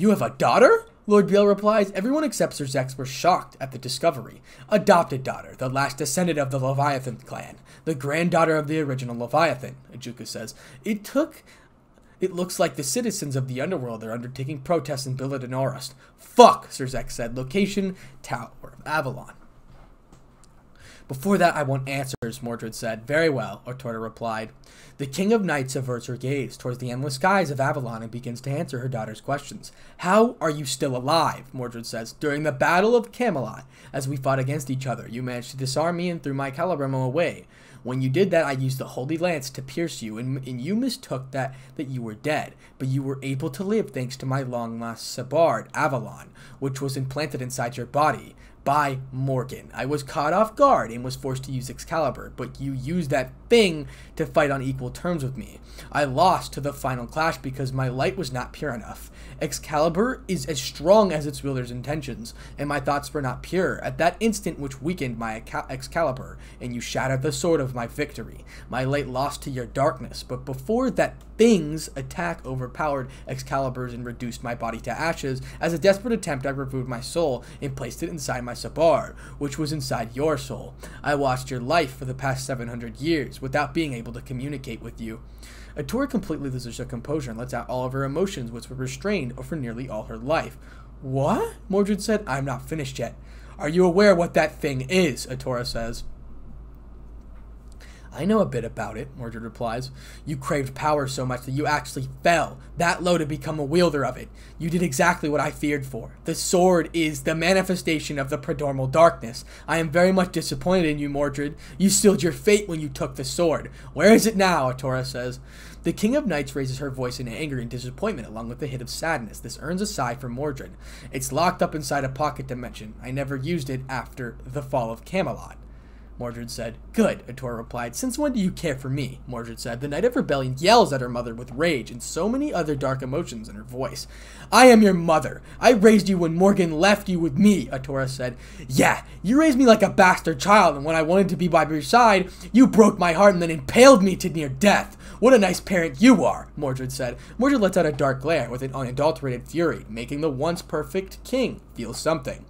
You have a daughter? Lord Biel replies. Everyone except Sirzechs were shocked at the discovery. Adopted daughter, the last descendant of the Leviathan clan, the granddaughter of the original Leviathan, Ajuka says. It took it looks like the citizens of the underworld are undertaking protests in Billidonorast. Fuck, Sirzechs said. Location, Tower of Avalon. Before that, I want answers, Mordred said. Very well, Artoria replied. The King of Knights averts her gaze towards the endless skies of Avalon and begins to answer her daughter's questions. How are you still alive? Mordred says. During the Battle of Camelot, as we fought against each other, you managed to disarm me and threw my Caliburn away. When you did that, I used the Holy Lance to pierce you, and, and you mistook that, that you were dead. But you were able to live thanks to my long-lost Sabard, Avalon, which was implanted inside your body by Morgan. I was caught off guard and was forced to use Excalibur, but you used that thing to fight on equal terms with me. I lost to the final clash because my light was not pure enough. Excalibur is as strong as its wielder's intentions, and my thoughts were not pure. At that instant which weakened my Excalibur, and you shattered the sword of my victory, my light lost to your darkness, but before that thing's attack overpowered Excalibur's and reduced my body to ashes, as a desperate attempt I removed my soul and placed it inside my Sabar, which was inside your soul. I watched your life for the past 700 years without being able to communicate with you. Artoria completely loses her composure and lets out all of her emotions, which were restrained for nearly all her life. What? Mordred said. I'm not finished yet. Are you aware what that thing is? Artoria says. I know a bit about it, Mordred replies. You craved power so much that you actually fell that low to become a wielder of it. You did exactly what I feared for. The sword is the manifestation of the prodromal darkness. I am very much disappointed in you, Mordred. You sealed your fate when you took the sword. Where is it now? Artoria says. The King of Knights raises her voice in anger and disappointment, along with a hit of sadness. This earns a sigh from Mordred. It's locked up inside a pocket dimension. I never used it after the fall of Camelot. Mordred said. Good, Artoria replied. Since when do you care for me? Mordred said. The Knight of Rebellion yells at her mother with rage and so many other dark emotions in her voice. I am your mother. I raised you when Morgan left you with me, Artoria said. Yeah, you raised me like a bastard child, and when I wanted to be by your side, you broke my heart and then impaled me to near death. What a nice parent you are, Mordred said. Mordred lets out a dark glare with an unadulterated fury, making the once perfect king feel something.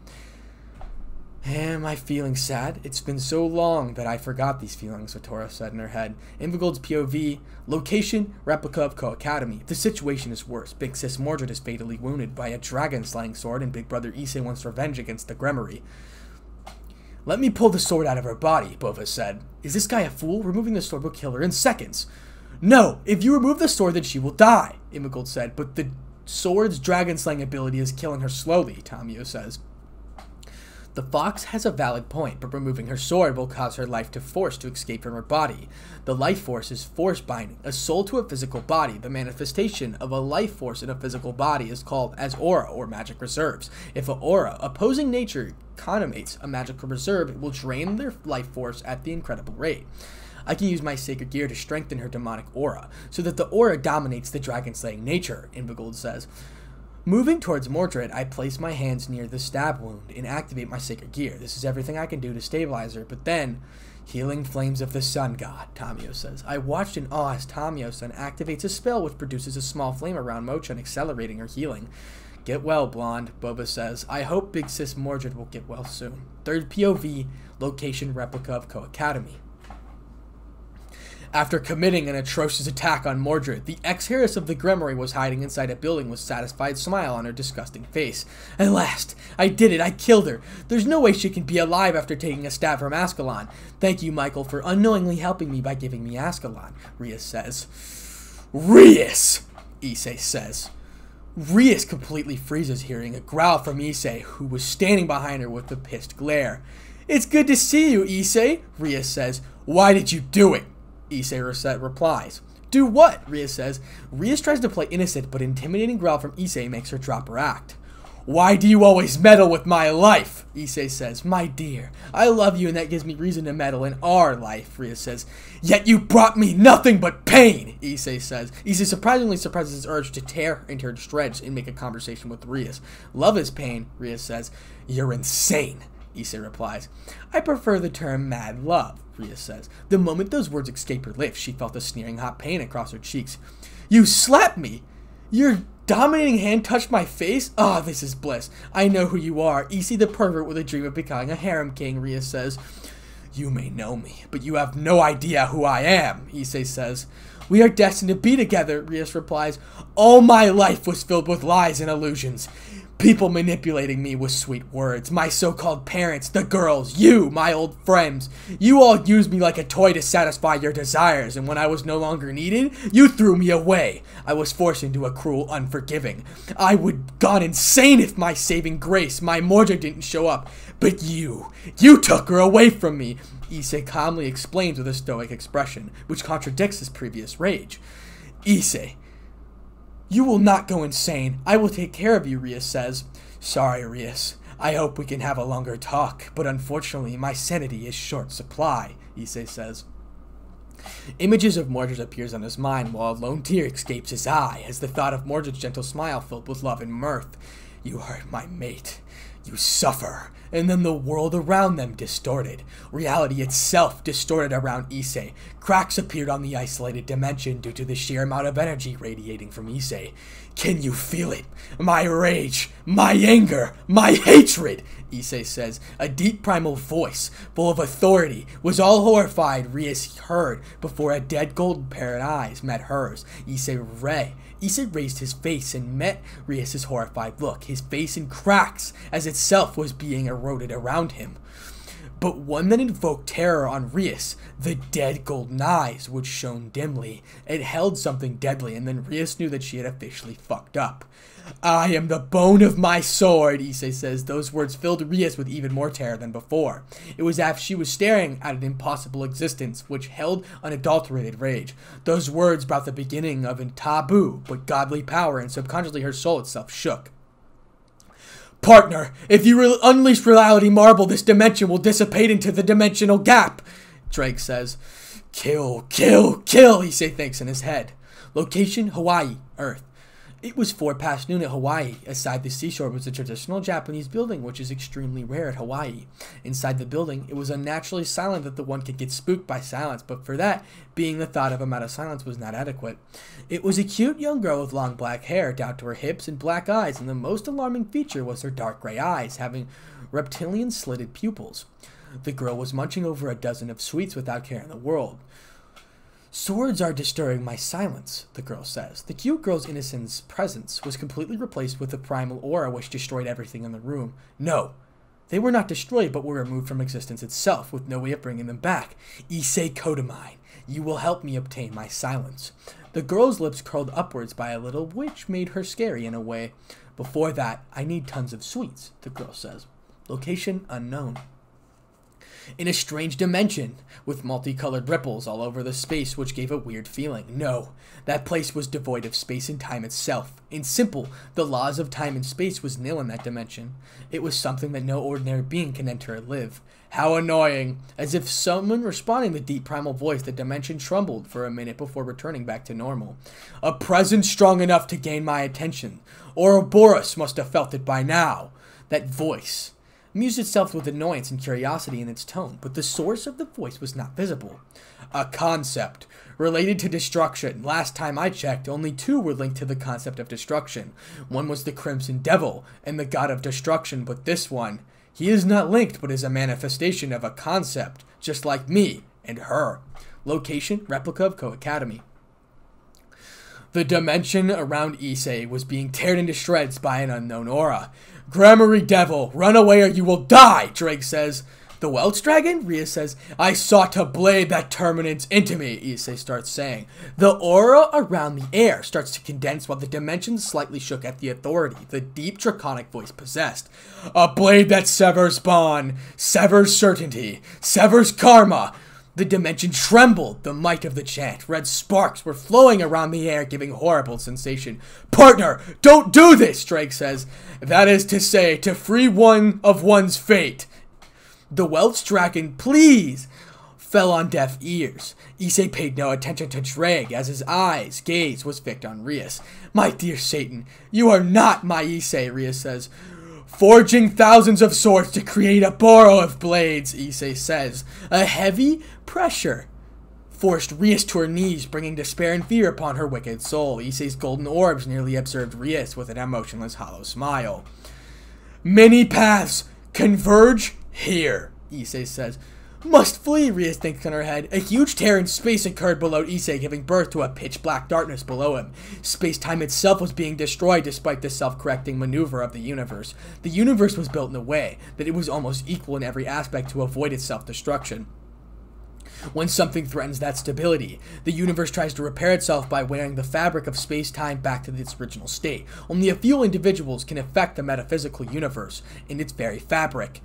Am I feeling sad? It's been so long that I forgot these feelings, Artoria said in her head. Invigold's POV, location, replica of Kuoh Academy. The situation is worse. Big Sis Mordred is fatally wounded by a dragon slaying sword, and Big Brother Issei wants revenge against the Gremory. Let me pull the sword out of her body, Bova said. Is this guy a fool? Removing the sword will kill her in seconds. No, if you remove the sword, then she will die, Imigold said, but the sword's dragon slaying ability is killing her slowly, Tamayo says. The fox has a valid point, but removing her sword will cause her life to force to escape from her body. The life force is force binding, a soul to a physical body. The manifestation of a life force in a physical body is called as aura or magic reserves. If an aura, opposing nature, connotates a magical reserve, it will drain their life force at the incredible rate. I can use my sacred gear to strengthen her demonic aura, so that the aura dominates the dragon slaying nature, Invigold says. Moving towards Mordred, I place my hands near the stab wound and activate my sacred gear. This is everything I can do to stabilize her, but then, healing flames of the sun god, Tamayo says. I watched in awe as Tamayo-san activates a spell which produces a small flame around Mochan, accelerating her healing. Get well, Blonde, Bova says. I hope Big Sis Mordred will get well soon. Third POV, location replica of Kuoh Academy. After committing an atrocious attack on Mordred, the ex-heiress of the Gremory was hiding inside a building with a satisfied smile on her disgusting face. At last! I did it! I killed her! There's no way she can be alive after taking a stab from Ascalon. Thank you, Michael, for unknowingly helping me by giving me Ascalon, Rias says. Rias! Issei says. Rias completely freezes hearing a growl from Issei, who was standing behind her with a pissed glare. It's good to see you, Issei, Rias says. Why did you do it? Issei Reset replies. Do what? Rias says. Rias tries to play innocent, but intimidating growl from Issei makes her drop her act. Why do you always meddle with my life? Issei says. My dear, I love you and that gives me reason to meddle in our life, Rias says. Yet you brought me nothing but pain, Issei says. Issei surprisingly suppresses his urge to tear into her shreds and make a conversation with Rias. Love is pain, Rias says. You're insane, Issei replies. I prefer the term mad love. Rias says. The moment those words escaped her lips, she felt a sneering hot pain across her cheeks. You slapped me! Your dominating hand touched my face? Ah, oh, this is bliss. I know who you are. Issei the pervert with a dream of becoming a harem king, Rias says. You may know me, but you have no idea who I am, Issei says. We are destined to be together, Rias replies. All my life was filled with lies and illusions. People manipulating me with sweet words. My so called parents, the girls, you, my old friends. You all used me like a toy to satisfy your desires, and when I was no longer needed, you threw me away. I was forced into a cruel unforgiving. I would gone insane if my saving grace, my Mordred, didn't show up. But you, you took her away from me. Issei calmly explains with a stoic expression, which contradicts his previous rage. Issei, you will not go insane. I will take care of you, Rias says. Sorry, Rias. I hope we can have a longer talk, but unfortunately my sanity is short supply, Issei says. Images of Mordred appears on his mind while a lone tear escapes his eye as the thought of Mordred's gentle smile filled with love and mirth. You are my mate. You suffer and then the world around them distorted. Reality itself distorted around Issei. Cracks appeared on the isolated dimension due to the sheer amount of energy radiating from Issei. Can you feel it? My rage, my anger, my hatred! Issei says. A deep primal voice, full of authority, was all horrified Rias heard before a dead golden pair of eyes met hers. Issei Ray. Issei raised his face and met Rias's horrified look, his face in cracks as itself was being eroded around him but one that invoked terror on Rias, the dead golden eyes, which shone dimly. It held something deadly, and then Rias knew that she had officially fucked up. I am the bone of my sword, Issei says. Those words filled Rias with even more terror than before. It was as if she was staring at an impossible existence, which held unadulterated rage. Those words brought the beginning of a taboo, but godly power, and subconsciously her soul itself shook. Partner, if you re unleash Reality Marble, this dimension will dissipate into the dimensional gap, Ddraig says. Kill, kill, kill, Issei thinks in his head. Location, Hawaii, Earth. It was four past noon at Hawaii. Aside the seashore was a traditional Japanese building, which is extremely rare at Hawaii. Inside the building, it was unnaturally silent that the one could get spooked by silence, but for that, being the thought of a amount of silence was not adequate. It was a cute young girl with long black hair down to her hips and black eyes, and the most alarming feature was her dark gray eyes, having reptilian slitted pupils. The girl was munching over a dozen of sweets without care in the world. Swords are disturbing my silence, the girl says. The cute girl's innocence presence was completely replaced with the primal aura which destroyed everything in the room. No, they were not destroyed, but were removed from existence itself, with no way of bringing them back. Issei Kotomine, you will help me obtain my silence. The girl's lips curled upwards by a little, which made her scary in a way. Before that, I need tons of sweets, the girl says. Location unknown in a strange dimension with multicolored ripples all over the space which gave a weird feeling. No, that place was devoid of space and time itself. In simple, the laws of time and space was nil in that dimension. It was something that no ordinary being can enter or live. How annoying! As if someone responding the deep primal voice, the dimension trembled for a minute before returning back to normal. A presence strong enough to gain my attention. Ouroboros must have felt it by now. That voice amused itself with annoyance and curiosity in its tone, but the source of the voice was not visible. A concept related to destruction. Last time I checked, only two were linked to the concept of destruction. One was the Crimson Devil and the God of Destruction, but this one, he is not linked but is a manifestation of a concept, just like me and her. Location, replica of Kuoh Academy. The dimension around Issei was being teared into shreds by an unknown aura. Gremory Devil, run away or you will die, Ddraig says. The Welsh Dragon? Ria says, I sought to blade that terminance into me, Issei starts saying. The aura around the air starts to condense while the dimensions slightly shook at the authority the deep draconic voice possessed. A blade that severs bond, severs certainty, severs karma, the dimension trembled, the might of the chant. Red sparks were flowing around the air, giving horrible sensation. Partner, don't do this, Ddraig says. That is to say, to free one of one's fate. The Welsh dragon, please, fell on deaf ears. Issei paid no attention to Ddraig as his eyes, gaze was fixed on Rias. My dear Satan, you are not my Issei, Rias says. Forging thousands of swords to create a borrow of blades, Issei says. A heavy pressure forced Rias to her knees, bringing despair and fear upon her wicked soul. Issei's golden orbs nearly observed Rias with an emotionless, hollow smile. Many paths converge here, Issei says. Must flee, Rias thinks in her head. A huge tear in space occurred below Issei, giving birth to a pitch black darkness below him. Space time itself was being destroyed despite the self correcting maneuver of the universe. The universe was built in a way that it was almost equal in every aspect to avoid its self destruction. When something threatens that stability, the universe tries to repair itself by wearing the fabric of space time back to its original state. Only a few individuals can affect the metaphysical universe in its very fabric.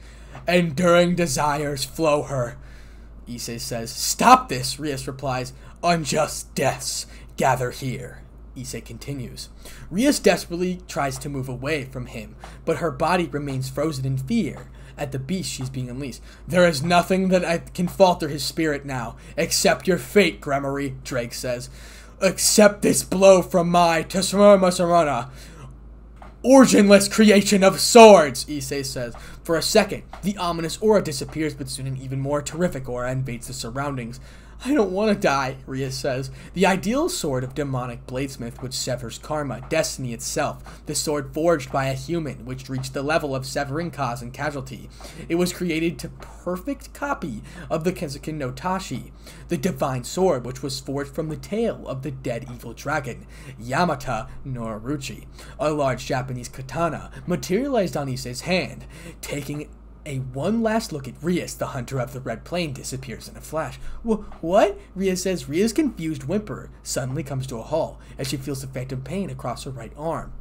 Enduring desires flow her. Issei says, Stop this, Rias replies. Unjust deaths gather here. Issei continues. Rias desperately tries to move away from him, but her body remains frozen in fear at the beast she's being unleashed. There is nothing that I can falter his spirit now, except your fate, Gremory, Ddraig says. Accept this blow from my Tesmara originless creation of swords, Issei says. For a second, the ominous aura disappears, but soon an even more terrific aura invades the surroundings. I don't want to die, Ria says. The ideal sword of demonic bladesmith which severs karma, destiny itself, the sword forged by a human which reached the level of severing cause and casualty. It was created to perfect copy of the Kensuken no Tachi, the divine sword which was forged from the tail of the dead evil dragon, Yamata no Orochi, a large Japanese katana materialized on Issei's hand, taking a one last look at Rias, the hunter of the Red Plain, disappears in a flash. what? Rias says Ria's confused whimper suddenly comes to a halt as she feels phantom pain across her right arm.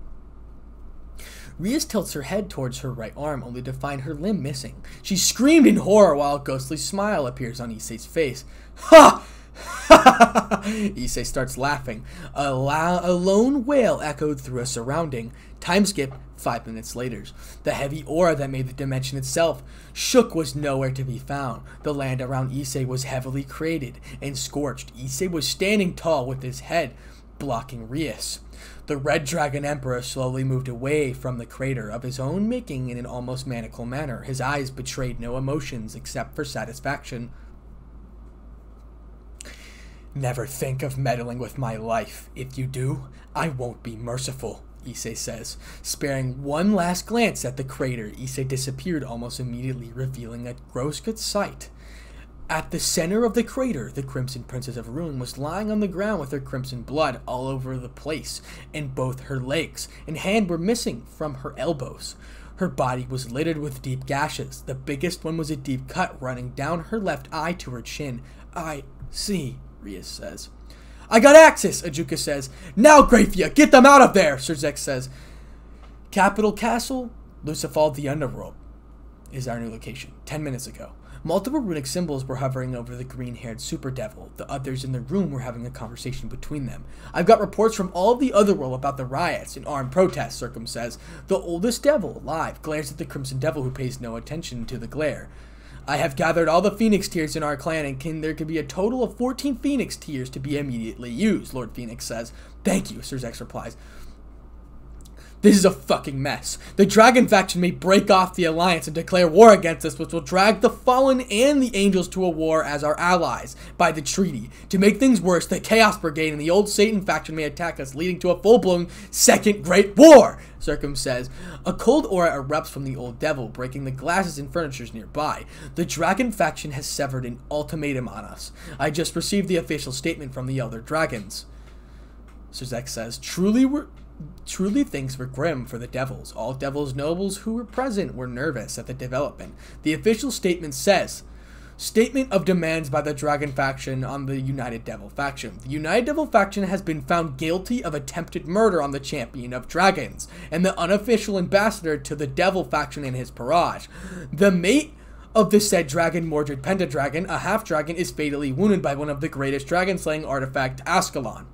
Rias tilts her head towards her right arm only to find her limb missing. She screamed in horror while a ghostly smile appears on Issei's face. Ha! Issei starts laughing. A, a lone wail echoed through a surrounding. Time skip, five minutes later. The heavy aura that made the dimension itself shook was nowhere to be found. The land around Issei was heavily created and scorched. Issei was standing tall with his head blocking Rias. The Red Dragon Emperor slowly moved away from the crater of his own making in an almost maniacal manner. His eyes betrayed no emotions except for satisfaction. Never think of meddling with my life. If you do, I won't be merciful, Issei says. Sparing one last glance at the crater, Issei disappeared almost immediately, revealing a gross good sight. At the center of the crater, the Crimson Princess of Ruin was lying on the ground with her crimson blood all over the place, and both her legs and hand were missing from her elbows. Her body was littered with deep gashes. The biggest one was a deep cut running down her left eye to her chin. I see, Rias says. I got access, Ajuka says. Now, Grayfia, get them out of there, Sirzechs says. Capital Castle, Lucifaad the Underworld is our new location. Ten minutes ago. Multiple runic symbols were hovering over the green-haired super devil. The others in the room were having a conversation between them. I've got reports from all of the otherworld about the riots and armed protests, Zekram says. The oldest devil, alive, glares at the Crimson Devil who pays no attention to the glare. I have gathered all the Phoenix Tears in our clan, and can, there could be a total of 14 Phoenix Tears to be immediately used, Lord Phoenix says. Thank you, Sirzechs replies. This is a fucking mess. The Dragon faction may break off the alliance and declare war against us, which will drag the Fallen and the Angels to a war as our allies by the treaty. To make things worse, the Chaos Brigade and the old Satan faction may attack us, leading to a full-blown Second Great War, Zekram says. A cold aura erupts from the old devil, breaking the glasses and furnitures nearby. The Dragon faction has severed an ultimatum on us. I just received the official statement from the Elder Dragons. Sirzechs says, Truly we're truly things were grim for the devils. All devils nobles who were present were nervous at the development. The official statement says, Statement of demands by the Dragon faction on the United Devil faction. The United Devil faction has been found guilty of attempted murder on the champion of dragons and the unofficial ambassador to the Devil faction in his peerage. The mate of the said dragon, Mordred Pendragon, a half dragon, is fatally wounded by one of the greatest dragon slaying artifact, Ascalon.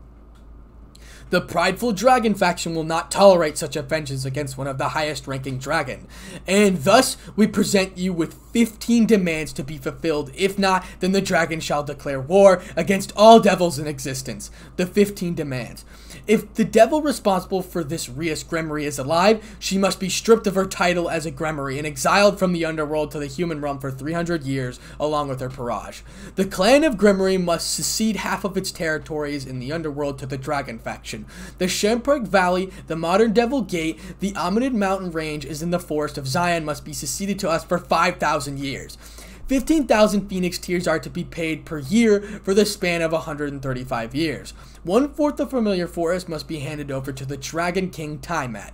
The prideful dragon faction will not tolerate such offenses against one of the highest ranking dragon. And thus, we present you with 15 demands to be fulfilled. If not, then the dragon shall declare war against all devils in existence. The 15 demands. If the devil responsible for this Rias Gremory is alive, she must be stripped of her title as a Gremory and exiled from the underworld to the human realm for 300 years, along with her peerage. The clan of Gremory must secede half of its territories in the underworld to the Dragon faction. The Shempreg Valley, the modern Devil Gate, the Amanid Mountain Range is in the Forest of Zion must be seceded to us for 5,000 years. 15,000 Phoenix Tears are to be paid per year for the span of 135 years. One fourth of Familiar Forest must be handed over to the Dragon King Tiamat.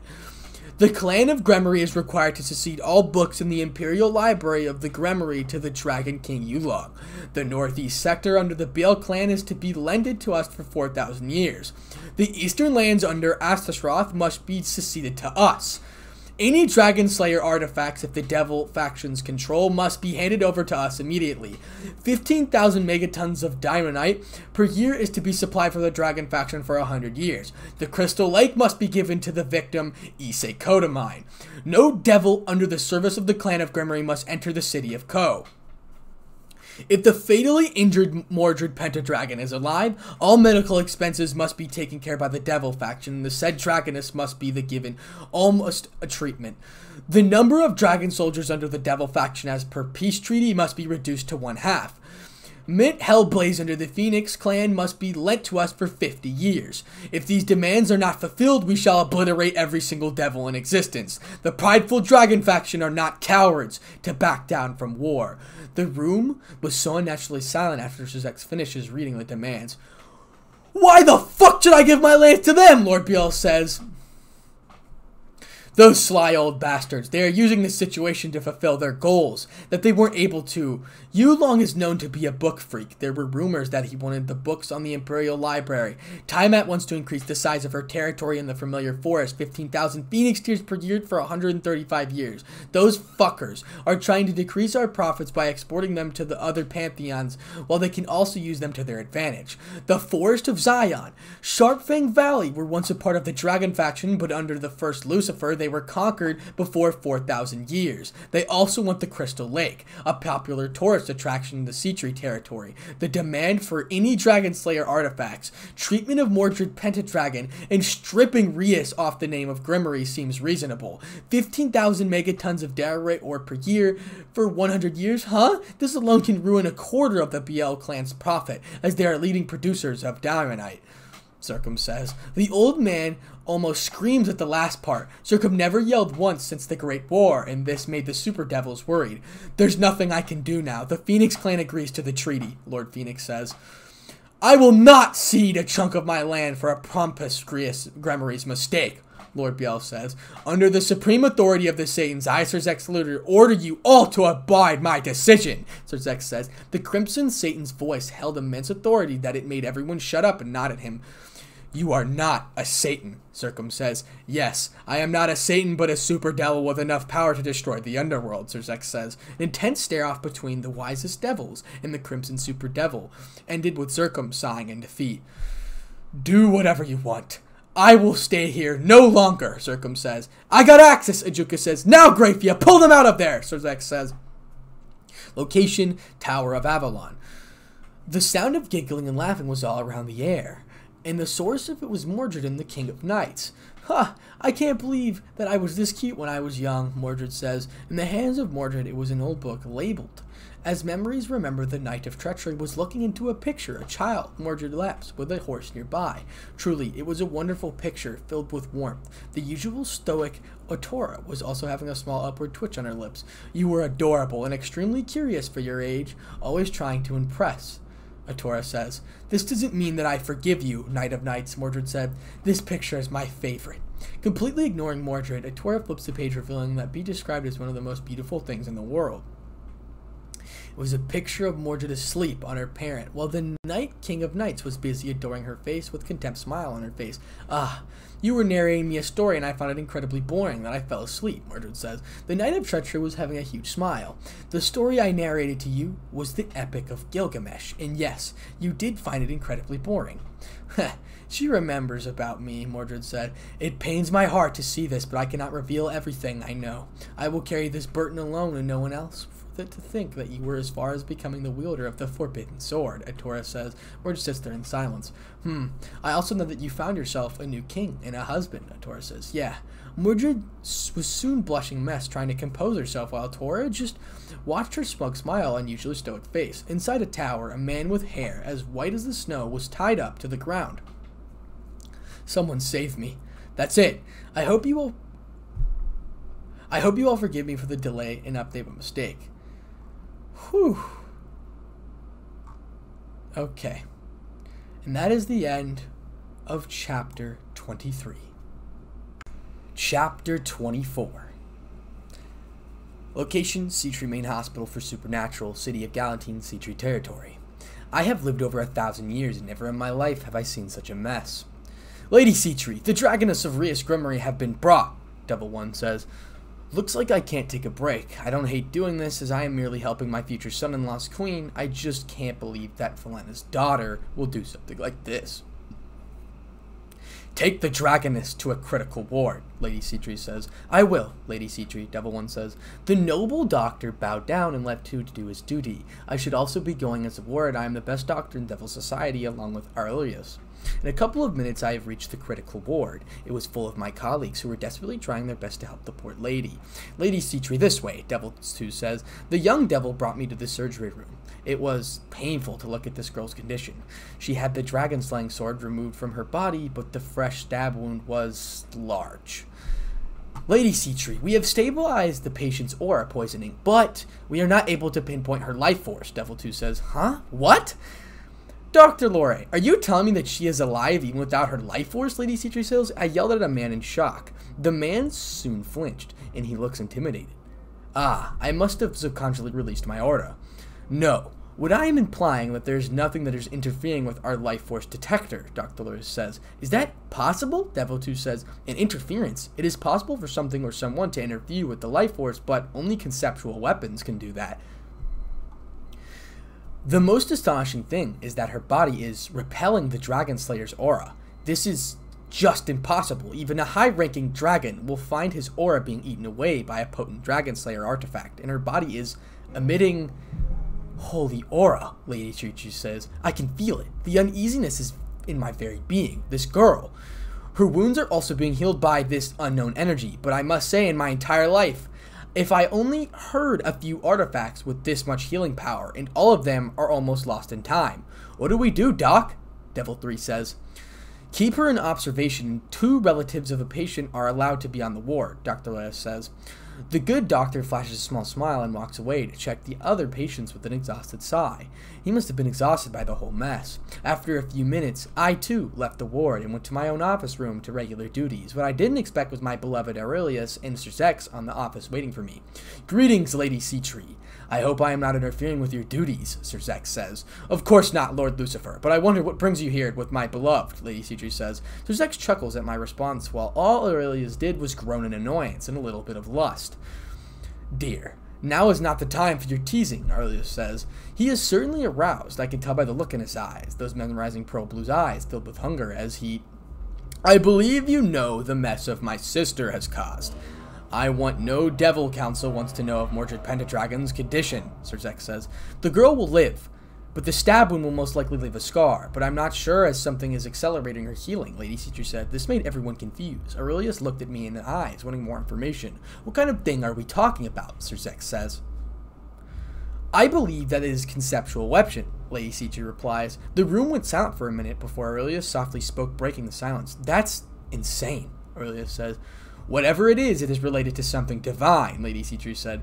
The clan of Gremory is required to secede all books in the Imperial Library of the Gremory to the Dragon King Yulong. The northeast sector under the Bael clan is to be lended to us for 4,000 years. The eastern lands under Astaroth must be seceded to us. Any Dragon Slayer artifacts, if the Devil factions control, must be handed over to us immediately. 15,000 megatons of Diamondite per year is to be supplied for the Dragon faction for 100 years. The Crystal Lake must be given to the victim, Issei. No devil under the service of the clan of Gremory must enter the city of Kuoh. If the fatally injured Mordred Pendragon is alive, all medical expenses must be taken care by the Devil faction, and the said Dragoness must be the given almost a treatment. The number of dragon soldiers under the Devil faction as per peace treaty must be reduced to one half. Mint Hellblaze under the Phoenix clan must be lent to us for 50 years. If these demands are not fulfilled, we shall obliterate every single devil in existence. The prideful dragon faction are not cowards to back down from war. The room was so unnaturally silent after Zex finishes reading the demands. Why the fuck should I give my land to them? Lord Bael says. Those sly old bastards. They are using this situation to fulfill their goals that they weren't able to. Yulong is known to be a book freak. There were rumors that he wanted the books on the Imperial Library. Tiamat wants to increase the size of her territory in the familiar forest, 15,000 phoenix tears per year for 135 years. Those fuckers are trying to decrease our profits by exporting them to the other pantheons, while they can also use them to their advantage. The Forest of Zion, Sharpfang Valley were once a part of the Dragon faction, but under the first Lucifer, they they were conquered before 4,000 years. They also want the Crystal Lake, a popular tourist attraction in the Sitri territory. The demand for any Dragon Slayer artifacts, treatment of Mordred Pendragon, and stripping Rias off the name of Gremory seems reasonable. 15,000 megatons of diorite ore per year for 100 years, huh? This alone can ruin a quarter of the Bael clan's profit, as they are leading producers of diorite. Says. The old man almost screams at the last part. Zekram never yelled once since the Great War, and this made the Super Devils worried. There's nothing I can do now. The Phoenix clan agrees to the treaty, Lord Phoenix says. I will not cede a chunk of my land for a pompous Gremory's mistake, Lord Bael says. Under the supreme authority of the Satans, I, Sirzechs Luder, order you all to abide my decision, Sirzechs says. The Crimson Satan's voice held immense authority that it made everyone shut up and nod at him. You are not a Satan, Zekram says. Yes, I am not a Satan, but a super devil with enough power to destroy the underworld, Sirzechs says. An intense stare off between the wisest devils and the Crimson Super Devil ended with Zekram sighing in defeat. Do whatever you want. I will stay here no longer, Zekram says. I got access, Ajuka says. Now, Grayfia, pull them out of there, Sirzechs says. Location, Tower of Avalon. The sound of giggling and laughing was all around the air and the source of it was Mordred the King of Knights. Ha! Huh, I can't believe that I was this cute when I was young, Mordred says. In the hands of Mordred, it was an old book labeled. As memories remember, the Knight of Treachery was looking into a picture, a child, Mordred laps, with a horse nearby. Truly, it was a wonderful picture, filled with warmth. The usual stoic Otora was also having a small upward twitch on her lips. You were adorable and extremely curious for your age, always trying to impress. Atora says. This doesn't mean that I forgive you, Knight of Knights, Mordred said. This picture is my favorite. Completely ignoring Mordred, Atora flips the page revealing that be described as one of the most beautiful things in the world. Was a picture of Mordred asleep on her parent, while the Knight King of Knights was busy adoring her face with contempt smile on her face. Ah, you were narrating me a story and I found it incredibly boring that I fell asleep, Mordred says. The Knight of Treachery was having a huge smile. The story I narrated to you was the Epic of Gilgamesh, and yes, you did find it incredibly boring. she remembers about me, Mordred said. It pains my heart to see this, but I cannot reveal everything I know. I will carry this burden alone and no one else that to think that you were as far as becoming the wielder of the forbidden sword, Atora says, or just sits there in silence. Hmm, I also know that you found yourself a new king and a husband, Atora says. Yeah. Mordred was soon blushing mess, trying to compose herself, while Tora just watched her smug smile and usually stoic face. Inside a tower, a man with hair as white as the snow was tied up to the ground. Someone save me. That's it. I hope you will I hope you all forgive me for the delay and update my mistake. Whew. Okay. And that is the end of chapter 23. Chapter 24. Location Sitri Main Hospital for Supernatural, City of Galantine, Sitri Territory. I have lived over a thousand years, and never in my life have I seen such a mess. Lady Sitri, the Dragoness of Rias Gremory have been brought, Devil One says. Looks like I can't take a break. I don't hate doing this as I am merely helping my future son-in-law's queen. I just can't believe that Philena's daughter will do something like this. Take the Dragoness to a critical ward, Lady Sitri says. I will, Lady Sitri, Devil One says. The noble doctor bowed down and left two to do his duty. I should also be going as a ward. I am the best doctor in Devil Society along with Aurelius. In a couple of minutes, I have reached the critical ward. It was full of my colleagues who were desperately trying their best to help the poor lady. Lady Sitri, this way, Devil 2 says. The young devil brought me to the surgery room. It was painful to look at this girl's condition. She had the dragon slaying sword removed from her body, but the fresh stab wound was large. Lady Sitri, we have stabilized the patient's aura poisoning, but we are not able to pinpoint her life force, Devil 2 says. Huh? What? Dr. Lore, are you telling me that she is alive even without her life force, Lady Sitri says? I yelled at a man in shock. The man soon flinched, and he looks intimidated. Ah, I must have subconsciously released my aura. No, what I am implying that there's nothing that is interfering with our life force detector, Dr. Lewis says. Is that possible? Devil 2 says. An interference. It is possible for something or someone to interfere with the life force, but only conceptual weapons can do that. The most astonishing thing is that her body is repelling the Dragon Slayer's aura. This is just impossible. Even a high ranking dragon will find his aura being eaten away by a potent Dragon Slayer artifact, and her body is emitting holy aura, Lady Chuchu says. I can feel it. The uneasiness is in my very being. This girl. Her wounds are also being healed by this unknown energy, but I must say, in my entire life, if I only heard a few artifacts with this much healing power, and all of them are almost lost in time. What do we do, Doc? Devil 3 says. Keep her in observation. Two relatives of a patient are allowed to be on the ward, Dr. Leia says. The good doctor flashes a small smile and walks away to check the other patients with an exhausted sigh. He must have been exhausted by the whole mess. After a few minutes, I too left the ward and went to my own office room to regular duties. What I didn't expect was my beloved Aurelius and Sirzechs on the office waiting for me. Greetings, Lady Sitri. I hope I am not interfering with your duties, Sirzechs says. Of course not, Lord Lucifer, but I wonder what brings you here with my beloved, Lady Sitri says. Sirzechs chuckles at my response, while all Aurelius did was groan in annoyance and a little bit of lust. Dear, now is not the time for your teasing, Aurelius says. He is certainly aroused, I can tell by the look in his eyes, those mesmerizing pearl blue eyes filled with hunger as he... I believe you know the mess of my sister has caused. I want no devil council wants to know of Mordred Pendragon's condition, Sirzechs says. The girl will live, but the stab wound will most likely leave a scar, but I'm not sure as something is accelerating her healing, Lady Sitri said. This made everyone confused. Aurelius looked at me in the eyes, wanting more information. What kind of thing are we talking about, Sirzechs says. I believe that it is conceptual weapon, Lady Sitri replies. The room went silent for a minute before Aurelius softly spoke, breaking the silence. That's insane, Aurelius says. Whatever it is, it is related to something divine, Lady Sitri said.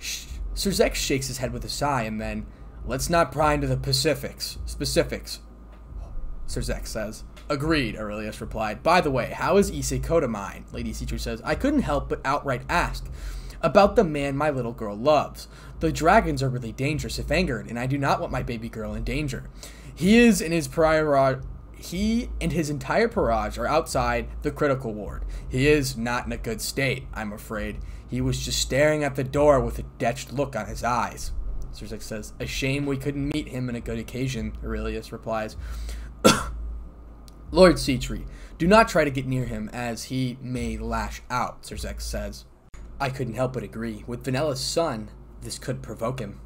Sirzechs shakes his head with a sigh and then, let's not pry into the Pacifics, specifics, Sirzechs says. Agreed, Aurelius replied. By the way, how is Issei mine? Lady Seatree says. I couldn't help but outright ask about the man my little girl loves. The dragons are really dangerous if angered, and I do not want my baby girl in danger. He is in his prior he and his entire peerage are outside the critical ward. He is not in a good state, I'm afraid. He was just staring at the door with a detched look on his eyes. Sirzechs says, A shame we couldn't meet him in a good occasion, Aurelius replies. Lord Sitri, do not try to get near him, as he may lash out, Sirzechs says. I couldn't help but agree. With Vanello's son, this could provoke him.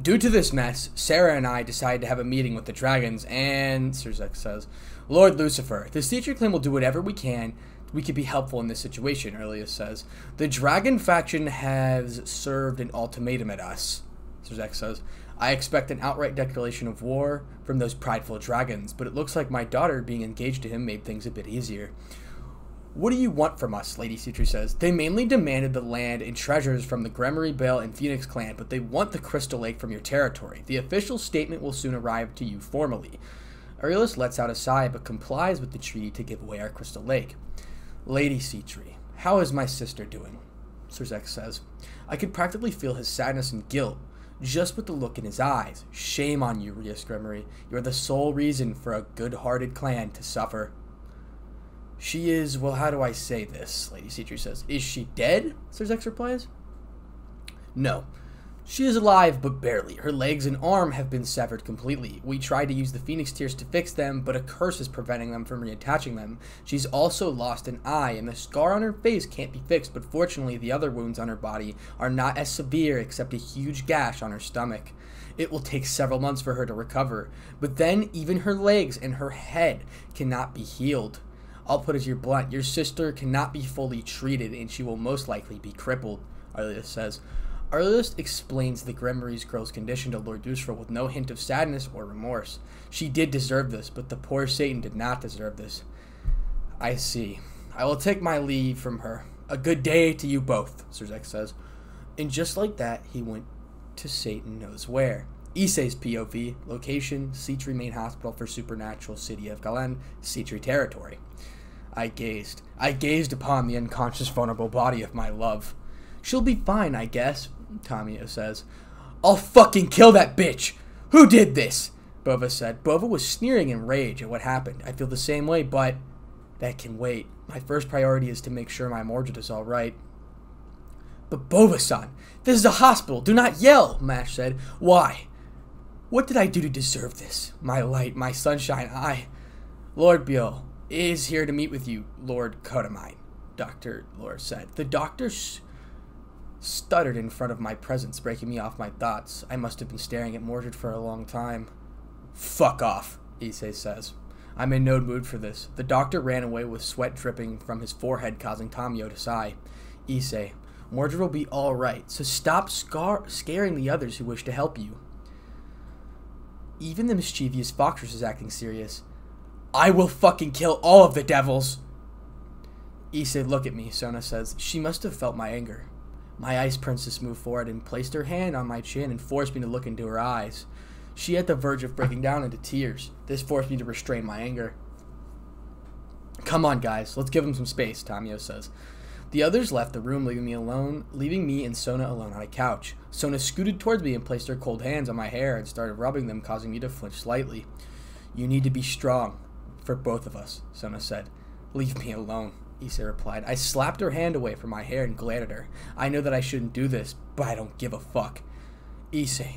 Due to this mess, Sarah and I decided to have a meeting with the dragons, and Zex says, Lord Lucifer, the Sitri clan will do whatever we can we could be helpful in this situation, Aurelius says. The dragon faction has served an ultimatum at us, Zex says. I expect an outright declaration of war from those prideful dragons, but it looks like my daughter being engaged to him made things a bit easier. What do you want from us? Lady Sitri says. They mainly demanded the land and treasures from the Gremory Bael and Phoenix clan, but they want the Crystal Lake from your territory. The official statement will soon arrive to you formally. Aurelius lets out a sigh, but complies with the treaty to give away our Crystal Lake. Lady Sitri, how is my sister doing? Sirzechs says. I could practically feel his sadness and guilt, just with the look in his eyes. Shame on you, Rias Gremory. You are the sole reason for a good-hearted clan to suffer. She is, well, how do I say this? Lady Sitri says. Is she dead? Sirzechs replies. No. She is alive, but barely. Her legs and arm have been severed completely. We tried to use the Phoenix Tears to fix them, but a curse is preventing them from reattaching them. She's also lost an eye, and the scar on her face can't be fixed, but fortunately the other wounds on her body are not as severe except a huge gash on her stomach. It will take several months for her to recover, but then even her legs and her head cannot be healed. I'll put it to your blunt. Your sister cannot be fully treated, and she will most likely be crippled, Aurelius says. Arliss explains the Grimoires girl's condition to Lord Doostral with no hint of sadness or remorse. She did deserve this, but the poor Satan did not deserve this. I see. I will take my leave from her. A good day to you both, Sirzechs says. And just like that, he went to Satan knows where. Issei's POV, location, Sitri main hospital for supernatural city of Galen, Sitri territory. I gazed. I gazed upon the unconscious vulnerable body of my love. She'll be fine, I guess, Tamiyo says. I'll fucking kill that bitch! Who did this? Bova said. Bova was sneering in rage at what happened. I feel the same way, but that can wait. My first priority is to make sure my Mordred is alright. But Bova-san, this is a hospital. Do not yell, Mash said. Why? What did I do to deserve this? My light, my sunshine, I... Lord Biel is here to meet with you, Lord Kotomine, Dr. Lore said. The doctor stuttered in front of my presence, breaking me off my thoughts. I must have been staring at Mordred for a long time. Fuck off, Issei says. I'm in no mood for this. The doctor ran away with sweat dripping from his forehead, causing Tamiyo to sigh. Issei, Mordred will be alright, so stop scar scaring the others who wish to help you. Even the mischievous Foxtrot is acting serious. I will fucking kill all of the devils! Issei, look at me, Sona says. She must have felt my anger. My ice princess moved forward and placed her hand on my chin and forced me to look into her eyes. She at the verge of breaking down into tears. This forced me to restrain my anger. Come on, guys, let's give him some space, Tamiyo says. The others left the room, leaving me alone, leaving me and Sona alone on a couch. Sona scooted towards me and placed her cold hands on my hair and started rubbing them, causing me to flinch slightly. You need to be strong, for both of us, Sona said. Leave me alone. Issei replied. I slapped her hand away from my hair and glared at her. I know that I shouldn't do this, but I don't give a fuck. Issei,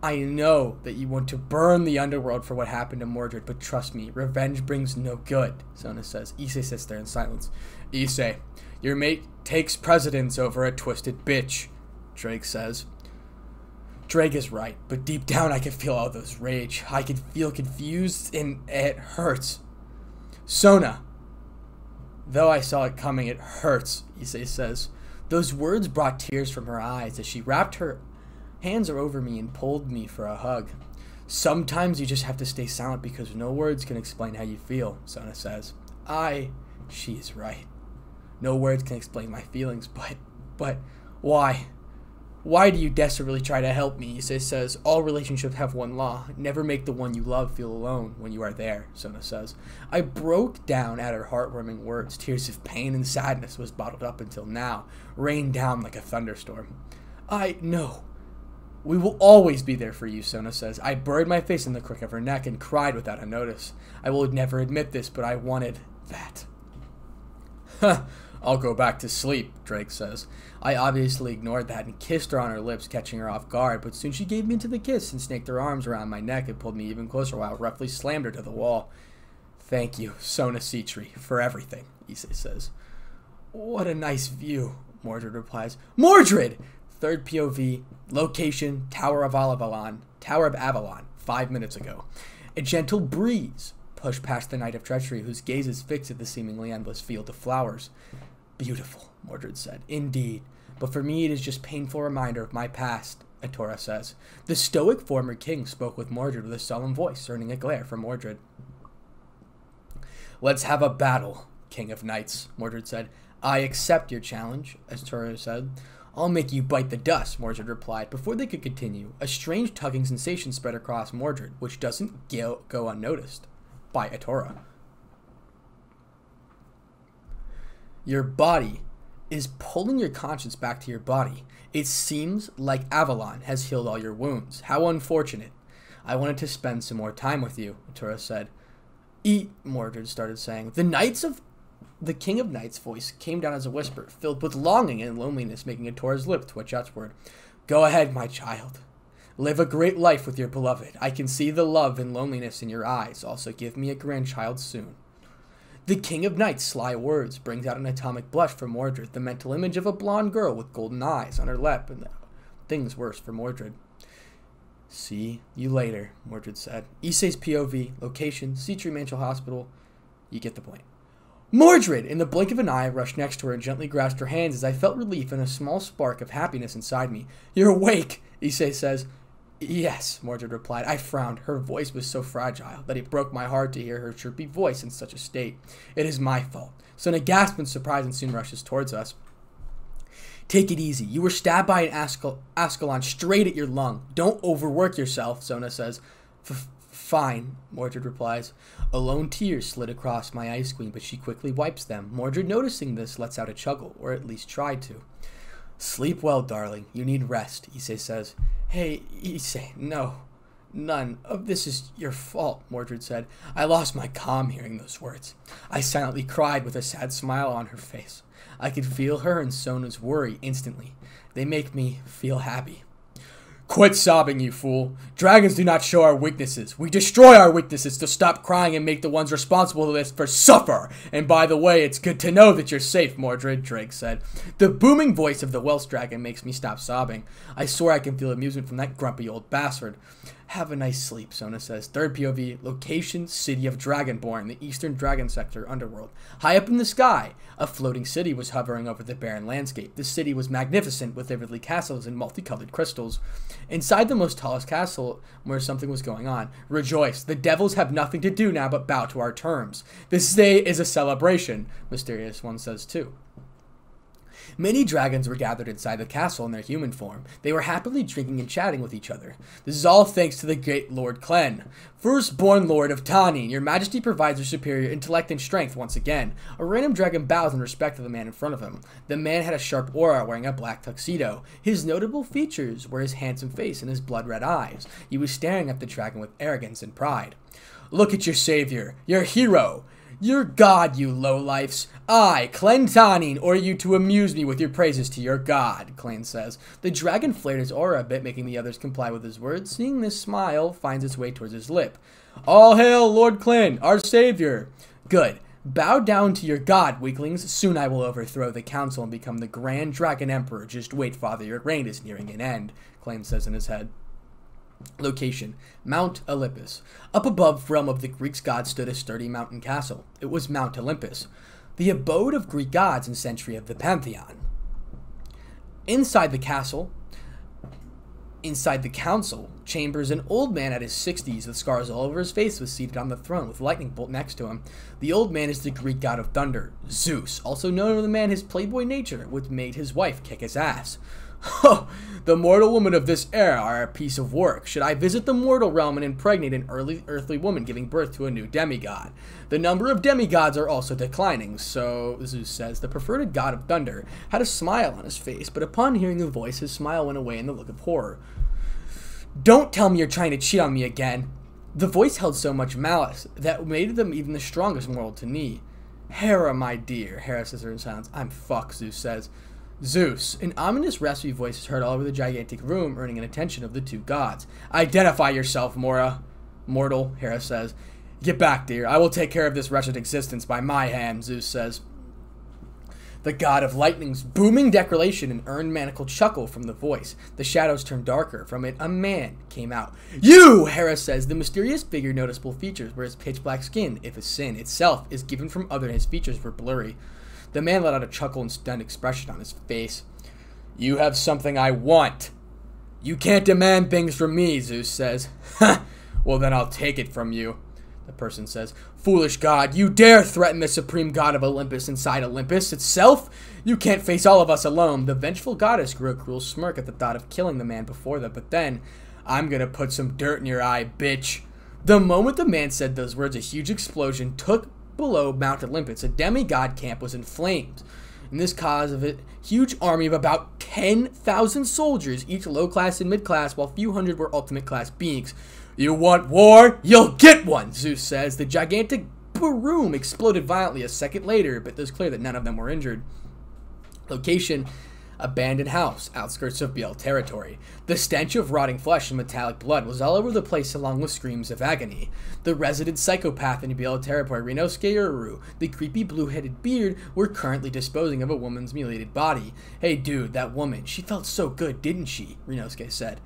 I know that you want to burn the underworld for what happened to Mordred, but trust me, revenge brings no good, Sona says. Issei sits there in silence. Issei, your mate takes precedence over a twisted bitch, Ddraig says. Ddraig is right, but deep down I can feel all those rage. I can feel confused and it hurts. Sona, Though I saw it coming, it hurts, Issei says. Those words brought tears from her eyes as she wrapped her hands over me and pulled me for a hug. Sometimes you just have to stay silent because no words can explain how you feel, Sona says. I, she is right. No words can explain my feelings, but, but, why? Why do you desperately try to help me? Issei says, All relationships have one law. Never make the one you love feel alone when you are there, Sona says. I broke down at her heartwarming words. Tears of pain and sadness was bottled up until now, rained down like a thunderstorm. I know. We will always be there for you, Sona says. I buried my face in the crook of her neck and cried without a notice. I will never admit this, but I wanted that. Huh. I'll go back to sleep, Ddraig says. I obviously ignored that and kissed her on her lips, catching her off guard, but soon she gave me into the kiss and snaked her arms around my neck and pulled me even closer while I roughly slammed her to the wall. Thank you, Sona Sitri, for everything, Issei says. What a nice view, Mordred replies. Mordred! Third POV, location, Tower of Avalon, Tower of Avalon, five minutes ago. A gentle breeze pushed past the Knight of Treachery, whose gaze is fixed at the seemingly endless field of flowers. Beautiful, Mordred said. Indeed. But for me, it is just painful reminder of my past, Atora says. The stoic former king spoke with Mordred with a solemn voice, earning a glare from Mordred. Let's have a battle, King of Knights, Mordred said. I accept your challenge, Atora said. I'll make you bite the dust, Mordred replied. Before they could continue, a strange tugging sensation spread across Mordred, which doesn't go unnoticed by Atora. Your body is pulling your conscience back to your body. It seems like Avalon has healed all your wounds. How unfortunate. I wanted to spend some more time with you, Atora said. Eat, Mordred started saying. The Knights of the King of Knights' voice came down as a whisper, filled with longing and loneliness, making Atora's lip twitch outward. Go ahead, my child. Live a great life with your beloved. I can see the love and loneliness in your eyes. Also, give me a grandchild soon. The King of Knights' sly words brings out an atomic blush for Mordred, the mental image of a blonde girl with golden eyes on her lap, and things worse for Mordred. See you later, Mordred said. Issei's POV, location, Sitri Mansion Hospital. You get the point. Mordred! In the blink of an eye, rushed next to her and gently grasped her hands as I felt relief and a small spark of happiness inside me. You're awake, Issei says. Yes, Mordred replied. I frowned. Her voice was so fragile that it broke my heart to hear her chirpy voice in such a state. It is my fault. Sona gasps in surprise and soon rushes towards us. Take it easy. You were stabbed by an Ascal- Ascalon straight at your lung. Don't overwork yourself, Sona says. Fine, Mordred replies. A lone tear slid across my ice queen, but she quickly wipes them. Mordred, noticing this, lets out a chuckle, or at least tried to. Sleep well, darling. You need rest, Issei says. Hey, Issei, no. None of this is your fault, Mordred said. I lost my calm hearing those words. I silently cried with a sad smile on her face. I could feel her and Sona's worry instantly. They make me feel happy. Quit sobbing, you fool. Dragons do not show our weaknesses. We destroy our weaknesses to stop crying and make the ones responsible for this for suffer. And by the way, it's good to know that you're safe, Mordred, Ddraig said. The booming voice of the Welsh dragon makes me stop sobbing. I swear I can feel amusement from that grumpy old bastard. Have a nice sleep, Sona says. Third POV, location, city of Dragonborn, the eastern dragon sector, underworld. High up in the sky, a floating city was hovering over the barren landscape. The city was magnificent with vividly castles and multicolored crystals. Inside the most tallest castle, where something was going on. Rejoice, the devils have nothing to do now but bow to our terms. This day is a celebration, Mysterious One says too. Many dragons were gathered inside the castle in their human form. They were happily drinking and chatting with each other. This is all thanks to the great Lord Klen. Firstborn Lord of Tani, your majesty provides your superior intellect and strength once again. A random dragon bows in respect to the man in front of him. The man had a sharp aura wearing a black tuxedo. His notable features were his handsome face and his blood red eyes. He was staring at the dragon with arrogance and pride. Look at your savior, your hero. Your god, you lowlifes. I, Clentanine, order you to amuse me with your praises to your god, Klein says. The dragon flared his aura a bit, making the others comply with his words. Seeing this smile finds its way towards his lip. All hail, Lord Klin, our savior. Good. Bow down to your god, weaklings. Soon I will overthrow the council and become the grand dragon emperor. Just wait, father, your reign is nearing an end, Klein says in his head. Location Mount Olympus. Up above realm of the Greeks gods stood a sturdy mountain castle. It was Mount Olympus, the abode of Greek gods and century of the Pantheon. Inside the castle, inside the council chambers, an old man at his 60s with scars all over his face was seated on the throne with lightning bolt next to him. The old man is the Greek god of thunder, Zeus, also known to the man his playboy nature, which made his wife kick his ass. Oh, the mortal women of this era are a piece of work. Should I visit the mortal realm and impregnate an early earthly woman giving birth to a new demigod? The number of demigods are also declining, so Zeus says. The preferred god of thunder had a smile on his face, but upon hearing the voice, his smile went away in the look of horror. Don't tell me you're trying to cheat on me again. The voice held so much malice that made them even the strongest mortal to me. Hera, my dear, Hera says her in silence. I'm fucked, Zeus says. Zeus. An ominous, raspy voice is heard all over the gigantic room, earning an attention of the two gods. Identify yourself, Mora. Mortal, Hera says. Get back, dear. I will take care of this wretched existence by my hand, Zeus says. The god of lightning's booming declaration and earned manacled chuckle from the voice. The shadows turned darker. From it, a man came out. You, Hera says. The mysterious figure noticeable features were his pitch black skin, if a sin itself is given from other his features were blurry. The man let out a chuckle and stunned expression on his face. You have something I want. You can't demand things from me, Zeus says. well, then I'll take it from you. The person says, Foolish god, you dare threaten the supreme god of Olympus inside Olympus itself? You can't face all of us alone. The vengeful goddess grew a cruel smirk at the thought of killing the man before them, but then, I'm gonna put some dirt in your eye, bitch. The moment the man said those words, a huge explosion took below Mount Olympus, a demigod camp was in flames. And this caused a huge army of about 10,000 soldiers, each low class and mid class, while few hundred were ultimate class beings. You want war? You'll get one, Zeus says. The gigantic room exploded violently a second later, but it was clear that none of them were injured. Location abandoned house, outskirts of Bael territory. The stench of rotting flesh and metallic blood was all over the place along with screams of agony. The resident psychopath in Bael territory, Ryunosuke Uryu, the creepy blue-headed beard, were currently disposing of a woman's mutilated body. Hey dude, that woman, she felt so good, didn't she? Rinosuke said.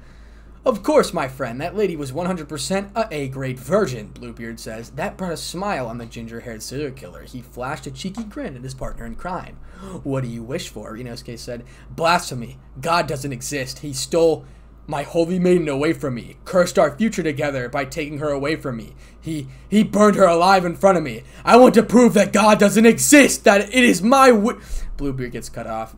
Of course, my friend, that lady was 100% a A-grade virgin, Bluebeard says. That brought a smile on the ginger-haired serial killer. He flashed a cheeky grin at his partner in crime. What do you wish for? Inosuke said. Blasphemy. God doesn't exist. He stole my holy maiden away from me, cursed our future together by taking her away from me. He he burned her alive in front of me. I want to prove that God doesn't exist, that it is my wi- Bluebeard gets cut off.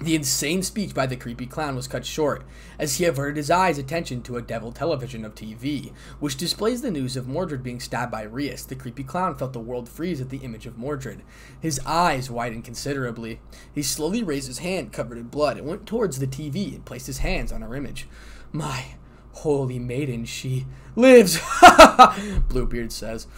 The insane speech by the creepy clown was cut short, as he averted his eyes' attention to a devil television of TV, which displays the news of Mordred being stabbed by Rias. The creepy clown felt the world freeze at the image of Mordred. His eyes widened considerably. He slowly raised his hand covered in blood and went towards the TV and placed his hands on her image. My holy maiden, she lives! Bluebeard says.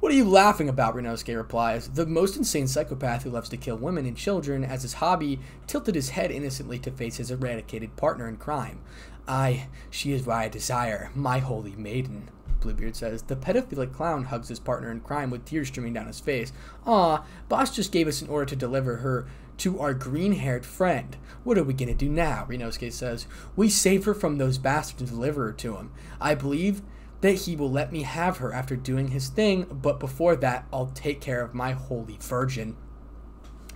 What are you laughing about? Ryunosuke replies. The most insane psychopath who loves to kill women and children as his hobby tilted his head innocently to face his eradicated partner in crime. I, she is what I desire, my holy maiden. Bluebeard says. The pedophilic clown hugs his partner in crime with tears streaming down his face. Aw, boss just gave us an order to deliver her to our green haired friend. What are we gonna do now? Ryunosuke says. We save her from those bastards and deliver her to him. I believe that he will let me have her after doing his thing, but before that, I'll take care of my holy virgin.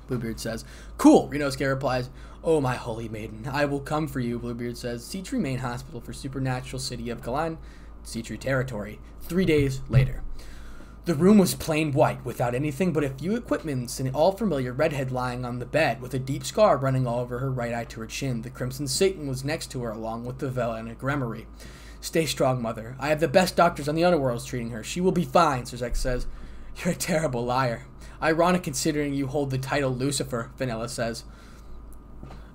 Bluebeard says, Cool, Ryunosuke replies, Oh, my holy maiden, I will come for you, Bluebeard says. Sitri Main Hospital for Supernatural City of Galan, Sitri Territory. Three days later. The room was plain white, without anything but a few equipments, and an all familiar redhead lying on the bed, with a deep scar running all over her right eye to her chin. The Crimson Satan was next to her, along with the Venelana Gremory. Stay strong, mother. I have the best doctors on the underworld treating her. She will be fine, Sirzechs says. You're a terrible liar. Ironic considering you hold the title Lucifer, Vanilla says.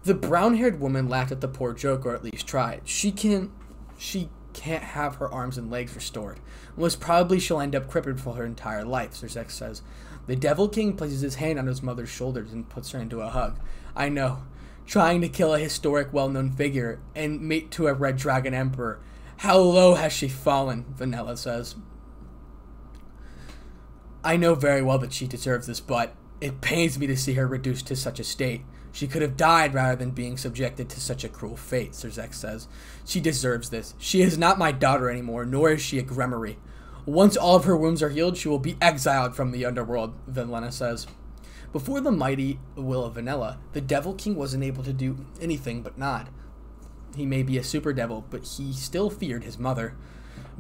The brown-haired woman laughed at the poor joke, or at least tried. She can... She can't have her arms and legs restored. Most probably she'll end up crippled for her entire life, Sirzechs says. The Devil King places his hand on his mother's shoulders and puts her into a hug. I know. Trying to kill a historic, well-known figure and mate to a Red Dragon Emperor how low has she fallen? Vanilla says. I know very well that she deserves this, but it pains me to see her reduced to such a state. She could have died rather than being subjected to such a cruel fate, Sirzechs says. She deserves this. She is not my daughter anymore, nor is she a Gremory. Once all of her wounds are healed, she will be exiled from the underworld, Vanilla says. Before the mighty will of Vanilla, the Devil King wasn't able to do anything but nod. He may be a super devil, but he still feared his mother.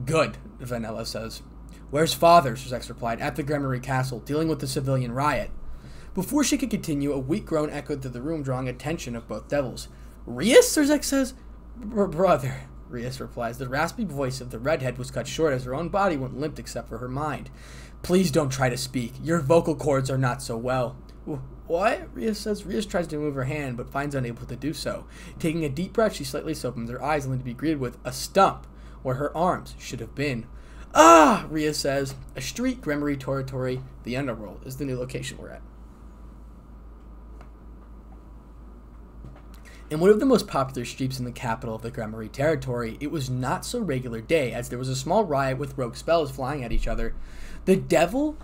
Good, Vanilla says. Where's father? Sirzechs replied. At the Gremory Castle, dealing with the civilian riot. Before she could continue, a weak groan echoed through the room, drawing attention of both devils. Rias? Sirzechs says. Brother, Rias replies. The raspy voice of the redhead was cut short as her own body went limp except for her mind. Please don't try to speak. Your vocal cords are not so well. What? Rias says. Rias tries to move her hand, but finds unable to do so. Taking a deep breath, she slightly opens her eyes, only to be greeted with a stump where her arms should have been. Ah! Rias says. A street, Gremory territory, the underworld, is the new location we're at. In one of the most popular streets in the capital of the Gremory territory, it was not so regular day as there was a small riot with rogue spells flying at each other. The devil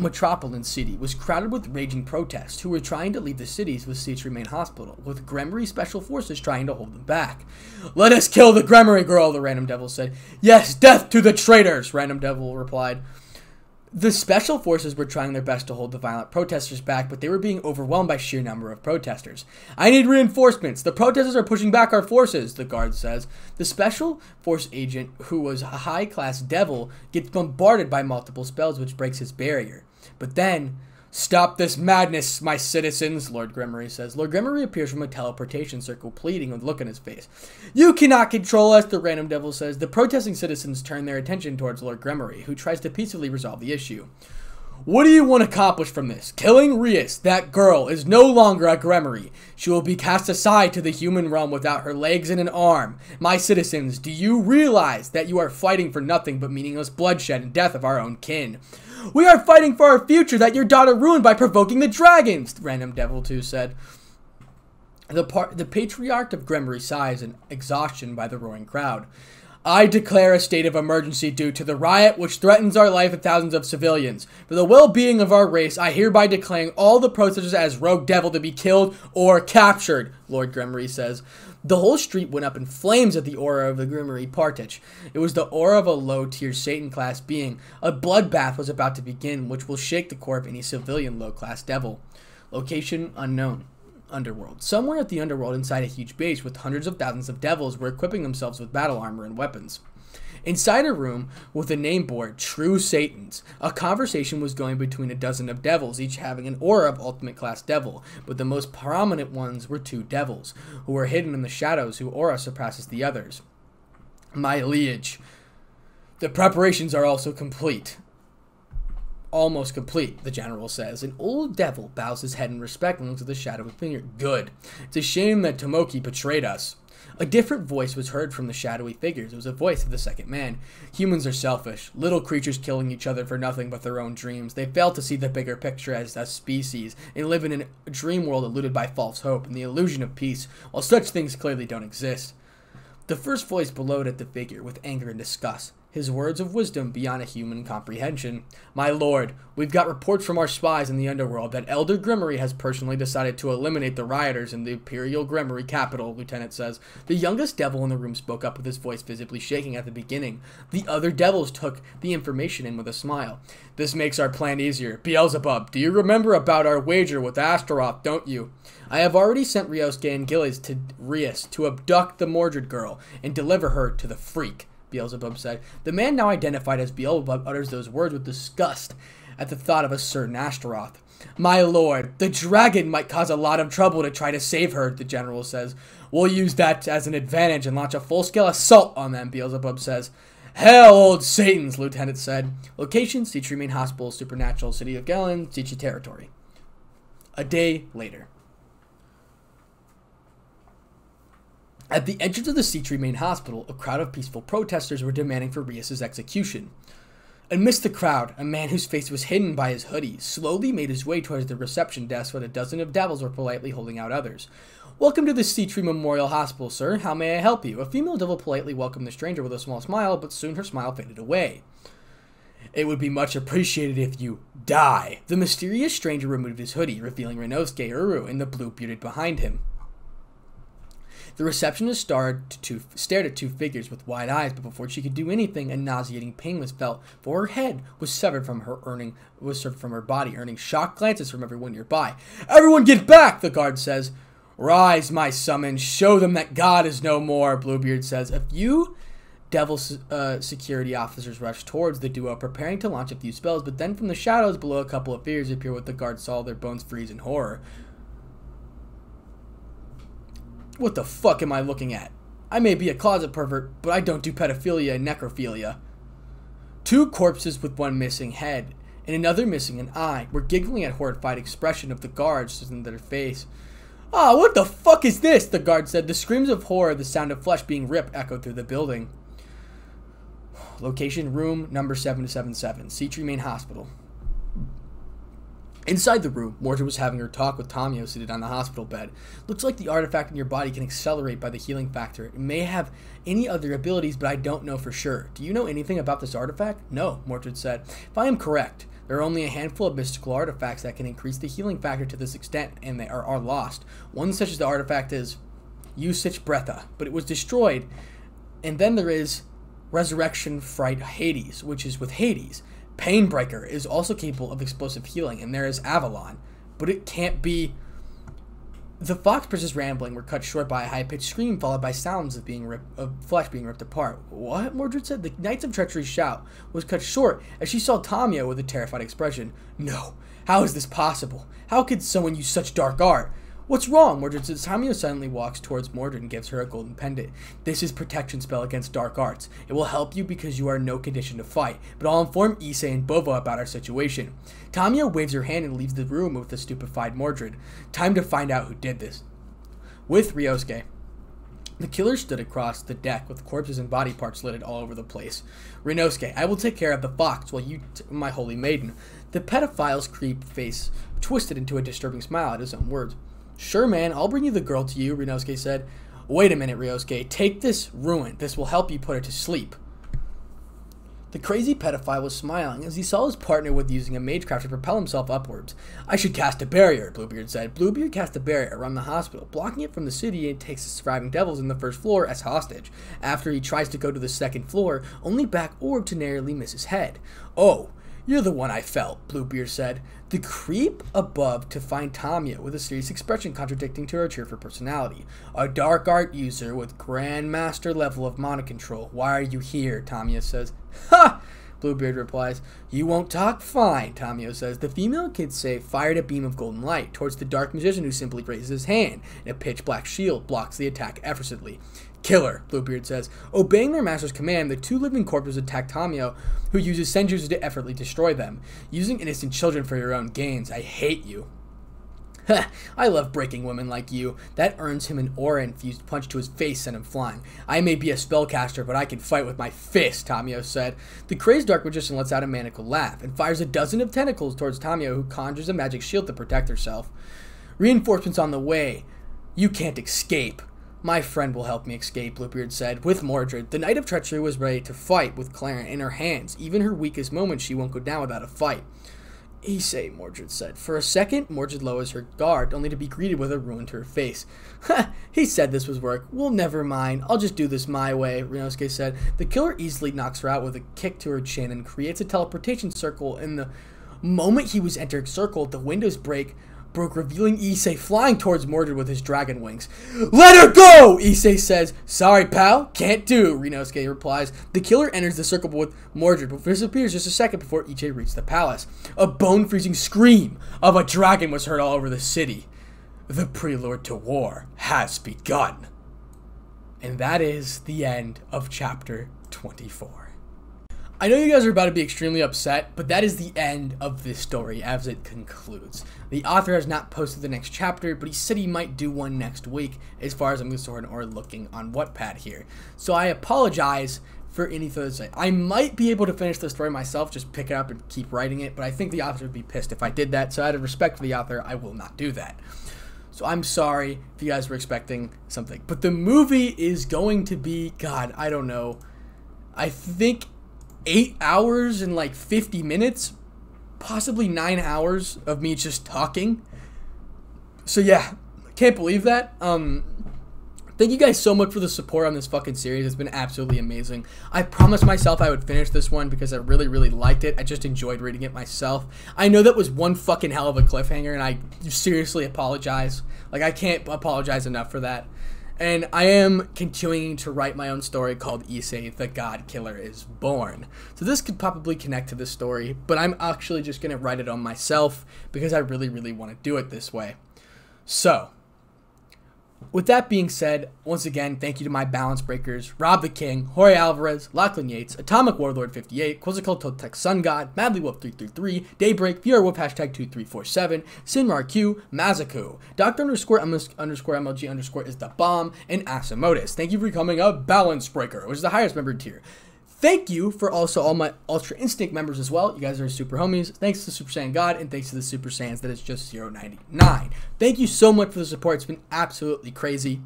Metropolitan City was crowded with raging protests who were trying to leave the cities with Sitri Main Hospital, with Gremory special forces trying to hold them back. Let us kill the Gremory girl, the random devil said. Yes, death to the traitors, random devil replied. The special forces were trying their best to hold the violent protesters back, but they were being overwhelmed by sheer number of protesters. I need reinforcements. The protesters are pushing back our forces, the guard says. The special force agent, who was a high class devil, gets bombarded by multiple spells, which breaks his barrier. But then, Stop this madness, my citizens, Lord Gremory says. Lord Gremory appears from a teleportation circle, pleading with a look on his face. You cannot control us, the random devil says. The protesting citizens turn their attention towards Lord Gremory, who tries to peacefully resolve the issue. What do you want to accomplish from this? Killing Rias, that girl, is no longer a Gremory. She will be cast aside to the human realm without her legs and an arm. My citizens, do you realize that you are fighting for nothing but meaningless bloodshed and death of our own kin? We are fighting for our future that your daughter ruined by provoking the dragons, Random Devil 2 said. The, the patriarch of Gremory sighs in exhaustion by the roaring crowd. I declare a state of emergency due to the riot which threatens our life and thousands of civilians. For the well-being of our race, I hereby declare all the protesters as rogue devil to be killed or captured, Lord Gremory says. The whole street went up in flames at the aura of the Gremory Partich. It was the aura of a low-tier Satan-class being. A bloodbath was about to begin, which will shake the core of any civilian low-class devil. Location unknown. Underworld. Somewhere at the Underworld, inside a huge base with hundreds of thousands of devils, were equipping themselves with battle armor and weapons. Inside a room with a name board, True Satans, a conversation was going between a dozen of devils, each having an aura of ultimate class devil, but the most prominent ones were two devils, who were hidden in the shadows, whose aura surpasses the others. My liege. The preparations are also complete. Almost complete, the general says. An old devil bows his head in respect and looks at the shadow with finger. Good. It's a shame that Tomoki betrayed us. A different voice was heard from the shadowy figures. It was a voice of the second man. Humans are selfish, little creatures killing each other for nothing but their own dreams. They fail to see the bigger picture as a species and live in a dream world eluded by false hope and the illusion of peace, while such things clearly don't exist. The first voice bellowed at the figure with anger and disgust his words of wisdom beyond a human comprehension. My lord, we've got reports from our spies in the underworld that Elder Gremory has personally decided to eliminate the rioters in the Imperial Gremory capital, Lieutenant says. The youngest devil in the room spoke up with his voice visibly shaking at the beginning. The other devils took the information in with a smile. This makes our plan easier. Beelzebub, do you remember about our wager with Astaroth, don't you? I have already sent Ryosuke and Gilles to Rias to abduct the Mordred girl and deliver her to the freak. Beelzebub said. The man now identified as Beelzebub utters those words with disgust at the thought of a certain Ashtaroth. My lord, the dragon might cause a lot of trouble to try to save her, the general says. We'll use that as an advantage and launch a full-scale assault on them, Beelzebub says. Hell, old Satans, Lieutenant said. Location, Sitri Main Hospital, Supernatural City of Galen, Sitri Territory. A day later. At the entrance of the Sitri main hospital, a crowd of peaceful protesters were demanding for Rias's execution. Amidst the crowd, a man whose face was hidden by his hoodie slowly made his way towards the reception desk where a dozen of devils were politely holding out others. Welcome to the Sitri Memorial Hospital, sir. How may I help you? A female devil politely welcomed the stranger with a small smile, but soon her smile faded away. It would be much appreciated if you die. The mysterious stranger removed his hoodie, revealing Ryunosuke Uryu in the blue bearded behind him. The receptionist stared, two, stared at two figures with wide eyes, but before she could do anything, a nauseating pain was felt, for her head was severed from her earning was severed from her body, earning shocked glances from everyone nearby. Everyone get back, the guard says. Rise, my summons, show them that God is no more, Bluebeard says. A few devil uh, security officers rush towards the duo, preparing to launch a few spells, but then from the shadows below a couple of figures appear what the guards saw their bones freeze in horror. What the fuck am I looking at? I may be a closet pervert, but I don't do pedophilia and necrophilia. Two corpses with one missing head and another missing an eye were giggling at horrified expression of the guards in their face. Ah, what the fuck is this? The guard said. The screams of horror, the sound of flesh being ripped echoed through the building. Location room number 777, Sitri Main Hospital. Inside the room, Mordred was having her talk with Tamio seated on the hospital bed. Looks like the artifact in your body can accelerate by the healing factor. It may have any other abilities, but I don't know for sure. Do you know anything about this artifact? No, Mordred said. If I am correct, there are only a handful of mystical artifacts that can increase the healing factor to this extent, and they are, are lost. One such as the artifact is Usich Bretha, but it was destroyed. And then there is Resurrection Fright Hades, which is with Hades. Painbreaker is also capable of explosive healing, and there is Avalon, but it can't be. The fox prince's rambling were cut short by a high-pitched scream, followed by sounds of being of flesh being ripped apart. What? Mordred said. The Knights of Treachery's shout was cut short as she saw Tamio with a terrified expression. No, how is this possible? How could someone use such dark art? What's wrong? Mordred says. Tamio suddenly walks towards Mordred and gives her a golden pendant. This is protection spell against dark arts. It will help you because you are in no condition to fight, but I'll inform Issei and Bova about our situation. Tamio waves her hand and leaves the room with the stupefied Mordred. Time to find out who did this. With Ryosuke, the killer stood across the deck with corpses and body parts littered all over the place. Ryunosuke, I will take care of the fox while you, my holy maiden. The pedophile's creep face twisted into a disturbing smile at his own words. Sure, man, I'll bring you the girl to you, Ryunosuke said. Wait a minute, Ryosuke. Take this ruin. This will help you put her to sleep. The crazy pedophile was smiling as he saw his partner with using a magecraft to propel himself upwards. I should cast a barrier, Bluebeard said. Bluebeard cast a barrier around the hospital, blocking it from the city and takes the surviving devils in the first floor as hostage. After he tries to go to the second floor, only back orb to narrowly miss his head. Oh, you're the one I felt, Bluebeard said. The creep above to find Tamiya with a serious expression contradicting to her cheerful personality. A dark art user with grandmaster level of mana control. Why are you here? Tamiya says. Ha! Bluebeard replies, You won't talk? Fine, Tamio says. The female kitsune fired a beam of golden light towards the dark magician who simply raises his hand, and a pitch black shield blocks the attack effortlessly. Killer, Bluebeard says. Obeying their master's command, the two living corpses attack Tamio, who uses senjutsu to effortlessly destroy them. Using innocent children for your own gains. I hate you. I love breaking women like you. That earns him an aura-infused punch to his face, sent him flying. I may be a spellcaster, but I can fight with my fist, Tamio said. The crazed dark magician lets out a maniacal laugh and fires a dozen of tentacles towards Tamio, who conjures a magic shield to protect herself. Reinforcements on the way. You can't escape. My friend will help me escape, Bluebeard said. With Mordred, the Knight of Treachery was ready to fight with Clarent in her hands. Even her weakest moment, she won't go down without a fight. Issei, Mordred said. For a second, Mordred lowers her guard, only to be greeted with a ruin to her face. He said this was work. Well, never mind. I'll just do this my way, Ryunosuke said. The killer easily knocks her out with a kick to her chin and creates a teleportation circle. In the moment he was entering circle, the windows break, broke, revealing Issei flying towards Mordred with his dragon wings. Let her go! Issei says. Sorry, pal. Can't do, Ryunosuke replies. The killer enters the circle with Mordred, but disappears just a second before Issei reaches the palace. A bone-freezing scream of a dragon was heard all over the city. The prelude to war has begun. And that is the end of chapter 24. I know you guys are about to be extremely upset, but that is the end of this story as it concludes. The author has not posted the next chapter, but he said he might do one next week as far as I'm concerned or looking on Wattpad here. So I apologize for any Thursday. I might be able to finish the story myself, just pick it up and keep writing it, but I think the author would be pissed if I did that, so out of respect for the author, I will not do that. So I'm sorry if you guys were expecting something. But the movie is going to be, God, I don't know. I think eight hours and like 50 minutes, possibly nine hours of me just talking. So yeah, can't believe that. Um, thank you guys so much for the support on this fucking series. It's been absolutely amazing. I promised myself I would finish this one because I really, really liked it. I just enjoyed reading it myself. I know that was one fucking hell of a cliffhanger, and I seriously apologize. Like, I can't apologize enough for that. And I am continuing to write my own story called Issei the God Killer is Born. So this could probably connect to this story, but I'm actually just going to write it on myself because I really, really want to do it this way. So, with that being said, once again, thank you to my balance breakers Rob the King, Jorge Alvarez, Lachlan Yates, Atomic Warlord 58, Quizzical Totec Sun God, Madly Wolf 333, Daybreak, VR Wolf hashtag 2347, Sinmar Q, Mazaku, Dr. underscore underscore MLG underscore is the bomb, and Asimodus. Thank you for becoming a balance breaker, which is the highest member tier. Thank you for also all my Ultra Instinct members as well. You guys are super homies. Thanks to Super Saiyan God and thanks to the Super Saiyans that is just 099. Thank you so much for the support. It's been absolutely crazy.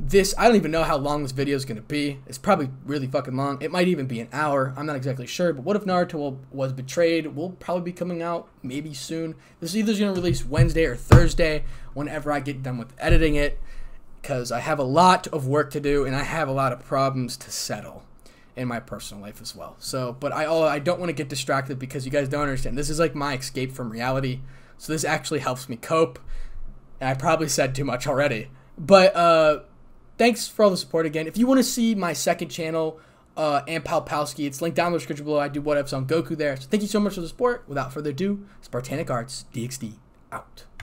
This, I don't even know how long this video is going to be. It's probably really fucking long. It might even be an hour. I'm not exactly sure. But What If Naruto Was Betrayed We'll probably be coming out maybe soon. This is either going to release Wednesday or Thursday whenever I get done with editing it. Because I have a lot of work to do and I have a lot of problems to settle in my personal life as well. So, but I I don't want to get distracted because you guys don't understand. This is like my escape from reality. So this actually helps me cope. And I probably said too much already. But uh thanks for all the support again. If you want to see my second channel, uh, Anpal Palski, it's linked down in the description below. I do what ifs on Goku there. So thank you so much for the support. Without further ado, Spartanic Artz DxD out.